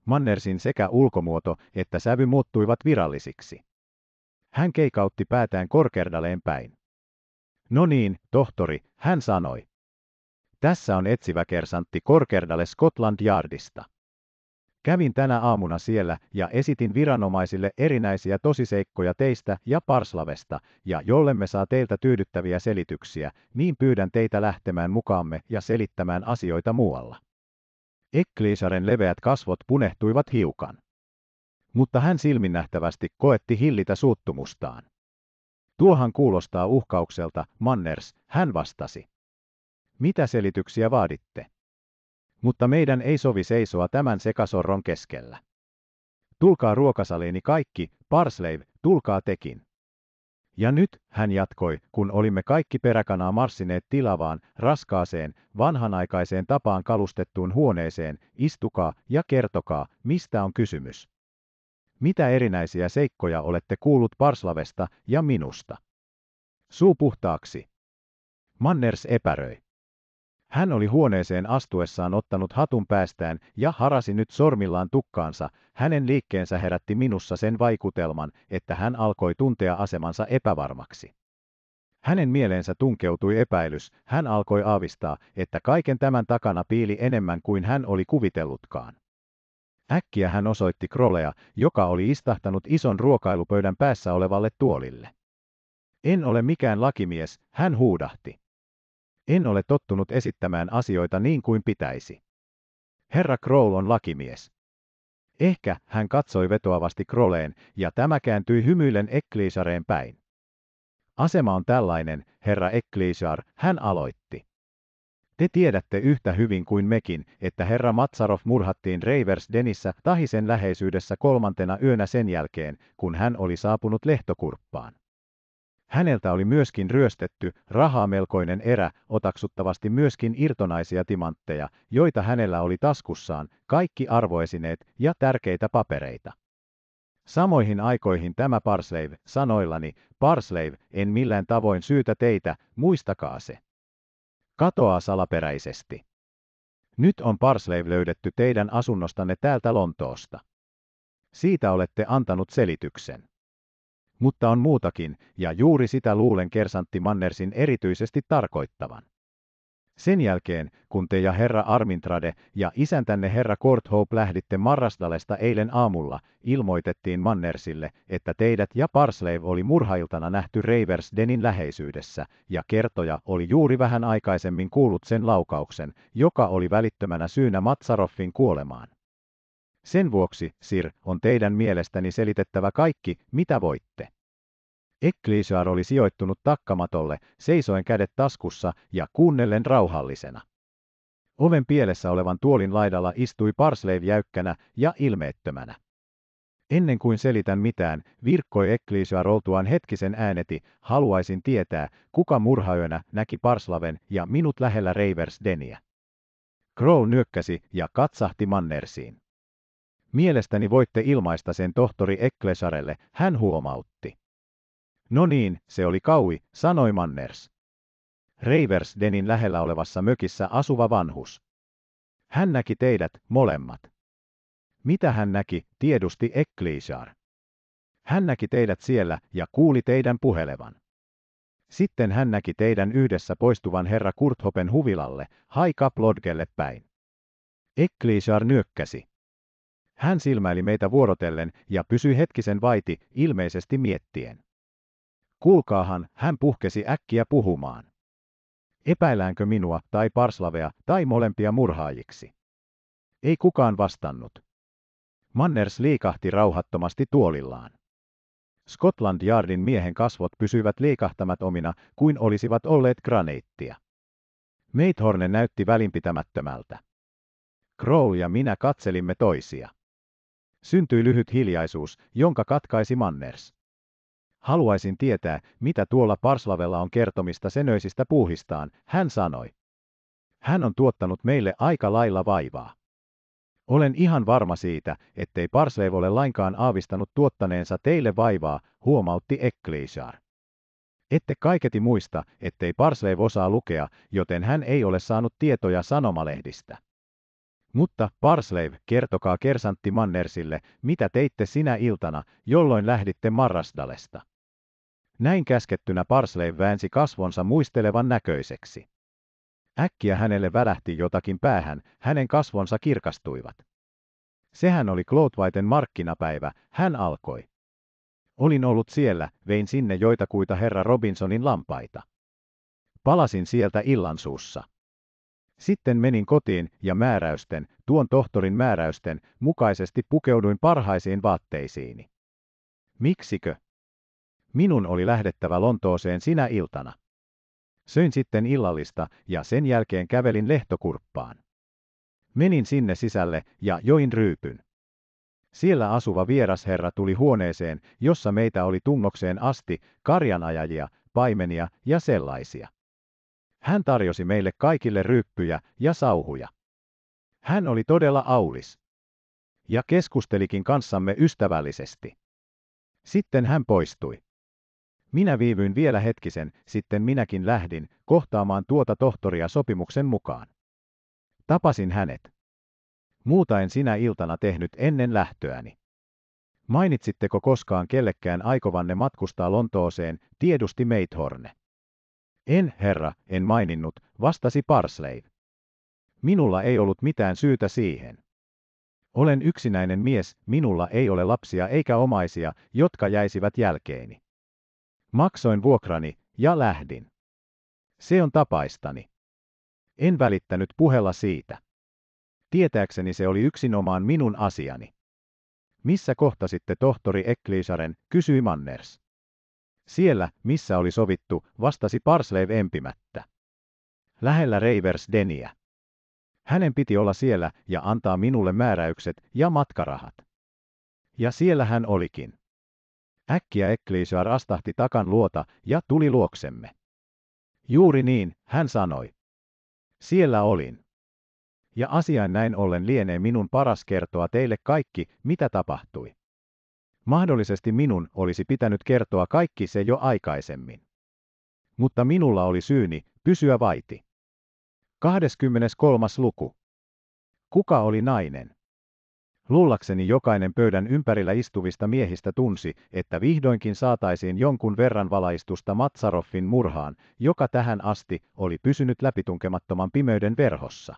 A: Mannersin sekä ulkomuoto että sävy muuttuivat virallisiksi. Hän keikautti päätään korkerdaleen päin. No niin, tohtori, hän sanoi. Tässä on etsivä kersantti Korkerdale Scotland Yardista. Kävin tänä aamuna siellä ja esitin viranomaisille erinäisiä tosiseikkoja teistä ja Parslavesta, ja jollemme saa teiltä tyydyttäviä selityksiä, niin pyydän teitä lähtemään mukaamme ja selittämään asioita muualla. Ekliisaren leveät kasvot punehtuivat hiukan. Mutta hän silminnähtävästi koetti hillitä suuttumustaan. Tuohan kuulostaa uhkaukselta, Manners, hän vastasi. Mitä selityksiä vaaditte? Mutta meidän ei sovi seisoa tämän sekasorron keskellä. Tulkaa ruokasaliini kaikki, Parsleiv, tulkaa tekin. Ja nyt, hän jatkoi, kun olimme kaikki peräkanaa marssineet tilavaan, raskaaseen, vanhanaikaiseen tapaan kalustettuun huoneeseen, istukaa ja kertokaa, mistä on kysymys. Mitä erinäisiä seikkoja olette kuullut Parslavesta ja minusta? Suu puhtaaksi. Manners epäröi. Hän oli huoneeseen astuessaan ottanut hatun päästään ja harasi nyt sormillaan tukkaansa. Hänen liikkeensä herätti minussa sen vaikutelman, että hän alkoi tuntea asemansa epävarmaksi. Hänen mieleensä tunkeutui epäilys, hän alkoi aavistaa, että kaiken tämän takana piili enemmän kuin hän oli kuvitellutkaan. Äkkiä hän osoitti Krolea, joka oli istahtanut ison ruokailupöydän päässä olevalle tuolille. En ole mikään lakimies, hän huudahti. En ole tottunut esittämään asioita niin kuin pitäisi. Herra Kroll on lakimies. Ehkä hän katsoi vetoavasti Kroleen, ja tämä kääntyi hymyillen Ekliisareen päin. Asema on tällainen, herra Ekliisar, hän aloitti. Te tiedätte yhtä hyvin kuin mekin, että herra Matsarov murhattiin Reivers-Denissä tahisen läheisyydessä kolmantena yönä sen jälkeen, kun hän oli saapunut lehtokurppaan. Häneltä oli myöskin ryöstetty rahamelkoinen erä otaksuttavasti myöskin irtonaisia timantteja, joita hänellä oli taskussaan, kaikki arvoesineet ja tärkeitä papereita. Samoihin aikoihin tämä Parslave, sanoillani, Parslave, en millään tavoin syytä teitä, muistakaa se. Katoaa salaperäisesti. Nyt on Parslave löydetty teidän asunnostanne täältä Lontoosta. Siitä olette antanut selityksen. Mutta on muutakin, ja juuri sitä luulen kersantti Mannersin erityisesti tarkoittavan. Sen jälkeen, kun te ja herra Armintrade ja isäntänne herra Courthope lähditte Marrasdalesta eilen aamulla, ilmoitettiin Mannersille, että teidät ja Parsley oli murhailtana nähty denin läheisyydessä, ja kertoja oli juuri vähän aikaisemmin kuullut sen laukauksen, joka oli välittömänä syynä Matsaroffin kuolemaan. Sen vuoksi, Sir, on teidän mielestäni selitettävä kaikki, mitä voitte. Ecclesiar oli sijoittunut takkamatolle, seisoen kädet taskussa ja kuunnellen rauhallisena. Oven pielessä olevan tuolin laidalla istui Parsleiv jäykkänä ja ilmeettömänä. Ennen kuin selitän mitään, virkkoi Ecclesiar oltuaan hetkisen ääneti, haluaisin tietää, kuka murhayönä näki Parslaven ja minut lähellä Reivers Deniä. Crow nyökkäsi ja katsahti Mannersiin. Mielestäni voitte ilmaista sen tohtori Ecclesarelle, hän huomautti. No niin, se oli kaui, sanoi Manners. denin lähellä olevassa mökissä asuva vanhus. Hän näki teidät, molemmat. Mitä hän näki, tiedusti Ecclesar. Hän näki teidät siellä ja kuuli teidän puhelevan. Sitten hän näki teidän yhdessä poistuvan herra Kurthopen huvilalle, Haika Plodgelle päin. Ecclesar nyökkäsi. Hän silmäili meitä vuorotellen ja pysyi hetkisen vaiti, ilmeisesti miettien. Kuulkaahan, hän puhkesi äkkiä puhumaan. Epäiläänkö minua tai Parslavea tai molempia murhaajiksi? Ei kukaan vastannut. Manners liikahti rauhattomasti tuolillaan. Scotland Yardin miehen kasvot pysyivät liikahtamat omina kuin olisivat olleet graneittia. Meithorne näytti välinpitämättömältä. Crow ja minä katselimme toisia. Syntyi lyhyt hiljaisuus, jonka katkaisi Manners. Haluaisin tietää, mitä tuolla Parslavella on kertomista senöisistä puuhistaan, hän sanoi. Hän on tuottanut meille aika lailla vaivaa. Olen ihan varma siitä, ettei Parslev ole lainkaan aavistanut tuottaneensa teille vaivaa, huomautti Ecclesiar. Ette kaiketi muista, ettei Parslev osaa lukea, joten hän ei ole saanut tietoja sanomalehdistä. Mutta, Parslev, kertokaa kersantti Mannersille, mitä teitte sinä iltana, jolloin lähditte Marrasdalesta. Näin käskettynä Parslev väänsi kasvonsa muistelevan näköiseksi. Äkkiä hänelle välähti jotakin päähän, hänen kasvonsa kirkastuivat. Sehän oli Klootvaiten markkinapäivä, hän alkoi. Olin ollut siellä, vein sinne joitakuita herra Robinsonin lampaita. Palasin sieltä illansuussa. Sitten menin kotiin ja määräysten, tuon tohtorin määräysten, mukaisesti pukeuduin parhaisiin vaatteisiini. Miksikö? Minun oli lähdettävä Lontooseen sinä iltana. Söin sitten illallista ja sen jälkeen kävelin lehtokurppaan. Menin sinne sisälle ja join ryypyn. Siellä asuva vierasherra tuli huoneeseen, jossa meitä oli tungokseen asti, karjanajajia, paimenia ja sellaisia. Hän tarjosi meille kaikille ryppyjä ja sauhuja. Hän oli todella aulis. Ja keskustelikin kanssamme ystävällisesti. Sitten hän poistui. Minä viivyin vielä hetkisen, sitten minäkin lähdin kohtaamaan tuota tohtoria sopimuksen mukaan. Tapasin hänet. Muuta en sinä iltana tehnyt ennen lähtöäni. Mainitsitteko koskaan kellekään aikovanne matkustaa Lontooseen, tiedusti Meithorne. En, herra, en maininnut, vastasi Parsley. Minulla ei ollut mitään syytä siihen. Olen yksinäinen mies, minulla ei ole lapsia eikä omaisia, jotka jäisivät jälkeeni. Maksoin vuokrani ja lähdin. Se on tapaistani. En välittänyt puhella siitä. Tietääkseni se oli yksinomaan minun asiani. Missä kohtasitte tohtori Ekliisaren, kysyi Manners. Siellä, missä oli sovittu, vastasi Parslev empimättä. Lähellä Reivers Deniä. Hänen piti olla siellä ja antaa minulle määräykset ja matkarahat. Ja siellä hän olikin. Äkkiä Ekklisiar astahti takan luota ja tuli luoksemme. Juuri niin, hän sanoi. Siellä olin. Ja asian näin ollen lienee minun paras kertoa teille kaikki, mitä tapahtui. Mahdollisesti minun olisi pitänyt kertoa kaikki se jo aikaisemmin. Mutta minulla oli syyni pysyä vaiti. 23. luku. Kuka oli nainen? Lullakseni jokainen pöydän ympärillä istuvista miehistä tunsi, että vihdoinkin saataisiin jonkun verran valaistusta Matsaroffin murhaan, joka tähän asti oli pysynyt läpitunkemattoman pimeyden verhossa.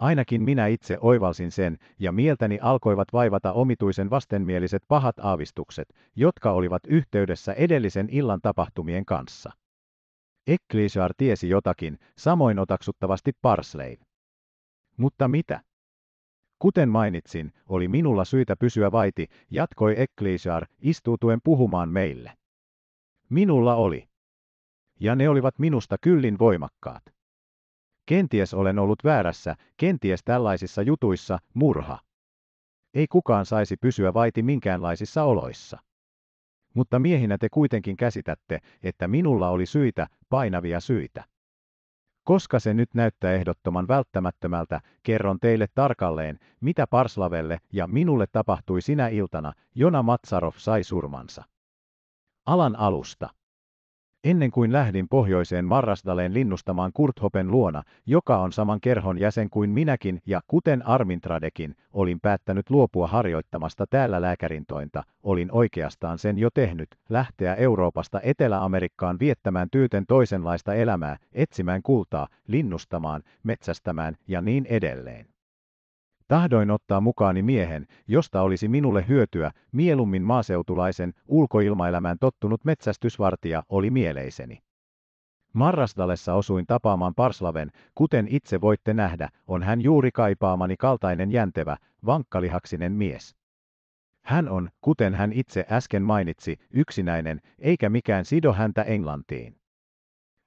A: Ainakin minä itse oivalsin sen, ja mieltäni alkoivat vaivata omituisen vastenmieliset pahat aavistukset, jotka olivat yhteydessä edellisen illan tapahtumien kanssa. Ecclesiar tiesi jotakin, samoin otaksuttavasti Parsley. Mutta mitä? Kuten mainitsin, oli minulla syytä pysyä vaiti, jatkoi Ecclesiar, istuutuen puhumaan meille. Minulla oli. Ja ne olivat minusta kyllin voimakkaat. Kenties olen ollut väärässä, kenties tällaisissa jutuissa murha. Ei kukaan saisi pysyä vaiti minkäänlaisissa oloissa. Mutta miehinä te kuitenkin käsitätte, että minulla oli syitä, painavia syitä. Koska se nyt näyttää ehdottoman välttämättömältä, kerron teille tarkalleen, mitä Parslavelle ja minulle tapahtui sinä iltana, jona Matsarov sai surmansa. Alan alusta ennen kuin lähdin pohjoiseen Marrasdaleen linnustamaan Kurthopen luona, joka on saman kerhon jäsen kuin minäkin ja kuten Armintradekin, olin päättänyt luopua harjoittamasta täällä lääkärintointa, olin oikeastaan sen jo tehnyt, lähteä Euroopasta Etelä-Amerikkaan viettämään tyyten toisenlaista elämää, etsimään kultaa, linnustamaan, metsästämään ja niin edelleen. Tahdoin ottaa mukaani miehen, josta olisi minulle hyötyä, mielummin maaseutulaisen, ulkoilmaelämään tottunut metsästysvartija oli mieleiseni. Marrasdalessa osuin tapaamaan Parslaven, kuten itse voitte nähdä, on hän juuri kaipaamani kaltainen jäntevä, vankkalihaksinen mies. Hän on, kuten hän itse äsken mainitsi, yksinäinen, eikä mikään sido häntä Englantiin.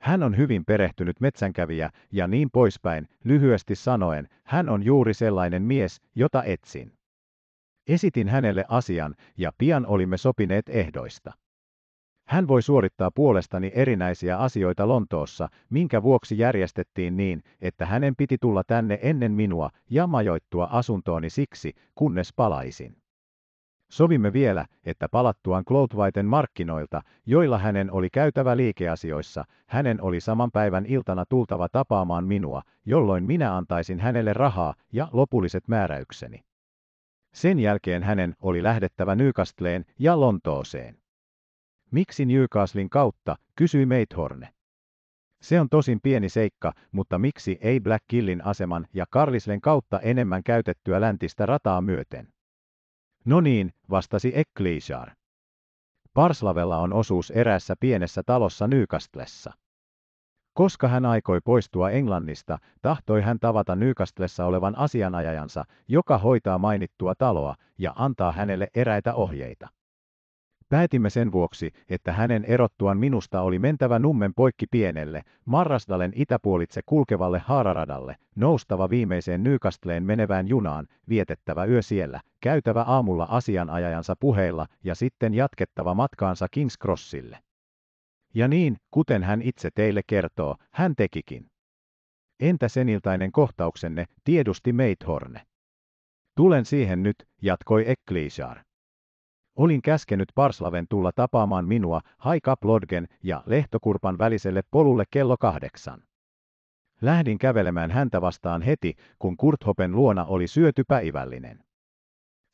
A: Hän on hyvin perehtynyt metsänkävijä ja niin poispäin, lyhyesti sanoen, hän on juuri sellainen mies, jota etsin. Esitin hänelle asian, ja pian olimme sopineet ehdoista. Hän voi suorittaa puolestani erinäisiä asioita Lontoossa, minkä vuoksi järjestettiin niin, että hänen piti tulla tänne ennen minua ja majoittua asuntooni siksi, kunnes palaisin. Sovimme vielä, että palattuaan Cloudwaiten markkinoilta, joilla hänen oli käytävä liikeasioissa, hänen oli saman päivän iltana tultava tapaamaan minua, jolloin minä antaisin hänelle rahaa ja lopulliset määräykseni. Sen jälkeen hänen oli lähdettävä Newcastleen ja Lontooseen. Miksi Newcastlin kautta, kysyi Meithorne. Se on tosin pieni seikka, mutta miksi ei Black Killin aseman ja Karlislen kautta enemmän käytettyä läntistä rataa myöten? No niin, vastasi Ecclesiar. Parslavella on osuus eräässä pienessä talossa Newcastlessa. Koska hän aikoi poistua Englannista, tahtoi hän tavata Newcastlessa olevan asianajajansa, joka hoitaa mainittua taloa, ja antaa hänelle eräitä ohjeita. Päätimme sen vuoksi, että hänen erottuaan minusta oli mentävä nummen poikki pienelle, Marrasdalen itäpuolitse kulkevalle haararadalle, noustava viimeiseen Nykastleen menevään junaan, vietettävä yö siellä, käytävä aamulla asianajajansa puheilla ja sitten jatkettava matkaansa Kings Crossille. Ja niin, kuten hän itse teille kertoo, hän tekikin. Entä sen iltainen kohtauksenne, tiedusti Meithorne? Tulen siihen nyt, jatkoi Ecclesiar. Olin käskenyt Parslaven tulla tapaamaan minua Haika ja Lehtokurpan väliselle polulle kello kahdeksan. Lähdin kävelemään häntä vastaan heti, kun Kurthopen luona oli syöty päivällinen.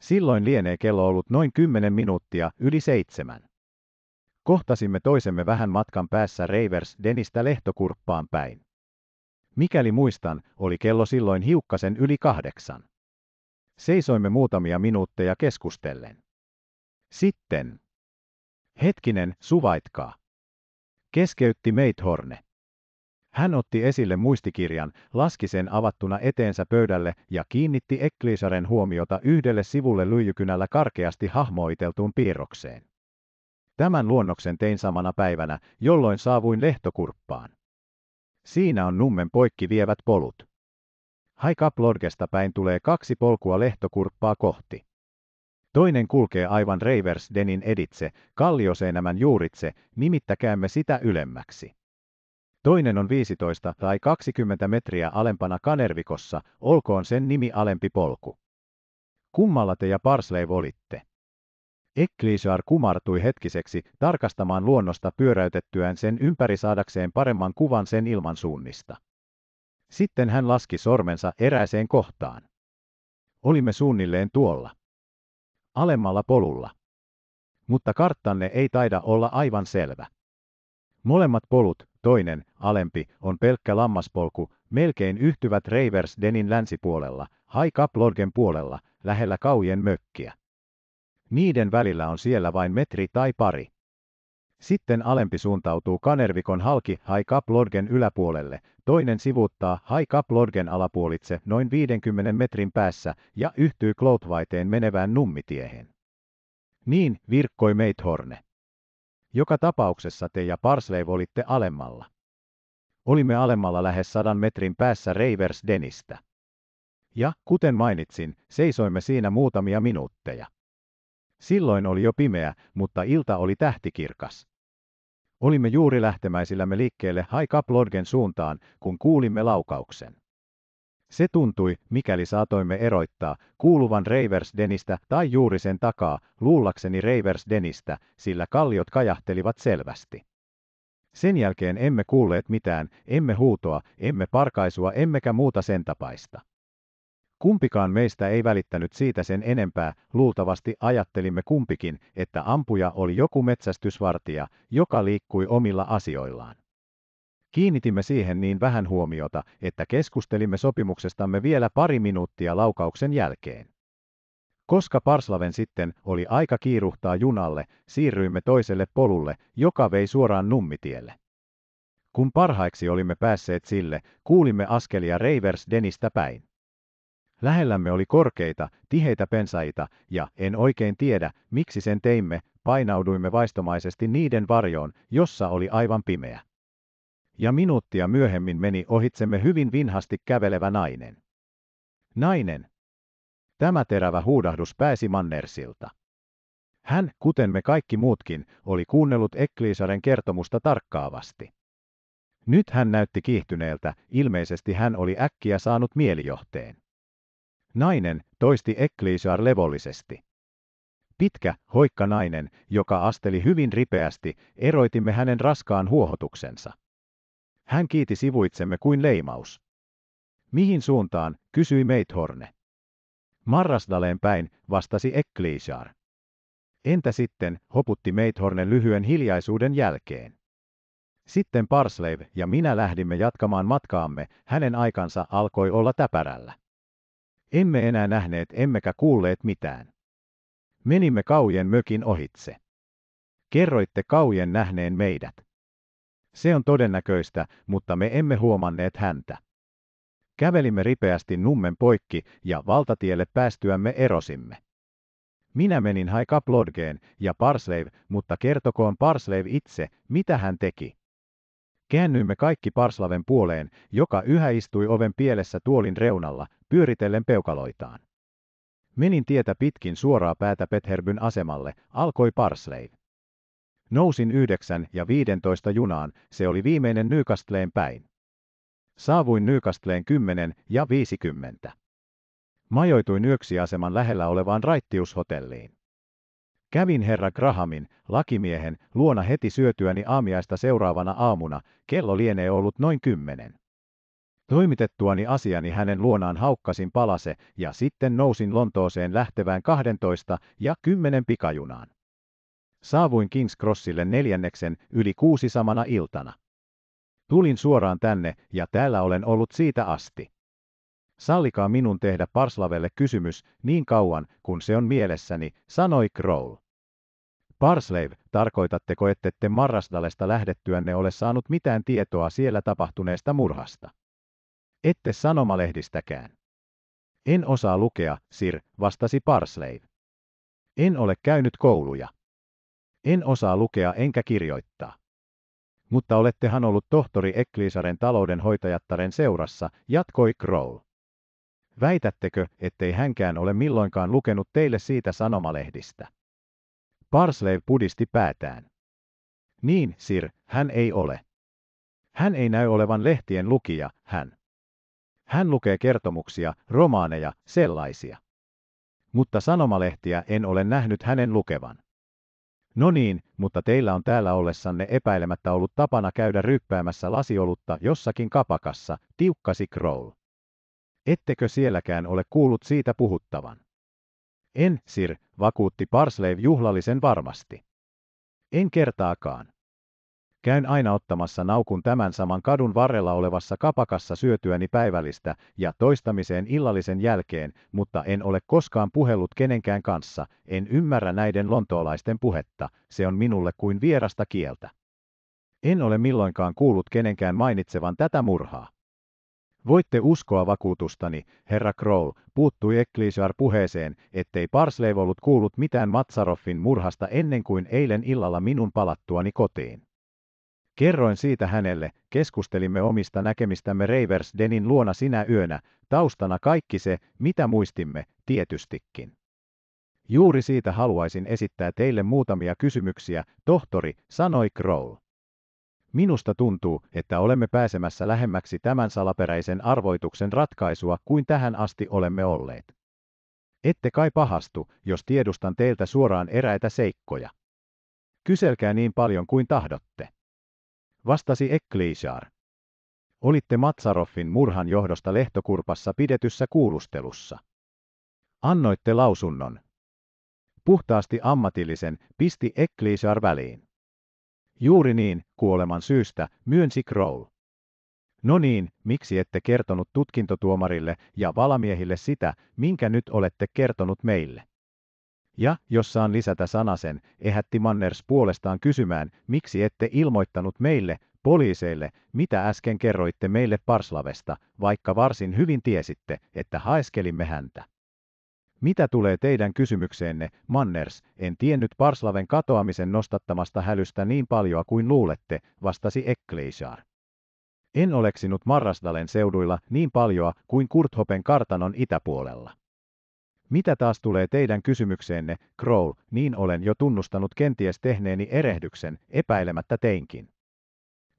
A: Silloin lienee kello ollut noin kymmenen minuuttia yli seitsemän. Kohtasimme toisemme vähän matkan päässä Reivers Denistä Lehtokurppaan päin. Mikäli muistan, oli kello silloin hiukkasen yli kahdeksan. Seisoimme muutamia minuutteja keskustellen. Sitten, hetkinen, suvaitkaa, keskeytti Meithorne. Hän otti esille muistikirjan, laski sen avattuna eteensä pöydälle ja kiinnitti Ekliisaren huomiota yhdelle sivulle lyijykynällä karkeasti hahmoiteltuun piirrokseen. Tämän luonnoksen tein samana päivänä, jolloin saavuin lehtokurppaan. Siinä on nummen poikki vievät polut. Haikaplorgesta päin tulee kaksi polkua lehtokurppaa kohti. Toinen kulkee aivan Reiversdenin editse, kallioseenämän juuritse, nimittäkäämme sitä ylemmäksi. Toinen on 15 tai 20 metriä alempana kanervikossa, olkoon sen nimi alempi polku. Kummalla te ja Parsley olitte? Eklisar kumartui hetkiseksi tarkastamaan luonnosta pyöräytettyään sen ympäri saadakseen paremman kuvan sen ilmansuunnista. Sitten hän laski sormensa erääseen kohtaan. Olimme suunnilleen tuolla alemmalla polulla. Mutta karttanne ei taida olla aivan selvä. Molemmat polut, toinen, alempi, on pelkkä lammaspolku, melkein yhtyvät Reiversdenin länsipuolella, Haikaplodgen puolella, lähellä Kaujen mökkiä. Niiden välillä on siellä vain metri tai pari. Sitten alempi suuntautuu kanervikon halki Haikaplodgen yläpuolelle, toinen sivuuttaa Haikaplodgen alapuolitse noin 50 metrin päässä ja yhtyy Kloutvaiteen menevään nummitiehen. Niin, virkkoi Meithorne. Joka tapauksessa te ja Parsley olitte alemmalla. Olimme alemmalla lähes sadan metrin päässä Denistä. Ja, kuten mainitsin, seisoimme siinä muutamia minuutteja. Silloin oli jo pimeä, mutta ilta oli tähtikirkas. Olimme juuri lähtemäisillämme liikkeelle Cup Lodgen suuntaan, kun kuulimme laukauksen. Se tuntui, mikäli saatoimme eroittaa, kuuluvan Reivers-Denistä tai juuri sen takaa, luullakseni Reivers-Denistä, sillä kalliot kajahtelivat selvästi. Sen jälkeen emme kuulleet mitään, emme huutoa, emme parkaisua emmekä muuta sen tapaista. Kumpikaan meistä ei välittänyt siitä sen enempää, luultavasti ajattelimme kumpikin, että ampuja oli joku metsästysvartija, joka liikkui omilla asioillaan. Kiinnitimme siihen niin vähän huomiota, että keskustelimme sopimuksestamme vielä pari minuuttia laukauksen jälkeen. Koska Parslaven sitten oli aika kiiruhtaa junalle, siirryimme toiselle polulle, joka vei suoraan nummitielle. Kun parhaiksi olimme päässeet sille, kuulimme askelia Reivers Denistä päin. Lähellämme oli korkeita, tiheitä pensaita, ja en oikein tiedä, miksi sen teimme, painauduimme vaistomaisesti niiden varjoon, jossa oli aivan pimeä. Ja minuuttia myöhemmin meni ohitsemme hyvin vinhasti kävelevä nainen. Nainen. Tämä terävä huudahdus pääsi Mannersilta. Hän, kuten me kaikki muutkin, oli kuunnellut Ekliisaren kertomusta tarkkaavasti. Nyt hän näytti kiihtyneeltä, ilmeisesti hän oli äkkiä saanut mielijohteen. Nainen toisti Ecclesiar levollisesti. Pitkä, hoikka nainen, joka asteli hyvin ripeästi, eroitimme hänen raskaan huohotuksensa. Hän kiiti sivuitsemme kuin leimaus. Mihin suuntaan, kysyi Meithorne. Marrasdaleen päin, vastasi Ecclesiar. Entä sitten, hoputti Meithorne lyhyen hiljaisuuden jälkeen. Sitten Parsleiv ja minä lähdimme jatkamaan matkaamme, hänen aikansa alkoi olla täpärällä. Emme enää nähneet emmekä kuulleet mitään. Menimme kaujen mökin ohitse. Kerroitte kaujen nähneen meidät. Se on todennäköistä, mutta me emme huomanneet häntä. Kävelimme ripeästi nummen poikki ja valtatielle päästyämme erosimme. Minä menin Haikaplodgeen ja Parslev, mutta kertokoon Parslev itse, mitä hän teki. Käännyimme kaikki Parslaven puoleen, joka yhä istui oven pielessä tuolin reunalla, pyöritellen peukaloitaan. Menin tietä pitkin suoraa päätä Petherbyn asemalle, alkoi Parsleiv. Nousin yhdeksän ja 15 junaan, se oli viimeinen nykastleen päin. Saavuin nykastleen 10 ja 50. Majoituin yöksi aseman lähellä olevaan raittiushotelliin. Kävin herra Grahamin, lakimiehen, luona heti syötyäni aamiaista seuraavana aamuna, kello lienee ollut noin kymmenen. Toimitettuani asiani hänen luonaan haukkasin palase ja sitten nousin Lontooseen lähtevään 12 ja 10 pikajunaan. Saavuin Kings Crossille neljänneksen yli kuusi samana iltana. Tulin suoraan tänne ja täällä olen ollut siitä asti. Sallikaa minun tehdä Parslavelle kysymys niin kauan, kun se on mielessäni, sanoi Kroll. Parslave, tarkoitatteko te Marrasdalesta lähdettyänne ole saanut mitään tietoa siellä tapahtuneesta murhasta? Ette sanomalehdistäkään. En osaa lukea, Sir, vastasi Parslave. En ole käynyt kouluja. En osaa lukea enkä kirjoittaa. Mutta olettehan ollut tohtori Ekliisaren taloudenhoitajattaren seurassa, jatkoi Kroll. Väitättekö, ettei hänkään ole milloinkaan lukenut teille siitä sanomalehdistä? Parsley pudisti päätään. Niin, Sir, hän ei ole. Hän ei näy olevan lehtien lukija, hän. Hän lukee kertomuksia, romaaneja, sellaisia. Mutta sanomalehtiä en ole nähnyt hänen lukevan. No niin, mutta teillä on täällä ollessanne epäilemättä ollut tapana käydä ryppäämässä lasiolutta jossakin kapakassa, tiukkasi Kroll. Ettekö sielläkään ole kuullut siitä puhuttavan? En, sir, vakuutti Parsley juhlallisen varmasti. En kertaakaan. Käyn aina ottamassa naukun tämän saman kadun varrella olevassa kapakassa syötyäni päivällistä ja toistamiseen illallisen jälkeen, mutta en ole koskaan puhellut kenenkään kanssa, en ymmärrä näiden lontoolaisten puhetta, se on minulle kuin vierasta kieltä. En ole milloinkaan kuullut kenenkään mainitsevan tätä murhaa. Voitte uskoa vakuutustani, herra Kroll, puuttui Ecclesiar puheeseen, ettei Parslev ollut kuullut mitään Matsaroffin murhasta ennen kuin eilen illalla minun palattuani kotiin. Kerroin siitä hänelle, keskustelimme omista näkemistämme Denin luona sinä yönä, taustana kaikki se, mitä muistimme, tietystikin. Juuri siitä haluaisin esittää teille muutamia kysymyksiä, tohtori, sanoi Kroll. Minusta tuntuu, että olemme pääsemässä lähemmäksi tämän salaperäisen arvoituksen ratkaisua kuin tähän asti olemme olleet. Ette kai pahastu, jos tiedustan teiltä suoraan eräitä seikkoja. Kyselkää niin paljon kuin tahdotte. Vastasi Eklishar. Olitte Matsaroffin murhan johdosta lehtokurpassa pidetyssä kuulustelussa. Annoitte lausunnon. Puhtaasti ammatillisen, pisti Eklishar väliin. Juuri niin, kuoleman syystä, myönsi Crowl. No niin, miksi ette kertonut tutkintotuomarille ja valamiehille sitä, minkä nyt olette kertonut meille? Ja, jos saan lisätä sanasen, ehätti Manners puolestaan kysymään, miksi ette ilmoittanut meille, poliiseille, mitä äsken kerroitte meille Parslavesta, vaikka varsin hyvin tiesitte, että haeskelimme häntä. Mitä tulee teidän kysymykseenne, Manners, en tiennyt Parslaven katoamisen nostattamasta hälystä niin paljon kuin luulette, vastasi Ekleisar. En oleksinut Marrasdalen seuduilla niin paljon kuin Kurthopen kartanon itäpuolella. Mitä taas tulee teidän kysymykseenne, Crow, niin olen jo tunnustanut kenties tehneeni erehdyksen, epäilemättä teinkin.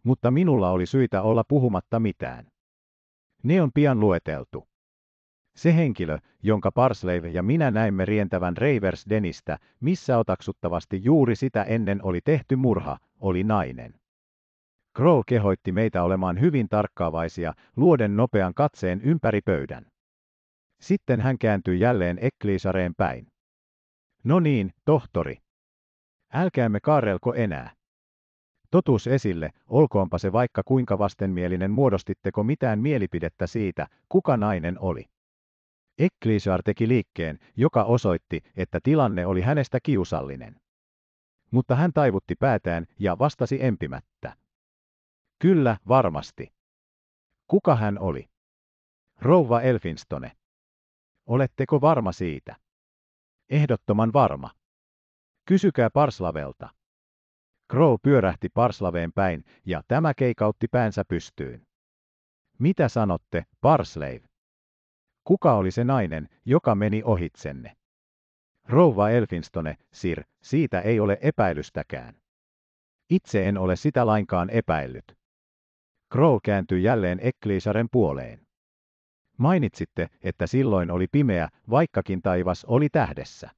A: Mutta minulla oli syitä olla puhumatta mitään. Ne on pian lueteltu. Se henkilö, jonka Parsleiv ja minä näimme rientävän Reivers Denistä, missä otaksuttavasti juuri sitä ennen oli tehty murha, oli nainen. Crow kehoitti meitä olemaan hyvin tarkkaavaisia, luoden nopean katseen ympäri pöydän. Sitten hän kääntyi jälleen Ekliisareen päin. No niin, tohtori. Älkäämme kaarelko enää. Totuus esille, olkoonpa se vaikka kuinka vastenmielinen muodostitteko mitään mielipidettä siitä, kuka nainen oli. Ekklisar teki liikkeen, joka osoitti, että tilanne oli hänestä kiusallinen. Mutta hän taivutti päätään ja vastasi empimättä. Kyllä, varmasti. Kuka hän oli? Rouva Elfinstone. Oletteko varma siitä? Ehdottoman varma. Kysykää Parslavelta. Crow pyörähti Parslaveen päin ja tämä keikautti päänsä pystyyn. Mitä sanotte, Parslave? Kuka oli se nainen, joka meni ohitsenne? Rouva Elfinstone, sir, siitä ei ole epäilystäkään. Itse en ole sitä lainkaan epäillyt. Crow kääntyi jälleen Ekliisaren puoleen. Mainitsitte, että silloin oli pimeä, vaikkakin taivas oli tähdessä.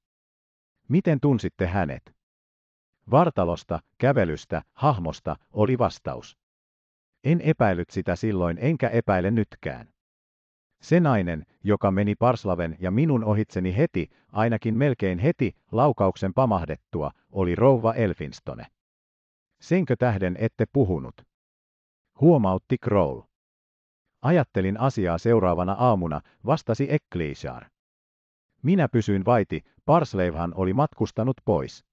A: Miten tunsitte hänet? Vartalosta, kävelystä, hahmosta oli vastaus. En epäillyt sitä silloin enkä epäile nytkään. Se nainen, joka meni Parslaven ja minun ohitseni heti, ainakin melkein heti, laukauksen pamahdettua, oli rouva Elfinstone. Senkö tähden ette puhunut? Huomautti Kroll. Ajattelin asiaa seuraavana aamuna, vastasi Ecclesiar. Minä pysyin vaiti, Parsleivhan oli matkustanut pois.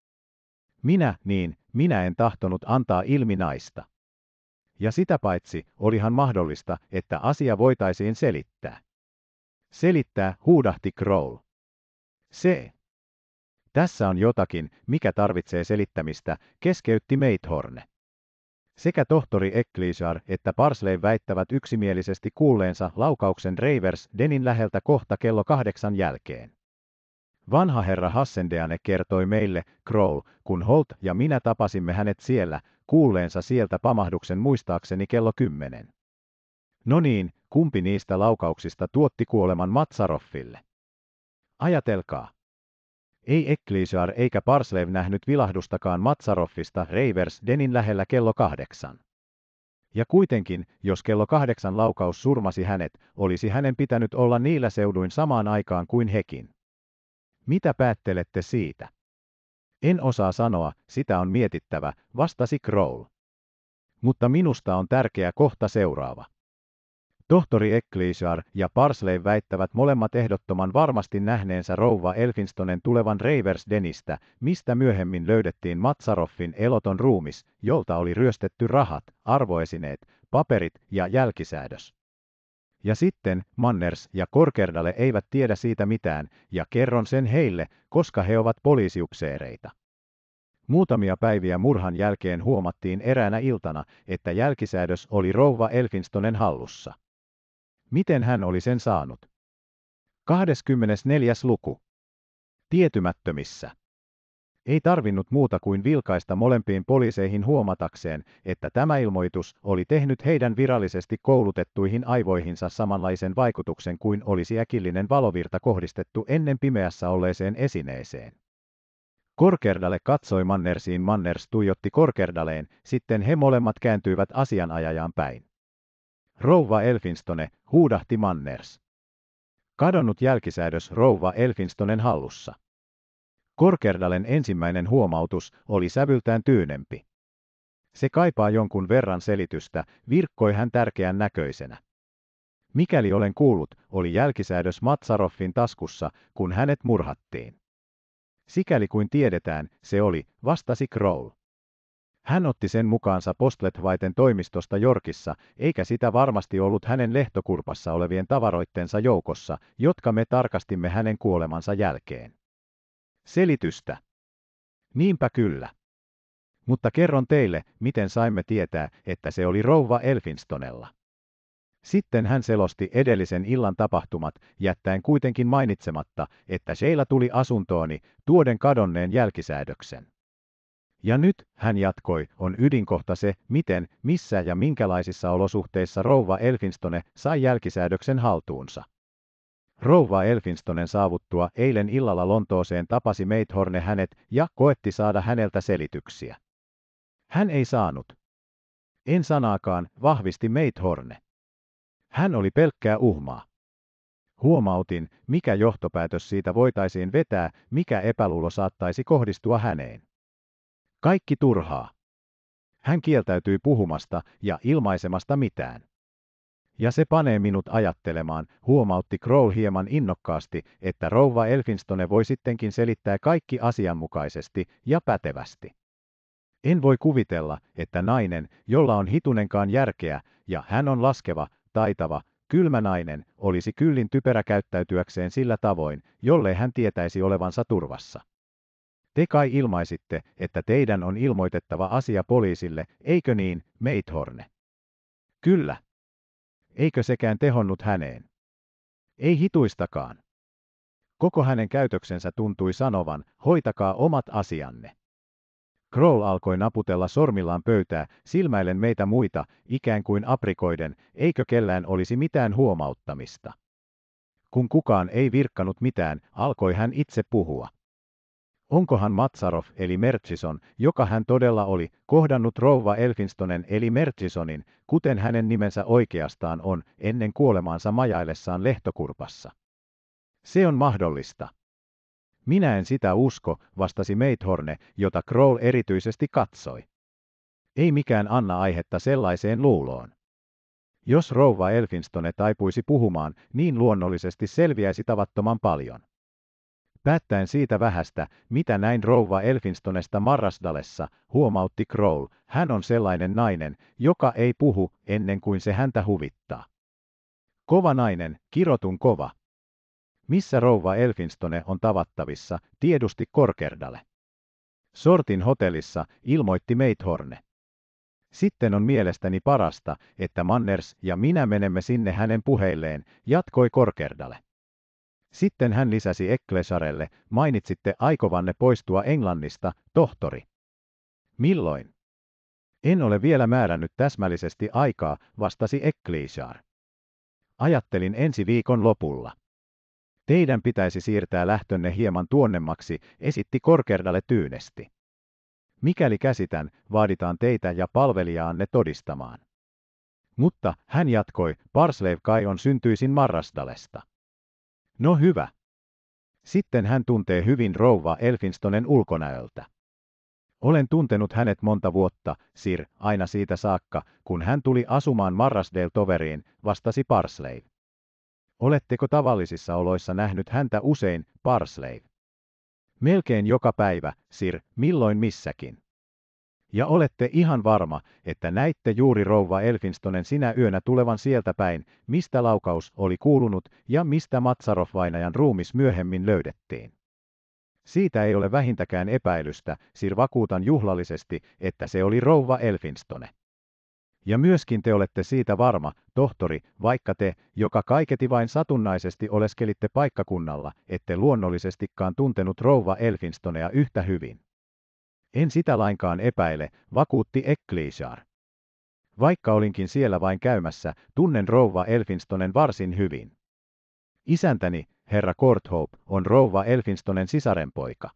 A: Minä, niin, minä en tahtonut antaa ilmi naista ja sitä paitsi olihan mahdollista, että asia voitaisiin selittää. Selittää, huudahti Kroll. Se. Tässä on jotakin, mikä tarvitsee selittämistä, keskeytti Meithorne. Sekä tohtori Ecclesiar että Parsley väittävät yksimielisesti kuulleensa laukauksen Reivers Denin läheltä kohta kello kahdeksan jälkeen. Vanha herra Hassendeane kertoi meille, Kroll, kun Holt ja minä tapasimme hänet siellä, kuulleensa sieltä pamahduksen muistaakseni kello kymmenen. No niin, kumpi niistä laukauksista tuotti kuoleman Matsaroffille? Ajatelkaa. Ei Eklisar eikä Parslev nähnyt vilahdustakaan Matsaroffista Reivers Denin lähellä kello kahdeksan. Ja kuitenkin, jos kello kahdeksan laukaus surmasi hänet, olisi hänen pitänyt olla niillä seuduin samaan aikaan kuin hekin. Mitä päättelette siitä? En osaa sanoa, sitä on mietittävä, vastasi Kroll. Mutta minusta on tärkeä kohta seuraava. Tohtori Ecclesiar ja Parsley väittävät molemmat ehdottoman varmasti nähneensä rouva Elfinstonen tulevan Reivers-Denistä, mistä myöhemmin löydettiin Matsaroffin eloton ruumis, jolta oli ryöstetty rahat, arvoesineet, paperit ja jälkisäädös. Ja sitten Manners ja Korkerdale eivät tiedä siitä mitään, ja kerron sen heille, koska he ovat poliisiukseereita. Muutamia päiviä murhan jälkeen huomattiin eräänä iltana, että jälkisäädös oli rouva Elfinstonen hallussa. Miten hän oli sen saanut? 24. luku. Tietymättömissä. Ei tarvinnut muuta kuin vilkaista molempiin poliiseihin huomatakseen, että tämä ilmoitus oli tehnyt heidän virallisesti koulutettuihin aivoihinsa samanlaisen vaikutuksen kuin olisi äkillinen valovirta kohdistettu ennen pimeässä olleeseen esineeseen. Korkerdalle katsoi Mannersiin, Manners tuijotti Korkerdaleen, sitten he molemmat kääntyivät asianajajaan päin. Rouva Elfinstone, huudahti Manners. Kadonnut jälkisäädös rouva Elfinstonen hallussa. Korkerdalen ensimmäinen huomautus oli sävyltään tyynempi. Se kaipaa jonkun verran selitystä, virkkoi hän tärkeän näköisenä. Mikäli olen kuullut, oli jälkisäädös Matsaroffin taskussa, kun hänet murhattiin. Sikäli kuin tiedetään, se oli, vastasi Kroll. Hän otti sen mukaansa Postletvaiten toimistosta Jorkissa, eikä sitä varmasti ollut hänen lehtokurpassa olevien tavaroittensa joukossa, jotka me tarkastimme hänen kuolemansa jälkeen. Selitystä. Niinpä kyllä. Mutta kerron teille, miten saimme tietää, että se oli rouva Elfinstonella. Sitten hän selosti edellisen illan tapahtumat, jättäen kuitenkin mainitsematta, että Sheila tuli asuntooni tuoden kadonneen jälkisäädöksen. Ja nyt, hän jatkoi, on ydinkohta se, miten, missä ja minkälaisissa olosuhteissa rouva Elfinstone sai jälkisäädöksen haltuunsa. Rouva Elfinstonen saavuttua eilen illalla Lontooseen tapasi Meithorne hänet ja koetti saada häneltä selityksiä. Hän ei saanut. En sanaakaan, vahvisti Meithorne. Hän oli pelkkää uhmaa. Huomautin, mikä johtopäätös siitä voitaisiin vetää, mikä epäluulo saattaisi kohdistua häneen. Kaikki turhaa. Hän kieltäytyi puhumasta ja ilmaisemasta mitään. Ja se panee minut ajattelemaan, huomautti Crow hieman innokkaasti, että rouva Elfinstone voi sittenkin selittää kaikki asianmukaisesti ja pätevästi. En voi kuvitella, että nainen, jolla on hitunenkaan järkeä, ja hän on laskeva, taitava, kylmä nainen, olisi kyllin typerä käyttäytyäkseen sillä tavoin, jollei hän tietäisi olevansa turvassa. Te kai ilmaisitte, että teidän on ilmoitettava asia poliisille, eikö niin, Meithorne? Kyllä, eikö sekään tehonnut häneen? Ei hituistakaan. Koko hänen käytöksensä tuntui sanovan, hoitakaa omat asianne. Kroll alkoi naputella sormillaan pöytää, silmäillen meitä muita, ikään kuin aprikoiden, eikö kellään olisi mitään huomauttamista. Kun kukaan ei virkkanut mitään, alkoi hän itse puhua. Onkohan Matsarov eli Mertsison, joka hän todella oli, kohdannut rouva Elfinstonen eli Mertsisonin, kuten hänen nimensä oikeastaan on, ennen kuolemaansa majaillessaan lehtokurpassa? Se on mahdollista. Minä en sitä usko, vastasi Meithorne, jota Kroll erityisesti katsoi. Ei mikään anna aihetta sellaiseen luuloon. Jos rouva Elfinstone taipuisi puhumaan, niin luonnollisesti selviäisi tavattoman paljon. Päättäen siitä vähästä, mitä näin rouva Elfinstonesta Marrasdalessa, huomautti Kroll, hän on sellainen nainen, joka ei puhu ennen kuin se häntä huvittaa. Kova nainen, kirotun kova. Missä rouva Elfinstone on tavattavissa, tiedusti Korkerdale. Sortin hotellissa, ilmoitti Meithorne. Sitten on mielestäni parasta, että Manners ja minä menemme sinne hänen puheilleen, jatkoi Korkerdale. Sitten hän lisäsi Ecclesarelle mainitsitte aikovanne poistua Englannista, tohtori. Milloin? En ole vielä määrännyt täsmällisesti aikaa, vastasi Ecclesiar. Ajattelin ensi viikon lopulla. Teidän pitäisi siirtää lähtönne hieman tuonnemmaksi, esitti Korkerdalle tyynesti. Mikäli käsitän, vaaditaan teitä ja palvelijaanne todistamaan. Mutta, hän jatkoi, Parsleiv kai on syntyisin Marrasdalesta. No hyvä. Sitten hän tuntee hyvin rouva Elfinstonen ulkonäöltä. Olen tuntenut hänet monta vuotta, Sir, aina siitä saakka, kun hän tuli asumaan Marrasdale-toveriin, vastasi Parsley. Oletteko tavallisissa oloissa nähnyt häntä usein, Parsley? Melkein joka päivä, Sir, milloin missäkin. Ja olette ihan varma, että näitte juuri rouva Elfinstonen sinä yönä tulevan sieltä päin, mistä laukaus oli kuulunut ja mistä Matsarov-vainajan ruumis myöhemmin löydettiin. Siitä ei ole vähintäkään epäilystä, sir vakuutan juhlallisesti, että se oli rouva Elfinstone. Ja myöskin te olette siitä varma, tohtori, vaikka te, joka kaiketi vain satunnaisesti oleskelitte paikkakunnalla, ette luonnollisestikaan tuntenut rouva Elfinstonea yhtä hyvin. En sitä lainkaan epäile, vakuutti Ecclesiar. Vaikka olinkin siellä vain käymässä, tunnen rouva Elfinstonen varsin hyvin. Isäntäni, herra Courthope, on rouva Elfinstonen sisarenpoika.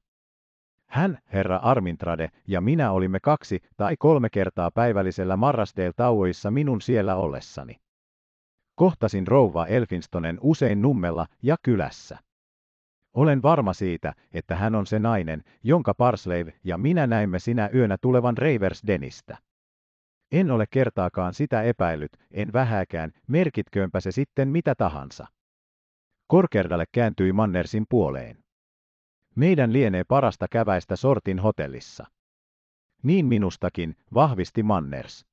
A: Hän, herra Armintrade, ja minä olimme kaksi tai kolme kertaa päivällisellä Marrasdale tauoissa minun siellä ollessani. Kohtasin rouva Elfinstonen usein nummella ja kylässä. Olen varma siitä, että hän on se nainen, jonka Parsleiv ja minä näimme sinä yönä tulevan Ravers-Denistä. En ole kertaakaan sitä epäillyt, en vähäkään merkitköönpä se sitten mitä tahansa. Korkerdalle kääntyi Mannersin puoleen. Meidän lienee parasta käväistä sortin hotellissa. Niin minustakin, vahvisti Manners.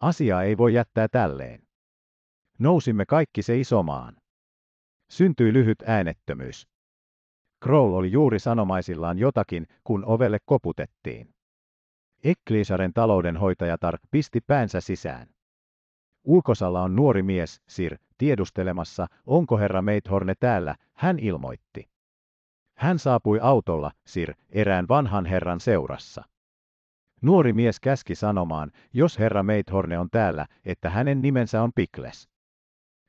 A: Asiaa ei voi jättää tälleen. Nousimme kaikki se isomaan. Syntyi lyhyt äänettömyys. Kroll oli juuri sanomaisillaan jotakin, kun ovelle koputettiin. Eklisaren taloudenhoitajatar pisti päänsä sisään. Ulkosalla on nuori mies, Sir, tiedustelemassa, onko herra Meithorne täällä, hän ilmoitti. Hän saapui autolla, Sir, erään vanhan herran seurassa. Nuori mies käski sanomaan, jos herra Meithorne on täällä, että hänen nimensä on Pikles.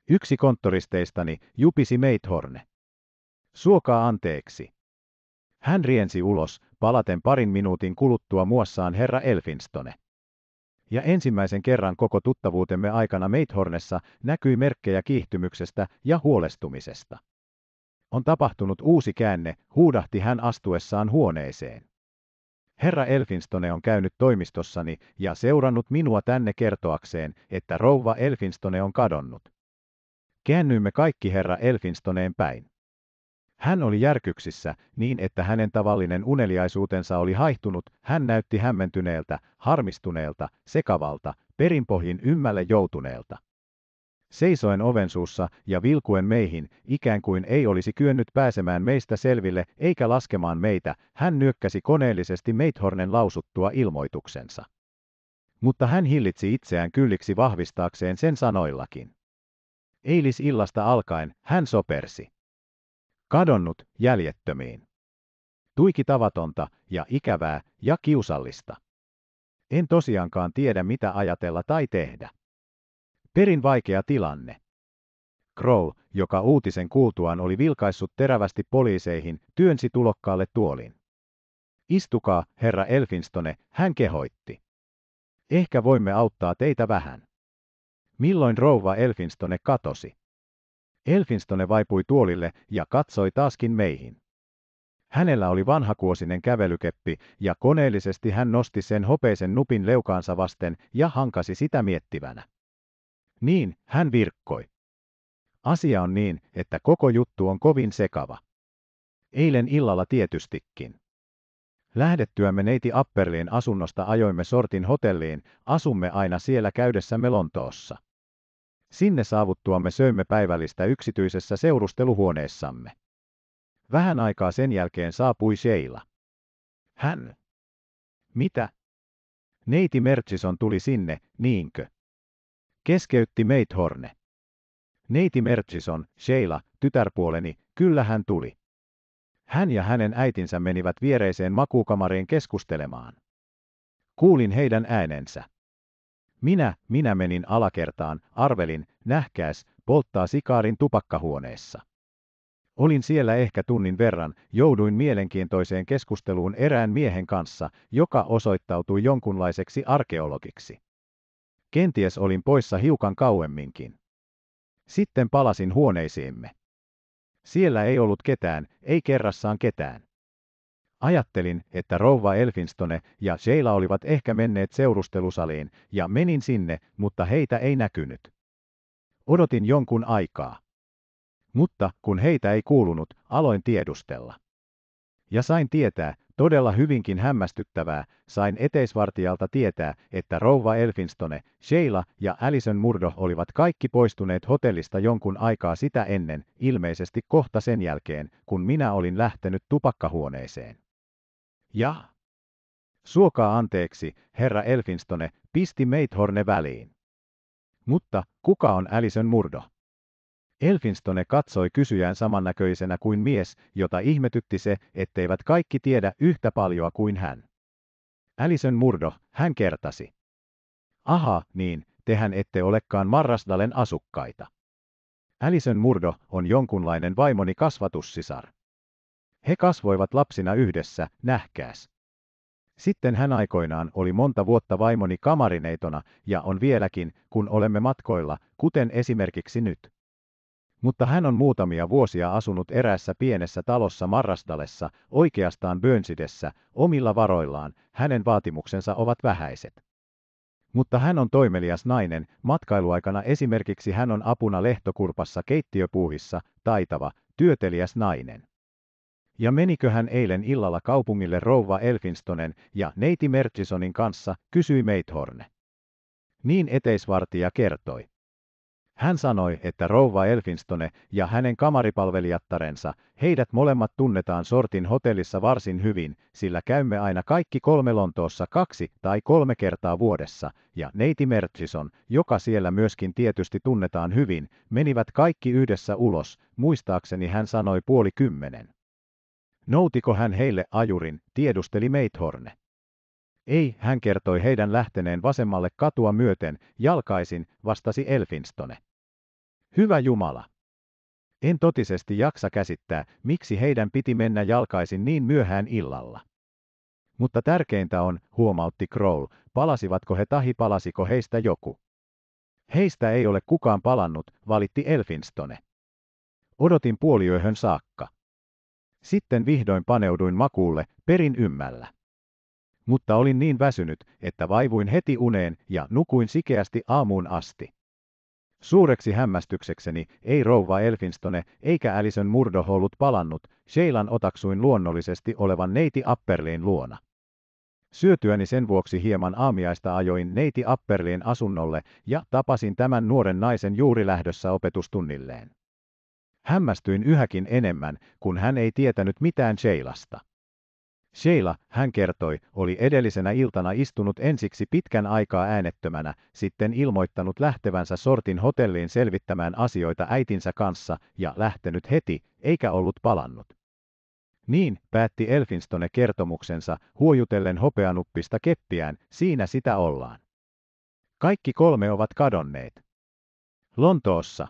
A: Yksi konttoristeistani jupisi Meithorne. Suokaa anteeksi. Hän riensi ulos, palaten parin minuutin kuluttua muassaan herra Elfinstone. Ja ensimmäisen kerran koko tuttavuutemme aikana Meithornessa näkyi merkkejä kiihtymyksestä ja huolestumisesta. On tapahtunut uusi käänne, huudahti hän astuessaan huoneeseen. Herra Elfinstone on käynyt toimistossani ja seurannut minua tänne kertoakseen, että rouva Elfinstone on kadonnut. Käännyimme kaikki herra Elfinstoneen päin. Hän oli järkyksissä niin, että hänen tavallinen uneliaisuutensa oli haihtunut, hän näytti hämmentyneeltä, harmistuneelta, sekavalta, perinpohjin ymmälle joutuneelta. Seisoen ovensuussa ja vilkuen meihin, ikään kuin ei olisi kyennyt pääsemään meistä selville eikä laskemaan meitä, hän nyökkäsi koneellisesti Meithornen lausuttua ilmoituksensa. Mutta hän hillitsi itseään kylliksi vahvistaakseen sen sanoillakin. illasta alkaen hän sopersi kadonnut jäljettömiin. Tuiki tavatonta ja ikävää ja kiusallista. En tosiaankaan tiedä mitä ajatella tai tehdä. Perin vaikea tilanne. Crow, joka uutisen kuultuaan oli vilkaissut terävästi poliiseihin, työnsi tulokkaalle tuolin. Istukaa, herra Elfinstone, hän kehoitti. Ehkä voimme auttaa teitä vähän. Milloin rouva Elfinstone katosi? Elfinstone vaipui tuolille ja katsoi taaskin meihin. Hänellä oli vanhakuosinen kävelykeppi ja koneellisesti hän nosti sen hopeisen nupin leukaansa vasten ja hankasi sitä miettivänä. Niin, hän virkkoi. Asia on niin, että koko juttu on kovin sekava. Eilen illalla tietystikin. Lähdettyämme neiti Apperliin asunnosta ajoimme sortin hotelliin, asumme aina siellä käydessämme Lontoossa. Sinne saavuttuamme söimme päivällistä yksityisessä seurusteluhuoneessamme. Vähän aikaa sen jälkeen saapui Sheila. Hän. Mitä? Neiti Mertsison tuli sinne, niinkö? Keskeytti Meithorne. Neiti Mertsison, Sheila, tytärpuoleni, kyllä hän tuli. Hän ja hänen äitinsä menivät viereiseen makuukamariin keskustelemaan. Kuulin heidän äänensä. Minä, minä menin alakertaan, arvelin, nähkääs, polttaa sikaarin tupakkahuoneessa. Olin siellä ehkä tunnin verran, jouduin mielenkiintoiseen keskusteluun erään miehen kanssa, joka osoittautui jonkunlaiseksi arkeologiksi. Kenties olin poissa hiukan kauemminkin. Sitten palasin huoneisiimme. Siellä ei ollut ketään, ei kerrassaan ketään. Ajattelin, että rouva Elfinstone ja Sheila olivat ehkä menneet seurustelusaliin, ja menin sinne, mutta heitä ei näkynyt. Odotin jonkun aikaa. Mutta kun heitä ei kuulunut, aloin tiedustella. Ja sain tietää, todella hyvinkin hämmästyttävää, sain eteisvartijalta tietää, että rouva Elfinstone, Sheila ja Alison Murdo olivat kaikki poistuneet hotellista jonkun aikaa sitä ennen, ilmeisesti kohta sen jälkeen, kun minä olin lähtenyt tupakkahuoneeseen. Ja? Suokaa anteeksi, herra Elfinstone, pisti Meithorne väliin. Mutta kuka on Alison Murdo? Elfinstone katsoi kysyjään samannäköisenä kuin mies, jota ihmetytti se, etteivät kaikki tiedä yhtä paljoa kuin hän. Alison Murdo, hän kertasi. Aha, niin, tehän ette olekaan Marrasdalen asukkaita. Alison Murdo on jonkunlainen vaimoni kasvatussisar. He kasvoivat lapsina yhdessä, nähkääs. Sitten hän aikoinaan oli monta vuotta vaimoni kamarineitona ja on vieläkin, kun olemme matkoilla, kuten esimerkiksi nyt. Mutta hän on muutamia vuosia asunut eräässä pienessä talossa Marrastalessa, oikeastaan Bönsidessä, omilla varoillaan, hänen vaatimuksensa ovat vähäiset. Mutta hän on toimelias nainen, matkailuaikana esimerkiksi hän on apuna lehtokurpassa keittiöpuuhissa, taitava, työteliäs nainen ja menikö hän eilen illalla kaupungille rouva Elfinstonen ja neiti Mertsisonin kanssa, kysyi Meithorne. Niin eteisvartija kertoi. Hän sanoi, että rouva Elfinstone ja hänen kamaripalvelijattarensa, heidät molemmat tunnetaan sortin hotellissa varsin hyvin, sillä käymme aina kaikki kolme Lontoossa kaksi tai kolme kertaa vuodessa, ja neiti Mertsison, joka siellä myöskin tietysti tunnetaan hyvin, menivät kaikki yhdessä ulos, muistaakseni hän sanoi puoli kymmenen. Noutiko hän heille ajurin, tiedusteli Meithorne. Ei, hän kertoi heidän lähteneen vasemmalle katua myöten, jalkaisin, vastasi Elfinstone. Hyvä Jumala! En totisesti jaksa käsittää, miksi heidän piti mennä jalkaisin niin myöhään illalla. Mutta tärkeintä on, huomautti Kroll, palasivatko he tahi palasiko heistä joku. Heistä ei ole kukaan palannut, valitti Elfinstone. Odotin puoliyöhön saakka. Sitten vihdoin paneuduin makuulle, perin ymmällä. Mutta olin niin väsynyt, että vaivuin heti uneen ja nukuin sikeästi aamuun asti. Suureksi hämmästyksekseni ei rouva Elfinstone eikä Alison Murdoch ollut palannut, Sheilan otaksuin luonnollisesti olevan neiti Apperlin luona. Syötyäni sen vuoksi hieman aamiaista ajoin neiti Apperlin asunnolle ja tapasin tämän nuoren naisen juuri lähdössä opetustunnilleen. Hämmästyin yhäkin enemmän, kun hän ei tietänyt mitään Sheilasta. Sheila, hän kertoi, oli edellisenä iltana istunut ensiksi pitkän aikaa äänettömänä, sitten ilmoittanut lähtevänsä sortin hotelliin selvittämään asioita äitinsä kanssa ja lähtenyt heti, eikä ollut palannut. Niin, päätti Elfinstone kertomuksensa, huojutellen hopeanuppista keppiään, siinä sitä ollaan. Kaikki kolme ovat kadonneet. Lontoossa.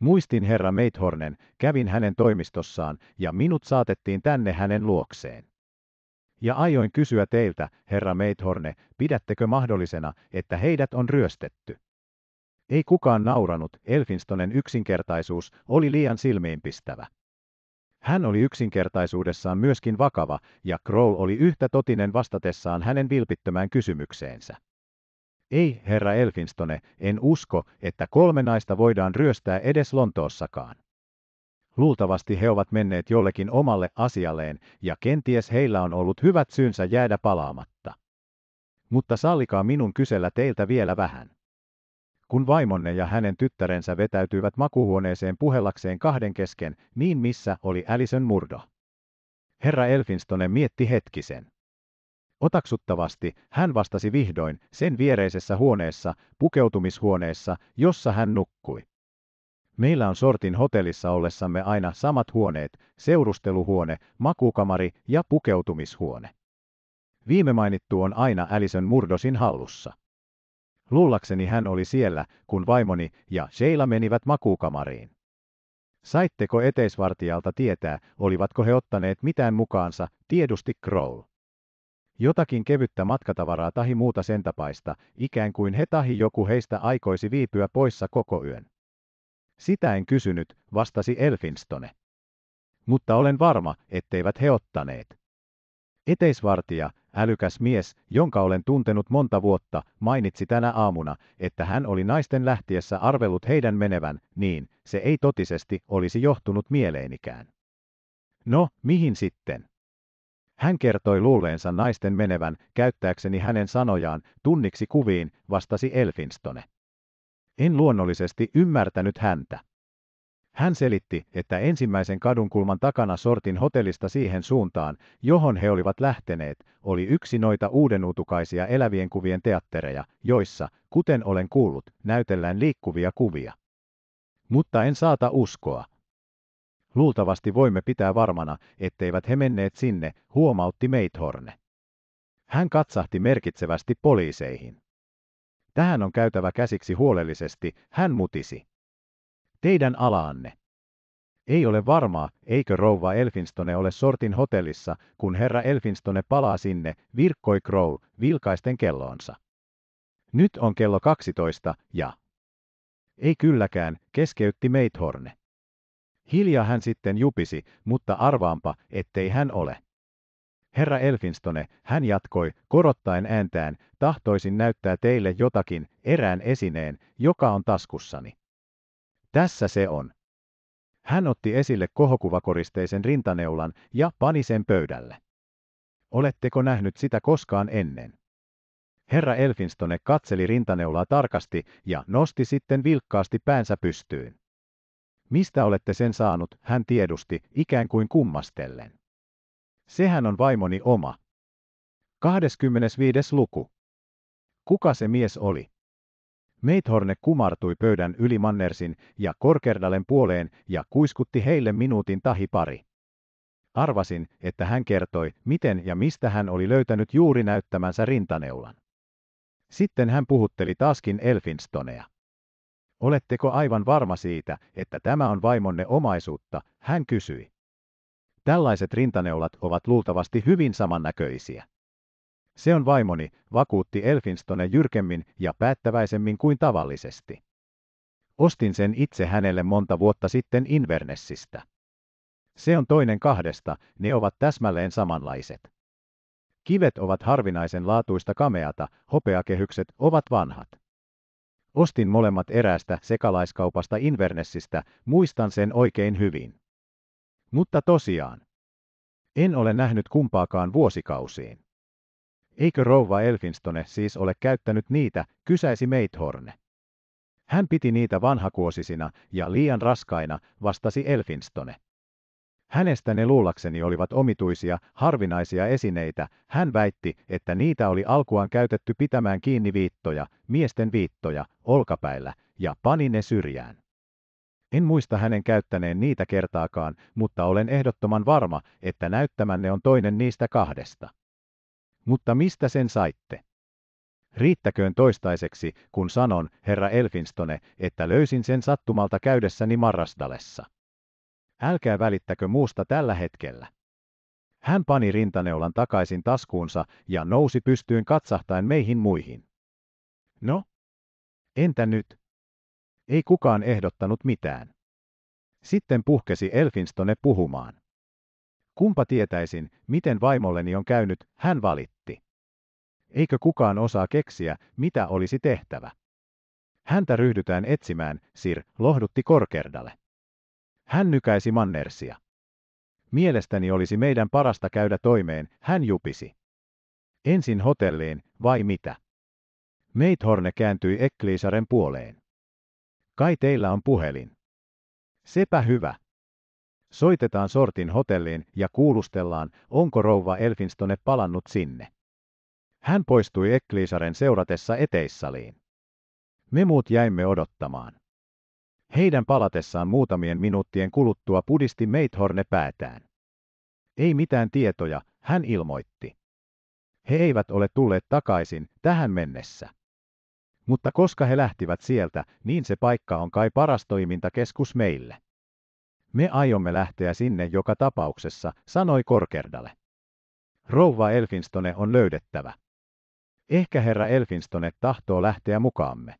A: Muistin herra Meithornen, kävin hänen toimistossaan, ja minut saatettiin tänne hänen luokseen. Ja ajoin kysyä teiltä, herra Meithorne, pidättekö mahdollisena, että heidät on ryöstetty? Ei kukaan nauranut, Elfinstonen yksinkertaisuus oli liian silmiinpistävä. Hän oli yksinkertaisuudessaan myöskin vakava, ja Kroll oli yhtä totinen vastatessaan hänen vilpittömään kysymykseensä. Ei, herra Elfinstone, en usko, että kolme naista voidaan ryöstää edes Lontoossakaan. Luultavasti he ovat menneet jollekin omalle asialleen, ja kenties heillä on ollut hyvät syynsä jäädä palaamatta. Mutta sallikaa minun kysellä teiltä vielä vähän. Kun vaimonne ja hänen tyttärensä vetäytyivät makuhuoneeseen puhellakseen kahden kesken, niin missä oli Alison Murdo? Herra Elfinstone mietti hetkisen. Otaksuttavasti hän vastasi vihdoin sen viereisessä huoneessa, pukeutumishuoneessa, jossa hän nukkui. Meillä on sortin hotellissa ollessamme aina samat huoneet, seurusteluhuone, makukamari ja pukeutumishuone. Viime mainittu on aina Alison Murdosin hallussa. Luullakseni hän oli siellä, kun vaimoni ja Sheila menivät makuukamariin. Saitteko eteisvartijalta tietää, olivatko he ottaneet mitään mukaansa, tiedusti Kroll jotakin kevyttä matkatavaraa tahi muuta sentapaista, ikään kuin he tahi joku heistä aikoisi viipyä poissa koko yön. Sitä en kysynyt, vastasi Elfinstone. Mutta olen varma, etteivät he ottaneet. Eteisvartija, älykäs mies, jonka olen tuntenut monta vuotta, mainitsi tänä aamuna, että hän oli naisten lähtiessä arvellut heidän menevän, niin se ei totisesti olisi johtunut mieleenikään. No, mihin sitten? Hän kertoi luuleensa naisten menevän, käyttääkseni hänen sanojaan, tunniksi kuviin, vastasi Elfinstone. En luonnollisesti ymmärtänyt häntä. Hän selitti, että ensimmäisen kadunkulman takana sortin hotellista siihen suuntaan, johon he olivat lähteneet, oli yksi noita uudenuutukaisia elävien kuvien teattereja, joissa, kuten olen kuullut, näytellään liikkuvia kuvia. Mutta en saata uskoa, Luultavasti voimme pitää varmana, etteivät he menneet sinne, huomautti Meithorne. Hän katsahti merkitsevästi poliiseihin. Tähän on käytävä käsiksi huolellisesti, hän mutisi. Teidän alaanne. Ei ole varmaa, eikö rouva Elfinstone ole sortin hotellissa, kun herra Elfinstone palaa sinne, virkkoi Crow, vilkaisten kelloonsa. Nyt on kello 12, ja... Ei kylläkään, keskeytti Meithorne. Hiljaa hän sitten jupisi, mutta arvaampa, ettei hän ole. Herra Elfinstone, hän jatkoi, korottaen ääntään, tahtoisin näyttää teille jotakin, erään esineen, joka on taskussani. Tässä se on. Hän otti esille kohokuvakoristeisen rintaneulan ja pani sen pöydälle. Oletteko nähnyt sitä koskaan ennen? Herra Elfinstone katseli rintaneulaa tarkasti ja nosti sitten vilkkaasti päänsä pystyyn. Mistä olette sen saanut, hän tiedusti, ikään kuin kummastellen. Sehän on vaimoni oma. 25. luku. Kuka se mies oli? Meithorne kumartui pöydän yli Mannersin ja Korkerdalen puoleen ja kuiskutti heille minuutin tahi pari. Arvasin, että hän kertoi, miten ja mistä hän oli löytänyt juuri näyttämänsä rintaneulan. Sitten hän puhutteli taaskin Elfinstonea. Oletteko aivan varma siitä, että tämä on vaimonne omaisuutta, hän kysyi. Tällaiset rintaneulat ovat luultavasti hyvin samannäköisiä. Se on vaimoni, vakuutti Elfinstone jyrkemmin ja päättäväisemmin kuin tavallisesti. Ostin sen itse hänelle monta vuotta sitten Invernessistä. Se on toinen kahdesta, ne ovat täsmälleen samanlaiset. Kivet ovat harvinaisen laatuista kameata, hopeakehykset ovat vanhat. Ostin molemmat eräästä sekalaiskaupasta Invernessistä, muistan sen oikein hyvin. Mutta tosiaan. En ole nähnyt kumpaakaan vuosikausiin. Eikö rouva Elfinstone siis ole käyttänyt niitä, kysäisi Meithorne. Hän piti niitä vanhakuosisina ja liian raskaina, vastasi Elfinstone. Hänestä ne luulakseni olivat omituisia, harvinaisia esineitä. Hän väitti, että niitä oli alkuaan käytetty pitämään kiinni viittoja, miesten viittoja, olkapäillä, ja pani ne syrjään. En muista hänen käyttäneen niitä kertaakaan, mutta olen ehdottoman varma, että näyttämänne on toinen niistä kahdesta. Mutta mistä sen saitte? Riittäköön toistaiseksi, kun sanon, herra Elfinstone, että löysin sen sattumalta käydessäni Marrasdalessa älkää välittäkö muusta tällä hetkellä. Hän pani rintaneulan takaisin taskuunsa ja nousi pystyyn katsahtaen meihin muihin. No? Entä nyt? Ei kukaan ehdottanut mitään. Sitten puhkesi Elfinstone puhumaan. Kumpa tietäisin, miten vaimolleni on käynyt, hän valitti. Eikö kukaan osaa keksiä, mitä olisi tehtävä? Häntä ryhdytään etsimään, Sir, lohdutti Korkerdale. Hän nykäisi Mannersia. Mielestäni olisi meidän parasta käydä toimeen, hän jupisi. Ensin hotelliin, vai mitä? Meithorne kääntyi Ekliisaren puoleen. Kai teillä on puhelin. Sepä hyvä. Soitetaan sortin hotelliin ja kuulustellaan, onko rouva Elfinstone palannut sinne. Hän poistui Ekliisaren seuratessa eteissaliin. Me muut jäimme odottamaan. Heidän palatessaan muutamien minuuttien kuluttua pudisti Meithorne päätään. Ei mitään tietoja, hän ilmoitti. He eivät ole tulleet takaisin tähän mennessä. Mutta koska he lähtivät sieltä, niin se paikka on kai paras toimintakeskus meille. Me aiomme lähteä sinne joka tapauksessa, sanoi Korkerdale. Rouva Elfinstone on löydettävä. Ehkä herra Elfinstone tahtoo lähteä mukaamme.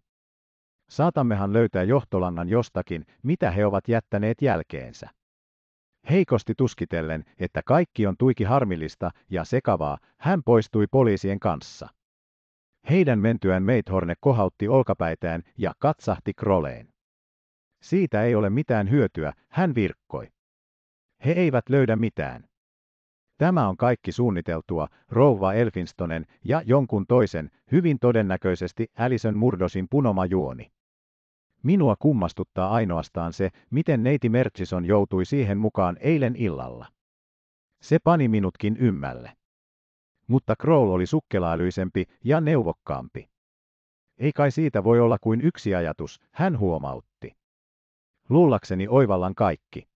A: Saatammehan löytää johtolannan jostakin, mitä he ovat jättäneet jälkeensä. Heikosti tuskitellen, että kaikki on tuiki harmillista ja sekavaa, hän poistui poliisien kanssa. Heidän mentyään Meithorne kohautti olkapäitään ja katsahti Kroleen. Siitä ei ole mitään hyötyä, hän virkkoi. He eivät löydä mitään. Tämä on kaikki suunniteltua, rouva Elfinstonen ja jonkun toisen, hyvin todennäköisesti Alison Murdosin punoma juoni. Minua kummastuttaa ainoastaan se, miten neiti Mertsison joutui siihen mukaan eilen illalla. Se pani minutkin ymmälle. Mutta Kroll oli sukkelaalyisempi ja neuvokkaampi. Ei kai siitä voi olla kuin yksi ajatus, hän huomautti. Luullakseni oivallan kaikki.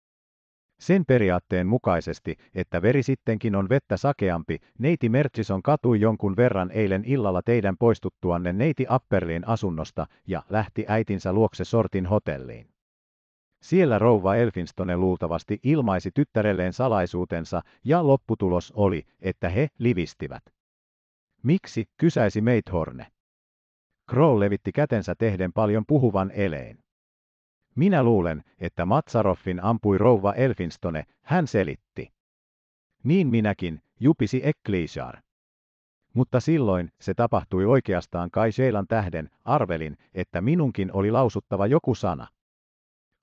A: Sen periaatteen mukaisesti, että veri sittenkin on vettä sakeampi, neiti Mertsison katui jonkun verran eilen illalla teidän poistuttuanne neiti Apperlin asunnosta ja lähti äitinsä luokse sortin hotelliin. Siellä rouva Elfinstone luultavasti ilmaisi tyttärelleen salaisuutensa ja lopputulos oli, että he livistivät. Miksi, kysäisi Meithorne. Kroll levitti kätensä tehden paljon puhuvan eleen. Minä luulen, että Matsaroffin ampui rouva Elfinstone, hän selitti. Niin minäkin, jupisi Ecclesiar. Mutta silloin se tapahtui oikeastaan kai Sheilan tähden, arvelin, että minunkin oli lausuttava joku sana.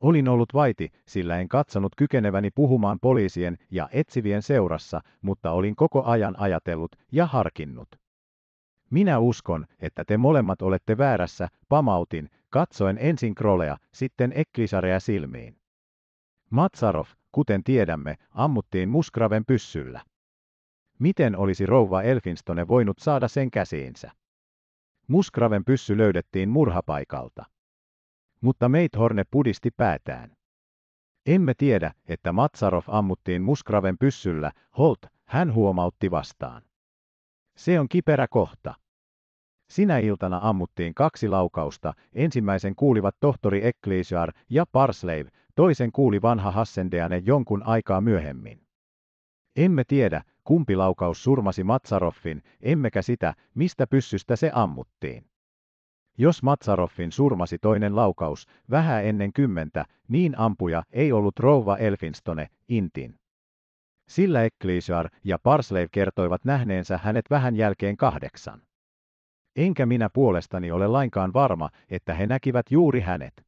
A: Olin ollut vaiti, sillä en katsonut kykeneväni puhumaan poliisien ja etsivien seurassa, mutta olin koko ajan ajatellut ja harkinnut. Minä uskon, että te molemmat olette väärässä, pamautin, Katsoen ensin Krolea, sitten Ekkisaria silmiin. Matsarov, kuten tiedämme, ammuttiin Muskraven pyssyllä. Miten olisi rouva Elfinstone voinut saada sen käsiinsä? Muskraven pyssy löydettiin murhapaikalta. Mutta Meithorne pudisti päätään. Emme tiedä, että Matsarov ammuttiin Muskraven pyssyllä, Holt, hän huomautti vastaan. Se on kiperä kohta. Sinä iltana ammuttiin kaksi laukausta, ensimmäisen kuulivat tohtori Ecclesiar ja Parslave, toisen kuuli vanha Hassendeane jonkun aikaa myöhemmin. Emme tiedä, kumpi laukaus surmasi Matsaroffin, emmekä sitä, mistä pyssystä se ammuttiin. Jos Matsaroffin surmasi toinen laukaus, vähän ennen kymmentä, niin ampuja ei ollut rouva Elfinstone, Intin. Sillä Ecclesiar ja Parslave kertoivat nähneensä hänet vähän jälkeen kahdeksan enkä minä puolestani ole lainkaan varma, että he näkivät juuri hänet.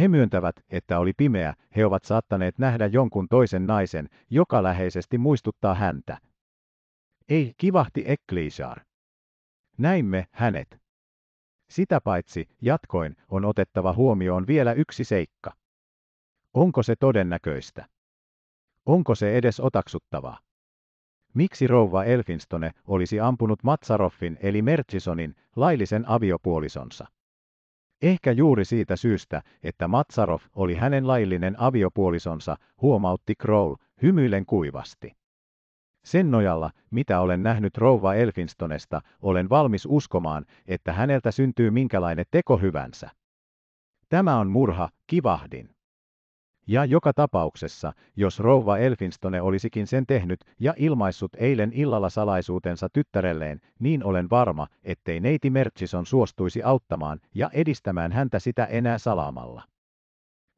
A: He myöntävät, että oli pimeä, he ovat saattaneet nähdä jonkun toisen naisen, joka läheisesti muistuttaa häntä. Ei, kivahti ekliisar. Näimme hänet. Sitä paitsi, jatkoin, on otettava huomioon vielä yksi seikka. Onko se todennäköistä? Onko se edes otaksuttavaa? Miksi rouva Elfinstone olisi ampunut Matsaroffin eli Mertsisonin laillisen aviopuolisonsa? Ehkä juuri siitä syystä, että Matsaroff oli hänen laillinen aviopuolisonsa, huomautti Kroll, hymyilen kuivasti. Sen nojalla, mitä olen nähnyt rouva Elfinstonesta, olen valmis uskomaan, että häneltä syntyy minkälainen teko hyvänsä. Tämä on murha, kivahdin. Ja joka tapauksessa, jos rouva Elfinstone olisikin sen tehnyt ja ilmaissut eilen illalla salaisuutensa tyttärelleen, niin olen varma, ettei neiti Merchison suostuisi auttamaan ja edistämään häntä sitä enää salaamalla.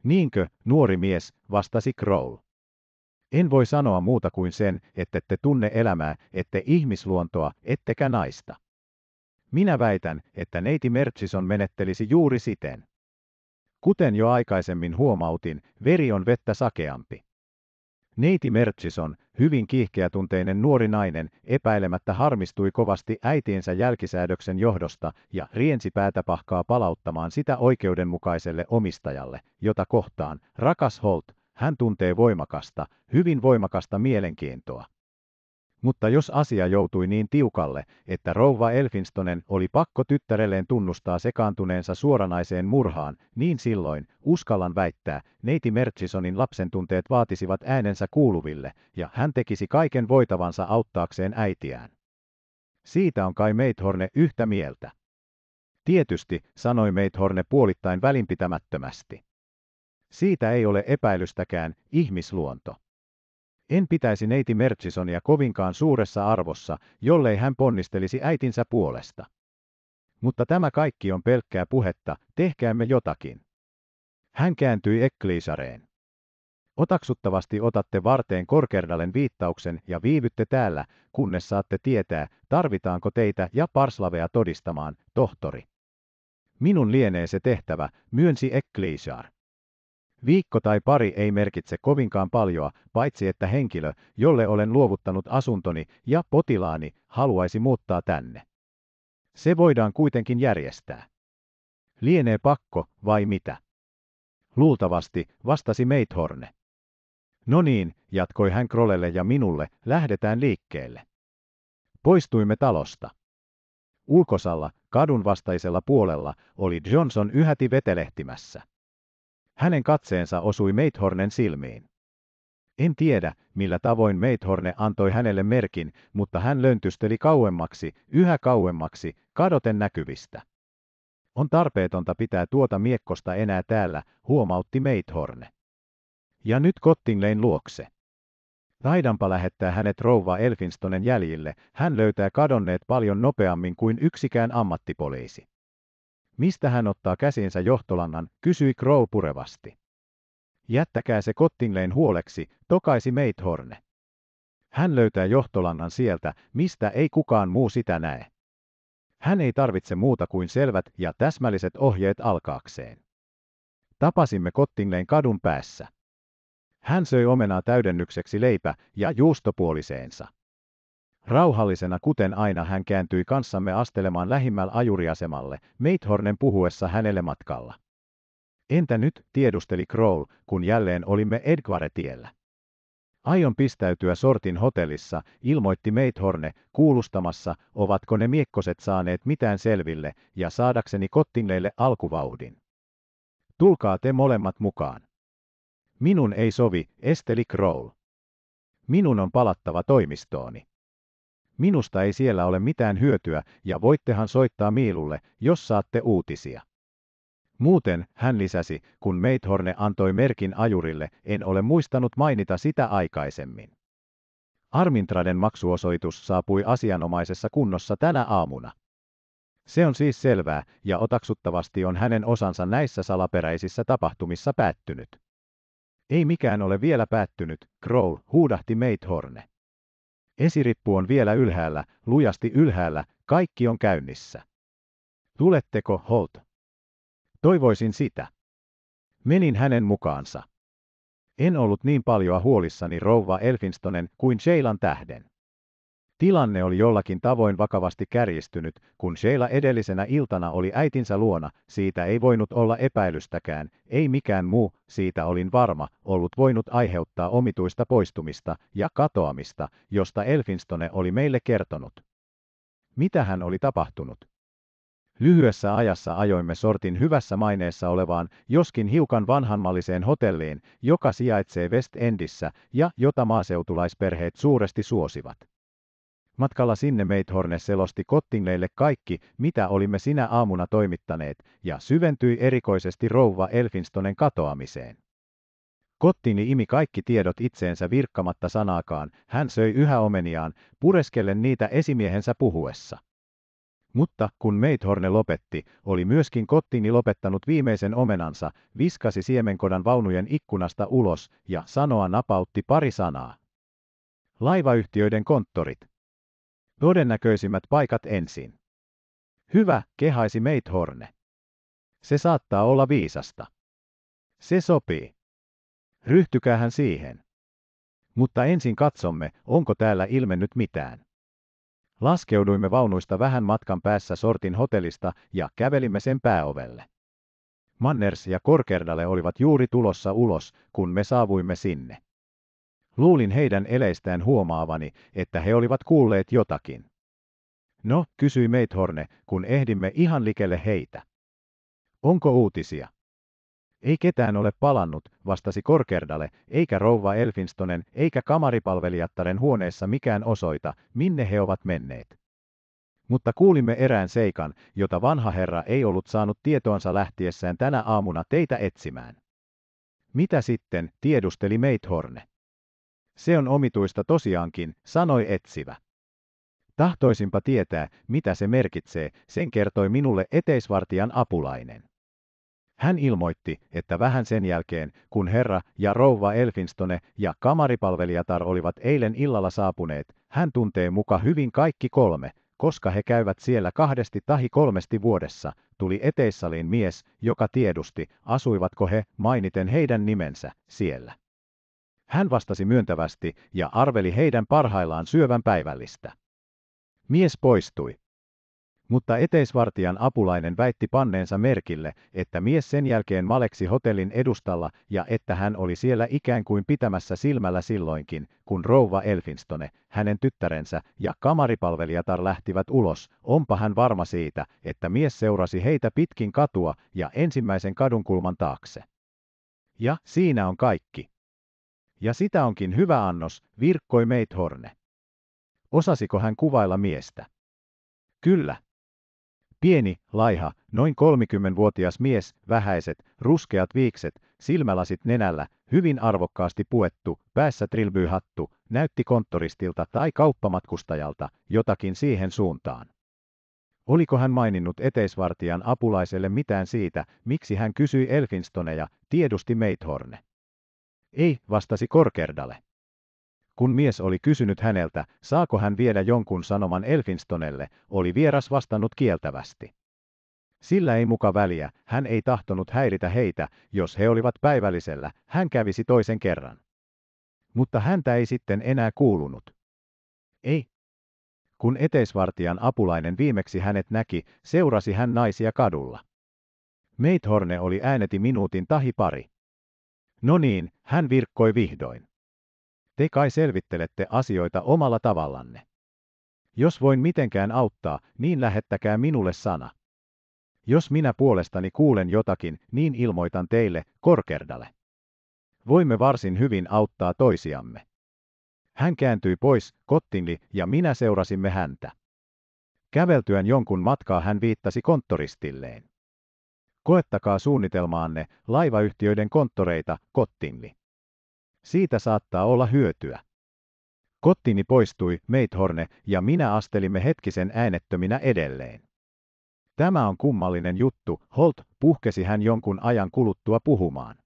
A: Niinkö, nuori mies, vastasi Crowl. En voi sanoa muuta kuin sen, ettette tunne elämää, ette ihmisluontoa, ettekä naista. Minä väitän, että neiti Merchison menettelisi juuri siten. Kuten jo aikaisemmin huomautin, veri on vettä sakeampi. Neiti Mertsison, hyvin kiihkeätunteinen nuori nainen, epäilemättä harmistui kovasti äitiensä jälkisäädöksen johdosta ja riensi päätäpahkaa palauttamaan sitä oikeudenmukaiselle omistajalle, jota kohtaan, rakas Holt, hän tuntee voimakasta, hyvin voimakasta mielenkiintoa. Mutta jos asia joutui niin tiukalle, että rouva Elfinstonen oli pakko tyttärelleen tunnustaa sekaantuneensa suoranaiseen murhaan, niin silloin, uskallan väittää, neiti Mertsisonin lapsen tunteet vaatisivat äänensä kuuluville, ja hän tekisi kaiken voitavansa auttaakseen äitiään. Siitä on kai Meithorne yhtä mieltä. Tietysti, sanoi Meithorne puolittain välinpitämättömästi. Siitä ei ole epäilystäkään, ihmisluonto. En pitäisi neiti Mertsisonia kovinkaan suuressa arvossa, jollei hän ponnistelisi äitinsä puolesta. Mutta tämä kaikki on pelkkää puhetta, tehkäämme jotakin. Hän kääntyi Ekliisareen. Otaksuttavasti otatte varteen Korkerdalen viittauksen ja viivytte täällä, kunnes saatte tietää, tarvitaanko teitä ja Parslavea todistamaan, tohtori. Minun lienee se tehtävä, myönsi Ekliisar. Viikko tai pari ei merkitse kovinkaan paljoa, paitsi että henkilö, jolle olen luovuttanut asuntoni ja potilaani, haluaisi muuttaa tänne. Se voidaan kuitenkin järjestää. Lienee pakko, vai mitä? Luultavasti, vastasi Meithorne. No niin, jatkoi hän Krolelle ja minulle, lähdetään liikkeelle. Poistuimme talosta. Ulkosalla, kadun vastaisella puolella, oli Johnson yhäti vetelehtimässä. Hänen katseensa osui Meithornen silmiin. En tiedä, millä tavoin Meithorne antoi hänelle merkin, mutta hän löntysteli kauemmaksi, yhä kauemmaksi, kadoten näkyvistä. On tarpeetonta pitää tuota miekkosta enää täällä, huomautti Meithorne. Ja nyt Kottinglein luokse. Taidanpa lähettää hänet rouva Elfinstonen jäljille, hän löytää kadonneet paljon nopeammin kuin yksikään ammattipoliisi. Mistä hän ottaa käsiinsä johtolannan, kysyi Crow purevasti. Jättäkää se Kottinglein huoleksi, tokaisi Meithorne. Hän löytää johtolannan sieltä, mistä ei kukaan muu sitä näe. Hän ei tarvitse muuta kuin selvät ja täsmälliset ohjeet alkaakseen. Tapasimme Kottinglein kadun päässä. Hän söi omenaa täydennykseksi leipä- ja juustopuoliseensa. Rauhallisena kuten aina hän kääntyi kanssamme astelemaan lähimmällä ajuriasemalle, Meithornen puhuessa hänelle matkalla. Entä nyt, tiedusteli Kroll, kun jälleen olimme Edgware-tiellä. Aion pistäytyä sortin hotellissa, ilmoitti Meithorne, kuulustamassa, ovatko ne miekkoset saaneet mitään selville, ja saadakseni kottinleille alkuvauhdin. Tulkaa te molemmat mukaan. Minun ei sovi, esteli Kroll. Minun on palattava toimistooni. Minusta ei siellä ole mitään hyötyä ja voittehan soittaa Miilulle, jos saatte uutisia. Muuten, hän lisäsi, kun Meithorne antoi merkin ajurille, en ole muistanut mainita sitä aikaisemmin. Armintraden maksuosoitus saapui asianomaisessa kunnossa tänä aamuna. Se on siis selvää, ja otaksuttavasti on hänen osansa näissä salaperäisissä tapahtumissa päättynyt. Ei mikään ole vielä päättynyt, Crow huudahti Meithorne. Esirippu on vielä ylhäällä, lujasti ylhäällä, kaikki on käynnissä. Tuletteko, Holt? Toivoisin sitä. Menin hänen mukaansa. En ollut niin paljoa huolissani rouva Elfinstonen kuin Sheilan tähden. Tilanne oli jollakin tavoin vakavasti kärjistynyt, kun Sheila edellisenä iltana oli äitinsä luona, siitä ei voinut olla epäilystäkään, ei mikään muu, siitä olin varma, ollut voinut aiheuttaa omituista poistumista ja katoamista, josta Elfinstone oli meille kertonut. Mitä hän oli tapahtunut? Lyhyessä ajassa ajoimme sortin hyvässä maineessa olevaan, joskin hiukan vanhanmalliseen hotelliin, joka sijaitsee West Endissä ja jota maaseutulaisperheet suuresti suosivat. Matkalla sinne Meithorne selosti Kottingleille kaikki, mitä olimme sinä aamuna toimittaneet, ja syventyi erikoisesti rouva Elfinstonen katoamiseen. Kottini imi kaikki tiedot itseensä virkkamatta sanaakaan, hän söi yhä omeniaan, pureskellen niitä esimiehensä puhuessa. Mutta kun Meithorne lopetti, oli myöskin Kottini lopettanut viimeisen omenansa, viskasi siemenkodan vaunujen ikkunasta ulos ja sanoa napautti pari sanaa. Laivayhtiöiden konttorit. Todennäköisimmät paikat ensin. Hyvä, kehaisi Meithorne. Se saattaa olla viisasta. Se sopii. Ryhtykäähän siihen. Mutta ensin katsomme, onko täällä ilmennyt mitään. Laskeuduimme vaunuista vähän matkan päässä sortin hotellista ja kävelimme sen pääovelle. Manners ja Korkerdale olivat juuri tulossa ulos, kun me saavuimme sinne. Luulin heidän eleistään huomaavani, että he olivat kuulleet jotakin. No, kysyi Meithorne, kun ehdimme ihan likelle heitä. Onko uutisia? Ei ketään ole palannut, vastasi Korkerdale, eikä rouva Elfinstonen eikä kamaripalvelijattaren huoneessa mikään osoita, minne he ovat menneet. Mutta kuulimme erään seikan, jota vanha herra ei ollut saanut tietoonsa lähtiessään tänä aamuna teitä etsimään. Mitä sitten, tiedusteli Meithorne. Se on omituista tosiaankin, sanoi etsivä. Tahtoisinpa tietää, mitä se merkitsee, sen kertoi minulle eteisvartijan apulainen. Hän ilmoitti, että vähän sen jälkeen, kun herra ja rouva Elfinstone ja kamaripalvelijatar olivat eilen illalla saapuneet, hän tuntee muka hyvin kaikki kolme, koska he käyvät siellä kahdesti tahi kolmesti vuodessa, tuli eteissaliin mies, joka tiedusti, asuivatko he, mainiten heidän nimensä, siellä. Hän vastasi myöntävästi ja arveli heidän parhaillaan syövän päivällistä. Mies poistui. Mutta eteisvartijan apulainen väitti panneensa merkille, että mies sen jälkeen maleksi hotellin edustalla ja että hän oli siellä ikään kuin pitämässä silmällä silloinkin, kun rouva Elfinstone, hänen tyttärensä ja kamaripalvelijatar lähtivät ulos. Onpa hän varma siitä, että mies seurasi heitä pitkin katua ja ensimmäisen kadunkulman taakse. Ja siinä on kaikki. Ja sitä onkin hyvä annos, virkkoi Meithorne. Osasiko hän kuvailla miestä? Kyllä. Pieni, laiha, noin 30-vuotias mies, vähäiset, ruskeat viikset, silmälasit nenällä, hyvin arvokkaasti puettu, päässä trilbyhattu, näytti konttoristilta tai kauppamatkustajalta, jotakin siihen suuntaan. Oliko hän maininnut eteisvartijan apulaiselle mitään siitä, miksi hän kysyi Elfinstoneja, tiedusti Meithorne. Ei, vastasi Korkerdale. Kun mies oli kysynyt häneltä, saako hän viedä jonkun sanoman Elfinstonelle, oli vieras vastannut kieltävästi. Sillä ei muka väliä, hän ei tahtonut häiritä heitä, jos he olivat päivällisellä, hän kävisi toisen kerran. Mutta häntä ei sitten enää kuulunut. Ei. Kun eteisvartijan apulainen viimeksi hänet näki, seurasi hän naisia kadulla. Meithorne oli ääneti minuutin tahi pari. No niin, hän virkkoi vihdoin. Te kai selvittelette asioita omalla tavallanne. Jos voin mitenkään auttaa, niin lähettäkää minulle sana. Jos minä puolestani kuulen jotakin, niin ilmoitan teille, Korkerdale. Voimme varsin hyvin auttaa toisiamme. Hän kääntyi pois, Kottinli ja minä seurasimme häntä. Käveltyään jonkun matkaa hän viittasi konttoristilleen. Koettakaa suunnitelmaanne laivayhtiöiden konttoreita Kottinli. Siitä saattaa olla hyötyä. Kottini poistui, Meithorne ja minä astelimme hetkisen äänettöminä edelleen. Tämä on kummallinen juttu, Holt puhkesi hän jonkun ajan kuluttua puhumaan.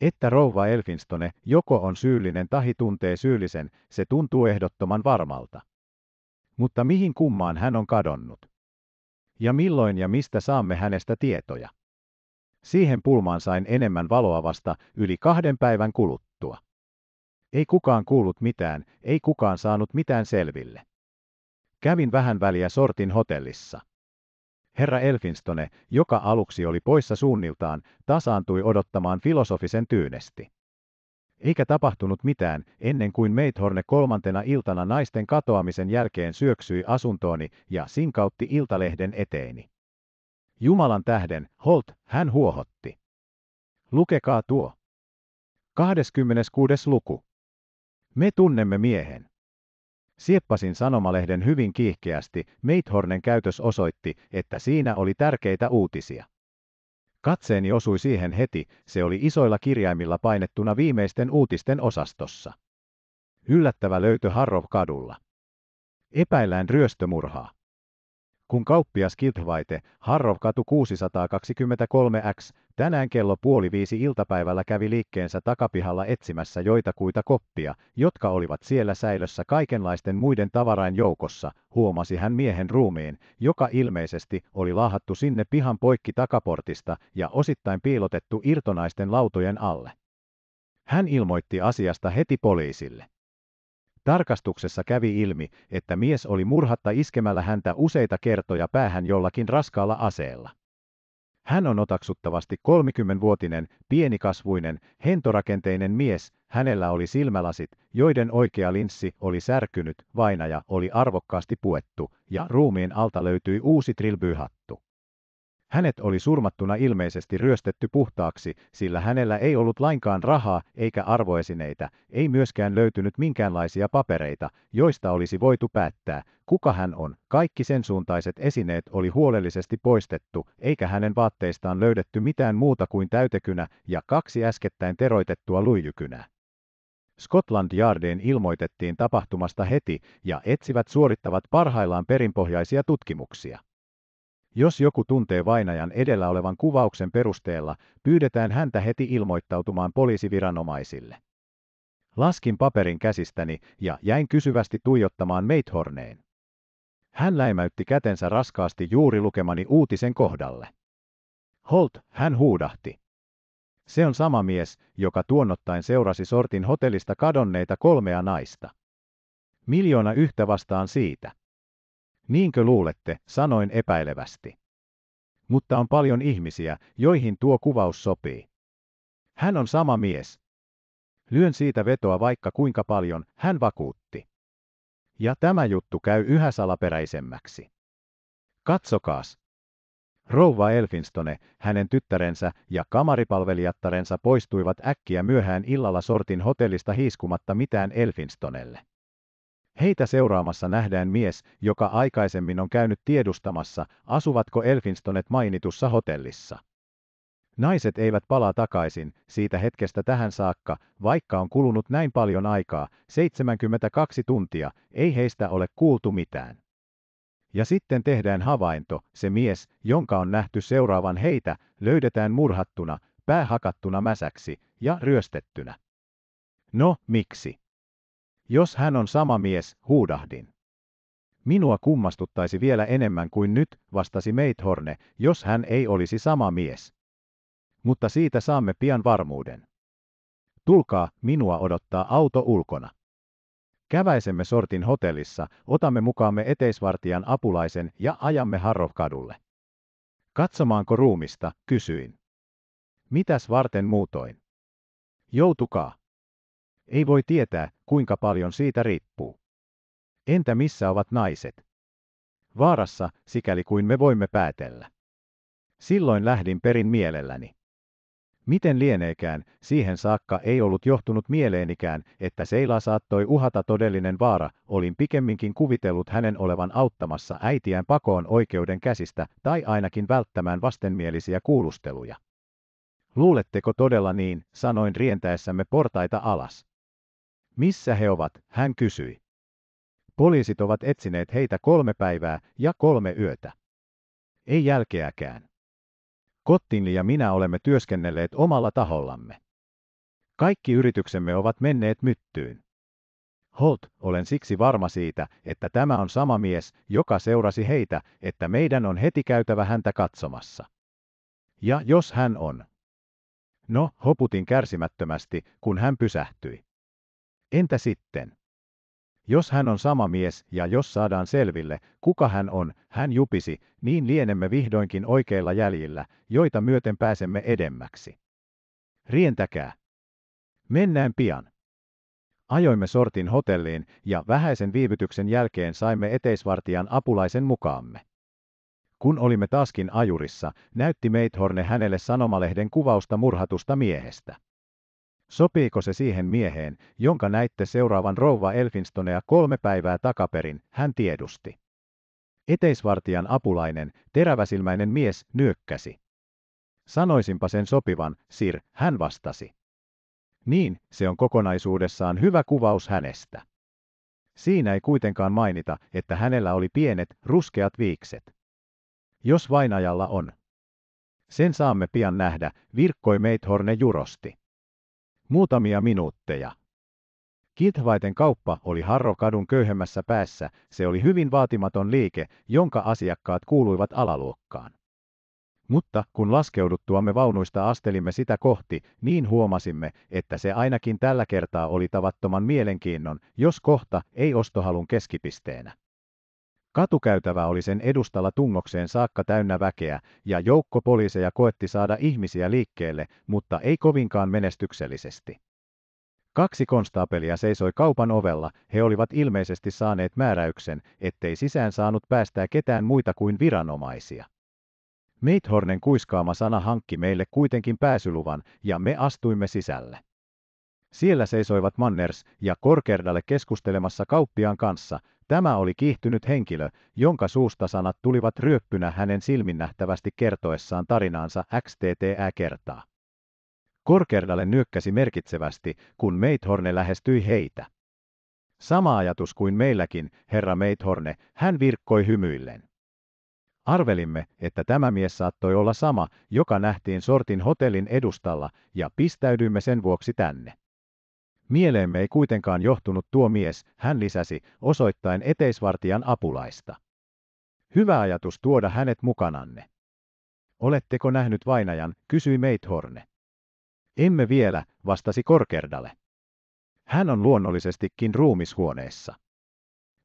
A: Että rouva Elfinstone joko on syyllinen tahi tuntee syyllisen, se tuntuu ehdottoman varmalta. Mutta mihin kummaan hän on kadonnut? ja milloin ja mistä saamme hänestä tietoja. Siihen pulmaan sain enemmän valoa vasta yli kahden päivän kuluttua. Ei kukaan kuullut mitään, ei kukaan saanut mitään selville. Kävin vähän väliä sortin hotellissa. Herra Elfinstone, joka aluksi oli poissa suunniltaan, tasaantui odottamaan filosofisen tyynesti eikä tapahtunut mitään, ennen kuin Meithorne kolmantena iltana naisten katoamisen jälkeen syöksyi asuntooni ja sinkautti iltalehden eteeni. Jumalan tähden, Holt, hän huohotti. Lukekaa tuo. 26. luku. Me tunnemme miehen. Sieppasin sanomalehden hyvin kiihkeästi, Meithornen käytös osoitti, että siinä oli tärkeitä uutisia. Katseeni osui siihen heti, se oli isoilla kirjaimilla painettuna viimeisten uutisten osastossa. Yllättävä löytö Harrov-kadulla. Epäillään ryöstömurhaa. Kun kauppias Kiltvaite, Harrov-katu 623X, Tänään kello puoli viisi iltapäivällä kävi liikkeensä takapihalla etsimässä joitakuita koppia, jotka olivat siellä säilössä kaikenlaisten muiden tavarain joukossa, huomasi hän miehen ruumiin, joka ilmeisesti oli laahattu sinne pihan poikki takaportista ja osittain piilotettu irtonaisten lautojen alle. Hän ilmoitti asiasta heti poliisille. Tarkastuksessa kävi ilmi, että mies oli murhatta iskemällä häntä useita kertoja päähän jollakin raskaalla aseella. Hän on otaksuttavasti 30-vuotinen, pienikasvuinen, hentorakenteinen mies, hänellä oli silmälasit, joiden oikea linssi oli särkynyt, vainaja oli arvokkaasti puettu, ja ruumiin alta löytyi uusi trilbyhattu. Hänet oli surmattuna ilmeisesti ryöstetty puhtaaksi, sillä hänellä ei ollut lainkaan rahaa eikä arvoesineitä, ei myöskään löytynyt minkäänlaisia papereita, joista olisi voitu päättää, kuka hän on. Kaikki sen suuntaiset esineet oli huolellisesti poistettu, eikä hänen vaatteistaan löydetty mitään muuta kuin täytekynä ja kaksi äskettäin teroitettua luijykynä. Scotland Yardin ilmoitettiin tapahtumasta heti ja etsivät suorittavat parhaillaan perinpohjaisia tutkimuksia. Jos joku tuntee vainajan edellä olevan kuvauksen perusteella, pyydetään häntä heti ilmoittautumaan poliisiviranomaisille. Laskin paperin käsistäni ja jäin kysyvästi tuijottamaan Meithorneen. Hän läimäytti kätensä raskaasti juuri lukemani uutisen kohdalle. Holt, hän huudahti. Se on sama mies, joka tuonnottain seurasi sortin hotellista kadonneita kolmea naista. Miljoona yhtä vastaan siitä. Niinkö luulette, sanoin epäilevästi. Mutta on paljon ihmisiä, joihin tuo kuvaus sopii. Hän on sama mies. Lyön siitä vetoa vaikka kuinka paljon, hän vakuutti. Ja tämä juttu käy yhä salaperäisemmäksi. Katsokaas. Rouva Elfinstone, hänen tyttärensä ja kamaripalvelijattarensa poistuivat äkkiä myöhään illalla sortin hotellista hiiskumatta mitään Elfinstonelle. Heitä seuraamassa nähdään mies, joka aikaisemmin on käynyt tiedustamassa, asuvatko Elfinstonet mainitussa hotellissa. Naiset eivät palaa takaisin siitä hetkestä tähän saakka, vaikka on kulunut näin paljon aikaa, 72 tuntia, ei heistä ole kuultu mitään. Ja sitten tehdään havainto, se mies, jonka on nähty seuraavan heitä, löydetään murhattuna, päähakattuna mäsäksi ja ryöstettynä. No, miksi? Jos hän on sama mies, huudahdin. Minua kummastuttaisi vielä enemmän kuin nyt, vastasi Meithorne, jos hän ei olisi sama mies. Mutta siitä saamme pian varmuuden. Tulkaa, minua odottaa auto ulkona. Käväisemme sortin hotellissa, otamme mukaamme eteisvartijan apulaisen ja ajamme Harrovkadulle. Katsomaanko ruumista, kysyin. Mitäs varten muutoin? Joutukaa. Ei voi tietää, kuinka paljon siitä riippuu. Entä missä ovat naiset? Vaarassa, sikäli kuin me voimme päätellä. Silloin lähdin perin mielelläni. Miten lieneekään, siihen saakka ei ollut johtunut mieleenikään, että Seila saattoi uhata todellinen vaara, olin pikemminkin kuvitellut hänen olevan auttamassa äitiään pakoon oikeuden käsistä tai ainakin välttämään vastenmielisiä kuulusteluja. Luuletteko todella niin, sanoin rientäessämme portaita alas. Missä he ovat, hän kysyi. Poliisit ovat etsineet heitä kolme päivää ja kolme yötä. Ei jälkeäkään. Kottinli ja minä olemme työskennelleet omalla tahollamme. Kaikki yrityksemme ovat menneet myttyyn. Holt, olen siksi varma siitä, että tämä on sama mies, joka seurasi heitä, että meidän on heti käytävä häntä katsomassa. Ja jos hän on. No, hoputin kärsimättömästi, kun hän pysähtyi. Entä sitten? Jos hän on sama mies ja jos saadaan selville, kuka hän on, hän jupisi, niin lienemme vihdoinkin oikeilla jäljillä, joita myöten pääsemme edemmäksi. Rientäkää. Mennään pian. Ajoimme sortin hotelliin ja vähäisen viivytyksen jälkeen saimme eteisvartijan apulaisen mukaamme. Kun olimme taaskin ajurissa, näytti Meithorne hänelle sanomalehden kuvausta murhatusta miehestä. Sopiiko se siihen mieheen, jonka näitte seuraavan rouva Elfinstonea kolme päivää takaperin, hän tiedusti. Eteisvartijan apulainen, teräväsilmäinen mies, nyökkäsi. Sanoisinpa sen sopivan, Sir, hän vastasi. Niin, se on kokonaisuudessaan hyvä kuvaus hänestä. Siinä ei kuitenkaan mainita, että hänellä oli pienet, ruskeat viikset. Jos vainajalla on. Sen saamme pian nähdä, virkkoi Meithorne jurosti. Muutamia minuutteja. Kitvaiten kauppa oli Harrokadun köyhemmässä päässä, se oli hyvin vaatimaton liike, jonka asiakkaat kuuluivat alaluokkaan. Mutta kun laskeuduttuamme vaunuista astelimme sitä kohti, niin huomasimme, että se ainakin tällä kertaa oli tavattoman mielenkiinnon, jos kohta ei ostohalun keskipisteenä. Katukäytävä oli sen edustalla tungokseen saakka täynnä väkeä, ja joukko poliiseja koetti saada ihmisiä liikkeelle, mutta ei kovinkaan menestyksellisesti. Kaksi konstaapelia seisoi kaupan ovella, he olivat ilmeisesti saaneet määräyksen, ettei sisään saanut päästää ketään muita kuin viranomaisia. Meithornen kuiskaama sana hankki meille kuitenkin pääsyluvan, ja me astuimme sisälle. Siellä seisoivat Manners ja Korkerdalle keskustelemassa kauppiaan kanssa, Tämä oli kiihtynyt henkilö, jonka suusta sanat tulivat ryöppynä hänen silmin nähtävästi kertoessaan tarinaansa XTTE kertaa. Korkerdalle nyökkäsi merkitsevästi, kun Meithorne lähestyi heitä. Sama ajatus kuin meilläkin, herra Meithorne, hän virkkoi hymyillen. Arvelimme, että tämä mies saattoi olla sama, joka nähtiin Sortin hotellin edustalla, ja pistäydyimme sen vuoksi tänne. Mieleemme ei kuitenkaan johtunut tuo mies, hän lisäsi, osoittain eteisvartijan apulaista. Hyvä ajatus tuoda hänet mukananne. Oletteko nähnyt vainajan, kysyi Meithorne. Emme vielä, vastasi Korkerdale. Hän on luonnollisestikin ruumishuoneessa.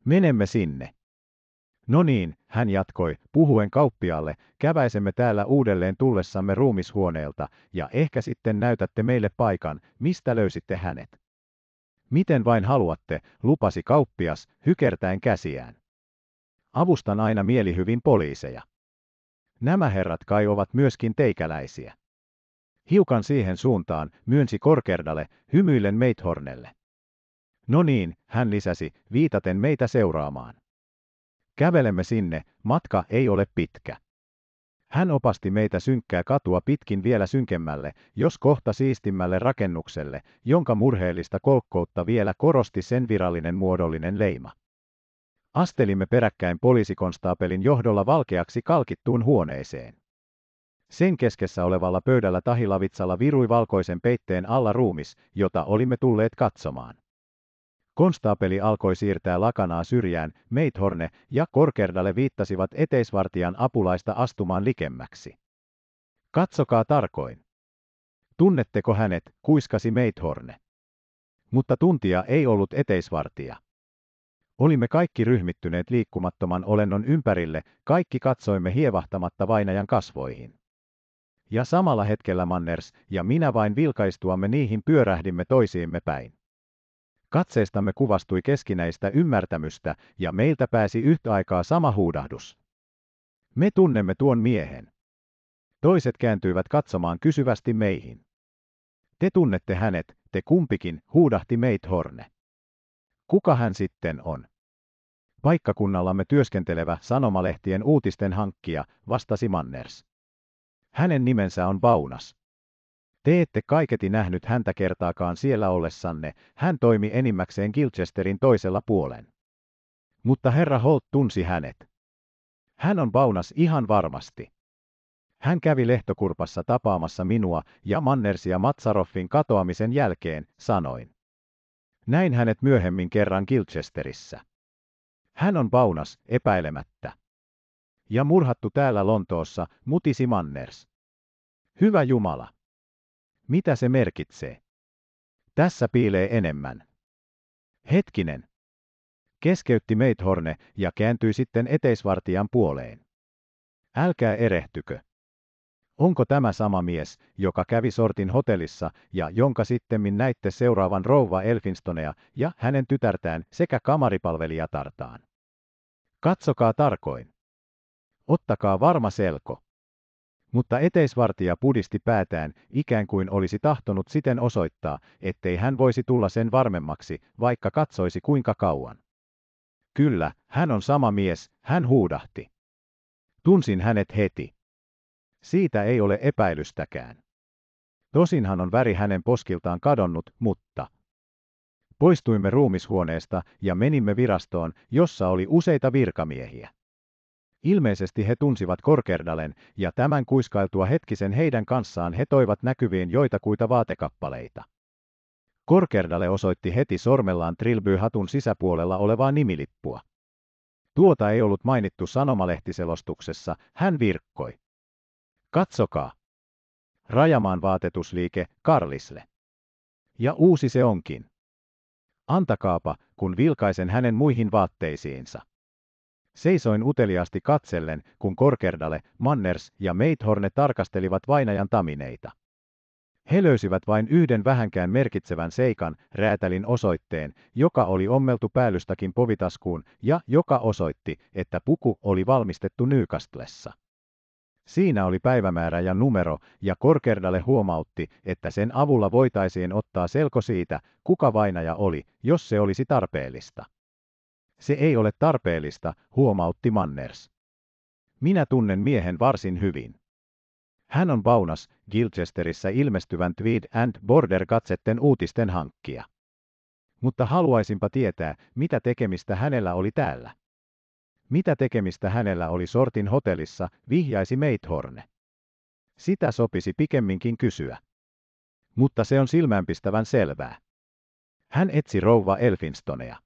A: Menemme sinne. No niin, hän jatkoi, puhuen kauppialle, käväisemme täällä uudelleen tullessamme ruumishuoneelta, ja ehkä sitten näytätte meille paikan, mistä löysitte hänet. Miten vain haluatte, lupasi kauppias, hykertäen käsiään. Avustan aina mielihyvin poliiseja. Nämä herrat kai ovat myöskin teikäläisiä. Hiukan siihen suuntaan, myönsi Korkerdalle, hymyillen Meithornelle. No niin, hän lisäsi, viitaten meitä seuraamaan. Kävelemme sinne, matka ei ole pitkä. Hän opasti meitä synkkää katua pitkin vielä synkemmälle, jos kohta siistimmälle rakennukselle, jonka murheellista kolkkoutta vielä korosti sen virallinen muodollinen leima. Astelimme peräkkäin poliisikonstaapelin johdolla valkeaksi kalkittuun huoneeseen. Sen keskessä olevalla pöydällä tahilavitsalla virui valkoisen peitteen alla ruumis, jota olimme tulleet katsomaan. Konstaapeli alkoi siirtää lakanaa syrjään, Meithorne ja Korkerdalle viittasivat eteisvartijan apulaista astumaan likemmäksi. Katsokaa tarkoin. Tunnetteko hänet, kuiskasi Meithorne. Mutta tuntia ei ollut eteisvartija. Olimme kaikki ryhmittyneet liikkumattoman olennon ympärille, kaikki katsoimme hievahtamatta vainajan kasvoihin. Ja samalla hetkellä Manners ja minä vain vilkaistuamme niihin pyörähdimme toisiimme päin. Katseistamme kuvastui keskinäistä ymmärtämystä ja meiltä pääsi yhtä aikaa sama huudahdus. Me tunnemme tuon miehen. Toiset kääntyivät katsomaan kysyvästi meihin. Te tunnette hänet, te kumpikin, huudahti Meithorne. Kuka hän sitten on? Paikkakunnallamme työskentelevä sanomalehtien uutisten hankkija, vastasi Manners. Hänen nimensä on Baunas. Te ette kaiketi nähnyt häntä kertaakaan siellä ollessanne, hän toimi enimmäkseen Gilchesterin toisella puolen. Mutta herra Holt tunsi hänet. Hän on Baunas ihan varmasti. Hän kävi lehtokurpassa tapaamassa minua ja Mannersia Matsaroffin katoamisen jälkeen, sanoin. Näin hänet myöhemmin kerran Gilchesterissä. Hän on Baunas, epäilemättä. Ja murhattu täällä Lontoossa, mutisi Manners. Hyvä Jumala. Mitä se merkitsee? Tässä piilee enemmän. Hetkinen. Keskeytti Meithorne ja kääntyi sitten eteisvartijan puoleen. Älkää erehtykö. Onko tämä sama mies, joka kävi sortin hotellissa ja jonka sittemmin näitte seuraavan rouva Elfinstonea ja hänen tytärtään sekä kamaripalvelijatartaan? Katsokaa tarkoin. Ottakaa varma selko. Mutta eteisvartija pudisti päätään, ikään kuin olisi tahtonut siten osoittaa, ettei hän voisi tulla sen varmemmaksi, vaikka katsoisi kuinka kauan. Kyllä, hän on sama mies, hän huudahti. Tunsin hänet heti. Siitä ei ole epäilystäkään. Tosinhan on väri hänen poskiltaan kadonnut, mutta... Poistuimme ruumishuoneesta ja menimme virastoon, jossa oli useita virkamiehiä. Ilmeisesti he tunsivat Korkerdalen, ja tämän kuiskailtua hetkisen heidän kanssaan he toivat näkyviin joitakuita vaatekappaleita. Korkerdale osoitti heti sormellaan Trilby-hatun sisäpuolella olevaa nimilippua. Tuota ei ollut mainittu sanomalehtiselostuksessa, hän virkkoi. Katsokaa. Rajamaan vaatetusliike Karlisle. Ja uusi se onkin. Antakaapa, kun vilkaisen hänen muihin vaatteisiinsa. Seisoin uteliaasti katsellen, kun Korkerdale, Manners ja Meithorne tarkastelivat vainajan tamineita. He löysivät vain yhden vähänkään merkitsevän seikan, räätälin osoitteen, joka oli ommeltu päällystäkin povitaskuun ja joka osoitti, että puku oli valmistettu Nykastlessa. Siinä oli päivämäärä ja numero, ja Korkerdalle huomautti, että sen avulla voitaisiin ottaa selko siitä, kuka vainaja oli, jos se olisi tarpeellista. Se ei ole tarpeellista, huomautti Manners. Minä tunnen miehen varsin hyvin. Hän on Baunas, Gilchesterissä ilmestyvän Tweed and Border-katsetten uutisten hankkia. Mutta haluaisinpa tietää, mitä tekemistä hänellä oli täällä. Mitä tekemistä hänellä oli Sortin hotellissa, vihjaisi Meithorne. Sitä sopisi pikemminkin kysyä. Mutta se on silmäänpistävän selvää. Hän etsi rouva Elfinstonea.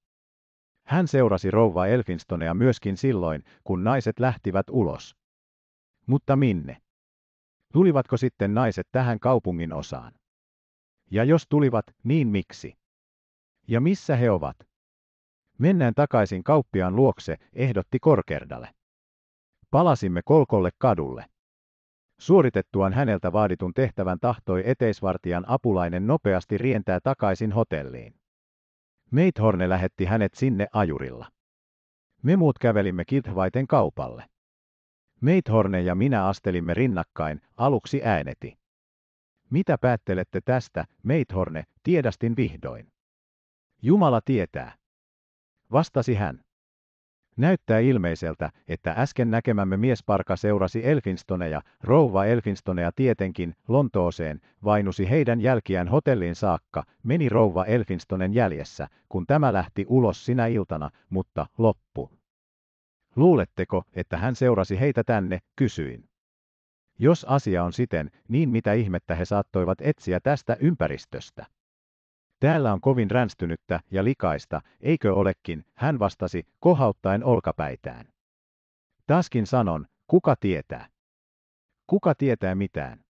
A: Hän seurasi rouva Elfinstonea myöskin silloin, kun naiset lähtivät ulos. Mutta minne? Tulivatko sitten naiset tähän kaupungin osaan? Ja jos tulivat, niin miksi? Ja missä he ovat? Mennään takaisin kauppiaan luokse, ehdotti Korkerdalle. Palasimme kolkolle kadulle. Suoritettuaan häneltä vaaditun tehtävän tahtoi eteisvartijan apulainen nopeasti rientää takaisin hotelliin. Meithorne lähetti hänet sinne ajurilla. Me muut kävelimme kithvaiten kaupalle. Meithorne ja minä astelimme rinnakkain, aluksi ääneti. Mitä päättelette tästä, Meithorne, tiedastin vihdoin. Jumala tietää. Vastasi hän. Näyttää ilmeiseltä, että äsken näkemämme miesparka seurasi Elfinstoneja, rouva Elfinstoneja tietenkin, Lontooseen, vainusi heidän jälkiään hotelliin saakka, meni rouva Elfinstonen jäljessä, kun tämä lähti ulos sinä iltana, mutta loppu. Luuletteko, että hän seurasi heitä tänne, kysyin. Jos asia on siten, niin mitä ihmettä he saattoivat etsiä tästä ympäristöstä? Täällä on kovin ränstynyttä ja likaista, eikö olekin, hän vastasi, kohauttaen olkapäitään. Taskin sanon, kuka tietää? Kuka tietää mitään?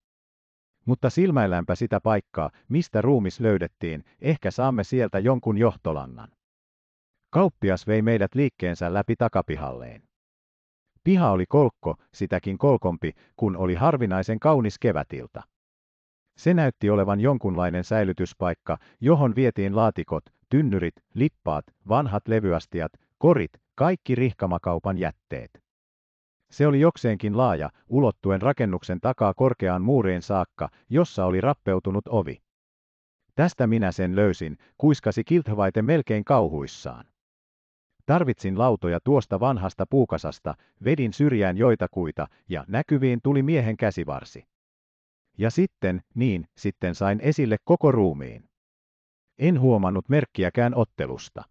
A: Mutta silmäilläänpä sitä paikkaa, mistä ruumis löydettiin, ehkä saamme sieltä jonkun johtolannan. Kauppias vei meidät liikkeensä läpi takapihalleen. Piha oli kolkko, sitäkin kolkompi, kun oli harvinaisen kaunis kevätilta. Se näytti olevan jonkunlainen säilytyspaikka, johon vietiin laatikot, tynnyrit, lippaat, vanhat levyastiat, korit, kaikki rihkamakaupan jätteet. Se oli jokseenkin laaja, ulottuen rakennuksen takaa korkeaan muuriin saakka, jossa oli rappeutunut ovi. Tästä minä sen löysin, kuiskasi kilthvaite melkein kauhuissaan. Tarvitsin lautoja tuosta vanhasta puukasasta, vedin syrjään joitakuita, ja näkyviin tuli miehen käsivarsi. Ja sitten, niin, sitten sain esille koko ruumiin. En huomannut merkkiäkään ottelusta.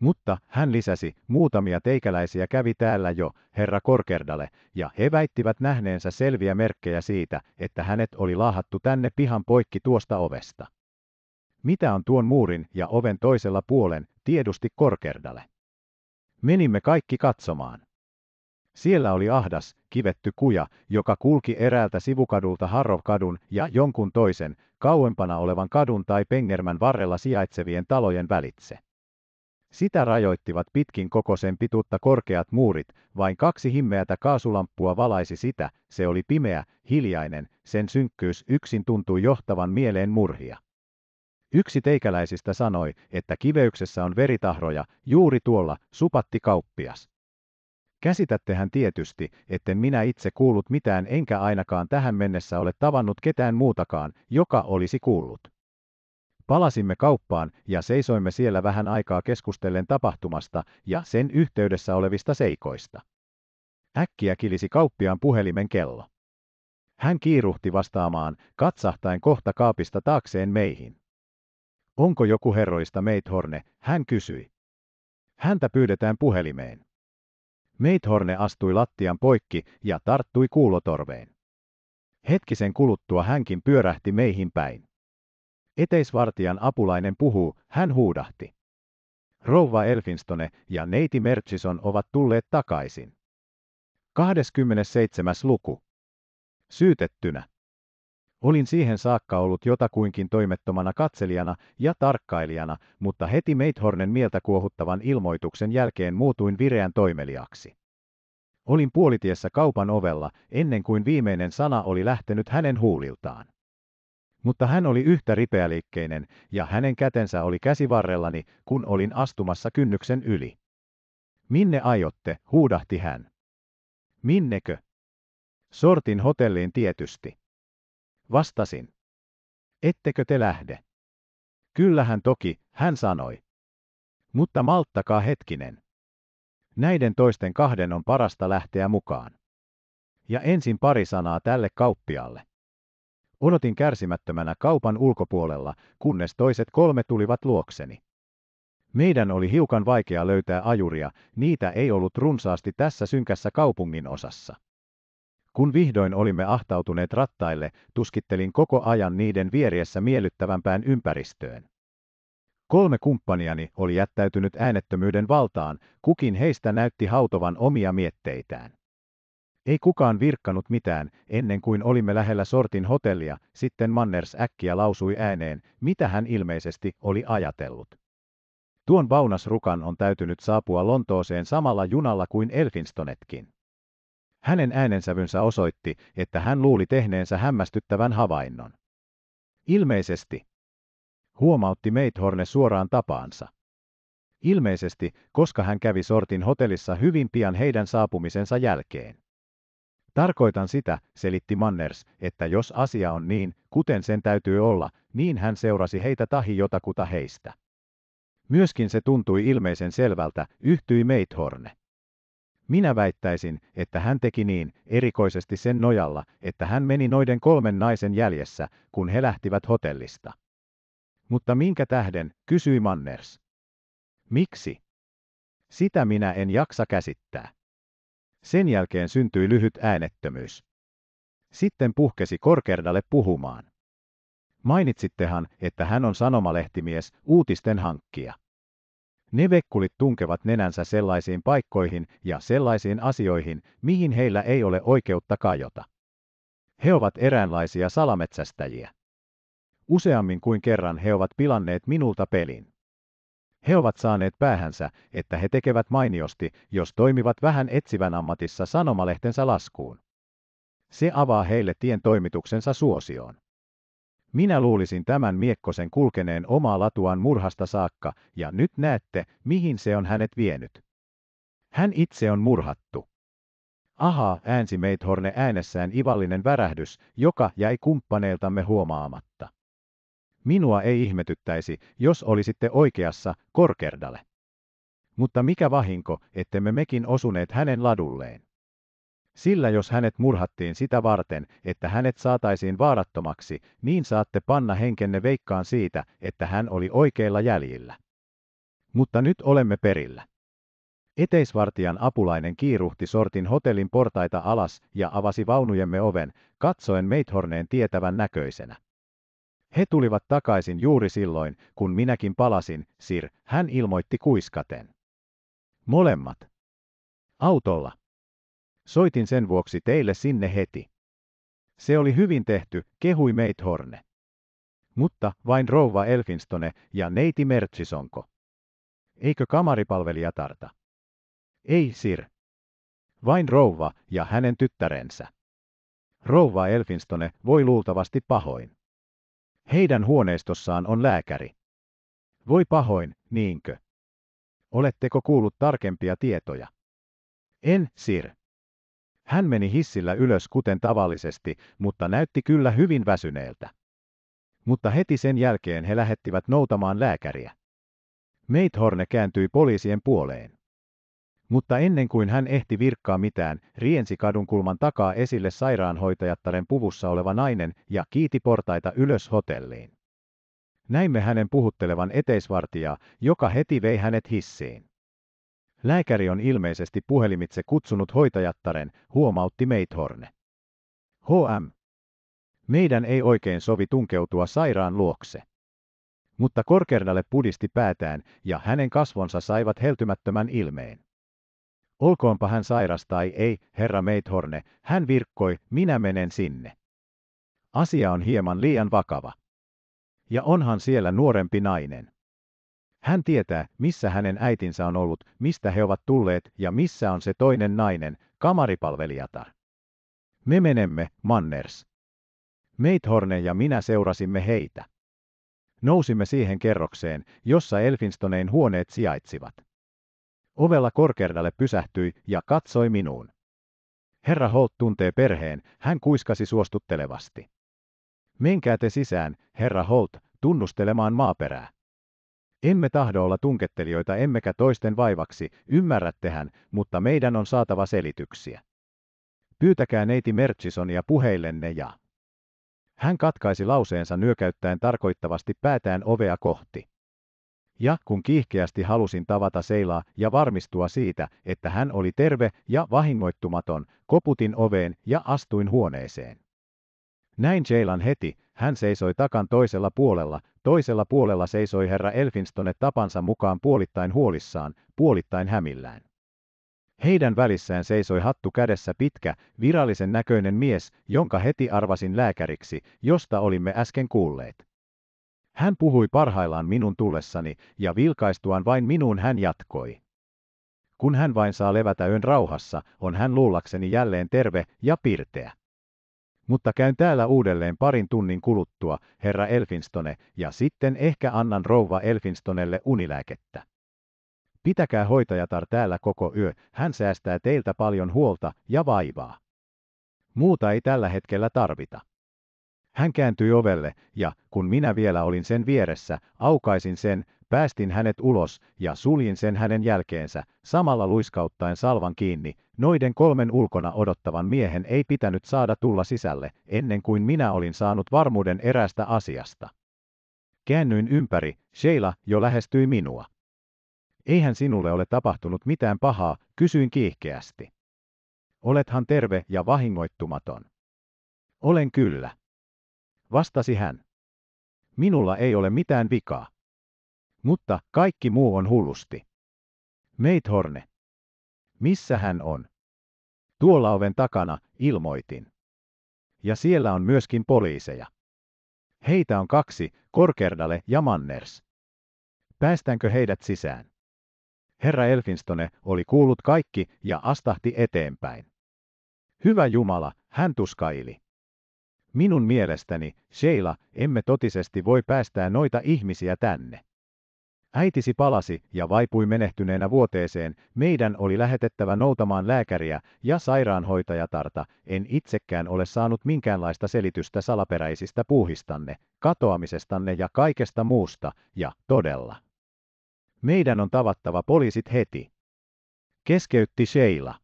A: Mutta, hän lisäsi, muutamia teikäläisiä kävi täällä jo, herra Korkerdale, ja he väittivät nähneensä selviä merkkejä siitä, että hänet oli laahattu tänne pihan poikki tuosta ovesta. Mitä on tuon muurin ja oven toisella puolen, tiedusti Korkerdale. Menimme kaikki katsomaan. Siellä oli ahdas, kivetty kuja, joka kulki eräältä sivukadulta Harrovkadun ja jonkun toisen, kauempana olevan kadun tai Pengermän varrella sijaitsevien talojen välitse. Sitä rajoittivat pitkin koko sen pituutta korkeat muurit, vain kaksi himmeätä kaasulamppua valaisi sitä, se oli pimeä, hiljainen, sen synkkyys yksin tuntui johtavan mieleen murhia. Yksi teikäläisistä sanoi, että kiveyksessä on veritahroja, juuri tuolla, supatti kauppias. Käsitättehän tietysti, etten minä itse kuullut mitään enkä ainakaan tähän mennessä ole tavannut ketään muutakaan, joka olisi kuullut. Palasimme kauppaan ja seisoimme siellä vähän aikaa keskustellen tapahtumasta ja sen yhteydessä olevista seikoista. Äkkiä kilisi kauppiaan puhelimen kello. Hän kiiruhti vastaamaan, katsahtain kohta kaapista taakseen meihin. Onko joku herroista Meithorne, hän kysyi. Häntä pyydetään puhelimeen. Meithorne astui lattian poikki ja tarttui kuulotorveen. Hetkisen kuluttua hänkin pyörähti meihin päin. Eteisvartijan apulainen puhuu, hän huudahti. Rouva Elfinstone ja neiti Merchison ovat tulleet takaisin. 27. luku. Syytettynä. Olin siihen saakka ollut jotakuinkin toimettomana katselijana ja tarkkailijana, mutta heti Meithornen mieltä kuohuttavan ilmoituksen jälkeen muutuin vireän toimeliaksi. Olin puolitiessä kaupan ovella, ennen kuin viimeinen sana oli lähtenyt hänen huuliltaan. Mutta hän oli yhtä ripeäliikkeinen, ja hänen kätensä oli käsivarrellani, kun olin astumassa kynnyksen yli. Minne aiotte, huudahti hän. Minnekö? Sortin hotelliin tietysti. Vastasin. Ettekö te lähde? Kyllähän toki, hän sanoi. Mutta malttakaa hetkinen. Näiden toisten kahden on parasta lähteä mukaan. Ja ensin pari sanaa tälle kauppialle. Odotin kärsimättömänä kaupan ulkopuolella, kunnes toiset kolme tulivat luokseni. Meidän oli hiukan vaikea löytää ajuria, niitä ei ollut runsaasti tässä synkässä kaupungin osassa. Kun vihdoin olimme ahtautuneet rattaille, tuskittelin koko ajan niiden vieressä miellyttävämpään ympäristöön. Kolme kumppaniani oli jättäytynyt äänettömyyden valtaan, kukin heistä näytti hautovan omia mietteitään. Ei kukaan virkkanut mitään, ennen kuin olimme lähellä sortin hotellia, sitten Manners äkkiä lausui ääneen, mitä hän ilmeisesti oli ajatellut. Tuon vaunasrukan on täytynyt saapua Lontooseen samalla junalla kuin Elfinstonetkin. Hänen äänensävynsä osoitti, että hän luuli tehneensä hämmästyttävän havainnon. Ilmeisesti, huomautti Meithorne suoraan tapaansa. Ilmeisesti, koska hän kävi sortin hotellissa hyvin pian heidän saapumisensa jälkeen. Tarkoitan sitä, selitti Manners, että jos asia on niin, kuten sen täytyy olla, niin hän seurasi heitä tahi jotakuta heistä. Myöskin se tuntui ilmeisen selvältä, yhtyi Meithorne. Minä väittäisin, että hän teki niin, erikoisesti sen nojalla, että hän meni noiden kolmen naisen jäljessä, kun he lähtivät hotellista. Mutta minkä tähden, kysyi Manners. Miksi? Sitä minä en jaksa käsittää. Sen jälkeen syntyi lyhyt äänettömyys. Sitten puhkesi Korkerdalle puhumaan. Mainitsittehan, että hän on sanomalehtimies, uutisten hankkija. Ne vekkulit tunkevat nenänsä sellaisiin paikkoihin ja sellaisiin asioihin, mihin heillä ei ole oikeutta kajota. He ovat eräänlaisia salametsästäjiä. Useammin kuin kerran he ovat pilanneet minulta pelin. He ovat saaneet päähänsä, että he tekevät mainiosti, jos toimivat vähän etsivän ammatissa sanomalehtensä laskuun. Se avaa heille tien toimituksensa suosioon. Minä luulisin tämän miekkosen kulkeneen omaa latuaan murhasta saakka, ja nyt näette, mihin se on hänet vienyt. Hän itse on murhattu. Aha, äänsi Meithorne äänessään ivallinen värähdys, joka jäi kumppaneiltamme huomaamatta. Minua ei ihmetyttäisi, jos olisitte oikeassa, Korkerdale. Mutta mikä vahinko, ettemme mekin osuneet hänen ladulleen. Sillä jos hänet murhattiin sitä varten, että hänet saataisiin vaarattomaksi, niin saatte panna henkenne veikkaan siitä, että hän oli oikeilla jäljillä. Mutta nyt olemme perillä. Eteisvartijan apulainen kiiruhti sortin hotellin portaita alas ja avasi vaunujemme oven, katsoen Meithorneen tietävän näköisenä. He tulivat takaisin juuri silloin, kun minäkin palasin, Sir, hän ilmoitti kuiskaten. Molemmat. Autolla. Soitin sen vuoksi teille sinne heti. Se oli hyvin tehty, kehui Meithorne. Mutta vain rouva Elfinstone ja neiti Mertsisonko. Eikö kamaripalvelija tarta? Ei, sir. Vain rouva ja hänen tyttärensä. Rouva Elfinstone voi luultavasti pahoin. Heidän huoneistossaan on lääkäri. Voi pahoin, niinkö? Oletteko kuullut tarkempia tietoja? En, sir. Hän meni hissillä ylös kuten tavallisesti, mutta näytti kyllä hyvin väsyneeltä. Mutta heti sen jälkeen he lähettivät noutamaan lääkäriä. Meithorne kääntyi poliisien puoleen. Mutta ennen kuin hän ehti virkkaa mitään, riensi kadunkulman takaa esille sairaanhoitajattaren puvussa oleva nainen ja kiiti portaita ylös hotelliin. Näimme hänen puhuttelevan eteisvartijaa, joka heti vei hänet hissiin. Lääkäri on ilmeisesti puhelimitse kutsunut hoitajattaren, huomautti Meithorne. HM. Meidän ei oikein sovi tunkeutua sairaan luokse. Mutta Korkernalle pudisti päätään, ja hänen kasvonsa saivat heltymättömän ilmeen. Olkoonpa hän sairas tai ei, herra Meithorne, hän virkkoi, minä menen sinne. Asia on hieman liian vakava. Ja onhan siellä nuorempi nainen. Hän tietää, missä hänen äitinsä on ollut, mistä he ovat tulleet ja missä on se toinen nainen, kamaripalvelijatar. Me menemme, Manners. Meithorne ja minä seurasimme heitä. Nousimme siihen kerrokseen, jossa Elfinstonein huoneet sijaitsivat. Ovella korkerdalle pysähtyi ja katsoi minuun. Herra Holt tuntee perheen, hän kuiskasi suostuttelevasti. Menkää te sisään, herra Holt, tunnustelemaan maaperää. Emme tahdo olla tunkettelijoita emmekä toisten vaivaksi, ymmärrättehän, mutta meidän on saatava selityksiä. Pyytäkää neiti Merchisonia puheillenne ja... Hän katkaisi lauseensa nyökäyttäen tarkoittavasti päätään ovea kohti. Ja kun kiihkeästi halusin tavata Seilaa ja varmistua siitä, että hän oli terve ja vahingoittumaton, koputin oveen ja astuin huoneeseen. Näin Jaylan heti, hän seisoi takan toisella puolella, toisella puolella seisoi herra Elfinstone tapansa mukaan puolittain huolissaan, puolittain hämillään. Heidän välissään seisoi hattu kädessä pitkä, virallisen näköinen mies, jonka heti arvasin lääkäriksi, josta olimme äsken kuulleet. Hän puhui parhaillaan minun tullessani, ja vilkaistuaan vain minuun hän jatkoi. Kun hän vain saa levätä yön rauhassa, on hän luullakseni jälleen terve ja pirteä mutta käyn täällä uudelleen parin tunnin kuluttua, herra Elfinstone, ja sitten ehkä annan rouva Elfinstonelle unilääkettä. Pitäkää hoitajatar täällä koko yö, hän säästää teiltä paljon huolta ja vaivaa. Muuta ei tällä hetkellä tarvita. Hän kääntyi ovelle, ja kun minä vielä olin sen vieressä, aukaisin sen, Päästin hänet ulos ja suljin sen hänen jälkeensä, samalla luiskauttaen salvan kiinni. Noiden kolmen ulkona odottavan miehen ei pitänyt saada tulla sisälle, ennen kuin minä olin saanut varmuuden erästä asiasta. Käännyin ympäri, Sheila jo lähestyi minua. Eihän sinulle ole tapahtunut mitään pahaa, kysyin kiihkeästi. Olethan terve ja vahingoittumaton. Olen kyllä. Vastasi hän. Minulla ei ole mitään vikaa. Mutta kaikki muu on hullusti. Meithorne. Missä hän on? Tuolla oven takana, ilmoitin. Ja siellä on myöskin poliiseja. Heitä on kaksi, Korkerdale ja Manners. Päästäänkö heidät sisään? Herra Elfinstone oli kuullut kaikki ja astahti eteenpäin. Hyvä Jumala, hän tuskaili. Minun mielestäni, Sheila, emme totisesti voi päästää noita ihmisiä tänne. Äitisi palasi ja vaipui menehtyneenä vuoteeseen, meidän oli lähetettävä noutamaan lääkäriä ja sairaanhoitajatarta, en itsekään ole saanut minkäänlaista selitystä salaperäisistä puuhistanne, katoamisestanne ja kaikesta muusta, ja todella. Meidän on tavattava poliisit heti. Keskeytti Sheila.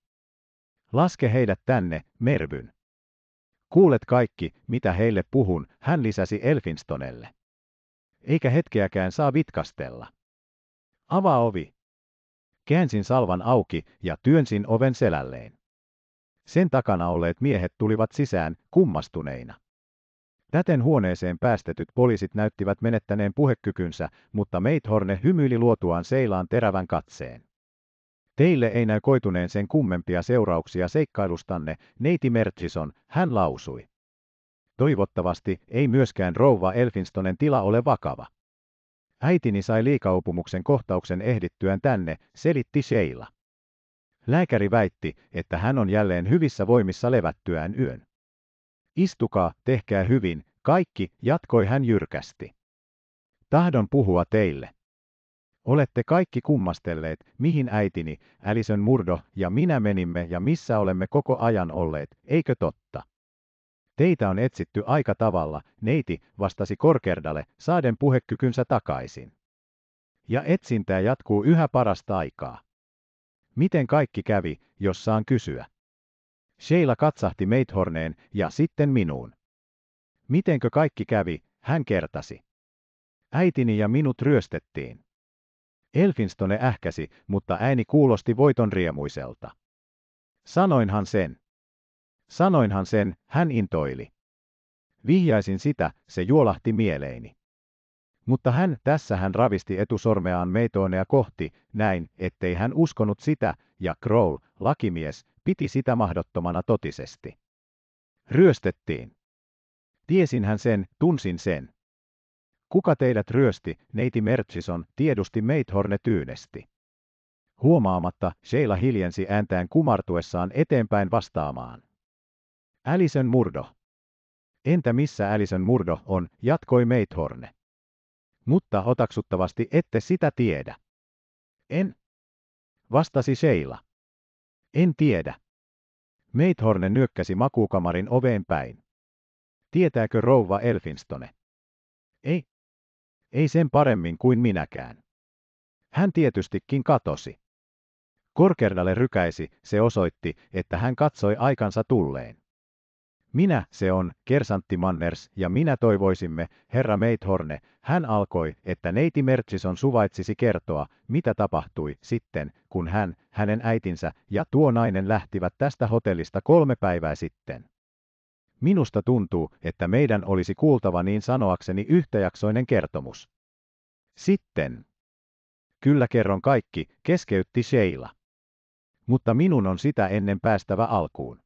A: Laske heidät tänne, Mervyn. Kuulet kaikki, mitä heille puhun, hän lisäsi Elfinstonelle eikä hetkeäkään saa vitkastella avaa ovi. Käänsin salvan auki ja työnsin oven selälleen. Sen takana olleet miehet tulivat sisään kummastuneina. Täten huoneeseen päästetyt poliisit näyttivät menettäneen puhekykynsä, mutta Meithorne hymyili luotuaan seilaan terävän katseen. Teille ei näy koituneen sen kummempia seurauksia seikkailustanne, neiti Mertsison, hän lausui. Toivottavasti ei myöskään rouva Elfinstonen tila ole vakava. Äitini sai liikaupumuksen kohtauksen ehdittyään tänne, selitti Sheila. Lääkäri väitti, että hän on jälleen hyvissä voimissa levättyään yön. Istukaa, tehkää hyvin, kaikki, jatkoi hän jyrkästi. Tahdon puhua teille. Olette kaikki kummastelleet, mihin äitini, Alison Murdo ja minä menimme ja missä olemme koko ajan olleet, eikö totta? Teitä on etsitty aika tavalla, neiti, vastasi Korkerdalle, saaden puhekykynsä takaisin. Ja etsintää jatkuu yhä parasta aikaa. Miten kaikki kävi, jos saan kysyä? Sheila katsahti Meithorneen ja sitten minuun. Mitenkö kaikki kävi, hän kertasi. Äitini ja minut ryöstettiin. Elfinstone ähkäsi, mutta ääni kuulosti voiton riemuiselta. Sanoinhan sen. Sanoinhan sen, hän intoili. Vihjaisin sitä, se juolahti mieleeni. Mutta hän, tässä hän ravisti etusormeaan meitoonea kohti, näin, ettei hän uskonut sitä, ja Kroll, lakimies, piti sitä mahdottomana totisesti. Ryöstettiin. Tiesin hän sen, tunsin sen. Kuka teidät ryösti, neiti Mertsison, tiedusti Meithorne tyynesti. Huomaamatta Sheila hiljensi ääntään kumartuessaan eteenpäin vastaamaan. Alison Murdo. Entä missä Alison Murdo on, jatkoi Meithorne. Mutta otaksuttavasti ette sitä tiedä. En. Vastasi Seila. En tiedä. Meithorne nyökkäsi makuukamarin oveen päin. Tietääkö rouva Elfinstone? Ei. Ei sen paremmin kuin minäkään. Hän tietystikin katosi. Korkerdalle rykäisi, se osoitti, että hän katsoi aikansa tulleen. Minä se on, kersantti Manners, ja minä toivoisimme, herra Meithorne, hän alkoi, että neiti Mertsison suvaitsisi kertoa, mitä tapahtui sitten, kun hän, hänen äitinsä ja tuo nainen lähtivät tästä hotellista kolme päivää sitten. Minusta tuntuu, että meidän olisi kuultava niin sanoakseni yhtäjaksoinen kertomus. Sitten. Kyllä kerron kaikki, keskeytti Sheila. Mutta minun on sitä ennen päästävä alkuun.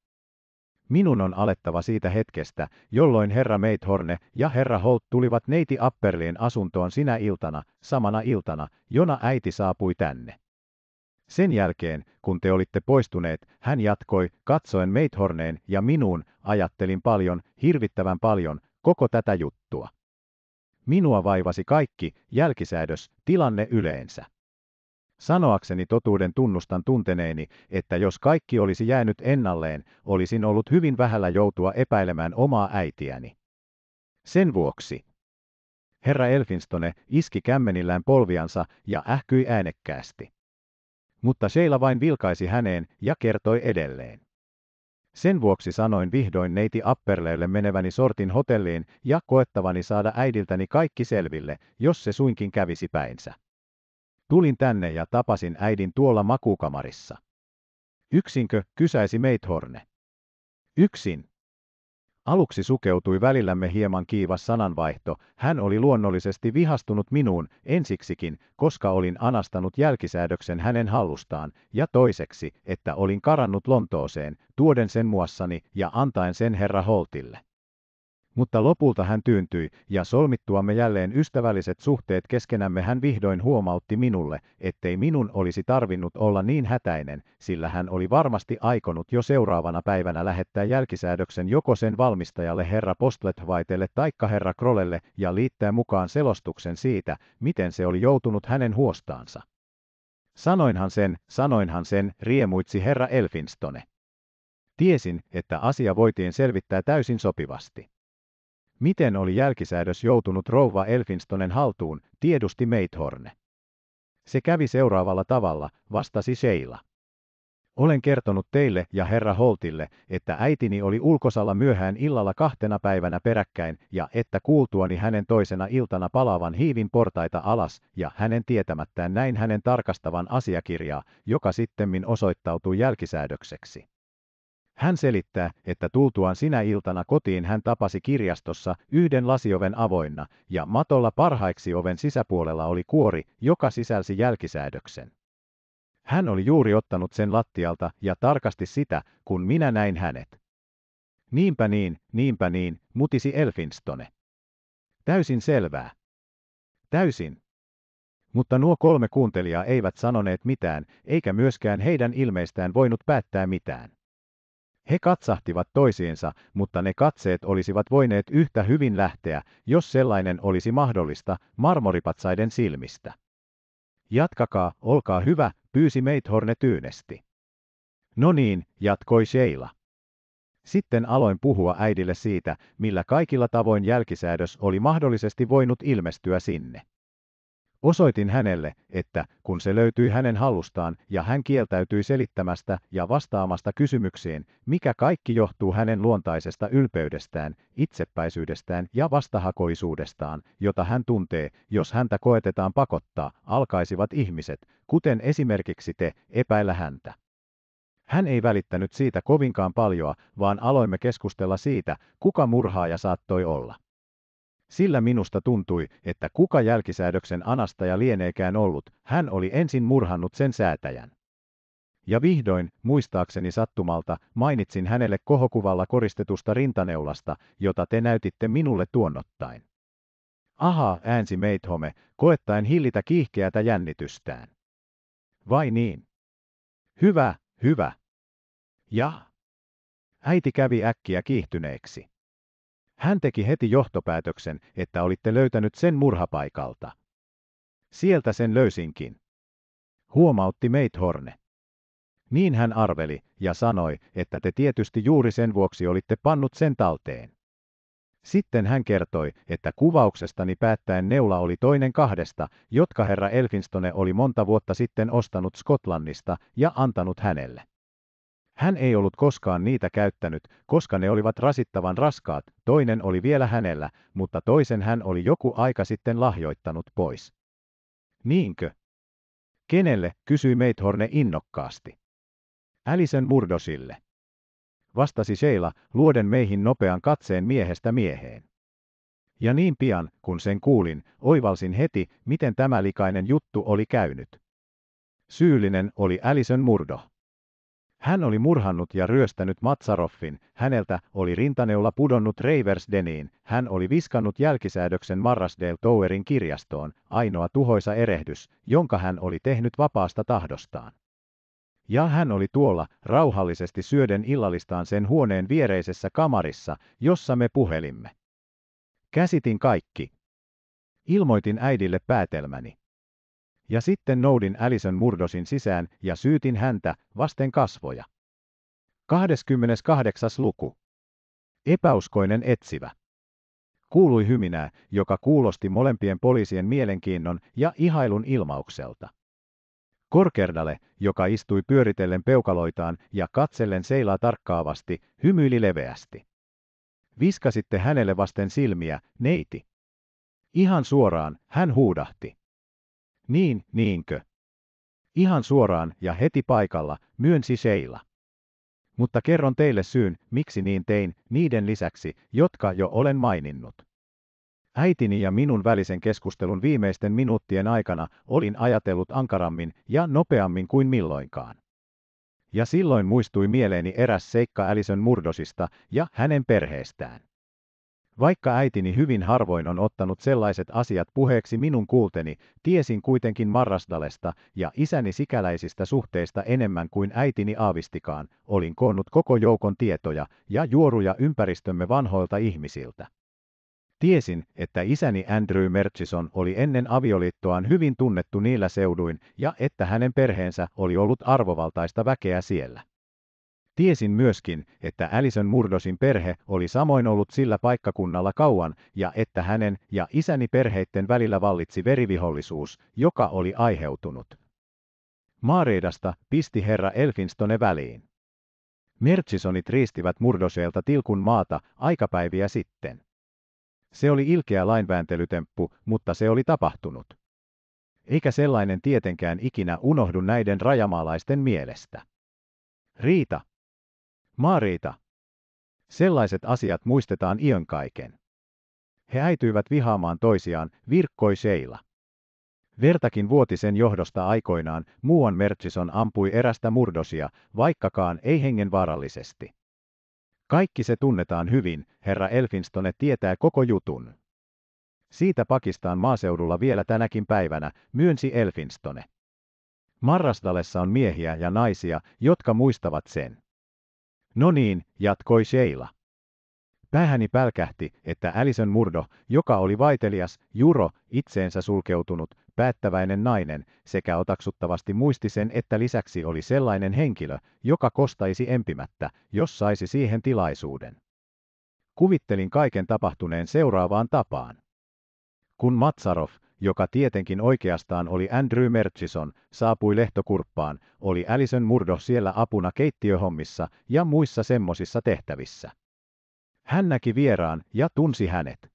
A: Minun on alettava siitä hetkestä, jolloin herra Meithorne ja herra Holt tulivat neiti Apperlin asuntoon sinä iltana, samana iltana, jona äiti saapui tänne. Sen jälkeen, kun te olitte poistuneet, hän jatkoi, katsoen Meithorneen ja minuun, ajattelin paljon, hirvittävän paljon, koko tätä juttua. Minua vaivasi kaikki, jälkisäädös, tilanne yleensä. Sanoakseni totuuden tunnustan tunteneeni, että jos kaikki olisi jäänyt ennalleen, olisin ollut hyvin vähällä joutua epäilemään omaa äitiäni. Sen vuoksi. Herra Elfinstone iski kämmenillään polviansa ja ähkyi äänekkäästi. Mutta Sheila vain vilkaisi häneen ja kertoi edelleen. Sen vuoksi sanoin vihdoin neiti Apperleille meneväni sortin hotelliin ja koettavani saada äidiltäni kaikki selville, jos se suinkin kävisi päinsä. Tulin tänne ja tapasin äidin tuolla makukamarissa. Yksinkö, kysäisi Meithorne. Yksin. Aluksi sukeutui välillämme hieman kiivas sananvaihto, hän oli luonnollisesti vihastunut minuun, ensiksikin, koska olin anastanut jälkisäädöksen hänen hallustaan, ja toiseksi, että olin karannut Lontooseen, tuoden sen muassani ja antaen sen herra Holtille mutta lopulta hän tyyntyi, ja solmittuamme jälleen ystävälliset suhteet keskenämme hän vihdoin huomautti minulle, ettei minun olisi tarvinnut olla niin hätäinen, sillä hän oli varmasti aikonut jo seuraavana päivänä lähettää jälkisäädöksen joko sen valmistajalle herra Postletvaitelle taikka herra Krollelle ja liittää mukaan selostuksen siitä, miten se oli joutunut hänen huostaansa. Sanoinhan sen, sanoinhan sen, riemuitsi herra Elfinstone. Tiesin, että asia voitiin selvittää täysin sopivasti. Miten oli jälkisäädös joutunut rouva Elfinstonen haltuun, tiedusti Meithorne. Se kävi seuraavalla tavalla, vastasi Sheila. Olen kertonut teille ja herra Holtille, että äitini oli ulkosalla myöhään illalla kahtena päivänä peräkkäin ja että kuultuani hänen toisena iltana palavan hiivin portaita alas ja hänen tietämättään näin hänen tarkastavan asiakirjaa, joka sittemmin osoittautui jälkisäädökseksi. Hän selittää, että tultuaan sinä iltana kotiin hän tapasi kirjastossa yhden lasioven avoinna, ja matolla parhaiksi oven sisäpuolella oli kuori, joka sisälsi jälkisäädöksen. Hän oli juuri ottanut sen lattialta ja tarkasti sitä, kun minä näin hänet. Niinpä niin, niinpä niin, mutisi Elfinstone. Täysin selvää. Täysin. Mutta nuo kolme kuuntelijaa eivät sanoneet mitään, eikä myöskään heidän ilmeistään voinut päättää mitään. He katsahtivat toisiinsa, mutta ne katseet olisivat voineet yhtä hyvin lähteä, jos sellainen olisi mahdollista, marmoripatsaiden silmistä. Jatkakaa, olkaa hyvä, pyysi Meithorne tyynesti. No niin, jatkoi Sheila. Sitten aloin puhua äidille siitä, millä kaikilla tavoin jälkisäädös oli mahdollisesti voinut ilmestyä sinne. Osoitin hänelle, että kun se löytyi hänen halustaan ja hän kieltäytyi selittämästä ja vastaamasta kysymyksiin, mikä kaikki johtuu hänen luontaisesta ylpeydestään, itsepäisyydestään ja vastahakoisuudestaan, jota hän tuntee, jos häntä koetetaan pakottaa, alkaisivat ihmiset, kuten esimerkiksi te, epäillä häntä. Hän ei välittänyt siitä kovinkaan paljoa, vaan aloimme keskustella siitä, kuka murhaaja saattoi olla. Sillä minusta tuntui, että kuka jälkisäädöksen anastaja lieneekään ollut, hän oli ensin murhannut sen säätäjän. Ja vihdoin, muistaakseni sattumalta, mainitsin hänelle kohokuvalla koristetusta rintaneulasta, jota te näytitte minulle tuonnottain. Aha, äänsi Meithome, koettaen hillitä kiihkeätä jännitystään. Vai niin? Hyvä, hyvä. Ja? Äiti kävi äkkiä kiihtyneeksi. Hän teki heti johtopäätöksen, että olitte löytänyt sen murhapaikalta. Sieltä sen löysinkin. Huomautti Meithorne. Niin hän arveli ja sanoi, että te tietysti juuri sen vuoksi olitte pannut sen talteen. Sitten hän kertoi, että kuvauksestani päättäen neula oli toinen kahdesta, jotka herra Elfinstone oli monta vuotta sitten ostanut Skotlannista ja antanut hänelle. Hän ei ollut koskaan niitä käyttänyt, koska ne olivat rasittavan raskaat, toinen oli vielä hänellä, mutta toisen hän oli joku aika sitten lahjoittanut pois. Niinkö? Kenelle, kysyi Meithorne innokkaasti. Älisen Murdosille. Vastasi Sheila, luoden meihin nopean katseen miehestä mieheen. Ja niin pian, kun sen kuulin, oivalsin heti, miten tämä likainen juttu oli käynyt. Syyllinen oli Älisen Murdo. Hän oli murhannut ja ryöstänyt Matsaroffin, häneltä oli rintaneula pudonnut Reiversdeniin, hän oli viskannut jälkisäädöksen Marrasdale Towerin kirjastoon, ainoa tuhoisa erehdys, jonka hän oli tehnyt vapaasta tahdostaan. Ja hän oli tuolla, rauhallisesti syöden illallistaan sen huoneen viereisessä kamarissa, jossa me puhelimme. Käsitin kaikki. Ilmoitin äidille päätelmäni. Ja sitten noudin Alison Murdosin sisään ja syytin häntä vasten kasvoja. 28. luku. Epäuskoinen etsivä. Kuului hyminää, joka kuulosti molempien poliisien mielenkiinnon ja ihailun ilmaukselta. Korkerdale, joka istui pyöritellen peukaloitaan ja katsellen seilaa tarkkaavasti, hymyili leveästi. Viskasitte hänelle vasten silmiä, neiti. Ihan suoraan, hän huudahti. Niin, niinkö? Ihan suoraan ja heti paikalla, myönsi Seila. Mutta kerron teille syyn, miksi niin tein, niiden lisäksi, jotka jo olen maininnut. Äitini ja minun välisen keskustelun viimeisten minuuttien aikana olin ajatellut ankarammin ja nopeammin kuin milloinkaan. Ja silloin muistui mieleeni eräs seikka Älisen murdosista ja hänen perheestään. Vaikka äitini hyvin harvoin on ottanut sellaiset asiat puheeksi minun kuulteni, tiesin kuitenkin Marrasdalesta ja isäni sikäläisistä suhteista enemmän kuin äitini aavistikaan, olin koonnut koko joukon tietoja ja juoruja ympäristömme vanhoilta ihmisiltä. Tiesin, että isäni Andrew Merchison oli ennen avioliittoaan hyvin tunnettu niillä seuduin ja että hänen perheensä oli ollut arvovaltaista väkeä siellä. Tiesin myöskin, että Alison Murdosin perhe oli samoin ollut sillä paikkakunnalla kauan ja että hänen ja isäni perheitten välillä vallitsi verivihollisuus, joka oli aiheutunut. Maareidasta pisti herra Elfinstone väliin. Mertsisonit riistivät Murdoseelta tilkun maata aikapäiviä sitten. Se oli ilkeä lainvääntelytemppu, mutta se oli tapahtunut. Eikä sellainen tietenkään ikinä unohdu näiden rajamaalaisten mielestä. Riita, Maariita. Sellaiset asiat muistetaan iön kaiken. He äityivät vihaamaan toisiaan, virkkoi Seila. Vertakin vuotisen johdosta aikoinaan, muuan Mertsison ampui erästä murdosia, vaikkakaan ei hengenvaarallisesti. Kaikki se tunnetaan hyvin, herra Elfinstone tietää koko jutun. Siitä Pakistan maaseudulla vielä tänäkin päivänä, myönsi Elfinstone. Marrasdalessa on miehiä ja naisia, jotka muistavat sen. No niin, jatkoi Sheila. Päähäni pälkähti, että Alison Murdo, joka oli vaitelias, juro, itseensä sulkeutunut, päättäväinen nainen, sekä otaksuttavasti muisti sen, että lisäksi oli sellainen henkilö, joka kostaisi empimättä, jos saisi siihen tilaisuuden. Kuvittelin kaiken tapahtuneen seuraavaan tapaan. Kun Matsarov, joka tietenkin oikeastaan oli Andrew Merchison, saapui lehtokurppaan, oli Alison Murdo siellä apuna keittiöhommissa ja muissa semmosissa tehtävissä. Hän näki vieraan ja tunsi hänet.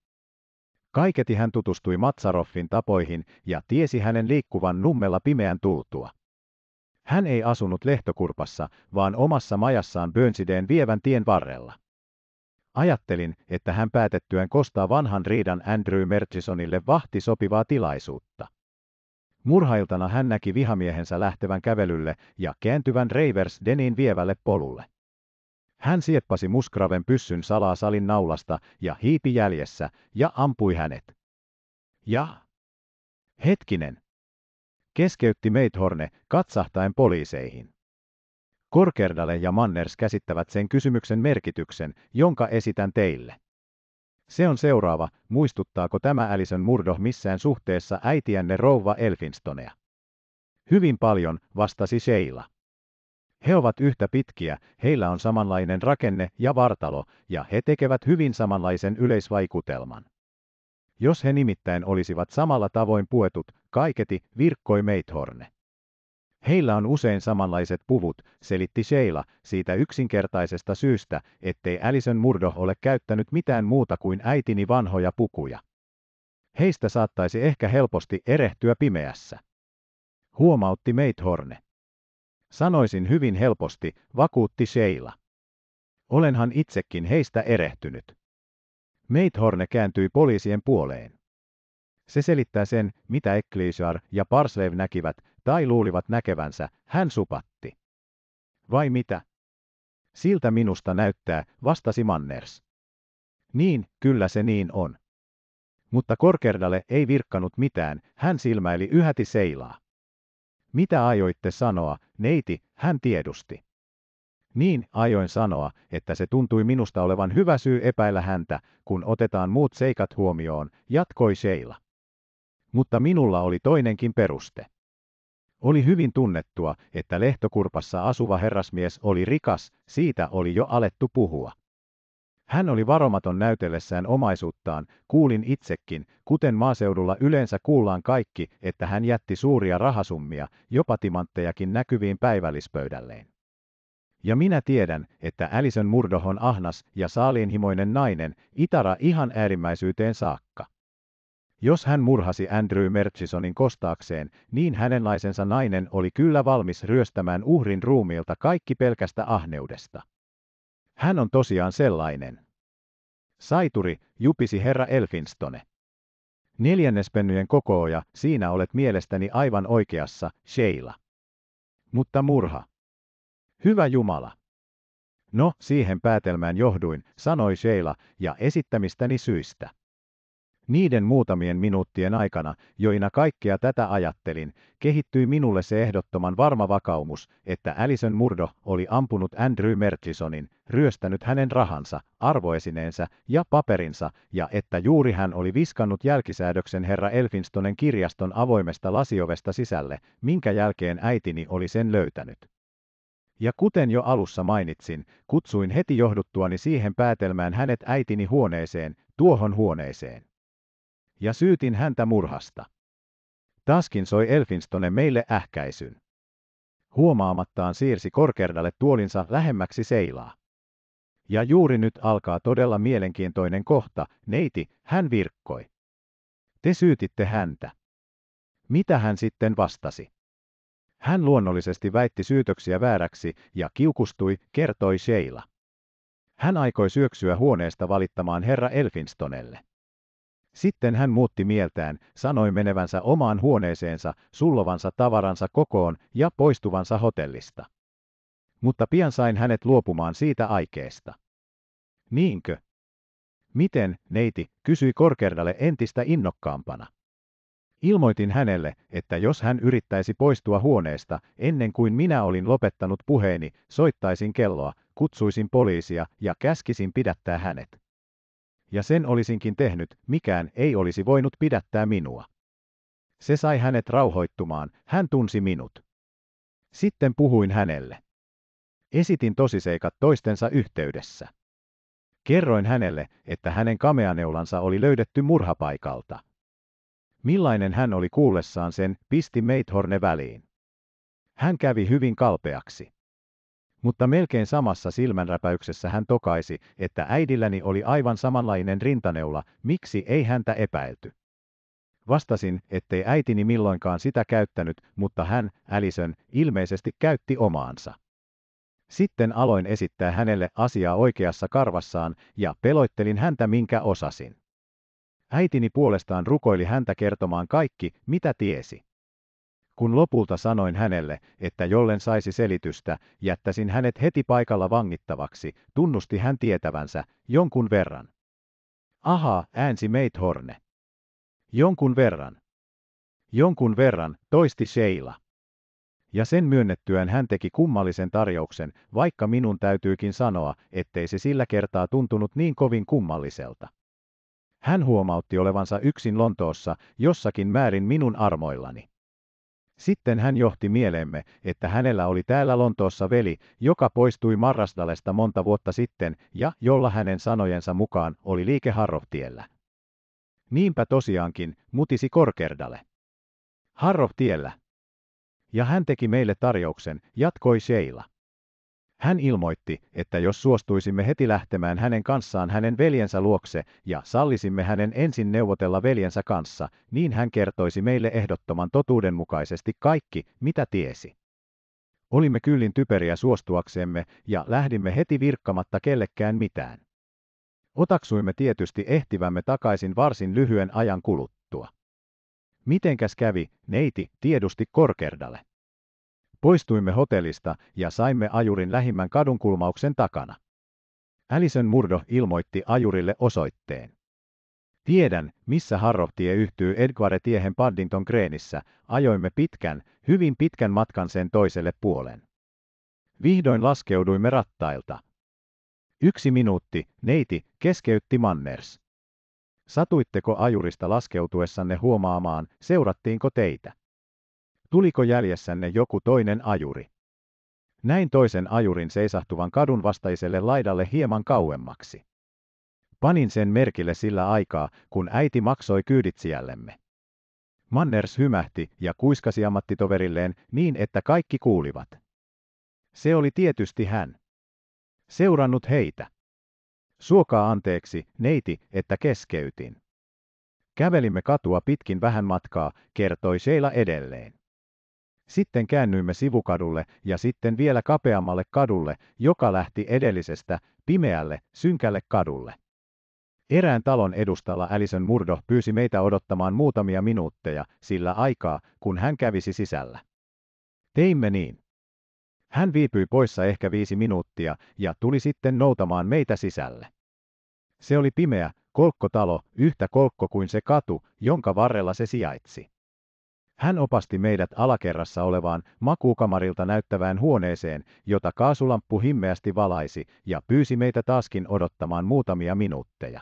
A: Kaiketi hän tutustui Matsaroffin tapoihin ja tiesi hänen liikkuvan nummella pimeän tultua. Hän ei asunut lehtokurpassa, vaan omassa majassaan Bönsideen vievän tien varrella. Ajattelin, että hän päätettyään kostaa vanhan riidan Andrew Murchisonille vahti sopivaa tilaisuutta. Murhailtana hän näki vihamiehensä lähtevän kävelylle ja kääntyvän Reivers Denin vievälle polulle. Hän sieppasi Muskraven pyssyn salaa salin naulasta ja hiipi jäljessä ja ampui hänet. Ja... Hetkinen. Keskeytti Meithorne katsahtaen poliiseihin. Korkerdale ja Manners käsittävät sen kysymyksen merkityksen, jonka esitän teille. Se on seuraava, muistuttaako tämä Alison Murdoch missään suhteessa äitiänne rouva Elfinstonea? Hyvin paljon, vastasi Sheila. He ovat yhtä pitkiä, heillä on samanlainen rakenne ja vartalo, ja he tekevät hyvin samanlaisen yleisvaikutelman. Jos he nimittäin olisivat samalla tavoin puetut, kaiketi virkkoi Meithorne. Heillä on usein samanlaiset puvut, selitti Sheila, siitä yksinkertaisesta syystä, ettei Alison Murdo ole käyttänyt mitään muuta kuin äitini vanhoja pukuja. Heistä saattaisi ehkä helposti erehtyä pimeässä. Huomautti Meithorne. Sanoisin hyvin helposti, vakuutti Sheila. Olenhan itsekin heistä erehtynyt. Meithorne kääntyi poliisien puoleen. Se selittää sen, mitä Ecclesiar ja Parslev näkivät, tai luulivat näkevänsä, hän supatti. Vai mitä? Siltä minusta näyttää, vastasi Manners. Niin, kyllä se niin on. Mutta Korkerdalle ei virkkanut mitään, hän silmäili yhäti seilaa. Mitä ajoitte sanoa, neiti, hän tiedusti. Niin, ajoin sanoa, että se tuntui minusta olevan hyvä syy epäillä häntä, kun otetaan muut seikat huomioon, jatkoi Seila. Mutta minulla oli toinenkin peruste. Oli hyvin tunnettua, että lehtokurpassa asuva herrasmies oli rikas, siitä oli jo alettu puhua. Hän oli varomaton näytellessään omaisuuttaan, kuulin itsekin, kuten maaseudulla yleensä kuullaan kaikki, että hän jätti suuria rahasummia, jopa timanttejakin näkyviin päivällispöydälleen. Ja minä tiedän, että Alison murdohon on ahnas ja saaliinhimoinen nainen, itara ihan äärimmäisyyteen saakka. Jos hän murhasi Andrew Murchisonin kostaakseen, niin hänenlaisensa nainen oli kyllä valmis ryöstämään uhrin ruumiilta kaikki pelkästä ahneudesta. Hän on tosiaan sellainen. Saituri, jupisi herra Elfinstone. Neljännespennyjen kokooja, siinä olet mielestäni aivan oikeassa, Sheila. Mutta murha. Hyvä Jumala. No, siihen päätelmään johduin, sanoi Sheila, ja esittämistäni syistä. Niiden muutamien minuuttien aikana, joina kaikkea tätä ajattelin, kehittyi minulle se ehdottoman varma vakaumus, että Alison Murdo oli ampunut Andrew Murchisonin, ryöstänyt hänen rahansa, arvoesineensä ja paperinsa, ja että juuri hän oli viskannut jälkisäädöksen herra Elfinstonen kirjaston avoimesta lasiovesta sisälle, minkä jälkeen äitini oli sen löytänyt. Ja kuten jo alussa mainitsin, kutsuin heti johduttuani siihen päätelmään hänet äitini huoneeseen, tuohon huoneeseen ja syytin häntä murhasta. Taskin soi Elfinstone meille ähkäisyn. Huomaamattaan siirsi korkerdalle tuolinsa lähemmäksi seilaa. Ja juuri nyt alkaa todella mielenkiintoinen kohta, neiti, hän virkkoi. Te syytitte häntä. Mitä hän sitten vastasi? Hän luonnollisesti väitti syytöksiä vääräksi ja kiukustui, kertoi Sheila. Hän aikoi syöksyä huoneesta valittamaan herra Elfinstonelle. Sitten hän muutti mieltään, sanoi menevänsä omaan huoneeseensa, sullovansa tavaransa kokoon ja poistuvansa hotellista. Mutta pian sain hänet luopumaan siitä aikeesta. Niinkö? Miten, neiti, kysyi Korkerdalle entistä innokkaampana. Ilmoitin hänelle, että jos hän yrittäisi poistua huoneesta ennen kuin minä olin lopettanut puheeni, soittaisin kelloa, kutsuisin poliisia ja käskisin pidättää hänet ja sen olisinkin tehnyt, mikään ei olisi voinut pidättää minua. Se sai hänet rauhoittumaan, hän tunsi minut. Sitten puhuin hänelle. Esitin tosiseikat toistensa yhteydessä. Kerroin hänelle, että hänen kameaneulansa oli löydetty murhapaikalta. Millainen hän oli kuullessaan sen, pisti Meithorne väliin. Hän kävi hyvin kalpeaksi mutta melkein samassa silmänräpäyksessä hän tokaisi, että äidilläni oli aivan samanlainen rintaneula, miksi ei häntä epäilty. Vastasin, ettei äitini milloinkaan sitä käyttänyt, mutta hän, Älisen, ilmeisesti käytti omaansa. Sitten aloin esittää hänelle asiaa oikeassa karvassaan ja peloittelin häntä minkä osasin. Äitini puolestaan rukoili häntä kertomaan kaikki, mitä tiesi. Kun lopulta sanoin hänelle, että jollen saisi selitystä, jättäisin hänet heti paikalla vangittavaksi, tunnusti hän tietävänsä jonkun verran. Aha, äänsi Meithorne. Jonkun verran. Jonkun verran, toisti Sheila. Ja sen myönnettyään hän teki kummallisen tarjouksen, vaikka minun täytyykin sanoa, ettei se sillä kertaa tuntunut niin kovin kummalliselta. Hän huomautti olevansa yksin Lontoossa, jossakin määrin minun armoillani. Sitten hän johti mieleemme, että hänellä oli täällä Lontoossa veli, joka poistui Marrasdalesta monta vuotta sitten ja jolla hänen sanojensa mukaan oli liike Harrovtiellä. Niinpä tosiaankin, mutisi Korkerdale. Harrovtiellä. Ja hän teki meille tarjouksen, jatkoi Sheila. Hän ilmoitti, että jos suostuisimme heti lähtemään hänen kanssaan hänen veljensä luokse ja sallisimme hänen ensin neuvotella veljensä kanssa, niin hän kertoisi meille ehdottoman totuudenmukaisesti kaikki, mitä tiesi. Olimme kyllin typeriä suostuaksemme ja lähdimme heti virkkamatta kellekään mitään. Otaksuimme tietysti ehtivämme takaisin varsin lyhyen ajan kuluttua. Mitenkäs kävi, neiti, tiedusti Korkerdalle? Poistuimme hotellista ja saimme ajurin lähimmän kadunkulmauksen takana. Alison Murdo ilmoitti ajurille osoitteen. Tiedän, missä Harrohtie yhtyy Edgware-tiehen Paddington Greenissä, ajoimme pitkän, hyvin pitkän matkan sen toiselle puolen. Vihdoin laskeuduimme rattailta. Yksi minuutti, neiti, keskeytti Manners. Satuitteko ajurista laskeutuessanne huomaamaan, seurattiinko teitä? Tuliko jäljessänne joku toinen ajuri? Näin toisen ajurin seisahtuvan kadun vastaiselle laidalle hieman kauemmaksi. Panin sen merkille sillä aikaa, kun äiti maksoi kyyditsijällemme. Manners hymähti ja kuiskasi ammattitoverilleen niin, että kaikki kuulivat. Se oli tietysti hän. Seurannut heitä. Suokaa anteeksi, neiti, että keskeytin. Kävelimme katua pitkin vähän matkaa, kertoi Sheila edelleen. Sitten käännyimme sivukadulle ja sitten vielä kapeammalle kadulle, joka lähti edellisestä, pimeälle, synkälle kadulle. Erään talon edustalla Alison Murdo pyysi meitä odottamaan muutamia minuutteja sillä aikaa, kun hän kävisi sisällä. Teimme niin. Hän viipyi poissa ehkä viisi minuuttia ja tuli sitten noutamaan meitä sisälle. Se oli pimeä, kolkkotalo, yhtä kolkko kuin se katu, jonka varrella se sijaitsi. Hän opasti meidät alakerrassa olevaan makuukamarilta näyttävään huoneeseen, jota kaasulamppu himmeästi valaisi, ja pyysi meitä taaskin odottamaan muutamia minuutteja.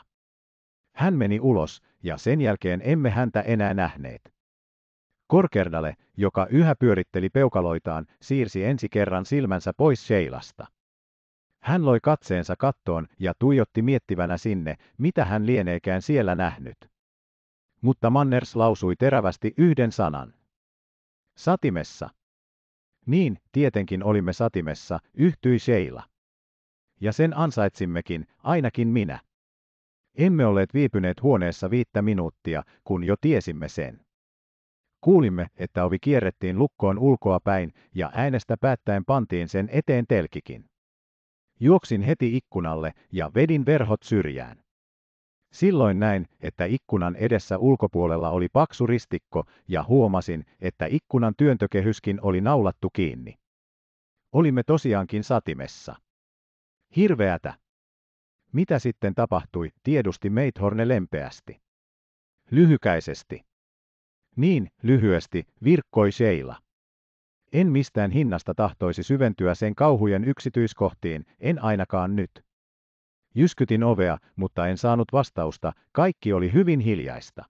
A: Hän meni ulos, ja sen jälkeen emme häntä enää nähneet. Korkerdale, joka yhä pyöritteli peukaloitaan, siirsi ensi kerran silmänsä pois Sheilasta. Hän loi katseensa kattoon ja tuijotti miettivänä sinne, mitä hän lieneekään siellä nähnyt mutta Manners lausui terävästi yhden sanan. Satimessa. Niin, tietenkin olimme satimessa, yhtyi Sheila. Ja sen ansaitsimmekin, ainakin minä. Emme olleet viipyneet huoneessa viittä minuuttia, kun jo tiesimme sen. Kuulimme, että ovi kierrettiin lukkoon ulkoa päin ja äänestä päättäen pantiin sen eteen telkikin. Juoksin heti ikkunalle ja vedin verhot syrjään. Silloin näin, että ikkunan edessä ulkopuolella oli paksu ristikko ja huomasin, että ikkunan työntökehyskin oli naulattu kiinni. Olimme tosiaankin satimessa. Hirveätä! Mitä sitten tapahtui, tiedusti Meithorne lempeästi. Lyhykäisesti. Niin, lyhyesti, virkkoi Seila. En mistään hinnasta tahtoisi syventyä sen kauhujen yksityiskohtiin, en ainakaan nyt. Jyskytin ovea, mutta en saanut vastausta, kaikki oli hyvin hiljaista.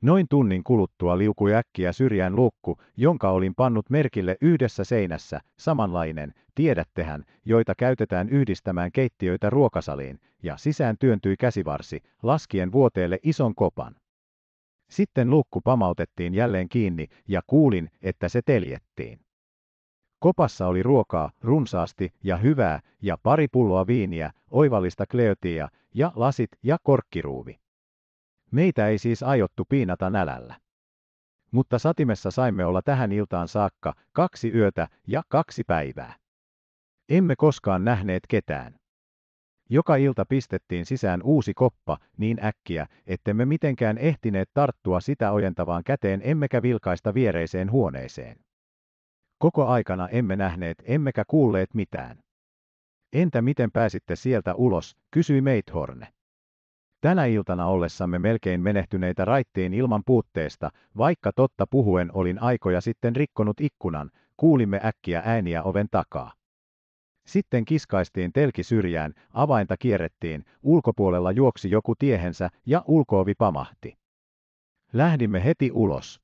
A: Noin tunnin kuluttua liukui äkkiä syrjään luukku, jonka olin pannut merkille yhdessä seinässä, samanlainen, tiedättehän, joita käytetään yhdistämään keittiöitä ruokasaliin, ja sisään työntyi käsivarsi, laskien vuoteelle ison kopan. Sitten luukku pamautettiin jälleen kiinni ja kuulin, että se teljettiin. Kopassa oli ruokaa, runsaasti ja hyvää, ja pari pulloa viiniä, oivallista kleötiä, ja lasit ja korkkiruuvi. Meitä ei siis aiottu piinata nälällä. Mutta satimessa saimme olla tähän iltaan saakka kaksi yötä ja kaksi päivää. Emme koskaan nähneet ketään. Joka ilta pistettiin sisään uusi koppa niin äkkiä, ettemme mitenkään ehtineet tarttua sitä ojentavaan käteen emmekä vilkaista viereiseen huoneeseen. Koko aikana emme nähneet emmekä kuulleet mitään. Entä miten pääsitte sieltä ulos, kysyi Meithorne. Tänä iltana ollessamme melkein menehtyneitä raittiin ilman puutteesta, vaikka totta puhuen olin aikoja sitten rikkonut ikkunan, kuulimme äkkiä ääniä oven takaa. Sitten kiskaistiin telki syrjään, avainta kierrettiin, ulkopuolella juoksi joku tiehensä ja ulkoovi pamahti. Lähdimme heti ulos.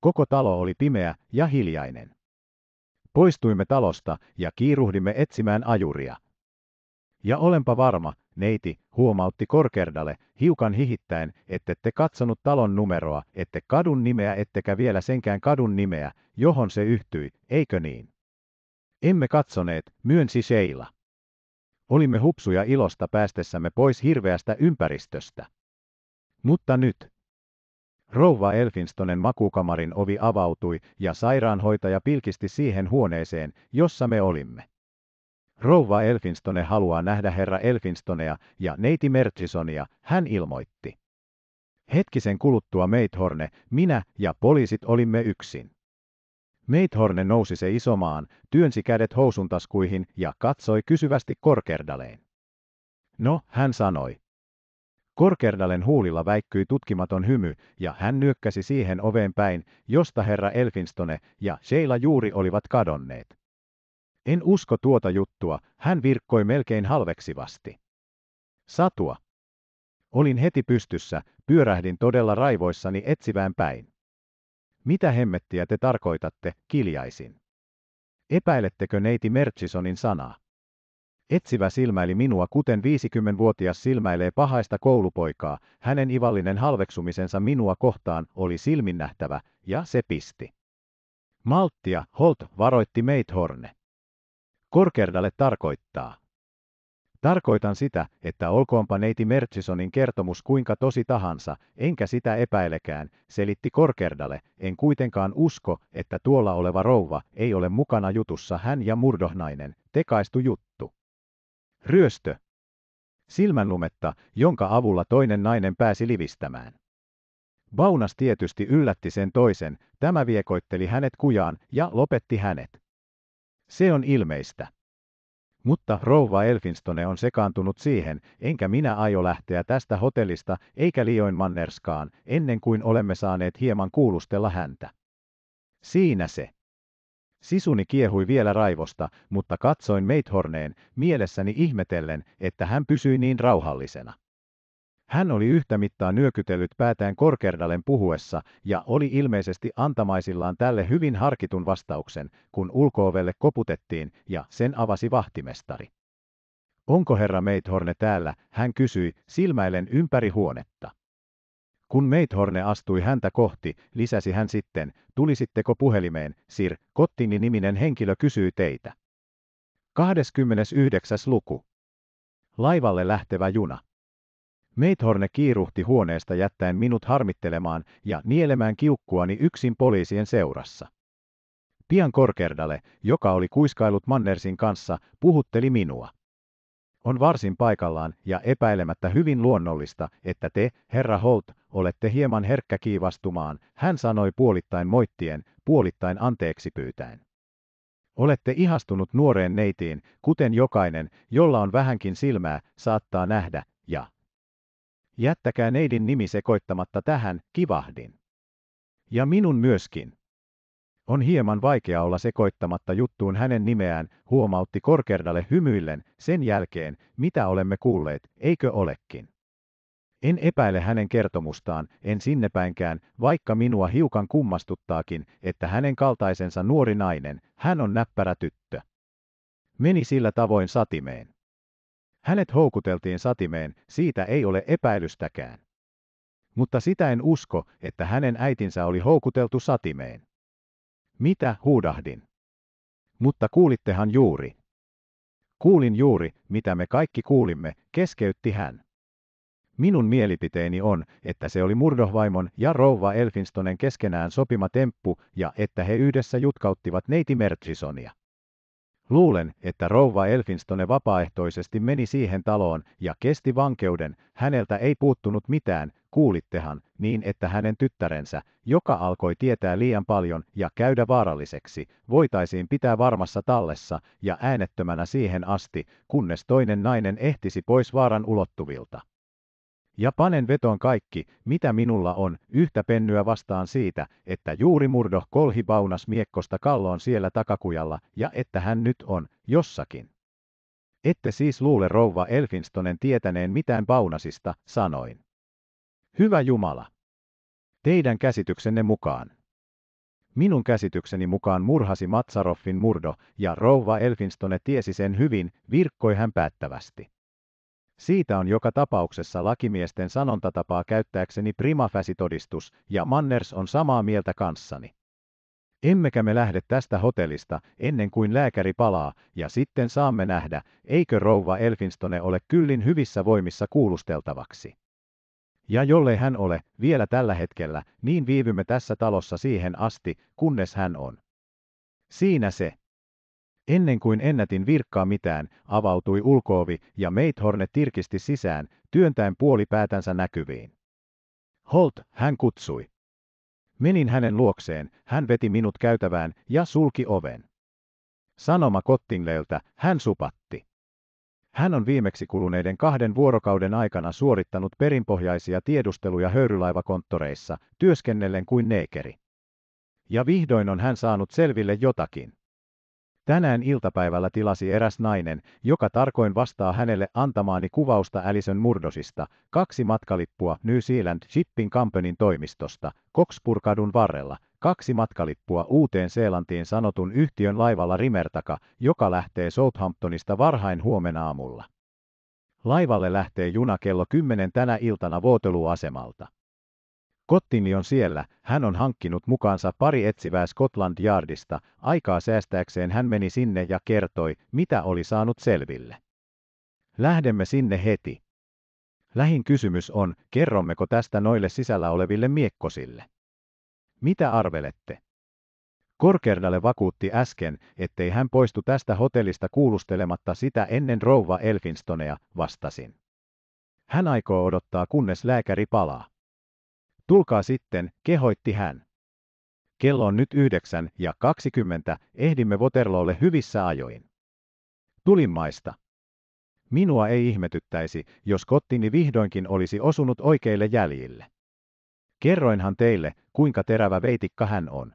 A: Koko talo oli pimeä ja hiljainen. Poistuimme talosta ja kiiruhdimme etsimään ajuria. Ja olenpa varma, neiti, huomautti Korkerdalle, hiukan hihittäen, ette te katsonut talon numeroa, ette kadun nimeä ettekä vielä senkään kadun nimeä, johon se yhtyi, eikö niin? Emme katsoneet, myönsi Seila. Olimme hupsuja ilosta päästessämme pois hirveästä ympäristöstä. Mutta nyt. Rouva Elfinstonen makukamarin ovi avautui ja sairaanhoitaja pilkisti siihen huoneeseen, jossa me olimme. Rouva Elfinstone haluaa nähdä herra Elfinstonea ja neiti Mertsisonia, hän ilmoitti. Hetkisen kuluttua Meithorne, minä ja poliisit olimme yksin. Meithorne nousi se isomaan, työnsi kädet housuntaskuihin ja katsoi kysyvästi Korkerdaleen. No, hän sanoi, Korkerdalen huulilla väikkyi tutkimaton hymy, ja hän nyökkäsi siihen oveen päin, josta herra Elfinstone ja Sheila juuri olivat kadonneet. En usko tuota juttua, hän virkkoi melkein halveksivasti. Satua. Olin heti pystyssä, pyörähdin todella raivoissani etsivään päin. Mitä hemmettiä te tarkoitatte, kiljaisin. Epäilettekö neiti Murchisonin sanaa? Etsivä silmäili minua kuten 50-vuotias silmäilee pahaista koulupoikaa, hänen ivallinen halveksumisensa minua kohtaan oli silminnähtävä, ja se pisti. Malttia, Holt varoitti Meithorne. Korkerdalle tarkoittaa. Tarkoitan sitä, että olkoonpa neiti Mertsisonin kertomus kuinka tosi tahansa, enkä sitä epäilekään, selitti Korkerdalle, en kuitenkaan usko, että tuolla oleva rouva ei ole mukana jutussa hän ja murdohnainen, tekaistu juttu. Ryöstö. Silmänlumetta, jonka avulla toinen nainen pääsi livistämään. Baunas tietysti yllätti sen toisen, tämä viekoitteli hänet kujaan ja lopetti hänet. Se on ilmeistä. Mutta rouva Elfinstone on sekaantunut siihen, enkä minä aio lähteä tästä hotellista eikä liioin Mannerskaan, ennen kuin olemme saaneet hieman kuulustella häntä. Siinä se. Sisuni kiehui vielä raivosta, mutta katsoin Meithorneen, mielessäni ihmetellen, että hän pysyi niin rauhallisena. Hän oli yhtä mittaa nyökytellyt päätään korkerdalen puhuessa ja oli ilmeisesti antamaisillaan tälle hyvin harkitun vastauksen, kun ulkoovelle koputettiin ja sen avasi vahtimestari. Onko herra Meithorne täällä, hän kysyi, silmäilen ympäri huonetta. Kun Meithorne astui häntä kohti, lisäsi hän sitten, tulisitteko puhelimeen, Sir, Kottini-niminen henkilö kysyy teitä. 29. luku. Laivalle lähtevä juna. Meithorne kiiruhti huoneesta jättäen minut harmittelemaan ja nielemään kiukkuani yksin poliisien seurassa. Pian Korkerdale, joka oli kuiskailut Mannersin kanssa, puhutteli minua. On varsin paikallaan ja epäilemättä hyvin luonnollista, että te, herra Holt, olette hieman herkkä kiivastumaan, hän sanoi puolittain moittien, puolittain anteeksi pyytäen. Olette ihastunut nuoreen neitiin, kuten jokainen, jolla on vähänkin silmää, saattaa nähdä, ja... Jättäkää neidin nimi sekoittamatta tähän, kivahdin. Ja minun myöskin. On hieman vaikea olla sekoittamatta juttuun hänen nimeään, huomautti Korkerdalle hymyillen, sen jälkeen, mitä olemme kuulleet, eikö olekin. En epäile hänen kertomustaan, en sinnepäinkään, vaikka minua hiukan kummastuttaakin, että hänen kaltaisensa nuori nainen, hän on näppärä tyttö. Meni sillä tavoin satimeen. Hänet houkuteltiin satimeen, siitä ei ole epäilystäkään. Mutta sitä en usko, että hänen äitinsä oli houkuteltu satimeen. Mitä huudahdin? Mutta kuulittehan juuri. Kuulin juuri, mitä me kaikki kuulimme, keskeytti hän. Minun mielipiteeni on, että se oli Murdohvaimon ja rouva Elfinstonen keskenään sopima temppu ja että he yhdessä jutkauttivat neiti Merchisonia. Luulen, että rouva Elfinstone vapaaehtoisesti meni siihen taloon ja kesti vankeuden, häneltä ei puuttunut mitään, kuulittehan, niin että hänen tyttärensä, joka alkoi tietää liian paljon ja käydä vaaralliseksi, voitaisiin pitää varmassa tallessa ja äänettömänä siihen asti, kunnes toinen nainen ehtisi pois vaaran ulottuvilta. Ja panen vetoon kaikki, mitä minulla on, yhtä pennyä vastaan siitä, että juuri murdo kolhi baunas miekkosta kalloon siellä takakujalla, ja että hän nyt on, jossakin. Ette siis luule rouva Elfinstonen tietäneen mitään baunasista, sanoin. Hyvä Jumala. Teidän käsityksenne mukaan. Minun käsitykseni mukaan murhasi Matsaroffin murdo, ja rouva Elfinstone tiesi sen hyvin, virkkoi hän päättävästi. Siitä on joka tapauksessa lakimiesten sanontatapaa käyttääkseni primafäsitodistus, todistus, ja Manners on samaa mieltä kanssani. Emmekä me lähde tästä hotellista ennen kuin lääkäri palaa, ja sitten saamme nähdä, eikö rouva Elfinstone ole kyllin hyvissä voimissa kuulusteltavaksi. Ja jollei hän ole, vielä tällä hetkellä, niin viivymme tässä talossa siihen asti, kunnes hän on. Siinä se. Ennen kuin ennätin virkkaa mitään, avautui ulkoovi ja Meithorne tirkisti sisään, työntäen puoli päätänsä näkyviin. Holt, hän kutsui. Menin hänen luokseen, hän veti minut käytävään ja sulki oven. Sanoma Kottingleiltä, hän supatti. Hän on viimeksi kuluneiden kahden vuorokauden aikana suorittanut perinpohjaisia tiedusteluja höyrylaivakonttoreissa, työskennellen kuin neekeri. Ja vihdoin on hän saanut selville jotakin. Tänään iltapäivällä tilasi eräs nainen, joka tarkoin vastaa hänelle antamaani kuvausta Alison Murdosista, kaksi matkalippua New Zealand Shipping Companyn toimistosta, Coxpurkadun varrella, kaksi matkalippua uuteen Seelantiin sanotun yhtiön laivalla Rimertaka, joka lähtee Southamptonista varhain huomenna aamulla. Laivalle lähtee juna kello 10 tänä iltana vuoteluasemalta. Kottini on siellä, hän on hankkinut mukaansa pari etsivää Scotland Yardista, aikaa säästääkseen hän meni sinne ja kertoi, mitä oli saanut selville. Lähdemme sinne heti. Lähin kysymys on, kerrommeko tästä noille sisällä oleville miekkosille? Mitä arvelette? Korkerdalle vakuutti äsken, ettei hän poistu tästä hotellista kuulustelematta sitä ennen rouva Elfinstonea, vastasin. Hän aikoo odottaa, kunnes lääkäri palaa. Tulkaa sitten, kehoitti hän. Kello on nyt yhdeksän ja kaksikymmentä, ehdimme Waterloolle hyvissä ajoin. Tulin maista. Minua ei ihmetyttäisi, jos kottini vihdoinkin olisi osunut oikeille jäljille. Kerroinhan teille, kuinka terävä veitikka hän on.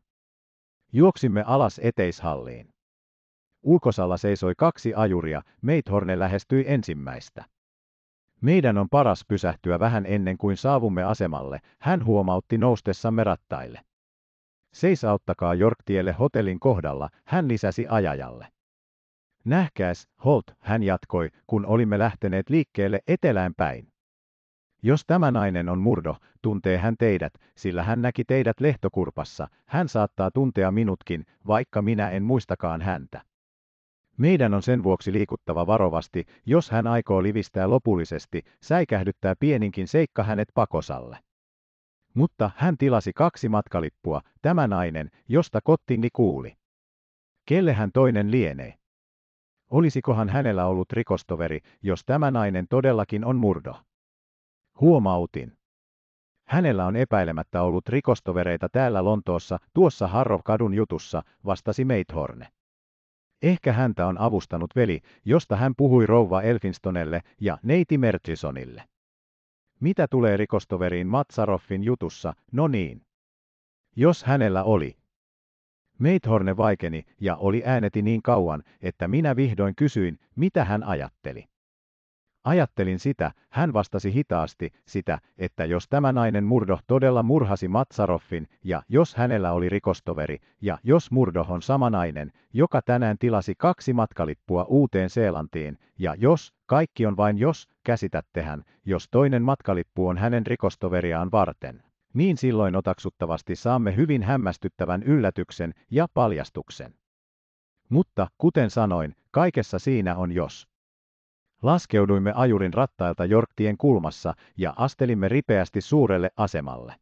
A: Juoksimme alas eteishalliin. Ulkosalla seisoi kaksi ajuria, Meithorne lähestyi ensimmäistä. Meidän on paras pysähtyä vähän ennen kuin saavumme asemalle, hän huomautti noustessamme rattaille. Seisauttakaa Yorktielle hotellin kohdalla, hän lisäsi ajajalle. Nähkääs, Holt, hän jatkoi, kun olimme lähteneet liikkeelle etelään päin. Jos tämä nainen on murdo, tuntee hän teidät, sillä hän näki teidät lehtokurpassa, hän saattaa tuntea minutkin, vaikka minä en muistakaan häntä. Meidän on sen vuoksi liikuttava varovasti, jos hän aikoo livistää lopullisesti, säikähdyttää pieninkin seikka hänet pakosalle. Mutta hän tilasi kaksi matkalippua, tämä nainen, josta kottini kuuli. Kelle hän toinen lienee? Olisikohan hänellä ollut rikostoveri, jos tämä nainen todellakin on murdo? Huomautin. Hänellä on epäilemättä ollut rikostovereita täällä Lontoossa, tuossa Harrov-kadun jutussa, vastasi Meithorne. Ehkä häntä on avustanut veli, josta hän puhui rouva Elfinstonelle ja neiti Murchisonille. Mitä tulee rikostoveriin Matsaroffin jutussa, no niin. Jos hänellä oli. Meithorne vaikeni ja oli ääneti niin kauan, että minä vihdoin kysyin, mitä hän ajatteli. Ajattelin sitä, hän vastasi hitaasti, sitä, että jos tämä nainen Murdoh todella murhasi Matsaroffin, ja jos hänellä oli rikostoveri, ja jos Murdoh on sama nainen, joka tänään tilasi kaksi matkalippua uuteen Seelantiin, ja jos, kaikki on vain jos, käsitättehän, jos toinen matkalippu on hänen rikostoveriaan varten. Niin silloin otaksuttavasti saamme hyvin hämmästyttävän yllätyksen ja paljastuksen. Mutta, kuten sanoin, kaikessa siinä on jos. Laskeuduimme ajurin rattailta Jorktien kulmassa ja astelimme ripeästi suurelle asemalle.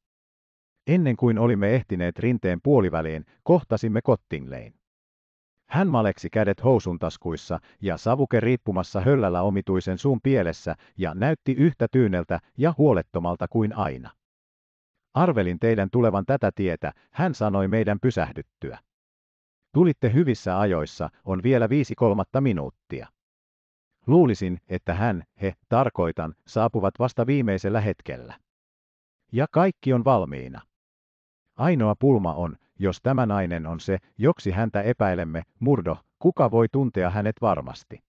A: Ennen kuin olimme ehtineet rinteen puoliväliin, kohtasimme Kottinglein. Hän maleksi kädet housuntaskuissa ja savuke riippumassa höllällä omituisen suun pielessä ja näytti yhtä tyyneltä ja huolettomalta kuin aina. Arvelin teidän tulevan tätä tietä, hän sanoi meidän pysähdyttyä. Tulitte hyvissä ajoissa, on vielä viisi kolmatta minuuttia. Luulisin, että hän, he, tarkoitan, saapuvat vasta viimeisellä hetkellä. Ja kaikki on valmiina. Ainoa pulma on, jos tämä nainen on se, joksi häntä epäilemme, murdo, kuka voi tuntea hänet varmasti.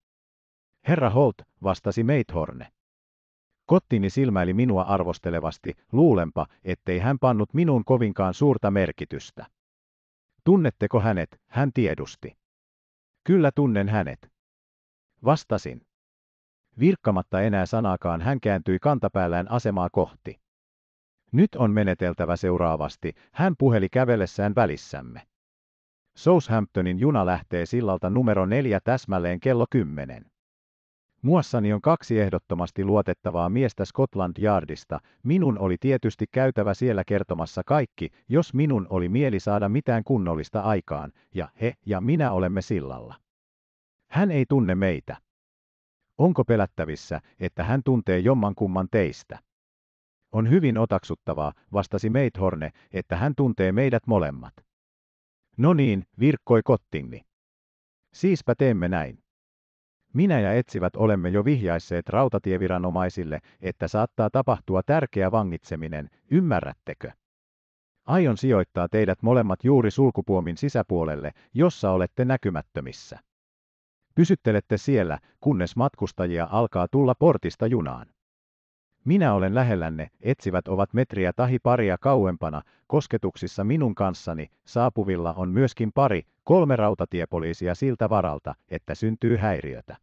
A: Herra Holt, vastasi Meithorne. Kottini silmäili minua arvostelevasti, luulenpa, ettei hän pannut minun kovinkaan suurta merkitystä. Tunnetteko hänet, hän tiedusti. Kyllä tunnen hänet. Vastasin. Virkkamatta enää sanaakaan hän kääntyi kantapäällään asemaa kohti. Nyt on meneteltävä seuraavasti, hän puheli kävellessään välissämme. Southamptonin juna lähtee sillalta numero neljä täsmälleen kello kymmenen. Muassani on kaksi ehdottomasti luotettavaa miestä Scotland Yardista. Minun oli tietysti käytävä siellä kertomassa kaikki, jos minun oli mieli saada mitään kunnollista aikaan, ja he ja minä olemme sillalla. Hän ei tunne meitä. Onko pelättävissä, että hän tuntee jommankumman teistä? On hyvin otaksuttavaa, vastasi Meithorne, että hän tuntee meidät molemmat. No niin, virkkoi Kottingmi. Siispä teemme näin. Minä ja etsivät olemme jo vihjaisseet rautatieviranomaisille, että saattaa tapahtua tärkeä vangitseminen, ymmärrättekö? Aion sijoittaa teidät molemmat juuri sulkupuomin sisäpuolelle, jossa olette näkymättömissä. Pysyttelette siellä, kunnes matkustajia alkaa tulla portista junaan. Minä olen lähellänne, etsivät ovat metriä tahi paria kauempana, kosketuksissa minun kanssani, saapuvilla on myöskin pari, kolme rautatiepoliisia siltä varalta, että syntyy häiriötä.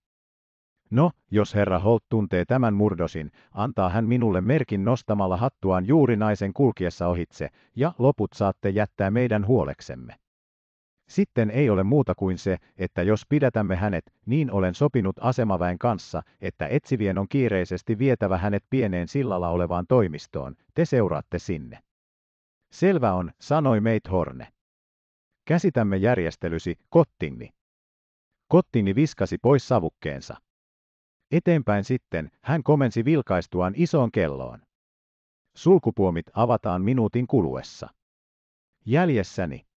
A: No, jos herra Holt tuntee tämän murdosin, antaa hän minulle merkin nostamalla hattuaan juuri naisen kulkiessa ohitse, ja loput saatte jättää meidän huoleksemme. Sitten ei ole muuta kuin se, että jos pidätämme hänet, niin olen sopinut asemaväen kanssa, että etsivien on kiireisesti vietävä hänet pieneen sillalla olevaan toimistoon, te seuraatte sinne. Selvä on, sanoi Meithorne. Käsitämme järjestelysi, Kottinni. Kottini viskasi pois savukkeensa. Eteenpäin sitten hän komensi vilkaistuaan isoon kelloon. Sulkupuomit avataan minuutin kuluessa. Jäljessäni.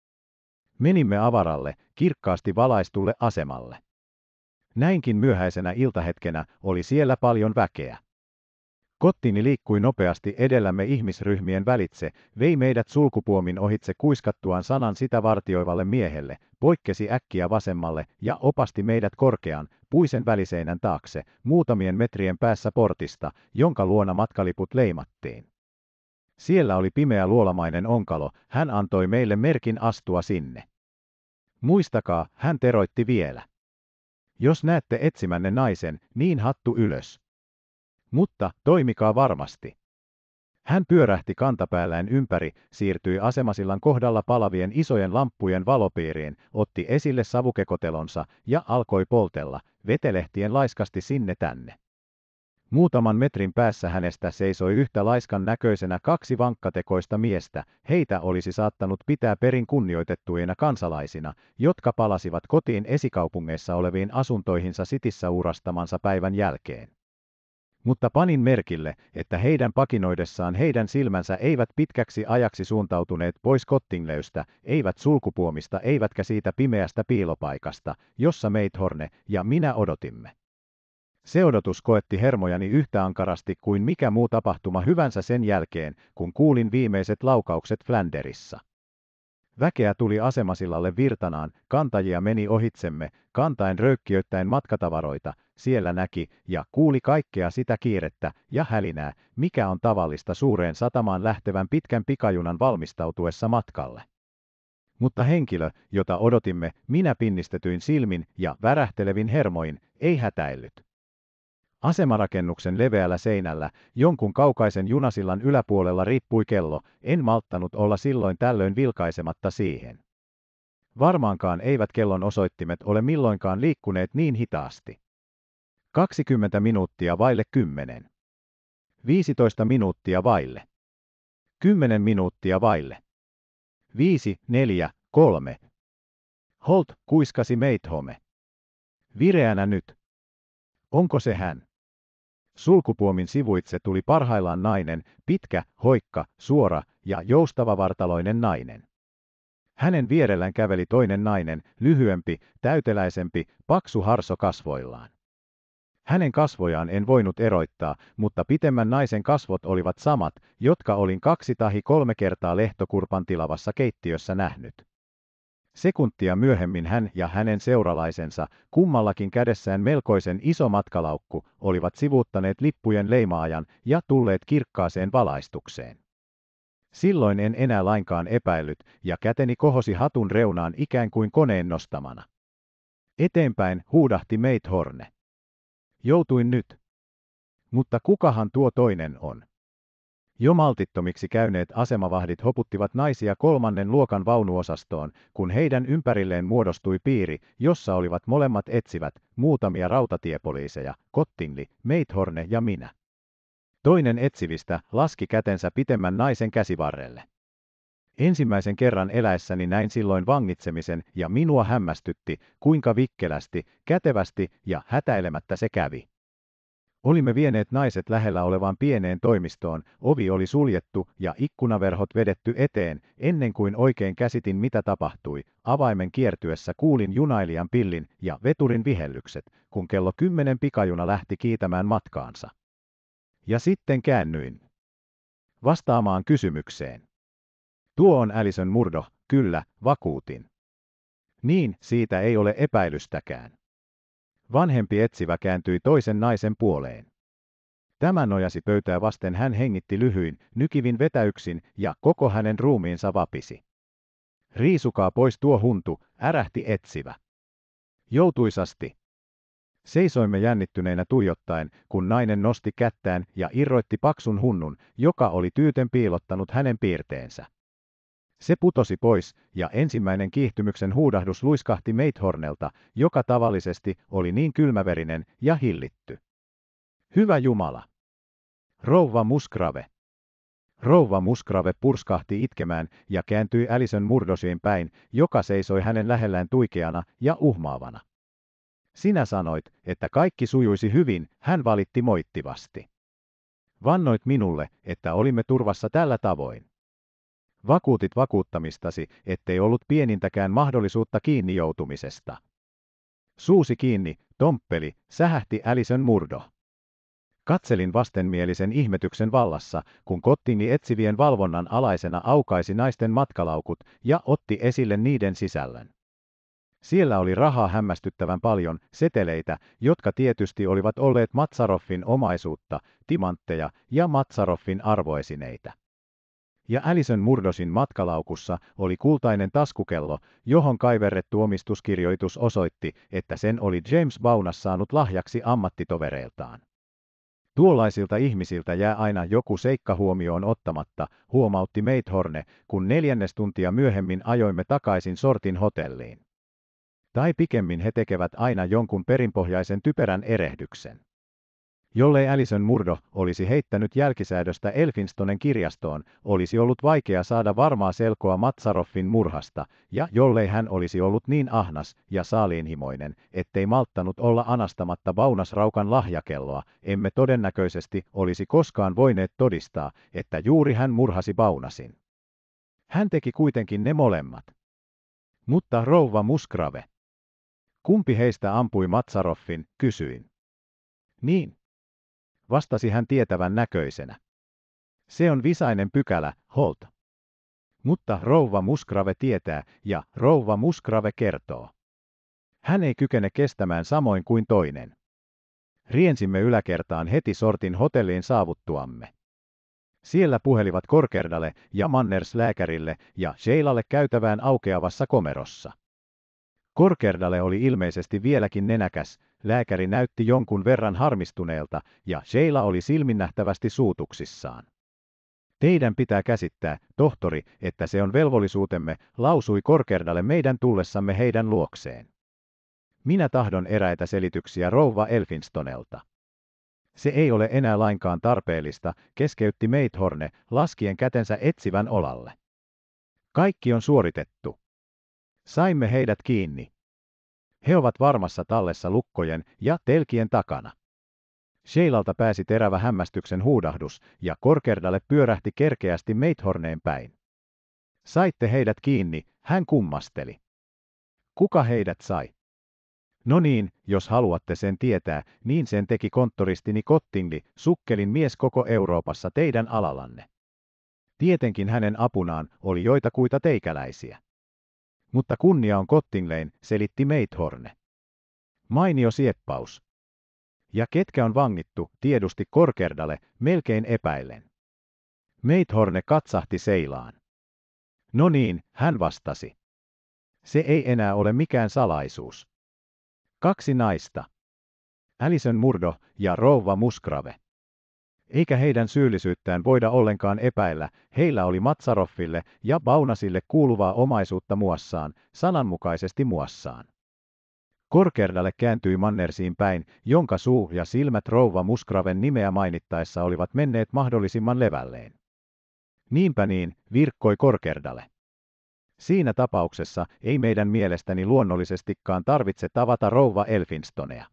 A: Menimme avaralle, kirkkaasti valaistulle asemalle. Näinkin myöhäisenä iltahetkenä oli siellä paljon väkeä. Kottini liikkui nopeasti edellämme ihmisryhmien välitse, vei meidät sulkupuomin ohitse kuiskattuaan sanan sitä vartioivalle miehelle, poikkesi äkkiä vasemmalle ja opasti meidät korkean, puisen väliseinän taakse, muutamien metrien päässä portista, jonka luona matkaliput leimattiin. Siellä oli pimeä luolamainen onkalo, hän antoi meille merkin astua sinne. Muistakaa, hän teroitti vielä. Jos näette etsimänne naisen, niin hattu ylös. Mutta toimikaa varmasti. Hän pyörähti kantapäällään ympäri, siirtyi asemasillan kohdalla palavien isojen lamppujen valopiiriin, otti esille savukekotelonsa ja alkoi poltella, vetelehtien laiskasti sinne tänne. Muutaman metrin päässä hänestä seisoi yhtä laiskan näköisenä kaksi vankkatekoista miestä, heitä olisi saattanut pitää perin kunnioitettuina kansalaisina, jotka palasivat kotiin esikaupungeissa oleviin asuntoihinsa sitissä uurastamansa päivän jälkeen. Mutta panin merkille, että heidän pakinoidessaan heidän silmänsä eivät pitkäksi ajaksi suuntautuneet pois kottingleystä, eivät sulkupuomista eivätkä siitä pimeästä piilopaikasta, jossa Meithorne ja minä odotimme. Seudotus koetti hermojani yhtä ankarasti kuin mikä muu tapahtuma hyvänsä sen jälkeen, kun kuulin viimeiset laukaukset Flanderissa. Väkeä tuli asemasillalle virtanaan, kantajia meni ohitsemme, kantaen röykkiöttäen matkatavaroita, siellä näki ja kuuli kaikkea sitä kiirettä ja hälinää, mikä on tavallista suureen satamaan lähtevän pitkän pikajunan valmistautuessa matkalle. Mutta henkilö, jota odotimme, minä pinnistetyin silmin ja värähtelevin hermoin, ei hätäillyt. Asemarakennuksen leveällä seinällä, jonkun kaukaisen junasillan yläpuolella riippui kello, en malttanut olla silloin tällöin vilkaisematta siihen. Varmaankaan eivät kellon osoittimet ole milloinkaan liikkuneet niin hitaasti. 20 minuuttia vaille 10. 15 minuuttia vaille. 10 minuuttia vaille. 5, 4, 3. Holt kuiskasi Meithome. Vireänä nyt. Onko se hän? Sulkupuomin sivuitse tuli parhaillaan nainen, pitkä, hoikka, suora ja joustava vartaloinen nainen. Hänen vierellään käveli toinen nainen, lyhyempi, täyteläisempi, paksu harso kasvoillaan. Hänen kasvojaan en voinut eroittaa, mutta pitemmän naisen kasvot olivat samat, jotka olin kaksi tahi kolme kertaa lehtokurpan tilavassa keittiössä nähnyt. Sekuntia myöhemmin hän ja hänen seuralaisensa, kummallakin kädessään melkoisen iso matkalaukku, olivat sivuuttaneet lippujen leimaajan ja tulleet kirkkaaseen valaistukseen. Silloin en enää lainkaan epäillyt, ja käteni kohosi hatun reunaan ikään kuin koneen nostamana. Eteenpäin huudahti Meithorne. Joutuin nyt. Mutta kukahan tuo toinen on? Jo maltittomiksi käyneet asemavahdit hoputtivat naisia kolmannen luokan vaunuosastoon, kun heidän ympärilleen muodostui piiri, jossa olivat molemmat etsivät, muutamia rautatiepoliiseja, Kottinli, Meithorne ja minä. Toinen etsivistä laski kätensä pitemmän naisen käsivarrelle. Ensimmäisen kerran eläessäni näin silloin vangitsemisen ja minua hämmästytti, kuinka vikkelästi, kätevästi ja hätäilemättä se kävi. Olimme vieneet naiset lähellä olevaan pieneen toimistoon, ovi oli suljettu ja ikkunaverhot vedetty eteen, ennen kuin oikein käsitin mitä tapahtui. Avaimen kiertyessä kuulin junailijan pillin ja veturin vihellykset, kun kello kymmenen pikajuna lähti kiitämään matkaansa. Ja sitten käännyin. Vastaamaan kysymykseen. Tuo on Alison Murdo, kyllä, vakuutin. Niin, siitä ei ole epäilystäkään. Vanhempi etsivä kääntyi toisen naisen puoleen. Tämä nojasi pöytää vasten hän hengitti lyhyin, nykivin vetäyksin ja koko hänen ruumiinsa vapisi. Riisukaa pois tuo huntu, ärähti etsivä. Joutuisasti. Seisoimme jännittyneinä tuijottaen, kun nainen nosti kättään ja irroitti paksun hunnun, joka oli tyyten piilottanut hänen piirteensä. Se putosi pois, ja ensimmäinen kiihtymyksen huudahdus luiskahti Meithornelta, joka tavallisesti oli niin kylmäverinen ja hillitty. Hyvä Jumala! Rouva Musgrave! Rouva Musgrave purskahti itkemään ja kääntyi Alison Murdosiin päin, joka seisoi hänen lähellään tuikeana ja uhmaavana. Sinä sanoit, että kaikki sujuisi hyvin, hän valitti moittivasti. Vannoit minulle, että olimme turvassa tällä tavoin. Vakuutit vakuuttamistasi, ettei ollut pienintäkään mahdollisuutta kiinni joutumisesta. Suusi kiinni, tomppeli, sähähti Alison murdo. Katselin vastenmielisen ihmetyksen vallassa, kun kottini etsivien valvonnan alaisena aukaisi naisten matkalaukut ja otti esille niiden sisällön. Siellä oli rahaa hämmästyttävän paljon, seteleitä, jotka tietysti olivat olleet Matsaroffin omaisuutta, timantteja ja Matsaroffin arvoesineitä ja Alison Murdosin matkalaukussa oli kultainen taskukello, johon kaiverrettu omistuskirjoitus osoitti, että sen oli James Baunas saanut lahjaksi ammattitovereiltaan. Tuollaisilta ihmisiltä jää aina joku seikka huomioon ottamatta, huomautti Meithorne, kun neljännes tuntia myöhemmin ajoimme takaisin sortin hotelliin. Tai pikemmin he tekevät aina jonkun perinpohjaisen typerän erehdyksen. Jollei Alison Murdo olisi heittänyt jälkisäädöstä Elfinstonen kirjastoon, olisi ollut vaikea saada varmaa selkoa Matsaroffin murhasta, ja jollei hän olisi ollut niin ahnas ja saaliinhimoinen, ettei malttanut olla anastamatta Baunasraukan lahjakelloa, emme todennäköisesti olisi koskaan voineet todistaa, että juuri hän murhasi Baunasin. Hän teki kuitenkin ne molemmat. Mutta rouva Musgrave. Kumpi heistä ampui Matsaroffin, kysyin. Niin, vastasi hän tietävän näköisenä. Se on visainen pykälä, Holt. Mutta rouva Musgrave tietää, ja rouva Musgrave kertoo. Hän ei kykene kestämään samoin kuin toinen. Riensimme yläkertaan heti sortin hotelliin saavuttuamme. Siellä puhelivat Korkerdalle ja Manners lääkärille ja Sheilalle käytävään aukeavassa komerossa. Korkerdale oli ilmeisesti vieläkin nenäkäs, lääkäri näytti jonkun verran harmistuneelta, ja Sheila oli silminnähtävästi suutuksissaan. Teidän pitää käsittää, tohtori, että se on velvollisuutemme, lausui Korkerdale meidän tullessamme heidän luokseen. Minä tahdon eräitä selityksiä rouva Elfinstonelta. Se ei ole enää lainkaan tarpeellista, keskeytti Meithorne, laskien kätensä etsivän olalle. Kaikki on suoritettu. Saimme heidät kiinni. He ovat varmassa tallessa lukkojen ja telkien takana. Sheilalta pääsi terävä hämmästyksen huudahdus, ja Korkerdalle pyörähti kerkeästi Meithorneen päin. Saitte heidät kiinni, hän kummasteli. Kuka heidät sai? No niin, jos haluatte sen tietää, niin sen teki konttoristini Kottingli, sukkelin mies koko Euroopassa teidän alalanne. Tietenkin hänen apunaan oli joitakuita teikäläisiä mutta kunnia on Kottinglein, selitti Meithorne. Mainio sieppaus. Ja ketkä on vangittu, tiedusti Korkerdalle, melkein epäillen. Meithorne katsahti seilaan. No niin, hän vastasi. Se ei enää ole mikään salaisuus. Kaksi naista. Alison Murdo ja rouva Musgrave eikä heidän syyllisyyttään voida ollenkaan epäillä, heillä oli Matsaroffille ja Baunasille kuuluvaa omaisuutta muassaan, sananmukaisesti muassaan. Korkerdalle kääntyi Mannersiin päin, jonka suu ja silmät rouva Muskraven nimeä mainittaessa olivat menneet mahdollisimman levälleen. Niinpä niin, virkkoi Korkerdalle. Siinä tapauksessa ei meidän mielestäni luonnollisestikaan tarvitse tavata rouva Elfinstonea.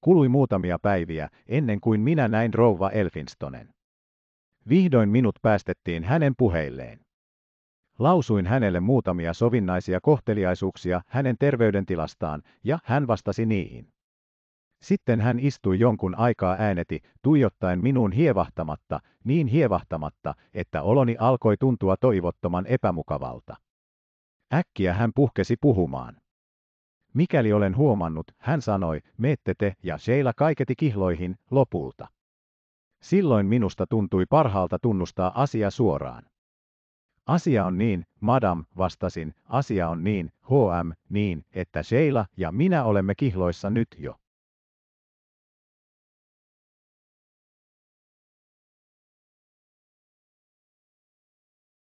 A: Kului muutamia päiviä, ennen kuin minä näin rouva Elfinstonen. Vihdoin minut päästettiin hänen puheilleen. Lausuin hänelle muutamia sovinnaisia kohteliaisuuksia hänen terveydentilastaan, ja hän vastasi niihin. Sitten hän istui jonkun aikaa ääneti, tuijottaen minuun hievahtamatta, niin hievahtamatta, että oloni alkoi tuntua toivottoman epämukavalta. Äkkiä hän puhkesi puhumaan. Mikäli olen huomannut, hän sanoi, meette te ja Sheila kaiketi kihloihin, lopulta. Silloin minusta tuntui parhaalta tunnustaa asia suoraan. Asia on niin, madam, vastasin, asia on niin, HM, niin, että Sheila ja minä olemme kihloissa nyt jo.